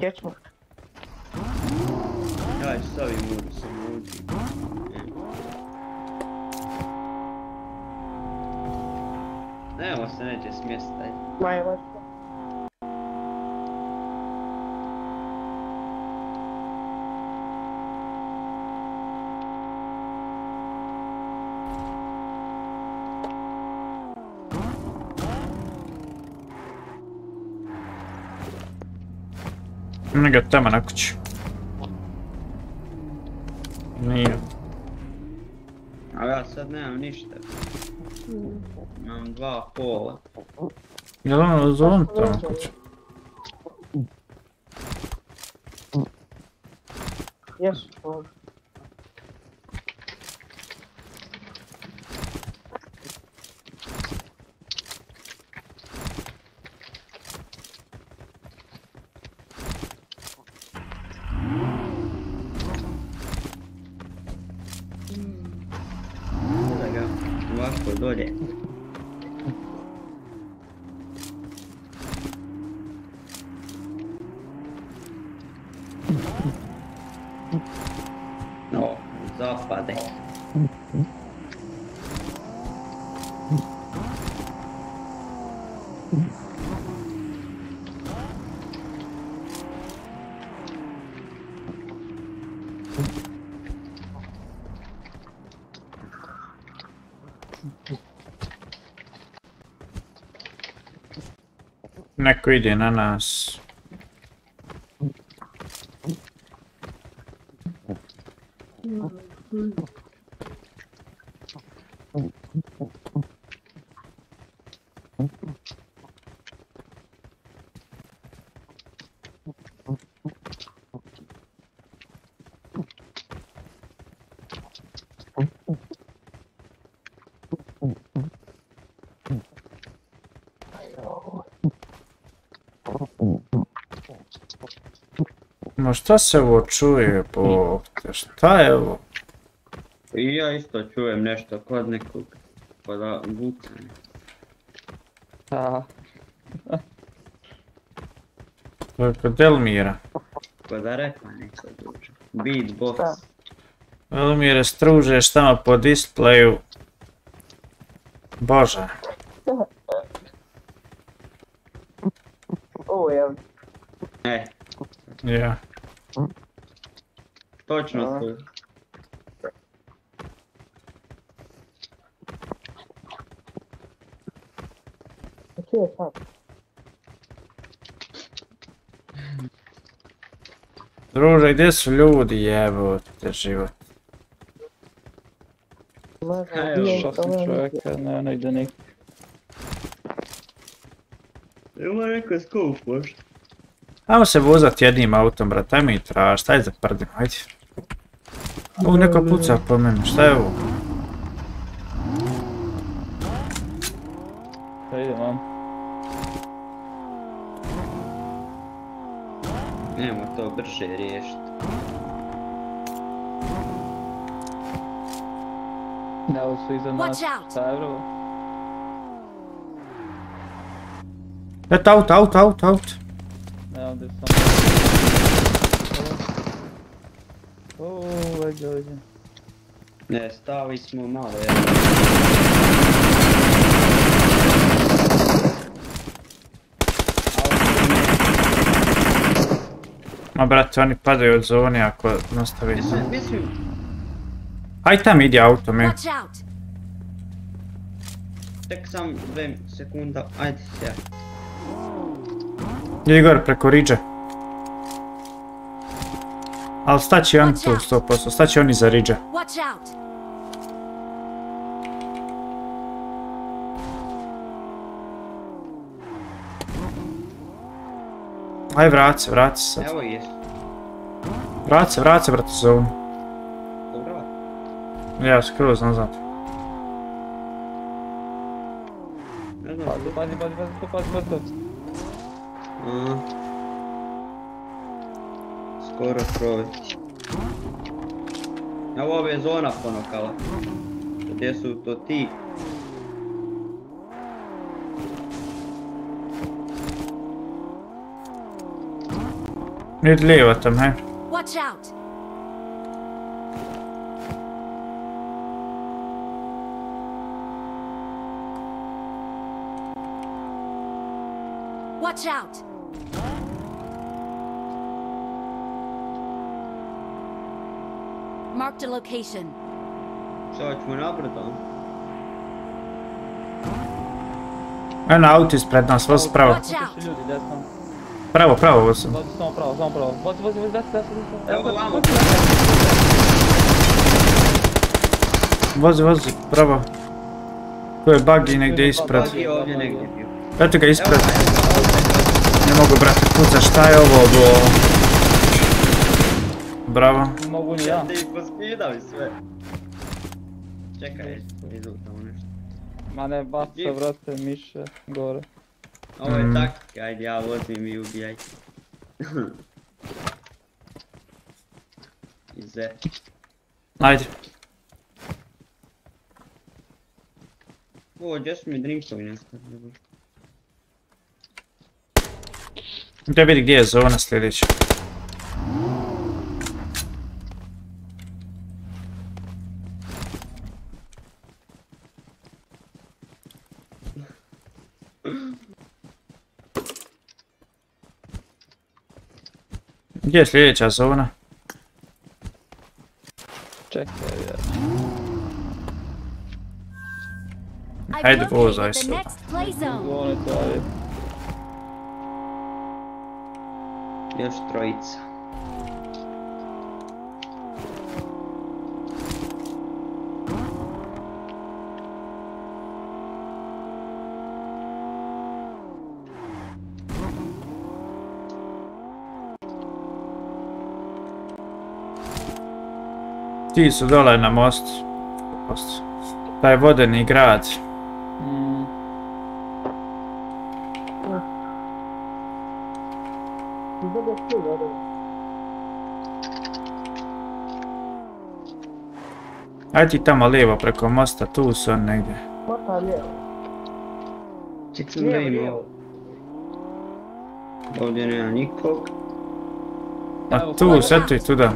Kjećmo. Daj, stavim mogu sam ovdje. Ne. Evo se neće smjestiti. Maj, maj. Tamo na kući. Nije. A ja sad nemam ništa. Imam dva pola. Jel ono zovem tamo na kući? Jesu, ovdje. Da ga ovako dolje. No, zapade. Neko ide na nas. Ma šta se ovo čuje po... Šta je ovo? I ja isto čujem nešto kod nekog. Pa da gucam. A, To je kod Delmira. Ko da rekao neko druže. Beatbox. Šta? Velimire, stružeš tamo po displeju. Bože. Ovo je, E, Ja. točno Aha. to. što je sad? Druže, gdje su ljudi jebote život? Možda Evo, nije Šta to sam meni. čovjeka, ne, ne ide nik. Ima neko skup, možda. Ajmo se vozat jednim autom, brat, ajmo i tražit, ajde zaprdim, ajde. Ovog neko puca po mene, šta je ovo? Da idem, mam. Nemo to brže riješiti. Ne, ovo su iza nas. Bro? Et auto, auto, auto, auto. Leđe. Ne, stavi smo malo, ja. Ma brate, oni padaju od zone ako nastavi. Aj tam ide auto, mi. Watch out! tek sam dve sekunda, ajde se. Ide gore preko riđe. Ali staće on tu 100%, staće oni za riđe. Watch out! Aj vrat se, vrat se sad. Evo je, Vrat se, vrat se brate za zonu. dobro. Ja skroz nazad. Ne znam, Pazi, pazi, pazi, pazi, to, pazi, pazi, to. A. Skoro proći. Evo ovo je zona ponokala. Gdje su to ti? Ide lijevo tam, hej. Watch out! Watch out! Marked a location. Sad ćemo nabrdo. Eno auto ispred nas, vozi pravo. Ljudi, desno. Pravo, pravo vozi. Vozi samo pravo, samo pravo. Vozi, vozi, vozi, desno, desno, desno. Evo vozi, vamo. vozi, Vozi, vozi, pravo. Tu je buggy negdje ispred. Bug je ovdje negdje bio. Eto ga ispred. Ne mogu brate puca, šta je ovo bilo? Bravo. Mogu ni ja. Jeste ih poskidali sve. Čekaj, idu tamo nešto. Ma ne, baca, brate, miše, gore. Ovo je Mm. taktika, ajde ja vozim i ubijaj. Ize. Ajde. O, gdje su mi drinkovi nestali? Da vidi gdje je zona sljedeća. Gdje je sljedeća zona? Čekaj, je. I've Ajde, located vozaj se. to je. Još trojica. Ti su dole na mostu. Mostu. Taj vodeni grad. Mm. Ajde ti tamo lijevo preko mosta, tu su oni negdje. Mota lijevo. Ček sam da Lijevo, ima. lijevo. Ovdje nema nikog. A tu, sve tu i tu da.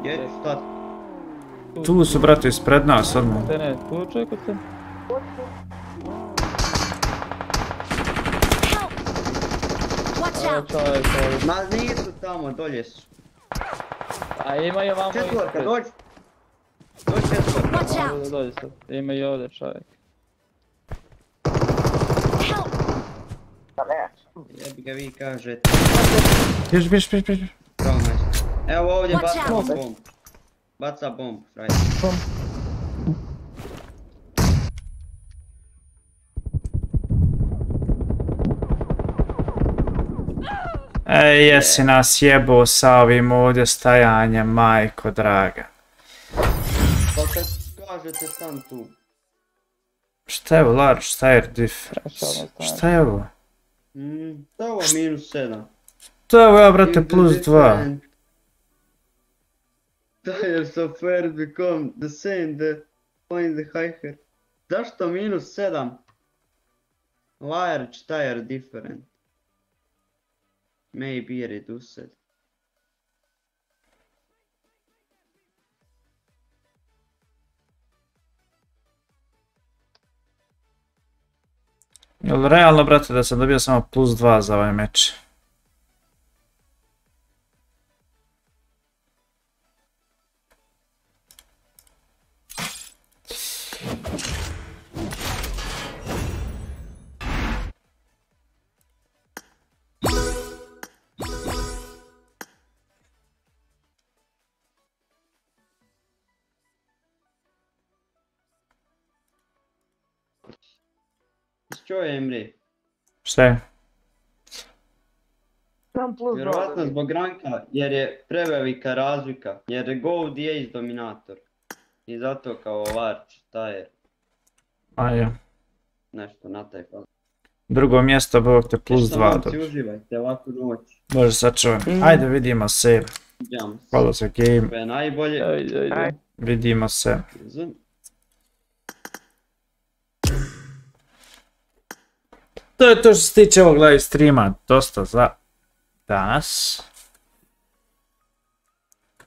Gdje ću stat? Tu su, brate, ispred nas odmah. Ne, ne, tu čekaj te. Watch Evo out! čovjek, čovjek. Ma nisu tamo, dolje su. A ima i ovamo Četvorka, dođi. Dođi četvorka. Dođe sad. Ima i ovdje čovjek. Jebi ga vi kažete. Bježi, bježi, bježi, bježi. Evo ovdje Watch baca out. bomb. Baca bomb, frajde. Ej, jesi nas jebo sa ovim ovdje stajanjem, majko draga. Pa kad kažete stan tu. Šta je ovo, Lar, šta je difference? Šta je ovo, Šta je ovo? Mm, to je ovo minus 7. To je ovo, ja, brate, plus dva. Tires of air become the same the point the higher. Zašto minus 7? Large tire different. Maybe reduced. Jel realno, brate, da sam dobio samo plus dva za ovaj meč? Što je Emre? Šta je? Vjerovatno zbog ranka, jer je prevelika razlika, jer je Gold je iz dominator. I zato kao large tire, A ja. nešto na taj fal. Drugo mjesto, bog te plus Ništa, dva. momci, dobro. uživajte, laku noć. Može sačuvam. Ajde, vidimo se. Hvala za game. Najbolje. Ajde, ajde. Aj. Vidimo se. To je to što se tiče ovog live streama. Dosta za danas.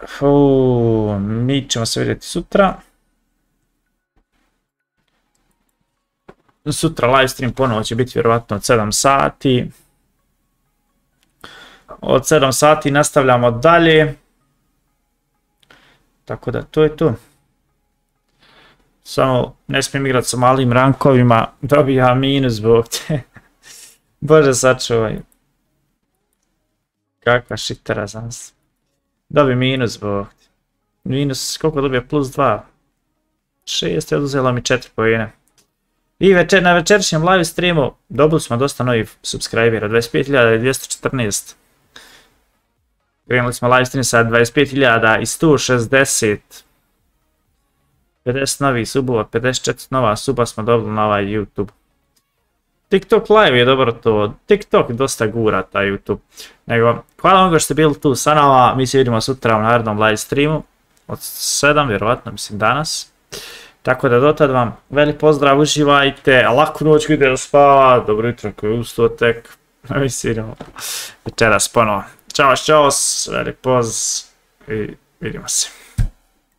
Fu, mi ćemo se vidjeti sutra. Sutra live stream ponovo će biti vjerovatno od 7 sati. Od 7 sati nastavljamo dalje. Tako da to je to. Samo ne smijem igrati sa malim rankovima, dobija minus zbog te. Bože sačuvaj. Kakva šitara za nas. Dobi minus zbog te. Minus, koliko dobije? Plus 2. 6 je oduzela mi 4 pojene. I večer, na večerašnjem live streamu dobili smo dosta novih subscribera, 25.214. Krenuli smo live stream sa 25.000 i 160. 50 novih subova, 54 nova suba smo dobili na ovaj YouTube. TikTok live je dobro to, TikTok dosta gura taj YouTube. Nego, hvala vam što ste bili tu sa nama, mi se vidimo sutra u narednom live streamu. Od 7, vjerovatno, mislim danas. Tako da dotad vam velik pozdrav, uživajte, laku noć ide da spava, dobro jutro koji je ustao tek. Mi se vidimo večeras ponovo. Ćao, čao, velik poz i vidimo se.